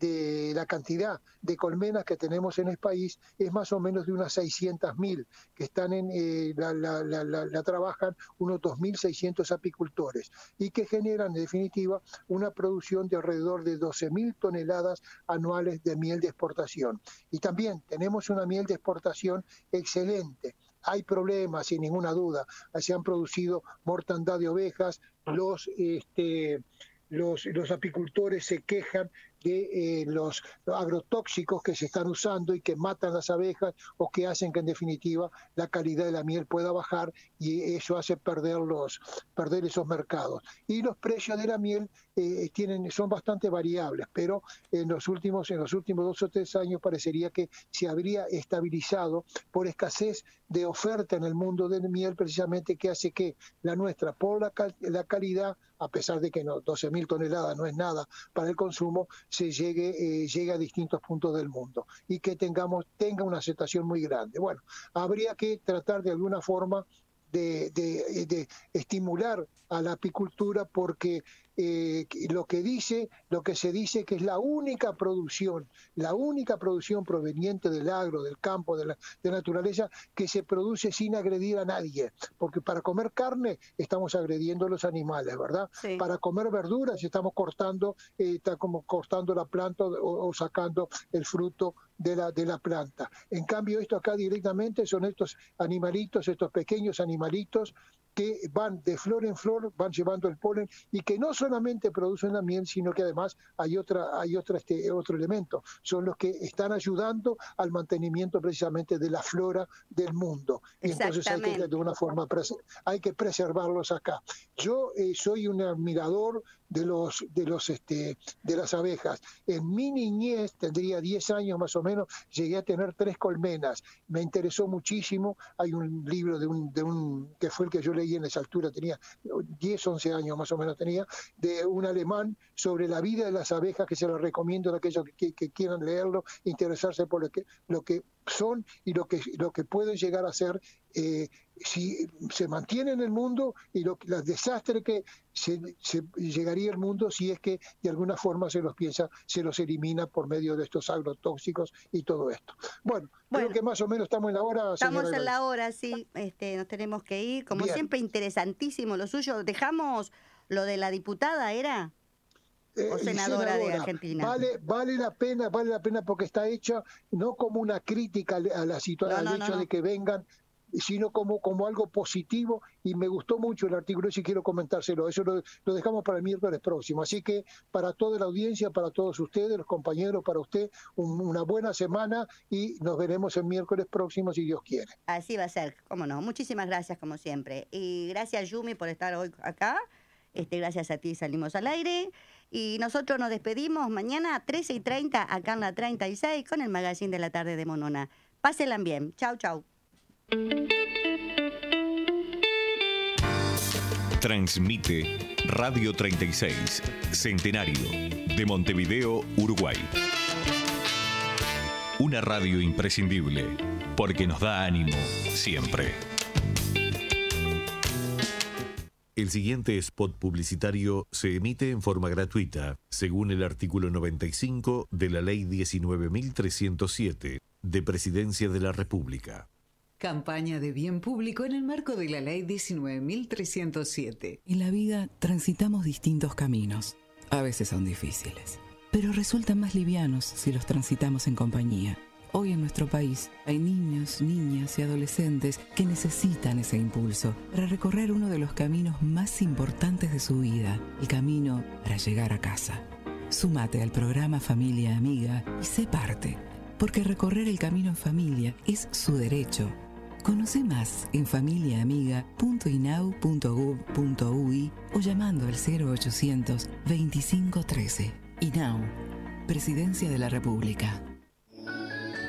de la cantidad de colmenas que tenemos en el país es más o menos de unas 600.000 que están en eh, la- la- la- la trabajan unos 2.600 apicultores y que generan en definitiva una producción de alrededor de 12.000 toneladas anuales de miel de exportación. Y también tenemos una miel de exportación excelente. Hay problemas, sin ninguna duda. Se han producido mortandad de ovejas, los, este, los, los apicultores se quejan de eh, los agrotóxicos que se están usando y que matan las abejas o que hacen que en definitiva la calidad de la miel pueda bajar y eso hace perder los perder esos mercados y los precios de la miel eh, tienen son bastante variables pero en los últimos en los últimos dos o tres años parecería que se habría estabilizado por escasez de oferta en el mundo del miel precisamente que hace que la nuestra por la, cal- la calidad a pesar de que no 12.000 toneladas no es nada para el consumo se llegue eh, llegue a distintos puntos del mundo y que tengamos tenga una aceptación muy grande. Bueno habría que tratar de alguna forma de, de- de estimular a la apicultura porque eh, lo que dice, lo que se dice que es la única producción, la única producción proveniente del agro, del campo, de la, de la naturaleza, que se produce sin agredir a nadie. Porque para comer carne estamos agrediendo a los animales, ¿verdad? Para comer verduras estamos cortando, eh, está como cortando la planta o, o sacando el fruto de la, de la planta. En cambio, esto acá directamente son estos animalitos, estos pequeños animalitos que van de flor en flor, van llevando el polen y que no solamente producen la miel, sino que además hay otra, hay otra, este, otro elemento, son los que están ayudando al mantenimiento precisamente de la flora del mundo. Y entonces hay que de una forma hay que preservarlos acá. Yo eh, soy un admirador de los de los este de las abejas. En mi niñez tendría 10 años más o menos, llegué a tener tres colmenas. Me interesó muchísimo. Hay un libro de un de un que fue el que yo leí en esa altura, tenía 10, 11 años más o menos tenía, de un alemán sobre la vida de las abejas que se lo recomiendo a aquellos que, que quieran leerlo, interesarse por lo que lo que son y lo que lo que pueden llegar a ser eh, si se mantiene en el mundo y lo, los desastres que se, se llegaría al mundo si es que de alguna forma se los piensa, se los elimina por medio de estos agrotóxicos y todo esto. Bueno, creo que más o menos estamos en la hora. Estamos en la hora, sí, este, nos tenemos que ir. Como Bien. siempre, interesantísimo lo suyo. Dejamos lo de la diputada, ¿era? Eh, o y senadora de Argentina. Vale, vale la pena, vale la pena porque está hecha no como una crítica al- a la situación, No, al no, hecho no, de que vengan, sino como, como algo positivo y me gustó mucho el artículo y quiero comentárselo. Eso lo, lo dejamos para el miércoles próximo. Así que para toda la audiencia, para todos ustedes, los compañeros, para usted, un- una buena semana y nos veremos el miércoles próximo si Dios quiere. Así va a ser, cómo no. Muchísimas gracias, como siempre. Y gracias, Yumi, por estar hoy acá. Este, gracias a ti salimos al aire. Y nosotros nos despedimos mañana a 13 y 30 acá en la 36 con el magazine de la tarde de Monona. Pásenla bien. Chau, chau. Transmite Radio 36, Centenario, de Montevideo, Uruguay. Una radio imprescindible, porque nos da ánimo siempre. El siguiente spot publicitario se emite en forma gratuita, según el artículo 95 de la Ley 19.307 de Presidencia de la República. Campaña de bien público en el marco de la Ley 19.307. En la vida transitamos distintos caminos. A veces son difíciles, pero resultan más livianos si los transitamos en compañía. Hoy en nuestro país hay niños, niñas y adolescentes que necesitan ese impulso para recorrer uno de los caminos más importantes de su vida, el camino para llegar a casa. Súmate al programa Familia Amiga y sé parte, porque recorrer el camino en familia es su derecho. Conoce más en familiaamiga.inau.gov.ui o llamando al 0800 2513. INAU, Presidencia de la República.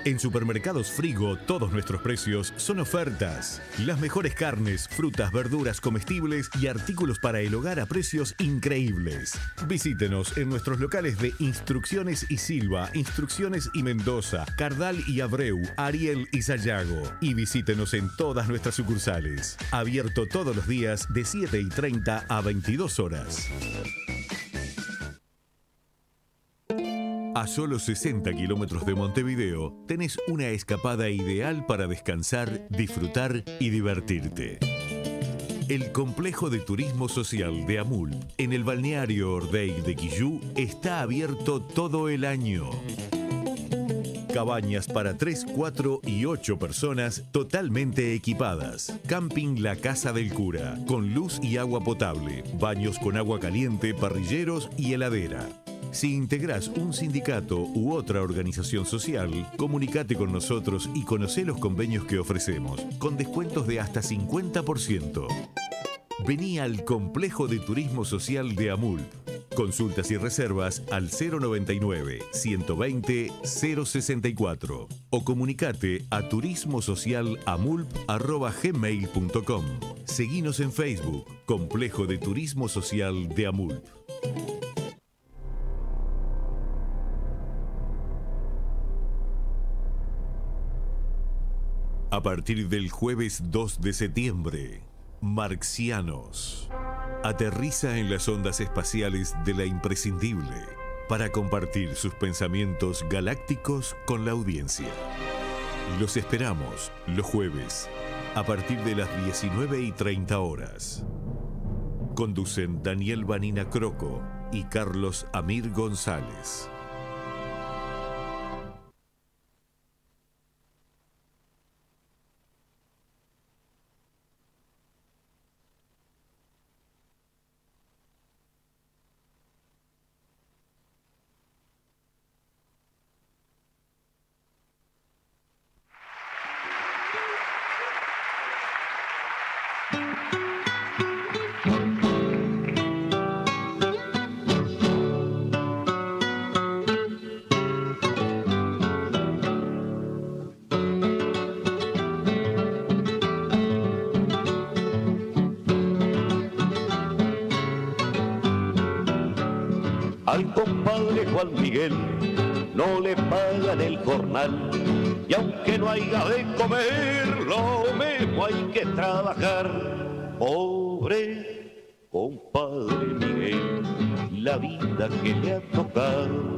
En Supermercados Frigo, todos nuestros precios son ofertas. Las mejores carnes, frutas, verduras, comestibles y artículos para el hogar a precios increíbles. Visítenos en nuestros locales de Instrucciones y Silva, Instrucciones y Mendoza, Cardal y Abreu, Ariel y Sayago. Y visítenos en todas nuestras sucursales. Abierto todos los días de 7 y 30 a 22 horas. A solo 60 kilómetros de Montevideo tenés una escapada ideal para descansar, disfrutar y divertirte. El complejo de turismo social de Amul en el balneario Ordey de Quillú está abierto todo el año. Cabañas para 3, 4 y 8 personas totalmente equipadas. Camping La Casa del Cura, con luz y agua potable, baños con agua caliente, parrilleros y heladera. Si integrás un sindicato u otra organización social, comunicate con nosotros y conocé los convenios que ofrecemos, con descuentos de hasta 50%. Vení al Complejo de Turismo Social de Amul. Consultas y reservas al 099-120-064 o comunicate a turismosocialamulp.gmail.com. Seguinos en Facebook, Complejo de Turismo Social de Amul. A partir del jueves 2 de septiembre, Marxianos aterriza en las ondas espaciales de la imprescindible para compartir sus pensamientos galácticos con la audiencia. Los esperamos los jueves a partir de las 19 y 30 horas. Conducen Daniel Vanina Croco y Carlos Amir González. Y aunque no haya de comer, lo mismo hay que trabajar. Pobre compadre Miguel, la vida que le ha tocado.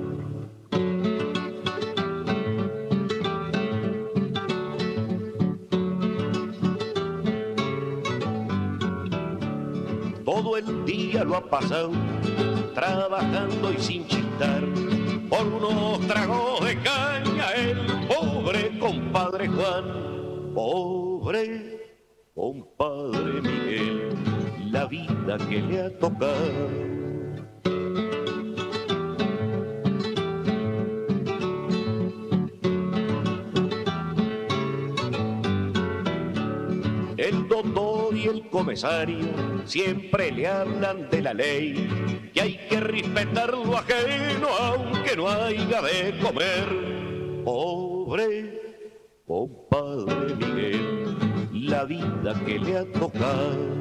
Todo el día lo ha pasado trabajando y sin chistar, por unos tragos de caña, el pobre compadre Juan, pobre compadre Miguel, la vida que le ha tocado. El doctor el comisario siempre le hablan de la ley, que hay que respetar lo ajeno aunque no haya de comer. Pobre compadre Miguel, la vida que le ha tocado.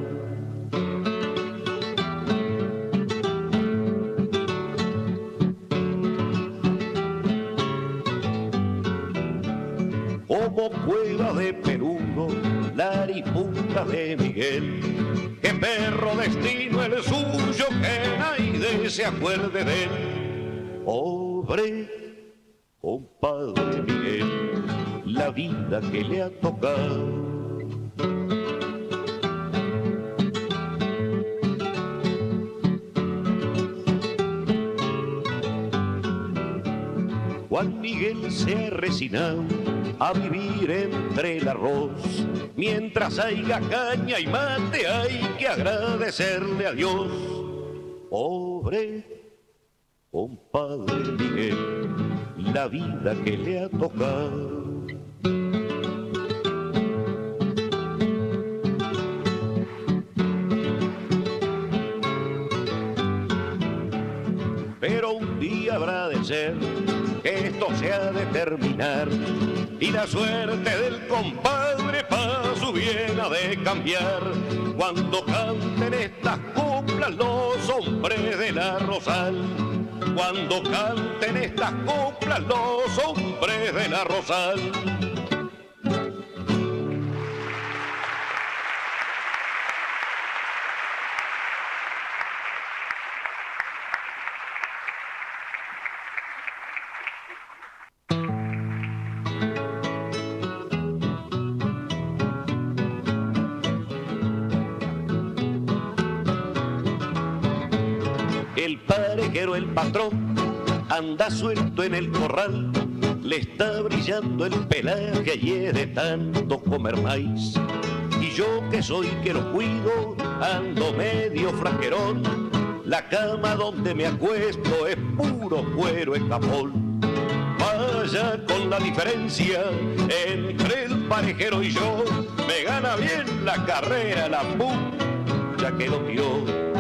como cueva de Peruno, laripunta de Miguel, que perro destino el suyo, que nadie se acuerde de él. Pobre compadre Miguel, la vida que le ha tocado. Juan Miguel se ha resignado a vivir entre el arroz. Mientras haya caña y mate hay que agradecerle a Dios. Pobre compadre Miguel, la vida que le ha tocado. Pero un día habrá de ser esto se ha de terminar y la suerte del compadre para su bien ha de cambiar. Cuando canten estas coplas los hombres de la Rosal, cuando canten estas coplas los hombres de la Rosal. Parejero, el patrón, anda suelto en el corral, le está brillando el pelaje y es de tanto comer maíz. Y yo que soy que lo cuido, ando medio fraquerón, la cama donde me acuesto es puro cuero escapón. Vaya con la diferencia entre el parejero y yo, me gana bien la carrera, la ya que lo dio.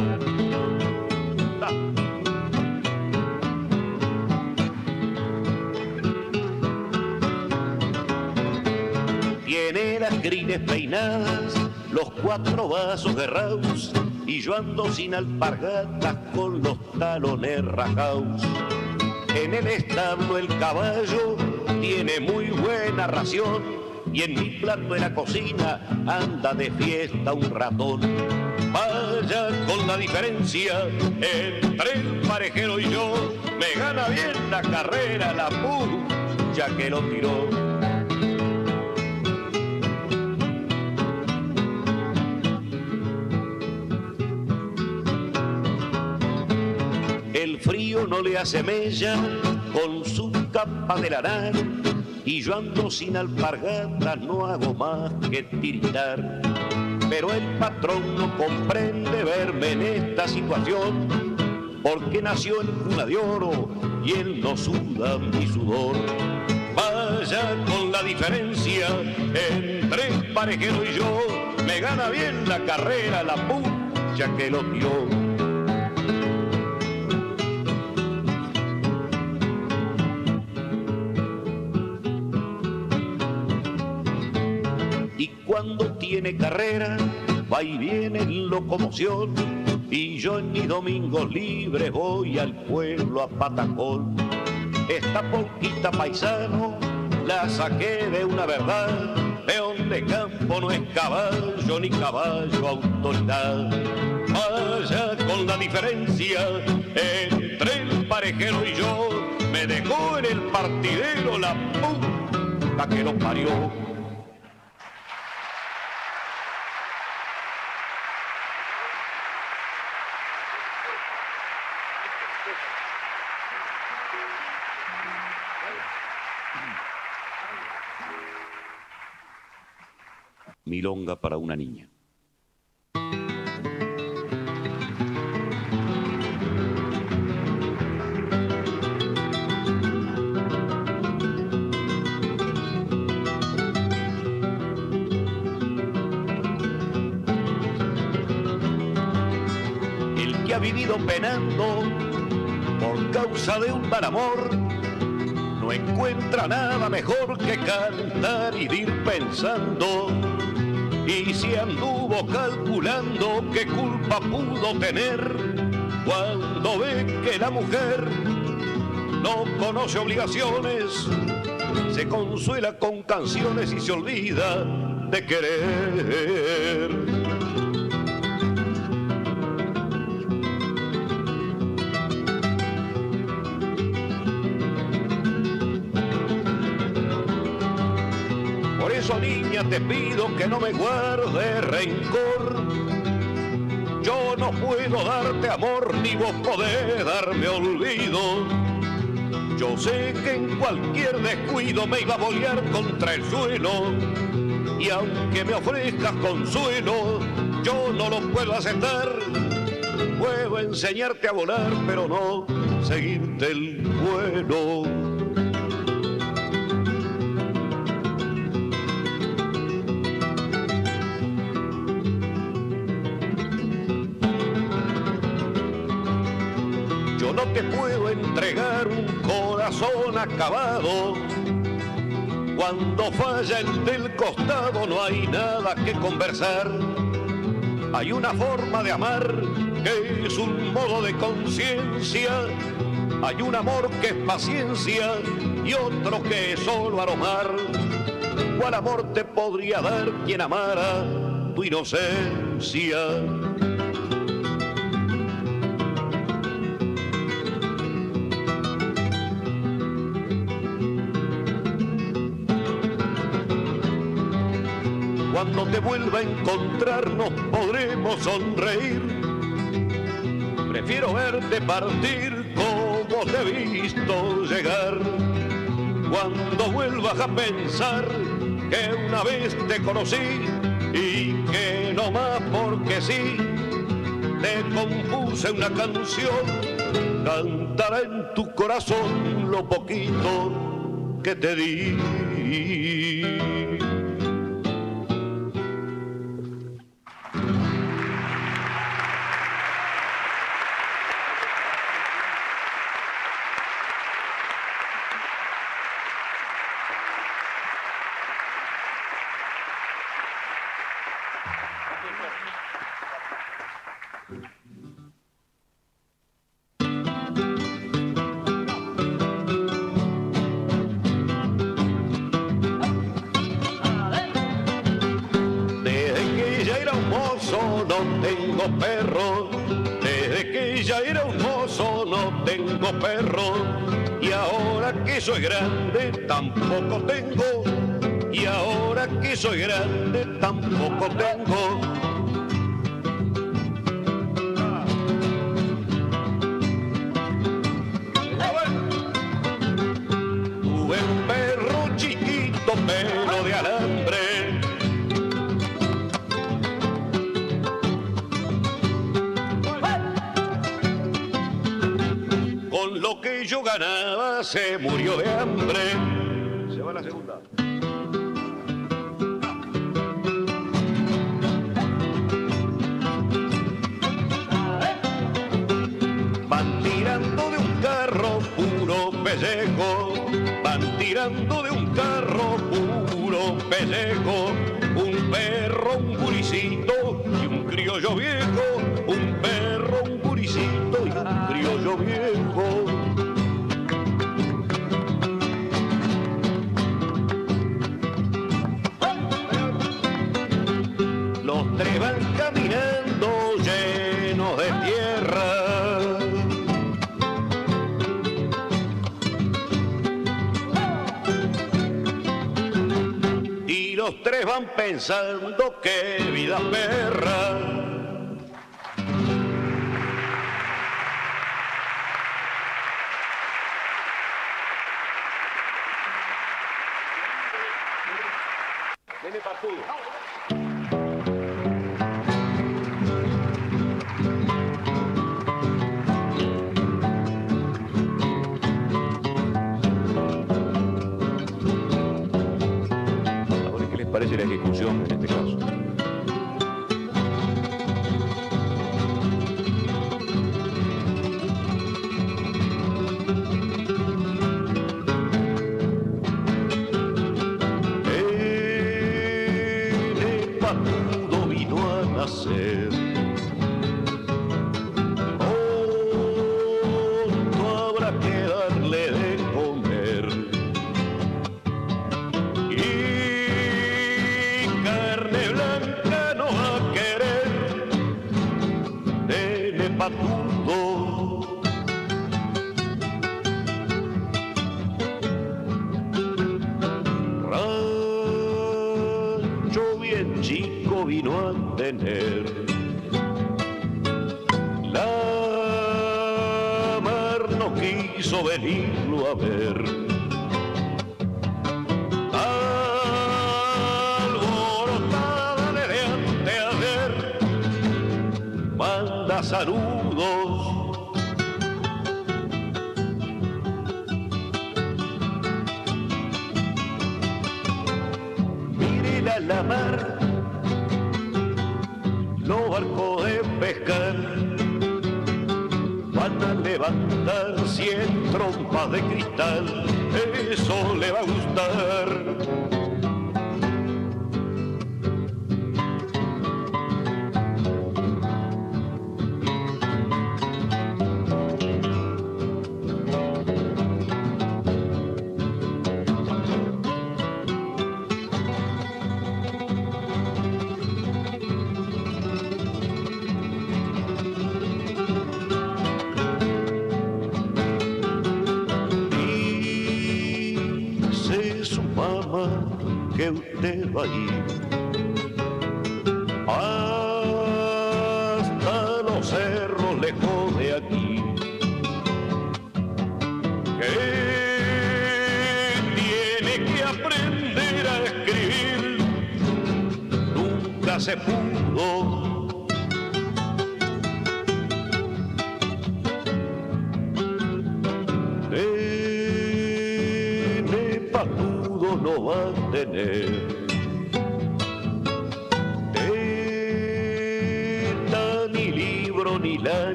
Las crines peinadas, los cuatro vasos cerrados y yo ando sin alpargatas con los talones rajados. En el establo el caballo tiene muy buena ración y en mi plato de la cocina anda de fiesta un ratón. Vaya con la diferencia entre el parejero y yo, me gana bien la carrera la pu, ya que lo tiró. No le hace mella con su capa de lanar y yo ando sin alpargatas, no hago más que tiritar. Pero el patrón no comprende verme en esta situación porque nació en cuna de oro y él no suda mi sudor. Vaya con la diferencia entre parejero y yo, me gana bien la carrera la pucha que lo tiró. Cuando tiene carrera, va y viene en locomoción. Y yo en mis domingos libres voy al pueblo a Patacón. Esta polquita paisano la saqué de una verdad. Peón de campo no es caballo ni caballo autoridad. Vaya con la diferencia entre el parejero y yo. Me dejó en el partidero la puta que lo parió. Milonga para una niña. El que ha vivido penando por causa de un mal amor no encuentra nada mejor que cantar y ir pensando. Y si anduvo calculando qué culpa pudo tener cuando ve que la mujer no conoce obligaciones, se consuela con canciones y se olvida de querer. Niña, te pido que no me guarde rencor. Yo no puedo darte amor, ni vos podés darme olvido. Yo sé que en cualquier descuido me iba a bolear contra el suelo. Y aunque me ofrezcas consuelo, yo no lo puedo aceptar. Puedo enseñarte a volar, pero no seguirte el vuelo. Te puedo entregar un corazón acabado. Cuando falla el del costado no hay nada que conversar. Hay una forma de amar que es un modo de conciencia. Hay un amor que es paciencia y otro que es solo aromar. ¿Cuál amor te podría dar quien amara tu inocencia? Te vuelva a encontrar nos podremos sonreír. Prefiero verte partir como te he visto llegar. Cuando vuelvas a pensar que una vez te conocí y que no más porque sí, te compuse una canción, cantará en tu corazón lo poquito que te di. pensando que vida perra. Deme para parece la ejecución en este caso?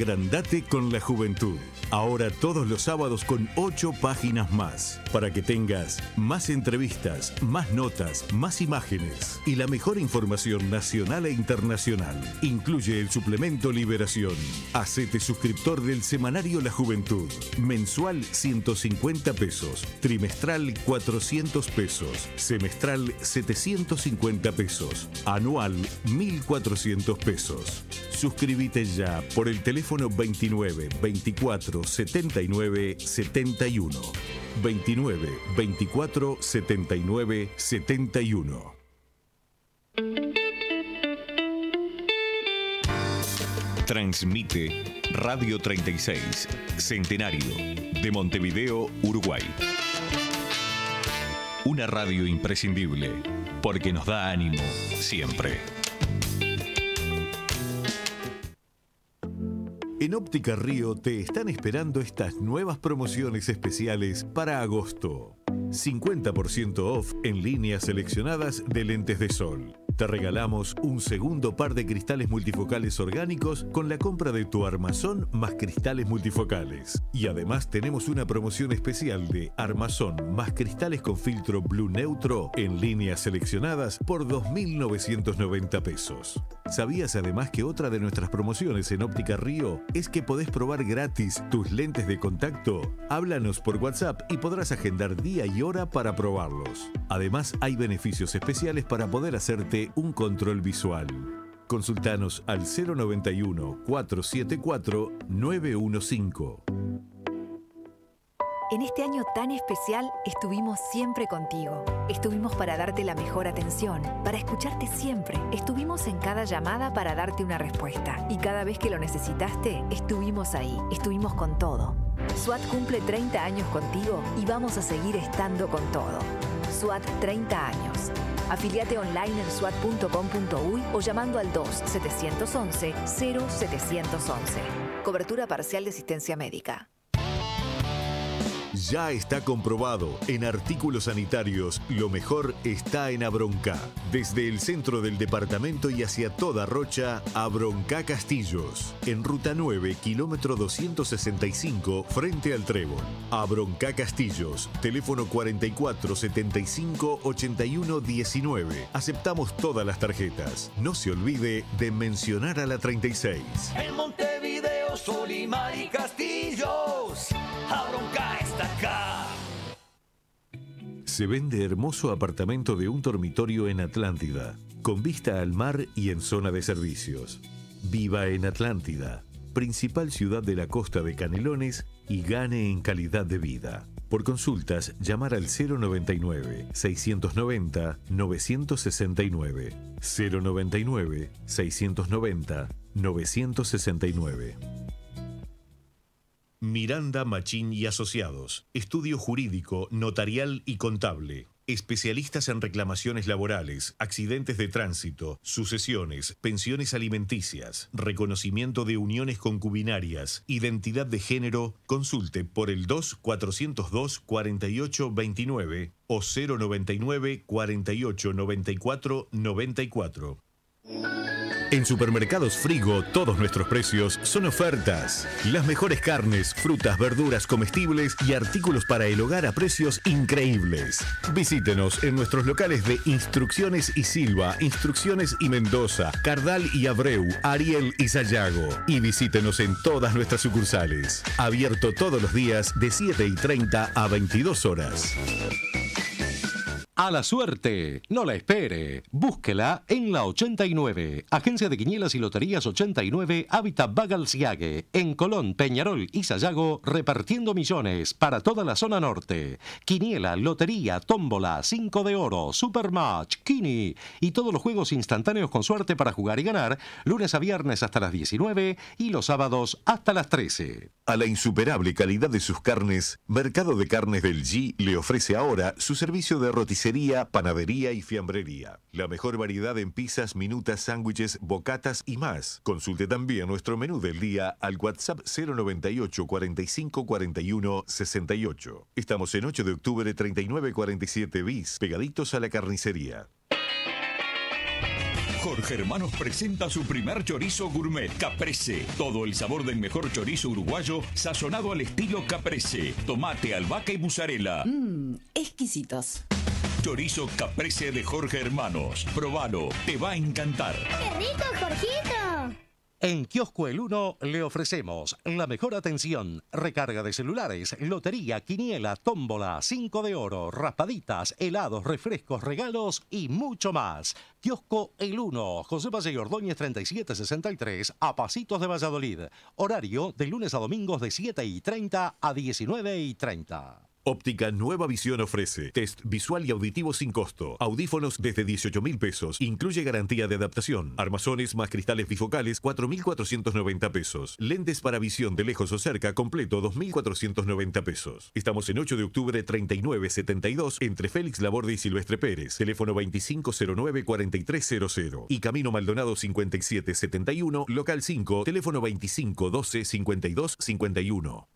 Agrandate con la juventud. Ahora todos los sábados con ocho páginas más. Para que tengas más entrevistas, más notas, más imágenes y la mejor información nacional e internacional. Incluye el suplemento Liberación. Hacete suscriptor del semanario La Juventud. Mensual 150 pesos. Trimestral 400 pesos. Semestral 750 pesos. Anual 1400 pesos. Suscríbete ya por el teléfono 29 24 79 71. 29 24 79 71. Transmite Radio 36, Centenario, de Montevideo, Uruguay. Una radio imprescindible, porque nos da ánimo siempre. En Óptica Río te están esperando estas nuevas promociones especiales para agosto. 50% off en líneas seleccionadas de lentes de sol. Te regalamos un segundo par de cristales multifocales orgánicos con la compra de tu armazón más cristales multifocales. Y además tenemos una promoción especial de armazón más cristales con filtro blue neutro en líneas seleccionadas por 2.990 pesos. ¿Sabías además que otra de nuestras promociones en Óptica Río es que podés probar gratis tus lentes de contacto? Háblanos por WhatsApp y podrás agendar día y hora para probarlos. Además hay beneficios especiales para poder hacerte un control visual. Consultanos al 091 474 915. En este año tan especial estuvimos siempre contigo. Estuvimos para darte la mejor atención, para escucharte siempre. Estuvimos en cada llamada para darte una respuesta. Y cada vez que lo necesitaste, estuvimos ahí. Estuvimos con todo. SWAT cumple 30 años contigo y vamos a seguir estando con todo. SWAT 30 años. Afiliate online en swat.com.uy o llamando al 2-711-0711. Cobertura parcial de asistencia médica. Ya está comprobado, en artículos sanitarios lo mejor está en Abronca. Desde el centro del departamento y hacia toda Rocha, Abronca Castillos. En ruta 9, kilómetro 265, frente al Trébol. Abronca Castillos, teléfono 44 75 81 19. Aceptamos todas las tarjetas. No se olvide de mencionar a la 36. En Montevideo, Solimar y Castillos, Abronca está Se vende hermoso apartamento de un dormitorio en Atlántida, con vista al mar y en zona de servicios. Viva en Atlántida, principal ciudad de la costa de Canelones y gane en calidad de vida. Por consultas, llamar al 099-690-969. 099-690-969. Miranda Machín y Asociados. Estudio jurídico, notarial y contable. Especialistas en reclamaciones laborales, accidentes de tránsito, sucesiones, pensiones alimenticias, reconocimiento de uniones concubinarias, identidad de género. Consulte por el 2-402-4829 o 099 48 94 94. En Supermercados Frigo, todos nuestros precios son ofertas. Las mejores carnes, frutas, verduras, comestibles y artículos para el hogar a precios increíbles. Visítenos en nuestros locales de Instrucciones y Silva, Instrucciones y Mendoza, Cardal y Abreu, Ariel y Sayago. Y visítenos en todas nuestras sucursales. Abierto todos los días de 7 y 30 a 22 horas. A la suerte, no la espere. Búsquela en la 89. Agencia de Quinielas y Loterías 89, Hábitat Bagalciague. En Colón, Peñarol y Sayago, repartiendo millones para toda la zona norte. Quiniela, Lotería, Tómbola, 5 de oro, Supermatch, Kini y todos los juegos instantáneos con suerte para jugar y ganar, lunes a viernes hasta las 19 y los sábados hasta las 13. A la insuperable calidad de sus carnes, Mercado de Carnes del G le ofrece ahora su servicio de roticería, panadería y fiambrería. La mejor variedad en pizzas, minutas, sándwiches, bocatas y más. Consulte también nuestro menú del día al WhatsApp 098 45 41 68. Estamos en 8 de octubre 3947 bis, pegaditos a la carnicería. Jorge Hermanos presenta su primer chorizo gourmet, Caprese. Todo el sabor del mejor chorizo uruguayo, sazonado al estilo Caprese. Tomate, albahaca y mozzarella. Mmm, exquisitos. Chorizo Caprese de Jorge Hermanos. Probalo, te va a encantar. ¡Qué rico, Jorgito! En Kiosco El 1 le ofrecemos la mejor atención, recarga de celulares, lotería, quiniela, tómbola, 5 de oro, raspaditas, helados, refrescos, regalos y mucho más. Kiosco El 1, José Valle y Ordóñez 3763, a Pasitos de Valladolid. Horario de lunes a domingos de 7 y 30 a 19 y 30. Óptica Nueva Visión ofrece test visual y auditivo sin costo. Audífonos desde 18 mil pesos. Incluye garantía de adaptación. Armazones más cristales bifocales 4.490 pesos. Lentes para visión de lejos o cerca completo 2.490 pesos. Estamos en 8 de octubre 3972 entre Félix Laborde y Silvestre Pérez. Teléfono 2509-4300. Y Camino Maldonado 5771, local 5, teléfono 2512-5251.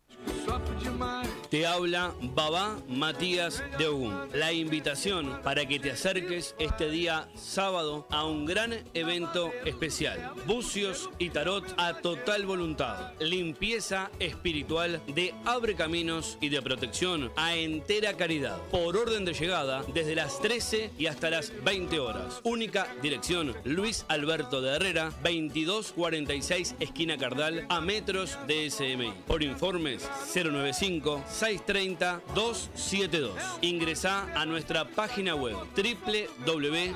Te habla Babá Matías de Ogún. La invitación para que te acerques este día sábado a un gran evento especial. Bucios y tarot a total voluntad. Limpieza espiritual de Abre Caminos y de protección a entera caridad. Por orden de llegada desde las 13 y hasta las 20 horas. Única dirección Luis Alberto de Herrera, 2246 esquina Cardal a metros de SMI. Por informes 095 630-272. Ingresá a nuestra página web www.ifa.com.uy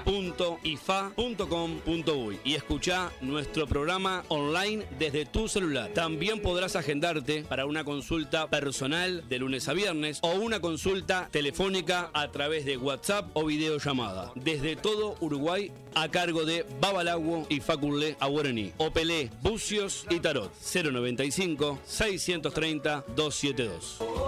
y escuchá nuestro programa online desde tu celular. También podrás agendarte para una consulta personal de lunes a viernes o una consulta telefónica a través de WhatsApp o videollamada. Desde todo Uruguay a cargo de Babalago y Faculé Aguarení. Opelé, Bucios y Tarot. 095 630 272.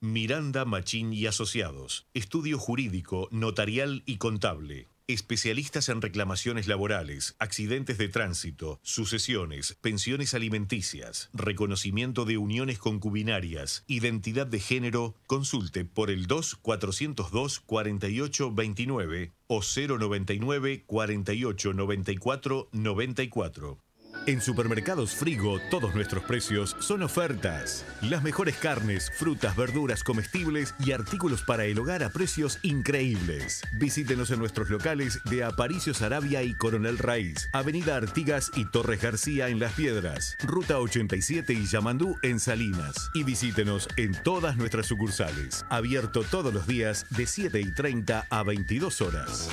Miranda Machín y Asociados. Estudio jurídico, notarial y contable. Especialistas en reclamaciones laborales, accidentes de tránsito, sucesiones, pensiones alimenticias, reconocimiento de uniones concubinarias, identidad de género, consulte por el 2-402-4829 o 099 4894 94. En Supermercados Frigo, todos nuestros precios son ofertas. Las mejores carnes, frutas, verduras, comestibles y artículos para el hogar a precios increíbles. Visítenos en nuestros locales de Aparicio Sarabia y Coronel Raíz, Avenida Artigas y Torres García en Las Piedras, Ruta 87 y Yamandú en Salinas. Y visítenos en todas nuestras sucursales. Abierto todos los días de 7 y 30 a 22 horas.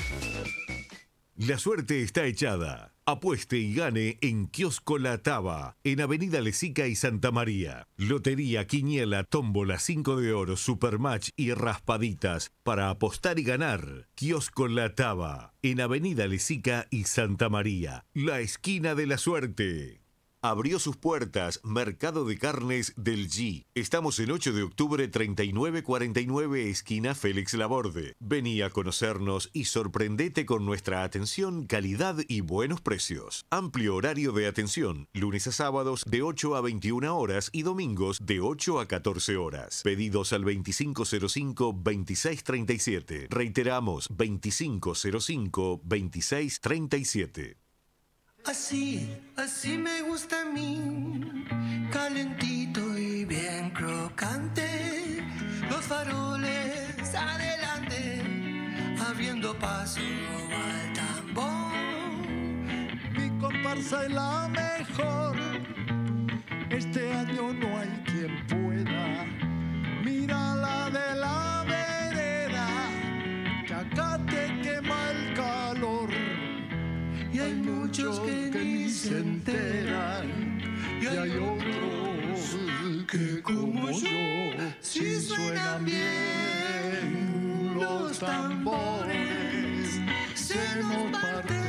La suerte está echada. Apueste y gane en Kiosco La Taba, en Avenida Lesica y Santa María. Lotería, quiniela, tómbola, 5 de oro, supermatch y raspaditas para apostar y ganar. Kiosco La Taba, en Avenida Lesica y Santa María. La esquina de la suerte. Abrió sus puertas Mercado de Carnes del G. Estamos en 8 de octubre 3949 esquina Félix Laborde. Vení a conocernos y sorprendete con nuestra atención, calidad y buenos precios. Amplio horario de atención, lunes a sábados de 8 a 21 horas y domingos de 8 a 14 horas. Pedidos al 2505-2637. Reiteramos 2505-2637. Así, así me gusta a mí, calentito y bien crocante, los faroles adelante, abriendo paso al tambor. Mi comparsa es la mejor, este año no hay quien pueda, mira la de la y hay muchos que ni se enteran. Y hay otros que como yo si suenan bien los tambores. Se nos parte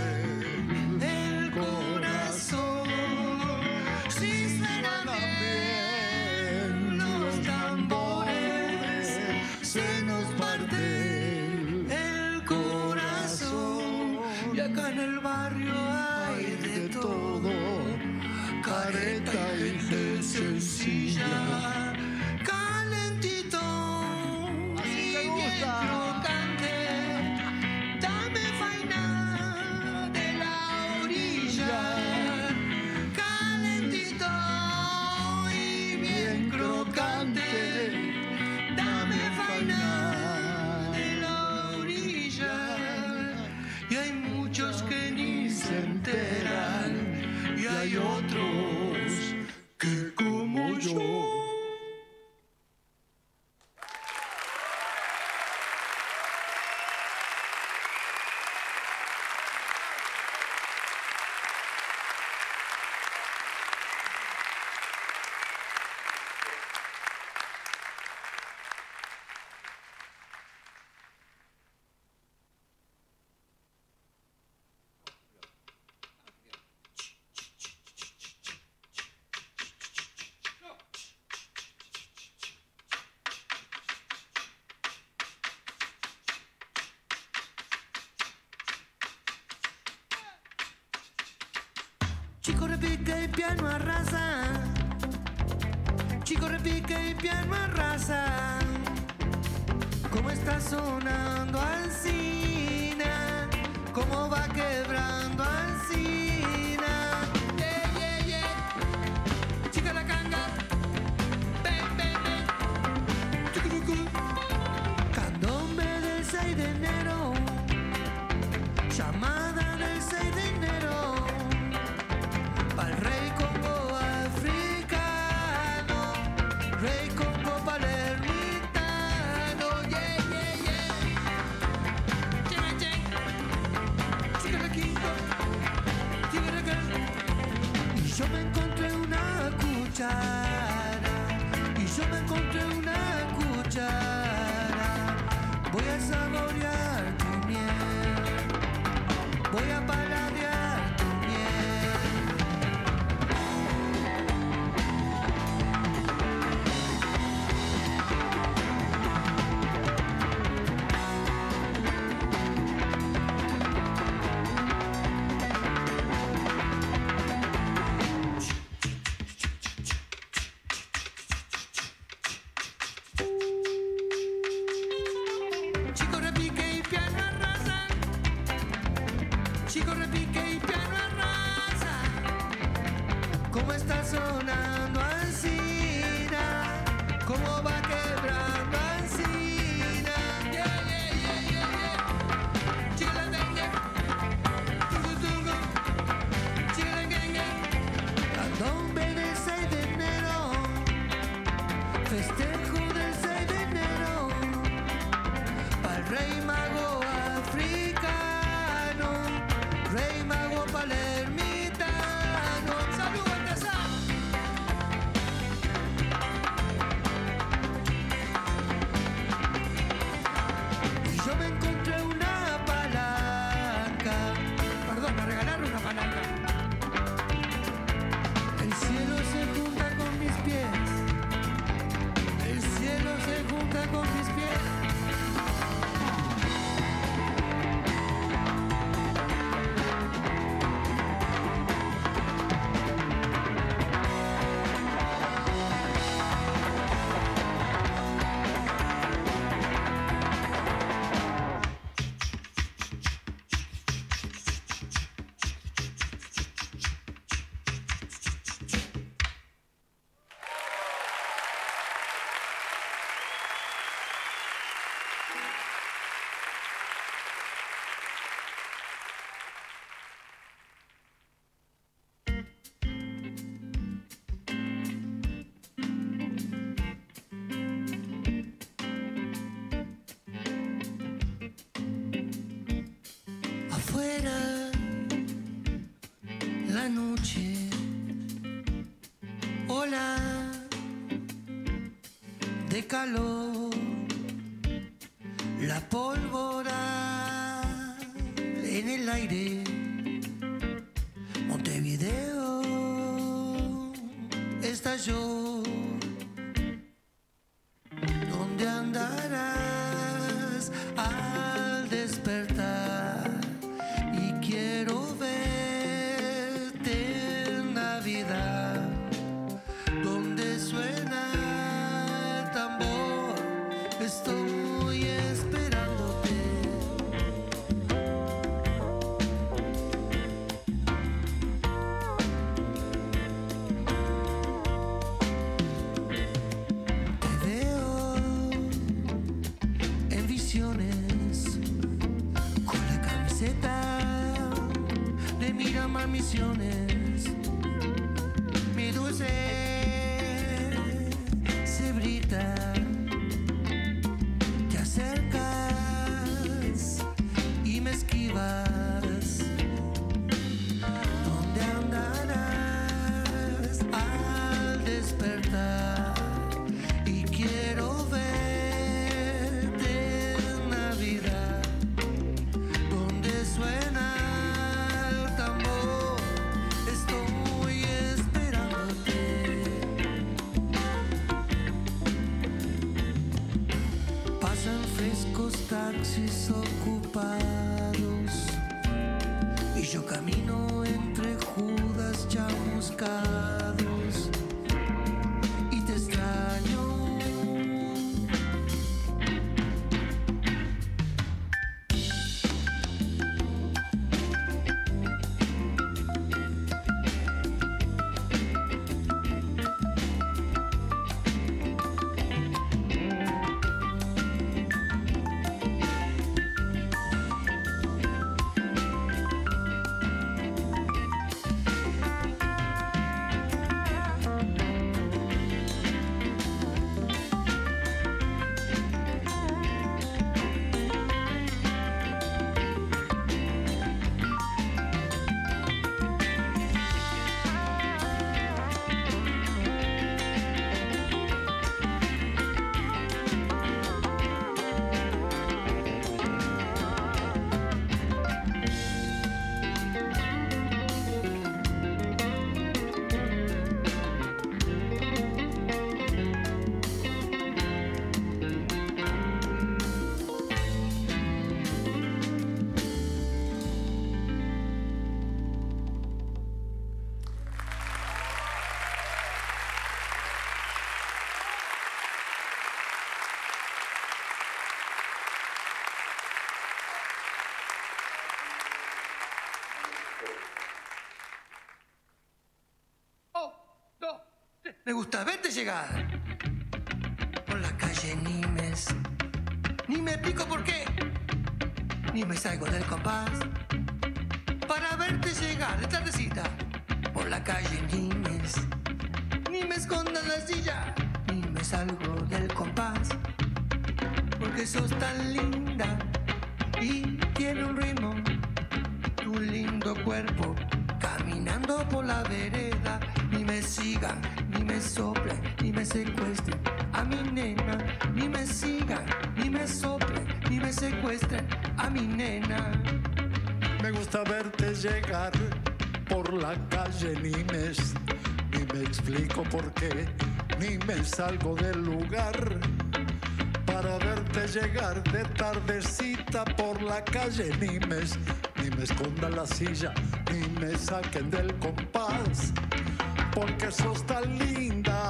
calor, Me gusta verte llegar por la calle Nimes. Ni me explico por qué, ni me salgo del compás. Para verte llegar de tardecita por la calle Nimes. Ni me escondo en la silla, ni me salgo llegar por la calle Nimes. Ni me explico por qué, ni me salgo del lugar. Para verte llegar de tardecita por la calle Nimes. Ni me escondan la silla, ni me saquen del compás. Porque sos tan linda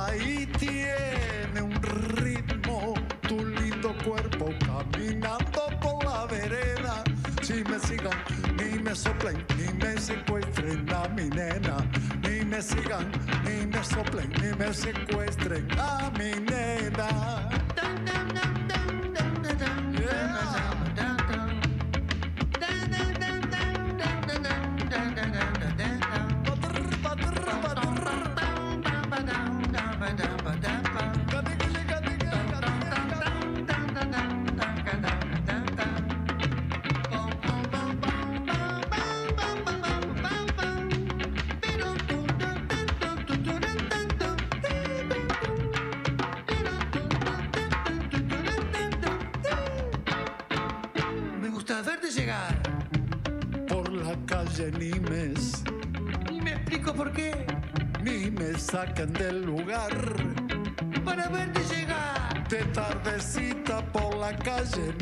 calle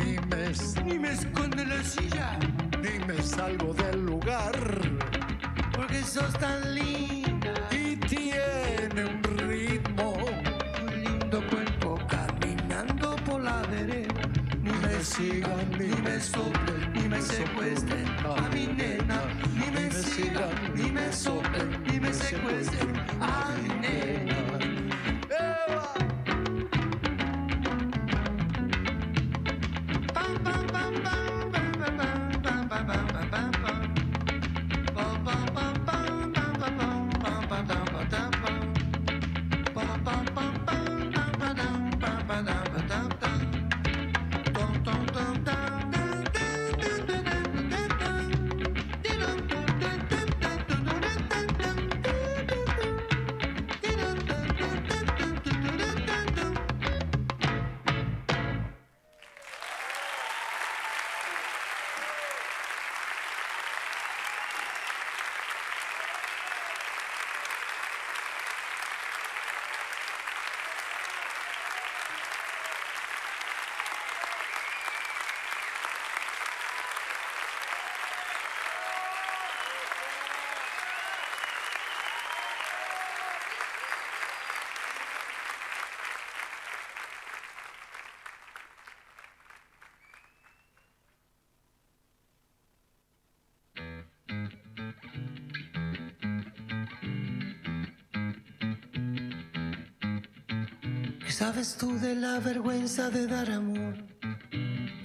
sabes tú de la vergüenza de dar amor?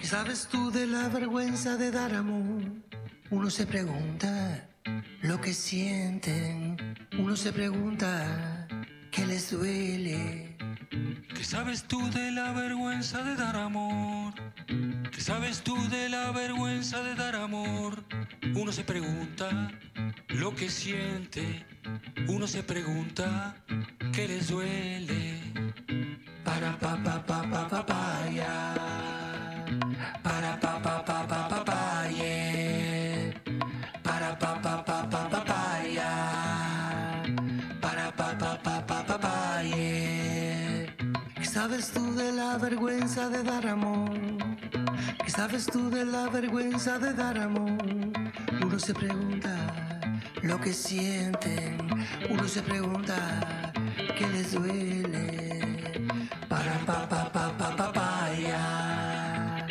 ¿Qué sabes tú de la vergüenza de dar amor? Uno se pregunta lo que sienten. Uno se pregunta sabes tú de la vergüenza de dar amor? Uno se pregunta lo que sienten. Uno se pregunta qué les duele. Para pa pa pa pa pa pa ya.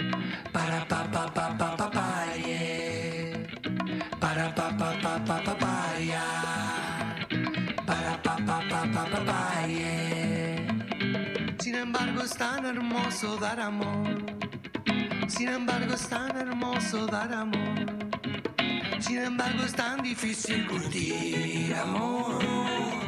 Para pa pa pa pa pa pa yeah. Para pa pa pa pa pa pa ya. Para pa pa pa pa pa pa yeah. Sin embargo es tan hermoso dar amor. Sin embargo es tan hermoso dar amor. Sin embargo es tan difícil curtir amor.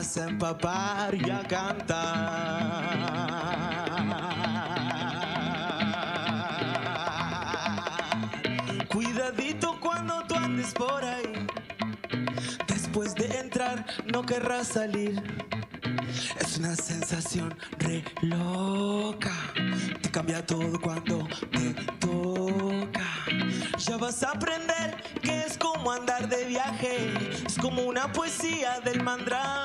Vas a empapar y a cantar. Cuidadito cuando tú andes por ahí. Después de entrar no querrás salir. Es una sensación re loca. Te cambia todo cuando te toca. Ya vas a aprender que es como andar de viaje. Es como una poesía del mandrake.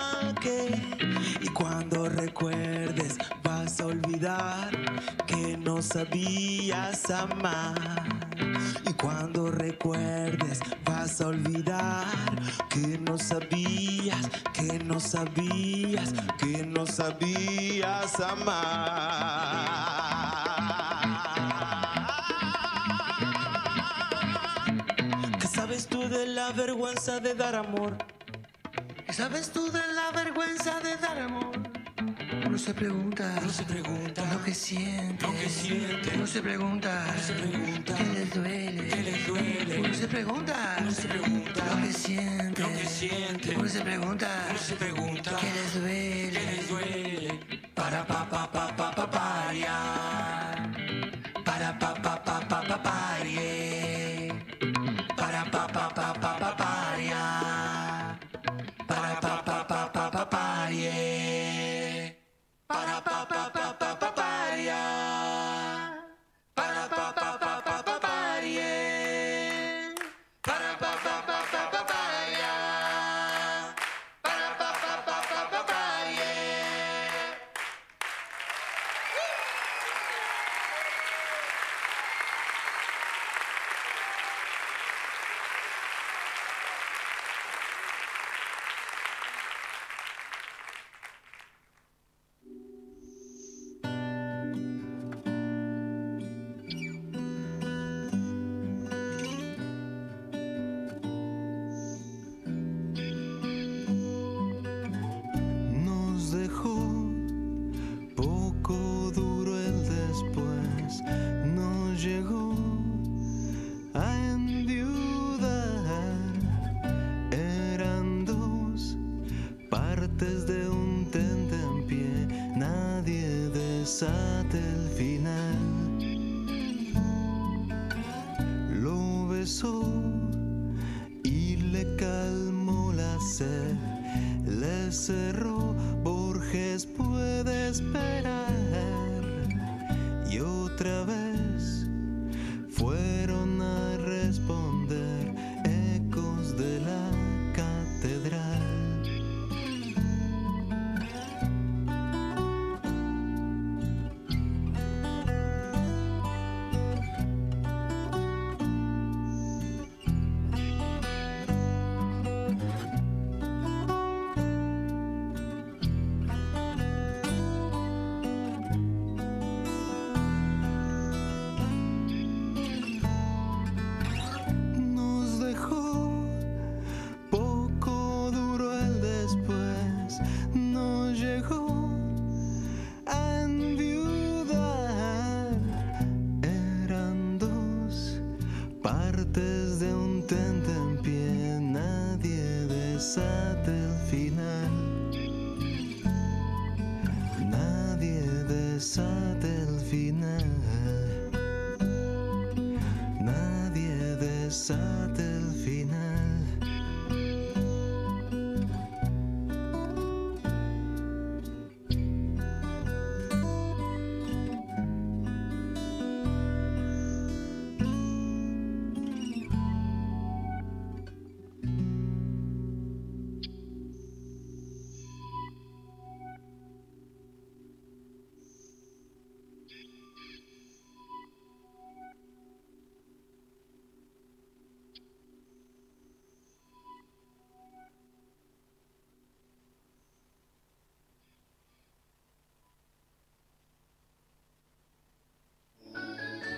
Que no sabías amar. Y cuando recuerdes, vas a olvidar que no sabías, que no sabías, que no sabías amar. ¿Qué sabes tú de la vergüenza de dar amor? ¿Qué sabes tú de la vergüenza de dar amor? Uno se pregunta, Uno se pregunta lo que siente, lo que siente. Uno se pregunta, Uno se pregunta qué les duele, qué les duele. Uno se pregunta, Uno se pregunta lo que siente, lo que siente. Uno se pregunta, Uno se pregunta qué les duele, qué les duele. Para pa pa pa pa pa pa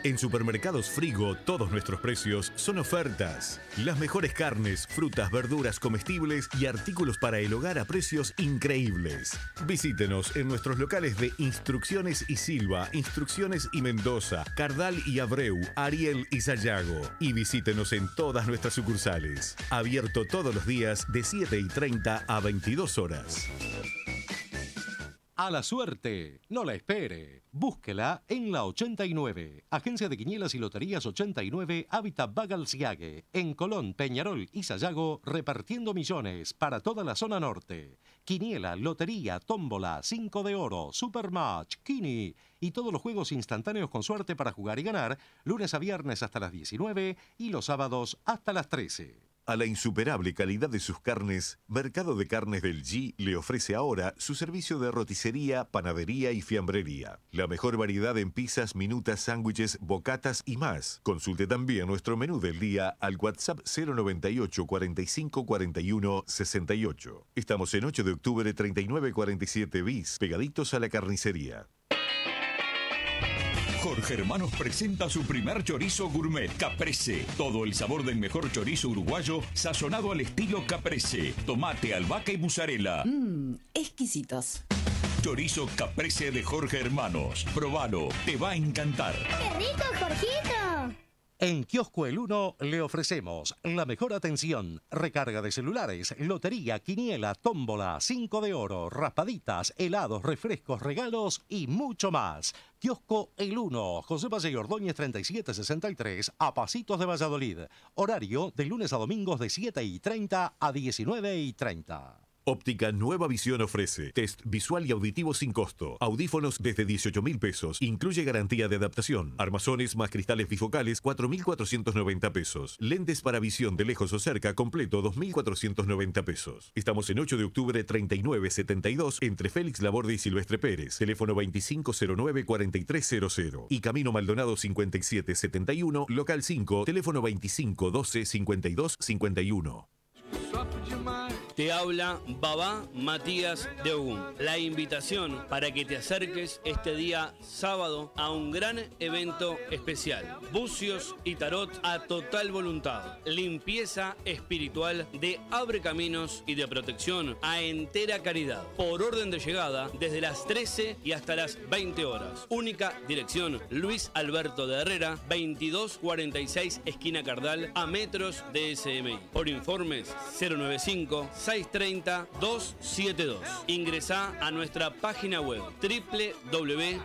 En Supermercados Frigo, todos nuestros precios son ofertas. Las mejores carnes, frutas, verduras, comestibles y artículos para el hogar a precios increíbles. Visítenos en nuestros locales de Instrucciones y Silva, Instrucciones y Mendoza, Cardal y Abreu, Ariel y Sayago. Y visítenos en todas nuestras sucursales. Abierto todos los días de 7 y 30 a 22 horas. A la suerte, no la espere. Búsquela en la 89. Agencia de Quinielas y Loterías 89, Hábitat Bagalciague. En Colón, Peñarol y Sayago, repartiendo millones para toda la zona norte. Quiniela, Lotería, Tómbola, 5 de Oro, Supermatch, Kini y todos los juegos instantáneos con suerte para jugar y ganar, lunes a viernes hasta las 19 y los sábados hasta las 13. A la insuperable calidad de sus carnes, Mercado de Carnes del G le ofrece ahora su servicio de roticería, panadería y fiambrería. La mejor variedad en pizzas, minutas, sándwiches, bocatas y más. Consulte también nuestro menú del día al WhatsApp 098 45 41 68. Estamos en 8 de octubre 3947 bis, pegaditos a la carnicería. Jorge Hermanos presenta su primer chorizo gourmet, Caprese. Todo el sabor del mejor chorizo uruguayo, sazonado al estilo Caprese. Tomate, albahaca y mozzarella. Mmm, exquisitos. Chorizo Caprese de Jorge Hermanos. Probalo, te va a encantar. ¡Qué rico, Jorgito! En Kiosco El 1 le ofrecemos la mejor atención, recarga de celulares, lotería, quiniela, tómbola, 5 de oro, raspaditas, helados, refrescos, regalos y mucho más. Kiosco El 1, José Valle Ordóñez 3763, a Pasitos de Valladolid. Horario de lunes a domingos de 7 y 30 a 19 y 30. Óptica Nueva Visión ofrece test visual y auditivo sin costo. Audífonos desde 18 mil pesos. Incluye garantía de adaptación. Armazones más cristales bifocales 4.490 pesos. Lentes para visión de lejos o cerca completo 2.490 pesos. Estamos en 8 de octubre 3972 entre Félix Laborde y Silvestre Pérez. Teléfono 2509-4300. Y Camino Maldonado 5771, local 5, teléfono 2512-5251. Te habla Babá Matías de Ogún. La invitación para que te acerques este día sábado a un gran evento especial. Bucios y tarot a total voluntad. Limpieza espiritual de Abre Caminos y de protección a entera caridad. Por orden de llegada desde las 13 y hasta las 20 horas. Única dirección Luis Alberto de Herrera, 2246 esquina Cardal a metros de SMI. Por informes 095 630-272. Ingresá a nuestra página web www.ifa.com.uy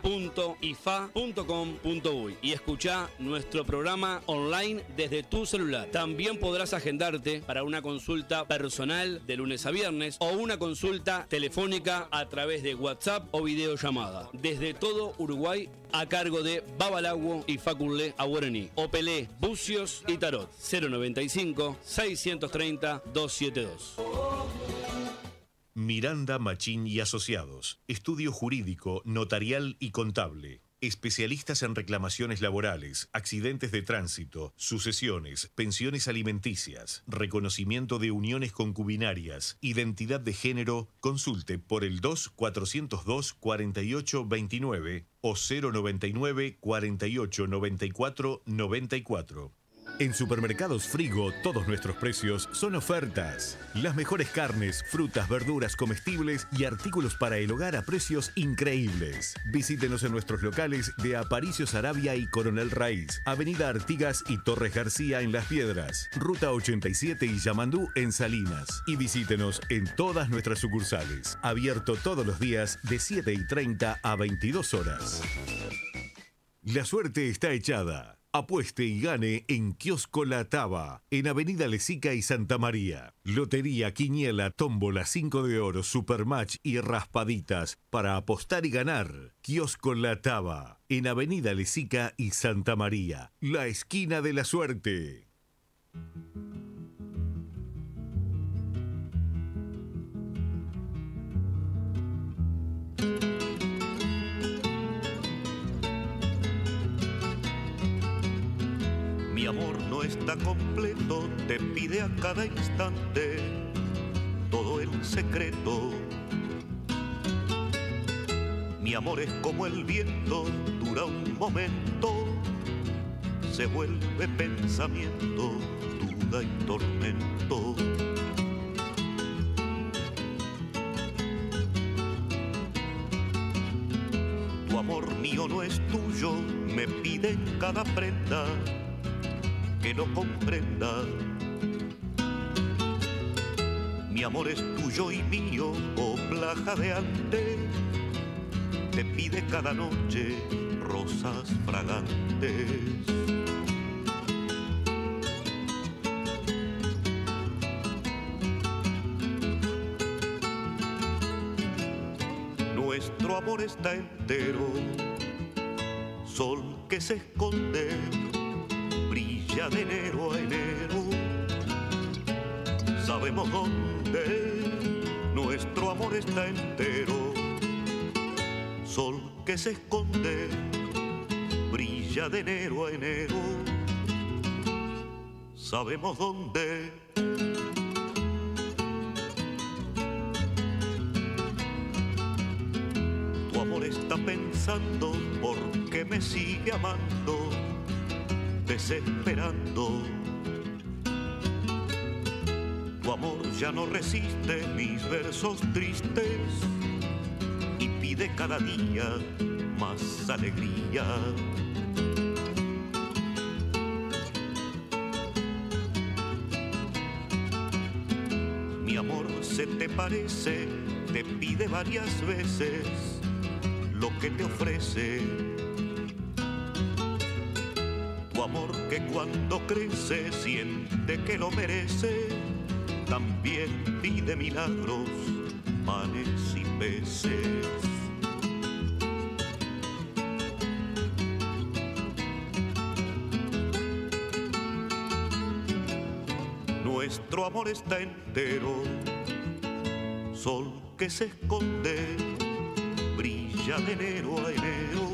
y escuchá nuestro programa online desde tu celular. También podrás agendarte para una consulta personal de lunes a viernes o una consulta telefónica a través de WhatsApp o videollamada. Desde todo Uruguay a cargo de Babalago y Facunle Aguarení. Opelé, Bucios y Tarot. 095 630 272. Miranda Machín y Asociados. Estudio jurídico, notarial y contable. Especialistas en reclamaciones laborales, accidentes de tránsito, sucesiones, pensiones alimenticias, reconocimiento de uniones concubinarias, identidad de género, consulte por el 2-402-4829 o 099 48 94 94. En Supermercados Frigo, todos nuestros precios son ofertas. Las mejores carnes, frutas, verduras, comestibles y artículos para el hogar a precios increíbles. Visítenos en nuestros locales de Aparicio Sarabia y Coronel Raíz, Avenida Artigas y Torres García en Las Piedras, Ruta 87 y Yamandú en Salinas. Y visítenos en todas nuestras sucursales. Abierto todos los días de 7 y 30 a 22 horas. La suerte está echada. Apueste y gane en Kiosco La Taba, en Avenida Lesica y Santa María. Lotería, Quiniela, Tómbola, 5 de Oro, Supermatch y Raspaditas para apostar y ganar. Kiosco La Taba, en Avenida Lesica y Santa María. La esquina de la suerte. Está completo, te pide a cada instante todo el secreto. Mi amor es como el viento, dura un momento se vuelve pensamiento, duda y tormento. Tu amor mío no es tuyo, me pide en cada prenda que lo comprenda. Mi amor es tuyo y mío, oh plaja de ante, te pide cada noche rosas fragantes. Nuestro amor está entero, se esconde, brilla de enero a enero. Sabemos dónde. Tu amor está pensando por qué me sigue amando, desesperando. Tu amor ya no resiste mis versos tristes cada día más alegría. Mi amor se te parece, te pide varias veces lo que te ofrece. Tu amor que cuando crece siente que lo merece, también pide milagros, panes y peces. Amor está entero, sol que se esconde, brilla de enero a enero.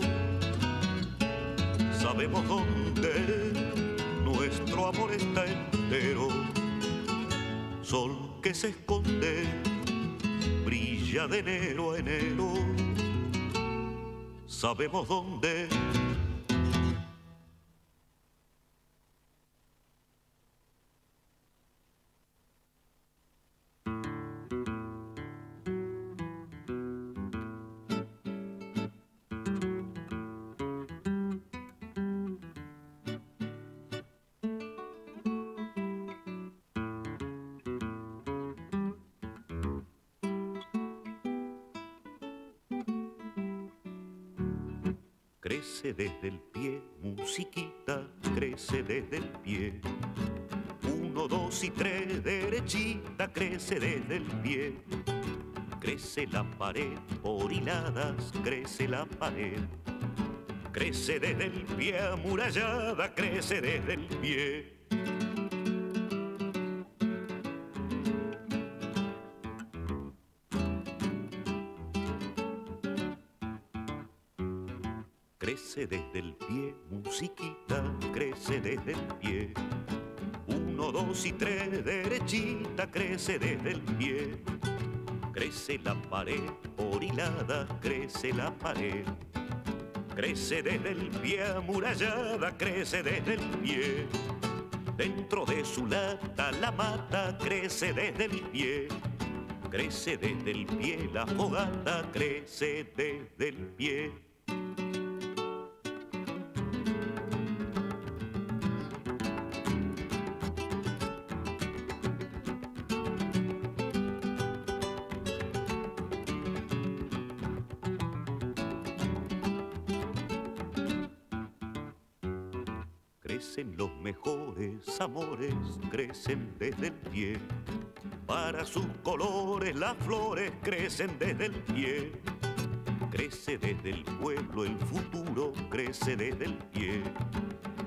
Sabemos dónde nuestro amor está entero, sol que se esconde, brilla de enero a enero. Sabemos dónde. Tres, derechita, crece desde el pie. Crece la pared, por hiladas, crece la pared. Crece desde el pie, amurallada, crece desde el pie. Crece desde el pie, musiquita, Tres, derechita, crece desde el pie. Crece la pared, por hilada, crece la pared. Crece desde el pie, amurallada, crece desde el pie. Dentro de su lata la mata, crece desde el pie. Crece desde el pie la fogata, crece desde el pie. Amores, crecen desde el pie. Para sus colores las flores crecen desde el pie. Crece desde el pueblo el futuro, crece desde el pie.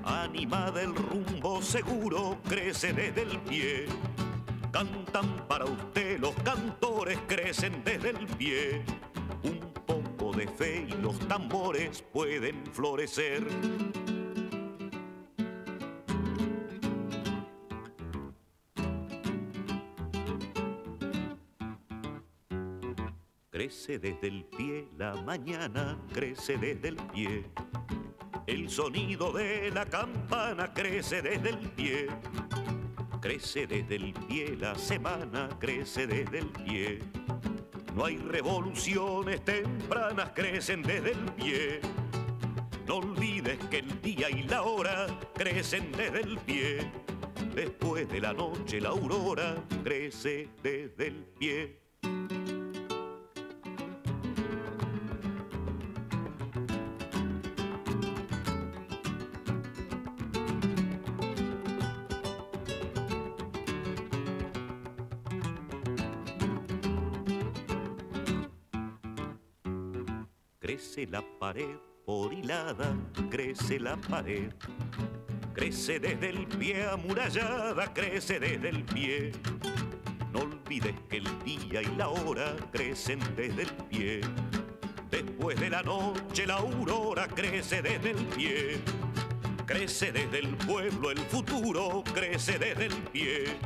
Animada el rumbo seguro, crece desde el pie. Cantan para usted los cantores, crecen desde el pie. Un poco de fe y los tambores pueden florecer. Crece desde el pie la mañana, crece desde el pie. El sonido de la campana crece desde el pie. Crece desde el pie la semana, crece desde el pie. No hay revoluciones tempranas, crecen desde el pie. No olvides que el día y la hora crecen desde el pie. Después de la noche la aurora crece desde el pie. Crece la pared por hilada, crece la pared. Crece desde el pie amurallada, crece desde el pie. No olvides que el día y la hora crecen desde el pie. Después de la noche la aurora crece desde el pie. Crece desde el pueblo el futuro, crece desde el pie.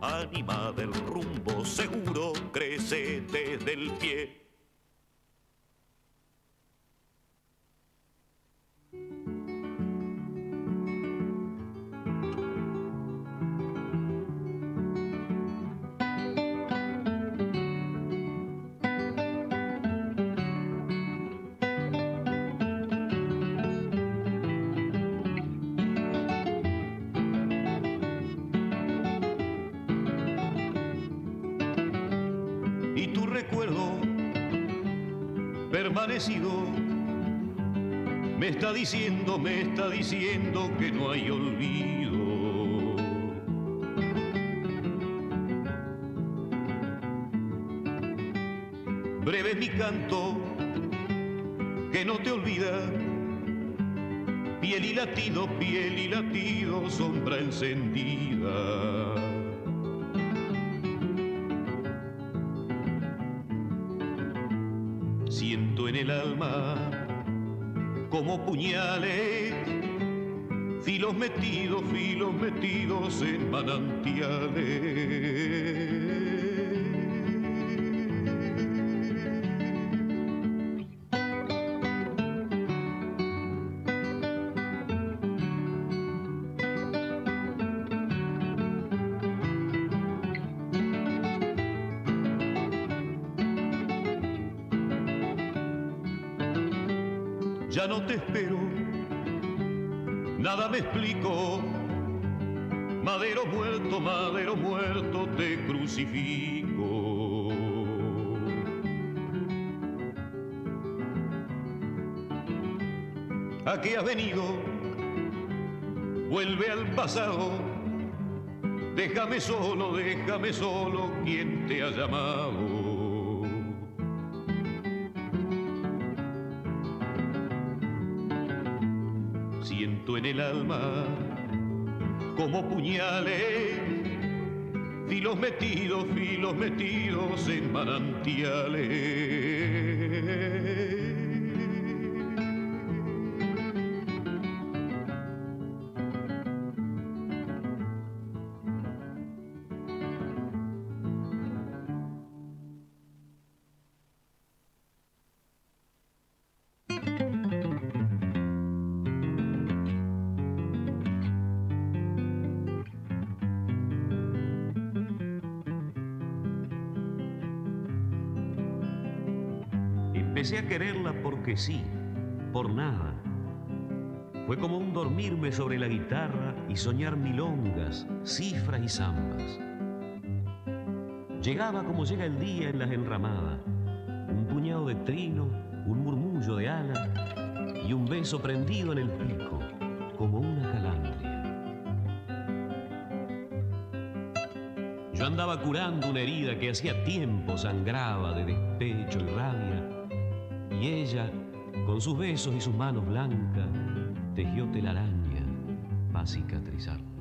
Anima del rumbo seguro, crece desde el pie. Me está diciendo, me está diciendo que no hay olvido. Breve mi canto que no te olvida. Piel y latido, piel y latido, sombra encendida. Puñales, filos metidos, filos metidos en manantiales. Te crucifico. ¿A qué has venido? Vuelve al pasado. Déjame solo, déjame solo, quien te ha llamado. Siento en el alma como puñales, filos metidos, filos metidos en manantiales. Sí, por nada. Fue como un dormirme sobre la guitarra y soñar milongas, cifras y zambas. Llegaba como llega el día en las enramadas, un puñado de trino, un murmullo de ala y un beso prendido en el pico, como una calandria. Yo andaba curando una herida que hacía tiempo sangraba de despecho y rabia, y ella, con sus besos y sus manos blancas, tejió telaraña para cicatrizar.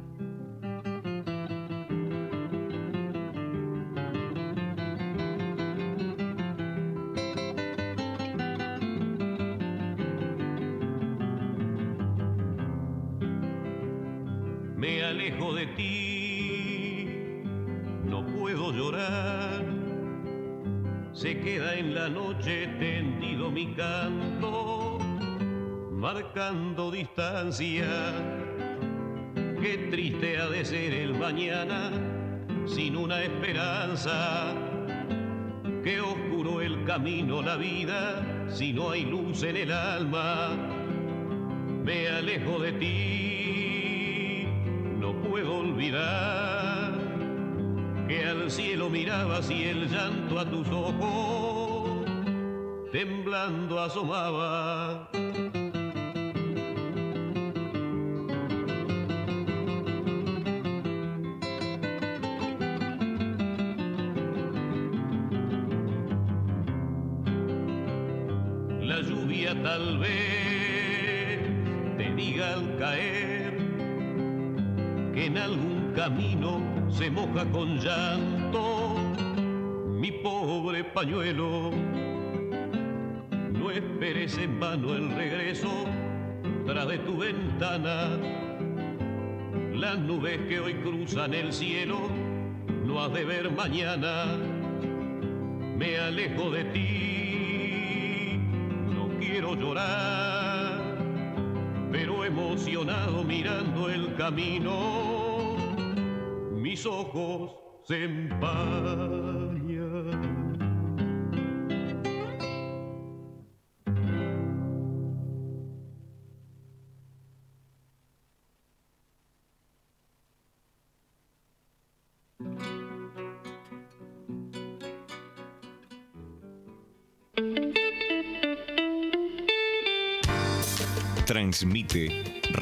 Distancia. Qué triste ha de ser el mañana sin una esperanza. Qué oscuro el camino, la vida, si no hay luz en el alma. Me alejo de ti, no puedo olvidar que al cielo mirabas y el llanto a tus ojos temblando asomaba. Con llanto mi pobre pañuelo. No esperes en vano el regreso tras de tu ventana. Las nubes que hoy cruzan el cielo no has de ver mañana. Me alejo de ti, no quiero llorar, pero emocionado mirando el camino, mis ojos se empañan.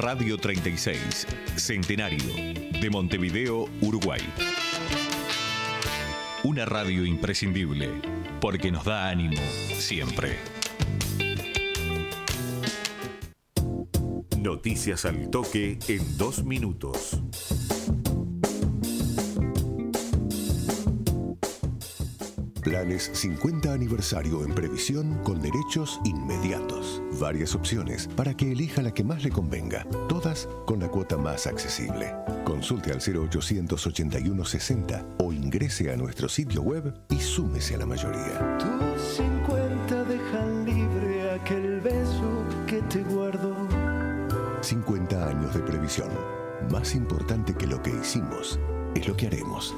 Radio 36, Centenario, de Montevideo, Uruguay. Una radio imprescindible, porque nos da ánimo siempre. Noticias al toque en dos minutos. Planes 50 aniversario en previsión con derechos inmediatos. Varias opciones para que elija la que más le convenga. Todas con la cuota más accesible. Consulte al 0881 60 o ingrese a nuestro sitio web y súmese a la mayoría. Tus 50 dejan libre aquel beso que te guardo. 50 años de previsión. Más importante que lo que hicimos es lo que haremos.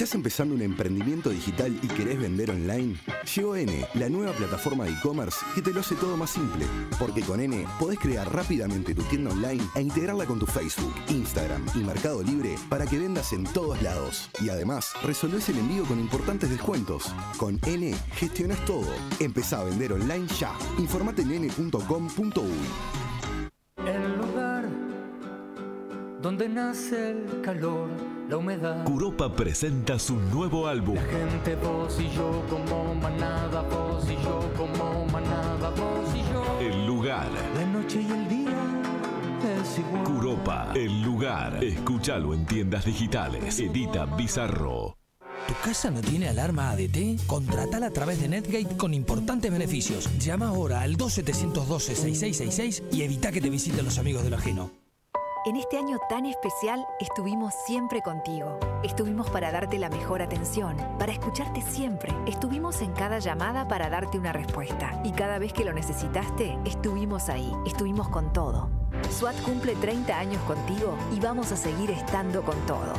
¿Estás empezando un emprendimiento digital y querés vender online? Llegó N, la nueva plataforma de e-commerce que te lo hace todo más simple. Porque con N podés crear rápidamente tu tienda online e integrarla con tu Facebook, Instagram y Mercado Libre para que vendas en todos lados. Y además, resolvés el envío con importantes descuentos. Con N gestionas todo. Empezá a vender online ya. Informate en n.com.uy. El lugar donde nace el calor, la humedad. Curopa presenta su nuevo álbum. La gente, vos y yo como manada, vos y yo como manada, vos y yo. El lugar. La noche y el día es igual. Curopa, el lugar. Escúchalo en tiendas digitales. Edita Bizarro. ¿Tu casa no tiene alarma ADT? Contratala a través de Netgate con importantes beneficios. Llama ahora al 2712-6666 y evita que te visiten los amigos de lo ajeno. En este año tan especial estuvimos siempre contigo. Estuvimos para darte la mejor atención, para escucharte siempre. Estuvimos en cada llamada para darte una respuesta. Y cada vez que lo necesitaste, estuvimos ahí. Estuvimos con todo. SWAT cumple 30 años contigo y vamos a seguir estando con todo.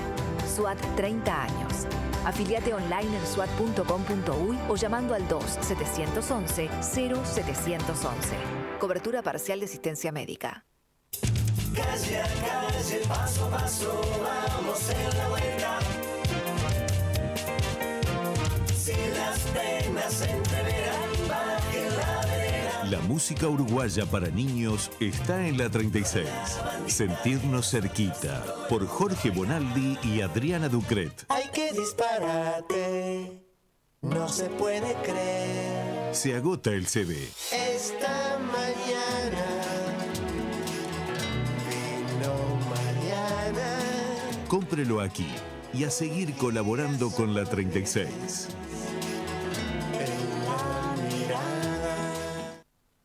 SWAT 30 años. Afiliate online en swat.com.uy o llamando al 2-711-0711. Cobertura parcial de asistencia médica. Calle a calle, paso a paso, vamos en la vuelta. Si las penas se entreveran, baje la vereda. La música uruguaya para niños está en la 36. Sentirnos cerquita. Por Jorge Bonaldi y Adriana Ducret. Hay que disparate, no se puede creer. Se agota el CD. Esta mañana Cómprelo aquí y a seguir colaborando con la 36.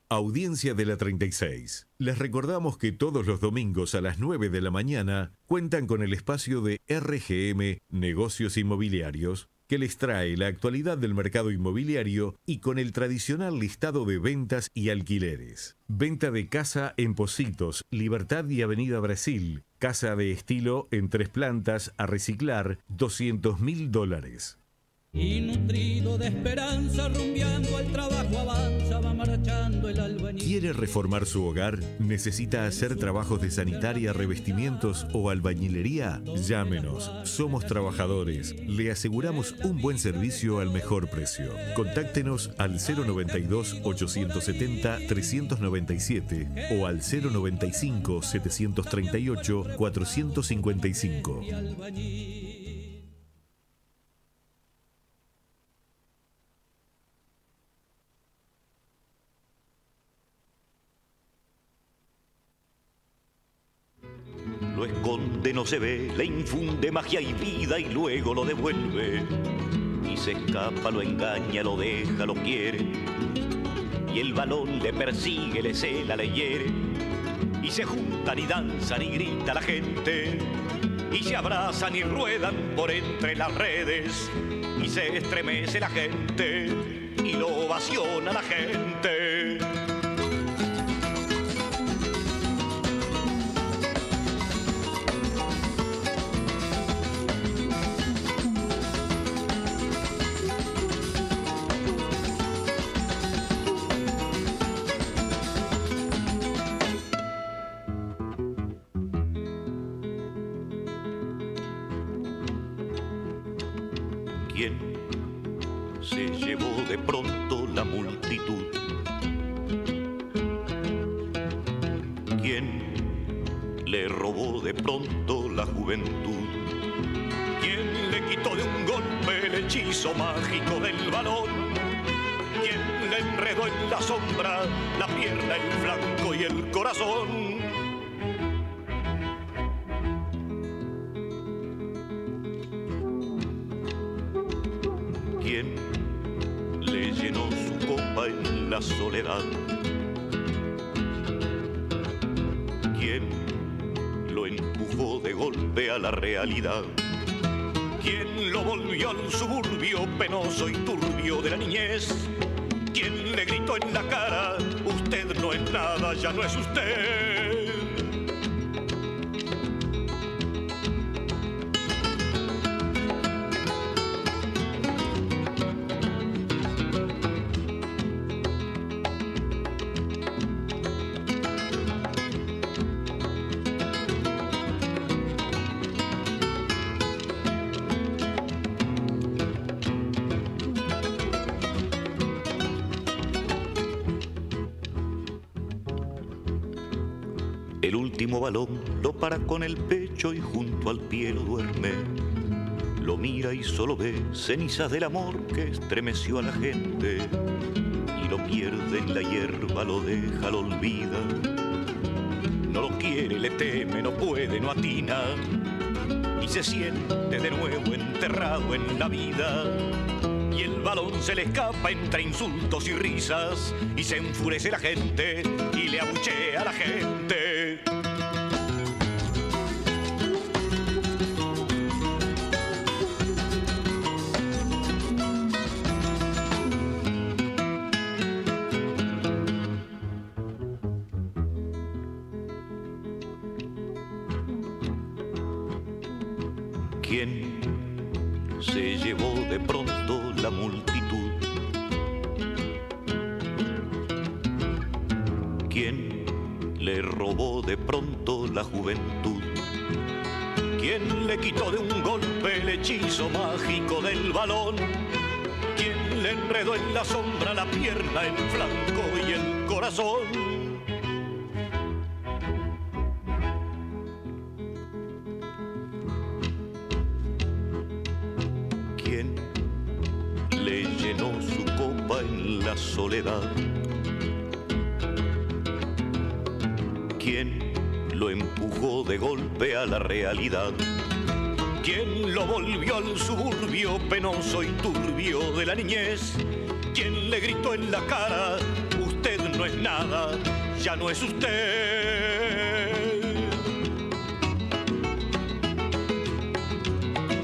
Audiencia de la 36. Les recordamos que todos los domingos a las 9 de la mañana cuentan con el espacio de RGM Negocios Inmobiliarios que les trae la actualidad del mercado inmobiliario y con el tradicional listado de ventas y alquileres. Venta de casa en Positos, Libertad y Avenida Brasil. Casa de estilo en tres plantas a reciclar, 200 mil dólares. Y nutrido de esperanza, rumbeando al trabajo avanza, va marchando el albañil. ¿Quiere reformar su hogar? ¿Necesita hacer trabajos de sanitaria, revestimientos o albañilería? Llámenos, somos trabajadores. Le aseguramos un buen servicio al mejor precio. Contáctenos al 092-870-397 o al 095-738-455. Lo esconde, no se ve, le infunde magia y vida y luego lo devuelve. Y se escapa, lo engaña, lo deja, lo quiere. Y el balón le persigue, le cela, le hiere. Y se juntan y danzan y grita la gente. Y se abrazan y ruedan por entre las redes. Y se estremece la gente. Y lo ovaciona la gente. ¿Quién le quitó de un golpe el hechizo mágico del balón? ¿Quién le enredó en la sombra la pierna, el flanco y el corazón? ¿Quién le llenó su copa en la soledad? De golpe a la realidad? ¿Quién lo volvió al suburbio penoso y turbio de la niñez? ¿Quién le gritó en la cara, usted no es nada, ya no es usted? Para con el pecho y junto al pie lo duerme. Lo mira y solo ve cenizas del amor que estremeció a la gente. Y lo pierde en la hierba, lo deja, lo olvida. No lo quiere, le teme, no puede, no atina. Y se siente de nuevo enterrado en la vida. Y el balón se le escapa entre insultos y risas. Y se enfurece la gente y le abuchea a la gente. Penoso y turbio de la niñez? ¿Quién le gritó en la cara, usted no es nada, ya no es usted?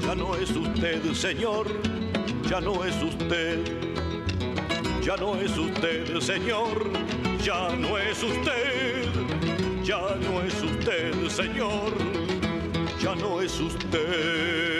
Ya no es usted, señor, ya no es usted, ya no es usted, señor, ya no es usted, ya no es usted, señor, ya no es usted.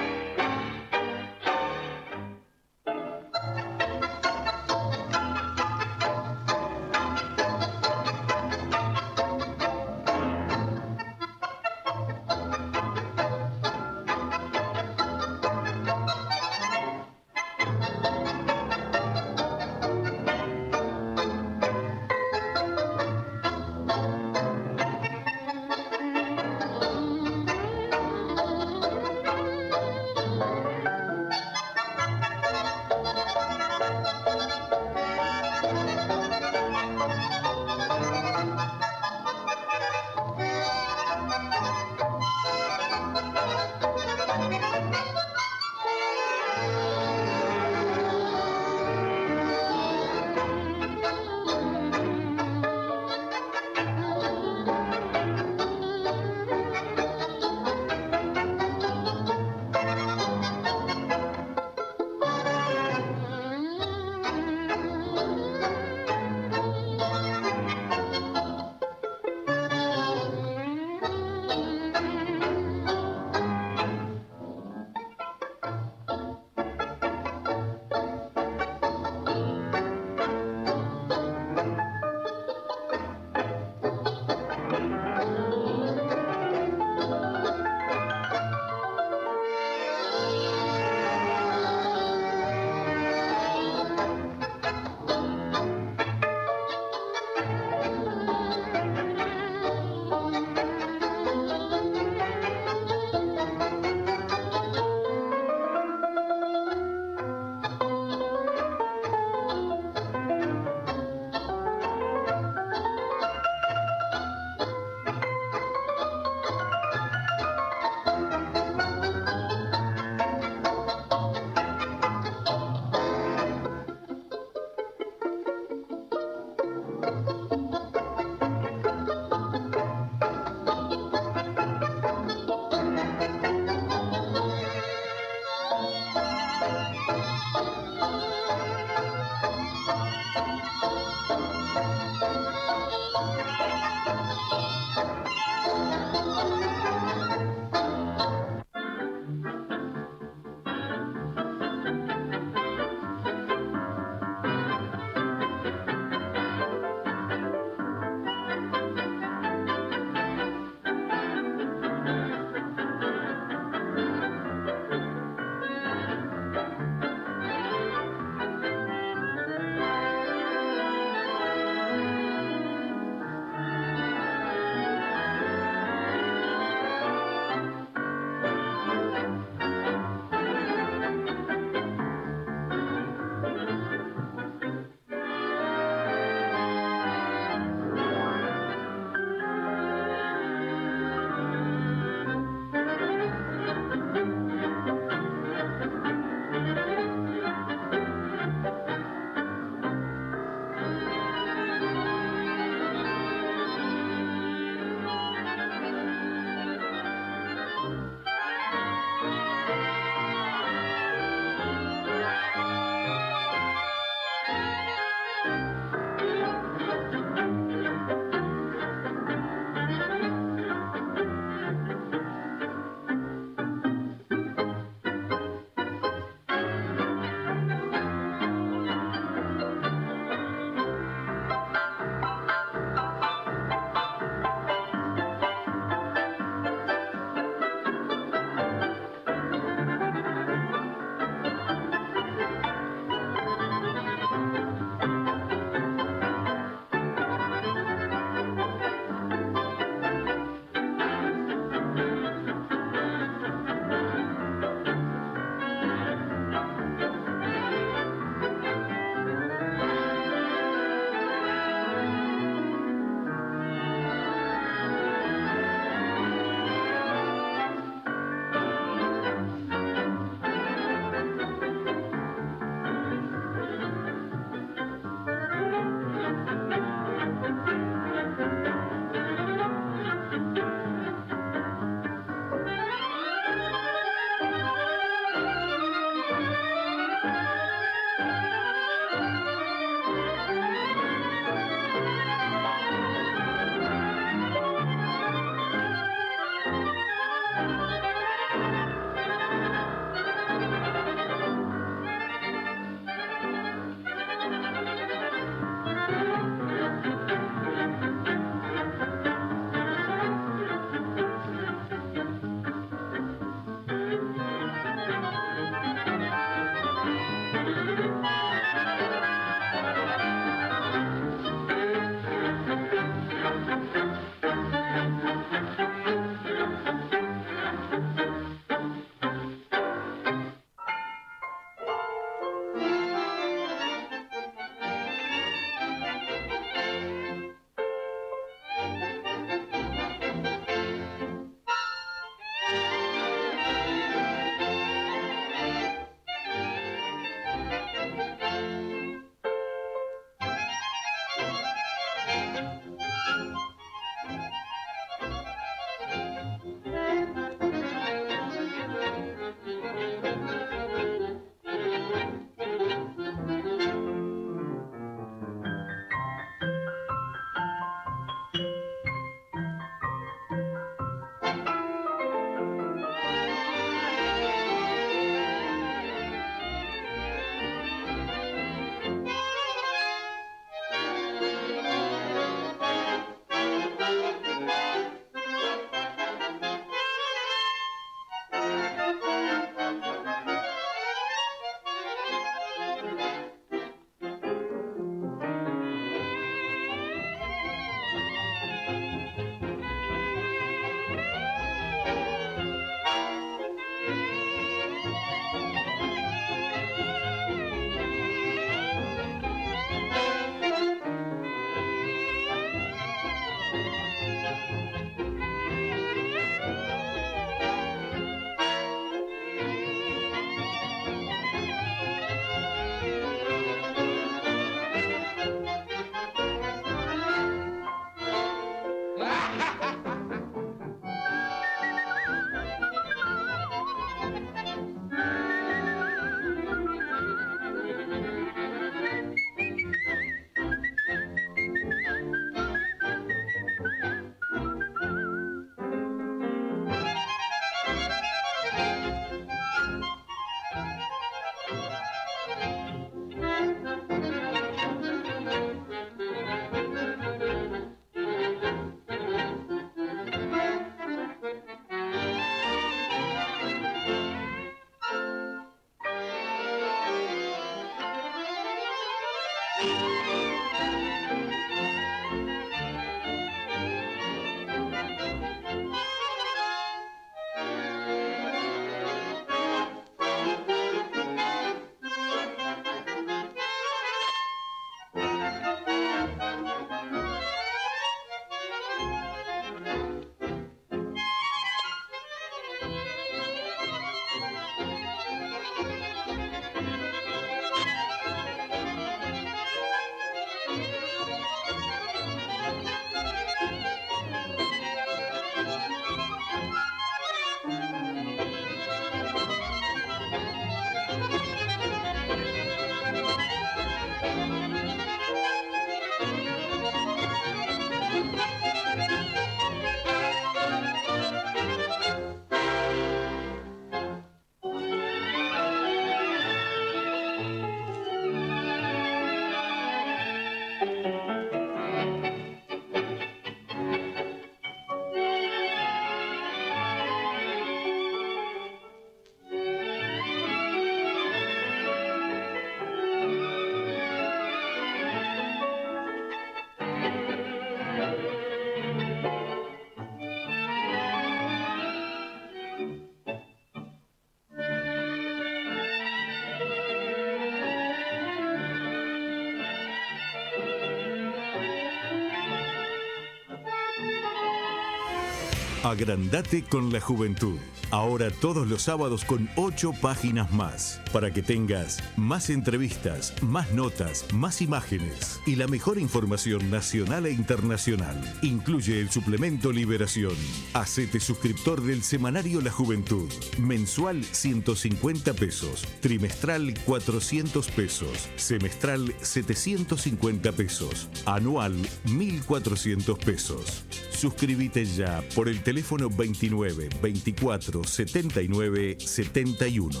Agrandate con la juventud. Ahora todos los sábados con ocho páginas más, para que tengas más entrevistas, más notas, más imágenes y la mejor información nacional e internacional. Incluye el suplemento Liberación. Hacete suscriptor del semanario La Juventud. Mensual 150 pesos, trimestral 400 pesos, semestral 750 pesos, anual 1400 pesos. Suscríbete ya por el teléfono 29 24 79 71.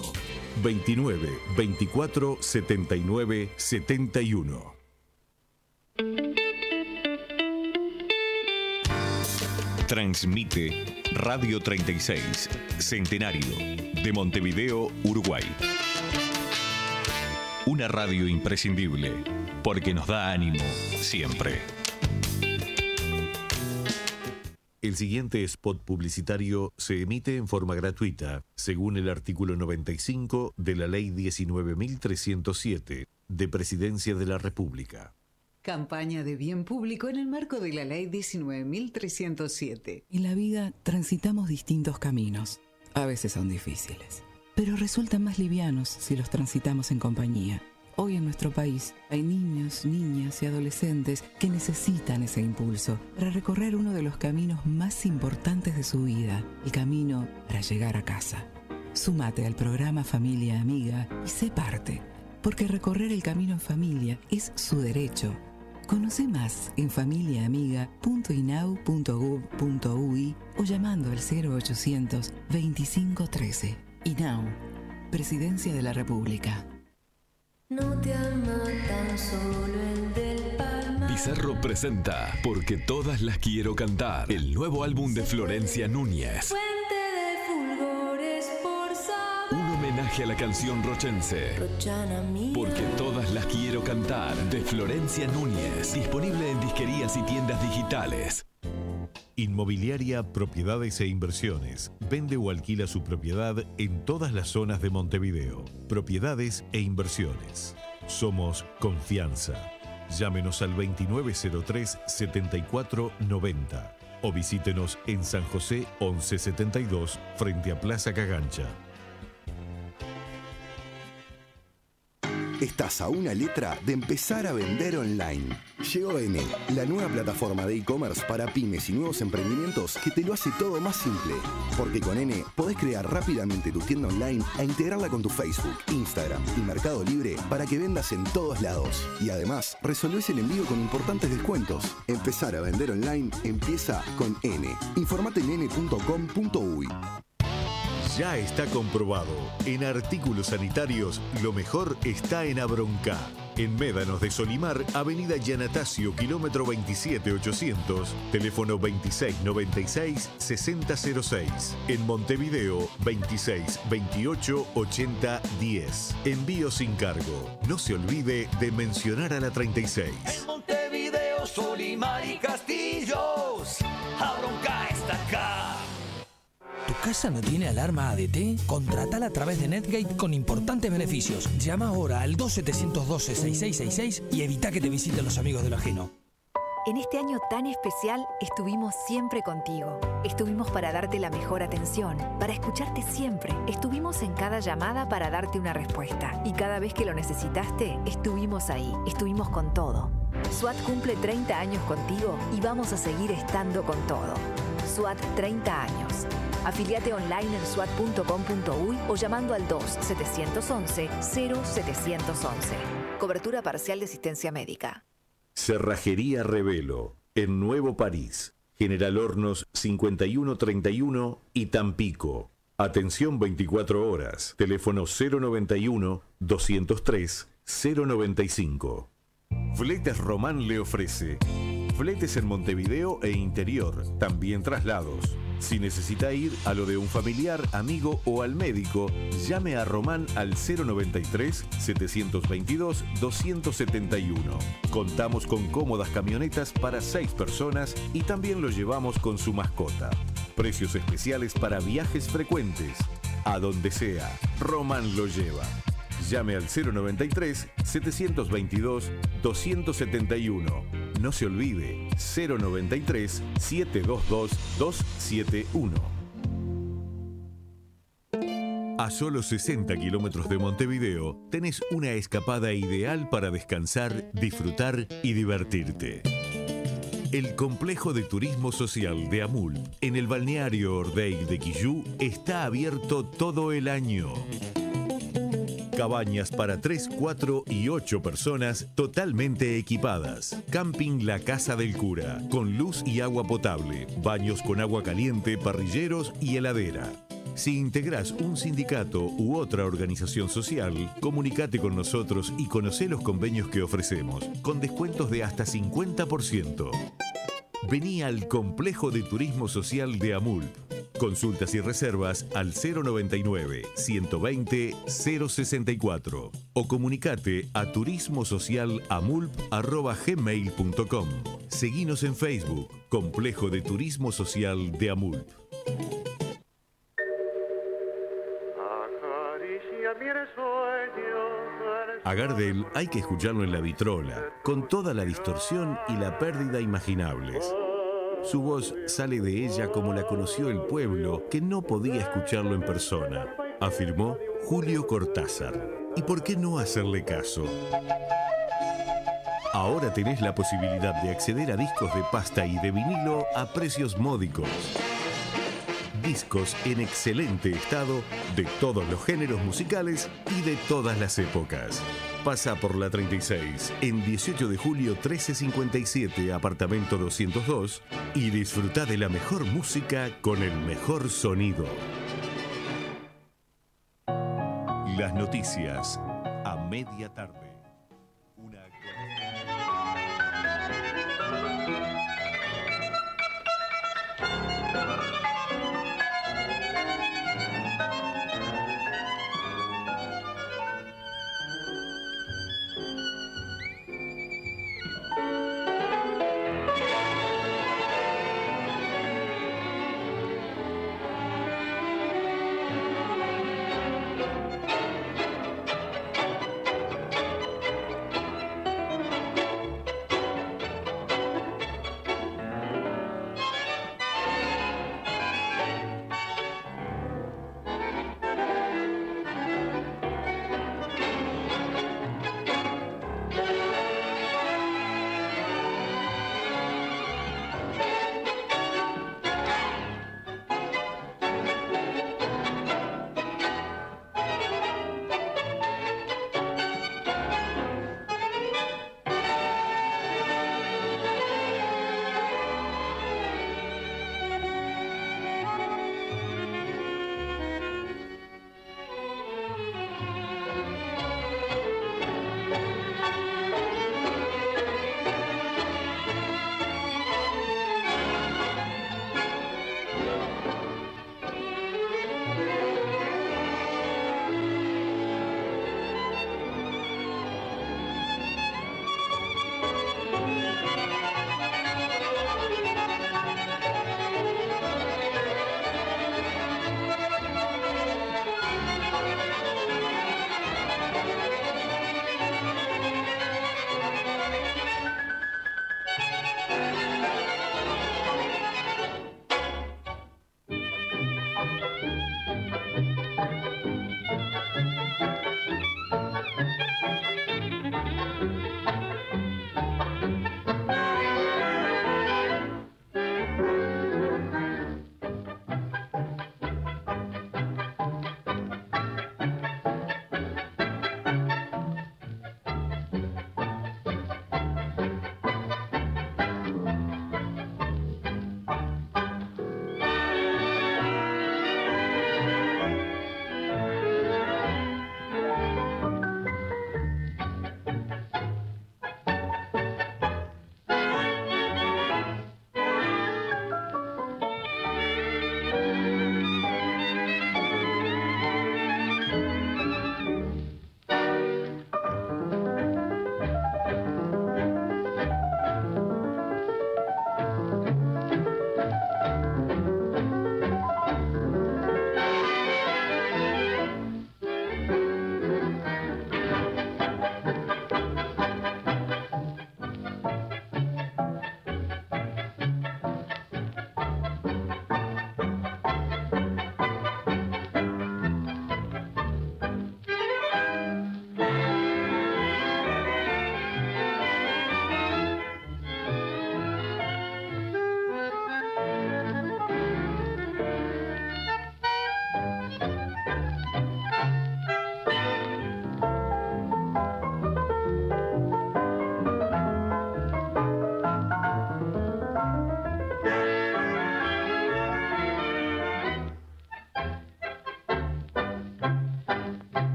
29 24 79 71. Transmite Radio 36, Centenario, de Montevideo, Uruguay. Una radio imprescindible, porque nos da ánimo siempre. El siguiente spot publicitario se emite en forma gratuita, según el artículo 95 de la Ley 19.307 de Presidencia de la República. Campaña de bien público en el marco de la Ley 19.307. En la vida transitamos distintos caminos. A veces son difíciles, pero resultan más livianos si los transitamos en compañía. Hoy en nuestro país hay niños, niñas y adolescentes que necesitan ese impulso para recorrer uno de los caminos más importantes de su vida, el camino para llegar a casa. Súmate al programa Familia Amiga y sé parte, porque recorrer el camino en familia es su derecho. Conoce más en familiaamiga.inau.gov.ui o llamando al 0800 2513. INAU, Presidencia de la República. No te ama tan solo el del. Pizarro presenta Porque todas las quiero cantar, el nuevo álbum de Florencia Núñez. Fuente de fulgores por saber. Un homenaje a la canción rochense. Rochana mía. Porque todas las quiero cantar, de Florencia Núñez. Disponible en disquerías y tiendas digitales. Inmobiliaria Propiedades e Inversiones. Vende o alquila su propiedad en todas las zonas de Montevideo. Propiedades e Inversiones. Somos confianza. Llámenos al 2903-7490 o visítenos en San José 1172 frente a Plaza Cagancha. Estás a una letra de empezar a vender online. Llegó N, la nueva plataforma de e-commerce para pymes y nuevos emprendimientos que te lo hace todo más simple. Porque con N podés crear rápidamente tu tienda online e integrarla con tu Facebook, Instagram y Mercado Libre para que vendas en todos lados. Y además, resolvés el envío con importantes descuentos. Empezar a vender online empieza con N. Informate en n.com.uy. Ya está comprobado. En artículos sanitarios, lo mejor está en Abronca. En Médanos de Solimar, Avenida Yanatacio, kilómetro 27800, teléfono 2696-6006. En Montevideo, 2628-8010. Envío sin cargo. No se olvide de mencionar a la 36. Montevideo, Solimar y Castillos. Abronca está acá. ¿Tu casa no tiene alarma ADT? Contratala a través de Netgate con importantes beneficios. Llama ahora al 2712-6666 y evita que te visiten los amigos de lo ajeno. En este año tan especial estuvimos siempre contigo. Estuvimos para darte la mejor atención, para escucharte siempre. Estuvimos en cada llamada para darte una respuesta. Y cada vez que lo necesitaste, estuvimos ahí. Estuvimos con todo. SWAT cumple 30 años contigo y vamos a seguir estando con todo. SWAT 30 años. Afiliate online en swat.com.uy o llamando al 2-711-0711. Cobertura parcial de asistencia médica. Cerrajería Revelo, en Nuevo París. General Hornos 5131 y Tampico. Atención 24 horas. Teléfono 091 203 095. Fletes Román le ofrece fletes en Montevideo e interior, también traslados. Si necesita ir a lo de un familiar, amigo o al médico, llame a Román al 093-722-271. Contamos con cómodas camionetas para seis personas y también lo llevamos con su mascota. Precios especiales para viajes frecuentes. A donde sea, Román lo lleva. Llame al 093-722-271. No se olvide, 093 722 271. A solo 60 kilómetros de Montevideo tenés una escapada ideal para descansar, disfrutar y divertirte. El complejo de turismo social de Amul en el balneario Ordey de Quillú está abierto todo el año. Cabañas para 3, 4 y 8 personas totalmente equipadas. Camping La Casa del Cura, con luz y agua potable, baños con agua caliente, parrilleros y heladera. Si integras un sindicato u otra organización social, comunícate con nosotros y conoce los convenios que ofrecemos, con descuentos de hasta 50%. Vení al Complejo de Turismo Social de Amul. Consultas y reservas al 099 120 064 o comunicate a turismosocialamulp@gmail.com. Seguinos en Facebook, Complejo de Turismo Social de Amulp. A Gardel hay que escucharlo en la vitrola, con toda la distorsión y la pérdida imaginables. Su voz sale de ella como la conoció el pueblo, que no podía escucharlo en persona, afirmó Julio Cortázar. ¿Y por qué no hacerle caso? Ahora tenés la posibilidad de acceder a discos de pasta y de vinilo a precios módicos. Discos en excelente estado de todos los géneros musicales y de todas las épocas. Pasa por la 36 en 18 de julio 1357, apartamento 202 y disfruta de la mejor música con el mejor sonido. Las noticias a media tarde.